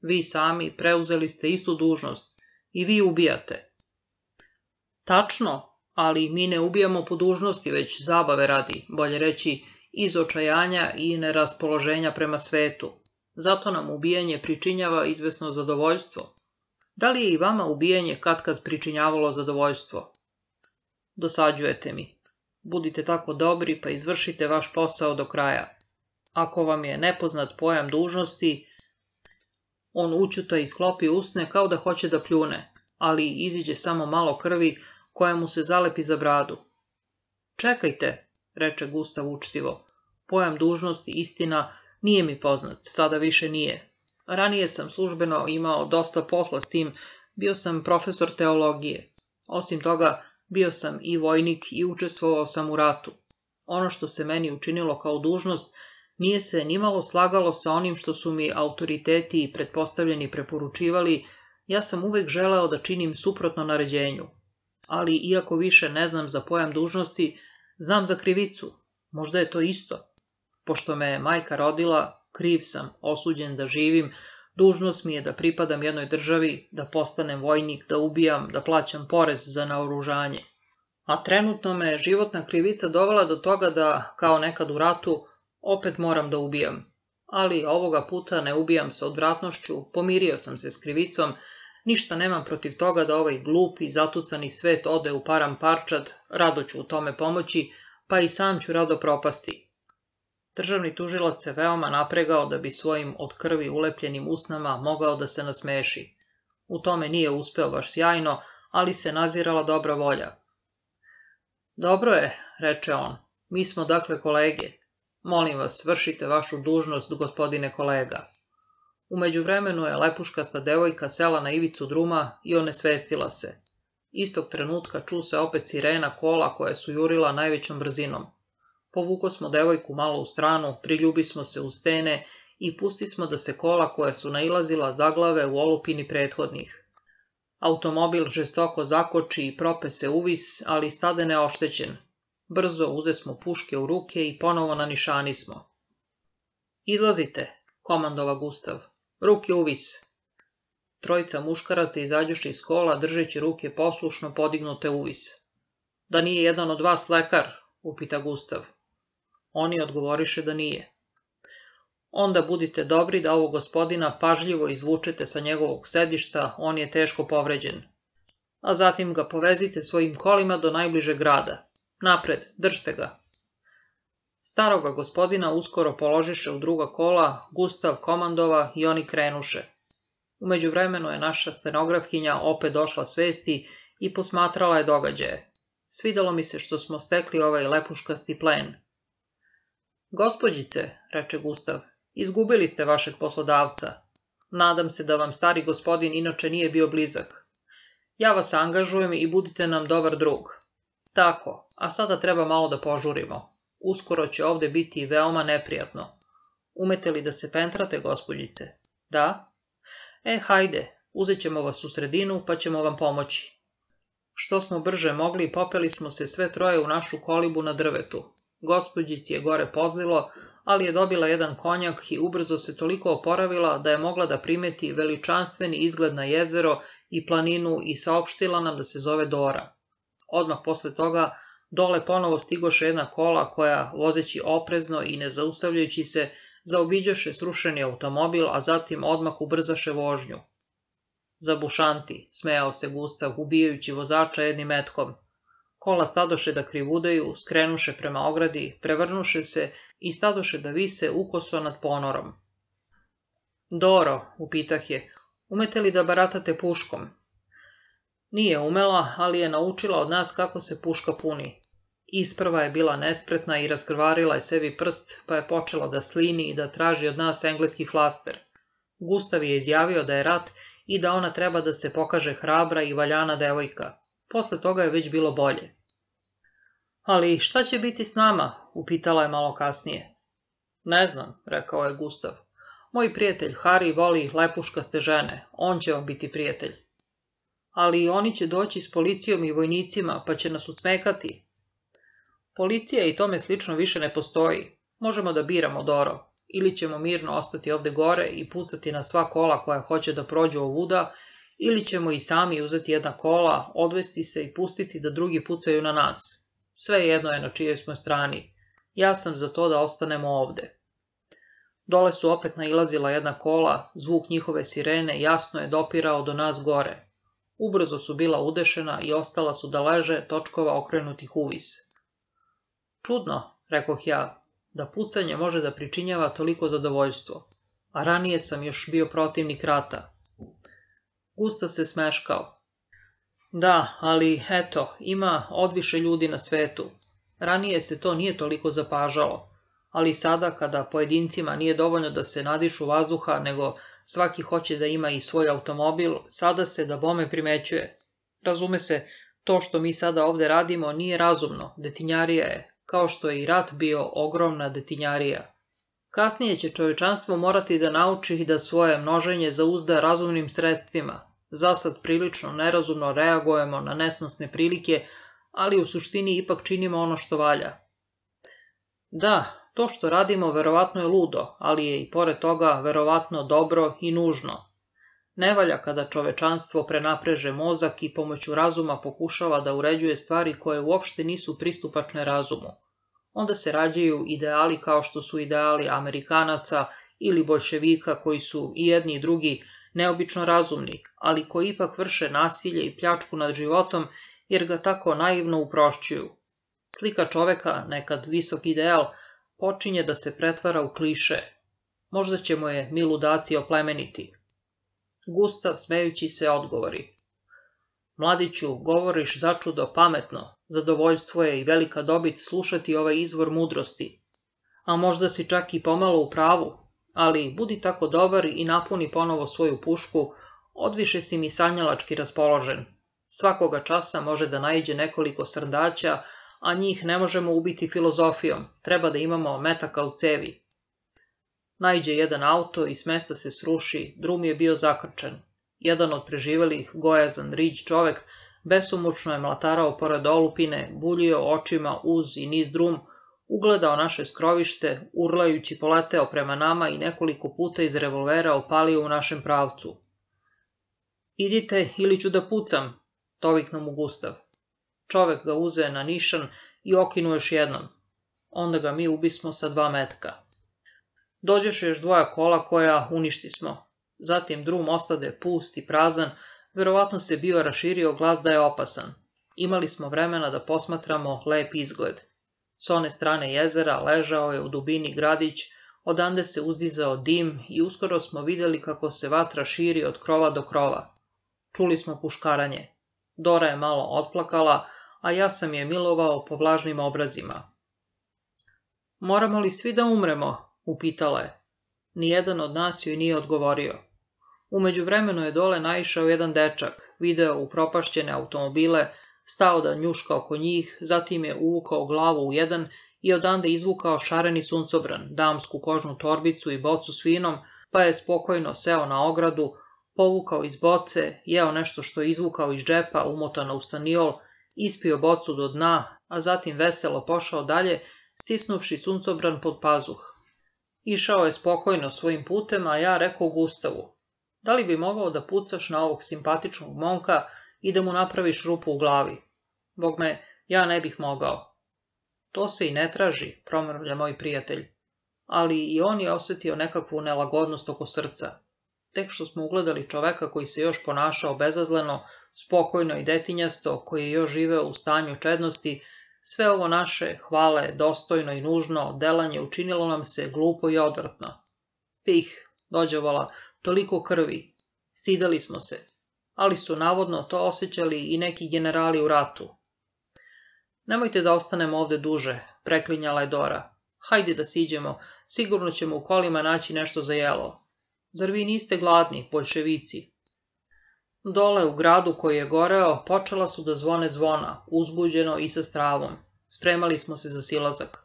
Speaker 1: Vi sami preuzeli ste istu dužnost, i vi ubijate. Tačno, ali mi ne ubijamo po dužnosti, već zabave radi, bolje reći iz očajanja i neraspoloženja prema svetu. Zato nam ubijanje pričinjava izvesno zadovoljstvo. Da li je i vama ubijanje katkad pričinjavalo zadovoljstvo? Dosađujete mi. Budite tako dobri pa izvršite vaš posao do kraja. Ako vam je nepoznat pojam dužnosti, on učuta sklopi usne kao da hoće da pljune, ali iziđe samo malo krvi koja mu se zalepi za bradu. Čekajte, reče Gustav učtivo. Pojam dužnosti, istina, nije mi poznat, sada više nije. Ranije sam službeno imao dosta posla s tim, bio sam profesor teologije. Osim toga, bio sam i vojnik i učestvovao sam u ratu. Ono što se meni učinilo kao dužnost nije se nimalo slagalo sa onim što su mi autoriteti i pretpostavljeni preporučivali, ja sam uvek želeo da činim suprotno naređenju. Ali, iako više ne znam za pojam dužnosti, znam za krivicu. Možda je to isto. Pošto me je majka rodila, kriv sam, osuđen da živim, dužnost mi je da pripadam jednoj državi, da postanem vojnik, da ubijam, da plaćam porez za naoružanje. A trenutno me životna krivica dovela do toga da, kao nekad u ratu, opet moram da ubijam. Ali ovoga puta ne ubijam se odvratnošću, pomirio sam se s krivicom, ništa nemam protiv toga da ovaj glup i zatucani svet ode u param parčad, rado ću u tome pomoći, pa i sam ću rado propasti. Državni tužilac se veoma napregao da bi svojim od krvi ulepljenim usnama mogao da se nasmeši. U tome nije uspeo baš sjajno, ali se nazirala dobra volja. Dobro je, reče on, mi smo dakle kolege, Molim vas, vršite vašu dužnost, gospodine kolega. U međuvremenu je lepuškasta devojka sela na ivicu druma i onesvestila se. Istog trenutka ču se opet sirena kola koja su jurila najvećom brzinom. Povuko smo devojku malo u stranu, priljubi smo se u stene i pusti smo da se kola koja su nailazila zaglave u olupini prethodnih. Automobil žestoko zakoči i prope se uvis, ali stade neoštećen, Brzo smo puške u ruke i ponovo na nišani smo. Izlazite, komandova Gustav. Ruke u vis. Trojica muškaraca izađuše iz kola, držeći ruke poslušno podignute uvis. Da nije jedan od vas lekar? upita Gustav. Oni odgovoriše da nije. Onda budite dobri da ovog gospodina pažljivo izvučete sa njegovog sedišta, on je teško povređen. A zatim ga povezite svojim kolima do najbliže grada. Napred, držte ga. Staroga gospodina uskoro položiše u druga kola, Gustav komandova i oni krenuše. Umeđu vremenu je naša stenografkinja opet došla svesti i posmatrala je događaje. Svidalo mi se što smo stekli ovaj lepuškasti plen. Gospodjice, reče Gustav, izgubili ste vašeg poslodavca. Nadam se da vam stari gospodin inače nije bio blizak. Ja vas angažujem i budite nam dobar drug. Tako, a sada treba malo da požurimo. Uskoro će ovdje biti veoma neprijatno. Umete li da se pentrate, gospodjice? Da? E, hajde, uzet ćemo vas u sredinu pa ćemo vam pomoći. Što smo brže mogli, popeli smo se sve troje u našu kolibu na drvetu. Gospodjici je gore pozlilo, ali je dobila jedan konjak i ubrzo se toliko oporavila da je mogla da primeti veličanstveni izgled na jezero i planinu i saopštila nam da se zove Dora. Odmah posle toga Dole ponovo stigoše jedna kola koja, vozeći oprezno i ne zaustavljajući se, zaobiđaše srušeni automobil, a zatim odmah ubrzaše vožnju. Zabušanti, smejao se Gustav, ubijajući vozača jednim metkom. Kola stadoše da krivudaju, skrenuše prema ogradi, prevrnuše se i stadoše da vise ukoso nad ponorom. Doro, upitah je, umete li da baratate puškom? Nije umela, ali je naučila od nas kako se puška puni. Isprva je bila nespretna i raskrvarila je sebi prst, pa je počela da slini i da traži od nas engleski flaster. Gustav je izjavio da je rat i da ona treba da se pokaže hrabra i valjana devojka. Posle toga je već bilo bolje. Ali šta će biti s nama? upitala je malo kasnije. Ne znam, rekao je Gustav. Moj prijatelj Hari voli lepuškaste žene. On će vam biti prijatelj. Ali oni će doći s policijom i vojnicima, pa će nas ucmekati, Policija i tome slično više ne postoji. Možemo da biramo Doro. Ili ćemo mirno ostati ovde gore i pucati na sva kola koja hoće da prođu ovuda, ili ćemo i sami uzeti jedna kola, odvesti se i pustiti da drugi pucaju na nas. Sve jedno je na čijoj smo strani. Ja sam za to da ostanemo ovde. Dole su opet nailazila jedna kola, zvuk njihove sirene jasno je dopirao do nas gore. Ubrzo su bila udešena i ostala su da leže točkova okrenutih uvis. Čudno, rekoh ja, da pucanje može da pričinjava toliko zadovoljstvo, a ranije sam još bio protivnik rata. Gustav se smeškao. Da, ali eto, ima odviše ljudi na svetu. Ranije se to nije toliko zapažalo, ali sada kada pojedincima nije dovoljno da se nadišu vazduha, nego svaki hoće da ima i svoj automobil, sada se da bome primećuje. Razume se, to što mi sada ovde radimo nije razumno, detinjarija je, kao što je i rat bio ogromna detinjarija. Kasnije će čovječanstvo morati da nauči da svoje množenje zauzda razumnim sredstvima. Zasad prilično nerazumno reagujemo na nesnosne prilike, ali u suštini ipak činimo ono što valja. Da, to što radimo verovatno je ludo, ali je i pored toga verovatno dobro i nužno. Ne valja kada čovečanstvo prenapreže mozak i pomoću razuma pokušava da uređuje stvari koje uopšte nisu pristupačne razumu. Onda se rađaju ideali kao što su ideali Amerikanaca ili bolševika koji su i jedni i drugi neobično razumni, ali koji ipak vrše nasilje i pljačku nad životom jer ga tako naivno uprošćuju. Slika čoveka, nekad visok ideal, počinje da se pretvara u kliše. Možda ćemo je miludaci oplemeniti, Gustav smejući se odgovori. Mladiću, govoriš začudo pametno, zadovoljstvo je i velika dobit slušati ovaj izvor mudrosti. A možda si čak i pomalo u pravu, ali budi tako dobar i napuni ponovo svoju pušku, odviše si mi sanjalački raspoložen. Svakoga časa može da naiđe nekoliko srdaća, a njih ne možemo ubiti filozofijom, treba da imamo metaka u cevi. Najđe jedan auto i s mesta se sruši, drum je bio zakrčen. Jedan od preživelih, gojazan, riđ čovek, besumučno je mlatarao pored olupine, buljio očima uz i niz drum, ugledao naše skrovište, urlajući poleteo prema nama i nekoliko puta iz revolvera opalio u našem pravcu. Idite ili ću da pucam, nam mu Gustav. Čovek ga uze na nišan i okinu još jednom. Onda ga mi ubismo sa dva metka. Dođeše još dvoja kola koja uništi smo. Zatim drum ostade pust i prazan, verovatno se bio raširio glas da je opasan. Imali smo vremena da posmatramo lep izgled. S one strane jezera ležao je u dubini gradić, odande se uzdizao dim i uskoro smo vidjeli kako se vatra širi od krova do krova. Čuli smo puškaranje. Dora je malo otplakala, a ja sam je milovao po vlažnim obrazima. Moramo li svi da umremo? upitala je. Nijedan od nas joj nije odgovorio. U međuvremenu je dole naišao jedan dečak, video upropašćene automobile, stao da njuška oko njih, zatim je uvukao glavu u jedan i odande izvukao šareni suncobran, damsku kožnu torbicu i bocu s vinom, pa je spokojno seo na ogradu, povukao iz boce, jeo nešto što je izvukao iz džepa, umotano u staniol, ispio bocu do dna, a zatim veselo pošao dalje, stisnuvši suncobran pod pazuh, Išao je spokojno svojim putem, a ja rekao Gustavu, da li bi mogao da pucaš na ovog simpatičnog monka i da mu napraviš rupu u glavi? Bog me, ja ne bih mogao. To se i ne traži, promrlja moj prijatelj. Ali i on je osjetio nekakvu nelagodnost oko srca. Tek što smo ugledali čoveka koji se još ponašao bezazleno, spokojno i detinjasto, koji je još živeo u stanju čednosti, sve ovo naše hvale, dostojno i nužno delanje učinilo nam se glupo i odvratno. Pih, dođevala, toliko krvi. Stidali smo se, ali su navodno to osjećali i neki generali u ratu. Nemojte da ostanemo ovde duže, preklinjala je Dora. Hajde da siđemo, sigurno ćemo u kolima naći nešto za jelo. Zar vi niste gladni, polševici? Dole u gradu koji je goreo počela su da zvone zvona, uzbuđeno i sa stravom. Spremali smo se za silazak.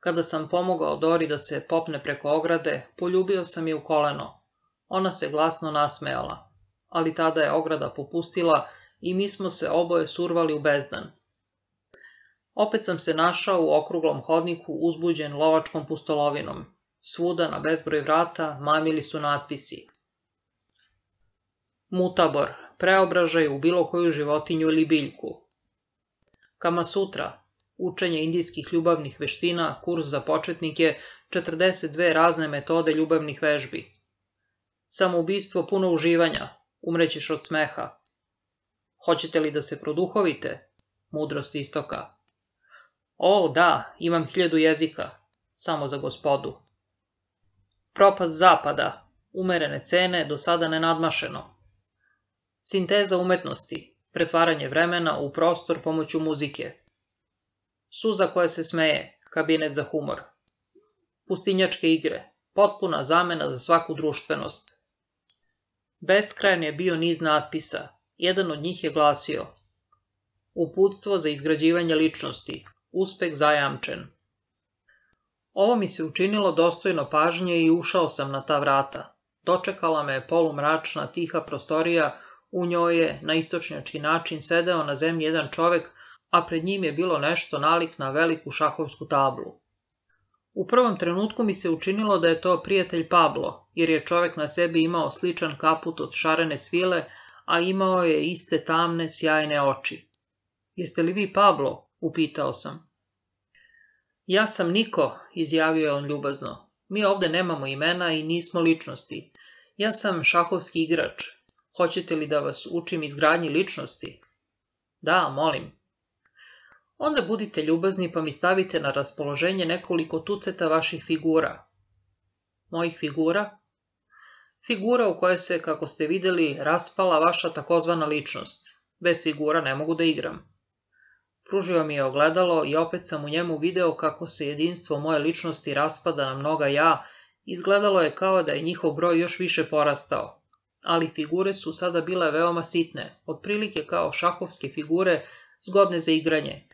Speaker 1: Kada sam pomogao Dori da se popne preko ograde, poljubio sam je u koleno. Ona se glasno nasmejala. Ali tada je ograda popustila i mi smo se oboje survali u bezdan. Opet sam se našao u okruglom hodniku uzbuđen lovačkom pustolovinom. Svuda na bezbroj vrata mamili su natpisi – mutabor, preobražaj u bilo koju životinju ili biljku. Kama sutra, učenje indijskih ljubavnih veština, kurs za početnike, 42 razne metode ljubavnih vežbi. Samoubistvo puno uživanja, umrećiš od smeha. Hoćete li da se produhovite? Mudrost istoka. O, da, imam hiljedu jezika, samo za gospodu. Propast zapada, umerene cene, do sada nenadmašeno. Sinteza umetnosti, pretvaranje vremena u prostor pomoću muzike. Suza koja se smeje, kabinet za humor. Pustinjačke igre, potpuna zamena za svaku društvenost. Beskrajan je bio niz natpisa, jedan od njih je glasio Uputstvo za izgrađivanje ličnosti, uspeh zajamčen. Ovo mi se učinilo dostojno pažnje i ušao sam na ta vrata. Dočekala me je polumračna, tiha prostorija u njoj je na istočnjački način sedeo na zemlji jedan čovek, a pred njim je bilo nešto nalik na veliku šahovsku tablu. U prvom trenutku mi se učinilo da je to prijatelj Pablo, jer je čovek na sebi imao sličan kaput od šarene svile, a imao je iste tamne, sjajne oči. Jeste li vi Pablo? upitao sam. Ja sam Niko, izjavio je on ljubazno. Mi ovde nemamo imena i nismo ličnosti. Ja sam šahovski igrač. Hoćete li da vas učim izgradnji ličnosti? Da, molim. Onda budite ljubazni pa mi stavite na raspoloženje nekoliko tuceta vaših figura. Mojih figura? Figura u kojoj se, kako ste vidjeli, raspala vaša takozvana ličnost. Bez figura ne mogu da igram. Pružio mi je ogledalo i opet sam u njemu video kako se jedinstvo moje ličnosti raspada na mnoga ja, izgledalo je kao da je njihov broj još više porastao ali figure su sada bile veoma sitne, otprilike kao šahovske figure zgodne za igranje,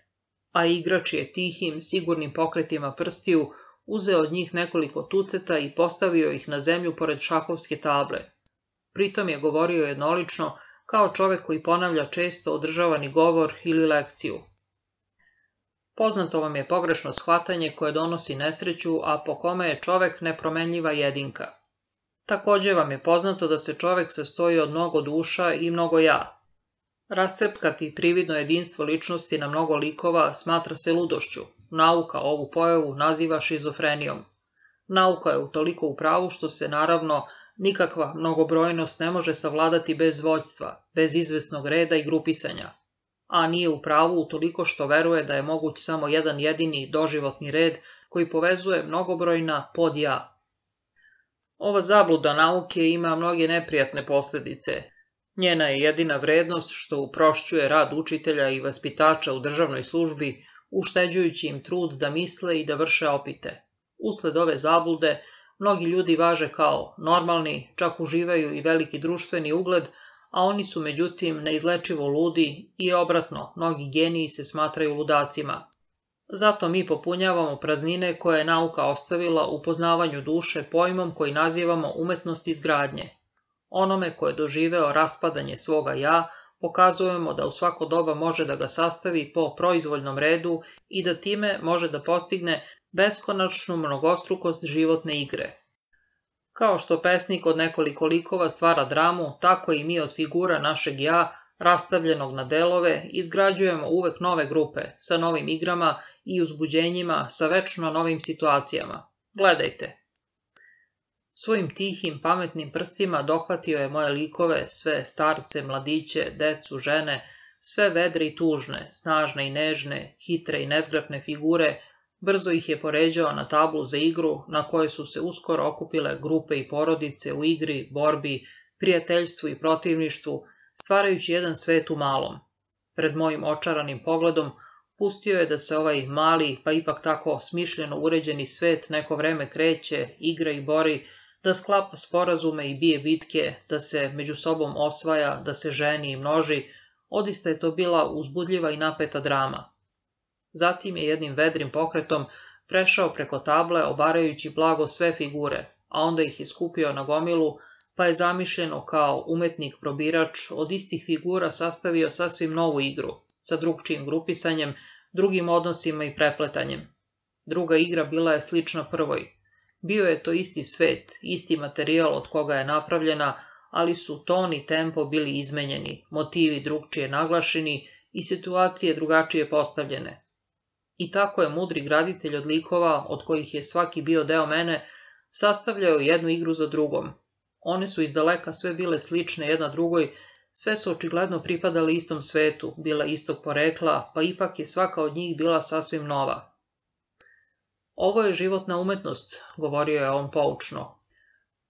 Speaker 1: a igrač je tihim, sigurnim pokretima prstiju uzeo od njih nekoliko tuceta i postavio ih na zemlju pored šahovske table. Pritom je govorio jednolično kao čovjek koji ponavlja često održavani govor ili lekciju. Poznato vam je pogrešno shvatanje koje donosi nesreću, a po kome je čovjek nepromenjiva jedinka. Također vam je poznato da se čovek sastoji od mnogo duša i mnogo ja. Rascepkati prividno jedinstvo ličnosti na mnogo likova smatra se ludošću. Nauka ovu pojavu naziva šizofrenijom. Nauka je utoliko u pravu što se naravno nikakva mnogobrojnost ne može savladati bez vođstva, bez izvesnog reda i grupisanja. A nije u pravu utoliko što veruje da je moguć samo jedan jedini doživotni red koji povezuje mnogobrojna podja, ova zabluda nauke ima mnoge neprijatne posljedice. Njena je jedina vrednost što uprošćuje rad učitelja i vaspitača u državnoj službi, ušteđujući im trud da misle i da vrše opite. Usled ove zablude, mnogi ljudi važe kao normalni, čak uživaju i veliki društveni ugled, a oni su međutim neizlečivo ludi i obratno, mnogi geniji se smatraju ludacima. Zato mi popunjavamo praznine koje je nauka ostavila u poznavanju duše pojmom koji nazivamo umetnost izgradnje. Onome ko je doživeo raspadanje svoga ja, pokazujemo da u svako doba može da ga sastavi po proizvoljnom redu i da time može da postigne beskonačnu mnogostrukost životne igre. Kao što pesnik od nekoliko likova stvara dramu, tako i mi od figura našeg ja rastavljenog na delove, izgrađujemo uvek nove grupe, sa novim igrama i uzbuđenjima, sa večno novim situacijama. Gledajte. Svojim tihim, pametnim prstima dohvatio je moje likove, sve starce, mladiće, decu, žene, sve vedre i tužne, snažne i nežne, hitre i nezgrapne figure, brzo ih je poređao na tablu za igru na kojoj su se uskoro okupile grupe i porodice u igri, borbi, prijateljstvu i protivništvu, stvarajući jedan svet u malom. Pred mojim očaranim pogledom pustio je da se ovaj mali, pa ipak tako smišljeno uređeni svet neko vreme kreće, igra i bori, da sklapa sporazume i bije bitke, da se među sobom osvaja, da se ženi i množi, odista je to bila uzbudljiva i napeta drama. Zatim je jednim vedrim pokretom prešao preko table obarajući blago sve figure, a onda ih je skupio na gomilu pa je zamišljeno kao umetnik probirač od istih figura sastavio sasvim novu igru, sa drugčijim grupisanjem, drugim odnosima i prepletanjem. Druga igra bila je slična prvoj. Bio je to isti svet, isti materijal od koga je napravljena, ali su ton i tempo bili izmenjeni, motivi drugčije naglašeni i situacije drugačije postavljene. I tako je mudri graditelj od likova, od kojih je svaki bio deo mene, sastavljao jednu igru za drugom, one su iz daleka sve bile slične jedna drugoj, sve su očigledno pripadali istom svetu, bila istog porekla, pa ipak je svaka od njih bila sasvim nova. Ovo je životna umetnost, govorio je on poučno.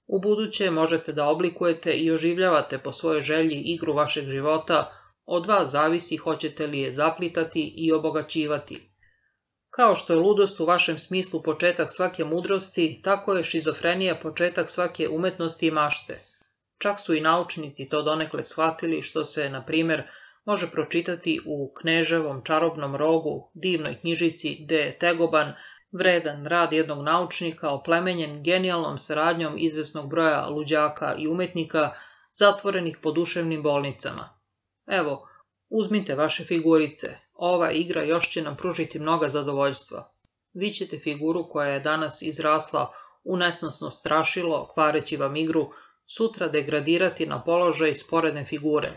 Speaker 1: U buduće možete da oblikujete i oživljavate po svojoj želji igru vašeg života, od vas zavisi hoćete li je zaplitati i obogaćivati. Kao što je ludost u vašem smislu početak svake mudrosti, tako je šizofrenija početak svake umetnosti i mašte. Čak su i naučnici to donekle shvatili što se, na primjer, može pročitati u Kneževom čarobnom rogu, divnoj knjižici de tegoban, vredan rad jednog naučnika oplemenjen genijalnom saradnjom izvesnog broja luđaka i umetnika zatvorenih po duševnim bolnicama. Evo, Uzmite vaše figurice, ova igra još će nam pružiti mnoga zadovoljstva. Vi ćete figuru koja je danas izrasla u nesnosno strašilo, kvareći vam igru, sutra degradirati na položaj sporedne figure.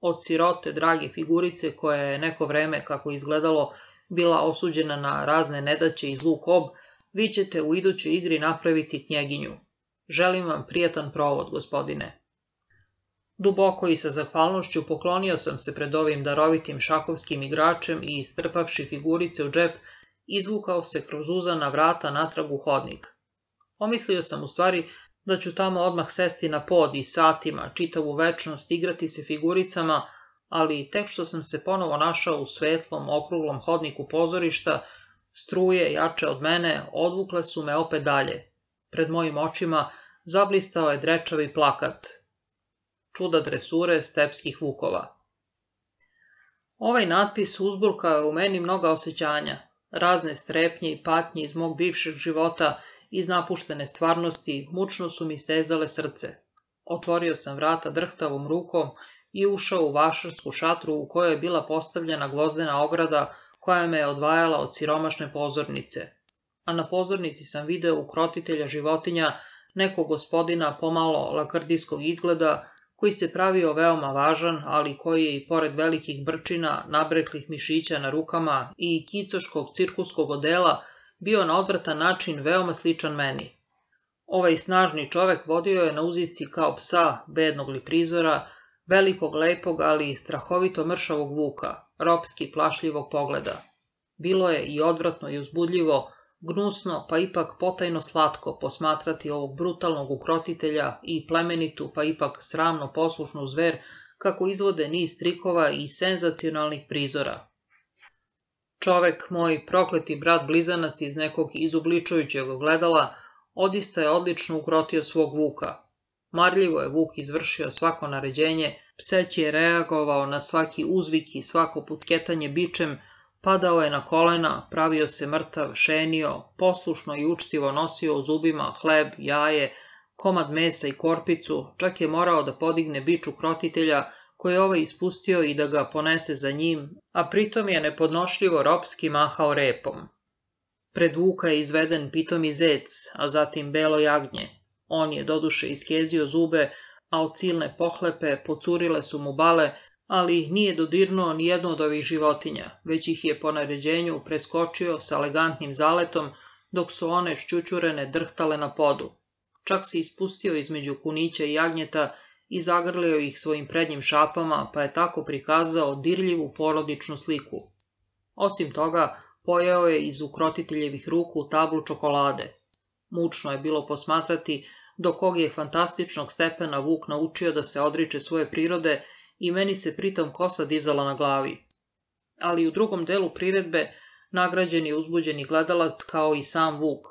Speaker 1: Od sirote drage figurice koja je neko vreme, kako izgledalo, bila osuđena na razne nedaće i zlu kob, vi ćete u idućoj igri napraviti knjeginju. Želim vam prijetan provod, gospodine. Duboko i sa zahvalnošću poklonio sam se pred ovim darovitim šakovskim igračem i strpavši figurice u džep, izvukao se kroz uzana vrata natrag u hodnik. Omislio sam u stvari da ću tamo odmah sesti na pod i satima, čitavu večnost, igrati se figuricama, ali tek što sam se ponovo našao u svetlom, okruglom hodniku pozorišta, struje, jače od mene, odvukle su me opet dalje. Pred mojim očima zablistao je drečavi plakat, čuda dresure stepskih vukova. Ovaj natpis uzburkao je u meni mnoga osjećanja, razne strepnje i patnje iz mog bivšeg života, iz napuštene stvarnosti, mučno su mi stezale srce. Otvorio sam vrata drhtavom rukom i ušao u vašarsku šatru u kojoj je bila postavljena gvozdena ograda koja me je odvajala od siromašne pozornice. A na pozornici sam video ukrotitelja životinja, nekog gospodina pomalo lakrdijskog izgleda koji se pravio veoma važan, ali koji je i pored velikih brčina, nabreklih mišića na rukama i kicoškog cirkuskog odela bio na odvratan način veoma sličan meni. Ovaj snažni čovek vodio je na uzici kao psa, bednog li prizora, velikog lepog, ali strahovito mršavog vuka, ropski plašljivog pogleda. Bilo je i odvratno i uzbudljivo, gnusno pa ipak potajno slatko posmatrati ovog brutalnog ukrotitelja i plemenitu pa ipak sramno poslušnu zver kako izvode niz trikova i senzacionalnih prizora. Čovek, moj prokleti brat blizanac iz nekog izubličujućeg ogledala, odista je odlično ukrotio svog vuka. Marljivo je vuk izvršio svako naređenje, pseć je reagovao na svaki uzvik i svako putketanje bičem, Padao je na kolena, pravio se mrtav, šenio, poslušno i učtivo nosio u zubima hleb, jaje, komad mesa i korpicu, čak je morao da podigne biču krotitelja koji je ovaj ispustio i da ga ponese za njim, a pritom je nepodnošljivo ropski mahao repom. Pred Vuka je izveden pitomi zec, a zatim belo jagnje. On je doduše iskezio zube, a od silne pohlepe pocurile su mu bale, ali ih nije dodirnuo ni jednu od ovih životinja, već ih je po naređenju preskočio sa elegantnim zaletom dok su one šćučurene drhtale na podu. Čak se ispustio između kunića i jagnjeta i zagrlio ih svojim prednjim šapama, pa je tako prikazao dirljivu porodičnu sliku. Osim toga, pojeo je iz ukrotiteljevih ruku tablu čokolade. Mučno je bilo posmatrati do kog je fantastičnog stepena Vuk naučio da se odriče svoje prirode i meni se pritom kosa dizala na glavi. Ali u drugom delu priredbe nagrađen je uzbuđeni gledalac kao i sam Vuk.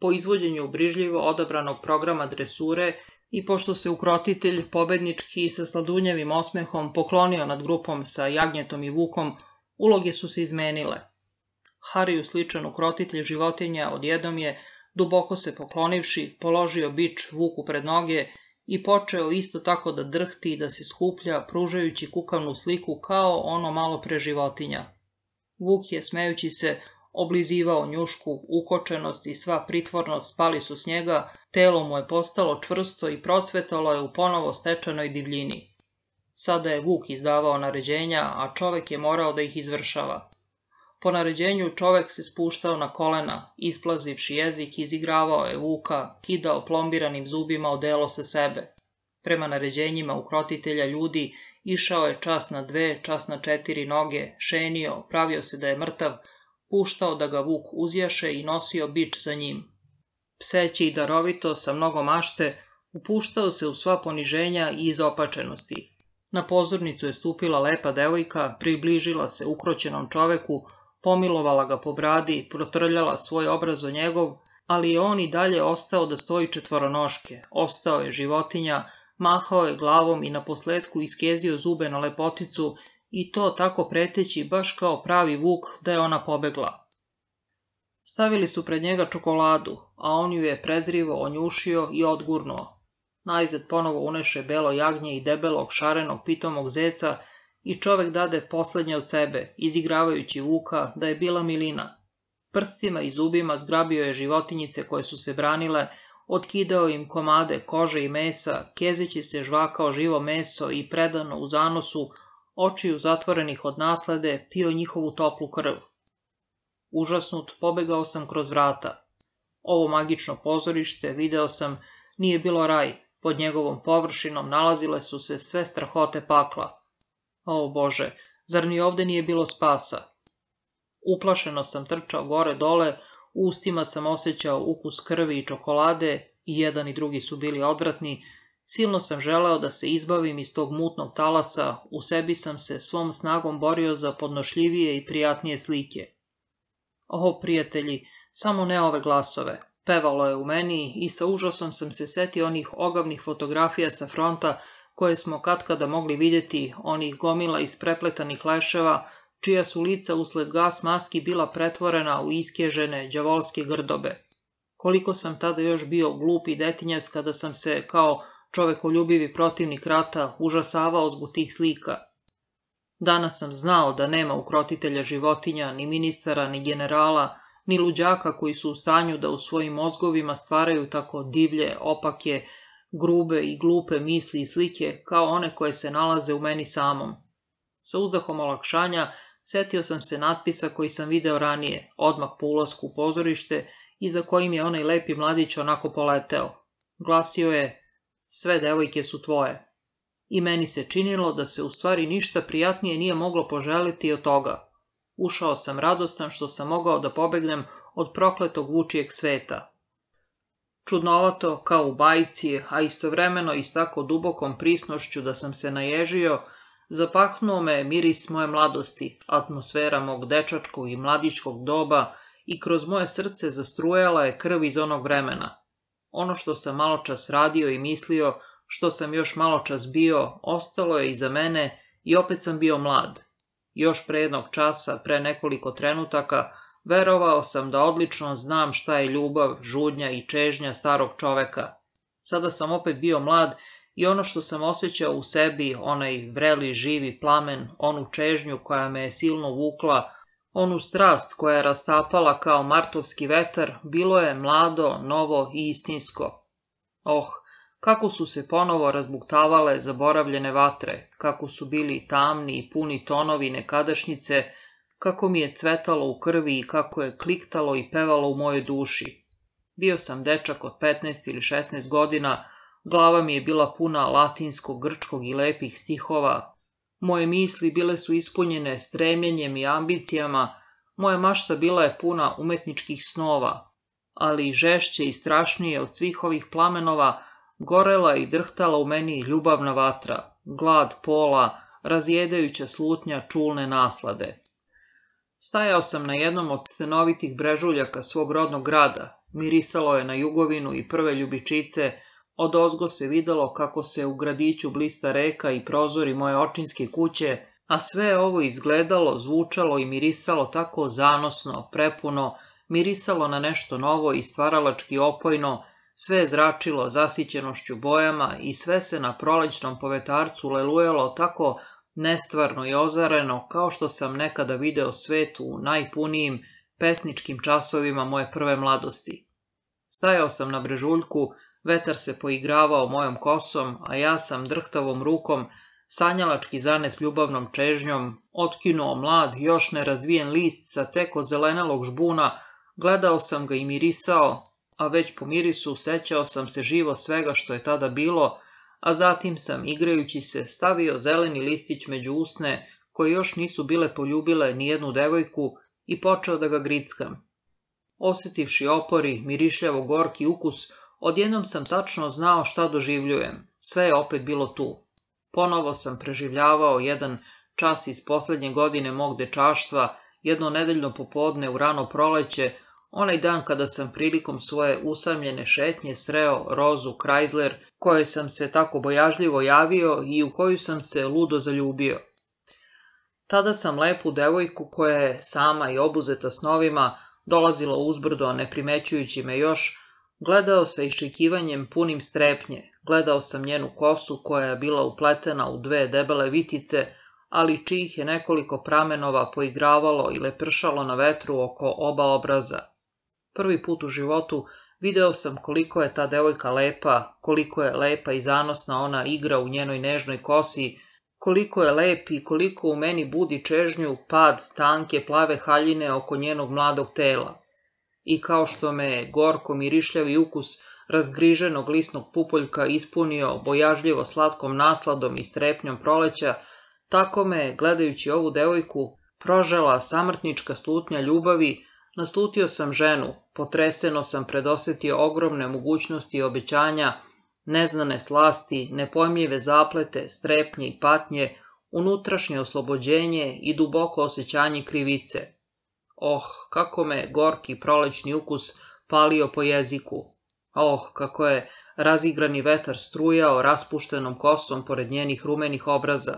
Speaker 1: Po izvođenju brižljivo odabranog programa dresure i pošto se ukrotitelj pobednički sa sladunjevim osmehom poklonio nad grupom sa Jagnjetom i Vukom, uloge su se izmenile. Hariju sličan ukrotitelj životinja odjednom je, duboko se poklonivši, položio bič Vuku pred noge i počeo isto tako da drhti i da se skuplja, pružajući kukavnu sliku kao ono malo pre životinja. Vuk je, smejući se, oblizivao njušku, ukočenost i sva pritvornost spali su s njega, telo mu je postalo čvrsto i procvetalo je u ponovo stečenoj divljini. Sada je Vuk izdavao naređenja, a čovek je morao da ih izvršava. Po naređenju čovek se spuštao na kolena, isplazivši jezik, izigravao je vuka, kidao plombiranim zubima odelo se sebe. Prema naređenjima ukrotitelja ljudi išao je čas na dve, čas na četiri noge, šenio, pravio se da je mrtav, puštao da ga vuk uzjaše i nosio bič za njim. Pseći i darovito, sa mnogo mašte, upuštao se u sva poniženja i izopačenosti. Na pozornicu je stupila lepa devojka, približila se ukroćenom čoveku, pomilovala ga po bradi protrljala svoj obraz o njegov, ali je on i dalje ostao da stoji četvoronoške, ostao je životinja, mahao je glavom i na posledku iskezio zube na lepoticu i to tako preteći baš kao pravi vuk da je ona pobegla. Stavili su pred njega čokoladu, a on ju je prezrivo onjušio i odgurnuo. Najzad ponovo uneše belo jagnje i debelog šarenog pitomog zeca i čovek dade posljednje od sebe, izigravajući Vuka da je bila milina. Prstima i zubima zgrabio je životinjice koje su se branile, otkidao im komade kože i mesa, kezeći se žvakao živo meso i predano u zanosu, očiju zatvorenih od naslede, pio njihovu toplu krv. Užasnut, pobegao sam kroz vrata. Ovo magično pozorište, video sam, nije bilo raj. Pod njegovom površinom nalazile su se sve strahote pakla. O Bože, zar ni ovdje nije bilo spasa? Uplašeno sam trčao gore dole, u ustima sam osjećao ukus krvi i čokolade, i jedan i drugi su bili odvratni, silno sam želeo da se izbavim iz tog mutnog talasa, u sebi sam se svom snagom borio za podnošljivije i prijatnije slike. O, prijatelji, samo ne ove glasove, pevalo je u meni i sa užasom sam se setio onih ogavnih fotografija sa fronta koje smo katkada mogli vidjeti, onih gomila iz prepletanih leševa, čija su lica usled gas maski bila pretvorena u iskježene đavolske grdobe. Koliko sam tada još bio glup i detinjac kada sam se, kao čovekoljubivi protivnik rata, užasavao zbog tih slika. Danas sam znao da nema ukrotitelja životinja, ni ministara, ni generala, ni luđaka koji su u stanju da u svojim mozgovima stvaraju tako divlje, opake, grube i glupe misli i slike kao one koje se nalaze u meni samom. Sa uzahom olakšanja setio sam se natpisa koji sam video ranije, odmah po ulasku u pozorište i za kojim je onaj lepi mladić onako poleteo. Glasio je, sve devojke su tvoje. I meni se činilo da se u stvari ništa prijatnije nije moglo poželiti od toga. Ušao sam radostan što sam mogao da pobegnem od prokletog vučijeg sveta, Čudnovato, kao u bajci, a istovremeno i s tako dubokom prisnošću da sam se naježio, zapahnuo me miris moje mladosti, atmosfera mog dečačkog i mladičkog doba i kroz moje srce zastrujala je krv iz onog vremena. Ono što sam maločas radio i mislio, što sam još maločas bio, ostalo je iza mene i opet sam bio mlad. Još pre jednog časa, pre nekoliko trenutaka, Verovao sam da odlično znam šta je ljubav, žudnja i čežnja starog čoveka. Sada sam opet bio mlad i ono što sam osjećao u sebi, onaj vreli živi plamen, onu čežnju koja me je silno vukla, onu strast koja je rastapala kao martovski vetar, bilo je mlado, novo i istinsko. Oh, kako su se ponovo razbuktavale zaboravljene vatre, kako su bili tamni i puni tonovi nekadašnjice, kako mi je cvetalo u krvi i kako je kliktalo i pevalo u mojoj duši. Bio sam dečak od 15 ili 16 godina, glava mi je bila puna latinskog, grčkog i lepih stihova. Moje misli bile su ispunjene stremljenjem i ambicijama, moja mašta bila je puna umetničkih snova, ali i žešće i strašnije od svih ovih plamenova gorela i drhtala u meni ljubavna vatra, glad pola, razjedajuća slutnja čulne naslade. Stajao sam na jednom od stenovitih brežuljaka svog rodnog grada, mirisalo je na jugovinu i prve ljubičice, od ozgo se videlo kako se u gradiću blista reka i prozori moje očinske kuće, a sve ovo izgledalo, zvučalo i mirisalo tako zanosno, prepuno, mirisalo na nešto novo i stvaralački opojno, sve zračilo zasićenošću bojama i sve se na prolećnom povetarcu lelujalo tako nestvarno i ozareno, kao što sam nekada video svet u najpunijim pesničkim časovima moje prve mladosti. Stajao sam na brežuljku, vetar se poigravao mojom kosom, a ja sam drhtavom rukom, sanjalački zanet ljubavnom čežnjom, otkinuo mlad, još nerazvijen list sa teko zelenelog žbuna, gledao sam ga i mirisao, a već po mirisu sećao sam se živo svega što je tada bilo, a zatim sam igrajući se stavio zeleni listić među usne koje još nisu bile poljubile ni jednu devojku i počeo da ga grickam. Osjetivši opori, mirišljavo gorki ukus, odjednom sam tačno znao šta doživljujem. Sve je opet bilo tu. Ponovo sam preživljavao jedan čas iz posljednje godine mog dečaštva, jedno nedeljno popodne u rano proleće, Onaj dan kada sam prilikom svoje usamljene šetnje sreo Rozu Kreisler, kojoj sam se tako bojažljivo javio i u koju sam se ludo zaljubio. Tada sam lepu devojku koja je sama i obuzeta s novima, dolazila uzbrdo ne me još, gledao sa iščekivanjem punim strepnje, gledao sam njenu kosu koja je bila upletena u dve debele vitice, ali čijih je nekoliko pramenova poigravalo i lepršalo na vetru oko oba obraza. Prvi put u životu video sam koliko je ta devojka lepa, koliko je lepa i zanosna ona igra u njenoj nežnoj kosi, koliko je lep i koliko u meni budi čežnju pad tanke plave haljine oko njenog mladog tela. I kao što me gorko mirišljavi ukus razgriženog lisnog pupoljka ispunio bojažljivo slatkom nasladom i strepnjom proleća, tako me, gledajući ovu devojku, prožela samrtnička slutnja ljubavi Naslutio sam ženu, potreseno sam predosjetio ogromne mogućnosti i obećanja, neznane slasti, nepojmljive zaplete, strepnje i patnje, unutrašnje oslobođenje i duboko osjećanje krivice. Oh, kako me gorki prolećni ukus palio po jeziku. Oh, kako je razigrani vetar strujao raspuštenom kosom pored njenih rumenih obraza.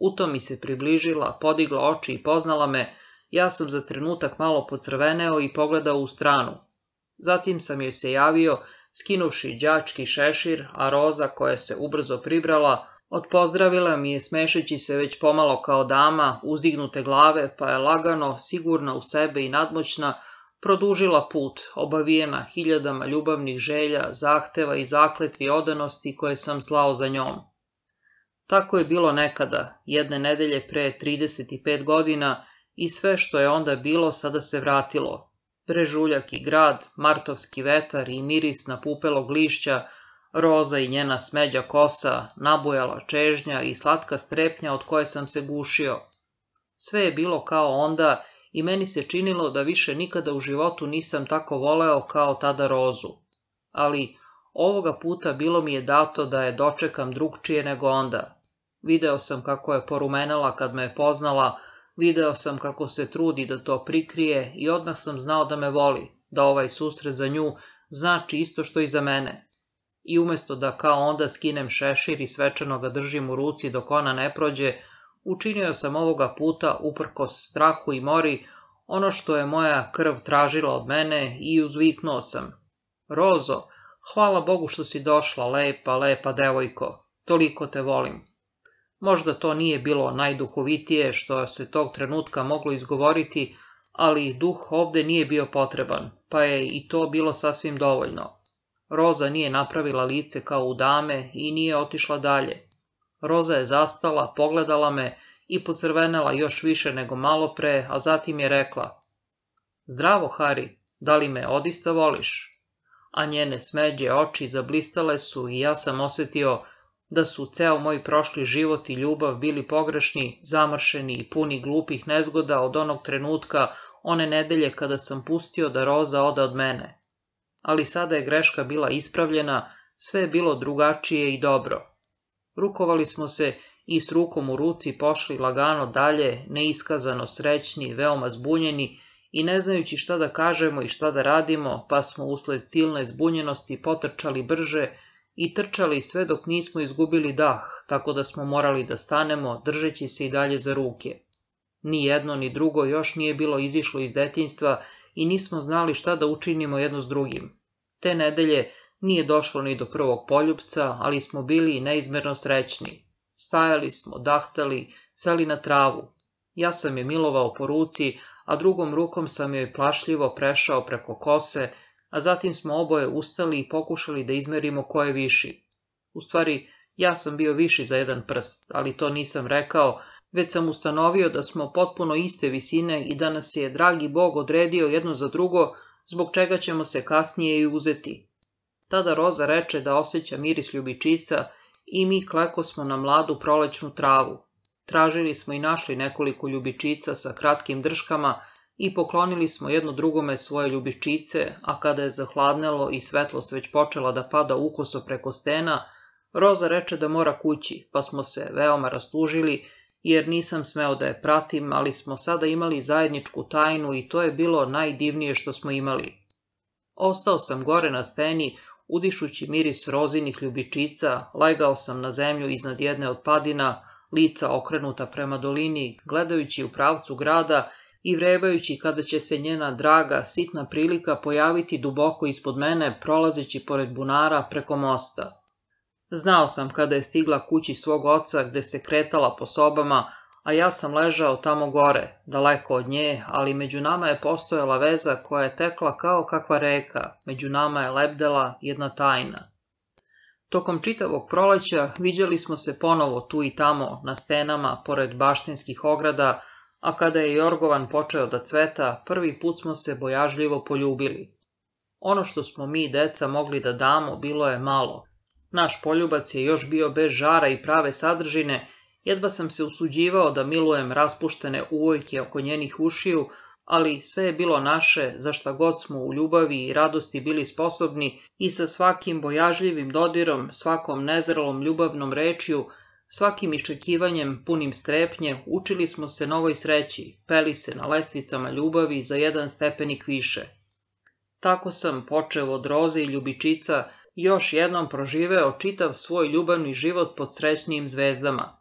Speaker 1: U to mi se približila, podigla oči i poznala me, ja sam za trenutak malo pocrveneo i pogledao u stranu. Zatim sam joj se javio, skinuvši đački šešir, a roza koja se ubrzo pribrala, Odpozdravila mi je smešeći se već pomalo kao dama, uzdignute glave, pa je lagano, sigurna u sebe i nadmoćna, produžila put, obavijena hiljadama ljubavnih želja, zahteva i zakletvi odanosti koje sam slao za njom. Tako je bilo nekada, jedne nedelje pre 35 godina, i sve što je onda bilo sada se vratilo. Prežuljak i grad, martovski vetar i miris na pupelog lišća, roza i njena smeđa kosa, nabujala čežnja i slatka strepnja od koje sam se gušio. Sve je bilo kao onda i meni se činilo da više nikada u životu nisam tako voleo kao tada rozu. Ali ovoga puta bilo mi je dato da je dočekam drugčije nego onda. Video sam kako je porumenala kad me je poznala, Video sam kako se trudi da to prikrije i odmah sam znao da me voli, da ovaj susret za nju znači isto što i za mene. I umjesto da kao onda skinem šešir i svečano ga držim u ruci dok ona ne prođe, učinio sam ovoga puta uprkos strahu i mori ono što je moja krv tražila od mene i uzviknuo sam. Rozo, hvala Bogu što si došla, lepa, lepa devojko, toliko te volim. Možda to nije bilo najduhovitije što se tog trenutka moglo izgovoriti, ali duh ovdje nije bio potreban, pa je i to bilo sasvim dovoljno. Roza nije napravila lice kao u dame i nije otišla dalje. Roza je zastala, pogledala me i pocrvenela još više nego malo pre, a zatim je rekla Zdravo, Hari, da li me odista voliš? A njene smeđe oči zablistale su i ja sam osjetio da su ceo moj prošli život i ljubav bili pogrešni, zamršeni i puni glupih nezgoda od onog trenutka one nedelje kada sam pustio da Roza ode od mene. Ali sada je greška bila ispravljena, sve je bilo drugačije i dobro. Rukovali smo se i s rukom u ruci pošli lagano dalje, neiskazano srećni, veoma zbunjeni i ne znajući šta da kažemo i šta da radimo, pa smo usled silne zbunjenosti potrčali brže, i trčali sve dok nismo izgubili dah, tako da smo morali da stanemo, držeći se i dalje za ruke. Ni jedno ni drugo još nije bilo izišlo iz detinstva i nismo znali šta da učinimo jedno s drugim. Te nedelje nije došlo ni do prvog poljubca, ali smo bili neizmjerno srećni. Stajali smo, dahtali, seli na travu. Ja sam je milovao po ruci, a drugom rukom sam joj plašljivo prešao preko kose, a zatim smo oboje ustali i pokušali da izmerimo ko je viši. U stvari, ja sam bio viši za jedan prst, ali to nisam rekao, već sam ustanovio da smo potpuno iste visine i da nas je dragi bog odredio jedno za drugo, zbog čega ćemo se kasnije i uzeti. Tada Roza reče da osjeća miris ljubičica i mi kleko smo na mladu prolećnu travu. Tražili smo i našli nekoliko ljubičica sa kratkim drškama, i poklonili smo jedno drugome svoje ljubičice, a kada je zahladnelo i svetlost već počela da pada ukoso preko stena, Roza reče da mora kući, pa smo se veoma rastužili, jer nisam smeo da je pratim, ali smo sada imali zajedničku tajnu i to je bilo najdivnije što smo imali. Ostao sam gore na steni, udišući miris rozinih ljubičica, legao sam na zemlju iznad jedne od padina, lica okrenuta prema dolini, gledajući u pravcu grada i vrebajući kada će se njena draga, sitna prilika pojaviti duboko ispod mene, prolazeći pored bunara preko mosta. Znao sam kada je stigla kući svog oca gde se kretala po sobama, a ja sam ležao tamo gore, daleko od nje, ali među nama je postojala veza koja je tekla kao kakva reka, među nama je lebdela jedna tajna. Tokom čitavog proleća viđali smo se ponovo tu i tamo, na stenama, pored baštinskih ograda, a kada je Jorgovan počeo da cveta, prvi put smo se bojažljivo poljubili. Ono što smo mi, deca, mogli da damo, bilo je malo. Naš poljubac je još bio bez žara i prave sadržine, jedva sam se usuđivao da milujem raspuštene uvojke oko njenih ušiju, ali sve je bilo naše, za šta god smo u ljubavi i radosti bili sposobni i sa svakim bojažljivim dodirom, svakom nezrelom ljubavnom rečju, Svakim iščekivanjem, punim strepnje, učili smo se novoj sreći, peli se na lestvicama ljubavi za jedan stepenik više. Tako sam počeo od roze i ljubičica, još jednom proživeo čitav svoj ljubavni život pod srećnijim zvezdama.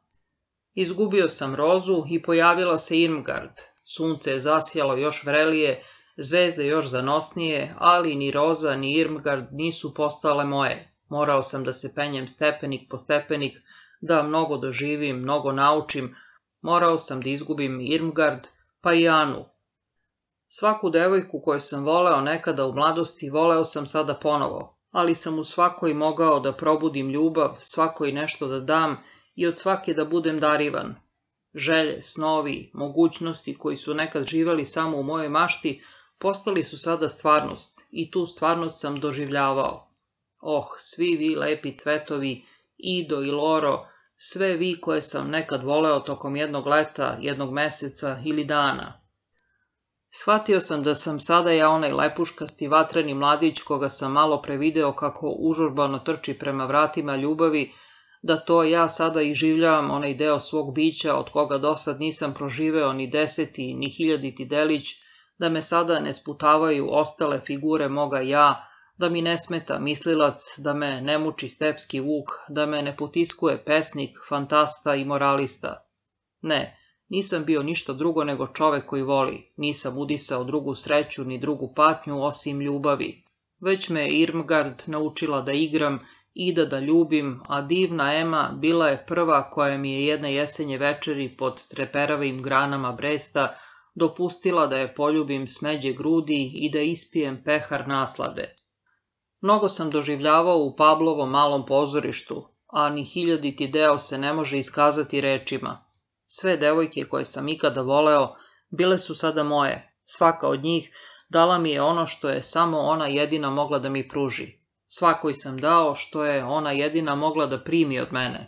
Speaker 1: Izgubio sam rozu i pojavila se Irmgard. Sunce je zasjelo još vrelije, zvezde još zanosnije, ali ni roza ni Irmgard nisu postale moje. Morao sam da se penjem stepenik po stepenik, da mnogo doživim, mnogo naučim, morao sam da izgubim Irmgard, pa i Anu. Svaku devojku koju sam voleo nekada u mladosti, voleo sam sada ponovo, ali sam u svakoj mogao da probudim ljubav, svakoj nešto da dam i od svake da budem darivan. Želje, snovi, mogućnosti koji su nekad živali samo u mojoj mašti, postali su sada stvarnost i tu stvarnost sam doživljavao. Oh, svi vi lepi cvetovi, Ido i Loro, sve vi koje sam nekad voleo tokom jednog leta, jednog meseca ili dana. Shvatio sam da sam sada ja onaj lepuškasti vatreni mladić koga sam malo prevideo kako užurbano trči prema vratima ljubavi, da to ja sada i življavam onaj deo svog bića od koga dosad nisam proživeo ni deseti ni hiljaditi delić, da me sada ne sputavaju ostale figure moga ja, da mi ne smeta mislilac, da me ne muči stepski vuk, da me ne potiskuje pesnik, fantasta i moralista. Ne, nisam bio ništa drugo nego čovek koji voli, nisam udisao drugu sreću ni drugu patnju osim ljubavi. Već me je Irmgard naučila da igram i da da ljubim, a divna Ema bila je prva koja mi je jedne jesenje večeri pod treperavim granama Bresta dopustila da je poljubim smeđe grudi i da ispijem pehar naslade. Mnogo sam doživljavao u Pablovom malom pozorištu, a ni hiljaditi deo se ne može iskazati rečima. Sve devojke koje sam ikada voleo bile su sada moje, svaka od njih dala mi je ono što je samo ona jedina mogla da mi pruži. Svakoj sam dao što je ona jedina mogla da primi od mene.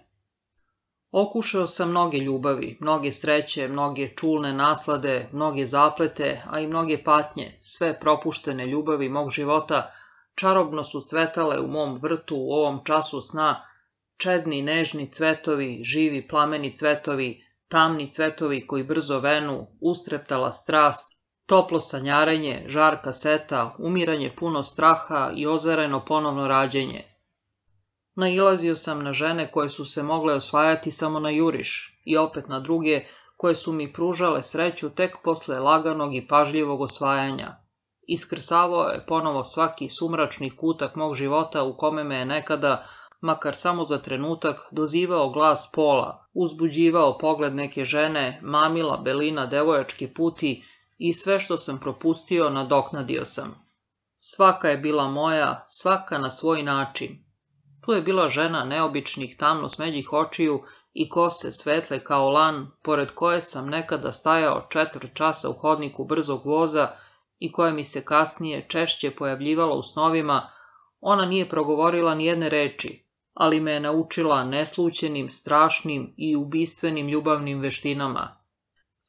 Speaker 1: Okušao sam mnoge ljubavi, mnoge sreće, mnoge čulne naslade, mnoge zaplete, a i mnoge patnje, sve propuštene ljubavi mog života – Čarobno su cvetale u mom vrtu u ovom času sna, čedni nežni cvetovi, živi plameni cvetovi, tamni cvetovi koji brzo venu, ustreptala strast, toplo sanjarenje, žarka seta, umiranje puno straha i ozareno ponovno rađenje. Nailazio sam na žene koje su se mogle osvajati samo na juriš i opet na druge koje su mi pružale sreću tek posle laganog i pažljivog osvajanja. Iskrsavao je ponovo svaki sumračni kutak mog života u kome me je nekada, makar samo za trenutak, dozivao glas pola, uzbuđivao pogled neke žene, mamila, belina, devojački puti i sve što sam propustio nadoknadio sam. Svaka je bila moja, svaka na svoj način. Tu je bila žena neobičnih tamno smeđih očiju i kose svetle kao lan, pored koje sam nekada stajao četvr časa u hodniku brzog voza i koja mi se kasnije češće pojavljivala u snovima, ona nije progovorila ni jedne reči, ali me je naučila neslućenim, strašnim i ubistvenim ljubavnim veštinama.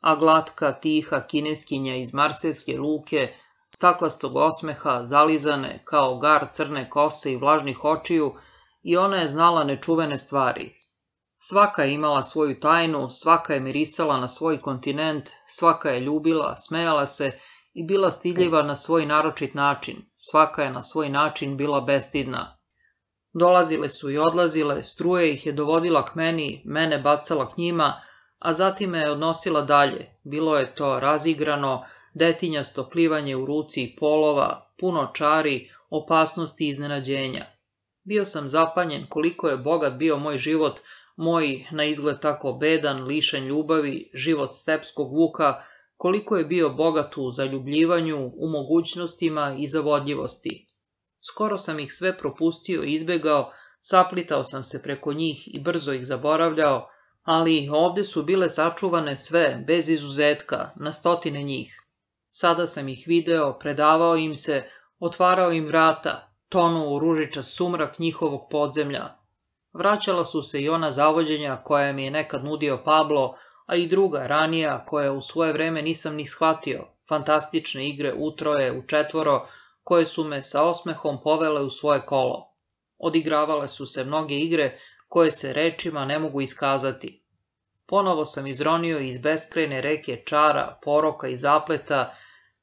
Speaker 1: A glatka, tiha kineskinja iz Marselske luke, staklastog osmeha, zalizane kao gar crne kose i vlažnih očiju, i ona je znala nečuvene stvari. Svaka je imala svoju tajnu, svaka je mirisala na svoj kontinent, svaka je ljubila, smejala se i bila stidljiva na svoj naročit način, svaka je na svoj način bila bestidna. Dolazile su i odlazile, struje ih je dovodila k meni, mene bacala k njima, a zatim me je odnosila dalje. Bilo je to razigrano, detinjasto plivanje u ruci i polova, puno čari, opasnosti i iznenađenja. Bio sam zapanjen koliko je bogat bio moj život, moj, na izgled tako bedan, lišen ljubavi, život stepskog vuka, koliko je bio bogat u zaljubljivanju, u mogućnostima i zavodljivosti. Skoro sam ih sve propustio i izbegao, saplitao sam se preko njih i brzo ih zaboravljao, ali ovdje su bile sačuvane sve, bez izuzetka, na stotine njih. Sada sam ih video, predavao im se, otvarao im vrata, tonuo u ružiča sumrak njihovog podzemlja. Vraćala su se i ona zavođenja koja mi je nekad nudio Pablo, a i druga, ranija, koja u svoje vreme nisam ni shvatio, fantastične igre u troje, u četvoro, koje su me sa osmehom povele u svoje kolo. Odigravale su se mnoge igre koje se rečima ne mogu iskazati. Ponovo sam izronio iz beskrajne reke čara, poroka i zapleta,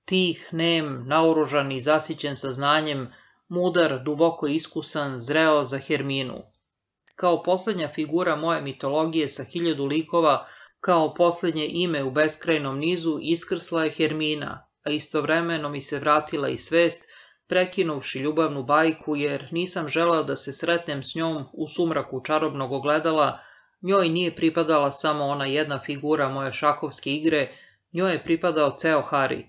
Speaker 1: tih, nem, naoružan i zasićen sa znanjem, mudar, duboko iskusan, zreo za Herminu. Kao posljednja figura moje mitologije sa hiljadu likova, kao posljednje ime u beskrajnom nizu iskrsla je Hermina, a istovremeno mi se vratila i svest, prekinuvši ljubavnu bajku jer nisam želao da se sretnem s njom u sumraku čarobnog ogledala, njoj nije pripadala samo ona jedna figura moje šakovske igre, njoj je pripadao ceo Hari.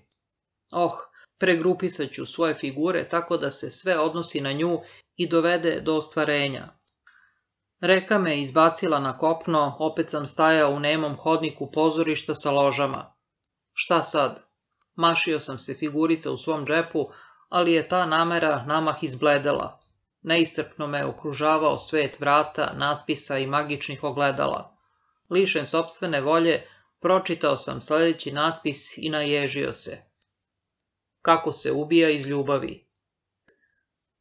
Speaker 1: Oh, pregrupisat ću svoje figure tako da se sve odnosi na nju i dovede do ostvarenja, Reka me izbacila na kopno, opet sam stajao u nemom hodniku pozorišta sa ložama. Šta sad? Mašio sam se figurice u svom džepu, ali je ta namera namah izbledela. Neistrpno me okružavao svet vrata, natpisa i magičnih ogledala. Lišen sobstvene volje, pročitao sam sljedeći natpis i naježio se. Kako se ubija iz ljubavi.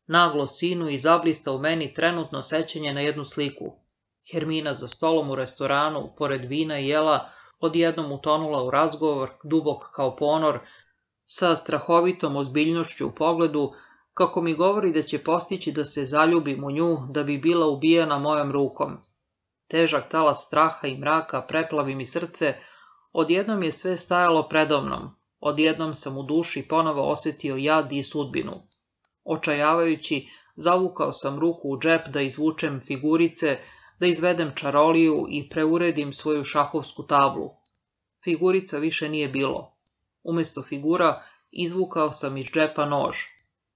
Speaker 1: Naglo sinu i zablista u meni trenutno sećenje na jednu sliku. Hermina za stolom u restoranu, pored vina i jela, odjednom utonula u razgovor, dubok kao ponor, sa strahovitom ozbiljnošću u pogledu, kako mi govori da će postići da se zaljubim u nju da bi bila ubijena mojom rukom. Težak talas straha i mraka preplavi mi srce, odjednom je sve stajalo predomnom, odjednom sam u duši ponovo osjetio jad i sudbinu. Očajavajući, zavukao sam ruku u džep da izvučem figurice, da izvedem čaroliju i preuredim svoju šahovsku tablu. Figurica više nije bilo. Umjesto figura izvukao sam iz džepa nož.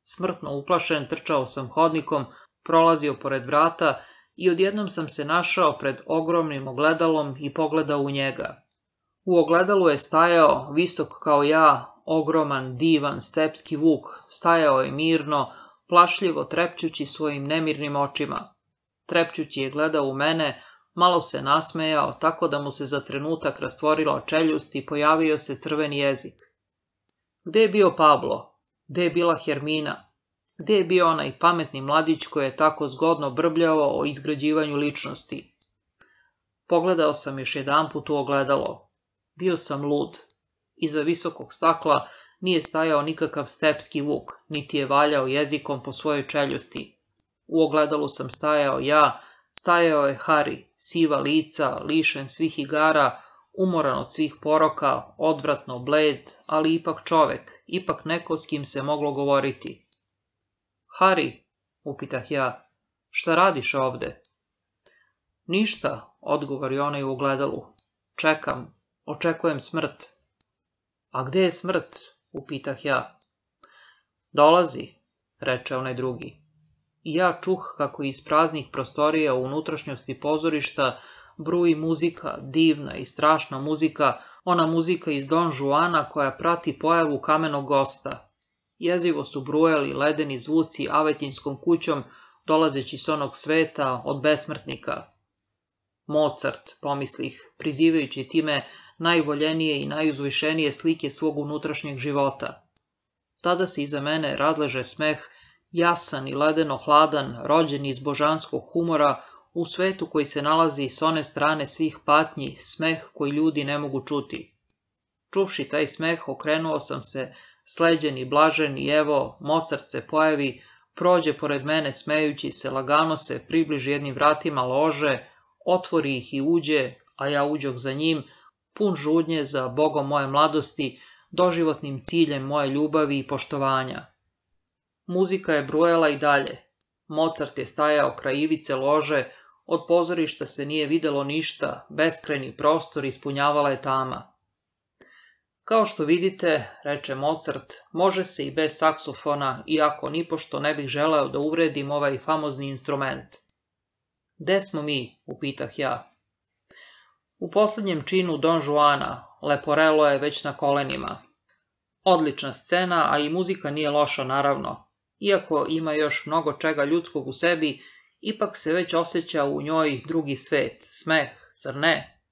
Speaker 1: Smrtno uplašen trčao sam hodnikom, prolazio pored vrata i odjednom sam se našao pred ogromnim ogledalom i pogledao u njega. U ogledalu je stajao, visok kao ja, Ogroman, divan, stepski vuk stajao je mirno, plašljivo trepčući svojim nemirnim očima. Trepčući je gledao u mene, malo se nasmejao, tako da mu se za trenutak rastvorila čeljust i pojavio se crveni jezik. Gde je bio Pablo? Gde je bila Hermina? Gde je bio onaj pametni mladić koji je tako zgodno brbljao o izgrađivanju ličnosti? Pogledao sam još jedan put u ogledalo. Bio sam lud. Iza visokog stakla nije stajao nikakav stepski vuk, niti je valjao jezikom po svojoj čeljusti. U ogledalu sam stajao ja, stajao je Hari, siva lica, lišen svih igara, umoran od svih poroka, odvratno bled, ali ipak čovek, ipak neko s kim se moglo govoriti. Hari, upitah ja, šta radiš ovde? Ništa, odgovori onaj u ogledalu. Čekam, očekujem smrt. A gdje je smrt? upitah ja. Dolazi, reče onaj drugi. I ja čuh kako iz praznih prostorija u unutrašnjosti pozorišta bruji muzika, divna i strašna muzika, ona muzika iz Don Juana koja prati pojavu kamenog gosta. Jezivo su brujali ledeni zvuci avetinskom kućom, dolazeći s onog sveta od besmrtnika. Mozart, pomislih, prizivajući time najvoljenije i najuzvišenije slike svog unutrašnjeg života. Tada se iza mene razleže smeh, jasan i ledeno hladan, rođen iz božanskog humora, u svetu koji se nalazi s one strane svih patnji, smeh koji ljudi ne mogu čuti. Čuvši taj smeh, okrenuo sam se, sleđen i blažen i evo, mocar se pojavi, prođe pored mene smejući se, lagano se približi jednim vratima lože, otvori ih i uđe, a ja uđog za njim, pun žudnje za bogom moje mladosti, doživotnim ciljem moje ljubavi i poštovanja. Muzika je brujala i dalje. Mozart je stajao kraj ivice lože, od pozorišta se nije videlo ništa, beskreni prostor ispunjavala je tama. Kao što vidite, reče Mozart, može se i bez saksofona, iako nipošto ne bih želeo da uvredim ovaj famozni instrument. Gde smo mi, upitah ja. U posljednjem činu Don Juana Leporello je već na kolenima. Odlična scena, a i muzika nije loša naravno. Iako ima još mnogo čega ljudskog u sebi, ipak se već osjeća u njoj drugi svet, smeh, zar ne?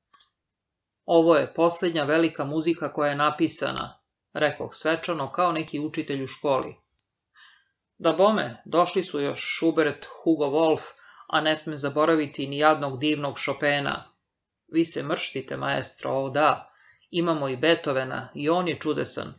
Speaker 1: Ovo je posljednja velika muzika koja je napisana, rekoh svečano kao neki učitelj u školi. Da bome, došli su još Schubert, Hugo Wolf, a ne sme zaboraviti ni jadnog divnog Chopina, vi se mrštite, maestro, o da. Imamo i Beethovena, i on je čudesan.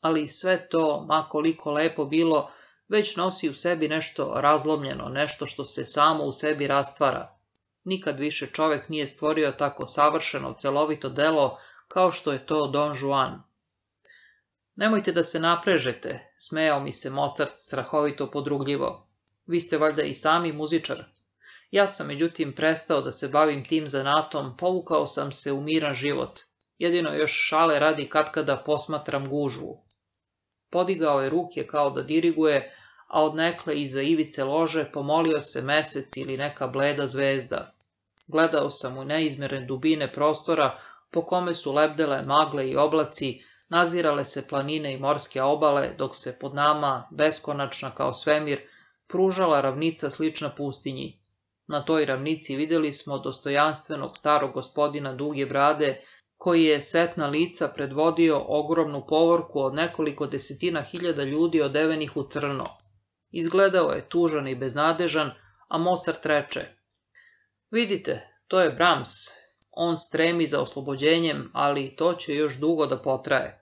Speaker 1: Ali sve to, makoliko lepo bilo, već nosi u sebi nešto razlomljeno, nešto što se samo u sebi rastvara. Nikad više čovek nije stvorio tako savršeno, celovito delo kao što je to Don Juan. Nemojte da se naprežete, smejao mi se Mozart strahovito podrugljivo. Vi ste valjda i sami muzičar. Ja sam međutim prestao da se bavim tim zanatom, povukao sam se u miran život. Jedino još šale radi katkada posmatram gužvu. Podigao je ruke kao da diriguje, a odnekle iza ivice lože pomolio se mesec ili neka bleda zvezda. Gledao sam u neizmjerne dubine prostora po kome su lebdele magle i oblaci, nazirale se planine i morske obale, dok se pod nama, beskonačna kao svemir, pružala ravnica slična pustinji. Na toj ravnici vidjeli smo dostojanstvenog starog gospodina duge brade, koji je setna lica predvodio ogromnu povorku od nekoliko desetina hiljada ljudi odevenih u crno. Izgledao je tužan i beznadežan, a Mozart reče Vidite, to je Brahms. On stremi za oslobođenjem, ali to će još dugo da potraje.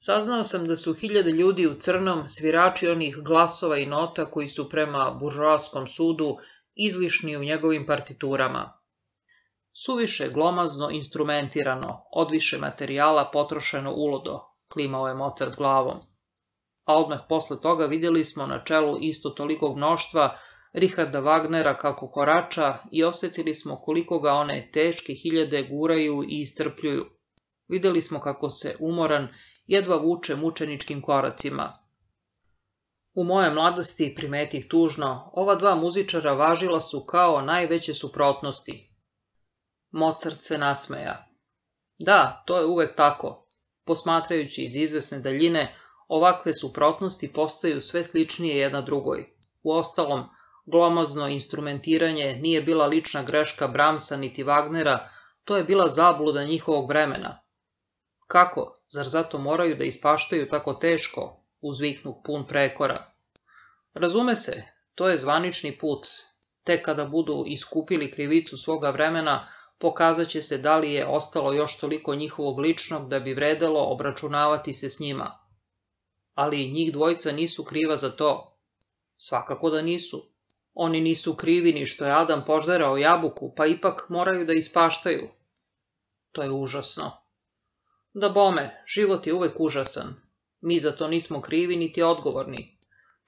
Speaker 1: Saznao sam da su hiljade ljudi u crnom svirači onih glasova i nota koji su prema buržoaskom sudu izlišni u njegovim partiturama. Suviše glomazno instrumentirano, odviše materijala potrošeno ulodo, klimao je Mozart glavom. A odmah posle toga vidjeli smo na čelu isto tolikog mnoštva Richarda Wagnera kako korača i osjetili smo koliko ga one teške hiljade guraju i istrpljuju. Vidjeli smo kako se umoran jedva vuče mučeničkim koracima, u moje mladosti, primetih tužno, ova dva muzičara važila su kao najveće suprotnosti. Mozart se nasmeja. Da, to je uvek tako. Posmatrajući iz izvesne daljine, ovakve suprotnosti postaju sve sličnije jedna drugoj. U ostalom, glomazno instrumentiranje nije bila lična greška Bramsa niti Wagnera, to je bila zabluda njihovog vremena. Kako, zar zato moraju da ispaštaju tako teško, uzvihnu pun prekora. Razume se, to je zvanični put. Te kada budu iskupili krivicu svoga vremena, pokazat će se da li je ostalo još toliko njihovog ličnog da bi vredelo obračunavati se s njima. Ali njih dvojca nisu kriva za to. Svakako da nisu. Oni nisu krivi ni što je Adam požderao jabuku, pa ipak moraju da ispaštaju. To je užasno. Da bome, život je uvek užasan. Mi za to nismo krivi niti odgovorni.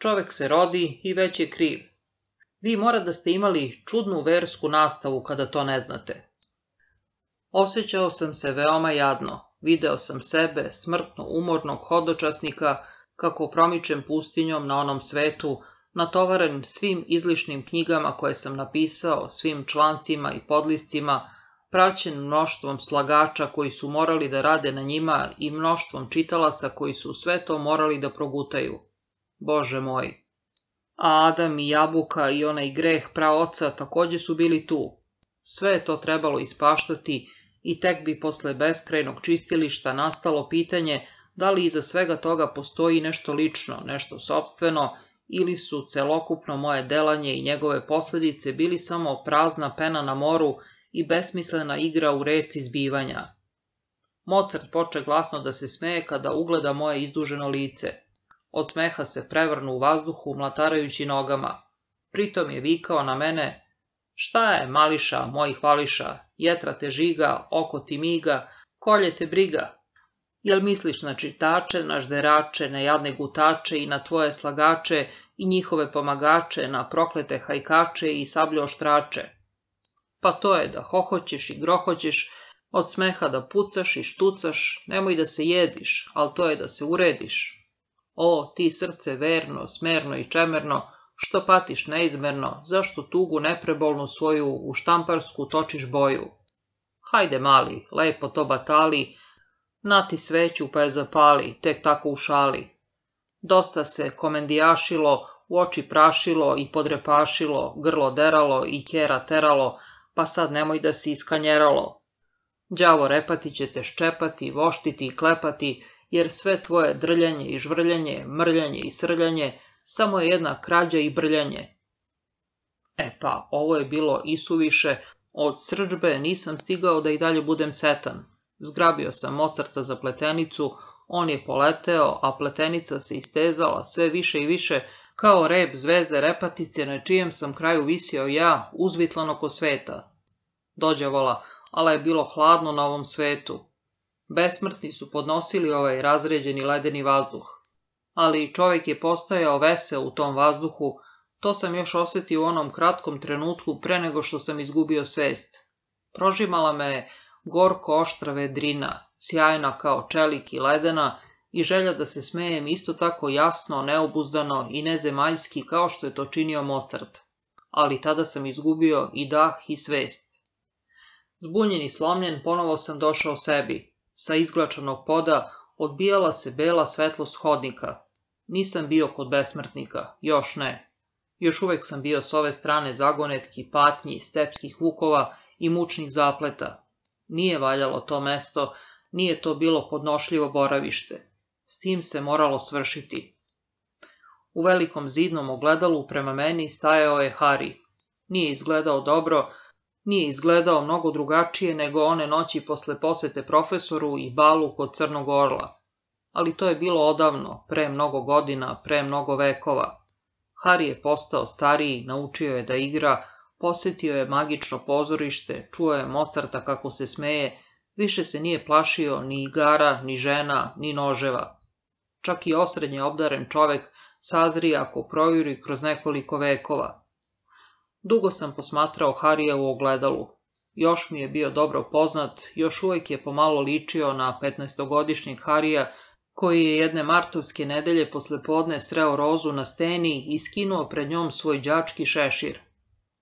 Speaker 1: Čovek se rodi i već je kriv. Vi mora da ste imali čudnu versku nastavu kada to ne znate. Osjećao sam se veoma jadno. Video sam sebe, smrtno umornog hodočasnika, kako promičem pustinjom na onom svetu, natovaren svim izlišnim knjigama koje sam napisao, svim člancima i podliscima, praćen mnoštvom slagača koji su morali da rade na njima i mnoštvom čitalaca koji su sve to morali da progutaju. Bože moj. A Adam i jabuka i onaj greh praoca također su bili tu. Sve je to trebalo ispaštati i tek bi posle beskrajnog čistilišta nastalo pitanje da li iza svega toga postoji nešto lično, nešto sobstveno, ili su celokupno moje delanje i njegove posljedice bili samo prazna pena na moru i besmislena igra u reci zbivanja. Mozart poče glasno da se smeje kada ugleda moje izduženo lice. Od smeha se prevrnu u vazduhu mlatarajući nogama. Pritom je vikao na mene, šta je mališa, mojih vališa, jetra te žiga, oko ti miga, kolje te briga. Jel misliš na čitače, na žderače, na jadne gutače i na tvoje slagače i njihove pomagače, na proklete hajkače i sabljoštrače? Pa to je da hohoćeš i grohoćeš, od smeha da pucaš i štucaš, nemoj da se jediš, ali to je da se urediš. O, ti srce verno, smerno i čemerno, što patiš neizmerno, zašto tugu neprebolnu svoju u štamparsku točiš boju? Hajde mali, lepo to batali, nati sveću pa je zapali, tek tako u šali. Dosta se komendijašilo, u oči prašilo i podrepašilo, grlo deralo i kjera teralo, pa sad nemoj da si iskanjeralo. Đavo repati će te ščepati, voštiti i klepati, jer sve tvoje drljanje i žvrljanje, mrljanje i srljanje samo je jedna krađa i brljanje. E pa, ovo je bilo isuviše, od srđbe nisam stigao da i dalje budem setan. Zgrabio sam Mozarta za pletenicu, on je poleteo, a pletenica se istezala sve više i više, kao rep zvezde repatice na čijem sam kraju visio ja, uzvitlan oko sveta. Dođe vola, ali je bilo hladno na ovom svetu. Besmrtni su podnosili ovaj razređeni ledeni vazduh. Ali čovjek je postajao vesel u tom vazduhu, to sam još osjetio u onom kratkom trenutku pre nego što sam izgubio svest. Prožimala me gorko oštra vedrina, sjajna kao čelik i ledena, i želja da se smejem isto tako jasno, neobuzdano i nezemaljski kao što je to činio Mozart. Ali tada sam izgubio i dah i svest. Zbunjen i slomljen ponovo sam došao sebi, sa izglačanog poda odbijala se bela svetlost hodnika. Nisam bio kod besmrtnika, još ne. Još uvek sam bio s ove strane zagonetki, patnji, stepskih vukova i mučnih zapleta. Nije valjalo to mesto, nije to bilo podnošljivo boravište. S tim se moralo svršiti. U velikom zidnom ogledalu prema meni stajao je Hari. Nije izgledao dobro, nije izgledao mnogo drugačije nego one noći posle posete profesoru i balu kod Crnog Orla. Ali to je bilo odavno, pre mnogo godina, pre mnogo vekova. Hari je postao stariji, naučio je da igra, posjetio je magično pozorište, čuo je Mozarta kako se smeje, više se nije plašio ni igara, ni žena, ni noževa. Čak i osrednje obdaren čovek sazri ako projuri kroz nekoliko vekova – Dugo sam posmatrao Harija u ogledalu. Još mi je bio dobro poznat, još uvijek je pomalo ličio na 15-godišnjeg Harija, koji je jedne martovske nedelje podne sreo rozu na steni i skinuo pred njom svoj đački šešir.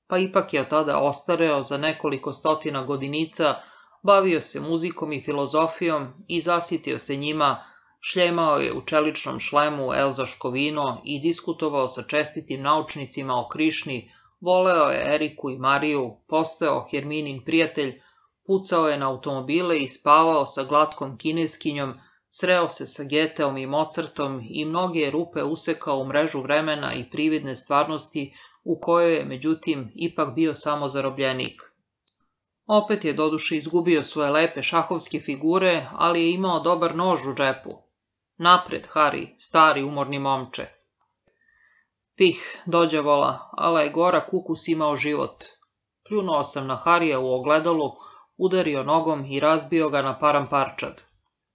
Speaker 1: Pa ipak je tada ostareo za nekoliko stotina godinica, bavio se muzikom i filozofijom i zasitio se njima, šljemao je u čeličnom šlemu Elzaško vino i diskutovao sa čestitim naučnicima o Krišni, Voleo je Eriku i Mariju, postao Herminin prijatelj, pucao je na automobile i spavao sa glatkom kineskinjom, sreo se sa Geteom i Mozartom i mnoge rupe usekao u mrežu vremena i prividne stvarnosti u kojoj je, međutim, ipak bio samo zarobljenik. Opet je doduše izgubio svoje lepe šahovske figure, ali je imao dobar nož u džepu. Napred, Hari, stari umorni momče. Tih, vola, ala je gora kukus imao život. Pljunuo sam na Harija u ogledalu, udario nogom i razbio ga na param parčad.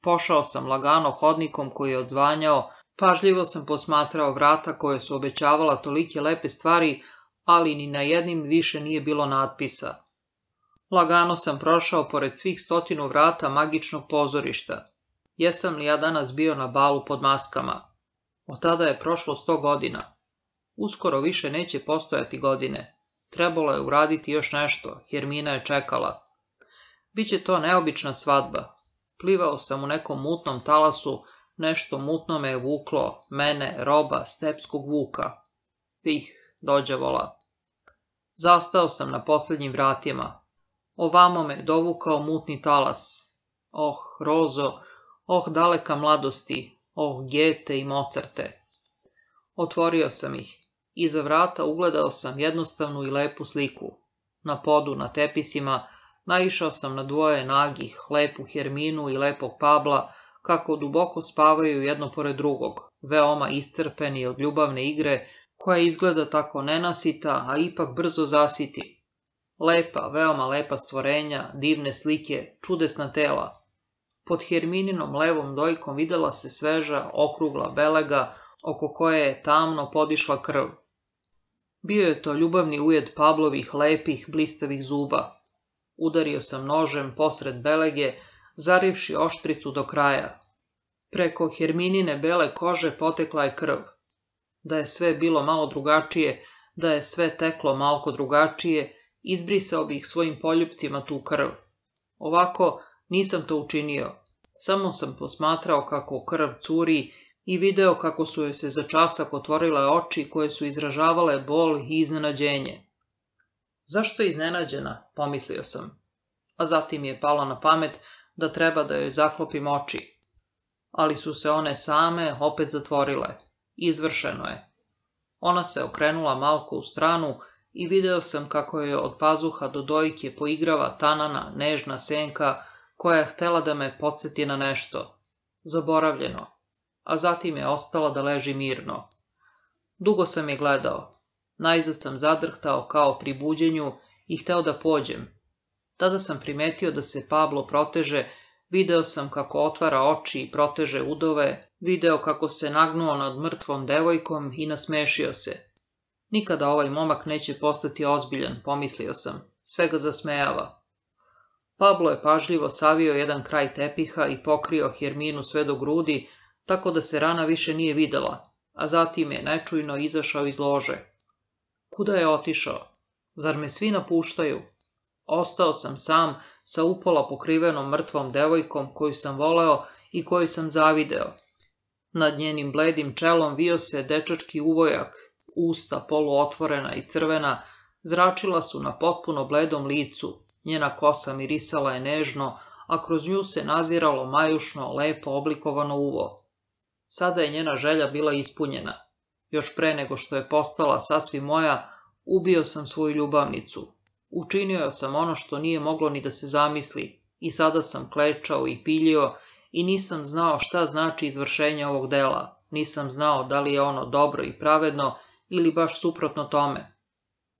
Speaker 1: Pošao sam lagano hodnikom koji je odzvanjao, pažljivo sam posmatrao vrata koje su obećavala tolike lepe stvari, ali ni na jednim više nije bilo natpisa. Lagano sam prošao pored svih stotinu vrata magičnog pozorišta. Jesam li ja danas bio na balu pod maskama? Od tada je prošlo sto godina. Uskoro više neće postojati godine. Trebalo je uraditi još nešto, Mina je čekala. Biće to neobična svadba. Plivao sam u nekom mutnom talasu, nešto mutno me je vuklo, mene, roba, stepskog vuka. Pih, dođavola. Zastao sam na posljednjim vratima. Ovamo me dovukao mutni talas. Oh, rozo, oh, daleka mladosti, oh, gete i mocrte. Otvorio sam ih. Iza vrata ugledao sam jednostavnu i lepu sliku. Na podu, na tepisima, naišao sam na dvoje nagih, lepu Herminu i lepog Pabla, kako duboko spavaju jedno pored drugog, veoma iscrpeni od ljubavne igre, koja izgleda tako nenasita, a ipak brzo zasiti. Lepa, veoma lepa stvorenja, divne slike, čudesna tela. Pod Hermininom levom dojkom videla se sveža, okrugla belega, oko koje je tamno podišla krv. Bio je to ljubavni ujed Pablovih lepih, blistavih zuba. Udario sam nožem posred belege, zarivši oštricu do kraja. Preko Herminine bele kože potekla je krv. Da je sve bilo malo drugačije, da je sve teklo malko drugačije, izbrisao bih svojim poljupcima tu krv. Ovako nisam to učinio. Samo sam posmatrao kako krv curi i video kako su joj se za časak otvorile oči koje su izražavale bol i iznenađenje. Zašto je iznenađena, pomislio sam, a zatim je palo na pamet da treba da joj zaklopim oči. Ali su se one same opet zatvorile. Izvršeno je. Ona se okrenula malko u stranu i video sam kako je od pazuha do dojke poigrava tanana, nežna senka koja je htela da me podsjeti na nešto. Zaboravljeno, a zatim je ostala da leži mirno. Dugo sam je gledao. Najzad sam zadrhtao kao pri buđenju i hteo da pođem. Tada sam primetio da se Pablo proteže, video sam kako otvara oči i proteže udove, video kako se nagnuo nad mrtvom devojkom i nasmešio se. Nikada ovaj momak neće postati ozbiljan, pomislio sam. Sve ga zasmejava. Pablo je pažljivo savio jedan kraj tepiha i pokrio Herminu sve do grudi, tako da se rana više nije videla, a zatim je nečujno izašao iz lože. Kuda je otišao? Zar me svi napuštaju? Ostao sam sam sa upola pokrivenom mrtvom devojkom koju sam voleo i koju sam zavideo. Nad njenim bledim čelom vio se dečački uvojak, usta poluotvorena i crvena, zračila su na potpuno bledom licu, njena kosa mirisala je nežno, a kroz nju se naziralo majušno, lepo oblikovano uvo. Sada je njena želja bila ispunjena. Još pre nego što je postala sasvim moja, ubio sam svoju ljubavnicu. Učinio sam ono što nije moglo ni da se zamisli i sada sam klečao i piljio i nisam znao šta znači izvršenje ovog dela. Nisam znao da li je ono dobro i pravedno ili baš suprotno tome.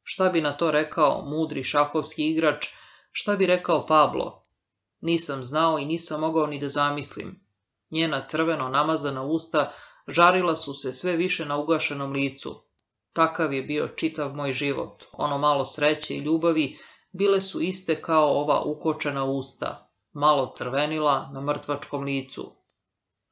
Speaker 1: Šta bi na to rekao mudri šahovski igrač, šta bi rekao Pablo? Nisam znao i nisam mogao ni da zamislim. Njena crveno namazana usta žarila su se sve više na ugašenom licu. Takav je bio čitav moj život. Ono malo sreće i ljubavi bile su iste kao ova ukočena usta, malo crvenila na mrtvačkom licu.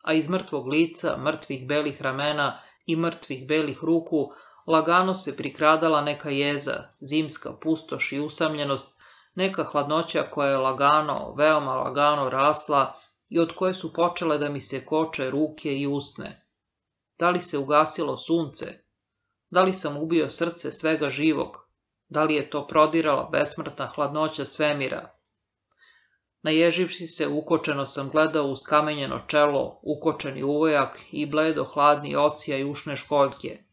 Speaker 1: A iz mrtvog lica, mrtvih belih ramena i mrtvih belih ruku lagano se prikradala neka jeza, zimska pustoš i usamljenost, neka hladnoća koja je lagano, veoma lagano rasla i od koje su počele da mi se koče ruke i usne. Da li se ugasilo sunce? Da li sam ubio srce svega živog? Da li je to prodirala besmrtna hladnoća svemira? Naježivši se, ukočeno sam gledao uz kamenjeno čelo, ukočeni uvojak i bledo hladni ocija i ušne školjke.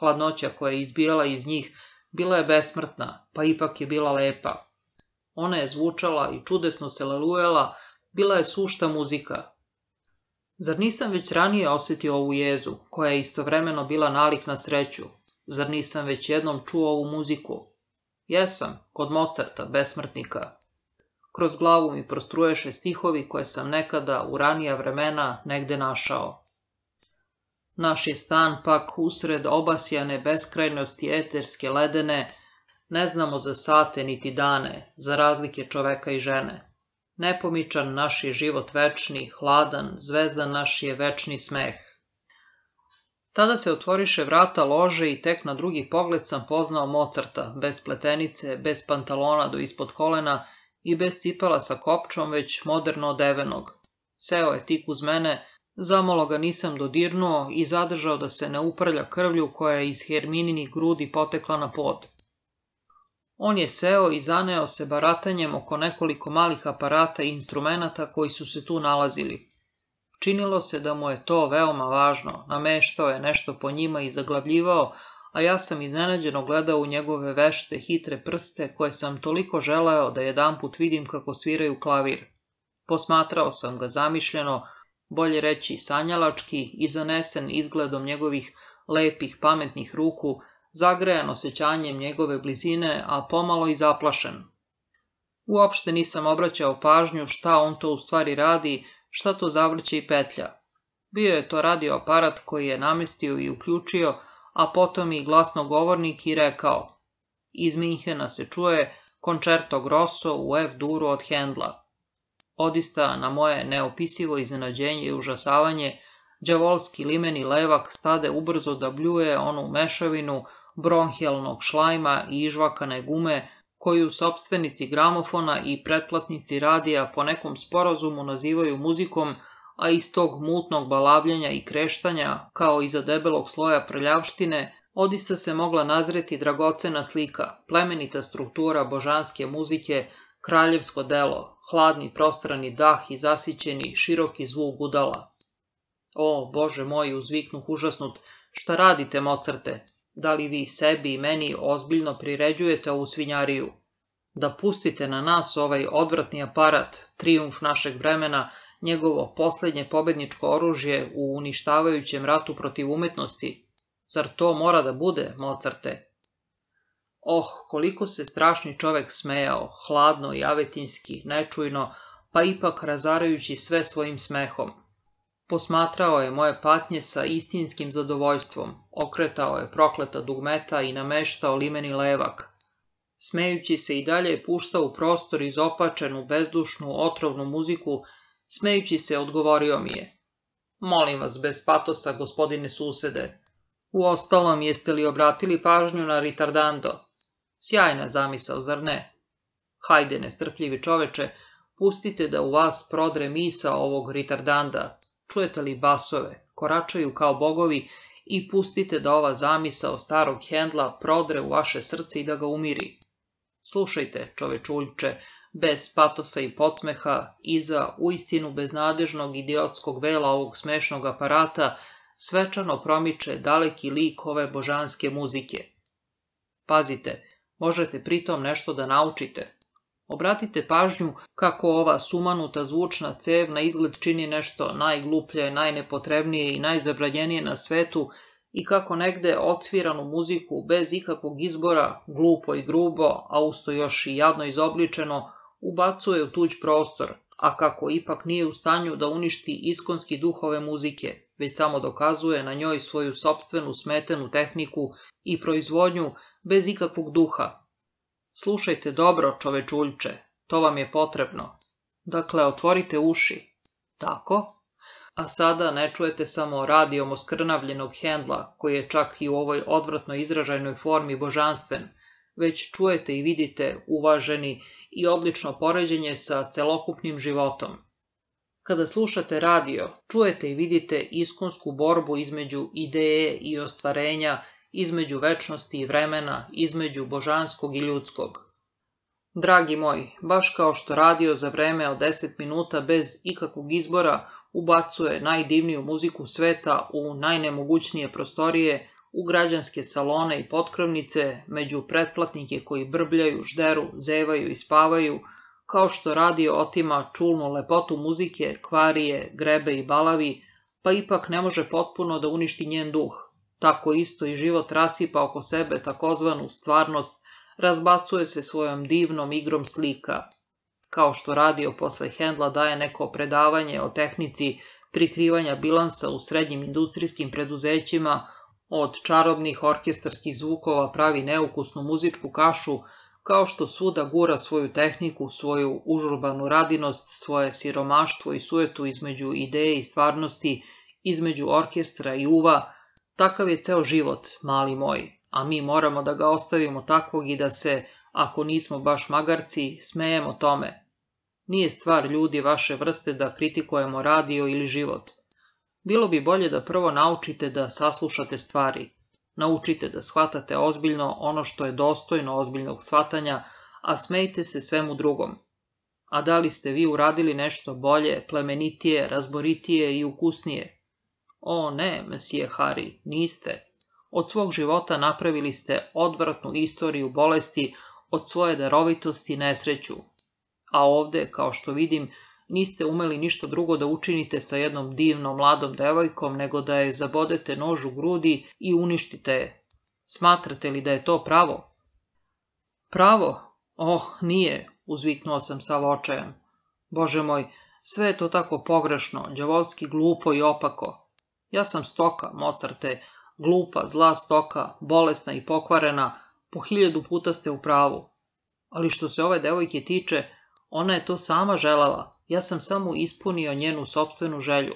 Speaker 1: Hladnoća koja je izbijala iz njih bila je besmrtna, pa ipak je bila lepa. Ona je zvučala i čudesno se lelujela, bila je sušta muzika. Zar nisam već ranije osjetio ovu jezu, koja je istovremeno bila nalik na sreću? Zar nisam već jednom čuo ovu muziku? Jesam, kod Mozarta, besmrtnika. Kroz glavu mi prostruješe stihovi koje sam nekada u ranija vremena negde našao. Naš je stan pak usred obasjane beskrajnosti eterske ledene, ne znamo za sate niti dane, za razlike čoveka i žene. Nepomičan naš je život večni, hladan, zvezdan naš je večni smeh. Tada se otvoriše vrata lože i tek na drugi pogled sam poznao Mozarta, bez pletenice, bez pantalona do ispod kolena i bez cipala sa kopčom, već moderno odevenog. Seo je tik uz mene, zamalo ga nisam dodirnuo i zadržao da se ne uprlja krvlju koja je iz Hermininih grudi potekla na pod. On je seo i zaneo se baratanjem oko nekoliko malih aparata i instrumenata koji su se tu nalazili. Činilo se da mu je to veoma važno, nameštao je nešto po njima i zaglavljivao, a ja sam iznenađeno gledao u njegove vešte, hitre prste, koje sam toliko želeo da jedanput vidim kako sviraju klavir. Posmatrao sam ga zamišljeno, bolje reći sanjalački i zanesen izgledom njegovih lepih, pametnih ruku, zagrejan osjećanjem njegove blizine, a pomalo i zaplašen. Uopšte nisam obraćao pažnju šta on to u stvari radi, šta to zavrće i petlja. Bio je to radio aparat koji je namestio i uključio, a potom i glasnogovornik i rekao Iz Minhena se čuje koncerto grosso u F-duru od Hendla. Odista na moje neopisivo iznenađenje i užasavanje Đavolski limeni levak stade ubrzo da bljuje onu mešavinu bronhijalnog šlajma i ižvakane gume koju sobstvenici gramofona i pretplatnici radija po nekom sporazumu nazivaju muzikom, a iz tog mutnog balavljenja i kreštanja, kao iza debelog sloja prljavštine, odista se mogla nazreti dragocena slika, plemenita struktura božanske muzike, kraljevsko delo, hladni prostrani dah i zasićeni široki zvuk udala. O, Bože moj, uzviknuh užasnut, šta radite, mocrte? Da li vi sebi i meni ozbiljno priređujete ovu svinjariju? Da pustite na nas ovaj odvratni aparat, triumf našeg vremena, njegovo posljednje pobedničko oružje u uništavajućem ratu protiv umetnosti. Zar to mora da bude, mocrte? Oh, koliko se strašni čovek smejao, hladno i avetinski, nečujno, pa ipak razarajući sve svojim smehom. Posmatrao je moje patnje sa istinskim zadovoljstvom, okretao je prokleta dugmeta i nameštao limeni levak. Smejući se i dalje je puštao u prostor izopačenu, bezdušnu, otrovnu muziku, smejući se odgovorio mi je. Molim vas, bez patosa, gospodine susede. Uostalom, jeste li obratili pažnju na ritardando? Sjajna zamisao, zar ne? Hajde, nestrpljivi čoveče, pustite da u vas prodre misa ovog ritardanda, Čujete li basove? Koračaju kao bogovi i pustite da ova o starog hendla prodre u vaše srce i da ga umiri. Slušajte, čovečuljče, bez patosa i podsmeha, iza uistinu beznadežnog idiotskog vela ovog smešnog aparata, svečano promiče daleki lik ove božanske muzike. Pazite, možete pritom nešto da naučite, Obratite pažnju kako ova sumanuta zvučna cev na izgled čini nešto najgluplje, najnepotrebnije i najzabranjenije na svetu i kako negde odsviranu muziku bez ikakvog izbora, glupo i grubo, a usto još i jadno izobličeno, ubacuje u tuđ prostor, a kako ipak nije u stanju da uništi iskonski duhove muzike, već samo dokazuje na njoj svoju sobstvenu smetenu tehniku i proizvodnju bez ikakvog duha, Slušajte dobro, čovečuljče, to vam je potrebno. Dakle, otvorite uši. Tako? A sada ne čujete samo radijom oskrnavljenog hendla, koji je čak i u ovoj odvratno izražajnoj formi božanstven, već čujete i vidite uvaženi i odlično poređenje sa celokupnim životom. Kada slušate radio, čujete i vidite iskunsku borbu između ideje i ostvarenja između večnosti i vremena, između božanskog i ljudskog. Dragi moj, baš kao što radio za vreme od 10 minuta bez ikakvog izbora, ubacuje najdivniju muziku sveta u najnemogućnije prostorije, u građanske salone i potkrovnice, među pretplatnike koji brbljaju, žderu, zevaju i spavaju, kao što radio otima čulnu lepotu muzike, kvarije, grebe i balavi, pa ipak ne može potpuno da uništi njen duh, tako isto i život rasipa oko sebe takozvanu stvarnost, razbacuje se svojom divnom igrom slika. Kao što radio posle Hendla daje neko predavanje o tehnici prikrivanja bilansa u srednjim industrijskim preduzećima, od čarobnih orkestarskih zvukova pravi neukusnu muzičku kašu, kao što svuda gura svoju tehniku, svoju užurbanu radinost, svoje siromaštvo i sujetu između ideje i stvarnosti, između orkestra i uva, Takav je ceo život, mali moj, a mi moramo da ga ostavimo takvog i da se, ako nismo baš magarci, smejemo tome. Nije stvar ljudi vaše vrste da kritikujemo radio ili život. Bilo bi bolje da prvo naučite da saslušate stvari. Naučite da shvatate ozbiljno ono što je dostojno ozbiljnog shvatanja, a smejte se svemu drugom. A da li ste vi uradili nešto bolje, plemenitije, razboritije i ukusnije? O ne, mesije Hari, niste. Od svog života napravili ste odvratnu istoriju bolesti, od svoje darovitosti i nesreću. A ovde, kao što vidim, niste umeli ništa drugo da učinite sa jednom divnom mladom devojkom nego da je zabodete nož u grudi i uništite je. Smatrate li da je to pravo? Pravo? Oh, nije, uzviknuo sam sa očajem. Bože moj, sve je to tako pogrešno, đavolski glupo i opako. Ja sam stoka, Mocarte, glupa, zla stoka, bolesna i pokvarena, po hiljadu puta ste u pravu. Ali što se ove devojke tiče, ona je to sama želala, ja sam samo ispunio njenu sopstvenu želju.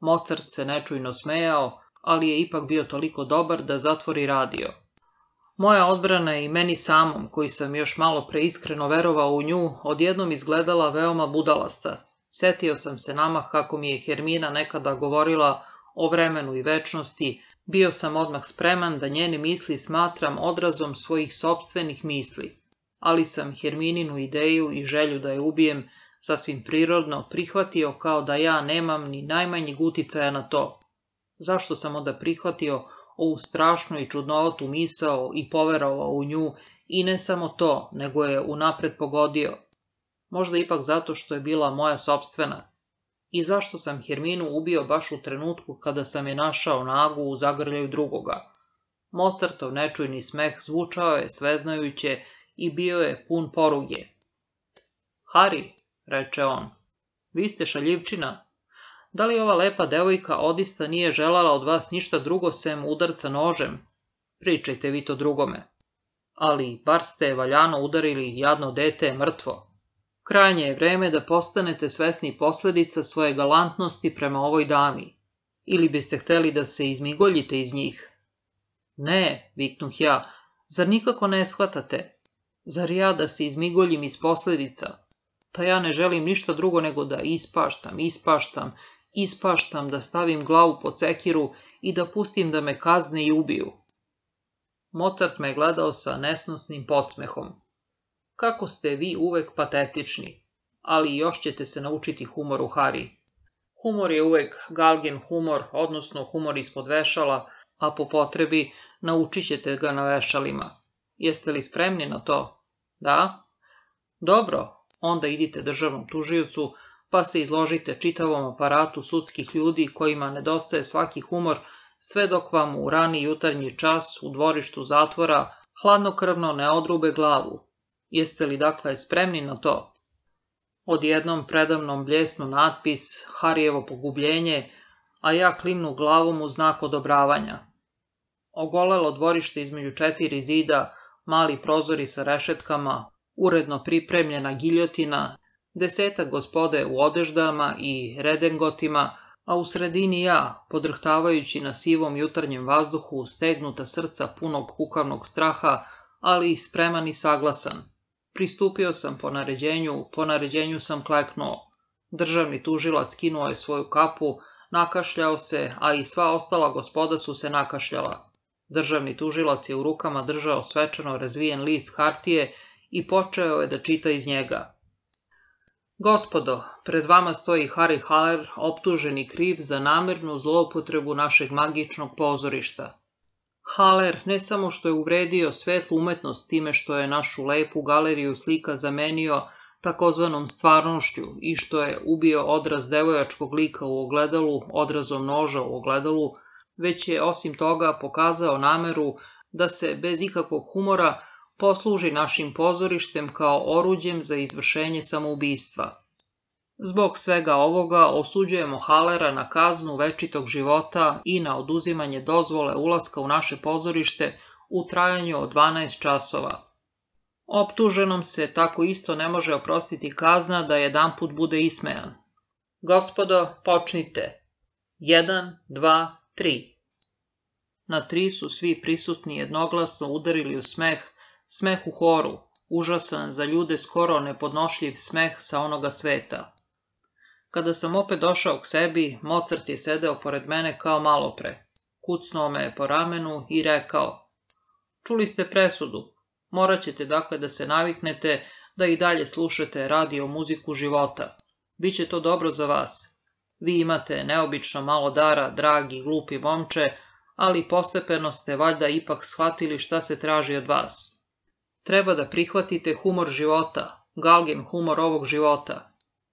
Speaker 1: Mozart se nečujno smejao, ali je ipak bio toliko dobar da zatvori radio. Moja odbrana je i meni samom, koji sam još malo preiskreno verovao u nju, odjednom izgledala veoma budalasta, Sjetio sam se nama kako mi je Hermina nekada govorila o vremenu i večnosti, bio sam odmah spreman da njene misli smatram odrazom svojih sobstvenih misli, ali sam Hermininu ideju i želju da je ubijem sasvim prirodno prihvatio kao da ja nemam ni najmanjeg uticaja na to. Zašto sam onda prihvatio ovu strašnu i čudnovatu misao i poverovao u nju i ne samo to, nego je unapred pogodio – možda ipak zato što je bila moja sobstvena. I zašto sam Herminu ubio baš u trenutku kada sam je našao nagu u zagrljaju drugoga? Mozartov nečujni smeh zvučao je sveznajuće i bio je pun poruge. Hari, reče on, vi ste šaljivčina. Da li ova lepa devojka odista nije želala od vas ništa drugo sem udarca nožem? Pričajte vi to drugome. Ali, bar ste valjano udarili, jadno dete mrtvo. Krajnje je vreme da postanete svesni posljedica svoje galantnosti prema ovoj dami. Ili biste hteli da se izmigoljite iz njih? Ne, viknuh ja, zar nikako ne shvatate? Zar ja da se izmigoljim iz posljedica? Ta pa ja ne želim ništa drugo nego da ispaštam, ispaštam, ispaštam, da stavim glavu po cekiru i da pustim da me kazne i ubiju. Mozart me gledao sa nesnosnim podsmehom. Kako ste vi uvek patetični, ali još ćete se naučiti u Hari. Humor je uvek galgen humor, odnosno humor ispod vešala, a po potrebi naučit ćete ga na vešalima. Jeste li spremni na to? Da? Dobro, onda idite državnom tužijucu pa se izložite čitavom aparatu sudskih ljudi kojima nedostaje svaki humor, sve dok vam u rani jutarnji čas u dvorištu zatvora hladnokrvno ne odrube glavu, Jeste li dakle spremni na to? Odjednom predamnom bljesnu natpis Harijevo pogubljenje, a ja klimnu glavom u znak odobravanja. Ogolelo dvorište između četiri zida, mali prozori sa rešetkama, uredno pripremljena giljotina, desetak gospode u odeždama i redengotima, a u sredini ja, podrhtavajući na sivom jutarnjem vazduhu stegnuta srca punog kukavnog straha, ali spreman i saglasan. Pristupio sam po naređenju, po naređenju sam kleknuo. Državni tužilac kinuo je svoju kapu, nakašljao se, a i sva ostala gospoda su se nakašljala. Državni tužilac je u rukama držao svečano razvijen list hartije i počeo je da čita iz njega. Gospodo, pred vama stoji Harry Haller, optuženi kriv za namernu zloupotrebu našeg magičnog pozorišta. Haller ne samo što je uvredio svetlu umetnost time što je našu lepu galeriju slika zamenio takozvanom stvarnošću i što je ubio odraz devojačkog lika u ogledalu odrazom noža u ogledalu, već je osim toga pokazao nameru da se bez ikakvog humora posluži našim pozorištem kao oruđem za izvršenje samoubistva. Zbog svega ovoga osuđujemo Halera na kaznu večitog života i na oduzimanje dozvole ulaska u naše pozorište u trajanju od 12 časova. Optuženom se tako isto ne može oprostiti kazna da jedan put bude ismejan. Gospodo, počnite. 1, 2, 3. Na tri su svi prisutni jednoglasno udarili u smeh, smeh u horu, užasan za ljude skoro nepodnošljiv smeh sa onoga sveta. Kada sam opet došao k sebi, Mozart je sedeo pored mene kao malopre, Kucnuo me je po ramenu i rekao, čuli ste presudu, morat ćete dakle da se naviknete da i dalje slušate radio muziku života. Biće to dobro za vas. Vi imate neobično malo dara, dragi, glupi momče, ali postepeno ste valjda ipak shvatili šta se traži od vas. Treba da prihvatite humor života, galgen humor ovog života,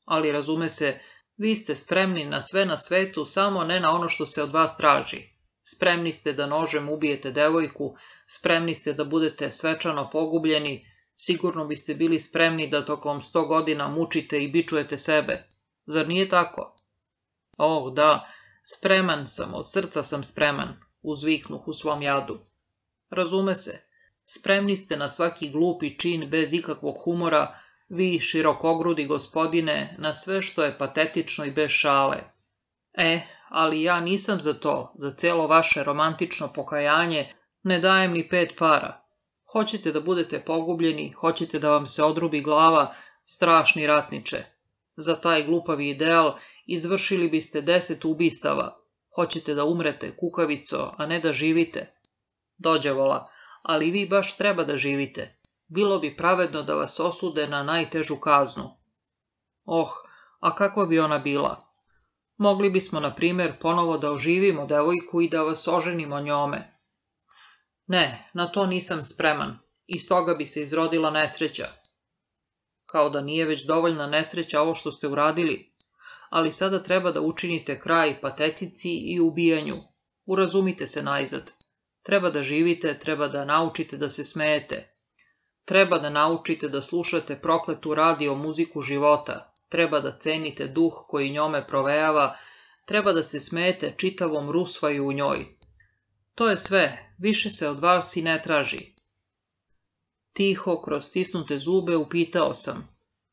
Speaker 1: ali razume se, vi ste spremni na sve na svetu, samo ne na ono što se od vas traži. Spremni ste da nožem ubijete devojku, spremni ste da budete svečano pogubljeni, sigurno biste bili spremni da tokom sto godina mučite i bičujete sebe. Zar nije tako? Oh, da, spreman sam, od srca sam spreman, uzviknuh u svom jadu. Razume se, spremni ste na svaki glupi čin bez ikakvog humora, vi, širokogrudi gospodine, na sve što je patetično i bez šale. E, ali ja nisam za to, za cijelo vaše romantično pokajanje, ne dajem ni pet para. Hoćete da budete pogubljeni, hoćete da vam se odrubi glava, strašni ratniče. Za taj glupavi ideal izvršili biste deset ubistava. Hoćete da umrete, kukavico, a ne da živite. Dođe vola, ali vi baš treba da živite bilo bi pravedno da vas osude na najtežu kaznu. Oh, a kakva bi ona bila? Mogli bismo, na primjer, ponovo da oživimo devojku i da vas oženimo njome. Ne, na to nisam spreman. Iz toga bi se izrodila nesreća. Kao da nije već dovoljna nesreća ovo što ste uradili. Ali sada treba da učinite kraj patetici i ubijanju. Urazumite se najzad. Treba da živite, treba da naučite da se smejete. Treba da naučite da slušate prokletu radio muziku života, treba da cenite duh koji njome provejava, treba da se smete čitavom rusvaju u njoj. To je sve, više se od vas i ne traži. Tiho, kroz stisnute zube, upitao sam.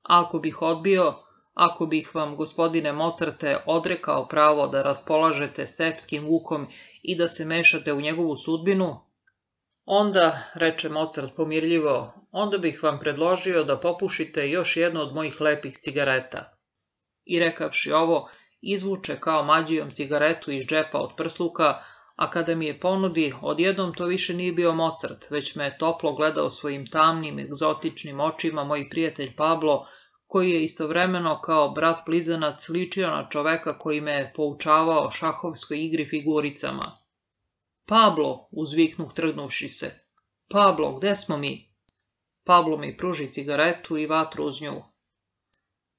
Speaker 1: Ako bih odbio, ako bih vam, gospodine Mocrte, odrekao pravo da raspolažete stepskim vukom i da se mešate u njegovu sudbinu, Onda, reče Mozart pomirljivo, onda bih vam predložio da popušite još jednu od mojih lepih cigareta. I rekavši ovo, izvuče kao mađijom cigaretu iz džepa od prsluka, a kada mi je ponudi, odjednom to više nije bio Mozart, već me je toplo gledao svojim tamnim, egzotičnim očima moj prijatelj Pablo, koji je istovremeno kao brat blizanac ličio na čoveka koji me je poučavao šahovskoj igri figuricama. Pablo, uzviknuh trgnuvši se. Pablo, gde smo mi? Pablo mi pruži cigaretu i vatru uz nju.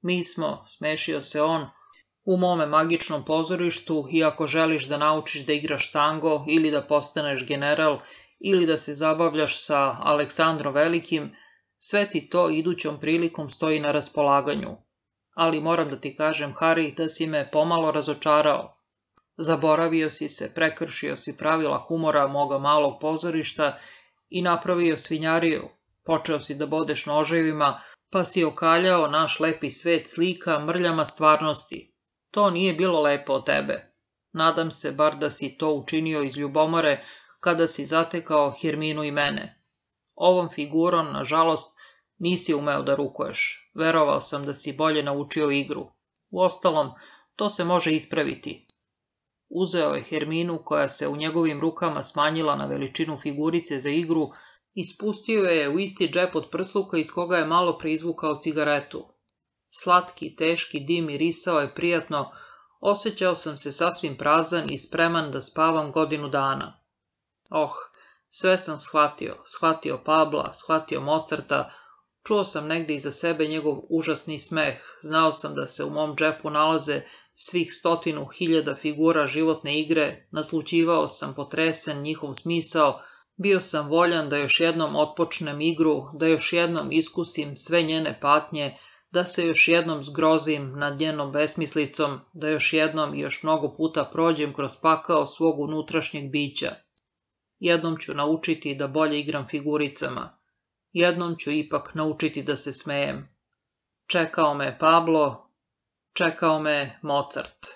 Speaker 1: Mi smo, smešio se on, u mome magičnom pozorištu i ako želiš da naučiš da igraš tango ili da postaneš general ili da se zabavljaš sa Aleksandrom Velikim, sve ti to idućom prilikom stoji na raspolaganju. Ali moram da ti kažem, Harry, da si me pomalo razočarao. Zaboravio si se, prekršio si pravila humora moga malog pozorišta i napravio svinjariju. Počeo si da bodeš noževima, pa si okaljao naš lepi svet slika mrljama stvarnosti. To nije bilo lepo od tebe. Nadam se bar da si to učinio iz ljubomore kada si zatekao Hirminu i mene. Ovom figurom, nažalost, nisi umeo da rukuješ. Verovao sam da si bolje naučio igru. Uostalom, to se može ispraviti. Uzeo je Herminu koja se u njegovim rukama smanjila na veličinu figurice za igru i spustio je u isti džep od prsluka iz koga je malo prizvukao cigaretu. Slatki, teški dim risao je prijatno, osjećao sam se sasvim prazan i spreman da spavam godinu dana. Oh, sve sam shvatio, shvatio Pabla, shvatio Mozarta, čuo sam negdje iza sebe njegov užasni smeh, znao sam da se u mom džepu nalaze svih stotinu hiljada figura životne igre, naslučivao sam potresen njihov smisao, bio sam voljan da još jednom otpočnem igru, da još jednom iskusim sve njene patnje, da se još jednom zgrozim nad njenom besmislicom, da još jednom i još mnogo puta prođem kroz pakao svog unutrašnjeg bića. Jednom ću naučiti da bolje igram figuricama. Jednom ću ipak naučiti da se smejem. Čekao me Pablo, Čekao me Mozart.